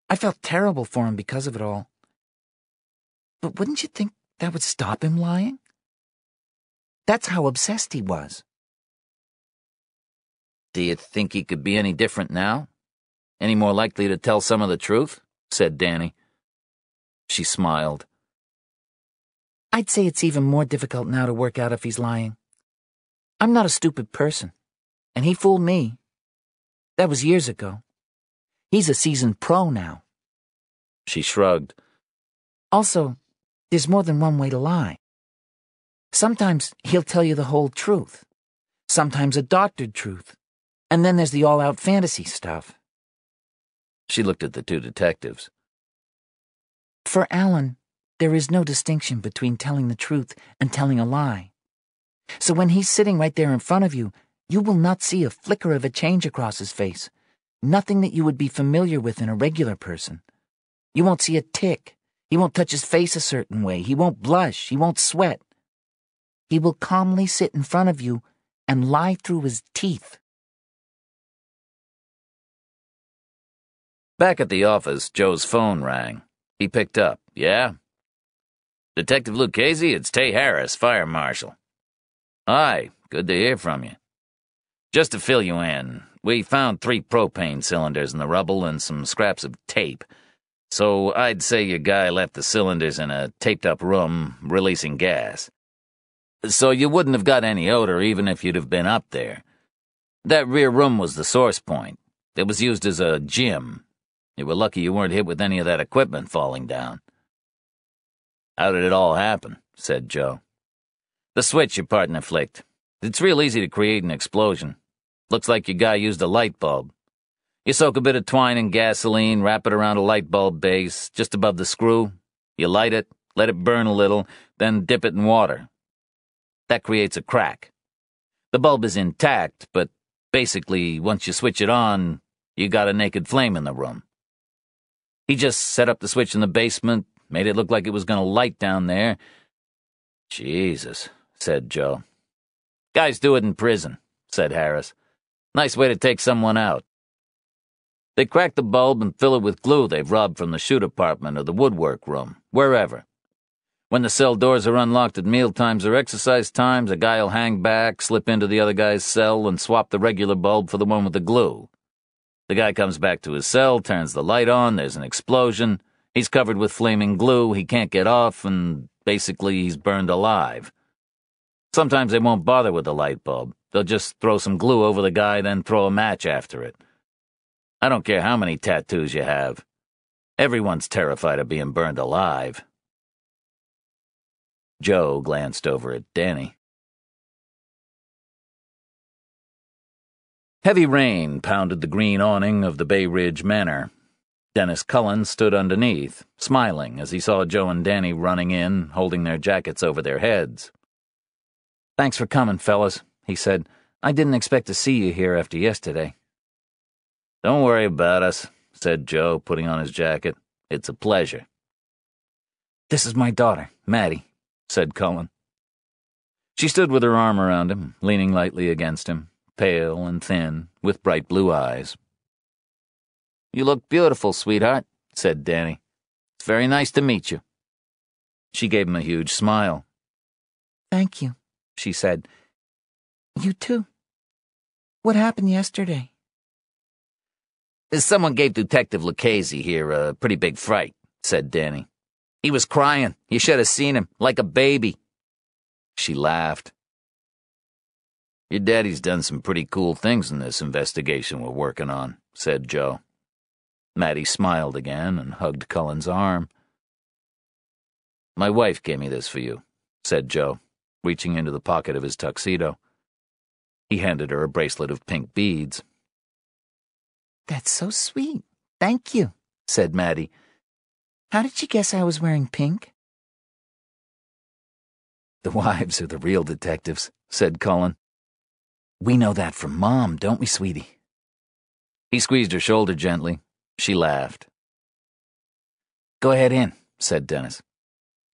I felt terrible for him because of it all. But wouldn't you think that would stop him lying? That's how obsessed he was. Do you think he could be any different now? Any more likely to tell some of the truth? said Danny. She smiled. I'd say it's even more difficult now to work out if he's lying. I'm not a stupid person and he fooled me. That was years ago. He's a seasoned pro now. She shrugged. Also, there's more than one way to lie. Sometimes he'll tell you the whole truth, sometimes a doctored truth, and then there's the all out fantasy stuff. She looked at the two detectives. For Alan, there is no distinction between telling the truth and telling a lie. So when he's sitting right there in front of you, you will not see a flicker of a change across his face, nothing that you would be familiar with in a regular person. You won't see a tick. He won't touch his face a certain way. He won't blush. He won't sweat. He will calmly sit in front of you and lie through his teeth. Back at the office, Joe's phone rang. He picked up. Yeah? Detective Lucchesi, it's Tay Harris, fire marshal. Hi, good to hear from you. Just to fill you in, we found three propane cylinders in the rubble and some scraps of tape. So I'd say your guy left the cylinders in a taped up room, releasing gas. so you wouldn't have got any odor even if you'd have been up there. That rear room was the source point. It was used as a gym. You were lucky you weren't hit with any of that equipment falling down. How did it all happen? said Joe. The switch your partner flicked. It's real easy to create an explosion. Looks like your guy used a light bulb. You soak a bit of twine in gasoline, wrap it around a light bulb base, just above the screw. You light it, let it burn a little, then dip it in water. That creates a crack. The bulb is intact, but basically, once you switch it on, you got a naked flame in the room. He just set up the switch in the basement, made it look like it was going to light down there. Jesus, said Joe. Guys do it in prison, said Harris. Nice way to take someone out. They crack the bulb and fill it with glue they've robbed from the shoe department or the woodwork room, wherever. When the cell doors are unlocked at meal times or exercise times, a guy'll hang back, slip into the other guy's cell, and swap the regular bulb for the one with the glue. The guy comes back to his cell, turns the light on, there's an explosion. He's covered with flaming glue, he can't get off, and basically he's burned alive. Sometimes they won't bother with the light bulb. They'll just throw some glue over the guy, then throw a match after it. I don't care how many tattoos you have. Everyone's terrified of being burned alive. Joe glanced over at Danny. Heavy rain pounded the green awning of the Bay Ridge Manor. Dennis Cullen stood underneath, smiling as he saw Joe and Danny running in, holding their jackets over their heads. Thanks for coming, fellas, he said. I didn't expect to see you here after yesterday. Don't worry about us, said Joe, putting on his jacket. It's a pleasure. This is my daughter, Maddie said Cullen. She stood with her arm around him, leaning lightly against him, pale and thin, with bright blue eyes. You look beautiful, sweetheart, said Danny. It's very nice to meet you. She gave him a huge smile. Thank you, she said. You too. What happened yesterday? Someone gave Detective Lucchesi here a pretty big fright, said Danny. He was crying. You should have seen him, like a baby. She laughed. Your daddy's done some pretty cool things in this investigation we're working on, said Joe. Maddie smiled again and hugged Cullen's arm. My wife gave me this for you, said Joe, reaching into the pocket of his tuxedo. He handed her a bracelet of pink beads. That's so sweet. Thank you, said Maddie how did you guess I was wearing pink? The wives are the real detectives, said Cullen. We know that from Mom, don't we, sweetie? He squeezed her shoulder gently. She laughed. Go ahead in, said Dennis.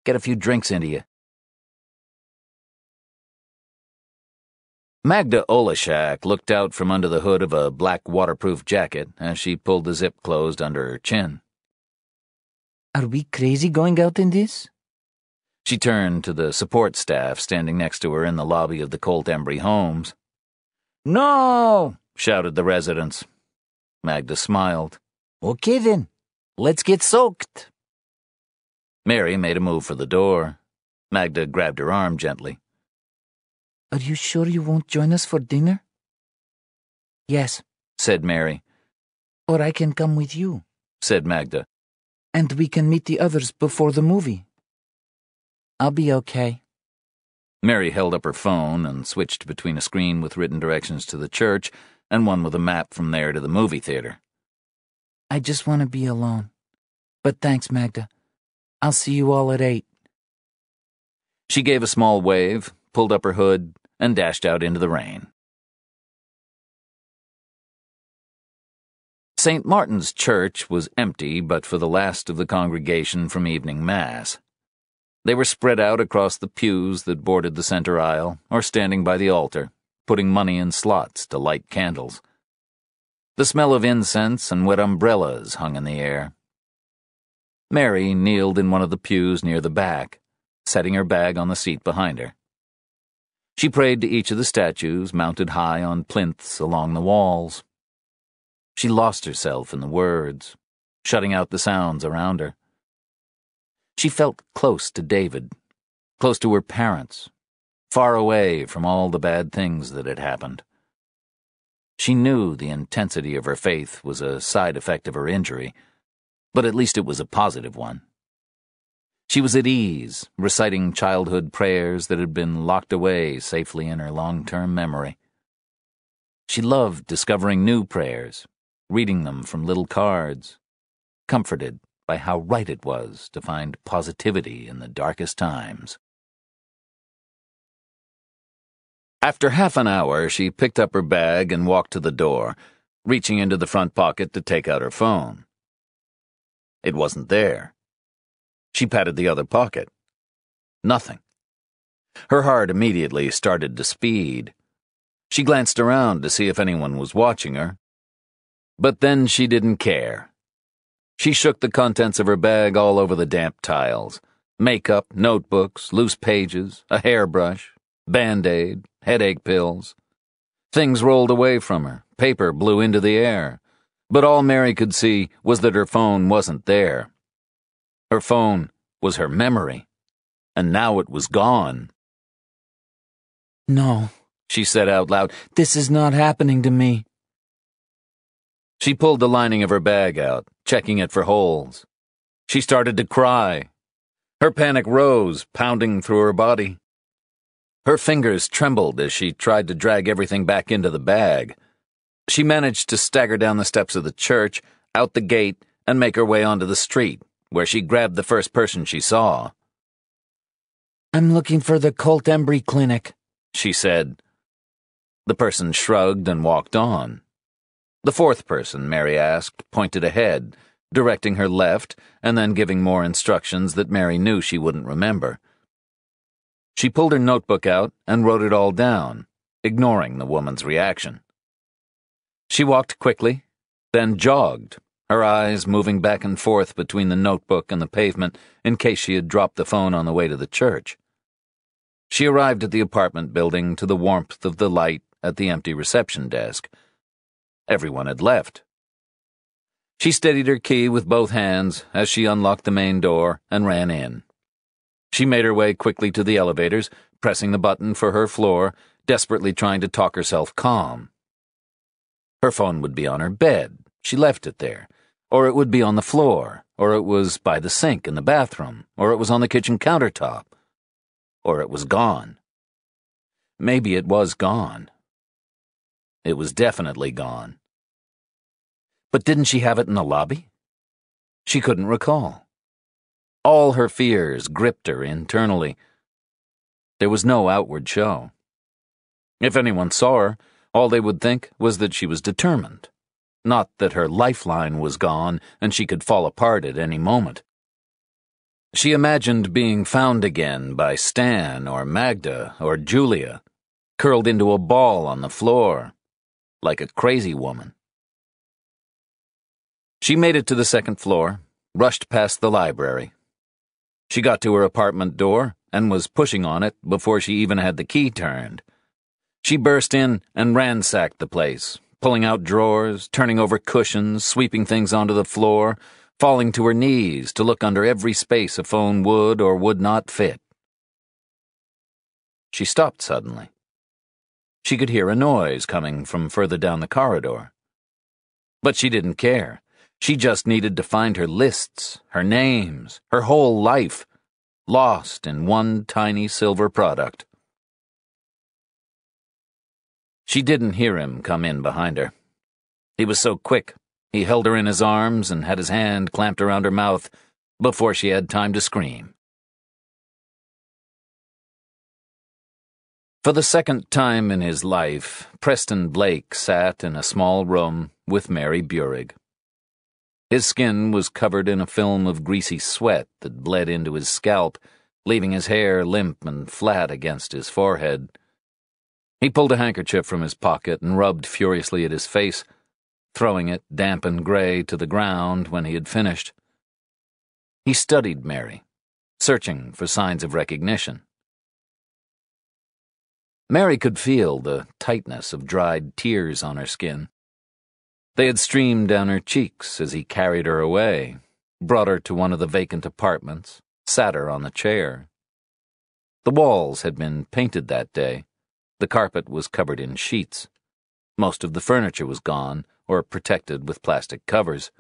Get a few drinks into you. Magda Olashak looked out from under the hood of a black waterproof jacket as she pulled the zip closed under her chin. Are we crazy going out in this? She turned to the support staff standing next to her in the lobby of the Colt Embry Homes. No! shouted the residents. Magda smiled. Okay then, let's get soaked. Mary made a move for the door. Magda grabbed her arm gently. Are you sure you won't join us for dinner? Yes, said Mary. Or I can come with you, said Magda and we can meet the others before the movie. I'll be okay. Mary held up her phone and switched between a screen with written directions to the church and one with a map from there to the movie theater. I just want to be alone. But thanks, Magda. I'll see you all at eight. She gave a small wave, pulled up her hood, and dashed out into the rain. St. Martin's Church was empty but for the last of the congregation from evening Mass. They were spread out across the pews that bordered the center aisle, or standing by the altar, putting money in slots to light candles. The smell of incense and wet umbrellas hung in the air. Mary kneeled in one of the pews near the back, setting her bag on the seat behind her. She prayed to each of the statues mounted high on plinths along the walls. She lost herself in the words, shutting out the sounds around her. She felt close to David, close to her parents, far away from all the bad things that had happened. She knew the intensity of her faith was a side effect of her injury, but at least it was a positive one. She was at ease, reciting childhood prayers that had been locked away safely in her long term memory. She loved discovering new prayers, reading them from little cards, comforted by how right it was to find positivity in the darkest times. After half an hour, she picked up her bag and walked to the door, reaching into the front pocket to take out her phone. It wasn't there. She patted the other pocket. Nothing. Her heart immediately started to speed. She glanced around to see if anyone was watching her. But then she didn't care. She shook the contents of her bag all over the damp tiles makeup, notebooks, loose pages, a hairbrush, band aid, headache pills. Things rolled away from her, paper blew into the air. But all Mary could see was that her phone wasn't there. Her phone was her memory, and now it was gone. No, she said out loud, this is not happening to me. She pulled the lining of her bag out, checking it for holes. She started to cry. Her panic rose, pounding through her body. Her fingers trembled as she tried to drag everything back into the bag. She managed to stagger down the steps of the church, out the gate, and make her way onto the street, where she grabbed the first person she saw. I'm looking for the Colt Embry Clinic, she said. The person shrugged and walked on. The fourth person, Mary asked, pointed ahead, directing her left and then giving more instructions that Mary knew she wouldn't remember. She pulled her notebook out and wrote it all down, ignoring the woman's reaction. She walked quickly, then jogged, her eyes moving back and forth between the notebook and the pavement in case she had dropped the phone on the way to the church. She arrived at the apartment building to the warmth of the light at the empty reception desk. Everyone had left. She steadied her key with both hands as she unlocked the main door and ran in. She made her way quickly to the elevators, pressing the button for her floor, desperately trying to talk herself calm. Her phone would be on her bed. She left it there. Or it would be on the floor, or it was by the sink in the bathroom, or it was on the kitchen countertop, or it was gone. Maybe it was gone. It was definitely gone. But didn't she have it in the lobby? She couldn't recall. All her fears gripped her internally. There was no outward show. If anyone saw her, all they would think was that she was determined, not that her lifeline was gone and she could fall apart at any moment. She imagined being found again by Stan or Magda or Julia, curled into a ball on the floor, like a crazy woman. She made it to the second floor, rushed past the library. She got to her apartment door and was pushing on it before she even had the key turned. She burst in and ransacked the place, pulling out drawers, turning over cushions, sweeping things onto the floor, falling to her knees to look under every space a phone would or would not fit. She stopped suddenly. She could hear a noise coming from further down the corridor. But she didn't care. She just needed to find her lists, her names, her whole life, lost in one tiny silver product. She didn't hear him come in behind her. He was so quick, he held her in his arms and had his hand clamped around her mouth before she had time to scream. For the second time in his life, Preston Blake sat in a small room with Mary Burig. His skin was covered in a film of greasy sweat that bled into his scalp, leaving his hair limp and flat against his forehead. He pulled a handkerchief from his pocket and rubbed furiously at his face, throwing it, damp and gray, to the ground when he had finished. He studied Mary, searching for signs of recognition. Mary could feel the tightness of dried tears on her skin. They had streamed down her cheeks as he carried her away, brought her to one of the vacant apartments, sat her on the chair. The walls had been painted that day. The carpet was covered in sheets. Most of the furniture was gone or protected with plastic covers.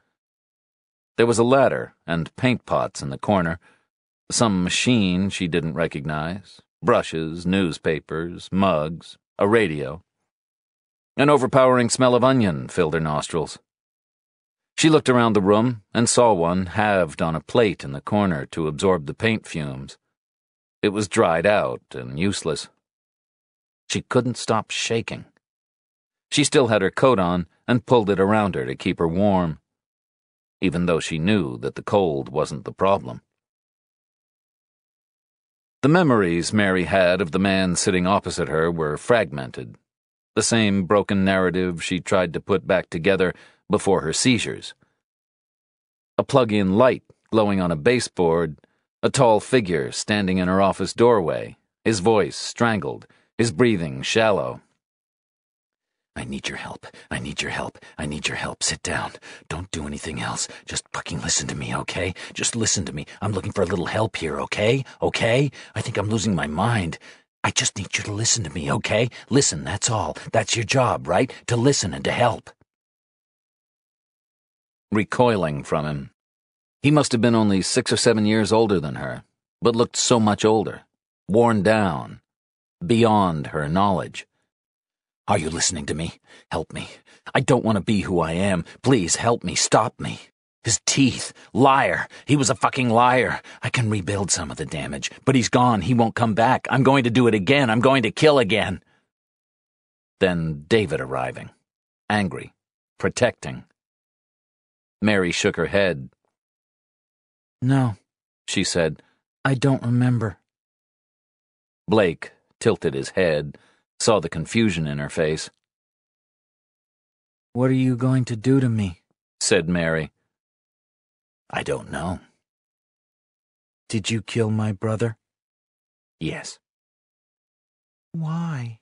There was a ladder and paint pots in the corner, some machine she didn't recognize, brushes, newspapers, mugs, a radio. An overpowering smell of onion filled her nostrils. She looked around the room and saw one halved on a plate in the corner to absorb the paint fumes. It was dried out and useless. She couldn't stop shaking. She still had her coat on and pulled it around her to keep her warm, even though she knew that the cold wasn't the problem. The memories Mary had of the man sitting opposite her were fragmented, the same broken narrative she tried to put back together before her seizures. A plug in light glowing on a baseboard, a tall figure standing in her office doorway, his voice strangled, his breathing shallow. I need your help. I need your help. I need your help. Sit down. Don't do anything else. Just fucking listen to me, okay? Just listen to me. I'm looking for a little help here, okay? Okay? I think I'm losing my mind. I just need you to listen to me, okay? Listen, that's all. That's your job, right? To listen and to help. Recoiling from him. He must have been only six or seven years older than her, but looked so much older, worn down, beyond her knowledge. Are you listening to me? Help me. I don't want to be who I am. Please help me. Stop me. His teeth. Liar. He was a fucking liar. I can rebuild some of the damage, but he's gone. He won't come back. I'm going to do it again. I'm going to kill again. Then David arriving. Angry. Protecting. Mary shook her head. No, she said. I don't remember. Blake tilted his head saw the confusion in her face. What are you going to do to me? said Mary. I don't know. Did you kill my brother? Yes. Why?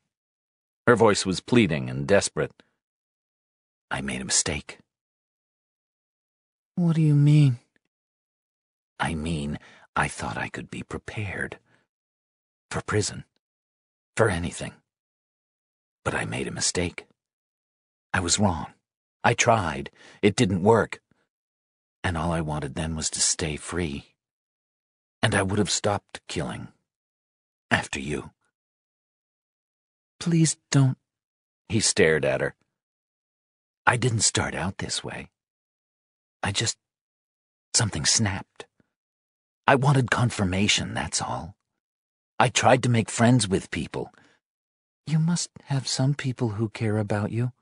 Her voice was pleading and desperate. I made a mistake. What do you mean? I mean, I thought I could be prepared. For prison. For anything. But I made a mistake. I was wrong. I tried. It didn't work. And all I wanted then was to stay free. And I would have stopped killing. After you. Please don't. He stared at her. I didn't start out this way. I just. something snapped. I wanted confirmation, that's all. I tried to make friends with people you must have some people who care about you.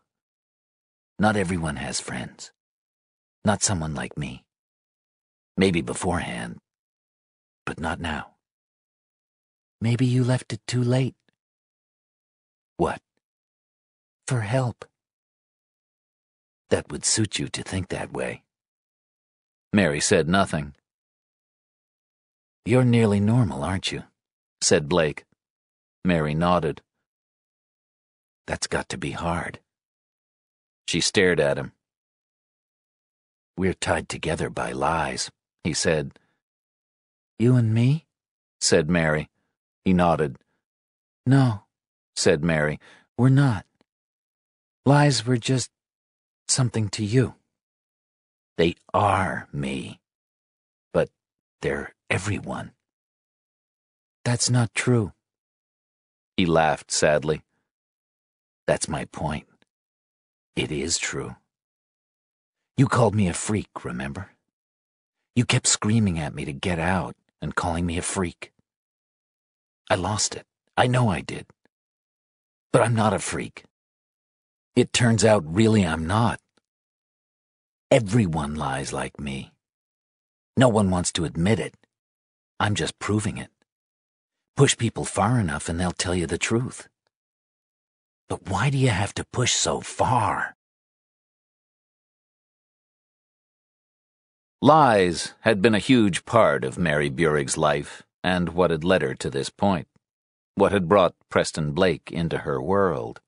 Not everyone has friends. Not someone like me. Maybe beforehand, but not now. Maybe you left it too late. What? For help. That would suit you to think that way. Mary said nothing. You're nearly normal, aren't you? Said Blake. Mary nodded. That's got to be hard. She stared at him. We're tied together by lies, he said. You and me? said Mary. He nodded. No, said Mary. We're not. Lies were just something to you. They are me. But they're everyone. That's not true. He laughed sadly. That's my point. It is true. You called me a freak, remember? You kept screaming at me to get out and calling me a freak. I lost it. I know I did. But I'm not a freak. It turns out really I'm not. Everyone lies like me. No one wants to admit it. I'm just proving it. Push people far enough and they'll tell you the truth. But why do you have to push so far? Lies had been a huge part of Mary Burig's life and what had led her to this point, what had brought Preston Blake into her world.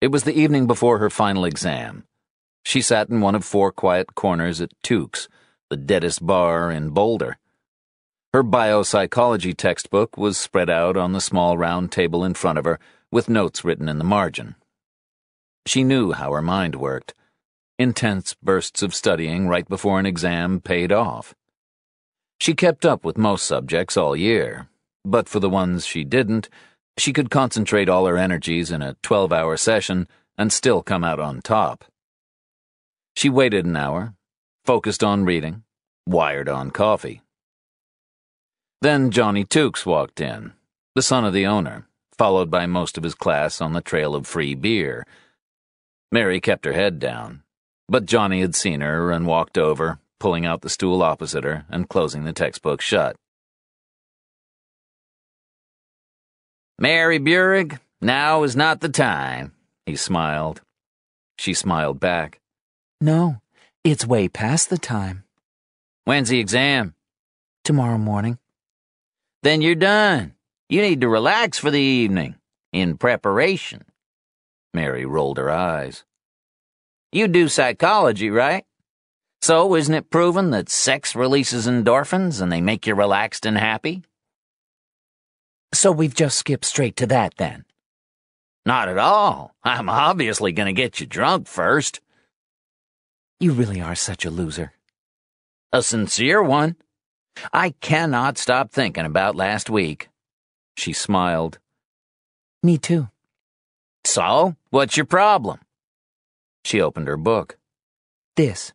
It was the evening before her final exam. She sat in one of four quiet corners at Tukes, the deadest bar in Boulder. Her biopsychology textbook was spread out on the small round table in front of her, with notes written in the margin. She knew how her mind worked. Intense bursts of studying right before an exam paid off. She kept up with most subjects all year, but for the ones she didn't, she could concentrate all her energies in a 12 hour session and still come out on top. She waited an hour, focused on reading, wired on coffee. Then Johnny Tukes walked in, the son of the owner, followed by most of his class on the trail of free beer. Mary kept her head down, but Johnny had seen her and walked over, pulling out the stool opposite her and closing the textbook shut. Mary Burig, now is not the time, he smiled. She smiled back. No, it's way past the time. When's the exam? Tomorrow morning. Then you're done. You need to relax for the evening, in preparation. Mary rolled her eyes. You do psychology, right? So, isn't it proven that sex releases endorphins and they make you relaxed and happy? So we've just skipped straight to that then. Not at all. I'm obviously going to get you drunk first. You really are such a loser. A sincere one. I cannot stop thinking about last week. She smiled. Me too. So, what's your problem? She opened her book. This.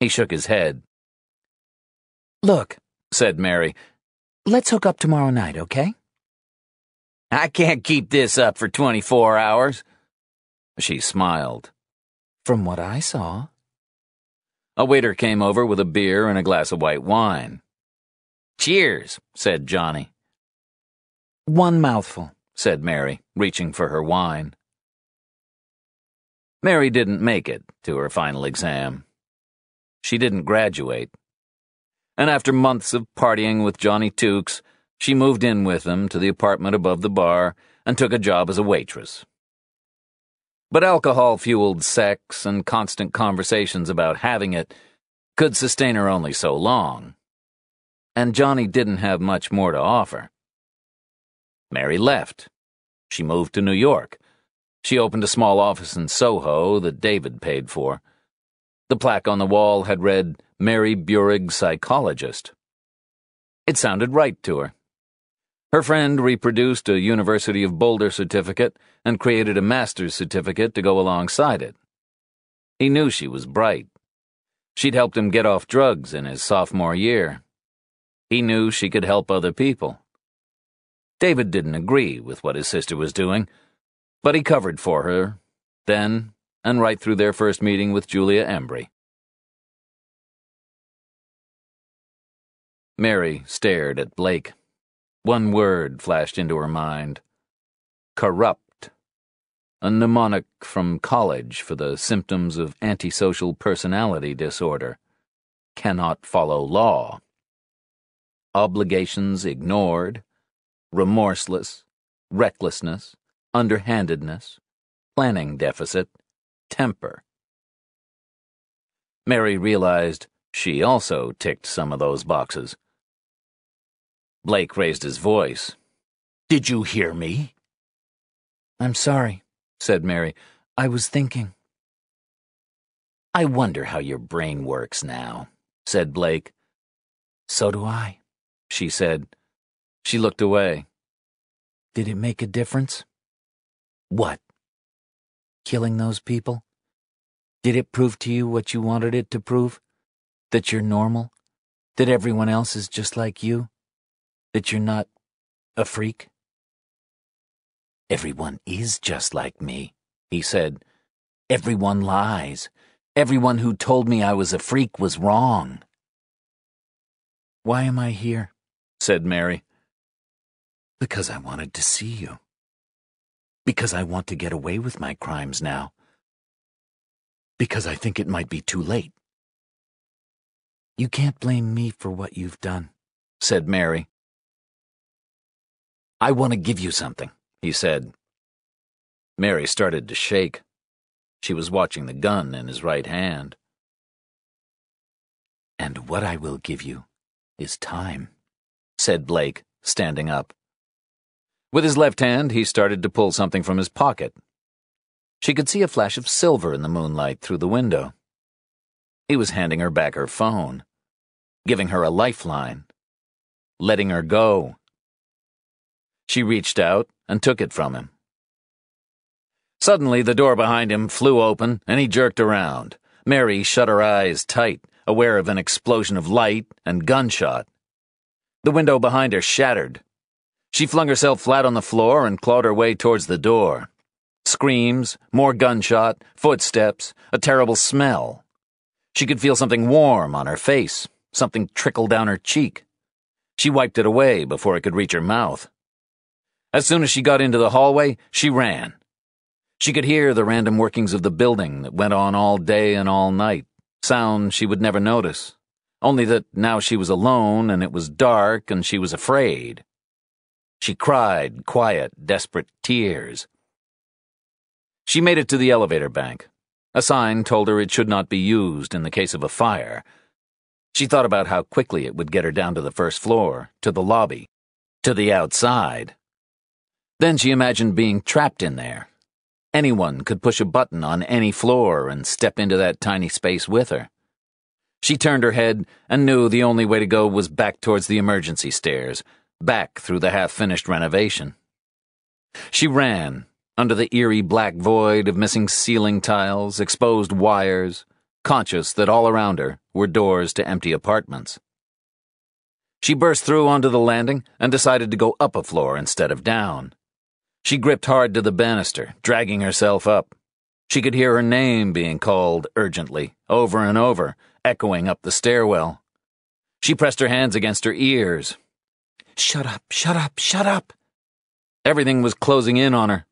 He shook his head. Look, said Mary. Let's hook up tomorrow night, okay? I can't keep this up for 24 hours. She smiled. From what I saw. A waiter came over with a beer and a glass of white wine. Cheers, said Johnny. One mouthful, said Mary, reaching for her wine. Mary didn't make it to her final exam. She didn't graduate. And after months of partying with Johnny Tukes, she moved in with him to the apartment above the bar and took a job as a waitress. But alcohol fueled sex and constant conversations about having it could sustain her only so long. And Johnny didn't have much more to offer. Mary left. She moved to New York. She opened a small office in Soho that David paid for. The plaque on the wall had read, Mary Burig, Psychologist. It sounded right to her. Her friend reproduced a University of Boulder certificate and created a master's certificate to go alongside it. He knew she was bright. She'd helped him get off drugs in his sophomore year. He knew she could help other people. David didn't agree with what his sister was doing, but he covered for her, then and right through their first meeting with Julia Embry. Mary stared at Blake. One word flashed into her mind corrupt. A mnemonic from college for the symptoms of antisocial personality disorder. Cannot follow law. Obligations ignored. Remorseless. Recklessness. Underhandedness. Planning deficit. Temper. Mary realized she also ticked some of those boxes. Blake raised his voice. Did you hear me? I'm sorry, said Mary. I was thinking. I wonder how your brain works now, said Blake. So do I, she said. She looked away. Did it make a difference? What? Killing those people? Did it prove to you what you wanted it to prove? That you're normal? That everyone else is just like you? That you're not a freak? Everyone is just like me, he said. Everyone lies. Everyone who told me I was a freak was wrong. Why am I here? said Mary. Because I wanted to see you. Because I want to get away with my crimes now. Because I think it might be too late. You can't blame me for what you've done, said Mary. I want to give you something, he said. Mary started to shake. She was watching the gun in his right hand. And what I will give you is time. said Blake, standing up. With his left hand, he started to pull something from his pocket. She could see a flash of silver in the moonlight through the window. He was handing her back her phone, giving her a lifeline, letting her go. She reached out and took it from him. Suddenly, the door behind him flew open and he jerked around. Mary shut her eyes tight, aware of an explosion of light and gunshot. The window behind her shattered. She flung herself flat on the floor and clawed her way towards the door. Screams, more gunshot, footsteps, a terrible smell. She could feel something warm on her face, something trickle down her cheek. She wiped it away before it could reach her mouth. As soon as she got into the hallway, she ran. She could hear the random workings of the building that went on all day and all night, sounds she would never notice, only that now she was alone and it was dark and she was afraid. She cried quiet, desperate tears. She made it to the elevator bank. A sign told her it should not be used in the case of a fire. She thought about how quickly it would get her down to the first floor, to the lobby, to the outside. Then she imagined being trapped in there, Anyone could push a button on any floor and step into that tiny space with her. She turned her head and knew the only way to go was back towards the emergency stairs, back through the half finished renovation. She ran, under the eerie black void of missing ceiling tiles, exposed wires, conscious that all around her were doors to empty apartments. She burst through onto the landing and decided to go up a floor instead of down. She gripped hard to the banister, dragging herself up. She could hear her name being called urgently, over and over, echoing up the stairwell. She pressed her hands against her ears. Shut up, shut up, shut up. Everything was closing in on her.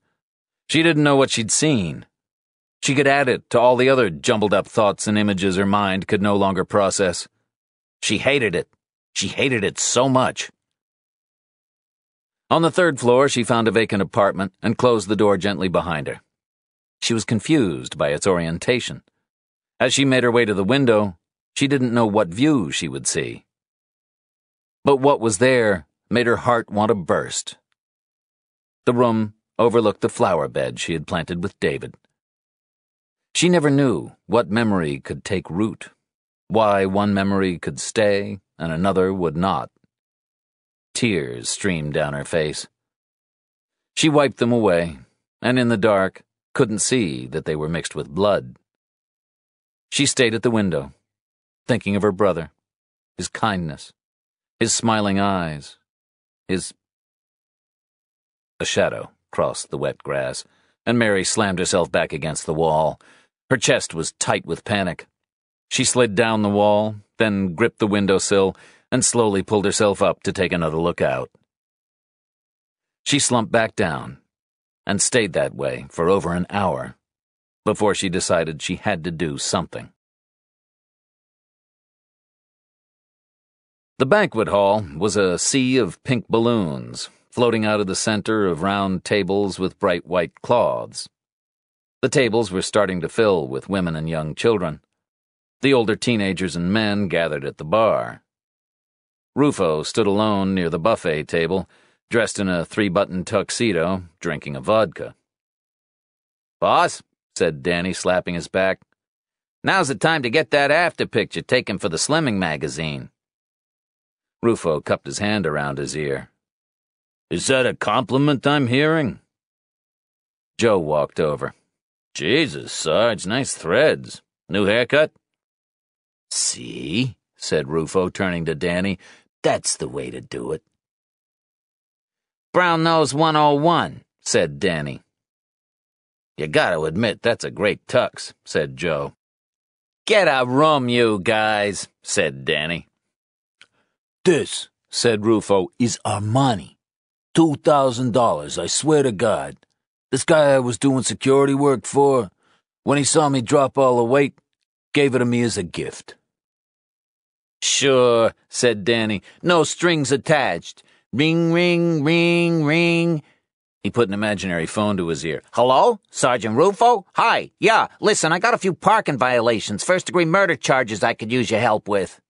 She didn't know what she'd seen. She could add it to all the other jumbled up thoughts and images her mind could no longer process. She hated it. She hated it so much. On the third floor, she found a vacant apartment and closed the door gently behind her. She was confused by its orientation. As she made her way to the window, she didn't know what view she would see. But what was there made her heart want to burst. The room overlooked the flower bed she had planted with David. She never knew what memory could take root, why one memory could stay and another would not. Tears streamed down her face. She wiped them away, and in the dark couldn't see that they were mixed with blood. She stayed at the window, thinking of her brother, his kindness, his smiling eyes, his. A shadow crossed the wet grass, and Mary slammed herself back against the wall. Her chest was tight with panic. She slid down the wall, then gripped the windowsill and slowly pulled herself up to take another look out. She slumped back down and stayed that way for over an hour before she decided she had to do something. The banquet hall was a sea of pink balloons floating out of the center of round tables with bright white cloths. The tables were starting to fill with women and young children. The older teenagers and men gathered at the bar. Rufo stood alone near the buffet table, dressed in a three button tuxedo, drinking a vodka. Boss, said Danny, slapping his back, now's the time to get that after picture taken for the Slimming magazine. Rufo cupped his hand around his ear. Is that a compliment I'm hearing? Joe walked over. Jesus, Sarge, nice threads. New haircut? See? said Rufo, turning to Danny. That's the way to do it. Brown Nose 101, said Danny. You gotta admit that's a great tux, said Joe. Get a room, you guys, said Danny. This, said Rufo, is our money. Two thousand dollars, I swear to God. This guy I was doing security work for, when he saw me drop all the weight, gave it to me as a gift. Sure, said Danny. No strings attached. Ring, ring, ring, ring. He put an imaginary phone to his ear. Hello? Sergeant Rufo? Hi. Yeah, listen, I got a few parking violations, first degree murder charges I could use your help with.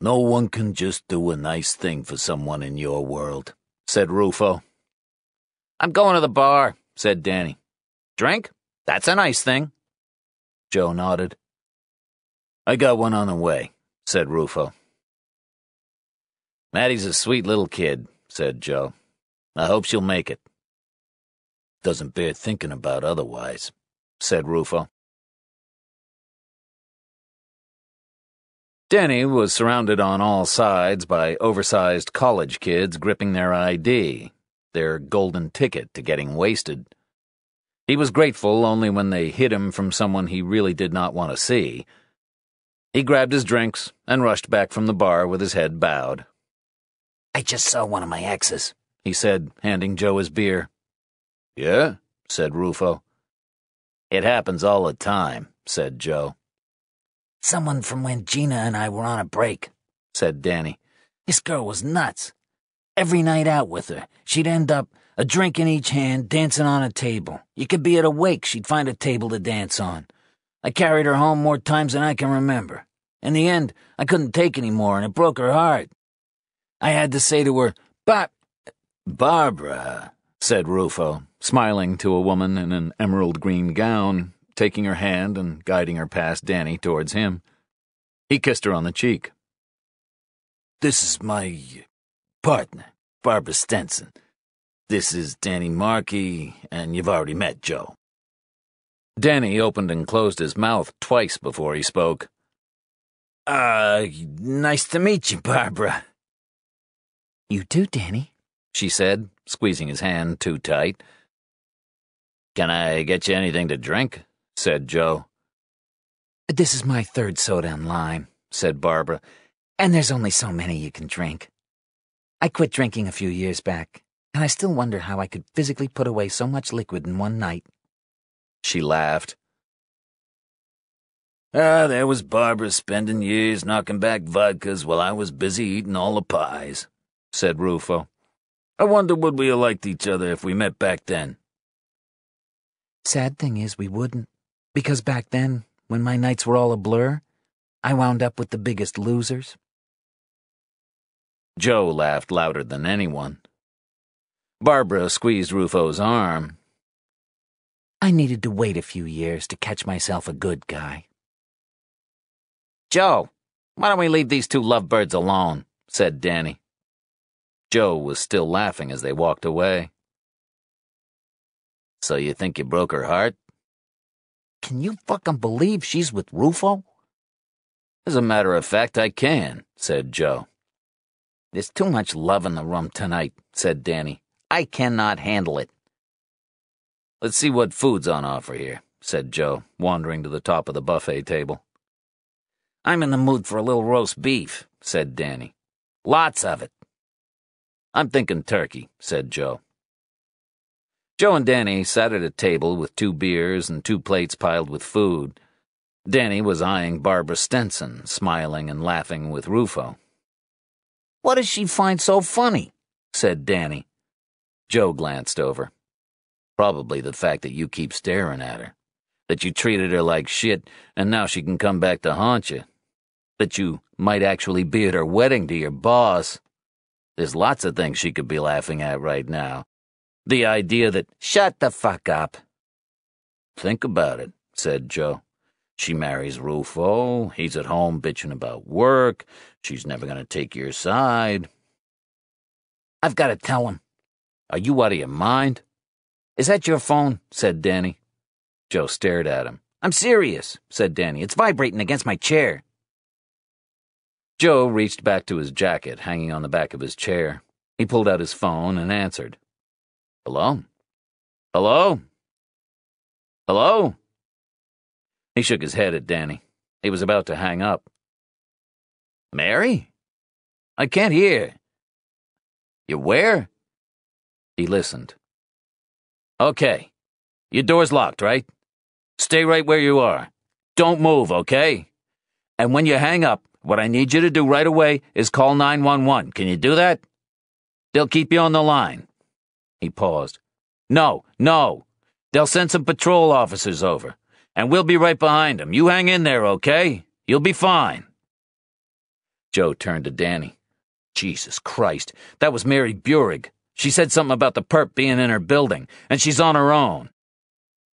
No one can just do a nice thing for someone in your world, said Rufo. I'm going to the bar, said Danny. Drink? That's a nice thing. Joe nodded. I got one on the way, said Rufo. Maddie's a sweet little kid, said Joe. I hope she'll make it. Doesn't bear thinking about otherwise, said Rufo. Denny was surrounded on all sides by oversized college kids gripping their ID, their golden ticket to getting wasted. He was grateful only when they hid him from someone he really did not want to see. He grabbed his drinks and rushed back from the bar with his head bowed. I just saw one of my exes, he said, handing Joe his beer. Yeah? said Rufo. It happens all the time, said Joe. Someone from when Gina and I were on a break, said Danny. This girl was nuts. Every night out with her, she'd end up a drink in each hand, dancing on a table. You could be at a wake, she'd find a table to dance on. I carried her home more times than I can remember. In the end, I couldn't take any more, and it broke her heart. I had to say to her, But, Barbara, said Rufo, smiling to a woman in an emerald green gown taking her hand and guiding her past Danny towards him. He kissed her on the cheek. This is my partner, Barbara Stenson. This is Danny Markey, and you've already met Joe. Danny opened and closed his mouth twice before he spoke. Uh, nice to meet you, Barbara. You too, Danny, she said, squeezing his hand too tight. Can I get you anything to drink? said Joe. This is my third soda and lime, said Barbara, and there's only so many you can drink. I quit drinking a few years back, and I still wonder how I could physically put away so much liquid in one night. She laughed. Ah, there was Barbara spending years knocking back vodkas while I was busy eating all the pies, said Rufo. I wonder would we have liked each other if we met back then. Sad thing is, we wouldn't. Because back then, when my nights were all a blur, I wound up with the biggest losers. Joe laughed louder than anyone. Barbara squeezed Rufo's arm. I needed to wait a few years to catch myself a good guy. Joe, why don't we leave these two lovebirds alone? said Danny. Joe was still laughing as they walked away. So you think you broke her heart? Can you fucking believe she's with Rufo? As a matter of fact, I can, said Joe. There's too much love in the room tonight, said Danny. I cannot handle it. Let's see what food's on offer here, said Joe, wandering to the top of the buffet table. I'm in the mood for a little roast beef, said Danny. Lots of it. I'm thinking turkey, said Joe. Joe and Danny sat at a table with two beers and two plates piled with food. Danny was eyeing Barbara Stenson, smiling and laughing with Rufo. What does she find so funny? said Danny. Joe glanced over. Probably the fact that you keep staring at her. That you treated her like shit, and now she can come back to haunt you. That you might actually be at her wedding to your boss. There's lots of things she could be laughing at right now. The idea that, shut the fuck up. Think about it, said Joe. She marries Rufo, he's at home bitching about work, she's never gonna take your side. I've gotta tell him. Are you out of your mind? Is that your phone? said Danny. Joe stared at him. I'm serious, said Danny. It's vibrating against my chair. Joe reached back to his jacket hanging on the back of his chair. He pulled out his phone and answered. Hello? Hello? Hello? He shook his head at Danny. He was about to hang up. Mary? I can't hear. You where? He listened. Okay. Your door's locked, right? Stay right where you are. Don't move, okay? And when you hang up, what I need you to do right away is call 911. Can you do that? They'll keep you on the line. He paused. No, no. They'll send some patrol officers over, and we'll be right behind them. You hang in there, okay? You'll be fine. Joe turned to Danny. Jesus Christ, that was Mary Burig. She said something about the perp being in her building, and she's on her own.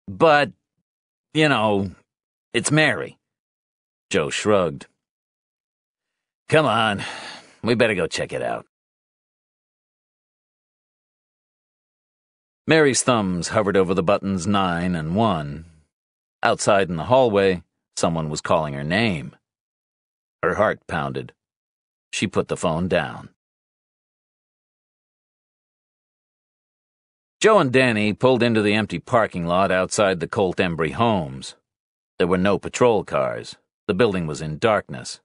But, you know, it's Mary. Joe shrugged. Come on, we better go check it out. Mary's thumbs hovered over the buttons 9 and 1. Outside in the hallway, someone was calling her name. Her heart pounded. She put the phone down. Joe and Danny pulled into the empty parking lot outside the Colt Embry homes. There were no patrol cars. The building was in darkness.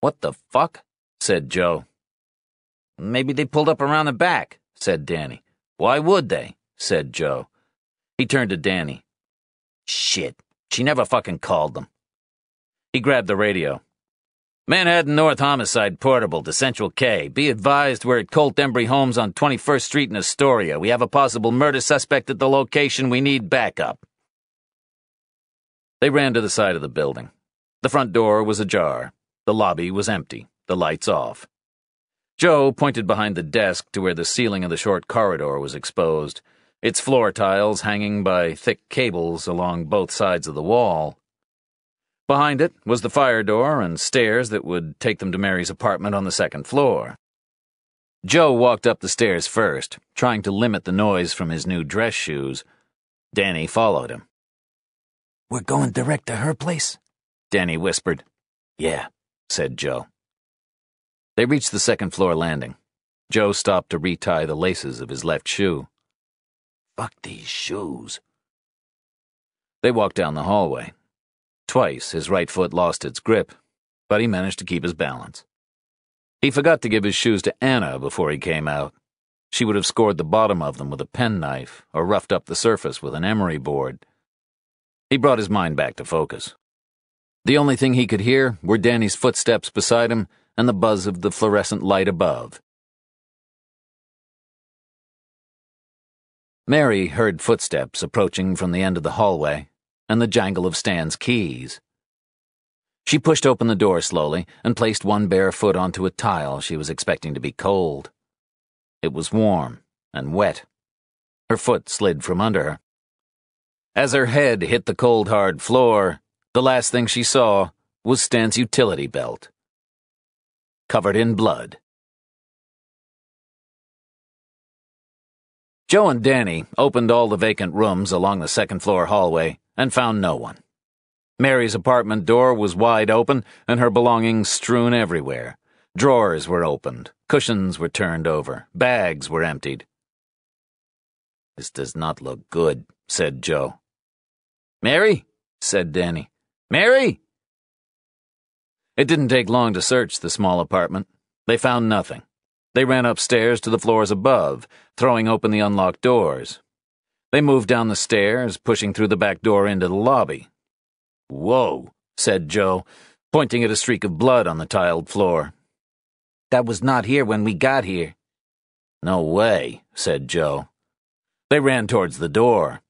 What the fuck? said Joe. Maybe they pulled up around the back, said Danny. Why would they? said Joe. He turned to Danny. Shit, she never fucking called them. He grabbed the radio. Manhattan North Homicide Portable to Central K. Be advised we're at Colt Embry Homes on 21st Street in Astoria. We have a possible murder suspect at the location. We need backup. They ran to the side of the building. The front door was ajar. The lobby was empty, the lights off. Joe pointed behind the desk to where the ceiling of the short corridor was exposed, its floor tiles hanging by thick cables along both sides of the wall. Behind it was the fire door and stairs that would take them to Mary's apartment on the second floor. Joe walked up the stairs first, trying to limit the noise from his new dress shoes. Danny followed him. We're going direct to her place? Danny whispered. Yeah, said Joe. They reached the second floor landing. Joe stopped to retie the laces of his left shoe. Fuck these shoes. They walked down the hallway. Twice his right foot lost its grip, but he managed to keep his balance. He forgot to give his shoes to Anna before he came out. She would have scored the bottom of them with a penknife or roughed up the surface with an emery board. He brought his mind back to focus. The only thing he could hear were Danny's footsteps beside him and the buzz of the fluorescent light above. Mary heard footsteps approaching from the end of the hallway and the jangle of Stan's keys. She pushed open the door slowly and placed one bare foot onto a tile she was expecting to be cold. It was warm and wet. Her foot slid from under her. As her head hit the cold, hard floor, the last thing she saw was Stan's utility belt. Covered in blood. Joe and Danny opened all the vacant rooms along the second floor hallway and found no one. Mary's apartment door was wide open and her belongings strewn everywhere. Drawers were opened, cushions were turned over, bags were emptied. This does not look good, said Joe. Mary? said Danny. Mary? It didn't take long to search the small apartment. They found nothing. They ran upstairs to the floors above, throwing open the unlocked doors. They moved down the stairs, pushing through the back door into the lobby. Whoa, said Joe, pointing at a streak of blood on the tiled floor. That was not here when we got here. No way, said Joe. They ran towards the door.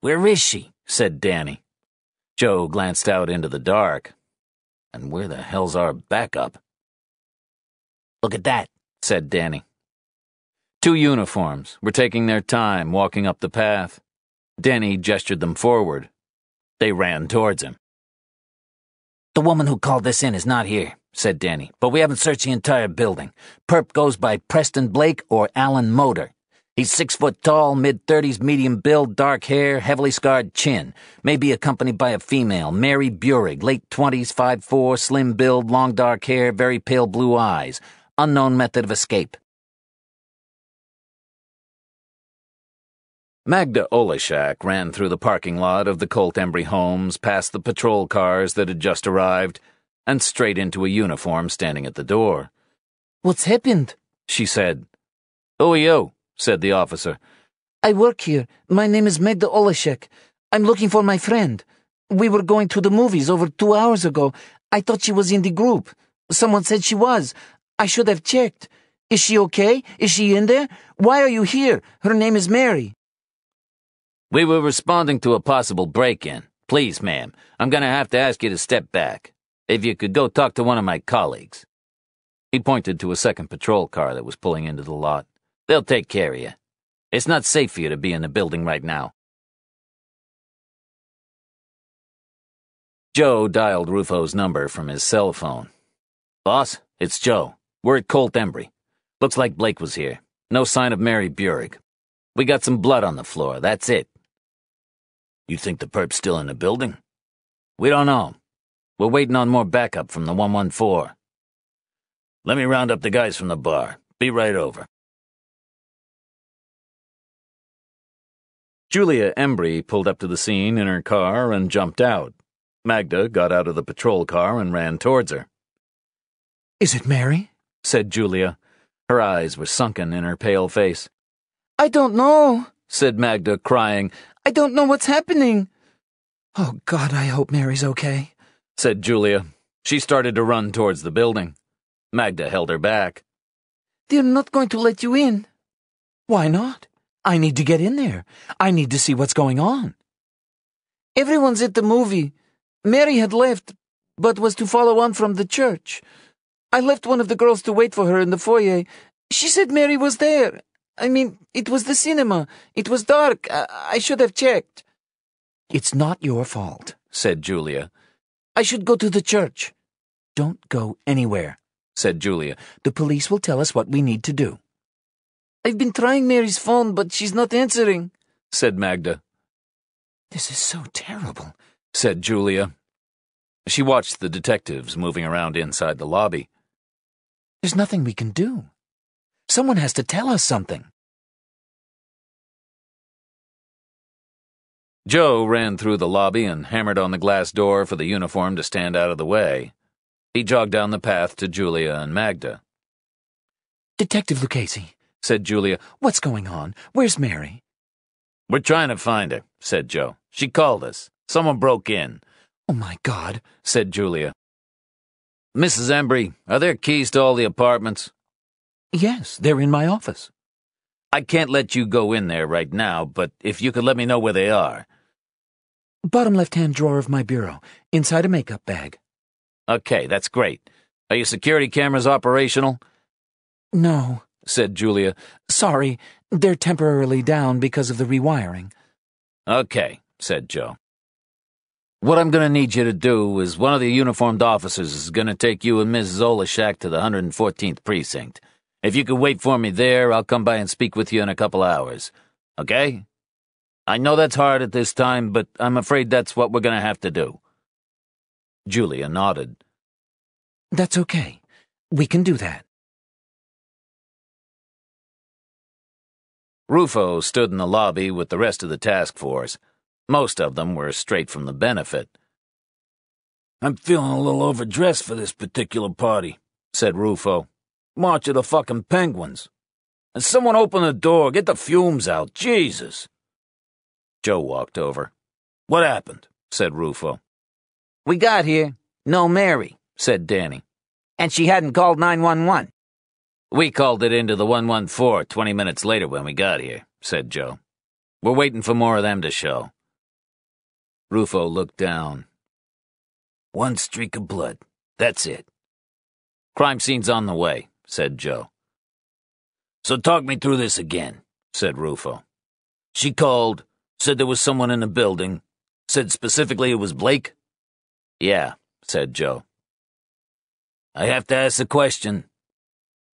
Where is she? said Danny. Joe glanced out into the dark. And where the hell's our backup? Look at that, said Danny. Two uniforms were taking their time walking up the path. Danny gestured them forward. They ran towards him. The woman who called this in is not here, said Danny, but we haven't searched the entire building. Perp goes by Preston Blake or Alan Motor. He's six foot tall, mid thirties, medium build, dark hair, heavily scarred chin. May be accompanied by a female, Mary Burig, late twenties, five four, slim build, long dark hair, very pale blue eyes. Unknown method of escape. Magda Oleshak ran through the parking lot of the Colt Embry homes, past the patrol cars that had just arrived, and straight into a uniform standing at the door. What's happened? She said. Oh, are you? said the officer. I work here. My name is Magda Oleshek. I'm looking for my friend. We were going to the movies over two hours ago. I thought she was in the group. Someone said she was. I should have checked. Is she okay? Is she in there? Why are you here? Her name is Mary. We were responding to a possible break in. Please, ma'am, I'm going to have to ask you to step back. If you could go talk to one of my colleagues. He pointed to a second patrol car that was pulling into the lot. They'll take care of you. It's not safe for you to be in the building right now. Joe dialed Rufo's number from his cell phone. Boss, it's Joe. We're at Colt Embry. Looks like Blake was here. No sign of Mary Burig. We got some blood on the floor, that's it. You think the perp's still in the building? We don't know. We're waiting on more backup from the 114. Let me round up the guys from the bar. Be right over. Julia Embry pulled up to the scene in her car and jumped out. Magda got out of the patrol car and ran towards her. Is it Mary? said Julia. Her eyes were sunken in her pale face. I don't know, said Magda, crying. I don't know what's happening. Oh, God, I hope Mary's okay, said Julia. She started to run towards the building. Magda held her back. They're not going to let you in. Why not? I need to get in there. I need to see what's going on. Everyone's at the movie. Mary had left, but was to follow on from the church. I left one of the girls to wait for her in the foyer. She said Mary was there. I mean, it was the cinema. It was dark. I, I should have checked. It's not your fault, said Julia. I should go to the church. Don't go anywhere, said Julia. The police will tell us what we need to do. I've been trying Mary's phone, but she's not answering, said Magda. This is so terrible, said Julia. She watched the detectives moving around inside the lobby. There's nothing we can do. Someone has to tell us something. Joe ran through the lobby and hammered on the glass door for the uniform to stand out of the way. He jogged down the path to Julia and Magda. Detective Lucchesi, said Julia, what's going on? Where's Mary? We're trying to find her, said Joe. She called us. Someone broke in. Oh, my God, said Julia. Mrs. Embry, are there keys to all the apartments? Yes, they're in my office. I can't let you go in there right now, but if you could let me know where they are. Bottom left hand drawer of my bureau, inside a makeup bag. Okay, that's great. Are your security cameras operational? No, said Julia. Sorry, they're temporarily down because of the rewiring. Okay, said Joe. What I'm going to need you to do is one of the uniformed officers is going to take you and Miss Zolashak to the 114th precinct. If you could wait for me there, I'll come by and speak with you in a couple hours. Okay? I know that's hard at this time, but I'm afraid that's what we're going to have to do. Julia nodded. That's okay. We can do that. Rufo stood in the lobby with the rest of the task force. Most of them were straight from the benefit. I'm feeling a little overdressed for this particular party, said Rufo. March of the fucking penguins. And someone open the door, get the fumes out, Jesus. Joe walked over. What happened? said Rufo. We got here. No Mary, said Danny. And she hadn't called 911. We called it into the 114 20 minutes later when we got here, said Joe. We're waiting for more of them to show. Rufo looked down. One streak of blood. That's it. Crime scene's on the way, said Joe. So talk me through this again, said Rufo. She called, Said there was someone in the building. Said specifically it was Blake? Yeah, said Joe. I have to ask the question.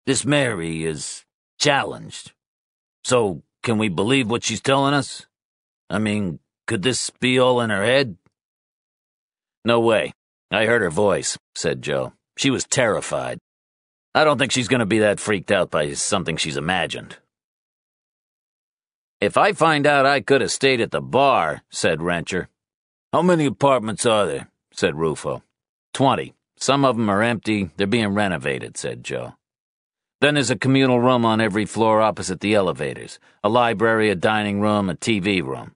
This Mary is challenged. So, can we believe what she's telling us? I mean, could this be all in her head? No way. I heard her voice, said Joe. She was terrified. I don't think she's going to be that freaked out by something she's imagined. If I find out I could have stayed at the bar, said Rencher. How many apartments are there? said Rufo. Twenty. Some of them are empty. They're being renovated, said Joe. Then there's a communal room on every floor opposite the elevators. A library, a dining room, a TV room.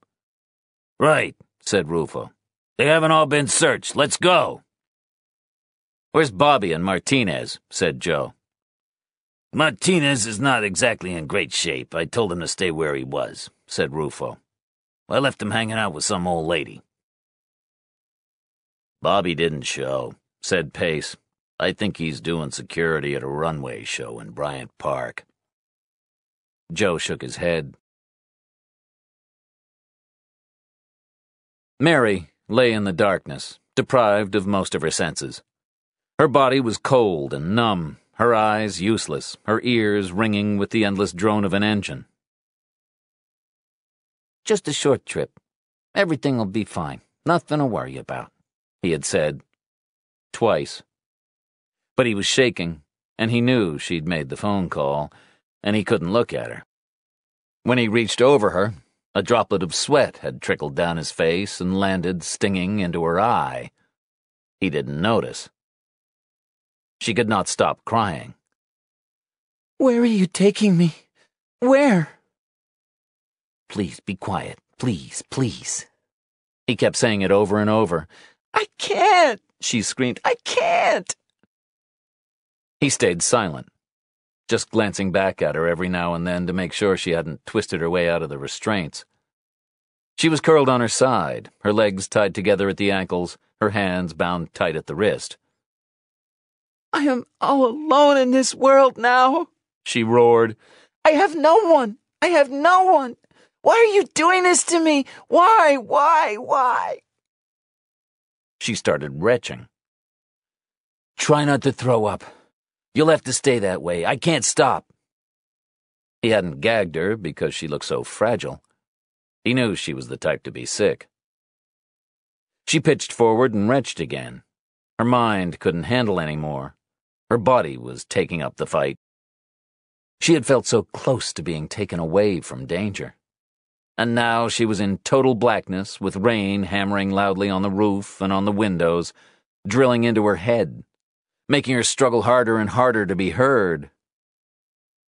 Right, said Rufo. They haven't all been searched. Let's go. Where's Bobby and Martinez? said Joe. Martinez is not exactly in great shape. I told him to stay where he was, said Rufo. I left him hanging out with some old lady. Bobby didn't show, said Pace. I think he's doing security at a runway show in Bryant Park. Joe shook his head. Mary lay in the darkness, deprived of most of her senses. Her body was cold and numb, her eyes useless, her ears ringing with the endless drone of an engine. Just a short trip. Everything'll be fine. Nothing to worry about, he had said. Twice. But he was shaking, and he knew she'd made the phone call, and he couldn't look at her. When he reached over her, a droplet of sweat had trickled down his face and landed stinging into her eye. He didn't notice. She could not stop crying. Where are you taking me? Where? Please be quiet. Please, please. He kept saying it over and over. I can't, she screamed. I can't. He stayed silent just glancing back at her every now and then to make sure she hadn't twisted her way out of the restraints. She was curled on her side, her legs tied together at the ankles, her hands bound tight at the wrist. I am all alone in this world now, she roared. I have no one. I have no one. Why are you doing this to me? Why, why, why? She started retching. Try not to throw up, You'll have to stay that way. I can't stop. He hadn't gagged her because she looked so fragile. He knew she was the type to be sick. She pitched forward and retched again. Her mind couldn't handle any more. Her body was taking up the fight. She had felt so close to being taken away from danger. And now she was in total blackness, with rain hammering loudly on the roof and on the windows, drilling into her head making her struggle harder and harder to be heard.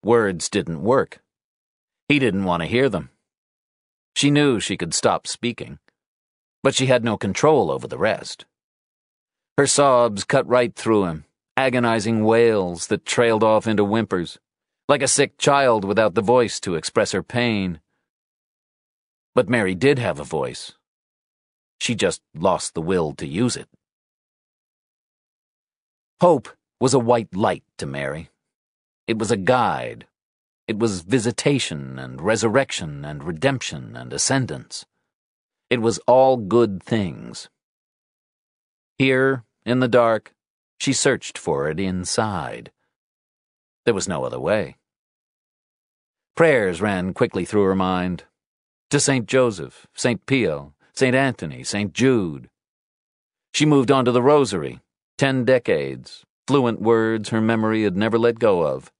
Words didn't work. He didn't want to hear them. She knew she could stop speaking, but she had no control over the rest. Her sobs cut right through him, agonizing wails that trailed off into whimpers, like a sick child without the voice to express her pain. But Mary did have a voice. She just lost the will to use it. Hope was a white light to Mary. It was a guide. It was visitation and resurrection and redemption and ascendance. It was all good things. Here, in the dark, she searched for it inside. There was no other way. Prayers ran quickly through her mind to St. Joseph, St. Pio, St. Anthony, St. Jude. She moved on to the Rosary, Ten decades, fluent words her memory had never let go of.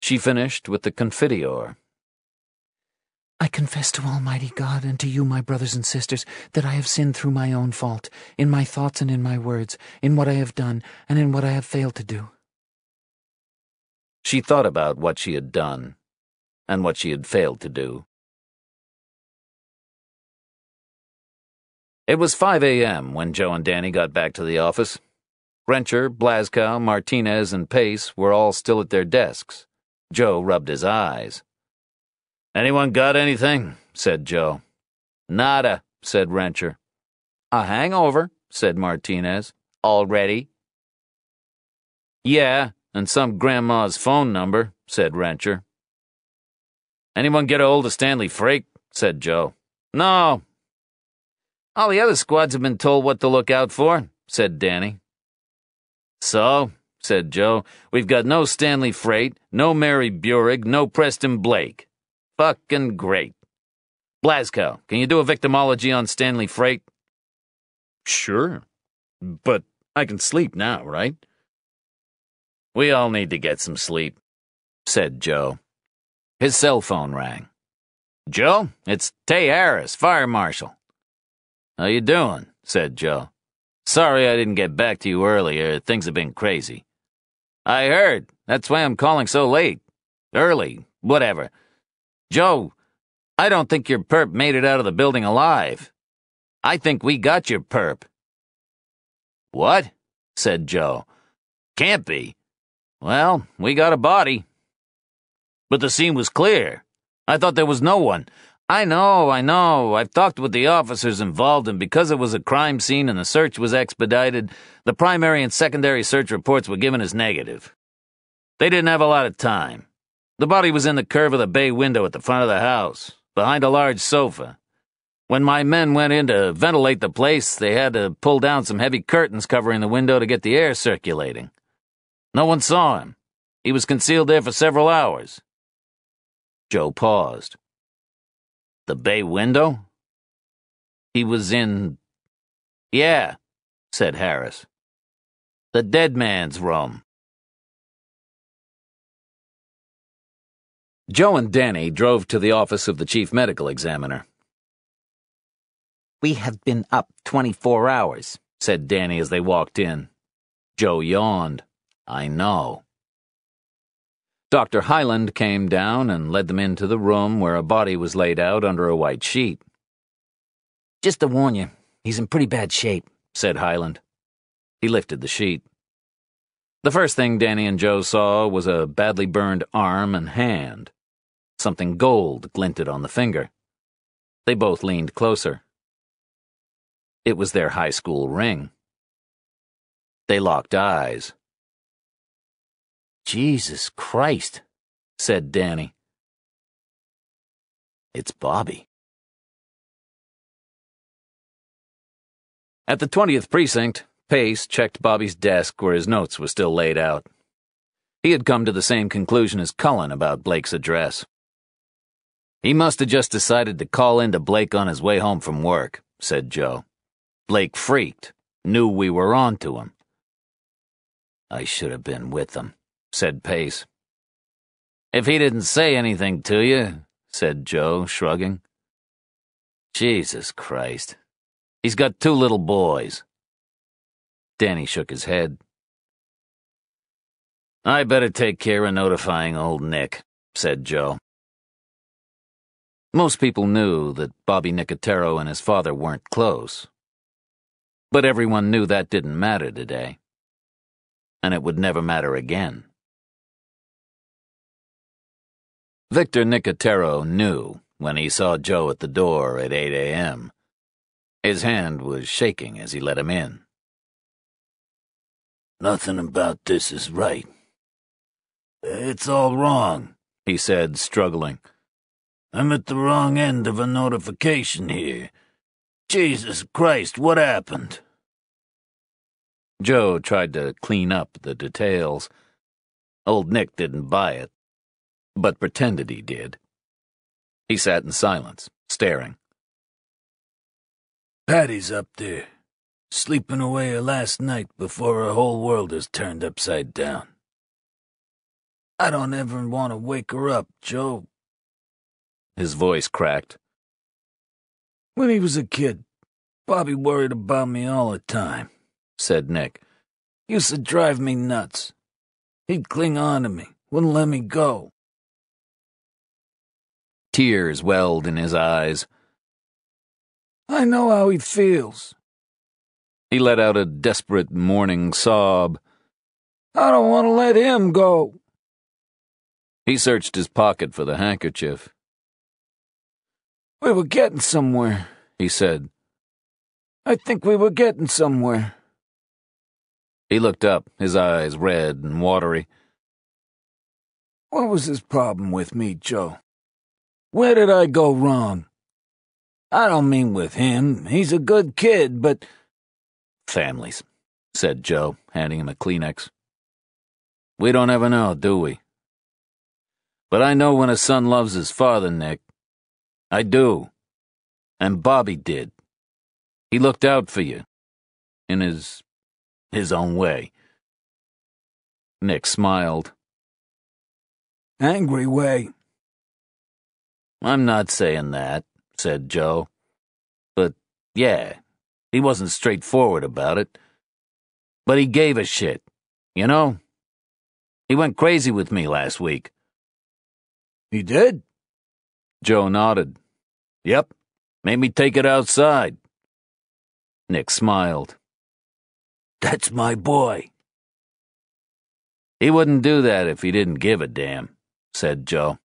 She finished with the Confiteor. I confess to Almighty God and to you, my brothers and sisters, that I have sinned through my own fault, in my thoughts and in my words, in what I have done and in what I have failed to do. She thought about what she had done and what she had failed to do. It was 5 a.m. when Joe and Danny got back to the office. Rencher, Blaskow, Martinez, and Pace were all still at their desks. Joe rubbed his eyes. Anyone got anything? said Joe. Nada, said Rencher. A hangover, said Martinez. Already? Yeah, and some grandma's phone number, said Rencher. Anyone get a hold of Stanley Frake? said Joe. No, all the other squads have been told what to look out for, said Danny. So, said Joe, we've got no Stanley Freight, no Mary Burig, no Preston Blake. Fucking great. Blasco, can you do a victimology on Stanley Freight? Sure. But I can sleep now, right? We all need to get some sleep, said Joe. His cell phone rang. Joe, it's Tay Harris, fire marshal. How you doing? said Joe. Sorry I didn't get back to you earlier. Things have been crazy. I heard. That's why I'm calling so late. Early. Whatever. Joe, I don't think your perp made it out of the building alive. I think we got your perp. What? said Joe. Can't be. Well, we got a body. But the scene was clear. I thought there was no one. I know, I know. I've talked with the officers involved, and because it was a crime scene and the search was expedited, the primary and secondary search reports were given as negative. They didn't have a lot of time. The body was in the curve of the bay window at the front of the house, behind a large sofa. When my men went in to ventilate the place, they had to pull down some heavy curtains covering the window to get the air circulating. No one saw him. He was concealed there for several hours. Joe paused. The bay window? He was in. Yeah, said Harris. The dead man's room. Joe and Danny drove to the office of the chief medical examiner. We have been up 24 hours, said Danny as they walked in. Joe yawned. I know. Dr. Hyland came down and led them into the room where a body was laid out under a white sheet. Just to warn you, he's in pretty bad shape, said Hyland. He lifted the sheet. The first thing Danny and Joe saw was a badly burned arm and hand. Something gold glinted on the finger. They both leaned closer. It was their high school ring. They locked eyes. Jesus Christ, said Danny. It's Bobby. At the 20th precinct, Pace checked Bobby's desk where his notes were still laid out. He had come to the same conclusion as Cullen about Blake's address. He must have just decided to call in to Blake on his way home from work, said Joe. Blake freaked, knew we were on to him. I should have been with them, said Pace. If he didn't say anything to you, said Joe, shrugging. Jesus Christ. He's got two little boys. Danny shook his head. I better take care of notifying old Nick, said Joe. Most people knew that Bobby Nicotero and his father weren't close. But everyone knew that didn't matter today. And it would never matter again. Victor Nicotero knew when he saw Joe at the door at 8 a.m. His hand was shaking as he let him in. Nothing about this is right. It's all wrong, he said, struggling. I'm at the wrong end of a notification here. Jesus Christ, what happened? Joe tried to clean up the details. Old Nick didn't buy it, but pretended he did. He sat in silence, staring. Patty's up there, sleeping away her last night before her whole world is turned upside down. I don't ever want to wake her up, Joe. His voice cracked. When he was a kid, Bobby worried about me all the time, said Nick. Used to drive me nuts. He'd cling on to me, wouldn't let me go. Tears welled in his eyes. I know how he feels. He let out a desperate mourning sob. I don't want to let him go. He searched his pocket for the handkerchief. We were getting somewhere, he said. I think we were getting somewhere. He looked up, his eyes red and watery. What was his problem with me, Joe? Where did I go wrong? I don't mean with him. He's a good kid, but. Families, said Joe, handing him a Kleenex. We don't ever know, do we? But I know when a son loves his father, Nick. I do. And Bobby did. He looked out for you. In his. his own way. Nick smiled. Angry way. I'm not saying that, said Joe. But, yeah, he wasn't straightforward about it. But he gave a shit, you know? He went crazy with me last week. He did? Joe nodded. Yep, made me take it outside. Nick smiled. That's my boy. He wouldn't do that if he didn't give a damn, said Joe.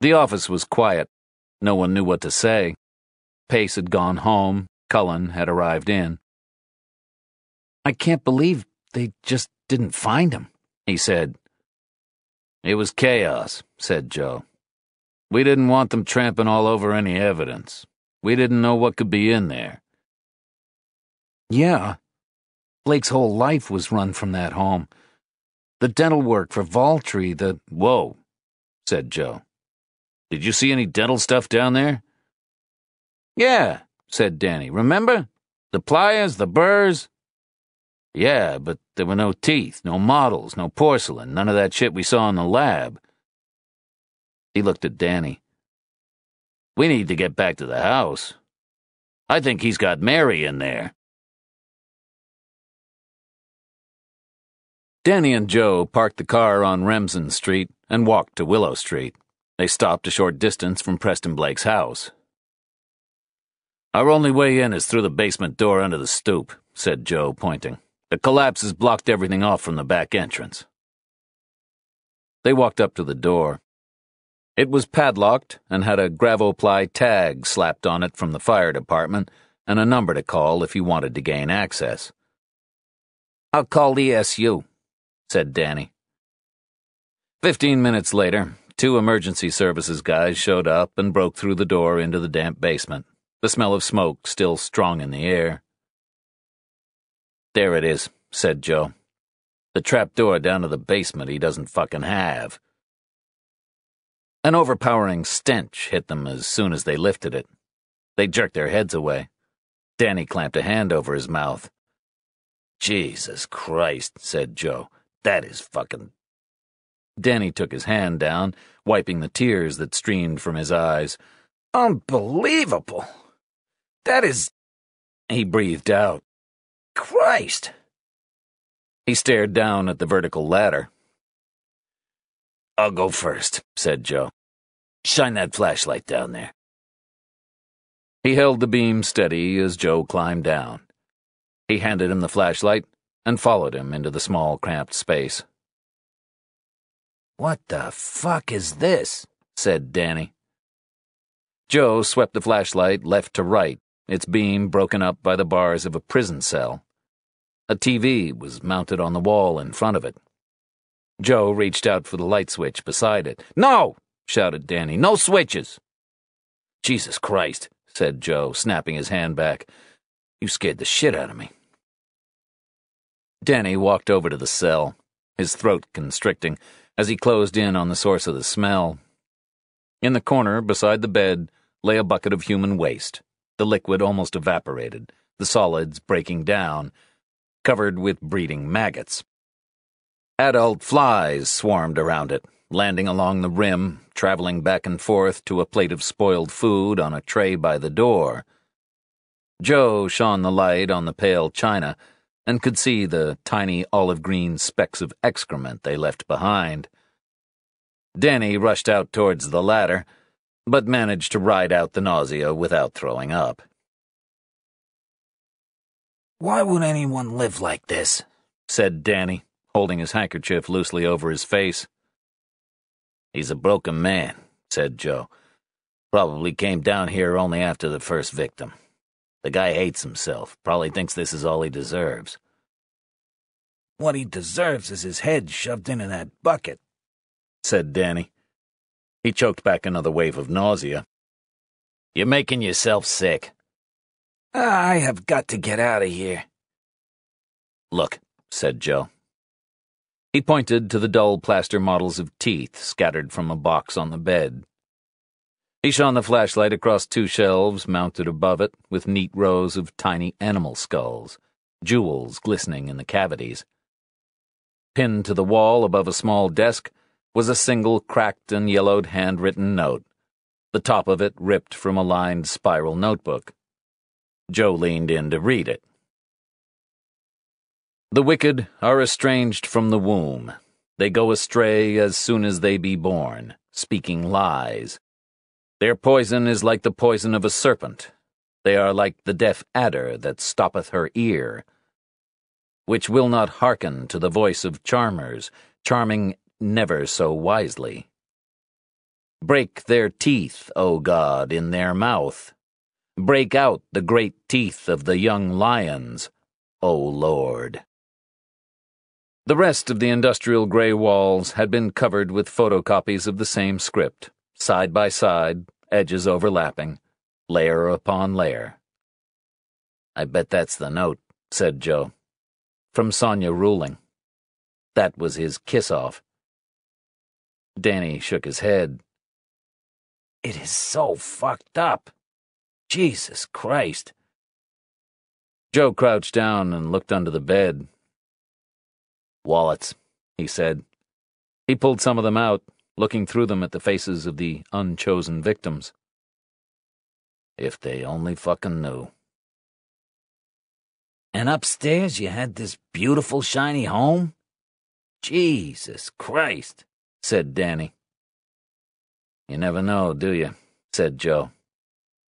The office was quiet. No one knew what to say. Pace had gone home. Cullen had arrived in. I can't believe they just didn't find him, he said. It was chaos, said Joe. We didn't want them tramping all over any evidence. We didn't know what could be in there. Yeah. Blake's whole life was run from that home. The dental work for Valtry, the. Whoa, said Joe. Did you see any dental stuff down there? Yeah, said Danny. Remember? The pliers, the burrs. Yeah, but there were no teeth, no models, no porcelain, none of that shit we saw in the lab. He looked at Danny. We need to get back to the house. I think he's got Mary in there. Danny and Joe parked the car on Remsen Street and walked to Willow Street. They stopped a short distance from Preston Blake's house. Our only way in is through the basement door under the stoop, said Joe, pointing. The collapse has blocked everything off from the back entrance. They walked up to the door. It was padlocked and had a Gravel-Ply tag slapped on it from the fire department and a number to call if you wanted to gain access. I'll call the ESU, said Danny. Fifteen minutes later, two emergency services guys showed up and broke through the door into the damp basement, the smell of smoke still strong in the air. There it is, said Joe. The trap door down to the basement he doesn't fucking have. An overpowering stench hit them as soon as they lifted it. They jerked their heads away. Danny clamped a hand over his mouth. Jesus Christ, said Joe. That is fucking. Danny took his hand down, wiping the tears that streamed from his eyes. Unbelievable. That is. He breathed out. Christ. He stared down at the vertical ladder. I'll go first, said Joe. Shine that flashlight down there. He held the beam steady as Joe climbed down. He handed him the flashlight and followed him into the small, cramped space. What the fuck is this? said Danny. Joe swept the flashlight left to right, its beam broken up by the bars of a prison cell. A TV was mounted on the wall in front of it. Joe reached out for the light switch beside it. No! shouted Danny. No switches! Jesus Christ, said Joe, snapping his hand back. You scared the shit out of me. Danny walked over to the cell, his throat constricting, as he closed in on the source of the smell. In the corner, beside the bed, lay a bucket of human waste, the liquid almost evaporated, the solids breaking down, covered with breeding maggots. Adult flies swarmed around it, landing along the rim, traveling back and forth to a plate of spoiled food on a tray by the door. Joe shone the light on the pale china and could see the tiny olive green specks of excrement they left behind. Danny rushed out towards the ladder, but managed to ride out the nausea without throwing up. Why would anyone live like this? said Danny holding his handkerchief loosely over his face. He's a broken man, said Joe. Probably came down here only after the first victim. The guy hates himself, probably thinks this is all he deserves. What he deserves is his head shoved into that bucket, said Danny. He choked back another wave of nausea. You're making yourself sick. I have got to get out of here. Look, said Joe. He pointed to the dull plaster models of teeth scattered from a box on the bed. He shone the flashlight across two shelves mounted above it with neat rows of tiny animal skulls, jewels glistening in the cavities. Pinned to the wall above a small desk was a single cracked and yellowed handwritten note, the top of it ripped from a lined spiral notebook. Joe leaned in to read it. The wicked are estranged from the womb. They go astray as soon as they be born, speaking lies. Their poison is like the poison of a serpent. They are like the deaf adder that stoppeth her ear, which will not hearken to the voice of charmers, charming never so wisely. Break their teeth, O God, in their mouth. Break out the great teeth of the young lions, O Lord. The rest of the industrial gray walls had been covered with photocopies of the same script, side by side, edges overlapping, layer upon layer. I bet that's the note, said Joe. From Sonia Ruling. That was his kiss off. Danny shook his head. It is so fucked up. Jesus Christ. Joe crouched down and looked under the bed. Wallets, he said. He pulled some of them out, looking through them at the faces of the unchosen victims. If they only fucking knew. And upstairs you had this beautiful, shiny home? Jesus Christ, said Danny. You never know, do you? said Joe.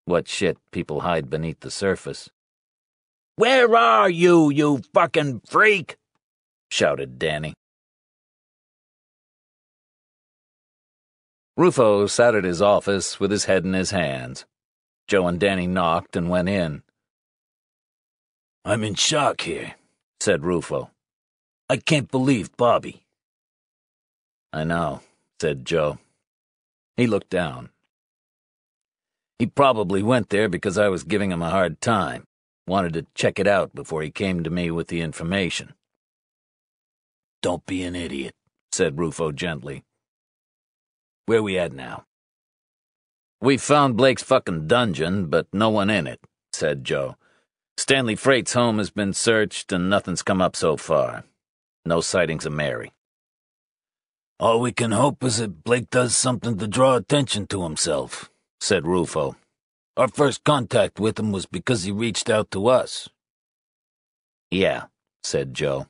What shit people hide beneath the surface. Where are you, you fucking freak? shouted Danny. Rufo sat at his office with his head in his hands. Joe and Danny knocked and went in. I'm in shock here, said Rufo. I can't believe Bobby. I know, said Joe. He looked down. He probably went there because I was giving him a hard time. Wanted to check it out before he came to me with the information. Don't be an idiot, said Rufo gently. Where we at now? We found Blake's fucking dungeon, but no one in it, said Joe. Stanley Freight's home has been searched and nothing's come up so far. No sightings of Mary. All we can hope is that Blake does something to draw attention to himself, said Rufo. Our first contact with him was because he reached out to us. Yeah, said Joe.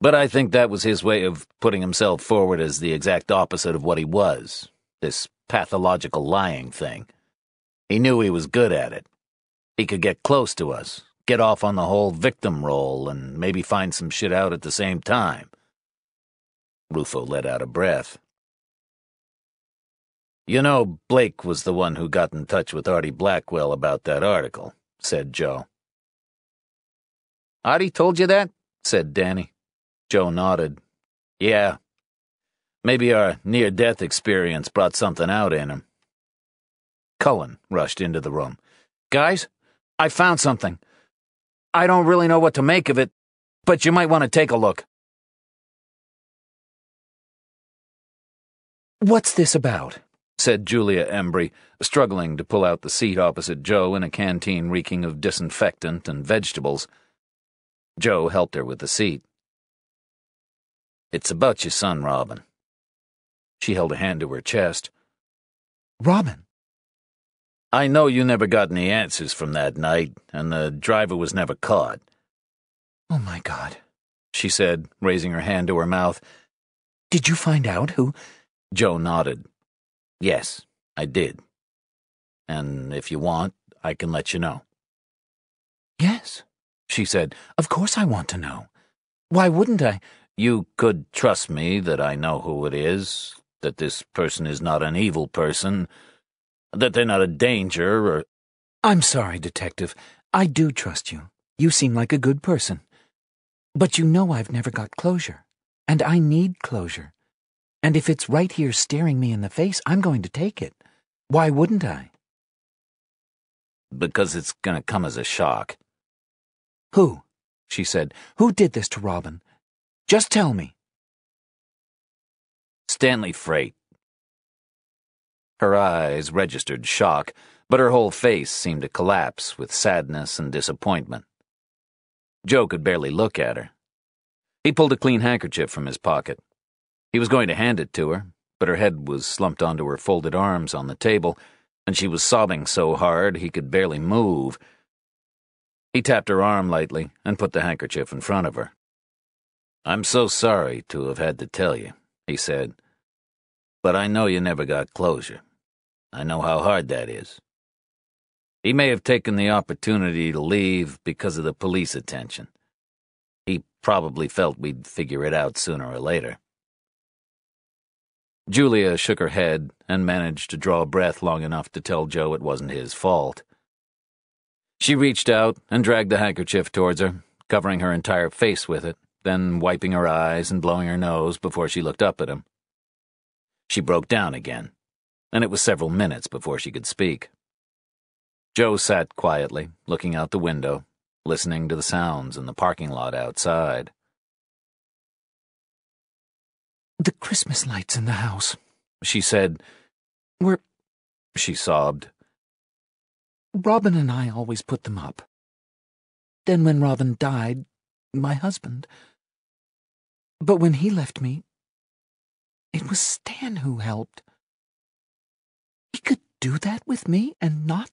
But I think that was his way of putting himself forward as the exact opposite of what he was this pathological lying thing. He knew he was good at it. He could get close to us, get off on the whole victim role, and maybe find some shit out at the same time. Rufo let out a breath. You know, Blake was the one who got in touch with Artie Blackwell about that article, said Joe. Artie told you that? said Danny. Joe nodded. Yeah. Maybe our near death experience brought something out in him. Cullen rushed into the room. Guys, I found something. I don't really know what to make of it, but you might want to take a look. What's this about? said Julia Embry, struggling to pull out the seat opposite Joe in a canteen reeking of disinfectant and vegetables. Joe helped her with the seat. It's about your son, Robin. She held a hand to her chest. Robin? I know you never got any answers from that night, and the driver was never caught. Oh, my God, she said, raising her hand to her mouth. Did you find out who? Joe nodded. Yes, I did. And if you want, I can let you know. Yes, she said. Of course I want to know. Why wouldn't I? You could trust me that I know who it is, that this person is not an evil person that they're not a danger or. I'm sorry, Detective. I do trust you. You seem like a good person. But you know I've never got closure. And I need closure. And if it's right here staring me in the face, I'm going to take it. Why wouldn't I? Because it's gonna come as a shock. Who? She said. Who did this to Robin? Just tell me. Stanley Freight. Her eyes registered shock, but her whole face seemed to collapse with sadness and disappointment. Joe could barely look at her. He pulled a clean handkerchief from his pocket. He was going to hand it to her, but her head was slumped onto her folded arms on the table, and she was sobbing so hard he could barely move. He tapped her arm lightly and put the handkerchief in front of her. I'm so sorry to have had to tell you, he said, but I know you never got closure. I know how hard that is. He may have taken the opportunity to leave because of the police attention. He probably felt we'd figure it out sooner or later. Julia shook her head and managed to draw a breath long enough to tell Joe it wasn't his fault. She reached out and dragged the handkerchief towards her, covering her entire face with it, then wiping her eyes and blowing her nose before she looked up at him. She broke down again, and it was several minutes before she could speak. Joe sat quietly, looking out the window, listening to the sounds in the parking lot outside. The Christmas lights in the house, She said, were. she sobbed. Robin and I always put them up. Then, when Robin died, my husband. But when he left me, it was Stan who helped. He could do that with me and not.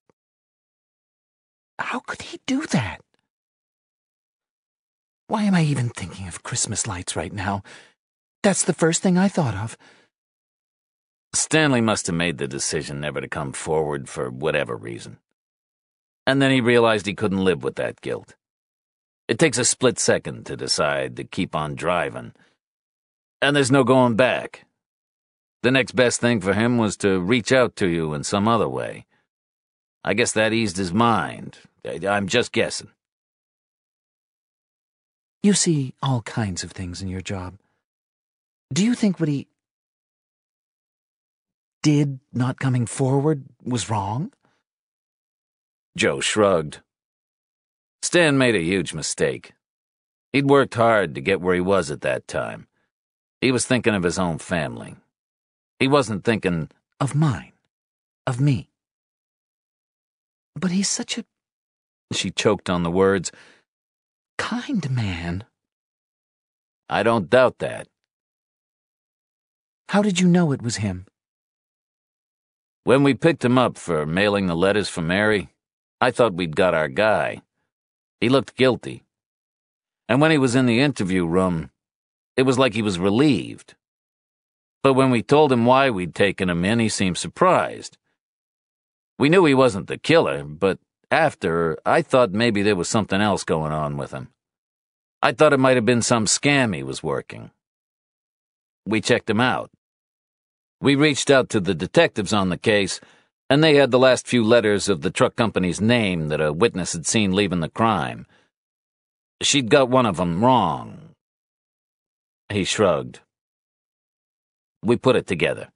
How could he do that? Why am I even thinking of Christmas lights right now? That's the first thing I thought of. Stanley must have made the decision never to come forward for whatever reason. And then he realized he couldn't live with that guilt. It takes a split second to decide to keep on driving. And there's no going back. The next best thing for him was to reach out to you in some other way. I guess that eased his mind. I'm just guessing. You see all kinds of things in your job. Do you think what he did not coming forward was wrong? Joe shrugged. Stan made a huge mistake. He'd worked hard to get where he was at that time. He was thinking of his own family. He wasn't thinking, Of mine. Of me. But he's such a she choked on the words, kind man. I don't doubt that. How did you know it was him? When we picked him up for mailing the letters for Mary, I thought we'd got our guy. He looked guilty. And when he was in the interview room, it was like he was relieved. But when we told him why we'd taken him in, he seemed surprised. We knew he wasn't the killer, but after, I thought maybe there was something else going on with him. I thought it might have been some scam he was working. We checked him out. We reached out to the detectives on the case, and they had the last few letters of the truck company's name that a witness had seen leaving the crime. She'd got one of them wrong. He shrugged. We put it together.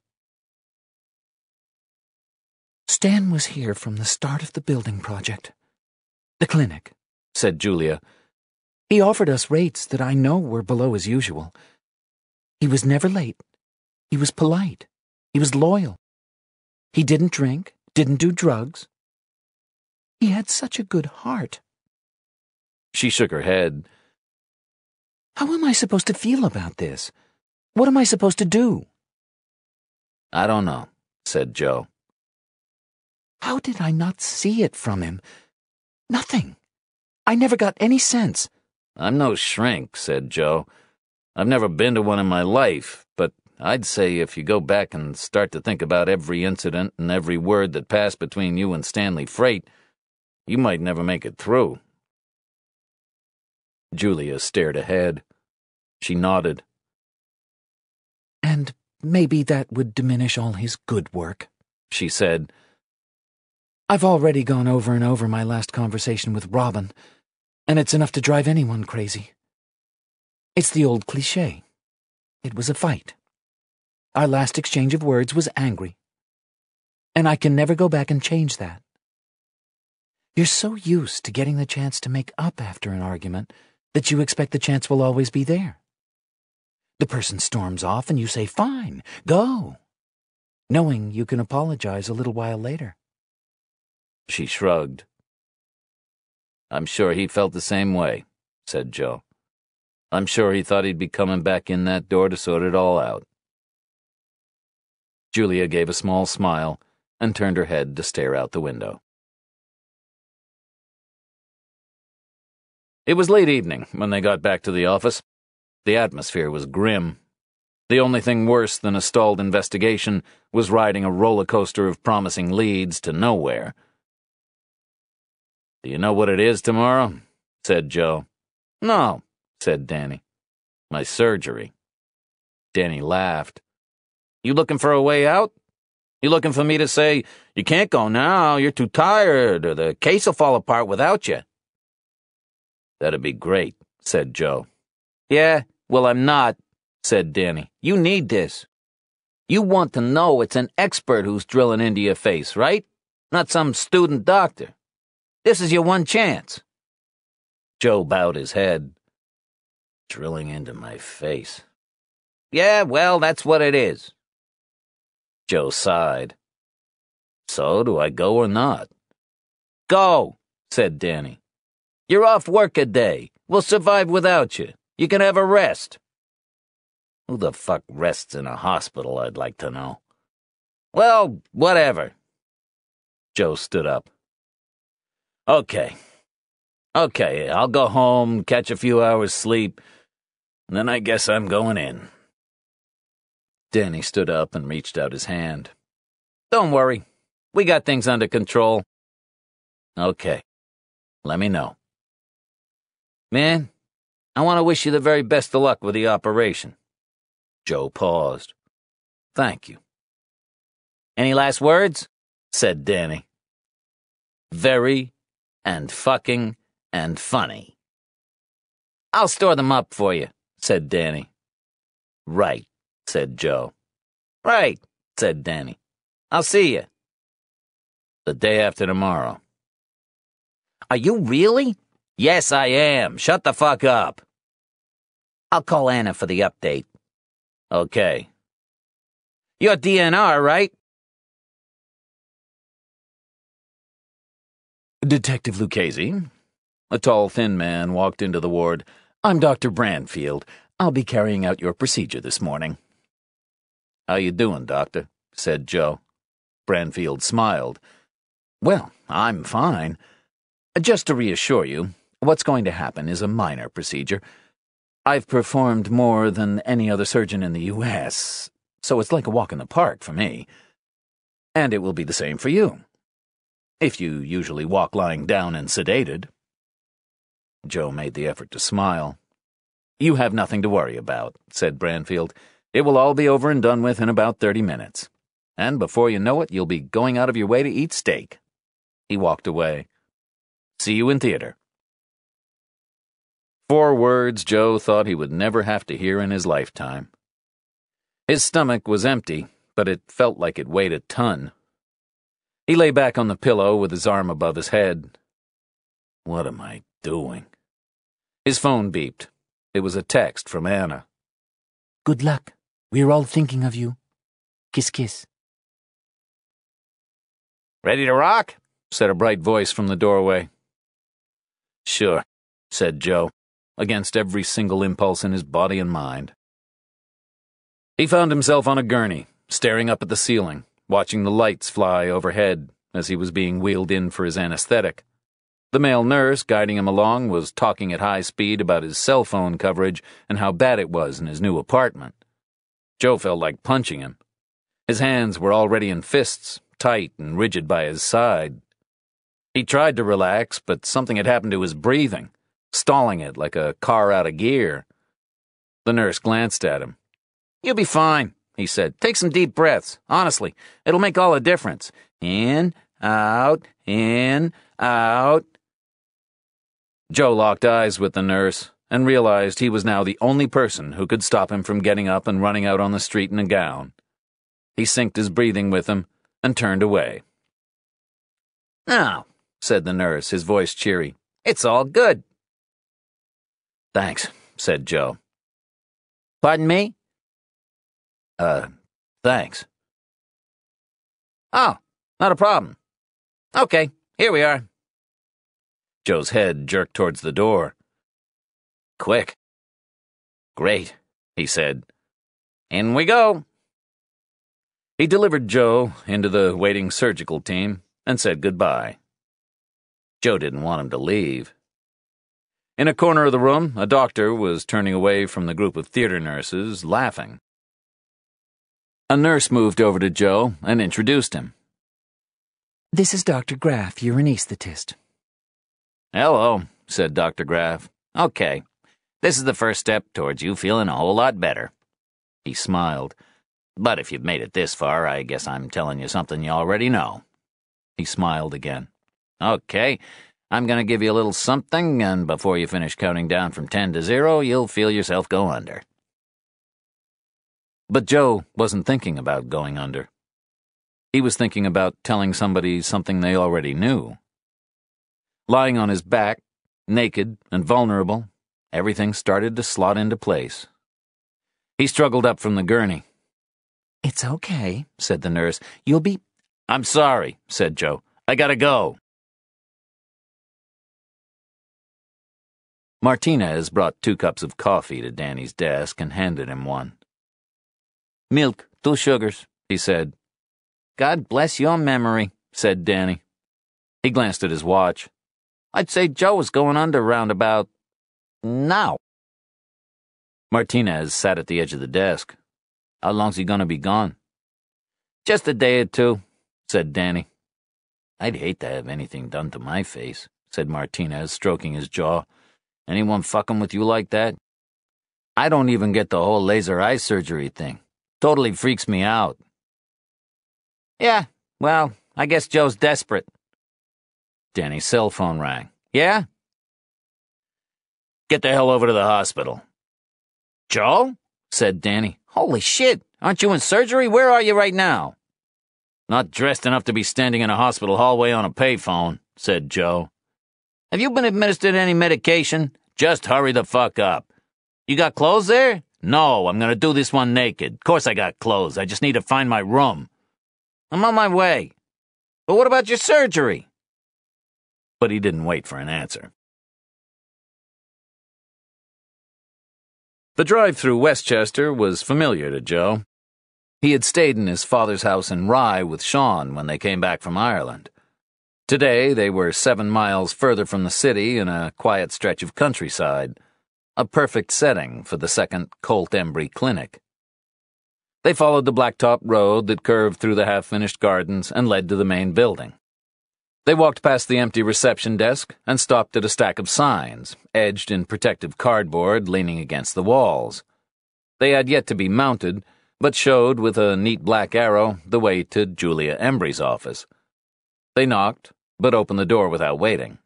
Stan was here from the start of the building project. The clinic, said Julia. He offered us rates that I know were below his usual. He was never late. He was polite. He was loyal. He didn't drink, didn't do drugs. He had such a good heart. She shook her head. How am I supposed to feel about this? What am I supposed to do? I don't know, said Joe. How did I not see it from him? Nothing. I never got any sense. I'm no shrink, said Joe. I've never been to one in my life, but I'd say if you go back and start to think about every incident and every word that passed between you and Stanley Freight, you might never make it through. Julia stared ahead. She nodded. And maybe that would diminish all his good work, she said. I've already gone over and over my last conversation with Robin, and it's enough to drive anyone crazy. It's the old cliche. It was a fight. Our last exchange of words was angry. And I can never go back and change that. You're so used to getting the chance to make up after an argument that you expect the chance will always be there. The person storms off and you say, Fine, go, knowing you can apologize a little while later. She shrugged. I'm sure he felt the same way, said Joe. I'm sure he thought he'd be coming back in that door to sort it all out. Julia gave a small smile and turned her head to stare out the window. It was late evening when they got back to the office. The atmosphere was grim. The only thing worse than a stalled investigation was riding a roller coaster of promising leads to nowhere. Do you know what it is tomorrow? said Joe. No, said Danny. My surgery. Danny laughed. You looking for a way out? You looking for me to say, you can't go now, you're too tired, or the case will fall apart without you? That'd be great, said Joe. Yeah, well, I'm not, said Danny. You need this. You want to know it's an expert who's drilling into your face, right? Not some student doctor. This is your one chance. Joe bowed his head. Drilling into my face. Yeah, well, that's what it is. Joe sighed. So, do I go or not? Go, said Danny. You're off work a day. We'll survive without you. You can have a rest. Who the fuck rests in a hospital, I'd like to know? Well, whatever. Joe stood up. Okay. Okay, I'll go home, catch a few hours sleep, and then I guess I'm going in. Danny stood up and reached out his hand. Don't worry. We got things under control. Okay. Let me know. Man, I want to wish you the very best of luck with the operation. Joe paused. Thank you. Any last words? said Danny. Very and fucking and funny. I'll store them up for you, said Danny. Right said Joe. Right, said Danny. I'll see you. The day after tomorrow. Are you really? Yes, I am. Shut the fuck up. I'll call Anna for the update. Okay. You're DNR, right? Detective Lucchesi. A tall, thin man walked into the ward. I'm Dr. Branfield. I'll be carrying out your procedure this morning. How you doing, Doctor? said Joe. Branfield smiled. Well, I'm fine. Just to reassure you, what's going to happen is a minor procedure. I've performed more than any other surgeon in the U.S., so it's like a walk in the park for me. And it will be the same for you. If you usually walk lying down and sedated. Joe made the effort to smile. You have nothing to worry about, said Branfield. It will all be over and done with in about 30 minutes. And before you know it, you'll be going out of your way to eat steak. He walked away. See you in theater. Four words Joe thought he would never have to hear in his lifetime. His stomach was empty, but it felt like it weighed a ton. He lay back on the pillow with his arm above his head. What am I doing? His phone beeped. It was a text from Anna. Good luck. We're all thinking of you. Kiss, kiss. Ready to rock? said a bright voice from the doorway. Sure, said Joe, against every single impulse in his body and mind. He found himself on a gurney, staring up at the ceiling, watching the lights fly overhead as he was being wheeled in for his anesthetic. The male nurse guiding him along was talking at high speed about his cell phone coverage and how bad it was in his new apartment. Joe felt like punching him. His hands were already in fists, tight and rigid by his side. He tried to relax, but something had happened to his breathing, stalling it like a car out of gear. The nurse glanced at him. You'll be fine, he said. Take some deep breaths. Honestly, it'll make all the difference. In, out, in, out. Joe locked eyes with the nurse and realized he was now the only person who could stop him from getting up and running out on the street in a gown. He synced his breathing with him and turned away. Now, said the nurse, his voice cheery. It's all good. Thanks, said Joe. Pardon me? Uh, thanks. Oh, not a problem. Okay, here we are. Joe's head jerked towards the door. Quick. Great, he said. In we go. He delivered Joe into the waiting surgical team and said goodbye. Joe didn't want him to leave. In a corner of the room, a doctor was turning away from the group of theater nurses, laughing. A nurse moved over to Joe and introduced him. This is Dr. Graff, your anesthetist. Hello, said Dr. Graff. Okay, this is the first step towards you feeling a whole lot better. He smiled. But if you've made it this far, I guess I'm telling you something you already know. He smiled again. Okay, I'm gonna give you a little something, and before you finish counting down from ten to zero, you'll feel yourself go under. But Joe wasn't thinking about going under. He was thinking about telling somebody something they already knew. Lying on his back, naked and vulnerable, everything started to slot into place. He struggled up from the gurney. It's okay, said the nurse. You'll be. I'm sorry, said Joe. I gotta go. Martinez brought two cups of coffee to Danny's desk and handed him one. Milk, two sugars, he said. God bless your memory, said Danny. He glanced at his watch. I'd say Joe was going under round about now. Martinez sat at the edge of the desk. How long's he gonna be gone? Just a day or two, said Danny. I'd hate to have anything done to my face, said Martinez, stroking his jaw. Anyone fucking with you like that? I don't even get the whole laser eye surgery thing. Totally freaks me out. Yeah, well, I guess Joe's desperate. Danny's cell phone rang. Yeah? Get the hell over to the hospital. Joe? said Danny. Holy shit, aren't you in surgery? Where are you right now? Not dressed enough to be standing in a hospital hallway on a payphone, said Joe. Have you been administered any medication? Just hurry the fuck up. You got clothes there? No, I'm gonna do this one naked. Of course I got clothes. I just need to find my room. I'm on my way. But what about your surgery? But he didn't wait for an answer. The drive through Westchester was familiar to Joe. He had stayed in his father's house in Rye with Sean when they came back from Ireland. Today they were seven miles further from the city in a quiet stretch of countryside, a perfect setting for the second Colt Embry Clinic. They followed the blacktop road that curved through the half finished gardens and led to the main building. They walked past the empty reception desk and stopped at a stack of signs, edged in protective cardboard leaning against the walls. They had yet to be mounted, but showed with a neat black arrow the way to Julia Embry's office. They knocked, but opened the door without waiting.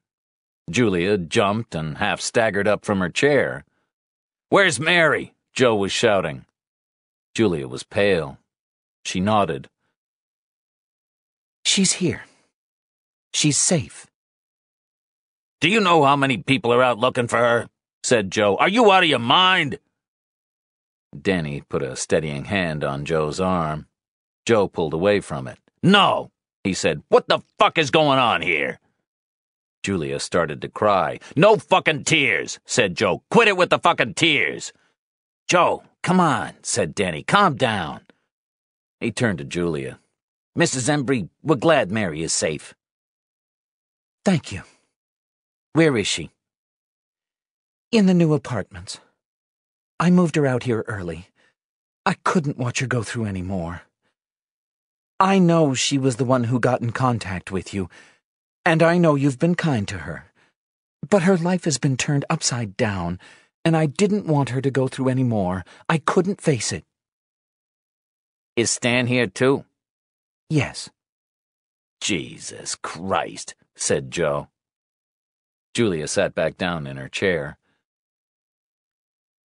Julia jumped and half staggered up from her chair. Where's Mary? Joe was shouting. Julia was pale. She nodded. She's here. She's safe. Do you know how many people are out looking for her? said Joe. Are you out of your mind? Danny put a steadying hand on Joe's arm. Joe pulled away from it. No, he said. What the fuck is going on here? Julia started to cry. No fucking tears, said Joe. Quit it with the fucking tears. Joe, come on, said Danny. Calm down. He turned to Julia. Mrs. Embry, we're glad Mary is safe. Thank you. Where is she? In the new apartments. I moved her out here early. I couldn't watch her go through any more. I know she was the one who got in contact with you, and I know you've been kind to her. But her life has been turned upside down, and I didn't want her to go through any more. I couldn't face it. Is Stan here too? Yes. Jesus Christ, said Joe. Julia sat back down in her chair.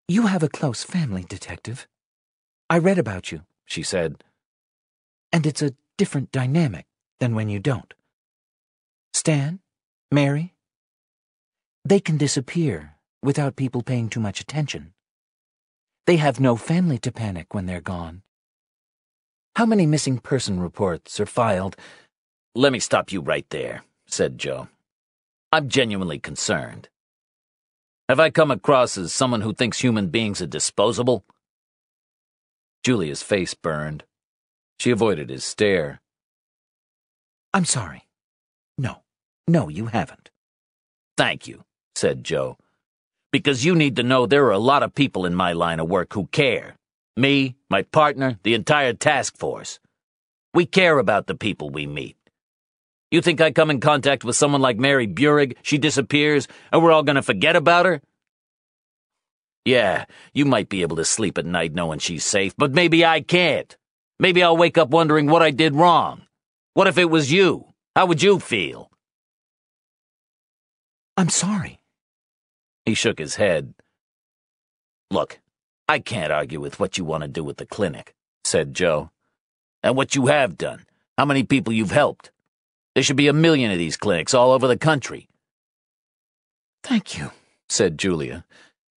You have a close family, Detective. I read about you, she said. And it's a different dynamic than when you don't. Stan? Mary? They can disappear without people paying too much attention. They have no family to panic when they're gone. How many missing person reports are filed? Let me stop you right there, said Joe. I'm genuinely concerned. Have I come across as someone who thinks human beings are disposable? Julia's face burned. She avoided his stare. I'm sorry. No, no, you haven't. Thank you, said Joe. Because you need to know there are a lot of people in my line of work who care. Me, my partner, the entire task force. We care about the people we meet. You think I come in contact with someone like Mary Burig, she disappears, and we're all gonna forget about her? Yeah, you might be able to sleep at night knowing she's safe, but maybe I can't. Maybe I'll wake up wondering what I did wrong. What if it was you? How would you feel? I'm sorry. He shook his head. Look, I can't argue with what you want to do with the clinic, said Joe. And what you have done, how many people you've helped. There should be a million of these clinics all over the country. Thank you, said Julia.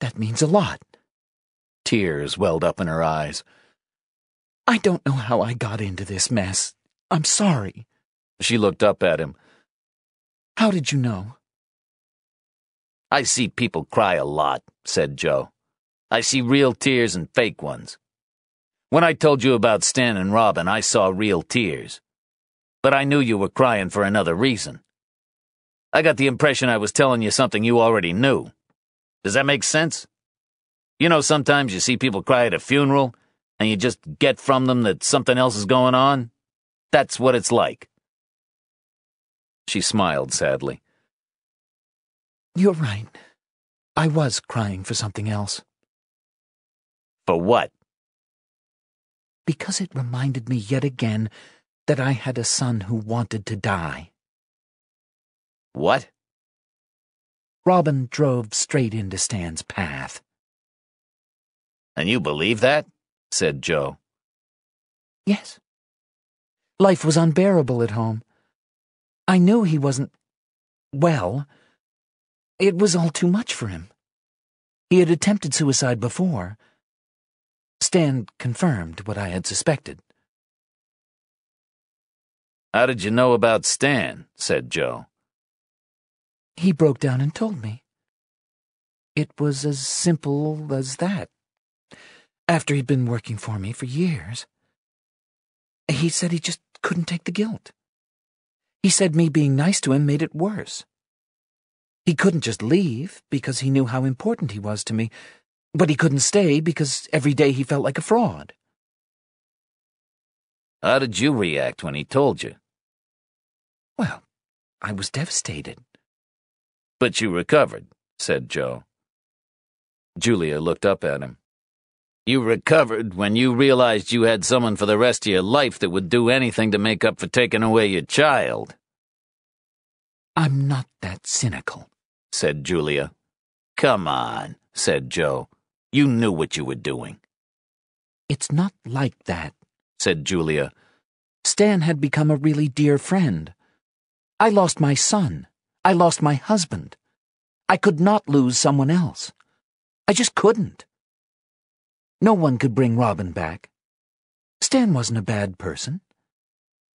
That means a lot. Tears welled up in her eyes. I don't know how I got into this mess. I'm sorry. She looked up at him. How did you know? I see people cry a lot, said Joe. I see real tears and fake ones. When I told you about Stan and Robin, I saw real tears. But I knew you were crying for another reason. I got the impression I was telling you something you already knew. Does that make sense? You know, sometimes you see people cry at a funeral, and you just get from them that something else is going on? That's what it's like. She smiled sadly. You're right. I was crying for something else. For what? Because it reminded me yet again that I had a son who wanted to die. What? Robin drove straight into Stan's path. And you believe that? said Joe. Yes. Life was unbearable at home. I knew he wasn't well. It was all too much for him. He had attempted suicide before. Stan confirmed what I had suspected. How did you know about Stan? said Joe. He broke down and told me. It was as simple as that. After he'd been working for me for years. He said he just couldn't take the guilt. He said me being nice to him made it worse. He couldn't just leave because he knew how important he was to me, but he couldn't stay because every day he felt like a fraud. How did you react when he told you? Well, I was devastated. But you recovered, said Joe. Julia looked up at him. You recovered when you realized you had someone for the rest of your life that would do anything to make up for taking away your child. I'm not that cynical said Julia. Come on, said Joe. You knew what you were doing. It's not like that, said Julia. Stan had become a really dear friend. I lost my son. I lost my husband. I could not lose someone else. I just couldn't. No one could bring Robin back. Stan wasn't a bad person.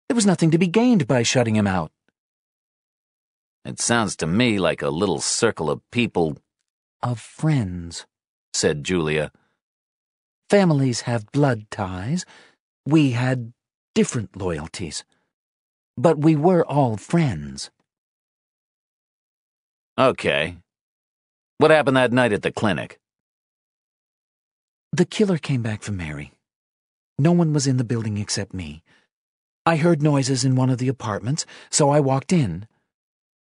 There was nothing to be gained by shutting him out. It sounds to me like a little circle of people. Of friends, said Julia. Families have blood ties. We had different loyalties. But we were all friends. Okay. What happened that night at the clinic? The killer came back for Mary. No one was in the building except me. I heard noises in one of the apartments, so I walked in.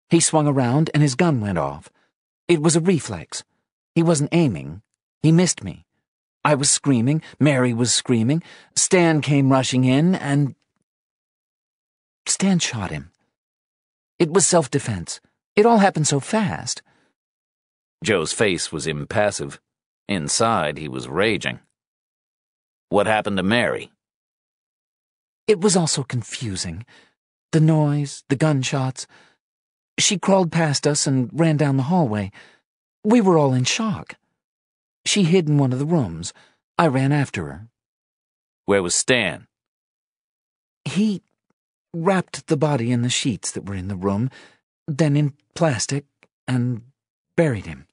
He swung around and his gun went off. It was a reflex. He wasn't aiming. He missed me. I was screaming. Mary was screaming. Stan came rushing in and. Stan shot him. It was self defense. It all happened so fast. Joe's face was impassive. Inside, he was raging. What happened to Mary? It was also confusing. The noise, the gunshots. She crawled past us and ran down the hallway. We were all in shock. She hid in one of the rooms. I ran after her. Where was Stan? He wrapped the body in the sheets that were in the room, then in plastic, and buried him.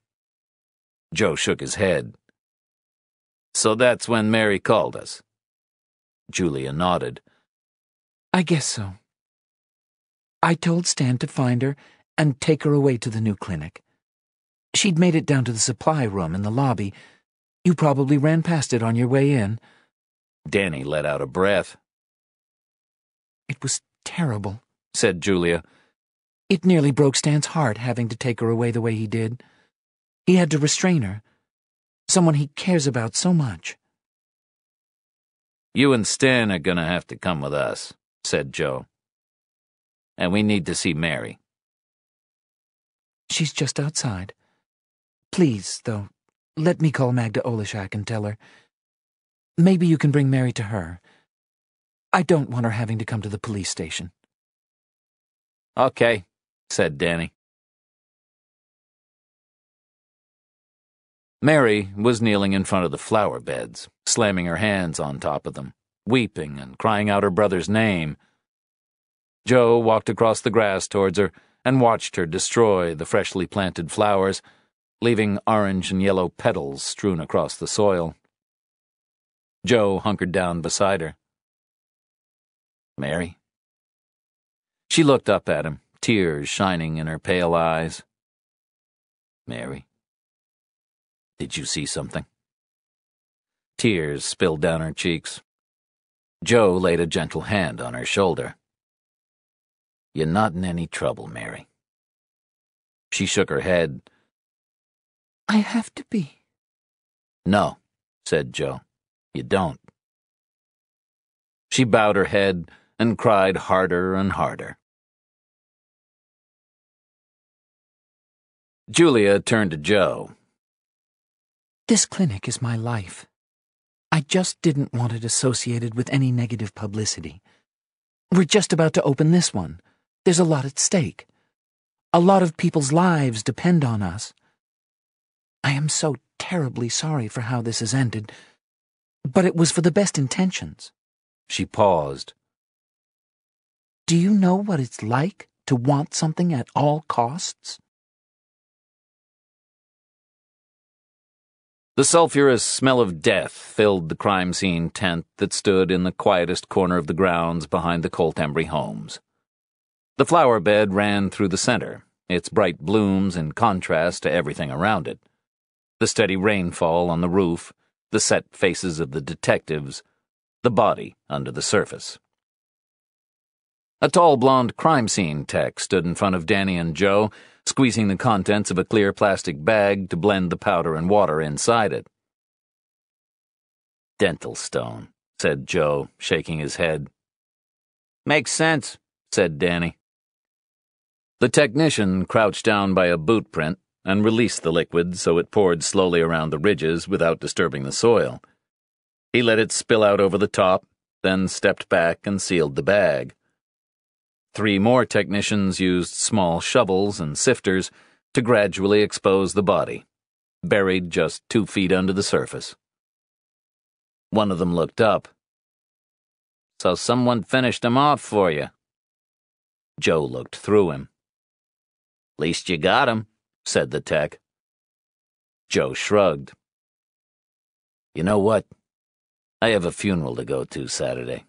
Joe shook his head. So that's when Mary called us. Julia nodded. I guess so. I told Stan to find her and take her away to the new clinic. She'd made it down to the supply room in the lobby. You probably ran past it on your way in. Danny let out a breath. It was terrible, said Julia. It nearly broke Stan's heart having to take her away the way he did. He had to restrain her. Someone he cares about so much. You and Stan are gonna have to come with us, said Joe. And we need to see Mary. She's just outside. Please, though, let me call Magda Olishak and tell her. Maybe you can bring Mary to her. I don't want her having to come to the police station. Okay, said Danny. Mary was kneeling in front of the flower beds, slamming her hands on top of them, weeping and crying out her brother's name. Joe walked across the grass towards her and watched her destroy the freshly planted flowers, leaving orange and yellow petals strewn across the soil. Joe hunkered down beside her. Mary? She looked up at him, tears shining in her pale eyes. Mary? Did you see something? Tears spilled down her cheeks. Joe laid a gentle hand on her shoulder. You're not in any trouble, Mary. She shook her head. I have to be. No, said Joe. You don't. She bowed her head and cried harder and harder. Julia turned to Joe. This clinic is my life. I just didn't want it associated with any negative publicity. We're just about to open this one. There's a lot at stake. A lot of people's lives depend on us. I am so terribly sorry for how this has ended, but it was for the best intentions. She paused. Do you know what it's like to want something at all costs? The sulphurous smell of death filled the crime scene tent that stood in the quietest corner of the grounds behind the Colt Embry homes. The flower bed ran through the center, its bright blooms in contrast to everything around it. The steady rainfall on the roof, the set faces of the detectives, the body under the surface. A tall blonde crime scene tech stood in front of Danny and Joe, squeezing the contents of a clear plastic bag to blend the powder and water inside it. Dental stone, said Joe, shaking his head. Makes sense, said Danny. The technician crouched down by a boot print and released the liquid so it poured slowly around the ridges without disturbing the soil. He let it spill out over the top, then stepped back and sealed the bag. Three more technicians used small shovels and sifters to gradually expose the body, buried just two feet under the surface. One of them looked up. So someone finished him off for you. Joe looked through him. Least you got him, said the tech. Joe shrugged. You know what? I have a funeral to go to Saturday.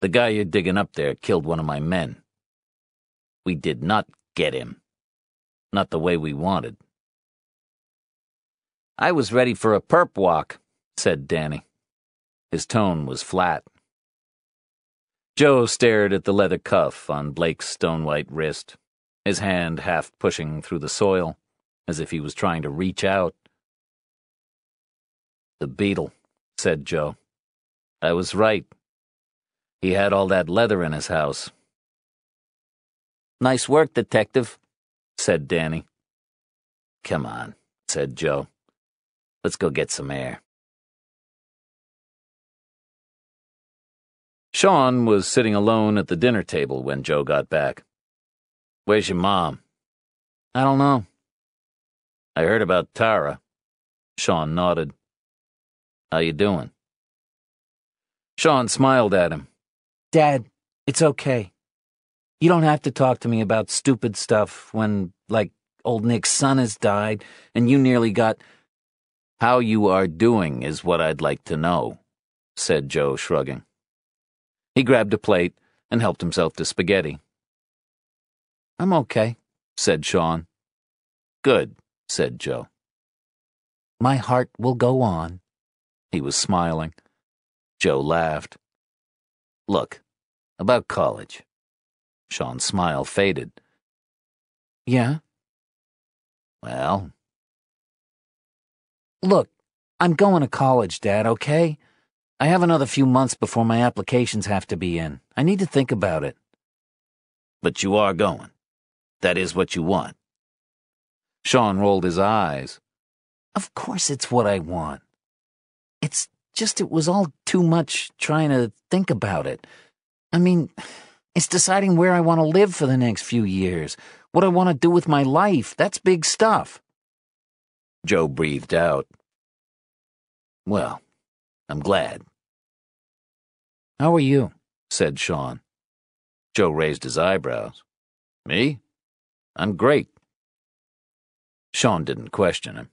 The guy you're digging up there killed one of my men. We did not get him. Not the way we wanted. I was ready for a perp walk, said Danny. His tone was flat. Joe stared at the leather cuff on Blake's stone white wrist, his hand half pushing through the soil, as if he was trying to reach out. The beetle, said Joe. I was right. He had all that leather in his house. Nice work, detective, said Danny. Come on, said Joe. Let's go get some air. Sean was sitting alone at the dinner table when Joe got back. Where's your mom? I don't know. I heard about Tara. Sean nodded. How you doing? Sean smiled at him. Dad, it's okay. You don't have to talk to me about stupid stuff when, like, old Nick's son has died and you nearly got. How you are doing is what I'd like to know, said Joe, shrugging. He grabbed a plate and helped himself to spaghetti. I'm okay, said Sean. Good, said Joe. My heart will go on. He was smiling. Joe laughed. Look, about college. Sean's smile faded. Yeah? Well? Look, I'm going to college, Dad, okay? I have another few months before my applications have to be in. I need to think about it. But you are going. That is what you want. Sean rolled his eyes. Of course it's what I want. It's just it was all too much trying to think about it. I mean, it's deciding where I want to live for the next few years, what I want to do with my life. That's big stuff. Joe breathed out. Well, I'm glad. How are you? said Sean. Joe raised his eyebrows. Me? I'm great. Sean didn't question him.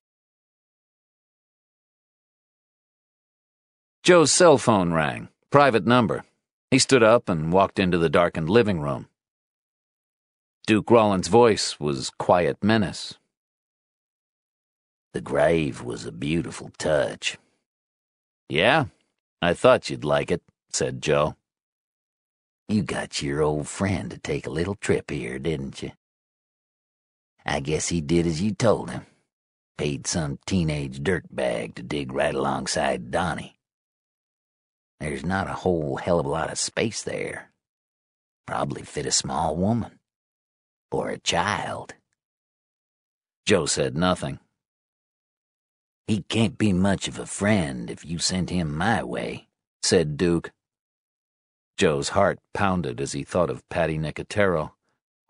Joe's cell phone rang. Private number. He stood up and walked into the darkened living room. Duke Rawlins' voice was quiet menace. The grave was a beautiful touch. Yeah, I thought you'd like it, said Joe. You got your old friend to take a little trip here, didn't you? I guess he did as you told him. Paid some teenage dirtbag to dig right alongside Donnie. There's not a whole hell of a lot of space there. Probably fit a small woman. Or a child. Joe said nothing. He can't be much of a friend if you sent him my way, said Duke. Joe's heart pounded as he thought of Patty Nicotero,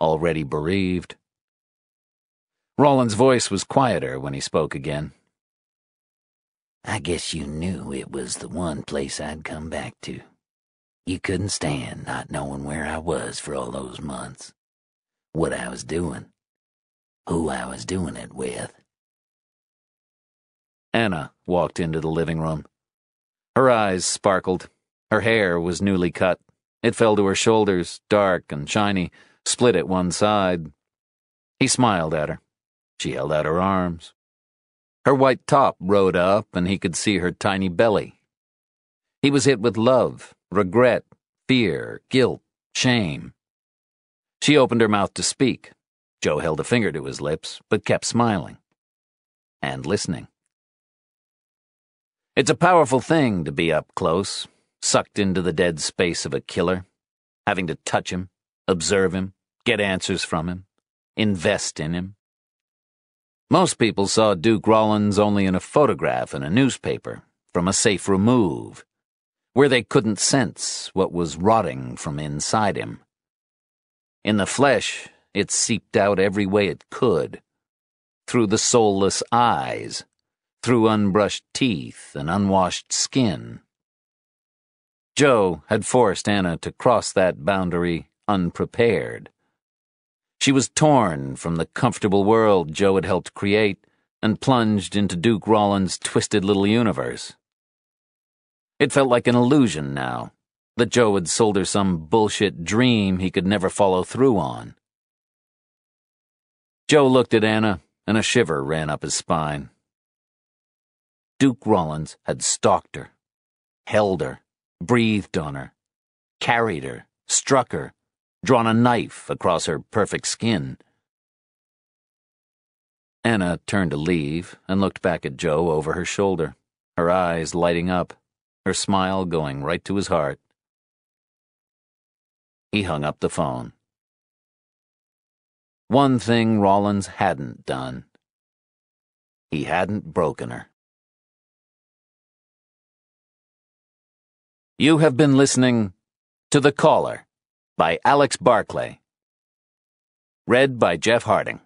already bereaved. Rawlins' voice was quieter when he spoke again. I guess you knew it was the one place I'd come back to. You couldn't stand not knowing where I was for all those months, what I was doing, who I was doing it with. Anna walked into the living room. Her eyes sparkled. Her hair was newly cut. It fell to her shoulders, dark and shiny, split at one side. He smiled at her. She held out her arms. Her white top rode up, and he could see her tiny belly. He was hit with love, regret, fear, guilt, shame. She opened her mouth to speak. Joe held a finger to his lips, but kept smiling. And listening. It's a powerful thing to be up close, sucked into the dead space of a killer, having to touch him, observe him, get answers from him, invest in him. Most people saw Duke Rawlins only in a photograph in a newspaper, from a safe remove, where they couldn't sense what was rotting from inside him. In the flesh, it seeped out every way it could, through the soulless eyes, through unbrushed teeth and unwashed skin. Joe had forced Anna to cross that boundary unprepared. She was torn from the comfortable world Joe had helped create and plunged into Duke Rawlins' twisted little universe. It felt like an illusion now, that Joe had sold her some bullshit dream he could never follow through on. Joe looked at Anna, and a shiver ran up his spine. Duke Rawlins had stalked her, held her, breathed on her, carried her, struck her, drawn a knife across her perfect skin. Anna turned to leave and looked back at Joe over her shoulder, her eyes lighting up, her smile going right to his heart. He hung up the phone. One thing Rawlins hadn't done. He hadn't broken her. You have been listening to The Caller by Alex Barclay. Read by Jeff Harding.